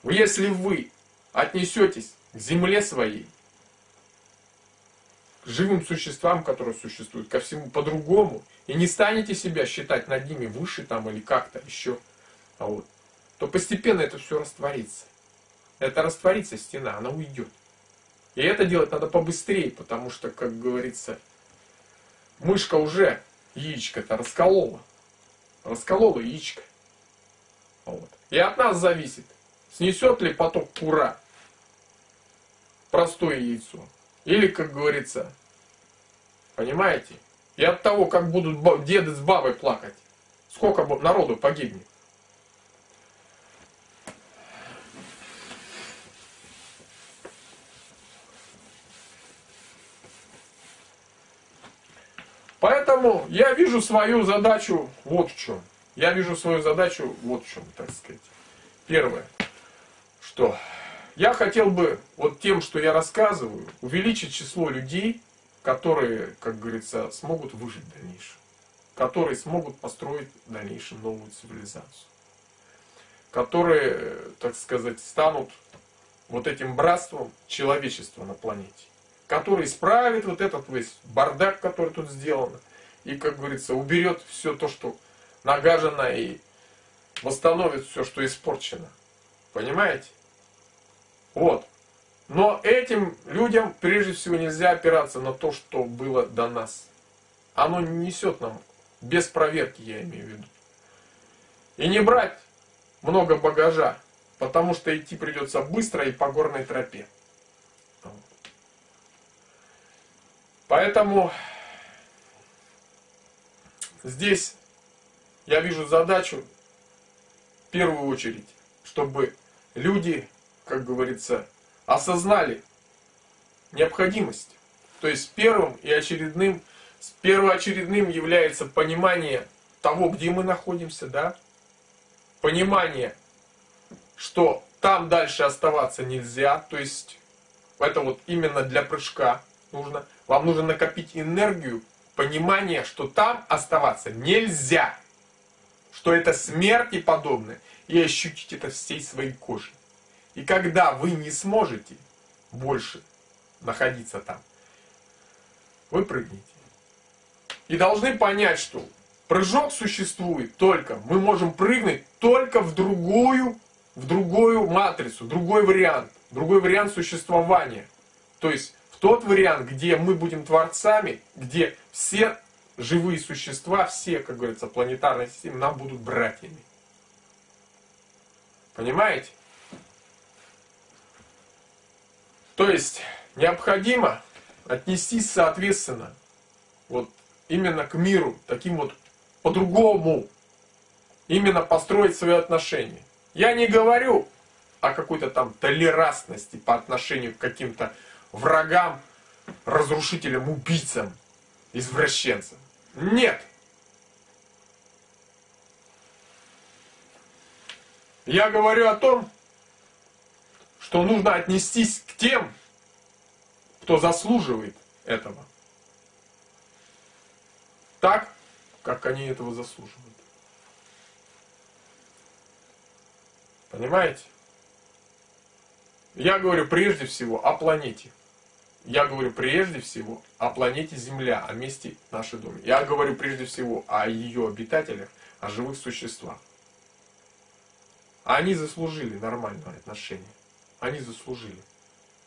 Если вы отнесетесь к земле своей, живым существам, которые существуют, ко всему по-другому, и не станете себя считать над ними выше там или как-то еще, а вот, то постепенно это все растворится. Это растворится стена, она уйдет. И это делать надо побыстрее, потому что, как говорится, мышка уже яичко-то расколола. Расколола яичко. Вот. И от нас зависит, снесет ли поток кура простое яйцо. Или, как говорится, понимаете? И от того, как будут деды с бабой плакать, сколько народу погибнет. Поэтому я вижу свою задачу вот в чем. Я вижу свою задачу вот в чем, так сказать. Первое, что я хотел бы вот тем, что я рассказываю, увеличить число людей, которые, как говорится, смогут выжить в дальнейшем. Которые смогут построить в дальнейшем новую цивилизацию. Которые, так сказать, станут вот этим братством человечества на планете который исправит вот этот весь бардак, который тут сделан, и, как говорится, уберет все то, что нагажено, и восстановит все, что испорчено. Понимаете? Вот. Но этим людям, прежде всего, нельзя опираться на то, что было до нас. Оно не несет нам, без проверки, я имею в виду. И не брать много багажа, потому что идти придется быстро и по горной тропе. Поэтому здесь я вижу задачу в первую очередь, чтобы люди, как говорится, осознали необходимость. То есть первым и очередным, первоочередным является понимание того, где мы находимся, да? Понимание, что там дальше оставаться нельзя, то есть это вот именно для прыжка нужно. Вам нужно накопить энергию, понимание, что там оставаться нельзя. Что это смерть и подобное. И ощутить это всей своей кожей. И когда вы не сможете больше находиться там, вы прыгнете. И должны понять, что прыжок существует только, мы можем прыгнуть только в другую, в другую матрицу, другой вариант, другой вариант существования. То есть тот вариант, где мы будем творцами, где все живые существа, все, как говорится, планетарные системы, нам будут братьями. Понимаете? То есть необходимо отнестись соответственно вот именно к миру, таким вот по-другому, именно построить свои отношения. Я не говорю о какой-то там толерантности по отношению к каким-то врагам, разрушителям, убийцам, извращенцам. Нет. Я говорю о том, что нужно отнестись к тем, кто заслуживает этого. Так, как они этого заслуживают. Понимаете? Я говорю прежде всего о планете. Я говорю прежде всего о планете Земля, о месте нашей дома. Я говорю прежде всего о ее обитателях, о живых существах. Они заслужили нормальное отношение. Они заслужили.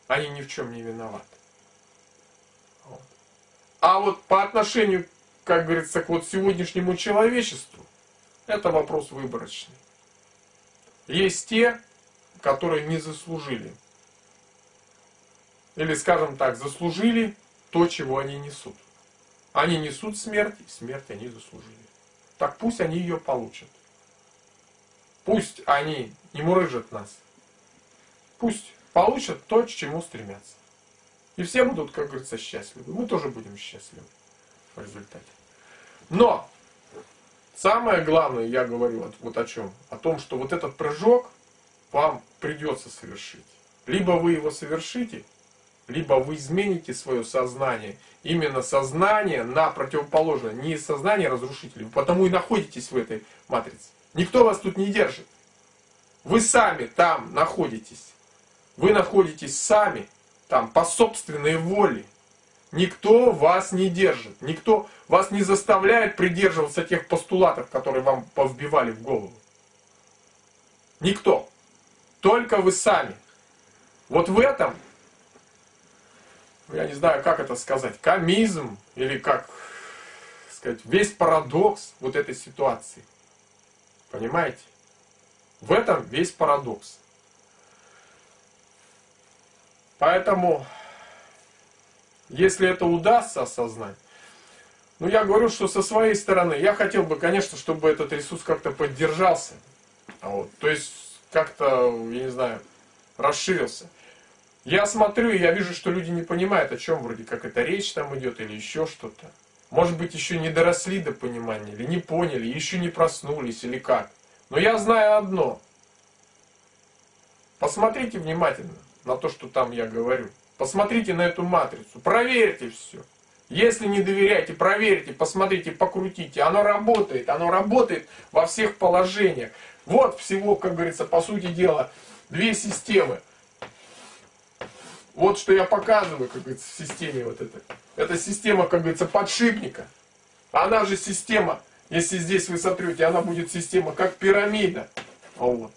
Они ни в чем не виноваты. Вот. А вот по отношению, как говорится, к вот сегодняшнему человечеству, это вопрос выборочный. Есть те, которые не заслужили или, скажем так, заслужили то, чего они несут. Они несут смерть, и смерть они заслужили. Так пусть они ее получат. Пусть они не мурыжат нас. Пусть получат то, к чему стремятся. И все будут, как говорится, счастливы. Мы тоже будем счастливы в результате. Но самое главное, я говорю вот, о чем. О том, что вот этот прыжок вам придется совершить. Либо вы его совершите, либо вы измените свое сознание. Именно сознание на противоположное, не сознание разрушителей. Потому и находитесь в этой матрице. Никто вас тут не держит. Вы сами там находитесь. Вы находитесь сами там по собственной воле. Никто вас не держит. Никто вас не заставляет придерживаться тех постулатов, которые вам повбивали в голову. Никто. Только вы сами. Вот в этом я не знаю, как это сказать, комизм или как сказать, весь парадокс вот этой ситуации. Понимаете? В этом весь парадокс. Поэтому, если это удастся осознать, ну я говорю, что со своей стороны, я хотел бы, конечно, чтобы этот ресурс как-то поддержался. Вот, то есть, как-то, я не знаю, расширился. Я смотрю, и я вижу, что люди не понимают, о чем вроде как эта речь там идет или еще что-то. Может быть, еще не доросли до понимания, или не поняли, еще не проснулись, или как. Но я знаю одно. Посмотрите внимательно на то, что там я говорю. Посмотрите на эту матрицу, проверьте все. Если не доверяете, проверьте, посмотрите, покрутите. Оно работает, оно работает во всех положениях. Вот всего, как говорится, по сути дела, две системы. Вот что я показываю, как говорится, в системе вот этой. Это система, как говорится, подшипника. Она же система, если здесь вы сотрете, она будет система как пирамида. Вот.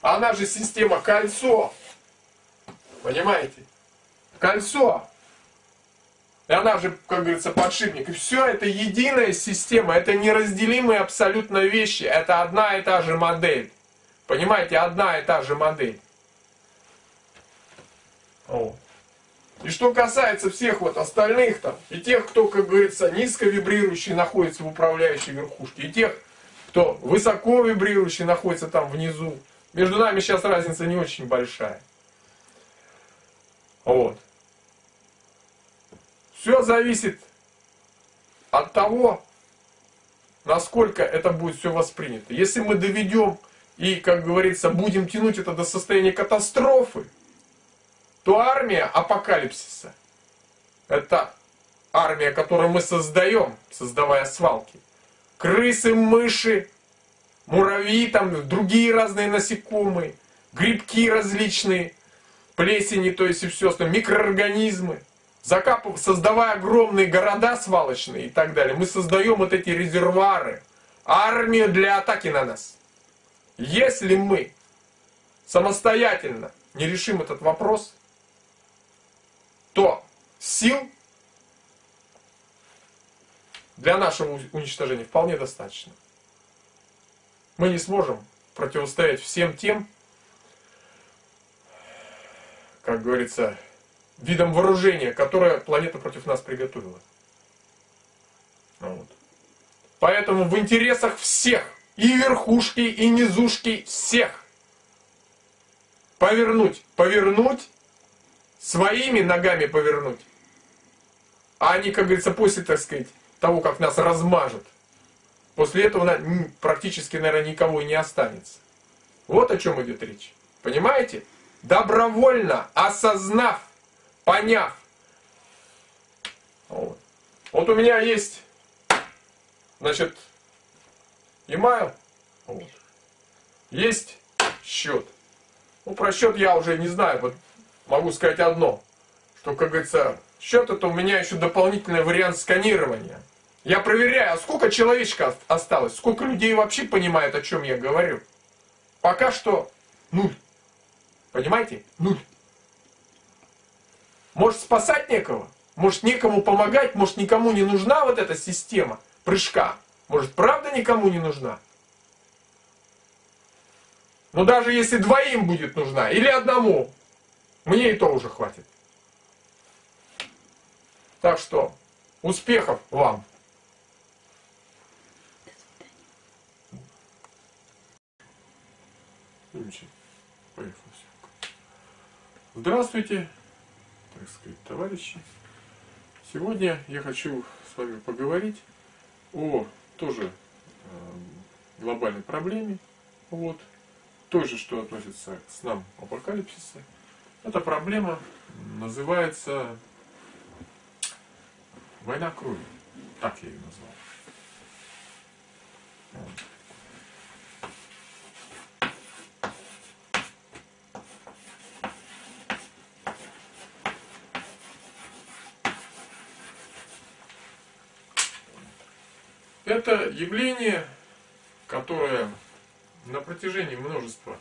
Она же система кольцо. Понимаете? Кольцо. И она же, как говорится, подшипник. И все это единая система, это неразделимые абсолютно вещи. Это одна и та же модель. Понимаете, одна и та же модель. О. И что касается всех вот остальных там, и тех, кто, как говорится, низко вибрирующий находится в управляющей верхушке, и тех, кто высоко вибрирующий находится там внизу, между нами сейчас разница не очень большая. Вот. Все зависит от того, насколько это будет все воспринято. Если мы доведем и, как говорится, будем тянуть это до состояния катастрофы, то армия апокалипсиса – это армия, которую мы создаем, создавая свалки. Крысы, мыши, муравьи, там другие разные насекомые, грибки различные, плесени, то есть и все остальное, микроорганизмы. Закапывая, создавая огромные города свалочные и так далее, мы создаем вот эти резервуары, армию для атаки на нас. Если мы самостоятельно не решим этот вопрос, то сил для нашего уничтожения вполне достаточно. Мы не сможем противостоять всем тем, как говорится, видам вооружения, которое планета против нас приготовила. Вот. Поэтому в интересах всех, и верхушки, и низушки, всех, повернуть, повернуть своими ногами повернуть. А они, как говорится, после, так сказать, того, как нас размажут, после этого практически, наверное, никого и не останется. Вот о чем идет речь. Понимаете? Добровольно, осознав, поняв. Вот, вот у меня есть, значит, email, вот. есть счет. Ну, про счет я уже не знаю, вот могу сказать одно, что, как говорится, счет это у меня еще дополнительный вариант сканирования. Я проверяю, а сколько человечка осталось, сколько людей вообще понимают, о чем я говорю. Пока что нуль. Понимаете? Нуль. Может спасать некого? Может некому помогать? Может никому не нужна вот эта система прыжка? Может правда никому не нужна? Но даже если двоим будет нужна, или одному, мне и то уже хватит. Так что, успехов вам! Здравствуйте. так сказать, товарищи. Сегодня я хочу с вами поговорить о тоже э, глобальной проблеме, вот, той же, что относится к снам апокалипсиса. Эта проблема называется война крови. Так я ее назвал. Это явление, которое на протяжении множества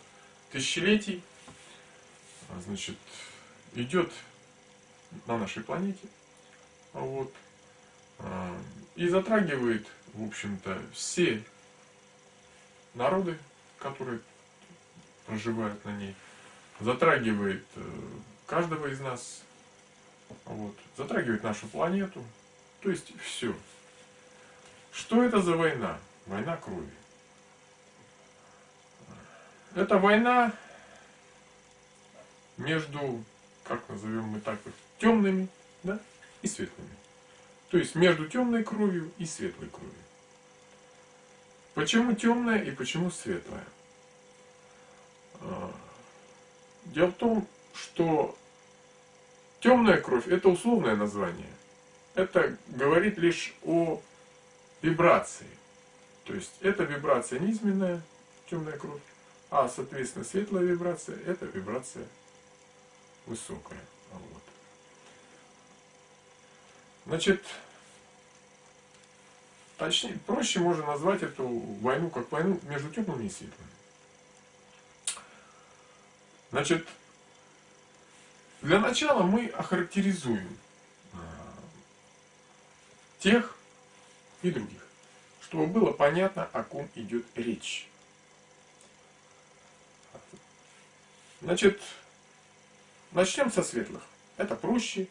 тысячелетий а, значит, идет на нашей планете. Вот, а, и затрагивает, в общем-то, все народы, которые проживают на ней. Затрагивает э, каждого из нас. Вот, затрагивает нашу планету. То есть все. Что это за война? Война крови. Это война между, как назовем мы так, темными да, и светлыми. То есть между темной кровью и светлой кровью. Почему темная и почему светлая? А, дело в том, что темная кровь это условное название. Это говорит лишь о вибрации. То есть это вибрация низменная, темная кровь, а соответственно светлая вибрация это вибрация высокая. Вот. Значит, точнее, проще можно назвать эту войну как войну между темными и светлыми. Значит, для начала мы охарактеризуем а, тех, и других, чтобы было понятно, о ком идет речь. Значит, начнем со светлых. Это проще.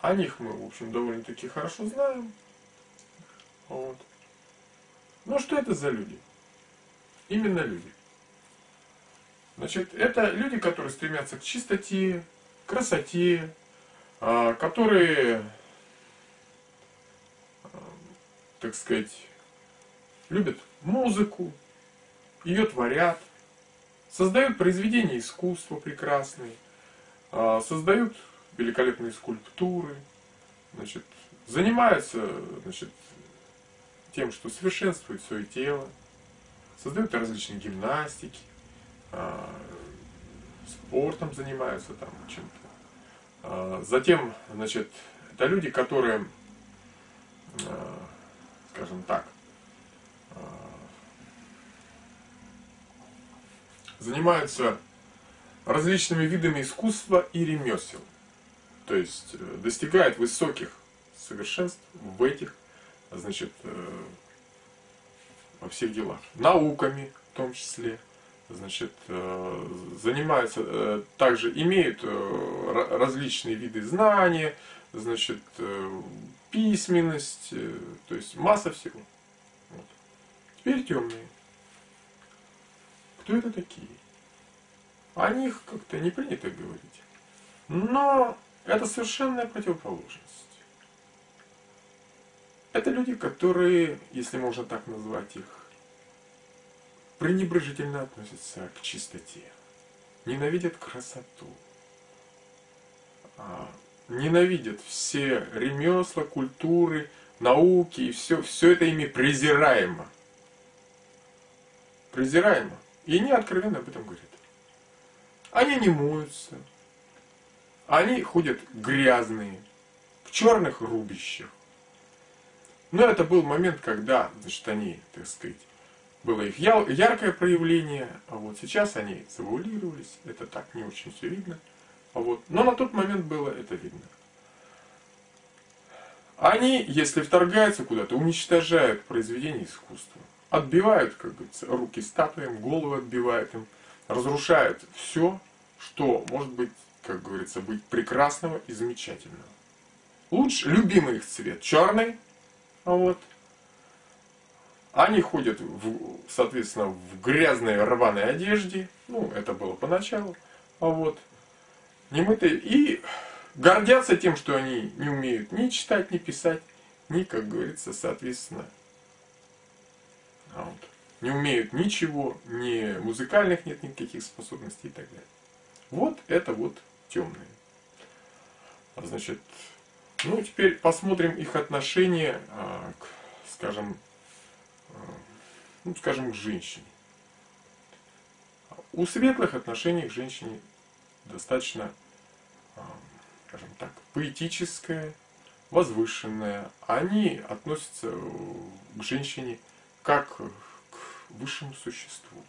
О них мы, в общем, довольно-таки хорошо знаем. Вот. Но что это за люди? Именно люди. Значит, это люди, которые стремятся к чистоте, красоте, а, которые так сказать, любят музыку, ее творят, создают произведения искусства прекрасные, а, создают великолепные скульптуры, значит, занимаются значит, тем, что совершенствуют свое тело, создают различные гимнастики, а, спортом занимаются там чем-то. А, затем, значит, это люди, которые скажем так, а, занимаются различными видами искусства и ремесел. То есть э, достигают высоких совершенств в этих, значит, э, во всех делах. Науками в том числе. Значит, э, занимаются, также имеют различные виды знания, значит, письменность, э, то есть масса всего. Вот. Теперь темные. Кто это такие? О них как-то не принято говорить. Но это совершенная противоположность. Это люди, которые, если можно так назвать их, пренебрежительно относятся к чистоте, ненавидят красоту, а ненавидят все ремесла, культуры, науки, и все, все это ими презираемо. Презираемо. И они откровенно об этом говорят. Они не моются. Они ходят грязные, в черных рубищах. Но это был момент, когда, значит, они, так сказать, было их яркое проявление, а вот сейчас они завуалировались, это так не очень все видно. Вот. Но на тот момент было это видно. Они, если вторгаются куда-то, уничтожают произведение искусства. Отбивают, как говорится, руки статуям, головы отбивают им, разрушают все, что может быть, как говорится, быть прекрасного и замечательного. Лучше любимый их цвет черный, а вот. Они ходят, в, соответственно, в грязной рваной одежде. Ну, это было поначалу. А вот. Немытые, и гордятся тем, что они не умеют ни читать, ни писать, ни, как говорится, соответственно, а вот, не умеют ничего, ни музыкальных нет никаких способностей и так далее. Вот это вот темные. Значит, ну теперь посмотрим их отношение а, к, скажем, а, ну, скажем, к женщине. У светлых отношений к женщине достаточно, скажем так, поэтическое, возвышенное. Они относятся к женщине как к высшему существу.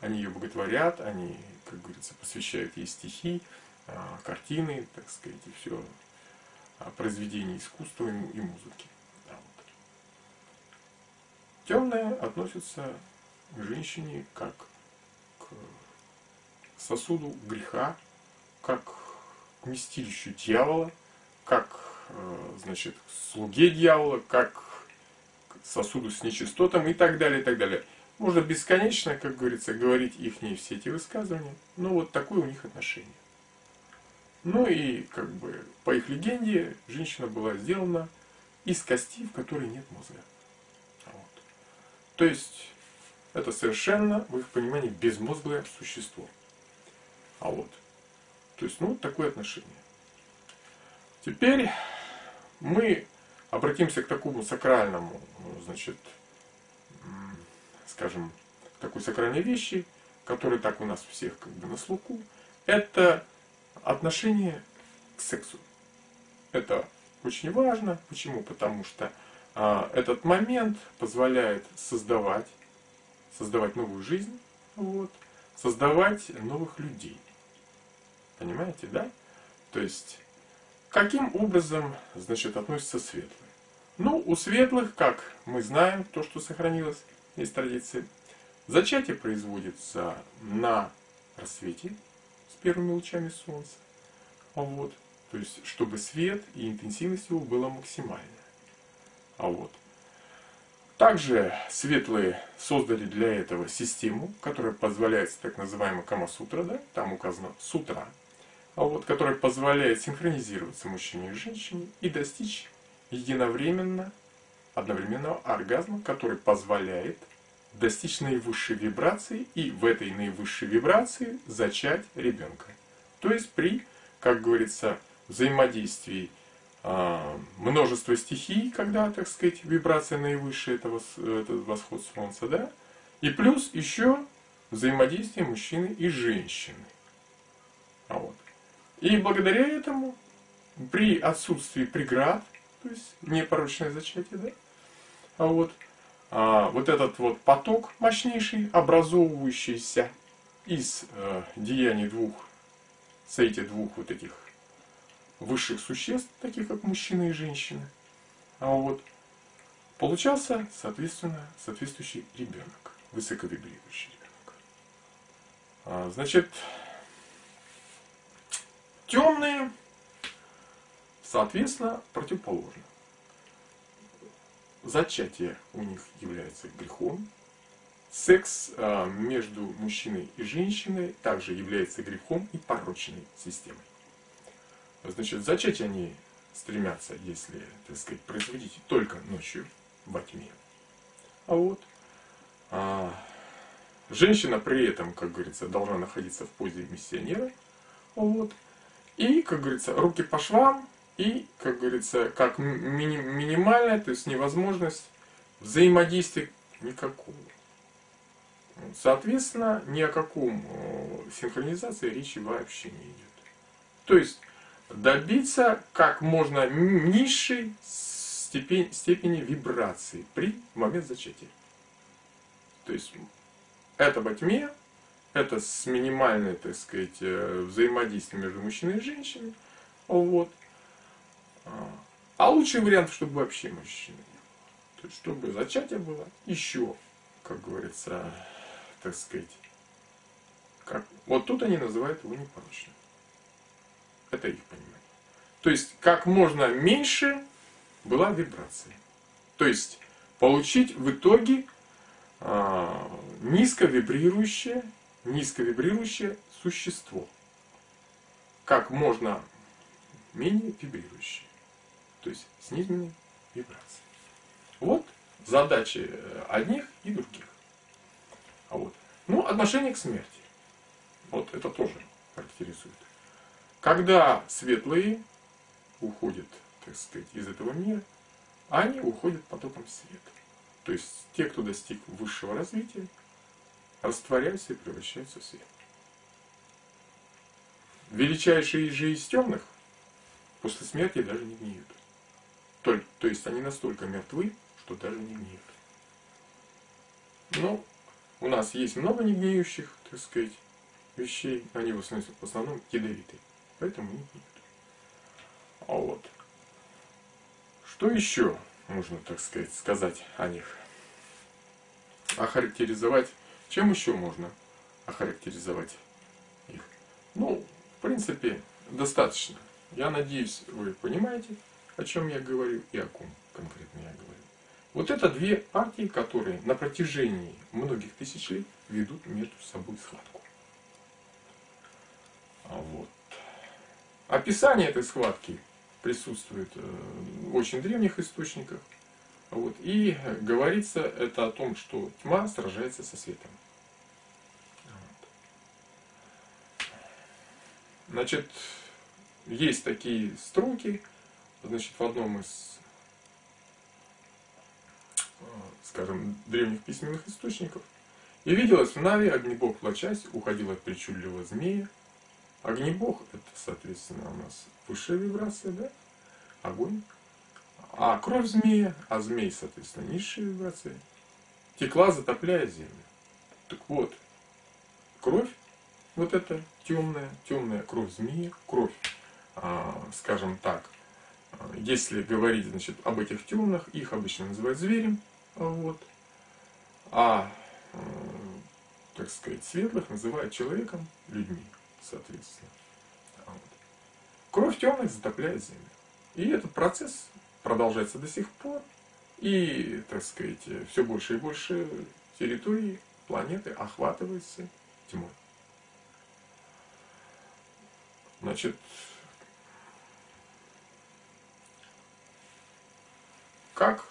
Они ее боготворят, они, как говорится, посвящают ей стихи, а, картины, так сказать, и все а, произведения искусства и музыки. Темное относится к женщине как к сосуду греха, как к вместилищу дьявола, как э, значит, к слуге дьявола, как к сосуду с нечистотом и так далее, и так далее. Можно бесконечно, как говорится, говорить их не все эти высказывания, но вот такое у них отношение. Ну и, как бы, по их легенде, женщина была сделана из кости, в которой нет мозга. Вот. То есть, это совершенно, в их понимании, безмозглое существо. А вот. То есть, ну, такое отношение. Теперь мы обратимся к такому сакральному, значит, скажем, такой сакральной вещи, которая так у нас всех как бы на слуху. Это отношение к сексу. Это очень важно. Почему? Потому что а, этот момент позволяет создавать, создавать новую жизнь, вот, создавать новых людей. Понимаете, да? То есть, каким образом, значит, относятся светлые? Ну, у светлых, как мы знаем, то, что сохранилось из традиции, зачатие производится на рассвете, первыми лучами солнца. Вот. То есть, чтобы свет и интенсивность его была максимальная. А вот. Также светлые создали для этого систему, которая позволяет, так называемая Камасутра, да, там указано сутра, а вот, которая позволяет синхронизироваться мужчине и женщине и достичь единовременно одновременного оргазма, который позволяет достичь наивысшей вибрации и в этой наивысшей вибрации зачать ребенка. То есть при, как говорится, взаимодействии э, множества стихий, когда, так сказать, вибрация наивысшая, это, вос, это восход солнца, да, и плюс еще взаимодействие мужчины и женщины. А вот. И благодаря этому, при отсутствии преград, то есть непорочное зачатие, да, а вот, а, вот этот вот поток мощнейший, образовывающийся из э, деяний двух, соития двух вот этих высших существ, таких как мужчина и женщина, а вот получался, соответственно, соответствующий ребенок, высоковибрирующий ребенок. А, значит, темные, соответственно, противоположно зачатие у них является грехом. Секс а, между мужчиной и женщиной также является грехом и порочной системой. Значит, зачатие они стремятся, если, так сказать, производить только ночью во тьме. А вот а, женщина при этом, как говорится, должна находиться в позе миссионера. Вот. И, как говорится, руки по швам, и, как говорится, как мини минимальная, то есть невозможность взаимодействия никакого. Соответственно, ни о каком синхронизации речи вообще не идет. То есть добиться как можно низшей степени, степени вибрации при момент зачатия. То есть это во тьме, это с минимальной, так сказать, э, взаимодействием между мужчиной и женщиной. Вот. А лучший вариант, чтобы вообще мужчины не было. То есть, чтобы зачатие было еще, как говорится, так сказать, как, вот тут они называют его непорочным. Это их понимание. То есть, как можно меньше была вибрация. То есть, получить в итоге а, низковибрирующее, существо. как можно менее вибрирующие. То есть с низменной вибрацией. Вот задачи одних и других. А вот. Ну, отношение к смерти. Вот это тоже характеризует. Когда светлые уходят, так сказать, из этого мира, они уходят потоком света. То есть те, кто достиг высшего развития, растворяются и превращаются в свет. Величайшие же из темных после смерти даже не гниют. То, то есть они настолько мертвы, что даже не гниют. Но у нас есть много негниющих, так сказать, вещей, они в основном, в основном ядовитые, поэтому не гниют. А вот. Что еще можно, так сказать, сказать о них? Охарактеризовать. Чем еще можно охарактеризовать их? Ну, в принципе, достаточно. Я надеюсь, вы понимаете, о чем я говорю и о ком конкретно я говорю. Вот это две партии, которые на протяжении многих тысяч лет ведут между собой схватку. А вот. Описание этой схватки присутствует э, в очень древних источниках. Вот. И говорится это о том, что тьма сражается со светом. Значит, есть такие строки, значит, в одном из, э, скажем, древних письменных источников. И виделось в Нави огнебог плачась, уходил от причудливого змея. Огнебог это, соответственно, у нас высшая вибрация, да? Огонь. А кровь змея, а змей, соответственно, низшая вибрация, текла, затопляя землю. Так вот, кровь вот эта темная, темная кровь змеи, кровь, а, скажем так, если говорить значит, об этих темных, их обычно называют зверем, вот, а, так сказать, светлых называют человеком, людьми, соответственно. Кровь темных затопляет землю. И этот процесс продолжается до сих пор. И, так сказать, все больше и больше территории планеты охватывается тьмой. Значит, как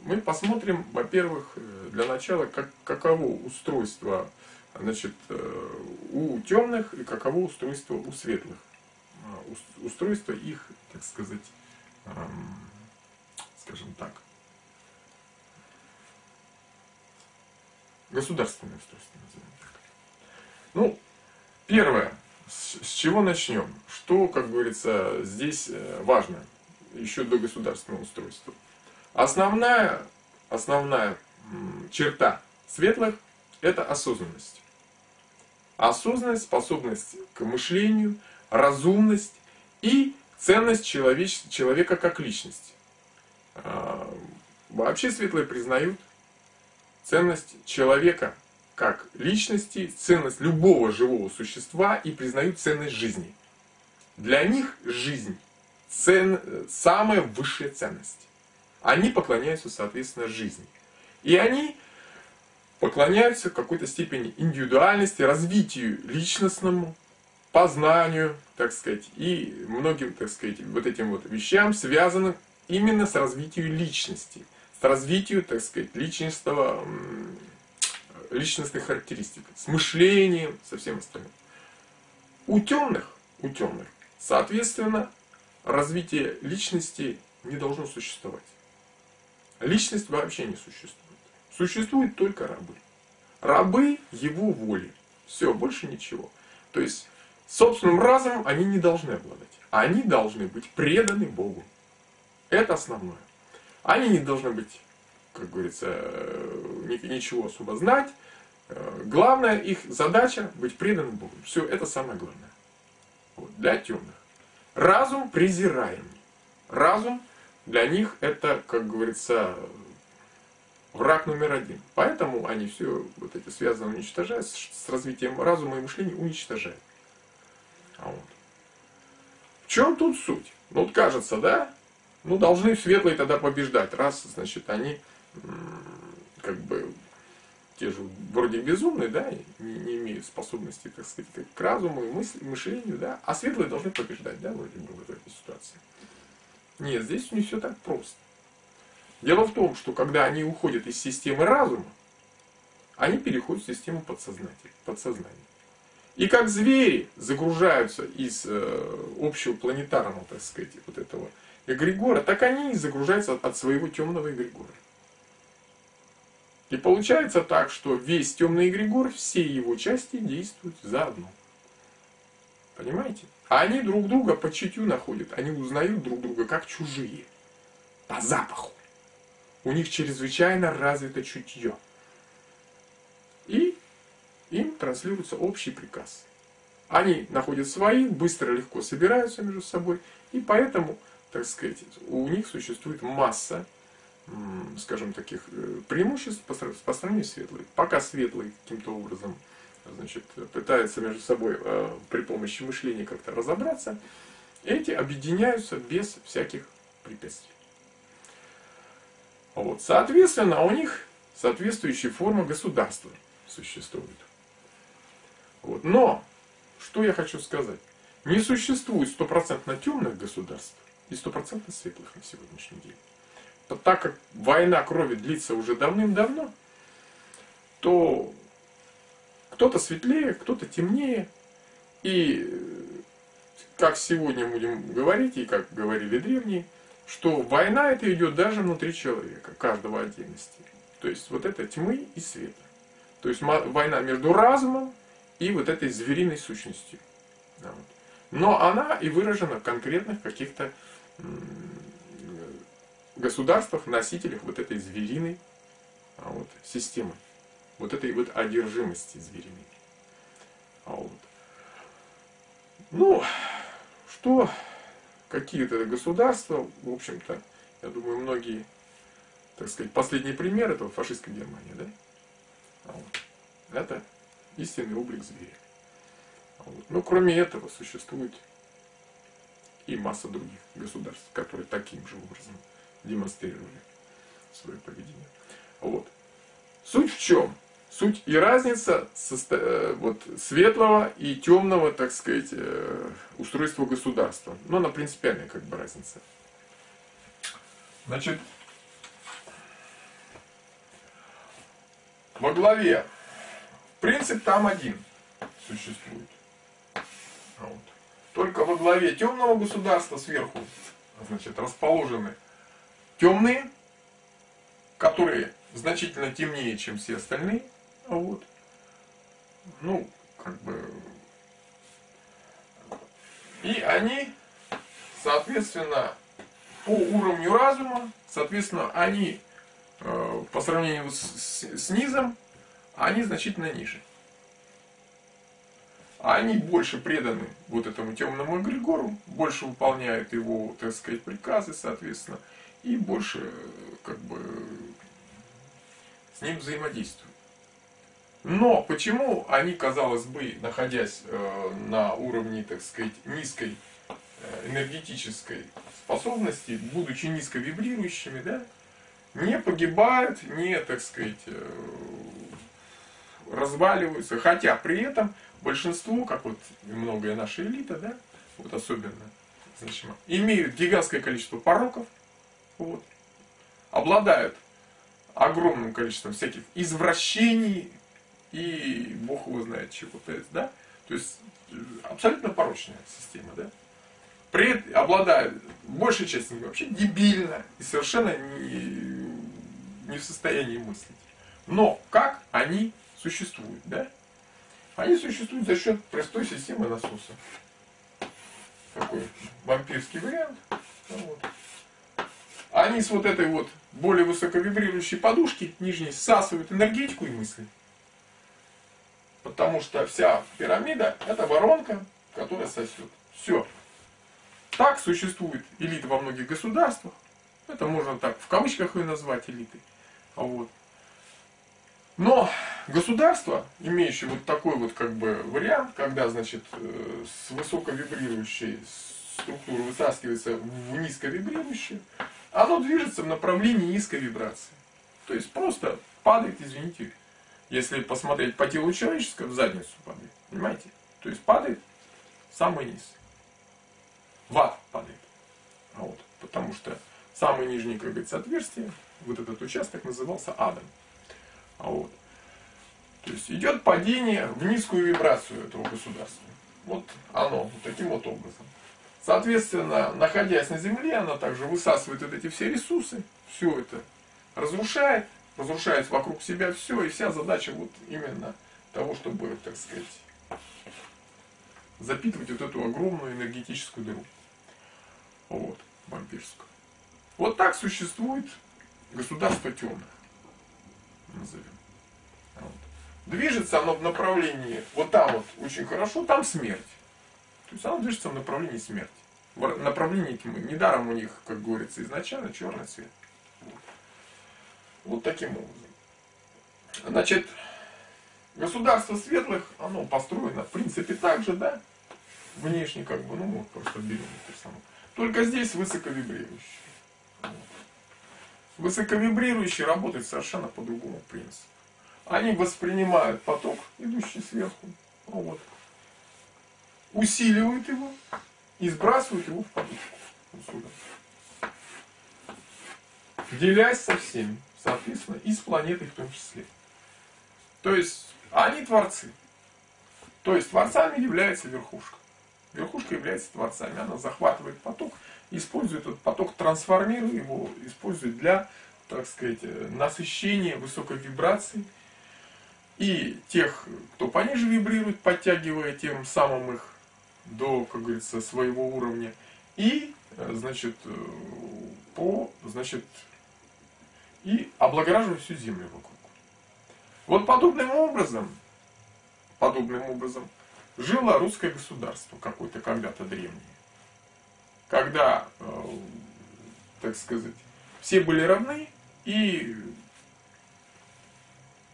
мы посмотрим, во-первых, э, для начала, как, каково устройство значит, э, у темных и каково устройство у светлых. А, устройство их, так сказать, скажем так, государственное устройство, назовем так. Ну, первое, с, чего начнем? Что, как говорится, здесь э, важно, еще до государственного устройства? Основная, основная черта светлых – это осознанность. Осознанность, способность к мышлению, разумность и ценность человеч, человека как личности. А, вообще светлые признают ценность человека как личности, ценность любого живого существа и признают ценность жизни. Для них жизнь цен, самая высшая ценность. Они поклоняются, соответственно, жизни. И они поклоняются в какой-то степени индивидуальности, развитию личностному, познанию, так сказать, и многим, так сказать, вот этим вот вещам, связанным именно с развитием личности, с развитием, так сказать, личностного личностных характеристик, с мышлением, со всем остальным. У темных, у темных, соответственно, развитие личности не должно существовать. Личность вообще не существует. Существуют только рабы. Рабы его воли. Все, больше ничего. То есть собственным разумом они не должны обладать. Они должны быть преданы Богу. Это основное. Они не должны быть как говорится, э, ничего особо знать. Э, главная их задача быть преданным Богу. Все, это самое главное. Вот, для темных. Разум презираем. Разум для них это, как говорится, враг номер один. Поэтому они все вот эти связанные уничтожают, с развитием разума и мышления уничтожают. А вот. В чем тут суть? Ну вот кажется, да? Ну должны светлые тогда побеждать, раз, значит, они как бы те же вроде безумные, да, не, не имеют способности, так сказать, к разуму и мысли, мышлению, да, а светлые должны побеждать, да, вроде бы в этой ситуации. Нет, здесь не все так просто. Дело в том, что когда они уходят из системы разума, они переходят в систему подсознания. подсознания. И как звери загружаются из э, общего планетарного, так сказать, вот этого эгрегора, так они и загружаются от, своего темного эгрегора. И получается так, что весь темный эгрегор, все его части действуют заодно. Понимаете? А они друг друга по чутью находят. Они узнают друг друга как чужие. По запаху. У них чрезвычайно развито чутье. Им транслируется общий приказ. Они находят своих, быстро, легко собираются между собой. И поэтому, так сказать, у них существует масса скажем, таких э, преимуществ по сравнению с светлой. Пока светлый каким-то образом значит, пытаются между собой э, при помощи мышления как-то разобраться, эти объединяются без всяких препятствий. Вот. Соответственно, у них соответствующая форма государства существует. Вот. Но, что я хочу сказать, не существует стопроцентно темных государств и стопроцентно светлых на сегодняшний день так как война крови длится уже давным-давно, то кто-то светлее, кто-то темнее. И как сегодня будем говорить, и как говорили древние, что война это идет даже внутри человека, каждого отдельности. То есть вот это тьмы и света. То есть война между разумом и вот этой звериной сущностью. Но она и выражена в конкретных каких-то государствах, носителях вот этой звериной а вот, системы, вот этой вот одержимости звериной. А вот. Ну, что какие-то государства, в общем-то, я думаю, многие, так сказать, последний пример этого фашистской Германии, да? А вот. Это истинный облик зверя. Вот. Но кроме этого существует и масса других государств, которые таким же образом демонстрировали свое поведение. Вот. Суть в чем? Суть и разница состо... Э, вот, светлого и темного, так сказать, э, устройства государства. Но она принципиальная как бы разница. Значит, во главе, принцип там один существует. Вот. Только во главе темного государства сверху значит, расположены темные, которые значительно темнее, чем все остальные. Вот. Ну, как бы... И они, соответственно, по уровню разума, соответственно, они э, по сравнению с, с, с низом, они значительно ниже. Они больше преданы вот этому темному эгрегору, больше выполняют его, так сказать, приказы, соответственно и больше как бы с ним взаимодействуют. Но почему они, казалось бы, находясь э, на уровне, так сказать, низкой э, энергетической способности, будучи низко вибрирующими, да, не погибают, не, так сказать, э, разваливаются, хотя при этом большинство, как вот многое наша элита, да, вот особенно значимо, имеют гигантское количество пороков, вот, обладают огромным количеством всяких извращений и бог его знает чего. То есть, да? То есть абсолютно порочная система, да? При этом обладают, большая часть них вообще дебильна и совершенно не, не в состоянии мыслить. Но как они существуют, да? Они существуют за счет простой системы насоса. Такой вампирский вариант. Вот они с вот этой вот более высоковибрирующей подушки нижней всасывают энергетику и мысли. Потому что вся пирамида это воронка, которая сосет. Все. Так существует элита во многих государствах. Это можно так в кавычках ее назвать элитой. Вот. Но государство, имеющее вот такой вот как бы вариант, когда, значит, э, с высоковибрирующей структуры вытаскивается в низковибрирующую, оно движется в направлении низкой вибрации. То есть просто падает, извините, если посмотреть по телу человеческого, в задницу падает. Понимаете? То есть падает самый низ. В ад падает. Вот, потому что самый нижний, как говорится, отверстие, вот этот участок назывался адом. А вот. То есть идет падение в низкую вибрацию этого государства. Вот оно, вот таким вот образом. Соответственно, находясь на Земле, она также высасывает вот эти все ресурсы, все это разрушает, разрушает вокруг себя все, и вся задача вот именно того, чтобы, так сказать, запитывать вот эту огромную энергетическую дыру. Вот, вампирскую. Вот так существует государство темных. Назовем. Вот. Движется оно в направлении, вот там вот очень хорошо, там смерть. То есть оно движется в направлении смерти. В направлении тьмы. Недаром у них, как говорится, изначально черный цвет. Вот, вот таким образом. Значит, государство светлых, оно построено, в принципе, так же, да? Внешне, как бы, ну, мы просто берем это самое. Только здесь высоковибрирующий. Вот. Высоковибрирующий работает совершенно по другому принципу. Они воспринимают поток, идущий сверху. Вот усиливают его и сбрасывают его в подушку. Вот. Делясь со всеми, соответственно, и с планетой в том числе. То есть, они творцы. То есть, творцами является верхушка. Верхушка является творцами. Она захватывает поток, использует этот поток, трансформирует его, использует для, так сказать, насыщения высокой вибрации. И тех, кто пониже вибрирует, подтягивая тем самым их до, как говорится, своего уровня. И, э, значит, э, по, значит, и облагораживать всю землю вокруг. Вот подобным образом, подобным образом жило русское государство какое-то когда-то древнее. Когда, э, так сказать, все были равны, и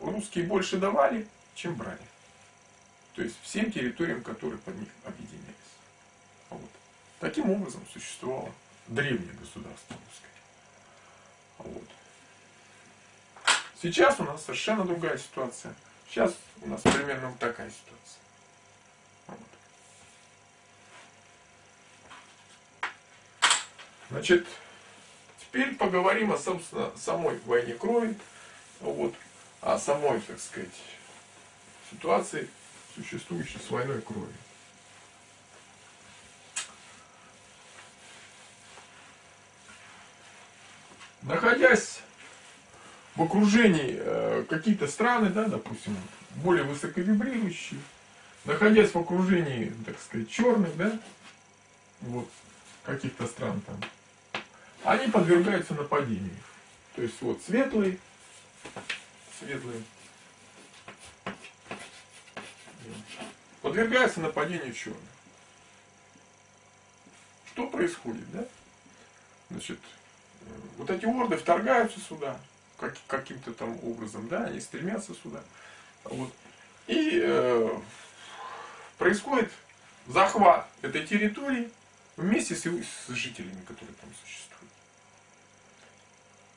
русские больше давали, чем брали. То есть всем территориям, которые под них объединялись. Вот. Таким образом существовало древнее государство русское. Вот. Сейчас у нас совершенно другая ситуация. Сейчас у нас примерно вот такая ситуация. Значит, теперь поговорим о, собственно, самой войне крови, вот, о самой, так сказать, ситуации существующей с войной крови. Находясь в окружении э, какие-то страны, да, допустим, более высоковибрирующие, находясь в окружении, так сказать, черных, да, вот, каких-то стран там, они подвергаются нападению. То есть вот светлые, светлые подвергается нападению черных. Что происходит, да? Значит, вот эти орды вторгаются сюда, как, каким-то там образом, да, они стремятся сюда. Вот. И э, происходит захват этой территории вместе с, с жителями, которые там существуют.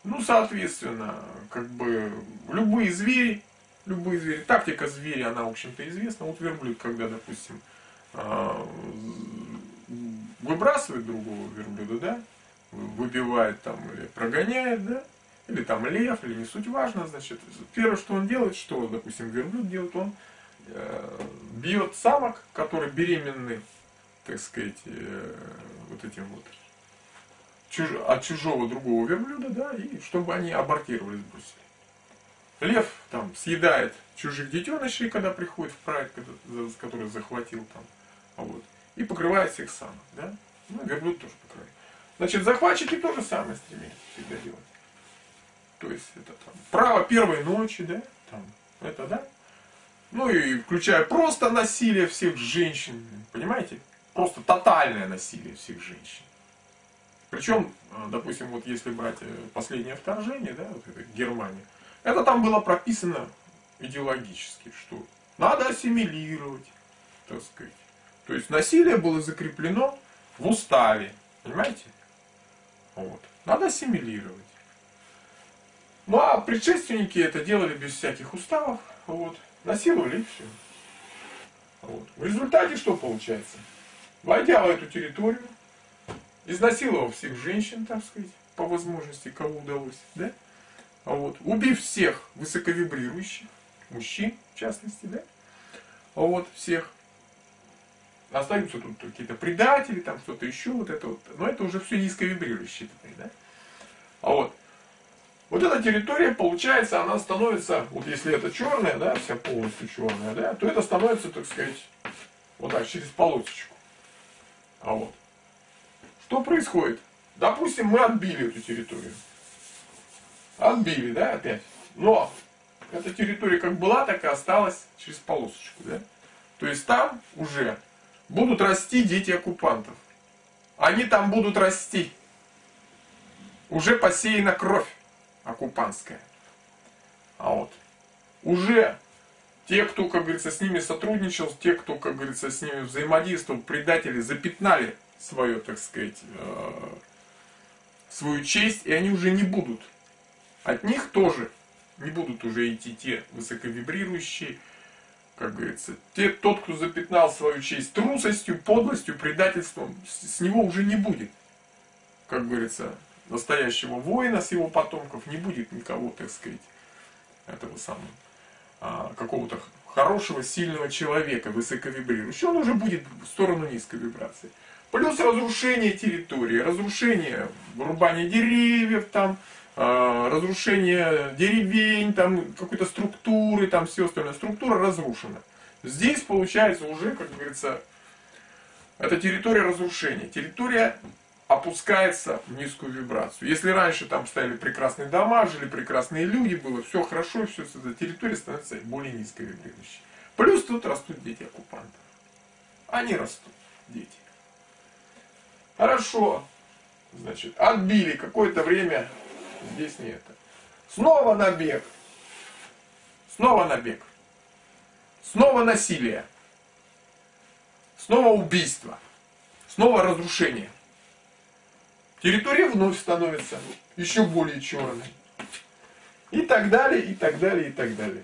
Ну, соответственно, как бы любые звери любые звери. Тактика зверя, она, в общем-то, известна. Вот верблюд, когда, допустим, а, выбрасывает другого верблюда, да, выбивает там или прогоняет, да, или там лев, или не суть важно, значит, первое, что он делает, что, допустим, верблюд делает, он э, бьет самок, которые беременны, так сказать, э, вот этим вот чуж, от чужого другого верблюда, да, и чтобы они абортировались, бросили. Лев там съедает чужих детенышей, когда приходит в прайд, который захватил там. Вот, и покрывает всех самых. Да? Ну, верблюд тоже покрывает. Значит, захватчики тоже самое стремятся всегда делать. То есть это там право первой ночи, да, там, это, да. Ну и включая просто насилие всех женщин, понимаете? Просто тотальное насилие всех женщин. Причем, э, допустим, вот если брать э, последнее вторжение, да, вот это Германия, это там было прописано идеологически, что надо ассимилировать, так сказать. То есть насилие было закреплено в уставе, понимаете? Вот. Надо ассимилировать. Ну а предшественники это делали без всяких уставов, вот, насиловали и все. Вот. В результате что получается? Войдя в эту территорию, изнасиловав всех женщин, так сказать, по возможности, кого удалось, да? А вот, убив всех высоковибрирующих, мужчин, в частности, да? А вот, всех. Остаются тут какие-то предатели, там что-то еще, вот это вот. Но это уже все низковибрирующие, да? А вот, вот эта территория, получается, она становится, вот если это черная, да, вся полностью черная, да, то это становится, так сказать, вот так, через полосочку. А вот. Что происходит? Допустим, мы отбили эту территорию. Отбили, да, опять. Но эта территория как была, так и осталась через полосочку, да. То есть там уже будут расти дети оккупантов. Они там будут расти. Уже посеяна кровь оккупантская. А вот уже те, кто, как говорится, с ними сотрудничал, те, кто, как говорится, с ними взаимодействовал, предатели запятнали свое, так сказать, э, свою честь, и они уже не будут. От них тоже не будут уже идти те высоковибрирующие, как говорится, те, тот, кто запятнал свою честь трусостью, подлостью, предательством, с, него уже не будет, как говорится, настоящего воина с его потомков, не будет никого, так сказать, этого самого, а, какого-то хорошего, сильного человека, высоковибрирующего, он уже будет в сторону низкой вибрации. Плюс разрушение территории, разрушение, вырубание деревьев, там, э, разрушение деревень, там, какой-то структуры, там все остальное. Структура разрушена. Здесь получается уже, как говорится, это территория разрушения. Территория опускается в низкую вибрацию. Если раньше там стояли прекрасные дома, жили прекрасные люди, было все хорошо, все, эта территория становится более низкой вибрирующей. Плюс тут растут дети оккупантов. Они растут, дети. Хорошо. Значит, отбили какое-то время. Здесь не это. Снова набег. Снова набег. Снова насилие. Снова убийство. Снова разрушение. Территория вновь становится еще более черной. И так далее, и так далее, и так далее.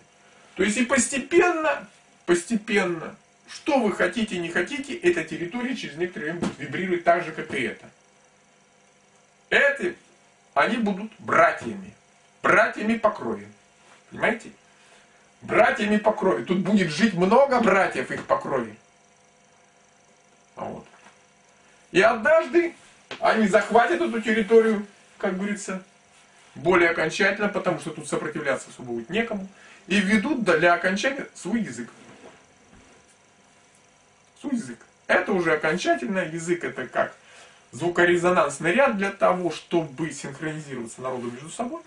То есть и постепенно, постепенно что вы хотите, не хотите, эта территория через некоторое время будет вибрировать так же, как и это. Это, они будут братьями. Братьями по крови. Понимаете? Братьями по крови. Тут будет жить много братьев их по крови. А вот. И однажды они захватят эту территорию, как говорится, более окончательно, потому что тут сопротивляться особо будет некому, и введут для окончания свой язык язык. Это уже окончательно язык, это как звукорезонансный ряд для того, чтобы синхронизироваться народу между собой.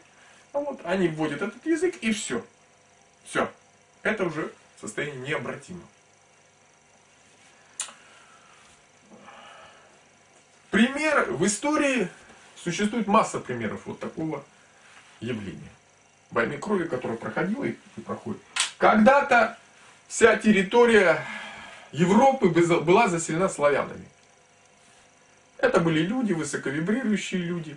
А вот они вводят этот язык и все. Все. Это уже состояние необратимо. Пример в истории существует масса примеров вот такого явления. Войны крови, которая проходила и проходит. Когда-то вся территория Европы была заселена славянами. Это были люди, высоковибрирующие люди.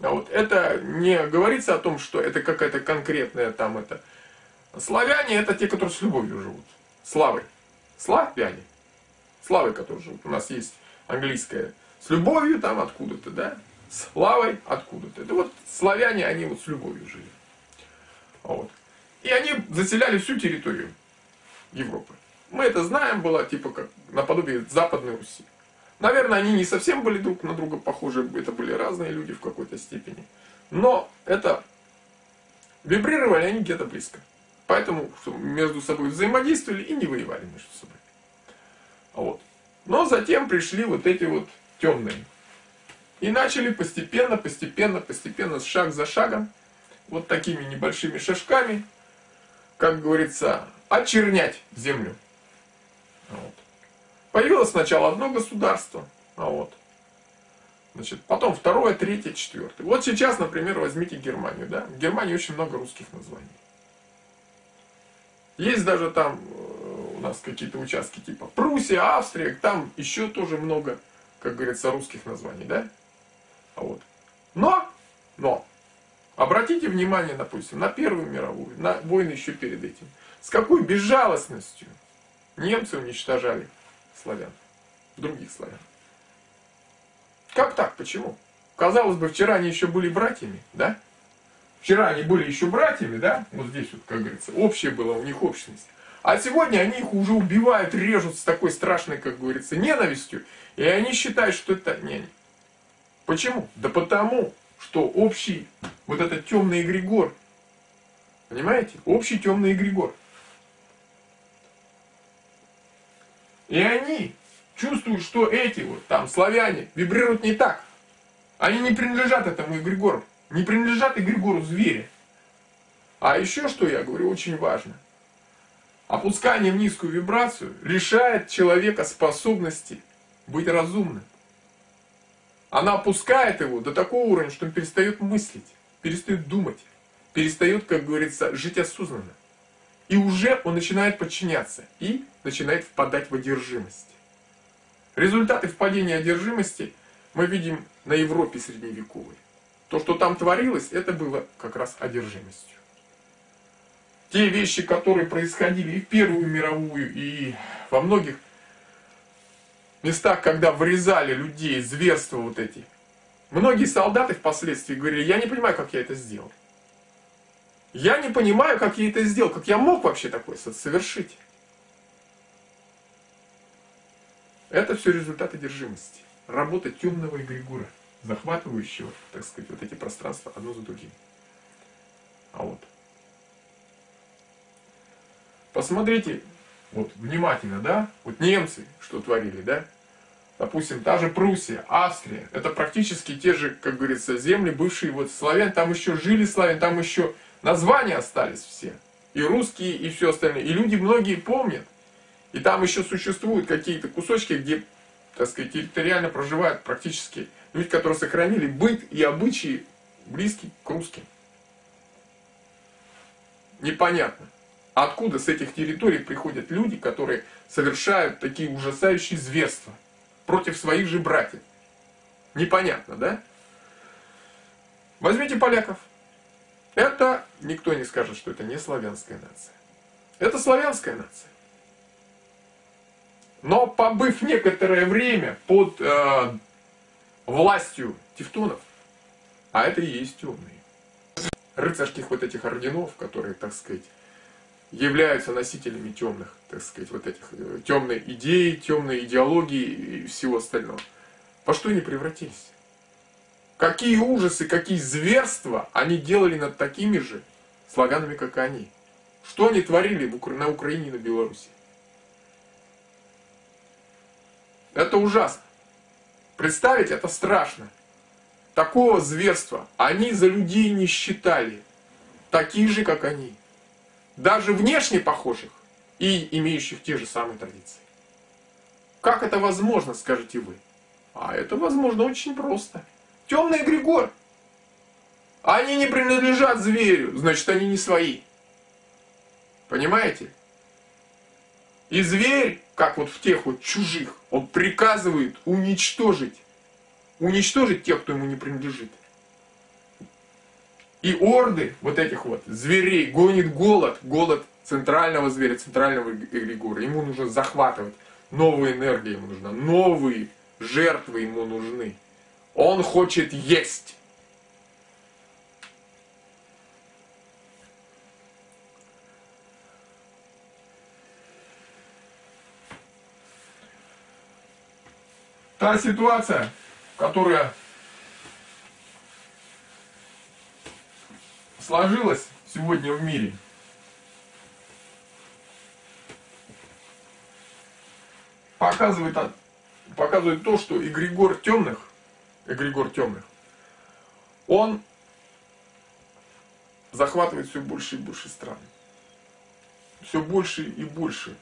А вот это не говорится о том, что это какая-то конкретная там это. Славяне это те, которые с любовью живут. Славой. Славяне. Славой, которые живут. У нас есть английская. С любовью там откуда-то, да? Славой откуда-то. Это вот славяне, они вот с любовью жили. Вот. И они заселяли всю территорию Европы. Мы это знаем, было типа как наподобие Западной Руси. Наверное, они не совсем были друг на друга похожи, это были разные люди в какой-то степени. Но это вибрировали они где-то близко. Поэтому между собой взаимодействовали и не воевали между собой. Вот. Но затем пришли вот эти вот темные. И начали постепенно, постепенно, постепенно, шаг за шагом, вот такими небольшими шажками, как говорится, очернять землю. Вот. Появилось сначала одно государство, а вот. Значит, потом второе, третье, четвертое. Вот сейчас, например, возьмите Германию. Да? В Германии очень много русских названий. Есть даже там э, у нас какие-то участки типа Пруссия, Австрия, там еще тоже много, как говорится, русских названий, да? А вот. Но, но, обратите внимание, допустим, на Первую мировую, на войны еще перед этим. С какой безжалостностью немцы уничтожали славян, других славян. Как так? Почему? Казалось бы, вчера они еще были братьями, да? Вчера они были еще братьями, да? Вот здесь вот, как говорится, общее было у них общность. А сегодня они их уже убивают, режут с такой страшной, как говорится, ненавистью. И они считают, что это не Почему? Да потому, что общий вот этот темный эгрегор, понимаете? Общий темный эгрегор. И они чувствуют, что эти вот там славяне вибрируют не так. Они не принадлежат этому эгрегору. Не принадлежат эгрегору зверя. А еще что я говорю, очень важно. Опускание в низкую вибрацию лишает человека способности быть разумным. Она опускает его до такого уровня, что он перестает мыслить, перестает думать, перестает, как говорится, жить осознанно. И уже он начинает подчиняться и начинает впадать в одержимость. Результаты впадения одержимости мы видим на Европе средневековой. То, что там творилось, это было как раз одержимостью. Те вещи, которые происходили и в Первую мировую, и во многих местах, когда вырезали людей, зверства вот эти. Многие солдаты впоследствии говорили, я не понимаю, как я это сделал. Я не понимаю, как я это сделал, как я мог вообще такое совершить. Это все результат одержимости. Работа темного эгрегора, захватывающего, так сказать, вот эти пространства одно за другим. А вот. Посмотрите, вот внимательно, да, вот немцы что творили, да, допустим, та же Пруссия, Австрия, это практически те же, как говорится, земли, бывшие вот славян, там еще жили славян, там еще названия остались все, и русские, и все остальное, и люди многие помнят, и там еще существуют какие-то кусочки, где, так сказать, территориально проживают практически люди, которые сохранили быт и обычаи близкие к русским. Непонятно. Откуда с этих территорий приходят люди, которые совершают такие ужасающие зверства против своих же братьев? Непонятно, да? Возьмите поляков. Это никто не скажет, что это не славянская нация. Это славянская нация. Но побыв некоторое время под э, властью тевтонов, а это и есть темные, рыцарских вот этих орденов, которые, так сказать, являются носителями темных, так сказать, вот этих э, темной идеи, темной идеологии и всего остального. Во что они превратились? Какие ужасы, какие зверства они делали над такими же славянами, как они? Что они творили на Украине и на Беларуси? Это ужасно. Представить это страшно. Такого зверства они за людей не считали. Такие же, как они. Даже внешне похожих и имеющих те же самые традиции. Как это возможно, скажете вы? А это возможно очень просто. Темный эгрегор. Они не принадлежат зверю, значит они не свои. Понимаете? И зверь, как вот в тех вот чужих, он приказывает уничтожить. Уничтожить тех, кто ему не принадлежит. И орды вот этих вот зверей гонит голод, голод центрального зверя, центрального эгрегора. Ему нужно захватывать. Новая энергия ему нужна, новые жертвы ему нужны. Он хочет есть. Та ситуация, которая сложилась сегодня в мире, показывает, показывает то, что эгрегор темных, эгрегор темных, он захватывает все больше и больше стран. Все больше и больше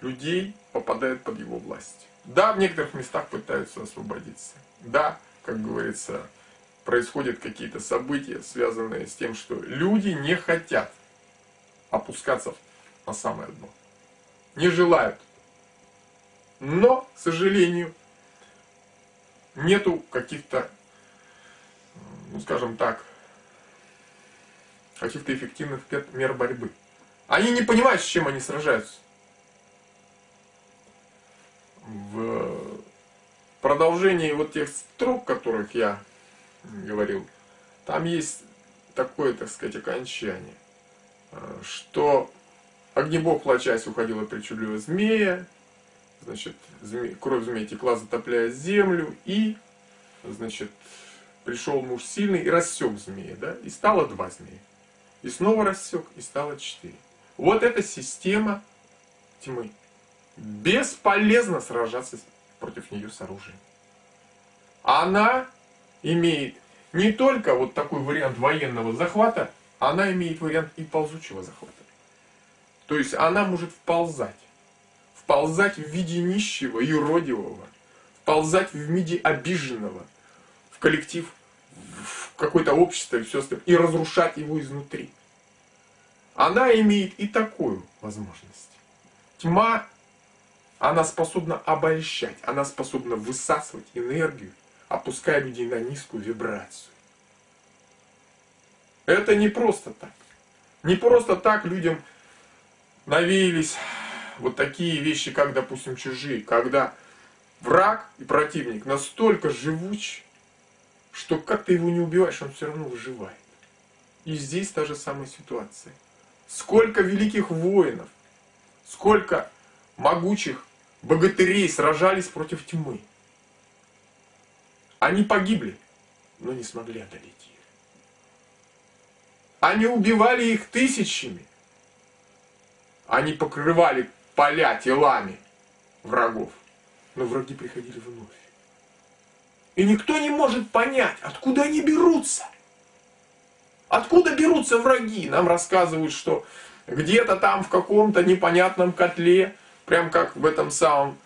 людей попадает под его власть. Да, в некоторых местах пытаются освободиться. Да, как говорится, происходят какие-то события, связанные с тем, что люди не хотят опускаться на самое дно. Не желают. Но, к сожалению, нету каких-то, ну скажем так, каких-то эффективных мер борьбы. Они не понимают, с чем они сражаются. В продолжении вот тех строк, которых я говорил, там есть такое, так сказать, окончание, что огнебог, плачась, уходила причудливая змея, значит, кровь змеи текла, затопляя землю, и, значит, пришел муж сильный и рассек змея, да, и стало два змея. И снова рассек, и стало четыре. Вот эта система тьмы. Бесполезно сражаться против нее с оружием. Она имеет не только вот такой вариант военного захвата, она имеет вариант и ползучего захвата. То есть она может вползать. Вползать в виде нищего, юродивого. Вползать в виде обиженного. В коллектив, в какое-то общество и все остальное. И разрушать его изнутри. Она имеет и такую возможность. Тьма, она способна обольщать, она способна высасывать энергию, опуская людей на низкую вибрацию. Это не просто так. Не просто так людям навеялись вот такие вещи, как, допустим, чужие, когда враг и противник настолько живуч, что как ты его не убиваешь, он все равно выживает. И здесь та же самая ситуация. Сколько великих воинов, сколько могучих богатырей сражались против тьмы. Они погибли, но не смогли одолеть их. Они убивали их тысячами. Они покрывали поля телами врагов. Но враги приходили вновь. И никто не может понять, откуда они берутся. Откуда берутся враги? Нам рассказывают, что где-то там в каком-то непонятном котле, прям как в этом самом,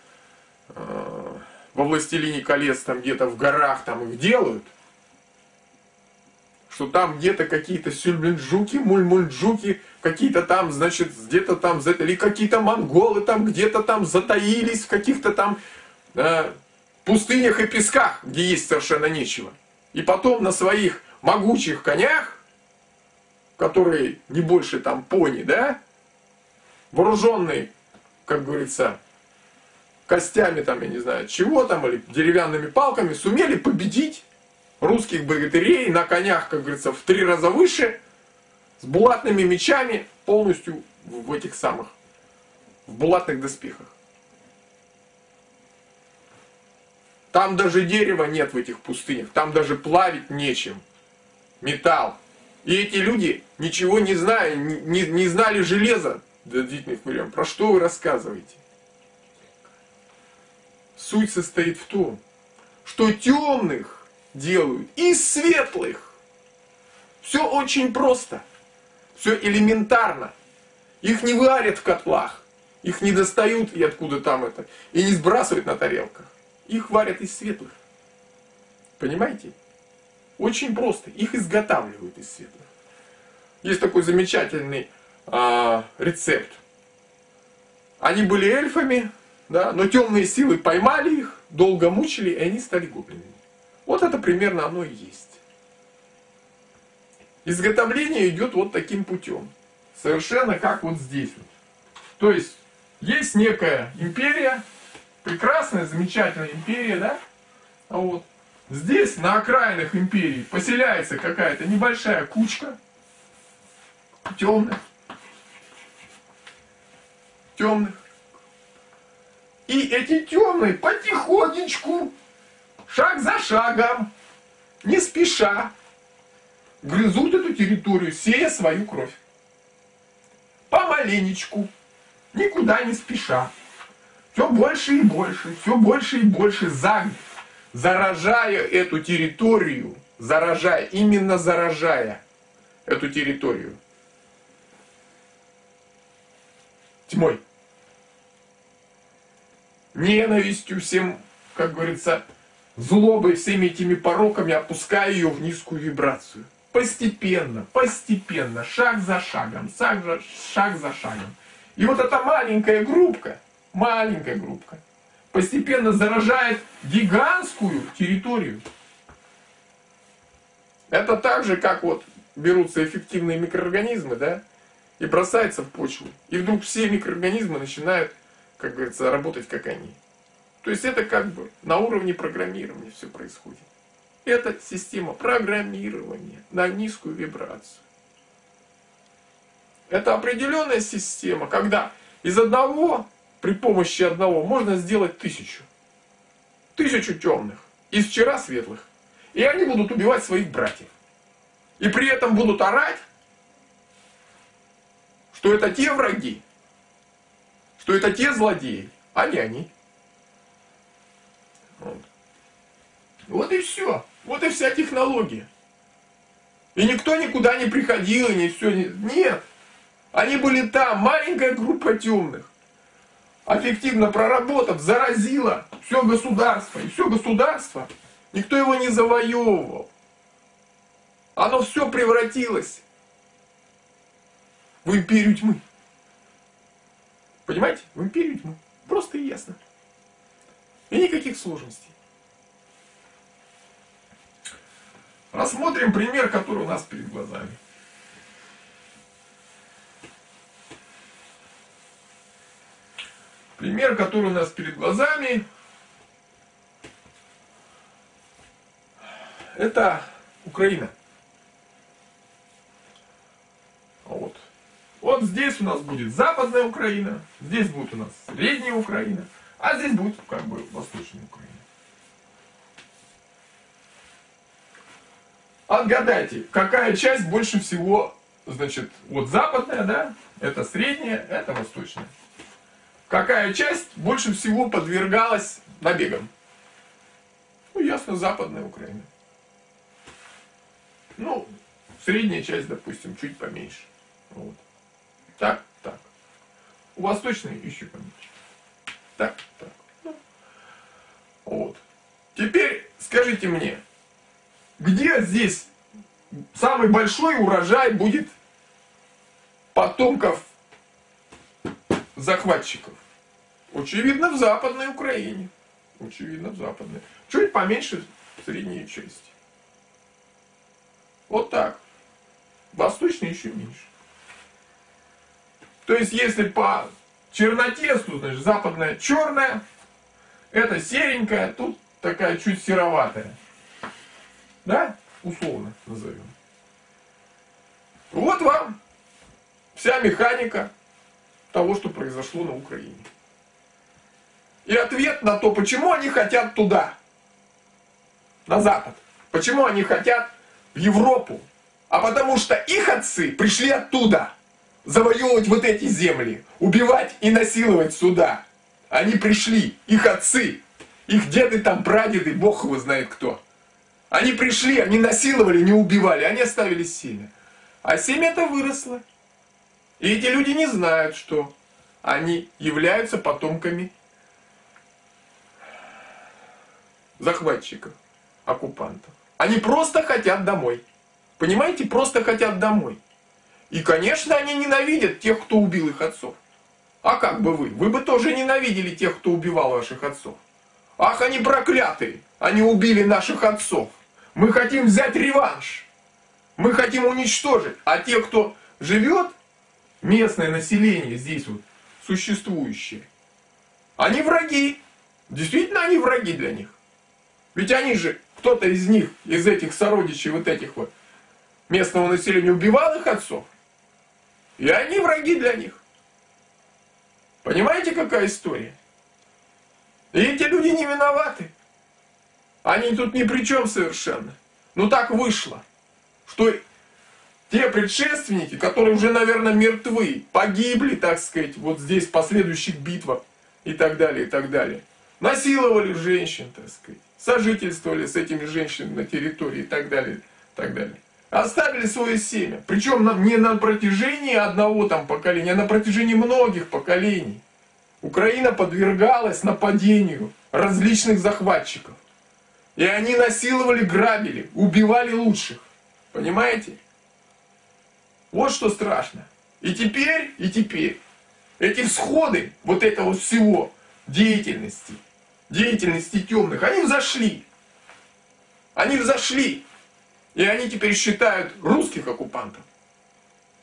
э, во «Властелине колец», там где-то в горах там их делают, что там где-то какие-то сюльминджуки, мульмульджуки, какие-то там, значит, где-то там, или какие-то монголы там где-то там затаились в каких-то там э, пустынях и песках, где есть совершенно нечего. И потом на своих могучих конях которые не больше там пони, да, вооруженный, как говорится, костями там, я не знаю, чего там, или деревянными палками, сумели победить русских богатырей на конях, как говорится, в три раза выше, с булатными мечами, полностью в этих самых, в булатных доспехах. Там даже дерева нет в этих пустынях, там даже плавить нечем. Металл. И эти люди, ничего не зная, не, не знали железа до длительных времен. Про что вы рассказываете? Суть состоит в том, что темных делают из светлых. Все очень просто. Все элементарно. Их не варят в котлах. Их не достают и откуда там это. И не сбрасывают на тарелках. Их варят из светлых. Понимаете? Очень просто. Их изготавливают из светлых. Есть такой замечательный э, рецепт. Они были эльфами, да, но темные силы поймали их, долго мучили, и они стали гоблинами. Вот это примерно оно и есть. Изготовление идет вот таким путем. Совершенно как вот здесь. То есть, есть некая империя, прекрасная, замечательная империя, да? Вот. Здесь, на окраинах империи, поселяется какая-то небольшая кучка темных. Темных. И эти темные потихонечку, шаг за шагом, не спеша, грызут эту территорию, сея свою кровь. Помаленечку, никуда не спеша. Все больше и больше, все больше и больше за заражая эту территорию, заражая, именно заражая эту территорию тьмой, ненавистью всем, как говорится, злобой, всеми этими пороками, опуская ее в низкую вибрацию. Постепенно, постепенно, шаг за шагом, шаг за, шаг за шагом. И вот эта маленькая группка, маленькая группка, постепенно заражает гигантскую территорию. Это так же, как вот берутся эффективные микроорганизмы, да, и бросается в почву. И вдруг все микроорганизмы начинают, как говорится, работать как они. То есть это как бы на уровне программирования все происходит. Это система программирования на низкую вибрацию. Это определенная система, когда из одного, при помощи одного, можно сделать тысячу. Тысячу темных. Из вчера светлых. И они будут убивать своих братьев. И при этом будут орать, что это те враги, что это те злодеи, а не они. Вот. вот и все. Вот и вся технология. И никто никуда не приходил, и не все. Нет. Они были там, маленькая группа темных. Эффективно проработав, заразила все государство. И все государство, никто его не завоевывал. Оно все превратилось в империю тьмы. Понимаете? В империю тьмы. Просто и ясно. И никаких сложностей. Рассмотрим пример, который у нас перед глазами. Пример, который у нас перед глазами, это Украина. Вот. Вот здесь у нас будет западная Украина, здесь будет у нас средняя Украина, а здесь будет как бы восточная Украина. Отгадайте, какая часть больше всего, значит, вот западная, да, это средняя, это восточная. Какая часть больше всего подвергалась набегам? Ну, ясно, западная Украина. Ну, средняя часть, допустим, чуть поменьше. Вот. Так, так. У восточной еще поменьше. Так, так. Ну. Вот. Теперь скажите мне, где здесь самый большой урожай будет потомков захватчиков? Очевидно, в Западной Украине. Очевидно, в Западной. Чуть поменьше средней части. Вот так. Восточной еще меньше. То есть, если по черноте, то значит западная черная, это серенькая, тут такая чуть сероватая. Да? Условно назовем. Вот вам вся механика того, что произошло на Украине. И ответ на то, почему они хотят туда, на Запад. Почему они хотят в Европу. А потому что их отцы пришли оттуда завоевывать вот эти земли, убивать и насиловать сюда. Они пришли, их отцы, их деды там, прадеды, бог его знает кто. Они пришли, они насиловали, не убивали, они оставили семя. А семя-то выросло. И эти люди не знают, что они являются потомками захватчиков, оккупантов. Они просто хотят домой. Понимаете, просто хотят домой. И, конечно, они ненавидят тех, кто убил их отцов. А как бы вы? Вы бы тоже ненавидели тех, кто убивал ваших отцов. Ах, они проклятые! Они убили наших отцов. Мы хотим взять реванш. Мы хотим уничтожить. А те, кто живет, местное население здесь вот, существующее, они враги. Действительно, они враги для них. Ведь они же, кто-то из них, из этих сородичей вот этих вот местного населения убивал их отцов. И они враги для них. Понимаете, какая история? И эти люди не виноваты. Они тут ни при чем совершенно. Но так вышло, что те предшественники, которые уже, наверное, мертвы, погибли, так сказать, вот здесь в последующих битвах и так далее, и так далее. Насиловали женщин, так сказать сожительствовали с этими женщинами на территории и так далее, и так далее. Оставили свое семя. Причем не на протяжении одного там поколения, а на протяжении многих поколений. Украина подвергалась нападению различных захватчиков. И они насиловали, грабили, убивали лучших. Понимаете? Вот что страшно. И теперь, и теперь, эти всходы вот этого всего деятельности – деятельности темных, они взошли. Они взошли. И они теперь считают русских оккупантов.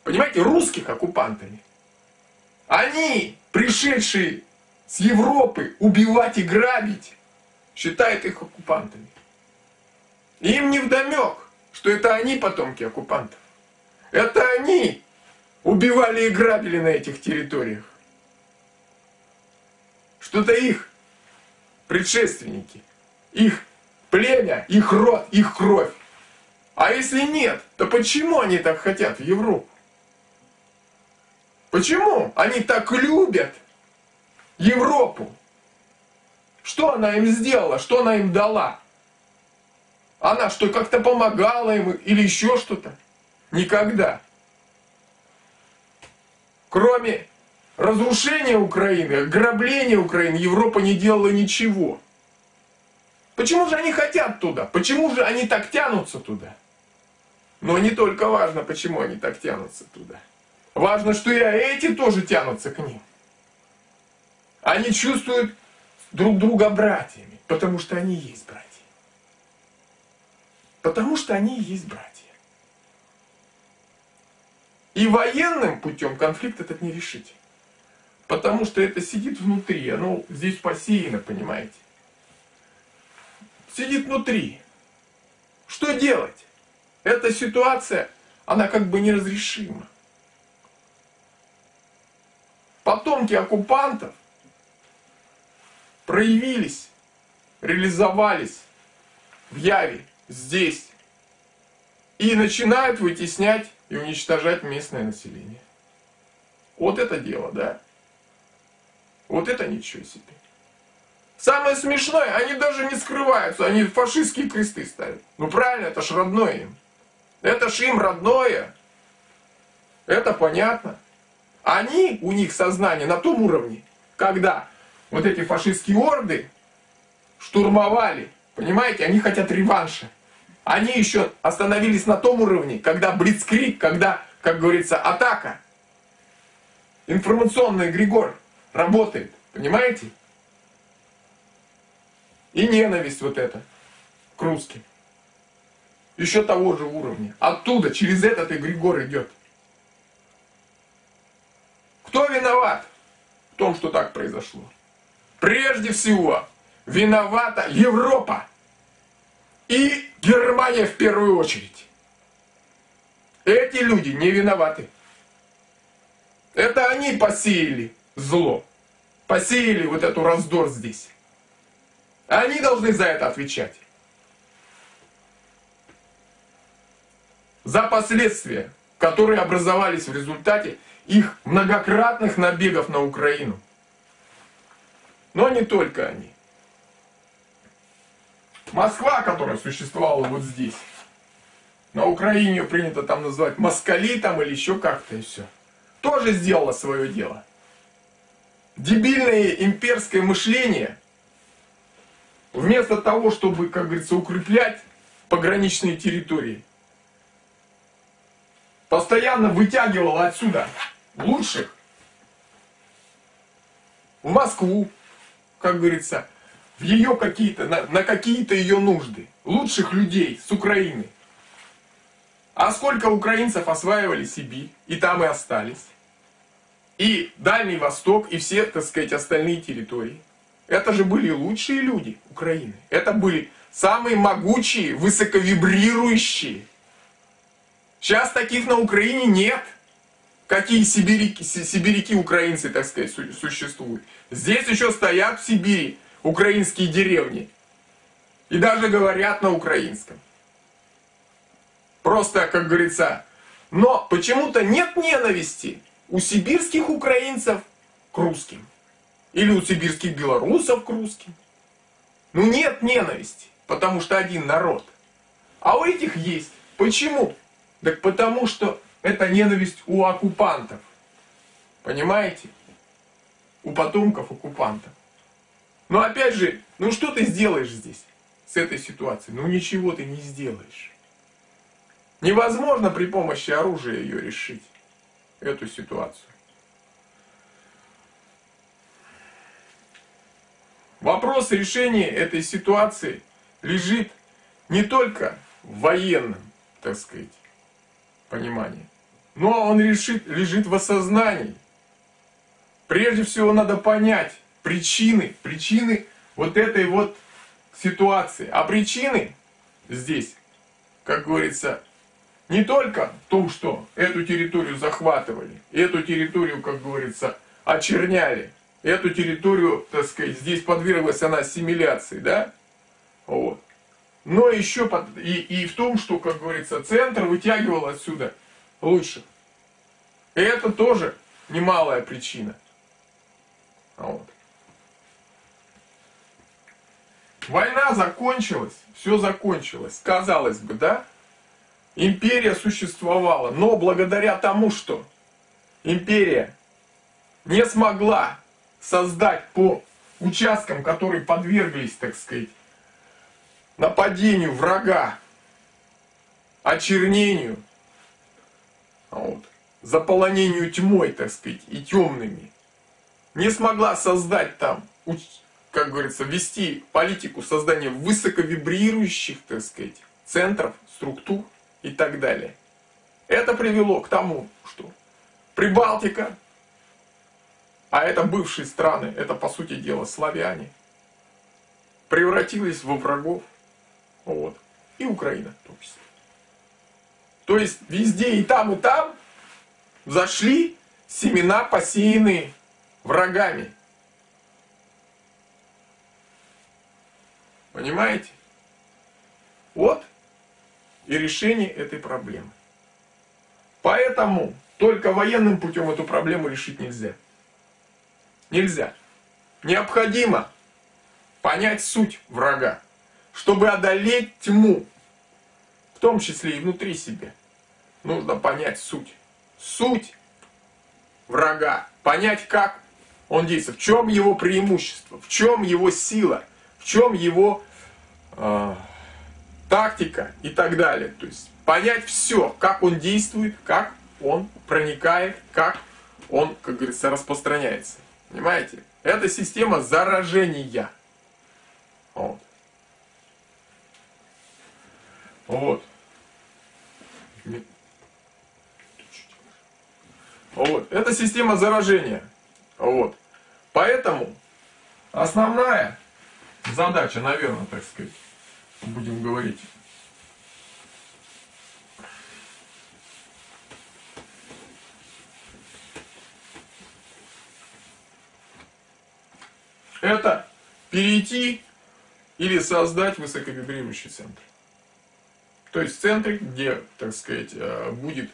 Понимаете, русских оккупантами. Они, пришедшие с Европы убивать и грабить, считают их оккупантами. Им не вдомек, что это они потомки оккупантов. Это они убивали и грабили на этих территориях. Что-то их предшественники, их племя, их род, их кровь. А если нет, то почему они так хотят в Европу? Почему они так любят Европу? Что она им сделала? Что она им дала? Она что, как-то помогала им или еще что-то? Никогда. Кроме разрушения Украины, грабления Украины, Европа не делала ничего. Почему же они хотят туда? Почему же они так тянутся туда? Но не только важно, почему они так тянутся туда. Важно, что и эти тоже тянутся к ним. Они чувствуют друг друга братьями, потому что они есть братья. Потому что они есть братья. И военным путем конфликт этот не решить. Потому что это сидит внутри, оно здесь посеяно, понимаете. Сидит внутри. Что делать? Эта ситуация, она как бы неразрешима. Потомки оккупантов проявились, реализовались в Яве, здесь, и начинают вытеснять и уничтожать местное население. Вот это дело, да. Вот это ничего себе. Самое смешное, они даже не скрываются, они фашистские кресты ставят. Ну правильно, это ж родное им. Это ж им родное. Это понятно. Они, у них сознание на том уровне, когда вот эти фашистские орды штурмовали, понимаете, они хотят реванша. Они еще остановились на том уровне, когда блицкрик, когда, как говорится, атака. Информационный Григор работает, понимаете? И ненависть вот эта к русским. Еще того же уровня. Оттуда, через этот эгрегор идет. Кто виноват в том, что так произошло? Прежде всего, виновата Европа. И Германия в первую очередь. Эти люди не виноваты. Это они посеяли зло. Посеяли вот эту раздор здесь. Они должны за это отвечать. За последствия, которые образовались в результате их многократных набегов на Украину. Но не только они. Москва, которая существовала вот здесь, на Украине принято там называть москали там или еще как-то и все, тоже сделала свое дело. Дебильное имперское мышление, вместо того, чтобы, как говорится, укреплять пограничные территории, постоянно вытягивало отсюда лучших. В Москву, как говорится, в ее какие-то, на, на какие-то ее нужды. Лучших людей с Украины. А сколько украинцев осваивали Сибирь, и там и остались. И Дальний Восток, и все, так сказать, остальные территории. Это же были лучшие люди Украины. Это были самые могучие, высоковибрирующие. Сейчас таких на Украине нет. Какие сибиряки, сибиряки украинцы, так сказать, существуют. Здесь еще стоят в Сибири украинские деревни. И даже говорят на украинском. Просто, как говорится, но почему-то нет ненависти у сибирских украинцев к русским. Или у сибирских белорусов к русским. Ну нет ненависти, потому что один народ. А у этих есть. Почему? Так потому что это ненависть у оккупантов. Понимаете? У потомков оккупантов. Но опять же, ну что ты сделаешь здесь, с этой ситуацией? Ну ничего ты не сделаешь. Невозможно при помощи оружия ее решить, эту ситуацию. Вопрос решения этой ситуации лежит не только в военном, так сказать, понимании, Но он решит, лежит в осознании. Прежде всего надо понять причины, причины вот этой вот ситуации. А причины здесь, как говорится, не только в том, что эту территорию захватывали, эту территорию, как говорится, очерняли, эту территорию, так сказать, здесь подверглась она ассимиляции, да? Вот. Но еще под, и, и в том, что, как говорится, центр вытягивал отсюда лучше. И это тоже немалая причина. Вот. Война закончилась, все закончилось. Казалось бы, да? Империя существовала, но благодаря тому, что империя не смогла создать по участкам, которые подверглись, так сказать, нападению врага, очернению, вот, заполонению тьмой, так сказать, и темными, не смогла создать там, как говорится, вести политику создания высоковибрирующих, так сказать, центров, структур и так далее. Это привело к тому, что Прибалтика, а это бывшие страны, это по сути дела славяне, превратились во врагов. Вот. И Украина том числе. То есть везде и там, и там зашли семена, посеянные врагами. Понимаете? Вот и решение этой проблемы. Поэтому только военным путем эту проблему решить нельзя. Нельзя. Необходимо понять суть врага, чтобы одолеть тьму, в том числе и внутри себя. Нужно понять суть. Суть врага. Понять, как он действует, в чем его преимущество, в чем его сила, в чем его э, тактика и так далее. То есть понять все, как он действует, как он проникает, как он, как говорится, распространяется. Понимаете? Это система заражения. Вот. Вот. Вот. Это система заражения. Вот. Поэтому основная задача, наверное, так сказать, будем говорить, это перейти или создать высоковибрирующий центр. То есть центр, где, так сказать, э, будет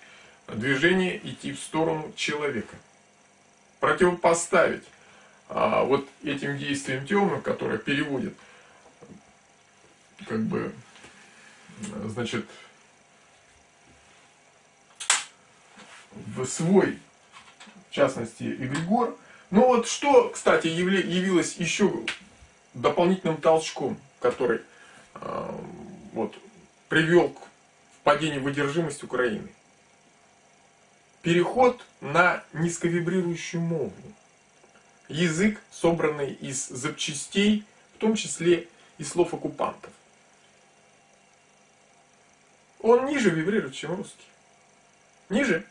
движение идти в сторону человека. Противопоставить а, вот этим действиям темным, которые переводят, как бы, значит, в свой, в частности, эгрегор. Ну вот что, кстати, явилось еще дополнительным толчком, который э, вот, привел к падению выдержимости Украины. Переход на низковибрирующую мову. Язык, собранный из запчастей, в том числе и слов оккупантов. Он ниже вибрирует, чем русский. Ниже.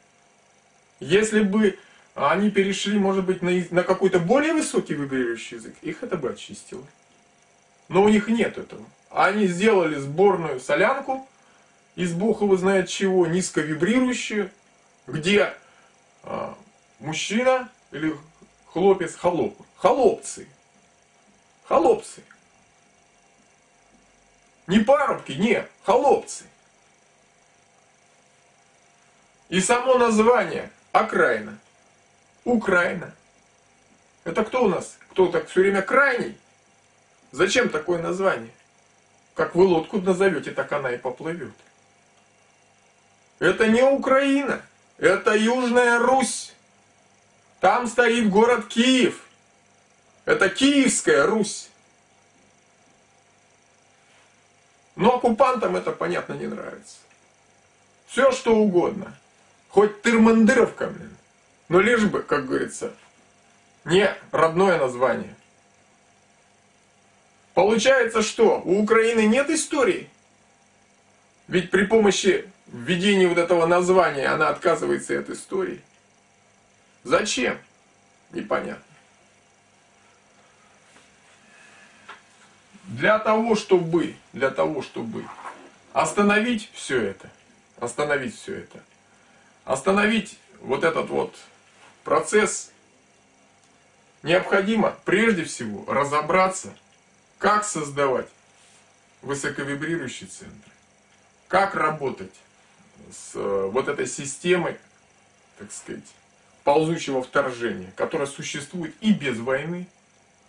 Если бы они перешли, может быть, на, на какой-то более высокий вибрирующий язык, их это бы очистило. Но у них нет этого. Они сделали сборную солянку из бог знает чего, низковибрирующую, где а, мужчина или хлопец, холоп, холопцы. Холопцы. Не парубки, нет, холопцы. И само название окраина. Украина. Это кто у нас? Кто так все время крайний? Зачем такое название? Как вы лодку назовете, так она и поплывет. Это не Украина, это Южная Русь. Там стоит город Киев. Это Киевская Русь. Но оккупантам это, понятно, не нравится. Все, что угодно. Хоть Тырмандыровка, блин. Но лишь бы, как говорится, не родное название. Получается что? У Украины нет истории? Ведь при помощи введения вот этого названия она отказывается от истории. Зачем? Непонятно. Для того, чтобы, для того, чтобы остановить все это, остановить все это, остановить вот этот вот процесс, необходимо прежде всего разобраться, как создавать высоковибрирующий центр, как работать с э, вот этой системой, так сказать, ползучего вторжения, которая существует и без войны,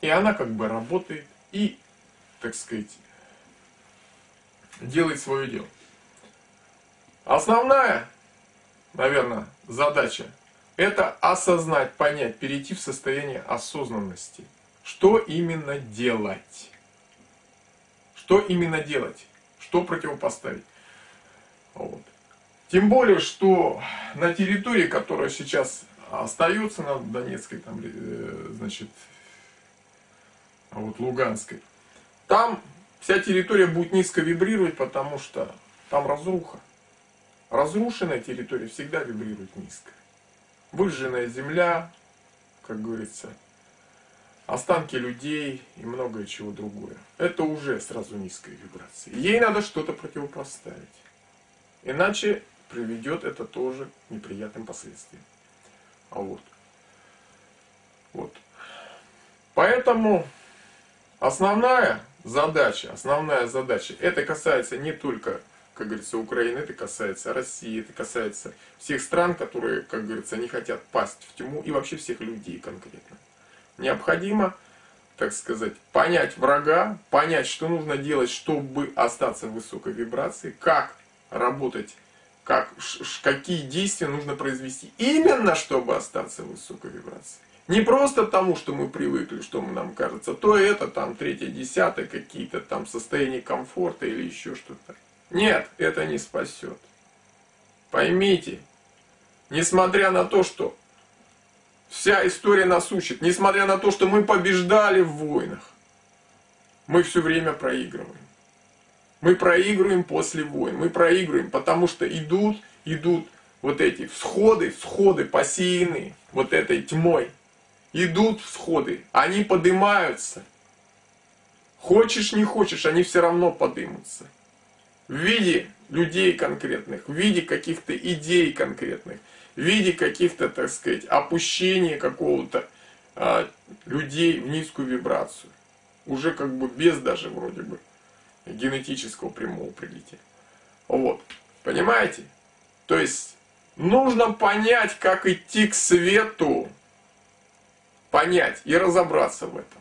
и она как бы работает, и, так сказать, делает свое дело. Основная, наверное, задача – это осознать, понять, перейти в состояние осознанности. Что именно делать? Что именно делать? Что противопоставить? Вот. Тем более, что на территории, которая сейчас остается на Донецкой, там, э, значит, а вот Луганской, там вся территория будет низко вибрировать, потому что там разруха. Разрушенная территория всегда вибрирует низко. Выжженная земля, как говорится, останки людей и многое чего другое. Это уже сразу низкая вибрация. Ей надо что-то противопоставить. Иначе приведет это тоже к неприятным последствиям. А вот. Вот. Поэтому основная задача, основная задача, это касается не только, как говорится, Украины, это касается России, это касается всех стран, которые, как говорится, не хотят пасть в тьму, и вообще всех людей конкретно. Необходимо, так сказать, понять врага, понять, что нужно делать, чтобы остаться в высокой вибрации, как работать как, какие действия нужно произвести именно, чтобы остаться в высокой вибрации. Не просто тому, что мы привыкли, что нам кажется, то это, там, третье, десятое, какие-то там состояния комфорта или еще что-то. Нет, это не спасет. Поймите, несмотря на то, что вся история нас учит, несмотря на то, что мы побеждали в войнах, мы все время проигрываем. Мы проигрываем после войн. Мы проигрываем, потому что идут, идут вот эти всходы, всходы посеянные вот этой тьмой. Идут всходы, они поднимаются. Хочешь, не хочешь, они все равно поднимутся. В виде людей конкретных, в виде каких-то идей конкретных, в виде каких-то, так сказать, опущения какого-то а, людей в низкую вибрацию. Уже как бы без даже вроде бы генетического прямого прилития. Вот. Понимаете? То есть нужно понять, как идти к свету. Понять и разобраться в этом.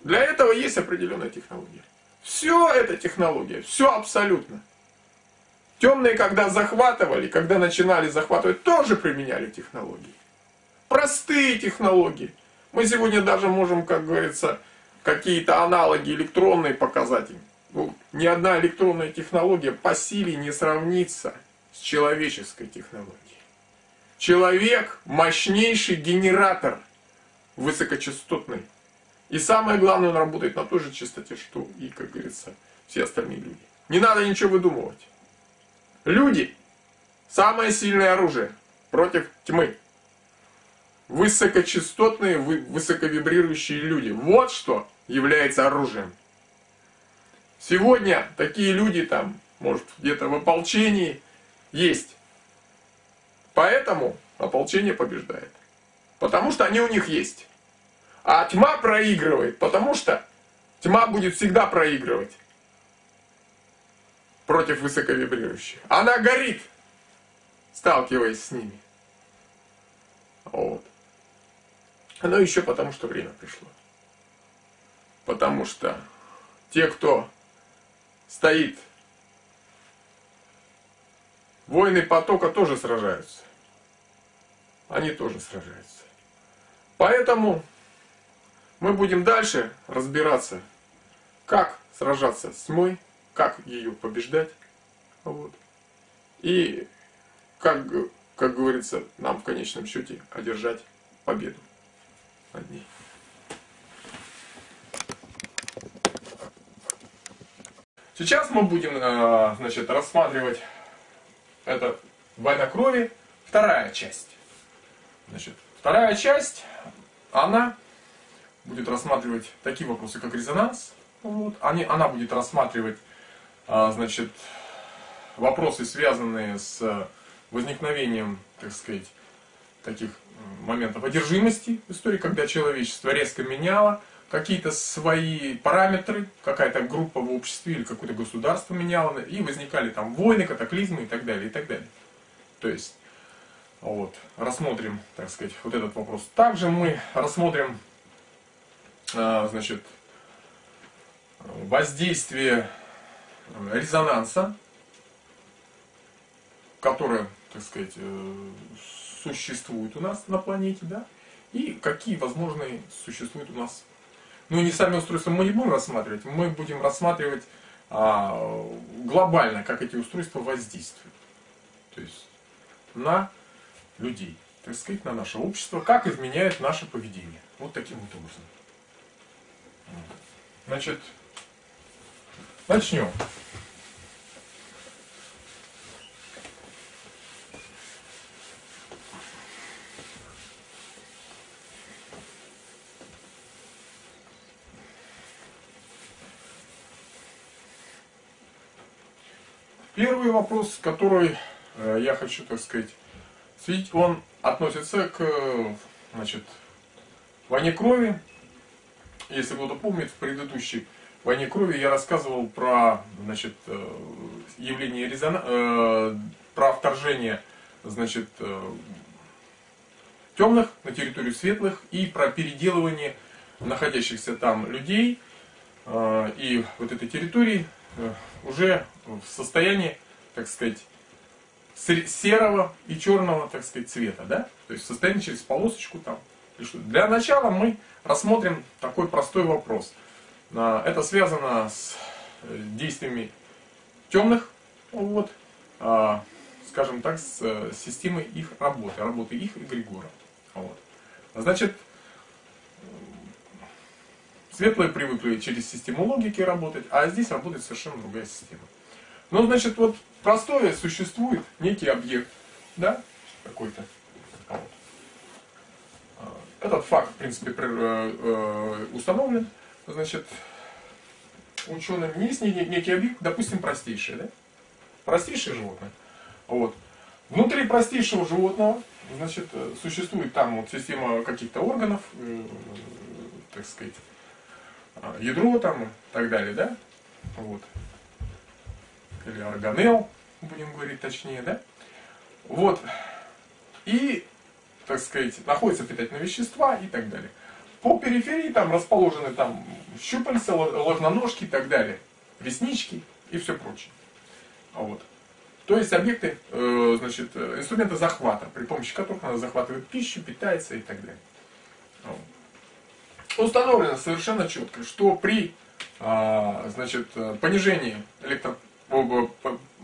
Для этого есть определенная технология. Все это технология, все абсолютно. Темные, когда захватывали, когда начинали захватывать, тоже применяли технологии. Простые технологии. Мы сегодня даже можем, как говорится, какие-то аналоги электронные показать им. Ну, ни одна электронная технология по силе не сравнится с человеческой технологией. Человек – мощнейший генератор высокочастотный. И самое главное, он работает на той же частоте, что и, как говорится, все остальные люди. Не надо ничего выдумывать. Люди – самое сильное оружие против тьмы высокочастотные, высоковибрирующие люди. Вот что является оружием. Сегодня такие люди там, может, где-то в ополчении есть. Поэтому ополчение побеждает. Потому что они у них есть. А тьма проигрывает, потому что тьма будет всегда проигрывать против высоковибрирующих. Она горит, сталкиваясь с ними. Вот. Но еще потому, что время пришло. Потому что те, кто стоит, воины потока тоже сражаются. Они тоже сражаются. Поэтому мы будем дальше разбираться, как сражаться с тьмой, как ее побеждать. Вот. И как, как говорится, нам в конечном счете одержать победу над ней. Сейчас мы будем э, значит, рассматривать это война крови, вторая часть. Значит, вторая часть, она будет рассматривать такие вопросы, как резонанс. Вот. Они, она будет рассматривать значит, вопросы, связанные с возникновением, так сказать, таких моментов одержимости в истории, когда человечество резко меняло какие-то свои параметры, какая-то группа в обществе или какое-то государство меняло, и возникали там войны, катаклизмы и так далее, и так далее. То есть, вот, рассмотрим, так сказать, вот этот вопрос. Также мы рассмотрим, а, значит, воздействие резонанса, которое, так сказать, э, существует у нас на планете, да, и какие возможные существуют у нас. Ну, не сами устройства мы не будем рассматривать, мы будем рассматривать а, глобально, как эти устройства воздействуют. То есть на людей, так сказать, на наше общество, как изменяет наше поведение. Вот таким вот образом. Значит, начнем. Первый вопрос, который э, я хочу, так сказать, светить, он относится к значит, войне крови. Если кто-то помнит, в предыдущей войне крови я рассказывал про значит, э, явление резона... э, про вторжение значит, э, темных на территорию светлых и про переделывание находящихся там людей и вот этой территории уже в состоянии, так сказать, серого и черного, так сказать, цвета, да? То есть состояние через полосочку там. Для начала мы рассмотрим такой простой вопрос. А, это связано с э, действиями темных, вот, а, скажем так, с э, системой их работы, работы их эгрегора. Вот. Значит, Светлые привыкли через систему логики работать, а здесь работает совершенно другая система. Ну, значит, вот простое существует некий объект, да, какой-то. А, этот факт, в принципе, э, установлен. Значит, ученым есть некий объект, допустим, простейшее, да? Простейшее животное. Вот. Внутри простейшего животного, значит, э, существует там вот система каких-то органов, так сказать, а, ядро там и так далее, да? Вот. Или органел, будем говорить точнее, да? Вот. И, так сказать, находятся питательные вещества и так далее. По периферии там расположены там щупальца, ложноножки и так далее, реснички и все прочее. Вот. То есть объекты, э, значит, инструменты захвата, при помощи которых она захватывает пищу, питается и так далее. Вот установлено совершенно четко, что при а, значит, понижении электро...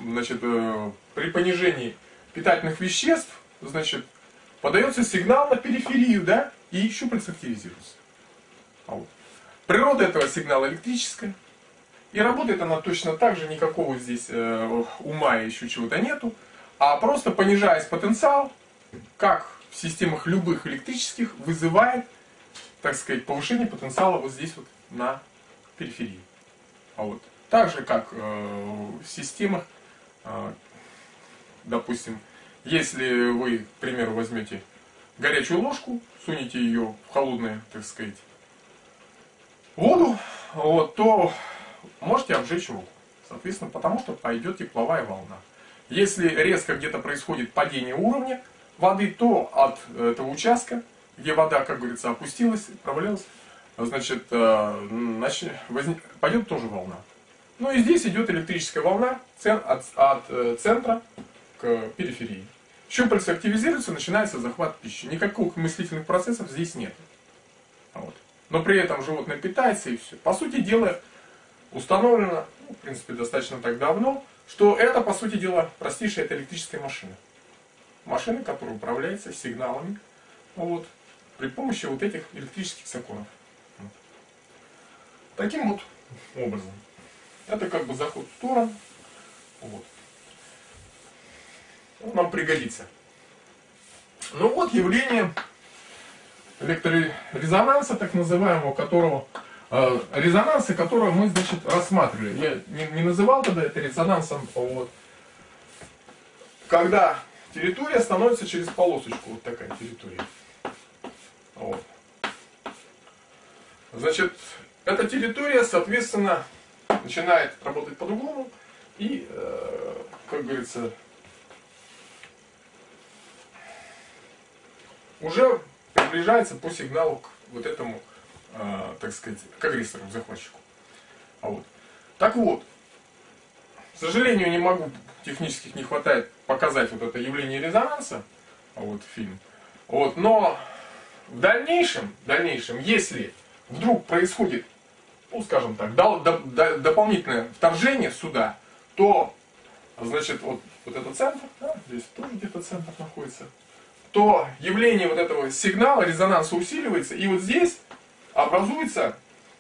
значит, э, при понижении питательных веществ, значит, подается сигнал на периферию, да, и щупальца активизируется. А вот. Природа этого сигнала электрическая, и работает она точно так же, никакого здесь э, ума и еще чего-то нету, а просто понижаясь потенциал, как в системах любых электрических, вызывает так сказать, повышение потенциала вот здесь вот на периферии. А вот. Так же, как э, в системах, э, допустим, если вы, к примеру, возьмете горячую ложку, сунете ее в холодную, так сказать, воду, вот, то можете обжечь руку. Соответственно, потому что пойдет тепловая волна. Если резко где-то происходит падение уровня воды, то от этого участка где вода, как говорится, опустилась, провалилась, значит, э, пойдет тоже волна. Ну и здесь идет электрическая волна от, от э, центра к периферии. Щупальца активизируются, начинается захват пищи. Никаких мыслительных процессов здесь нет. Вот. Но при этом животное питается и все. По сути дела, установлено, ну, в принципе, достаточно так давно, что это, по сути дела, простейшая это электрическая машина. Машина, которая управляется сигналами вот, при помощи вот этих электрических законов. Таким вот образом. Это как бы заход в сторону. Вот. Он нам пригодится. Ну вот явление электрорезонанса, так называемого, которого э, резонанса, которого мы, значит, рассматривали. Я не, не называл тогда это резонансом, вот. Когда территория становится через полосочку, вот такая территория. Вот. Значит, эта территория, соответственно, начинает работать по-другому и, э, как говорится, уже приближается по сигналу к вот этому, э, так сказать, к агрессору, к захватчику. А вот. Так вот, к сожалению, не могу, технических не хватает показать вот это явление резонанса, а вот фильм. Вот, но в дальнейшем, в дальнейшем, если вдруг происходит, ну, скажем так, дол, до, до, дополнительное вторжение сюда, то, значит, вот, вот этот центр, да, здесь тоже где-то центр находится, то явление вот этого сигнала, резонанса усиливается, и вот здесь образуется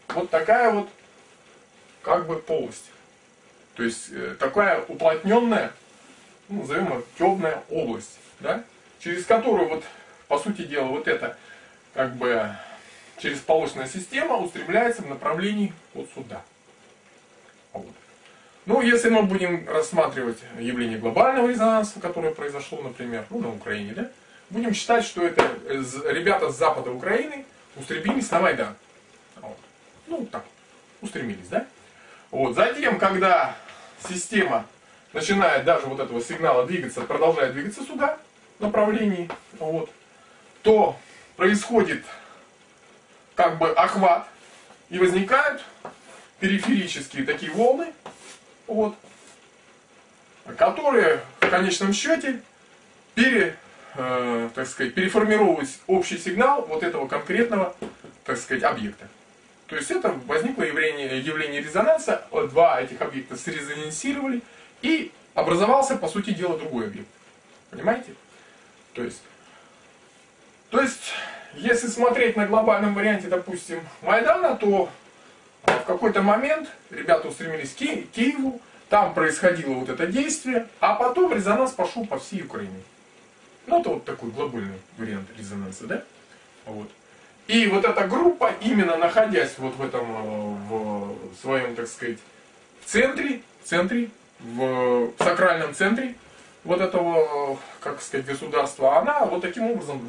вот такая вот как бы полость. То есть э, такая уплотненная, ну, назовем ее темная область, да, через которую вот, по сути дела, вот это как бы через полосная система устремляется в направлении вот сюда. Вот. Ну, если мы будем рассматривать явление глобального резонанса, которое произошло, например, ну, на Украине, да, будем считать, что это ребята с запада Украины устремились на Майдан. Вот. Ну, так, устремились, да? Вот. Затем, когда система начинает даже вот этого сигнала двигаться, продолжает двигаться сюда, в направлении, вот, то происходит как бы охват, и возникают периферические такие волны, вот, которые в конечном счете пере, э, так сказать, переформировывать общий сигнал вот этого конкретного, так сказать, объекта. То есть это возникло явление, явление резонанса, два этих объекта срезонансировали, и образовался, по сути дела, другой объект. Понимаете? То есть, то есть, если смотреть на глобальном варианте, допустим, Майдана, то в какой-то момент ребята устремились к Киеву, там происходило вот это действие, а потом резонанс пошел по всей Украине. Ну, это вот такой глобальный вариант резонанса, да? Вот. И вот эта группа, именно находясь вот в этом, э, в своем, так сказать, центре, центре, в сакральном центре вот этого, как сказать, государства, она вот таким образом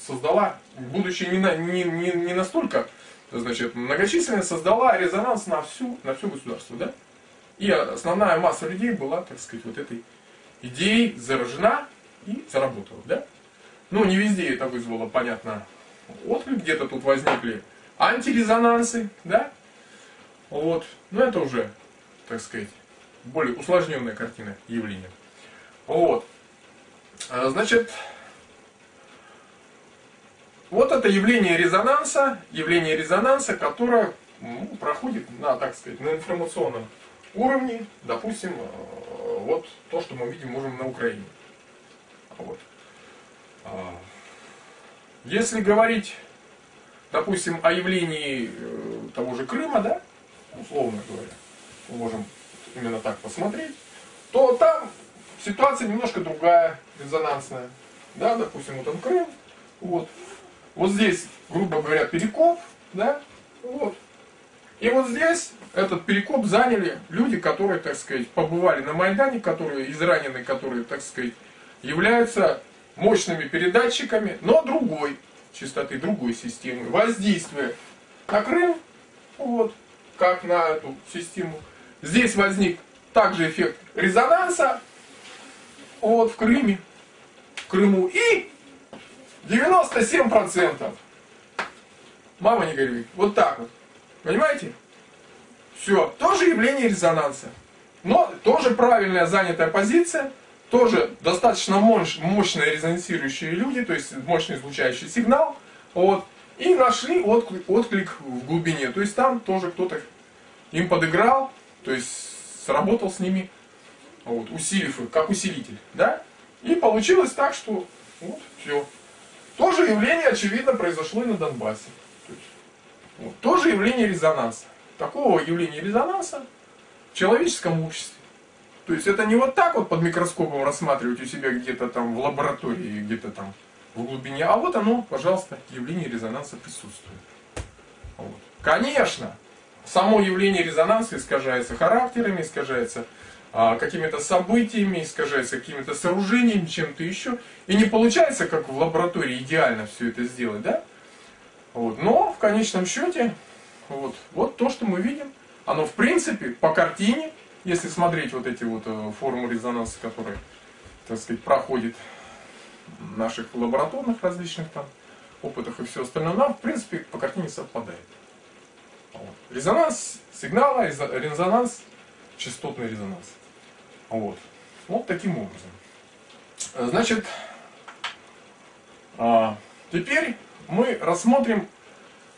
создала, будучи не, на, не, не, не настолько, значит, многочисленной, создала резонанс на всю, на все государство, да? И основная масса людей была, так сказать, вот этой идеей заражена и заработала, да? Ну, не везде это вызвало, понятно, отклик, где-то тут возникли антирезонансы, да? Вот, но это уже, так сказать, более усложненная картина явления. Вот. А, значит, вот это явление резонанса, явление резонанса, которое ну, проходит на, так сказать, на информационном уровне, допустим, э, вот то, что мы видим, можем на Украине. Вот. А, если говорить, допустим, о явлении э, того же Крыма, да, условно говоря, мы можем именно так посмотреть, то там ситуация немножко другая, резонансная. Да, допустим, вот он Крым, вот. Вот здесь, грубо говоря, перекоп, да, вот. И вот здесь этот перекоп заняли люди, которые, так сказать, побывали на Майдане, которые изранены, которые, так сказать, являются мощными передатчиками, но другой частоты, другой системы. Воздействие на Крым, вот, как на эту систему. Здесь возник также эффект резонанса, вот, в Крыме, в Крыму. И 97%. Мама не горюй. Вот так вот. Понимаете? Все. Тоже явление резонанса. Но тоже правильная занятая позиция – тоже достаточно мощные резонансирующие люди, то есть мощный излучающий сигнал, вот, и нашли отклик, отклик в глубине. То есть там тоже кто-то им подыграл, то есть сработал с ними, вот, усилив их, как усилитель. Да? И получилось так, что вот, все. То же явление, очевидно, произошло и на Донбассе. То, есть, вот, то же явление резонанса. Такого явления резонанса человеческом обществе. То есть это не вот так вот под микроскопом рассматривать у себя где-то там в лаборатории, где-то там в глубине, а вот оно, пожалуйста, явление резонанса присутствует. Вот. Конечно, само явление резонанса искажается характерами, искажается а, какими-то событиями, искажается какими-то сооружениями, чем-то еще. И не получается, как в лаборатории, идеально все это сделать, да? Вот. Но в конечном счете, вот, вот то, что мы видим, оно в принципе по картине если смотреть вот эти вот э, формы резонанса, которые, так сказать, проходят в наших лабораторных различных там опытах и все остальное, нам, в принципе, по картине совпадает. Вот. Резонанс сигнала, резонанс, частотный резонанс. Вот. Вот таким образом. Значит, а, теперь мы рассмотрим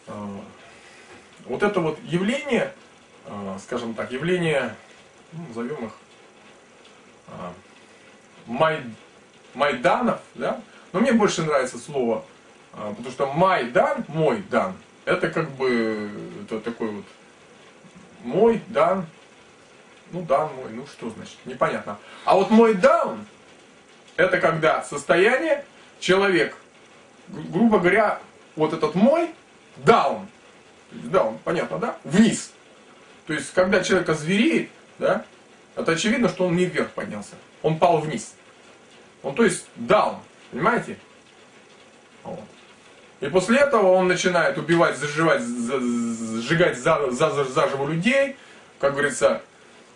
а, вот это вот явление, а, скажем так, явление ну, назовем их а, май, майданов, да? Но мне больше нравится слово, а, потому что майдан, мой дан, это как бы это такой вот мой дан, ну дан мой, ну что значит, непонятно. А вот мой дан, это когда состояние, человек, грубо говоря, вот этот мой, даун, даун, понятно, да, вниз. То есть, когда человек озвереет, да, это очевидно, что он не вверх поднялся. Он пал вниз. Он, то есть, down. Понимаете? Вот. И после этого он начинает убивать, заживать, сжигать заживо людей, как говорится,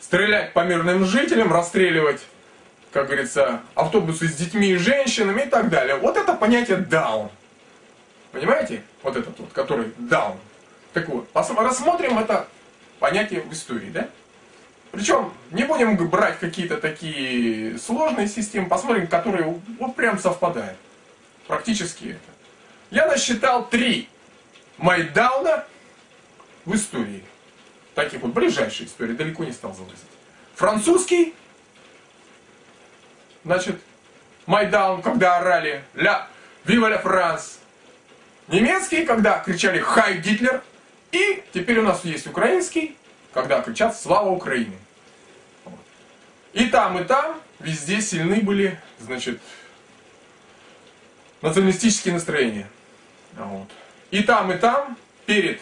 стрелять по мирным жителям, расстреливать, как говорится, автобусы с детьми и женщинами и так далее. Вот это понятие down. Понимаете? Вот этот вот, который down. Так вот, рассмотрим это понятие в истории, да? Причем не будем брать какие-то такие сложные системы, посмотрим, которые вот прям совпадают. Практически это. Я насчитал три майдауна в истории. Таких вот ближайших историй, далеко не стал залазить. Французский, значит, Майдаун, когда орали «Ля, Вива ля Франс!» Немецкий, когда кричали «Хай Гитлер!» И теперь у нас есть украинский, когда кричат «Слава Украине!». И там, и там везде сильны были, значит, националистические настроения. Вот. И там, и там, перед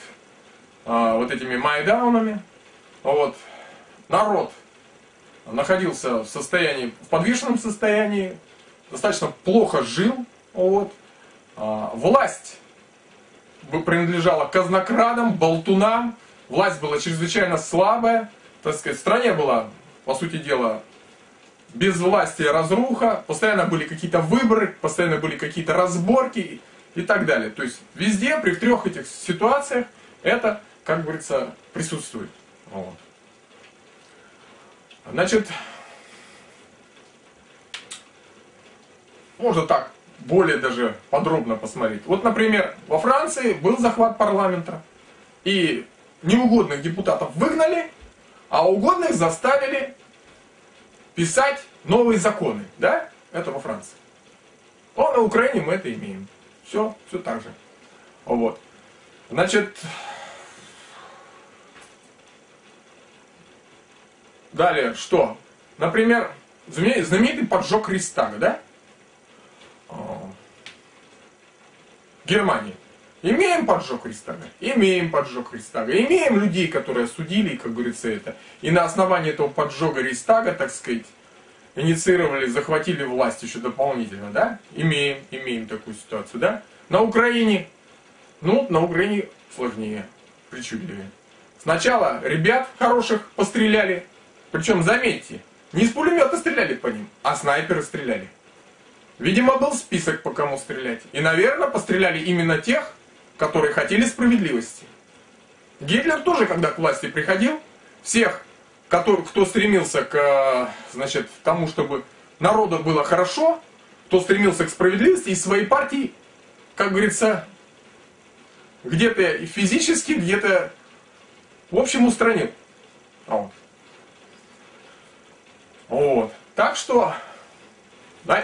а, вот этими майдаунами, вот, народ находился в состоянии, в подвешенном состоянии, достаточно плохо жил, вот, а, власть принадлежала казнокрадам, болтунам, власть была чрезвычайно слабая, так сказать, в стране была по сути дела, без власти разруха, постоянно были какие-то выборы, постоянно были какие-то разборки и так далее. То есть везде, при трех этих ситуациях, это, как говорится, присутствует. Вот. Значит, можно так более даже подробно посмотреть. Вот, например, во Франции был захват парламента, и неугодных депутатов выгнали, а угодных заставили писать новые законы. Да? Это во Франции. А на Украине мы это имеем. Все, все так же. Вот. Значит, далее что? Например, знаменитый поджог Рейстага, да? А, Германии. Имеем поджог Рейхстага? Имеем поджог Рейхстага. Имеем людей, которые осудили, как говорится, это. И на основании этого поджога Рейхстага, так сказать, инициировали, захватили власть еще дополнительно, да? Имеем, имеем такую ситуацию, да? На Украине, ну, на Украине сложнее, причудливее. Сначала ребят хороших постреляли, причем, заметьте, не из пулемета стреляли по ним, а снайперы стреляли. Видимо, был список, по кому стрелять. И, наверное, постреляли именно тех, которые хотели справедливости. Гитлер тоже, когда к власти приходил, всех, который, кто стремился к значит, тому, чтобы народу было хорошо, кто стремился к справедливости, из своей партии, как говорится, где-то физически, где-то в общем устранил. Вот. вот. Так что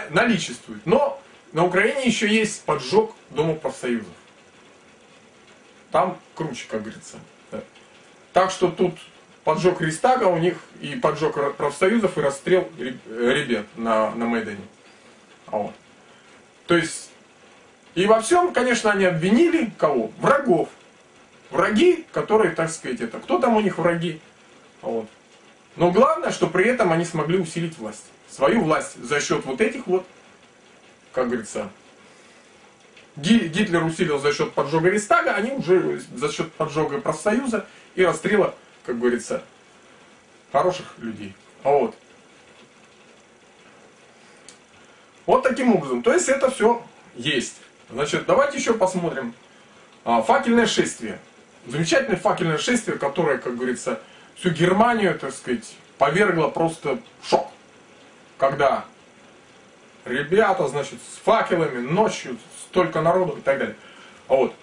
наличествует. Но на Украине еще есть поджог Дома профсоюзов. Там круче, как говорится. Так что тут поджог Рейстага у них и поджог профсоюзов и расстрел ребят на, на Майдане. Вот. То есть, и во всем, конечно, они обвинили кого? Врагов. Враги, которые, так сказать, это, кто там у них враги? Вот. Но главное, что при этом они смогли усилить власть. Свою власть за счет вот этих вот, как говорится, Гитлер усилил за счет поджога Рейстага, они уже за счет поджога профсоюза и расстрела, как говорится, хороших людей. А вот. Вот таким образом. То есть это все есть. Значит, давайте еще посмотрим. А, факельное шествие. Замечательное факельное шествие, которое, как говорится, всю Германию, так сказать, повергло просто в шок. Когда ребята, значит, с факелами ночью, столько народу и так далее. А вот.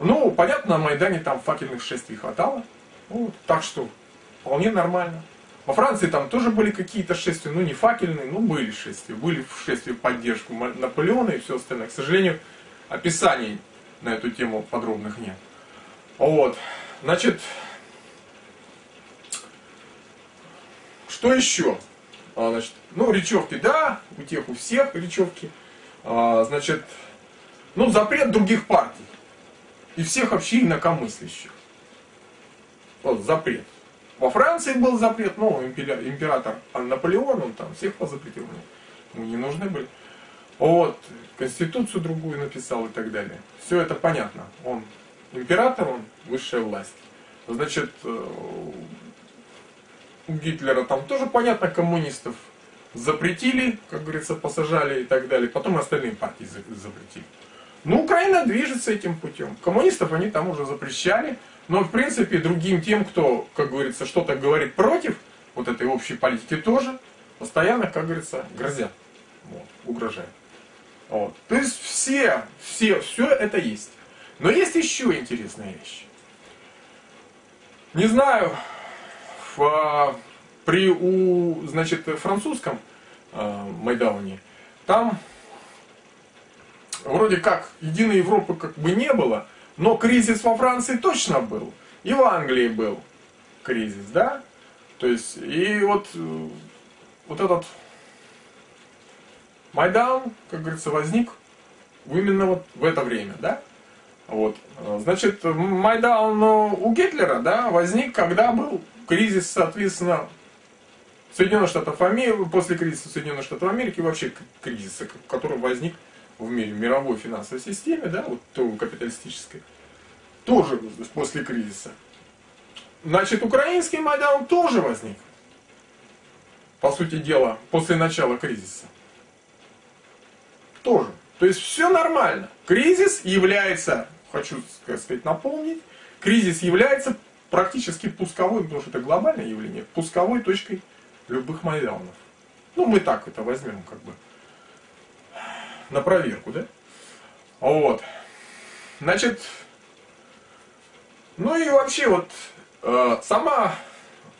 Ну, понятно, на Майдане там факельных шествий хватало. Вот, так что вполне нормально. Во Франции там тоже были какие-то шествия, ну не факельные, ну были шествия. Были шествия в поддержку Наполеона и все остальное. К сожалению, описаний на эту тему подробных нет. Вот. Значит, что еще? А, значит, ну, речевки, да, у тех у всех речевки. А, значит, ну, запрет других партий. И всех вообще инакомыслящих. Вот, запрет. Во Франции был запрет, ну, император Наполеон, он там всех позапретил. Ему не нужны были. Вот, конституцию другую написал и так далее. Все это понятно. Он император, он высшая власть. Значит, э, у Гитлера там тоже понятно коммунистов запретили, как говорится, посажали и так далее. Потом остальные партии запретили. Ну, Украина движется этим путем. Коммунистов они там уже запрещали. Но, в принципе, другим тем, кто, как говорится, что-то говорит против вот этой общей политики тоже, постоянно, как говорится, грозят. Вот, угрожают. Вот. То есть все, все, все это есть. Но есть еще интересная вещь. Не знаю, в, при у, значит, французском э, Майдауне, там вроде как единой Европы как бы не было, но кризис во Франции точно был. И в Англии был кризис, да? То есть, и вот, э, вот этот Майдан, как говорится, возник именно вот в это время, да? Вот. Значит, Майдан у Гитлера, да, возник, когда был кризис, соответственно, Соединенных Штатов Америки, после кризиса Соединенных Штатов Америки, вообще кризиса, который возник в мире, в мировой финансовой системе, да, вот то капиталистической, тоже после кризиса. Значит, украинский Майдан тоже возник, по сути дела, после начала кризиса. Тоже. То есть все нормально. Кризис является, хочу сказать, напомнить, кризис является практически пусковой, потому что это глобальное явление, пусковой точкой любых майданов. Ну, мы так это возьмем, как бы, на проверку, да? Вот. Значит, ну и вообще вот э, сама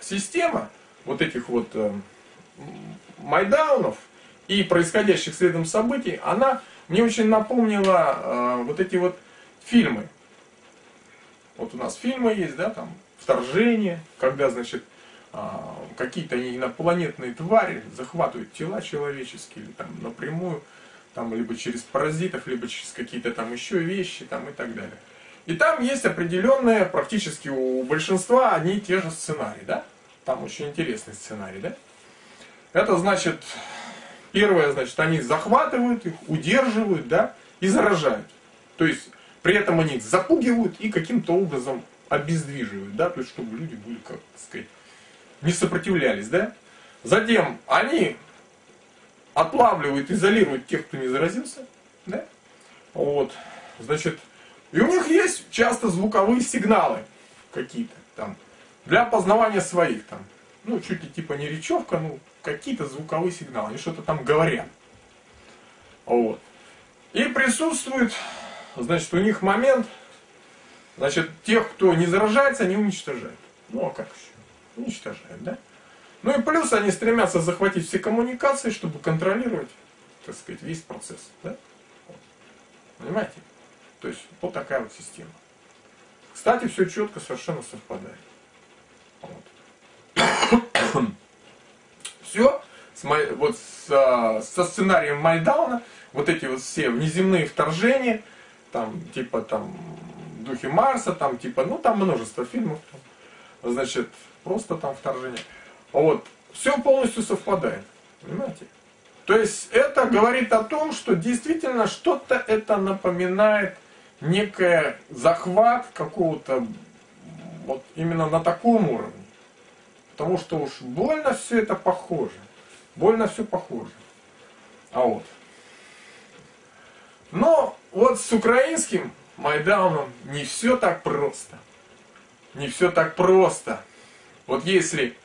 система вот этих вот э, майдаунов и происходящих следом событий, она мне очень напомнила э, вот эти вот фильмы. Вот у нас фильмы есть, да, там вторжение, когда, значит, какие-то инопланетные твари захватывают тела человеческие, или там напрямую, там, либо через паразитов, либо через какие-то там еще вещи, там, и так далее. И там есть определенные, практически у большинства одни и те же сценарии, да? Там очень интересный сценарий, да? Это значит, первое, значит, они захватывают их, удерживают, да, и заражают. То есть, при этом они их запугивают и каким-то образом обездвиживают, да, то есть чтобы люди были, как сказать, не сопротивлялись, да. Затем они отлавливают, изолируют тех, кто не заразился, да. Вот, значит, и у них есть часто звуковые сигналы какие-то там для опознавания своих там, ну чуть ли типа не речевка, ну какие-то звуковые сигналы, они что-то там говорят. Вот. И присутствует, значит, у них момент, Значит, тех, кто не заражается, они уничтожают. Ну, а как еще? Уничтожают, да? Ну и плюс они стремятся захватить все коммуникации, чтобы контролировать, так сказать, весь процесс. Да? Понимаете? То есть вот такая вот система. Кстати, все четко совершенно совпадает. Вот. Все с, вот со, со сценарием Майдауна, вот эти вот все внеземные вторжения, там типа там Духи Марса, там типа, ну там множество фильмов, там, значит, просто там вторжение. Вот, все полностью совпадает, понимаете? То есть это говорит о том, что действительно что-то это напоминает некий захват какого-то вот именно на таком уровне. Потому что уж больно все это похоже. Больно все похоже. А вот. Но вот с украинским Майданом не все так просто. Не все так просто. Вот если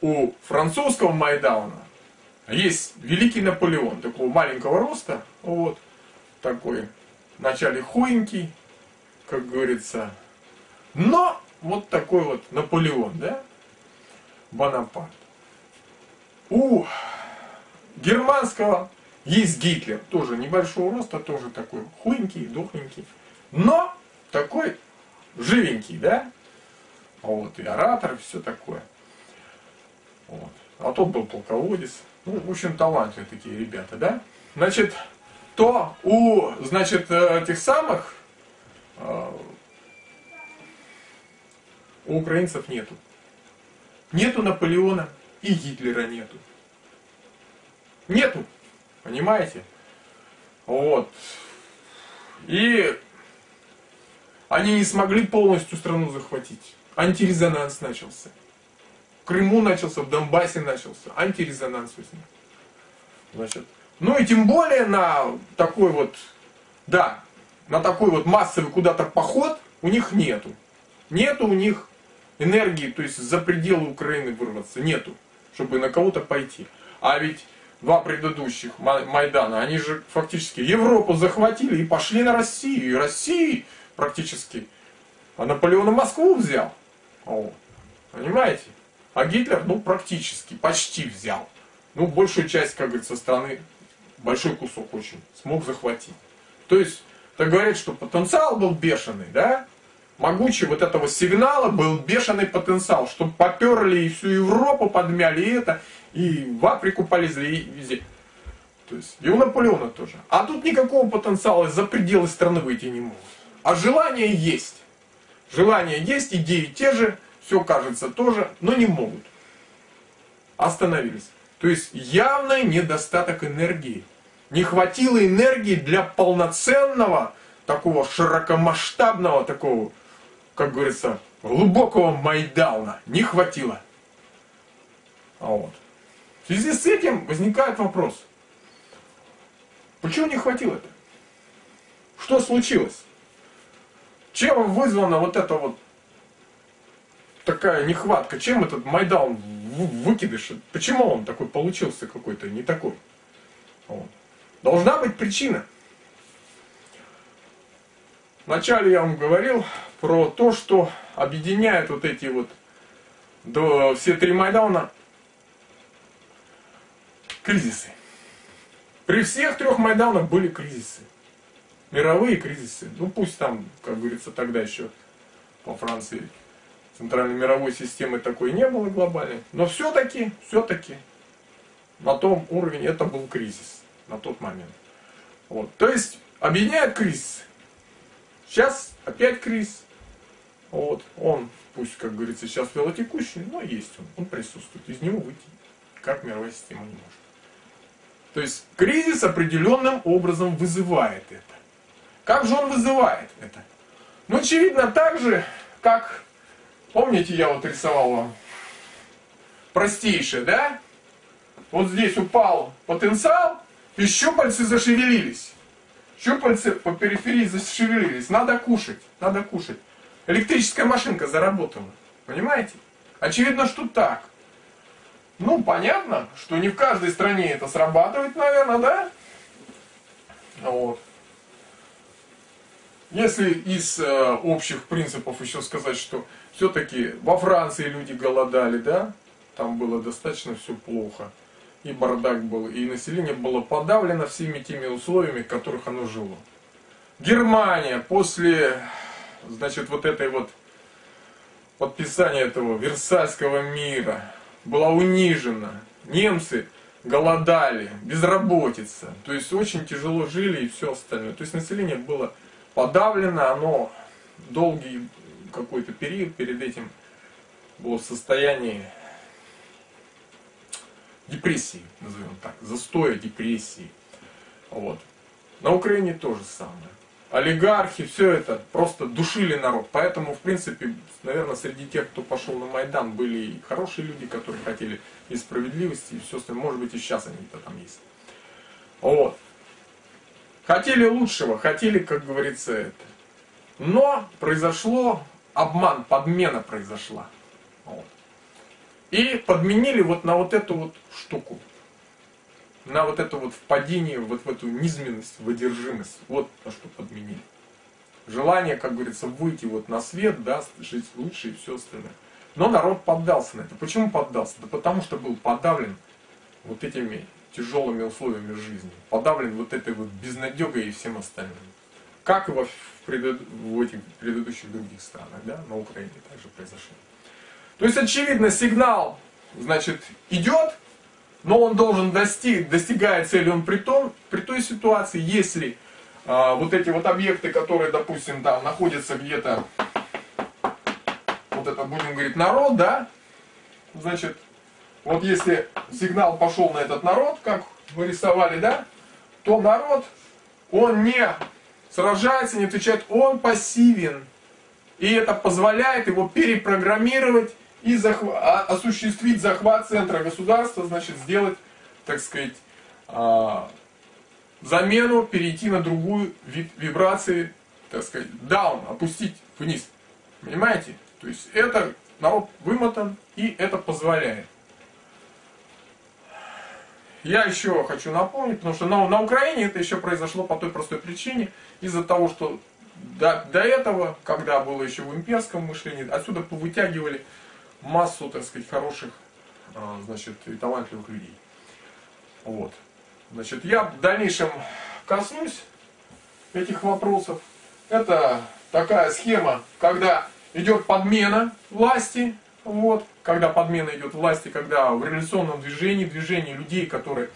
у французского Майдана есть великий Наполеон, такого маленького роста, вот, такой, вначале хуенький, как говорится, но вот такой вот Наполеон, да, Бонапарт. У германского есть Гитлер, тоже небольшого роста, тоже такой хуенький, дохленький, но такой живенький, да, вот, и оратор, и все такое. Вот. А тот был полководец. Ну, в общем, талантливые такие ребята, да? Значит, то у, значит, этих самых э, у украинцев нету. Нету Наполеона и Гитлера нету. Нету. Понимаете? Вот. И они не смогли полностью страну захватить. Антирезонанс начался. В Крыму начался, в Донбассе начался. Антирезонанс возник. Значит, ну и тем более на такой вот, да, на такой вот массовый куда-то поход у них нету. Нету у них энергии, то есть за пределы Украины вырваться. Нету, чтобы на кого-то пойти. А ведь два предыдущих Майдана, они же фактически Европу захватили и пошли на Россию. И России практически. А Наполеон Москву взял. О, понимаете? А Гитлер, ну, практически, почти взял. Ну, большую часть, как говорится, страны, большой кусок очень, смог захватить. То есть, так говорят, что потенциал был бешеный, да? Могучий вот этого сигнала был бешеный потенциал, чтобы поперли и всю Европу подмяли, и это, и в Африку полезли, и везде. То есть, и у Наполеона тоже. А тут никакого потенциала за пределы страны выйти не могут. А желание есть. Желание есть, идеи те же, все кажется тоже, но не могут. Остановились. То есть явный недостаток энергии. Не хватило энергии для полноценного, такого широкомасштабного, такого, как говорится, глубокого Майдауна. Не хватило. А вот. В связи с этим возникает вопрос. Почему не хватило-то? Что случилось? Чем вызвана вот эта вот такая нехватка? Чем этот Майдан выкидыш? Почему он такой получился какой-то, не такой? Вот. Должна быть причина. Вначале я вам говорил про то, что объединяет вот эти вот до, все три Майдана кризисы. При всех трех Майданах были кризисы. Мировые кризисы. Ну пусть там, как говорится, тогда еще по Франции центральной мировой системы такой не было глобальной. Но все-таки, все-таки на том уровне это был кризис на тот момент. Вот. То есть объединяет кризис. Сейчас опять кризис. Вот. Он, пусть, как говорится, сейчас велотекущий, но есть он, он присутствует. Из него выйти как мировая система не может. То есть кризис определенным образом вызывает это. Как же он вызывает это? Ну, очевидно, так же, как Помните, я вот рисовал вам? Простейшее, да? Вот здесь упал потенциал, и щупальцы зашевелились. Щупальцы по периферии зашевелились. Надо кушать, надо кушать. Электрическая машинка заработала. Понимаете? Очевидно, что так. Ну, понятно, что не в каждой стране это срабатывает, наверное, да? Вот. Если из э, общих принципов еще сказать, что все-таки во Франции люди голодали, да, там было достаточно все плохо. И бардак был, и население было подавлено всеми теми условиями, в которых оно жило. Германия после, значит, вот этой вот подписания этого Версальского мира была унижена. Немцы голодали, безработица. То есть очень тяжело жили и все остальное. То есть население было подавлено, оно долгий какой-то период перед этим было в состоянии депрессии, назовем так, застоя депрессии. Вот. На Украине то же самое. Олигархи, все это просто душили народ. Поэтому, в принципе, наверное, среди тех, кто пошел на Майдан, были и хорошие люди, которые хотели и справедливости, и все остальное. Может быть, и сейчас они-то там есть. Вот. Хотели лучшего, хотели, как говорится, это. Но произошло обман, подмена произошла. И подменили вот на вот эту вот штуку. На вот это вот впадение, вот в эту низменность, в одержимость. Вот на что подменили. Желание, как говорится, выйти вот на свет, да, жить лучше и все остальное. Но народ поддался на это. Почему поддался? Да потому что был подавлен вот этими тяжелыми условиями жизни. Подавлен вот этой вот безнадегой и всем остальным. Как и во, в, предыд... в этих предыдущих других странах, да, на Украине также произошло. То есть, очевидно, сигнал, значит, идет, но он должен достиг, достигая цели он при, том, при той ситуации, если а, вот эти вот объекты, которые, допустим, там находятся где-то, вот это будем говорить народ, да, значит, вот если сигнал пошел на этот народ, как мы рисовали, да, то народ, он не сражается, не отвечает, он пассивен. И это позволяет его перепрограммировать и захва- а, осуществить захват центра государства, значит, сделать, так сказать, а, замену, перейти на другую вид вибрации, так сказать, down, опустить вниз. Понимаете? То есть это народ вымотан, и это позволяет. Я еще хочу напомнить, потому что на, на Украине это еще произошло по той простой причине, из-за того, что до, до этого, когда было еще в имперском мышлении, отсюда повытягивали массу, так сказать, хороших, а, значит, и талантливых людей. Вот. Значит, я в дальнейшем коснусь этих вопросов. Это такая схема, когда идет подмена власти, вот, когда подмена идет власти, когда в революционном движении, движении людей, которые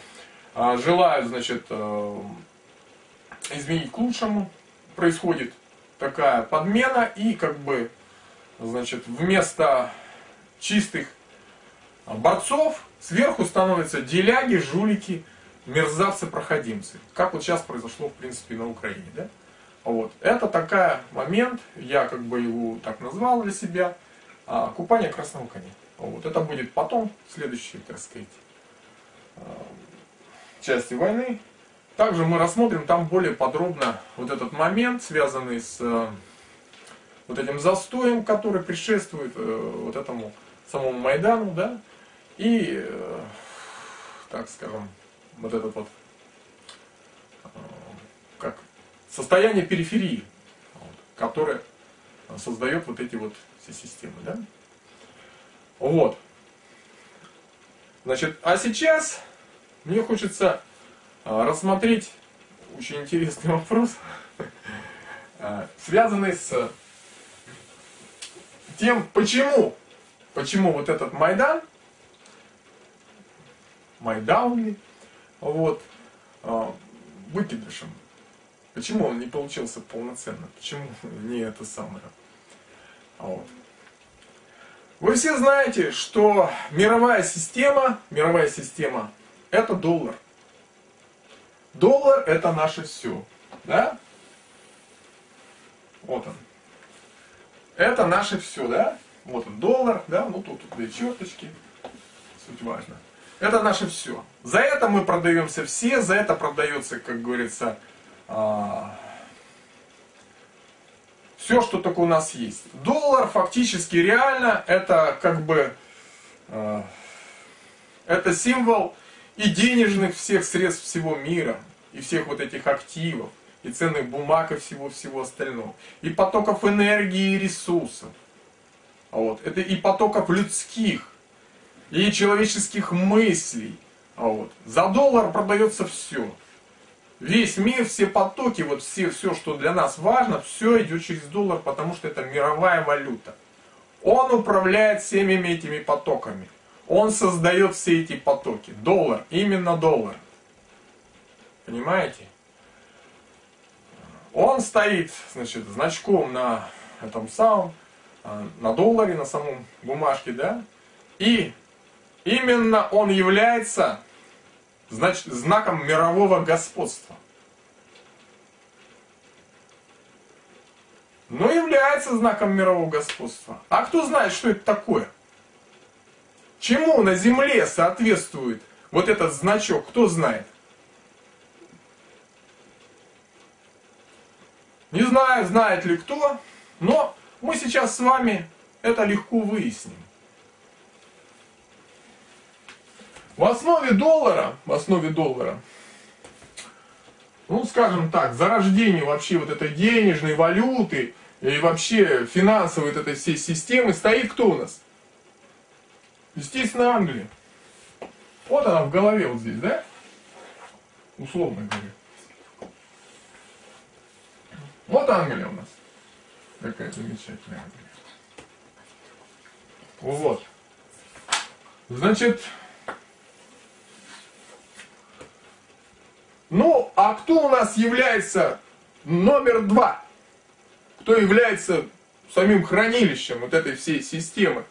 а, желают, значит, а, изменить к лучшему, происходит такая подмена и как бы, значит, вместо чистых борцов, сверху становятся деляги, жулики, мерзавцы-проходимцы. Как вот сейчас произошло, в принципе, на Украине. Да? Вот. Это такая момент, я как бы его так назвал для себя, а, купание красного коня. Вот. Это будет потом, в следующей, так сказать, а, части войны. Также мы рассмотрим там более подробно вот этот момент, связанный с а, вот этим застоем, который предшествует э, вот этому самому Майдану, да, и, э, так скажем, вот этот вот, э, как состояние периферии, которое создает вот эти вот все системы, да. Вот. Значит, а сейчас мне хочется э, рассмотреть очень интересный вопрос, связанный с тем, почему почему вот этот Майдан, Майдауни, вот, а, выкидышем. Почему он не получился полноценно? Почему не это самое? А вот. Вы все знаете, что мировая система, мировая система, это доллар. Доллар это наше все. Да? Вот он. Это наше все, да? Вот он доллар, да, ну тут, тут две черточки, суть важна. Это наше все. За это мы продаемся все, за это продается, как говорится, а, все, что только у нас есть. Доллар фактически реально это как бы а, это символ и денежных всех средств всего мира, и всех вот этих активов, и ценных бумаг, и всего-всего остального, и потоков энергии и ресурсов. Вот. Это и потоков людских, и человеческих мыслей. Вот. За доллар продается все. Весь мир, все потоки, вот все, все, что для нас важно, все идет через доллар, потому что это мировая валюта. Он управляет всеми этими потоками. Он создает все эти потоки. Доллар, именно доллар. Понимаете? Он стоит, значит, значком на этом самом, а, на долларе, на самом бумажке, да? И именно он является значит, знаком мирового господства. Но является знаком мирового господства. А кто знает, что это такое? Чему на Земле соответствует вот этот значок, кто знает? Не знаю, знает ли кто, но мы сейчас с вами это легко выясним. В основе доллара, в основе доллара, ну, скажем так, зарождение вообще вот этой денежной валюты и вообще финансовой вот этой всей системы стоит кто у нас? Естественно, Англия. Вот она в голове вот здесь, да? Условно говоря. Вот Англия у нас. Какая замечательная Англия. Вот. Значит, ну, а кто у нас является номер два? Кто является самим хранилищем вот этой всей системы?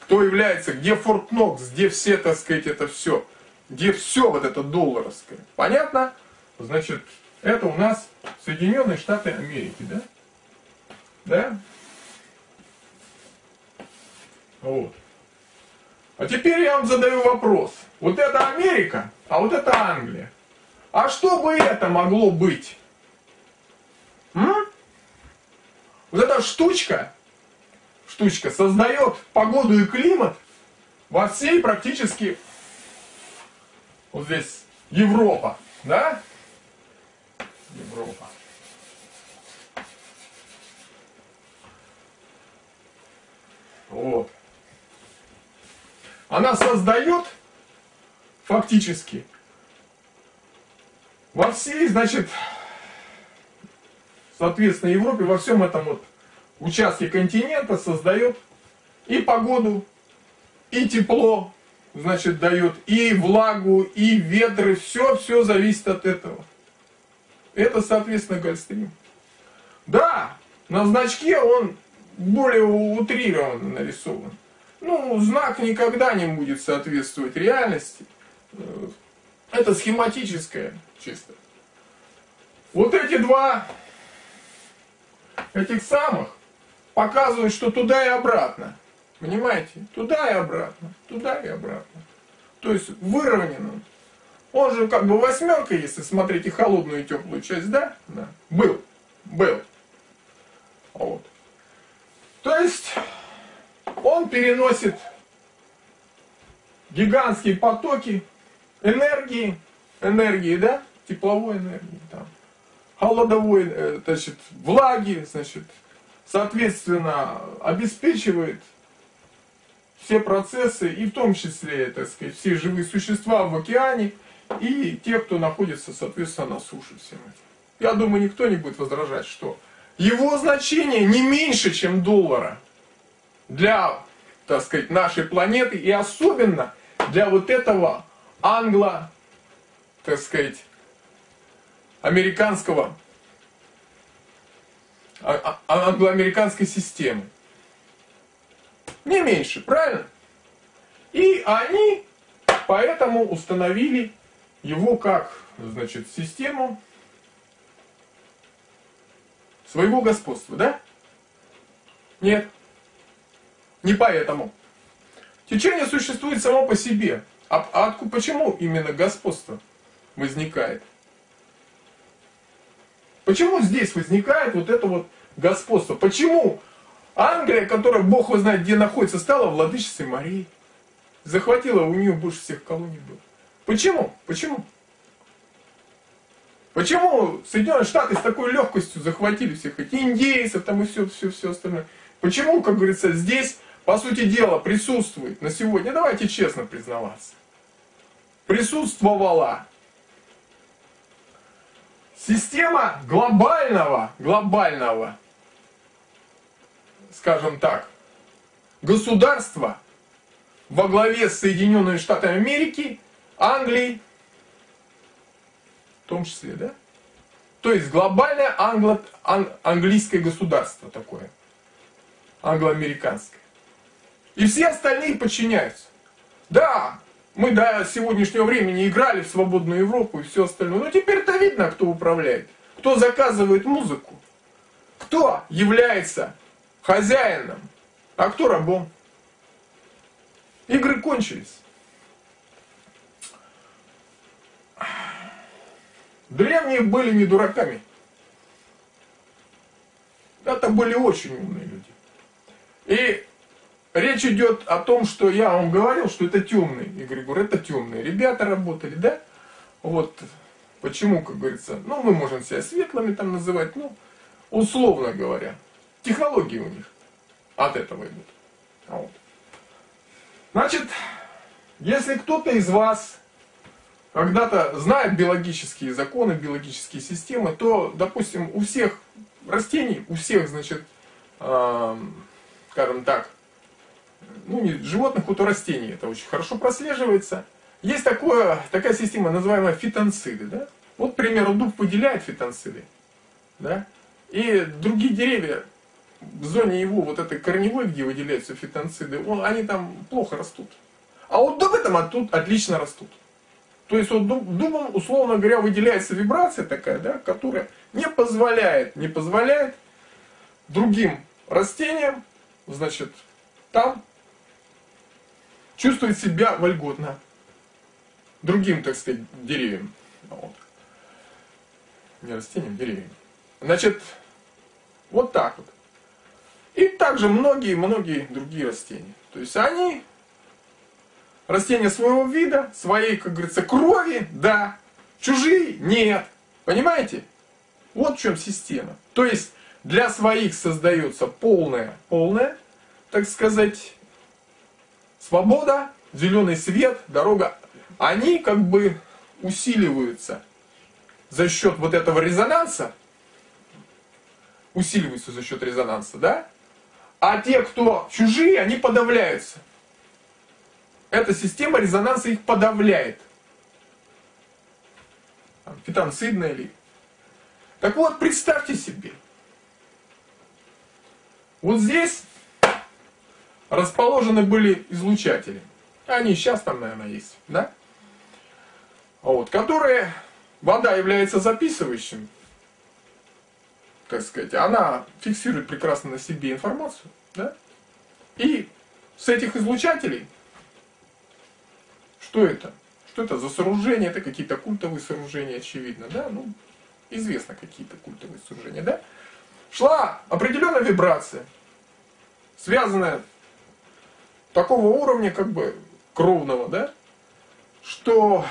Кто является, где Форт Нокс, где все, так сказать, это все? Где все вот это долларовское? Понятно? Значит, это у нас Соединенные Штаты Америки, да? Да? Вот. А теперь я вам задаю вопрос. Вот это Америка, а вот это Англия. А что бы это могло быть? М? Вот эта штучка, штучка создает погоду и климат во всей практически, вот здесь Европа, да? Европа. Вот. Она создает фактически во всей, значит, соответственно, Европе, во всем этом вот участке континента создает и погоду, и тепло, значит, дает, и влагу, и ветры, все, все зависит от этого. Это, соответственно, Гольфстрим. Да, на значке он более утрированно нарисован. Ну, знак никогда не будет соответствовать реальности. Это схематическое чисто. Вот эти два, этих самых, показывают, что туда и обратно. Понимаете? Туда и обратно, туда и обратно. То есть выровнено. Он же как бы восьмерка, если смотрите холодную и теплую часть, да? да. Был. Был. Вот. То есть он переносит гигантские потоки энергии, энергии, да, тепловой энергии, там, холодовой, э, значит, влаги, значит, соответственно, обеспечивает все процессы, и в том числе, так сказать, все живые существа в океане, и те, кто находится, соответственно, на суше всем этим. Я думаю, никто не будет возражать, что его значение не меньше, чем доллара для, так сказать, нашей планеты и особенно для вот этого англо, так сказать, американского, а, а, англоамериканской системы. Не меньше, правильно? И они поэтому установили его как, значит, систему своего господства, да? Нет. Не поэтому. Течение существует само по себе. А, а откуда, почему именно господство возникает? Почему здесь возникает вот это вот господство? Почему Англия, которая Бог его знает где находится, стала владычицей Марии? Захватила, у нее больше всех колоний было. Почему? Почему? Почему Соединенные Штаты с такой легкостью захватили всех этих индейцев там и все, все, все остальное? Почему, как говорится, здесь, по сути дела, присутствует на сегодня, давайте честно признаваться, присутствовала система глобального, глобального, скажем так, государство во главе с Соединенными Штатами Америки, Англией, в том числе, да? То есть глобальное англо, ан, английское государство такое, англоамериканское. И все остальные подчиняются. Да, мы до сегодняшнего времени играли в свободную Европу и все остальное, но теперь-то видно, кто управляет, кто заказывает музыку, кто является хозяином, а кто рабом. Игры кончились. Древние были не дураками. Это были очень умные люди. И речь идет о том, что я вам говорил, что это темные. Игорь говорит, это темные. Ребята работали, да? Вот почему, как говорится, ну мы можем себя светлыми там называть, ну, условно говоря. Технологии у них от этого идут. Вот. Значит, если кто-то из вас когда-то знает биологические законы, биологические системы, то, допустим, у всех растений, у всех, значит, э, скажем так, ну не животных, вот у растений это очень хорошо прослеживается. Есть такое, такая система, называемая фитонциды. Да? Вот, к примеру, дуб выделяет фитонциды. Да? И другие деревья в зоне его вот этой корневой, где выделяются фитонциды, он, они там плохо растут. А вот дубы там тут отлично растут. То есть вот дубом, условно говоря, выделяется вибрация такая, да, которая не позволяет, не позволяет другим растениям, значит, там чувствовать себя вольготно. Другим, так сказать, деревьям. Вот. Не растениям, деревьям. Значит, вот так вот. И также многие-многие другие растения. То есть они растения своего вида, своей, как говорится, крови, да, чужие нет. Понимаете? Вот в чем система. То есть для своих создается полная, полная, так сказать, свобода, зеленый свет, дорога. Они как бы усиливаются за счет вот этого резонанса, усиливаются за счет резонанса, да? А те, кто чужие, они подавляются. Эта система резонанса их подавляет. Фитонцидная ли. Так вот, представьте себе. Вот здесь расположены были излучатели. Они сейчас там, наверное, есть, да? Вот, которые, вода является записывающим так сказать, она фиксирует прекрасно на себе информацию, да? И с этих излучателей, что это? Что это за сооружения? Это какие-то культовые сооружения, очевидно, да? Ну, известно какие-то культовые сооружения, да? Шла определенная вибрация, связанная такого уровня, как бы, кровного, да? Что,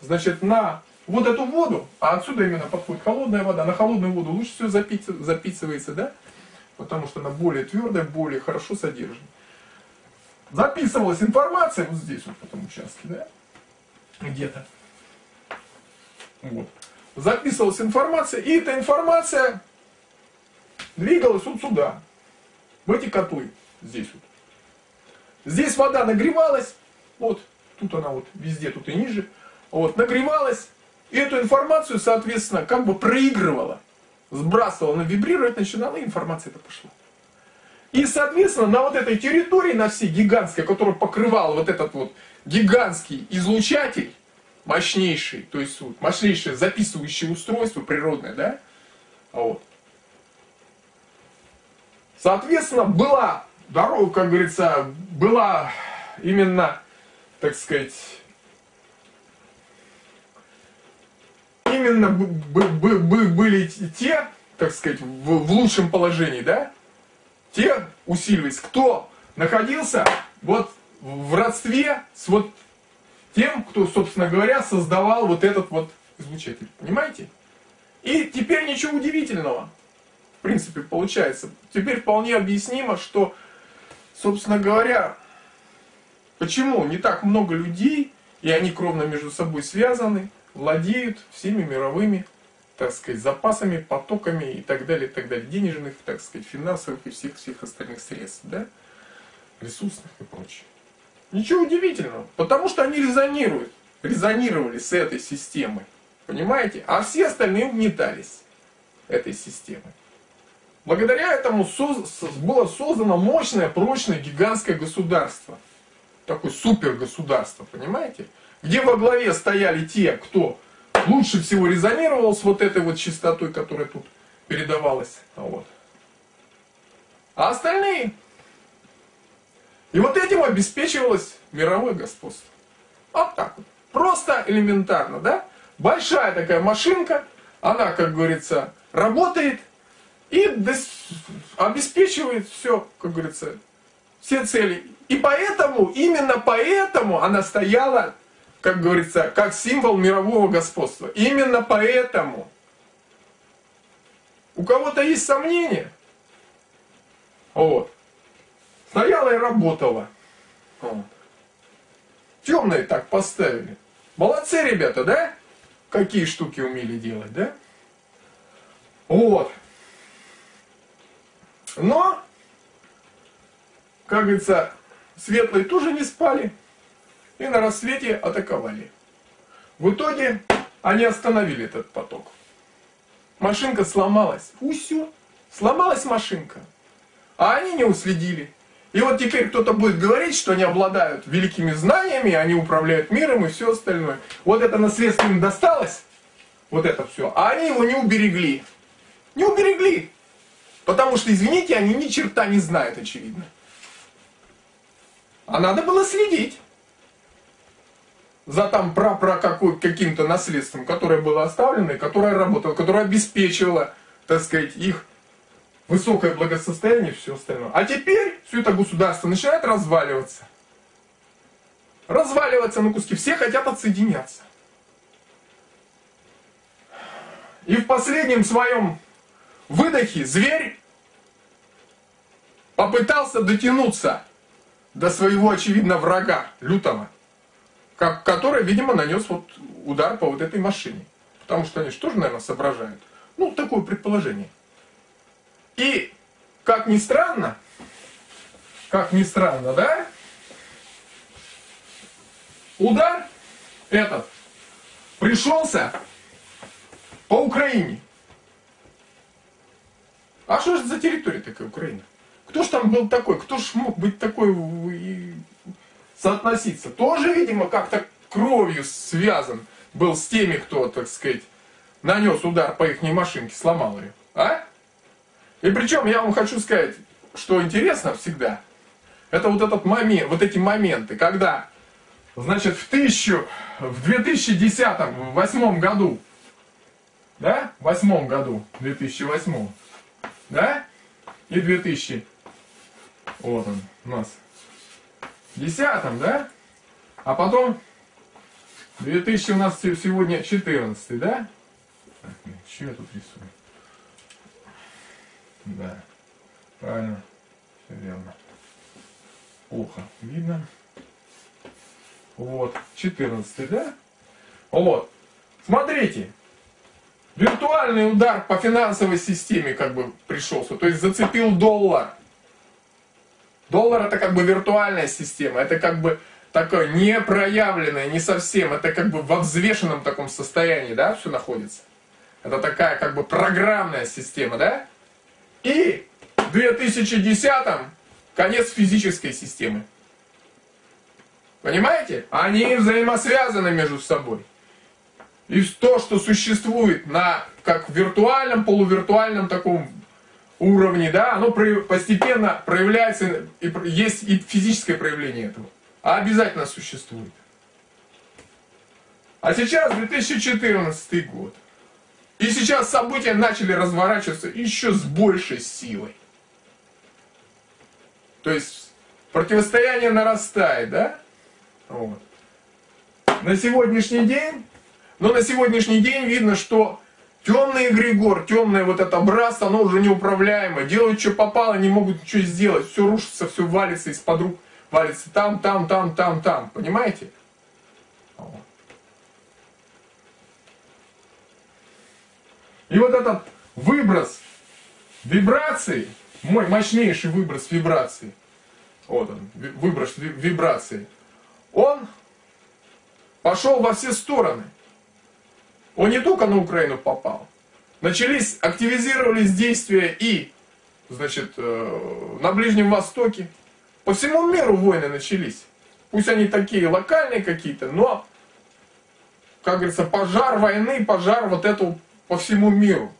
значит, на вот эту воду, а отсюда именно подходит холодная вода, на холодную воду лучше всего записывается, да? Потому что она более твердая, более хорошо содержит. Записывалась информация вот здесь, вот в этом участке, да? Где-то. Вот. Записывалась информация, и эта информация двигалась вот сюда, в эти котлы, здесь вот. Здесь вода нагревалась, вот, тут она вот везде, тут и ниже, вот, нагревалась, и эту информацию, соответственно, как бы проигрывала, сбрасывала, она вибрировать начинала, и информация это пошла. И, соответственно, на вот этой территории, на всей гигантской, которую покрывал вот этот вот гигантский излучатель, мощнейший, то есть вот, мощнейшее записывающее устройство природное, да, вот. Соответственно, была дорога, как говорится, была именно, так сказать, именно были те, так сказать, в, лучшем положении, да? Те усиливались, кто находился вот в родстве с вот тем, кто, собственно говоря, создавал вот этот вот излучатель. Понимаете? И теперь ничего удивительного, в принципе, получается. Теперь вполне объяснимо, что, собственно говоря, почему не так много людей, и они кровно между собой связаны, владеют всеми мировыми, так сказать, запасами, потоками и так далее, и так далее, денежных, так сказать, финансовых и всех всех остальных средств, да? ресурсных и прочее. Ничего удивительного, потому что они резонируют, резонировали с этой системой. Понимаете? А все остальные угнетались этой системой. Благодаря этому было создано мощное, прочное, гигантское государство. Такое супергосударство, понимаете? Где во главе стояли те, кто лучше всего резонировал с вот этой вот частотой, которая тут передавалась. Вот. А остальные. И вот этим обеспечивалось мировое господство. Вот так вот. Просто элементарно, да? Большая такая машинка, она, как говорится, работает и обеспечивает все, как говорится, все цели. И поэтому, именно поэтому она стояла, как говорится, как символ мирового господства. Именно поэтому. У кого-то есть сомнения? Вот. Стояла и работала. Вот. Темные так поставили. Молодцы, ребята, да? Какие штуки умели делать, да? Вот. Но, как говорится, светлые тоже не спали и на рассвете атаковали. В итоге они остановили этот поток. Машинка сломалась. Усё. Сломалась машинка. А они не уследили. И вот теперь кто-то будет говорить, что они обладают великими знаниями, они управляют миром и все остальное. Вот это наследство им досталось, вот это все, а они его не уберегли. Не уберегли. Потому что, извините, они ни черта не знают, очевидно. А надо было следить за там какой, каким-то наследством, которое было оставлено, которое работало, которое обеспечивало, так сказать, их высокое благосостояние и все остальное. А теперь все это государство начинает разваливаться. Разваливаться на куски. Все хотят отсоединяться. И в последнем своем выдохе зверь попытался дотянуться до своего, очевидно, врага, лютого, как, который, видимо, нанес вот удар по вот этой машине. Потому что они же тоже, наверное, соображают. Ну, такое предположение. И, как ни странно, как ни странно, да, удар этот пришелся по Украине. А что же за территория такая Украина? Кто ж там был такой? Кто ж мог быть такой и соотноситься? Тоже, видимо, как-то кровью связан был с теми, кто, так сказать, нанес удар по их машинке, сломал ее. А? И причем я вам хочу сказать, что интересно всегда, это вот этот момент, вот эти моменты, когда, значит, в тысячу, в 2010, в восьмом году, да, в восьмом году, 2008, да, и 2000, вот он у нас, десятом, да, а потом 2000 у нас сегодня 14, да? Так, что я тут рисую? Да, правильно, все верно. Плохо видно. Вот, 14, да? Вот, смотрите, виртуальный удар по финансовой системе как бы пришелся, то есть зацепил доллар. Доллар это как бы виртуальная система, это как бы такое непроявленное, не совсем, это как бы во взвешенном таком состоянии, да, все находится. Это такая как бы программная система, да? И в 2010-м конец физической системы. Понимаете? Они взаимосвязаны между собой. И то, что существует на как виртуальном, полувиртуальном таком уровне, да, оно постепенно проявляется, и есть и физическое проявление этого. А обязательно существует. А сейчас 2014 год. И сейчас события начали разворачиваться еще с большей силой. То есть противостояние нарастает, да? Вот. На сегодняшний день, но на сегодняшний день видно, что темный эгрегор, темное вот это братство, оно уже неуправляемо. Делают, что попало, не могут ничего сделать. Все рушится, все валится из-под рук. Валится там, там, там, там, там. Понимаете? И вот этот выброс вибраций, мой мощнейший выброс вибраций, вот он, выброс вибрации, он пошел во все стороны. Он не только на Украину попал. Начались, активизировались действия и, значит, э, на Ближнем Востоке. По всему миру войны начались. Пусть они такие локальные какие-то, но, как говорится, пожар войны, пожар вот этого по всему миру.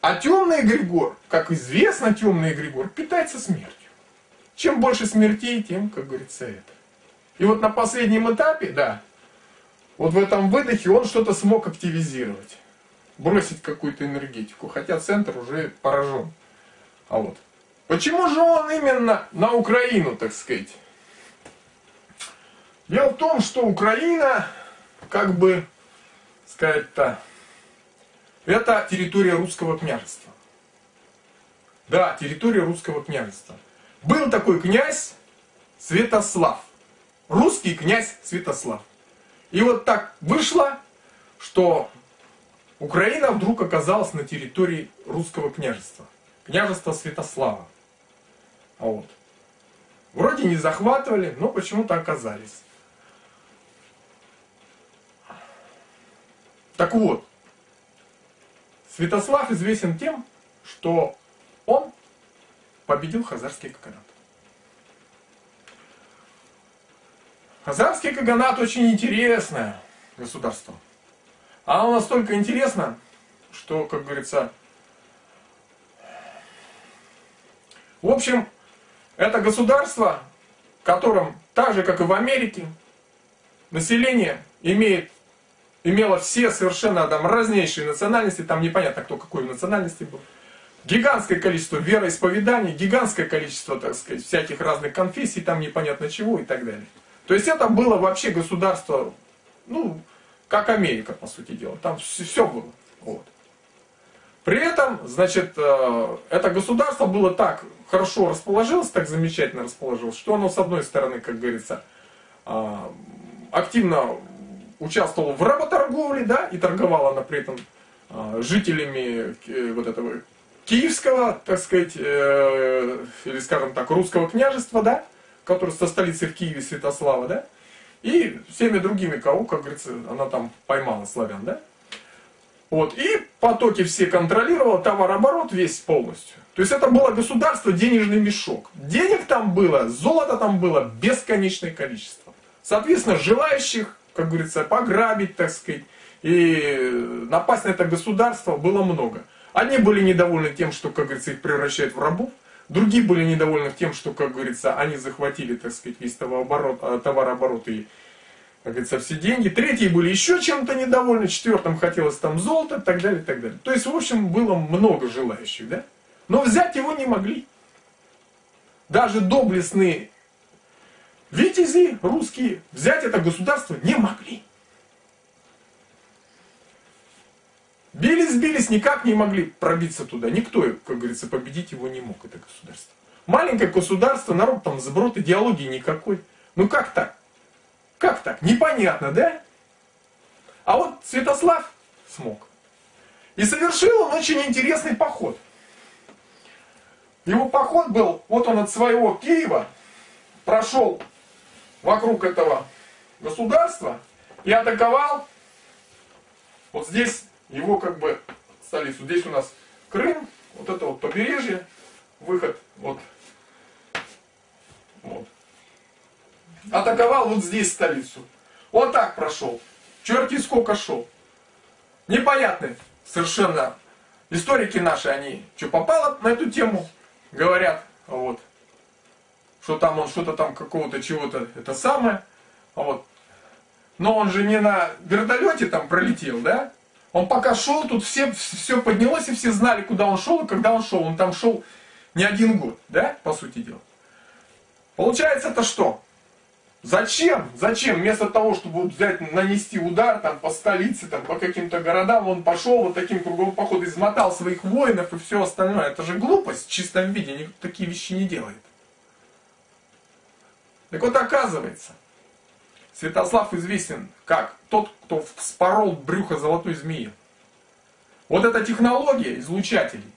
А темный эгрегор, как известно, темный эгрегор питается смертью. Чем больше смертей, тем, как говорится, это. И вот на последнем этапе, да, вот в этом выдохе он что-то смог активизировать. Бросить какую-то энергетику. Хотя центр уже поражен. А вот. Почему же он именно на Украину, так сказать? Дело в том, что Украина, как бы сказать-то, это территория русского княжества. Да, территория русского княжества. Был такой князь Святослав. Русский князь Святослав. И вот так вышло, что Украина вдруг оказалась на территории русского княжества. Княжества Святослава. А вот. Вроде не захватывали, но почему-то оказались. Так вот, Святослав известен тем, что он победил хазарский каганат. Хазарский каганат очень интересное государство. Оно настолько интересно, что, как говорится, в общем, это государство, в котором, так же, как и в Америке, население имеет, имело все совершенно там разнейшие национальности, там непонятно, кто какой национальности был. Гигантское количество вероисповеданий, гигантское количество, так сказать, всяких разных конфессий, там непонятно чего и так далее. То есть это было вообще государство, ну, как Америка, по сути дела. Там все было. Вот. При этом, значит, э, это государство было так хорошо расположилось, так замечательно расположилось, что оно, с одной стороны, как говорится, э, активно участвовало в работорговле, да, и торговало она при этом э, жителями вот этого киевского, так сказать, или, скажем так, русского княжества, да, который со столицей в Киеве Святослава, да, и всеми другими, кого, как говорится, она там поймала славян, да. Вот, и потоки все контролировала, товарооборот весь полностью. То есть это было государство, денежный мешок. Денег там было, золота там было бесконечное количество. Соответственно, желающих, как говорится, пограбить, так сказать, и напасть на это государство было много. Они были недовольны тем, что, как говорится, их превращают в рабов. Другие были недовольны тем, что, как говорится, они захватили, так сказать, весь товарооборот, а, товарооборот и, как говорится, все деньги. Третьи были еще чем-то недовольны, четвертым хотелось там золото, и так далее, так далее. То есть, в общем, было много желающих, да? Но взять его не могли. Даже доблестные витязи русские взять это государство не могли. Бились, бились, никак не могли пробиться туда. Никто, как говорится, победить его не мог, это государство. Маленькое государство, народ там сброд идеологии никакой. Ну как так? Как так? Непонятно, да? А вот Святослав смог. И совершил он очень интересный поход. Его поход был, вот он от своего Киева прошел вокруг этого государства и атаковал вот здесь его как бы столицу. Здесь у нас Крым, вот это вот побережье, выход вот. вот. Атаковал вот здесь столицу. Он так прошел. Черти сколько шел. Непонятно совершенно. Историки наши, они что попало на эту тему, говорят, вот, что там он что-то там какого-то чего-то, это самое, вот. Но он же не на вертолете там пролетел, да? Он пока шел, тут все, все поднялось, и все знали, куда он шел, и когда он шел. Он там шел не один год, да, по сути дела. Получается это что? Зачем? Зачем? Вместо того, чтобы взять, нанести удар там по столице, там, по каким-то городам, он пошел вот таким круговым походом, измотал своих воинов и все остальное. Это же глупость в чистом виде, никто такие вещи не делает. Так вот оказывается, Святослав известен как тот, кто вспорол брюхо золотой змеи. Вот эта технология излучателей,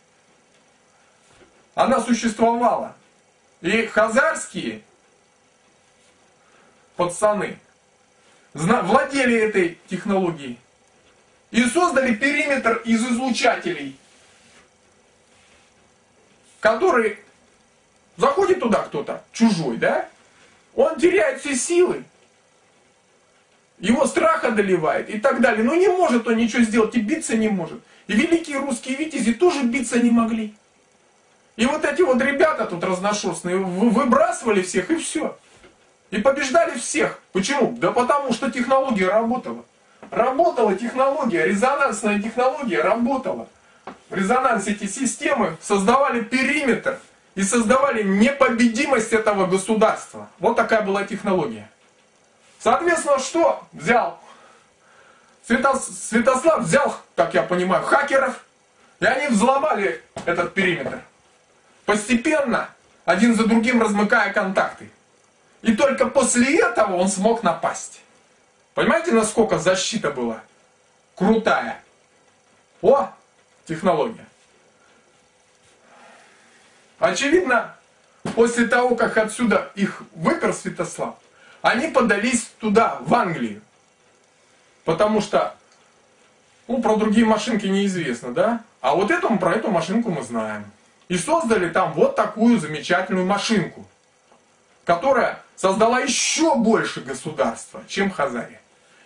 она существовала. И хазарские пацаны владели этой технологией и создали периметр из излучателей, который заходит туда кто-то, чужой, да? Он теряет все силы, его страх одолевает и так далее. Но не может он ничего сделать и биться не может. И великие русские витязи тоже биться не могли. И вот эти вот ребята тут разношерстные выбрасывали всех и все. И побеждали всех. Почему? Да потому что технология работала. Работала технология, резонансная технология работала. В резонансе эти системы создавали периметр и создавали непобедимость этого государства. Вот такая была технология. Соответственно, что взял? Святослав взял, как я понимаю, хакеров, и они взломали этот периметр. Постепенно, один за другим размыкая контакты. И только после этого он смог напасть. Понимаете, насколько защита была крутая? О, технология. Очевидно, после того, как отсюда их выпер Святослав, они подались туда, в Англию. Потому что, ну, про другие машинки неизвестно, да? А вот этому, про эту машинку мы знаем. И создали там вот такую замечательную машинку, которая создала еще больше государства, чем Хазария.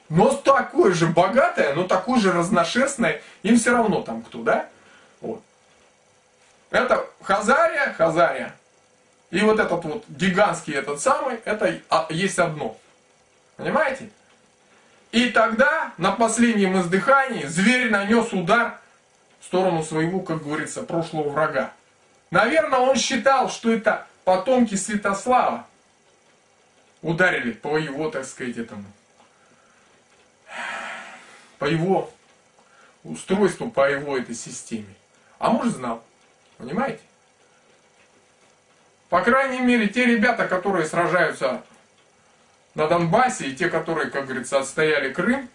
Но такое же богатое, но такое же разношерстное, им все равно там кто, да? Вот. Это Хазария, Хазария. И вот этот вот гигантский этот самый, это а, есть одно. Понимаете? И тогда на последнем издыхании зверь нанес удар в сторону своего, как говорится, прошлого врага. Наверное, он считал, что это потомки Святослава ударили по его, так сказать, этому, по его устройству, по его этой системе. А может знал. Понимаете? По крайней мере, те ребята, которые сражаются на Донбассе, и те, которые, как говорится, отстояли Крым,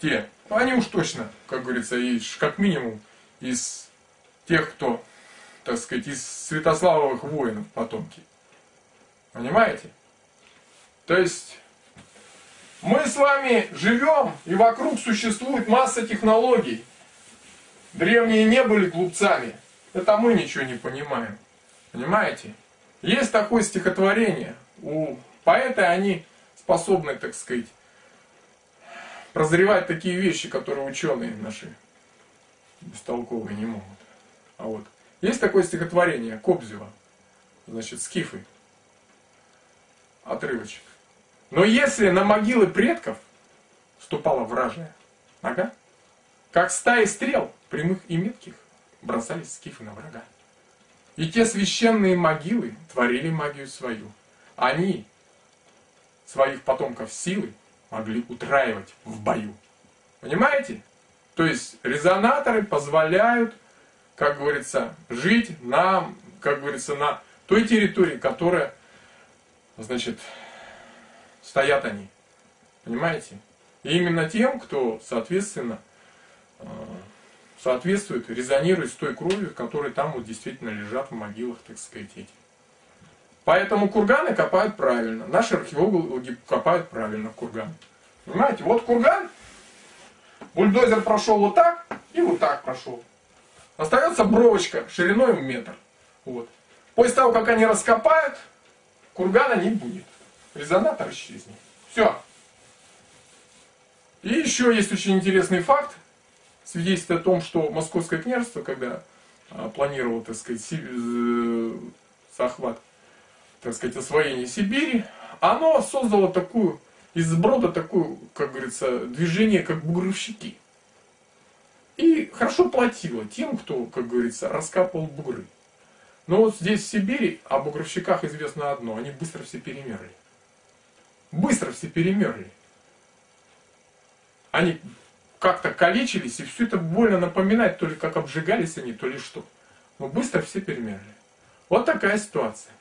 те, они уж точно, как говорится, и как минимум из тех, кто, так сказать, из Святославовых воинов потомки. Понимаете? То есть мы с вами живем, и вокруг существует масса технологий. Древние не были глупцами. Это мы ничего не понимаем. Понимаете? Есть такое стихотворение. У поэта они способны, так сказать, прозревать такие вещи, которые ученые наши бестолковые не могут. А вот есть такое стихотворение Кобзева, значит, скифы, отрывочек. Но если на могилы предков ступала вражья нога, как стаи стрел, прямых и метких, бросались скифы на врага. И те священные могилы творили магию свою. Они своих потомков силы могли утраивать в бою. Понимаете? То есть резонаторы позволяют, как говорится, жить нам, как говорится, на той территории, которая, значит, стоят они. Понимаете? И именно тем, кто, соответственно, э, соответствует, резонирует с той кровью, которая там вот действительно лежат в могилах, так сказать, эти. Поэтому курганы копают правильно. Наши археологи копают правильно курган. Понимаете, вот курган, бульдозер прошел вот так и вот так прошел. Остается бровочка шириной в метр. Вот. После того, как они раскопают, кургана не будет. Резонатор исчезнет. Все. И еще есть очень интересный факт свидетельствует о том, что Московское княжество, когда а, планировало, так сказать, э, захват, так сказать, освоение Сибири, оно создало такую, из сброда такую, как говорится, движение, как бугровщики. И хорошо платило тем, кто, как говорится, раскапывал бугры. Но вот здесь, в Сибири, о бугровщиках известно одно, они быстро все перемерли. Быстро все перемерли. Они как-то калечились, и все это больно напоминает, то ли как обжигались они, то ли что. Но быстро все перемерли. Вот такая ситуация.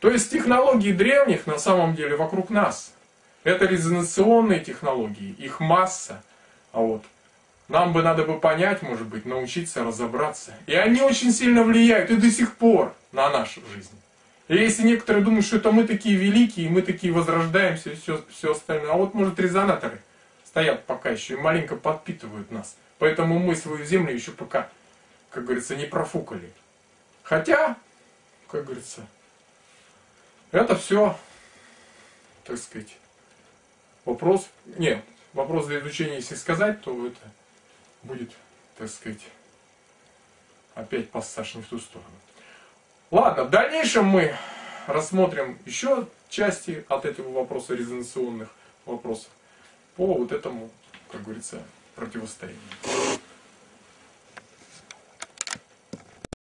То есть технологии древних на самом деле вокруг нас. Это резонационные технологии, их масса. А вот нам бы надо бы понять, может быть, научиться разобраться. И они очень сильно влияют и до сих пор на нашу жизнь. И если некоторые думают, что это мы такие великие, мы такие возрождаемся и все, все остальное, а вот может резонаторы стоят пока еще и маленько подпитывают нас. Поэтому мы свою землю еще пока, как говорится, не профукали. Хотя, как говорится, это все, так сказать, вопрос, нет, вопрос для изучения, если сказать, то это будет, так сказать, опять пассаж не в ту сторону. Ладно, в дальнейшем мы рассмотрим еще части от этого вопроса, резонационных вопросов, по вот этому, как говорится, противостоянию.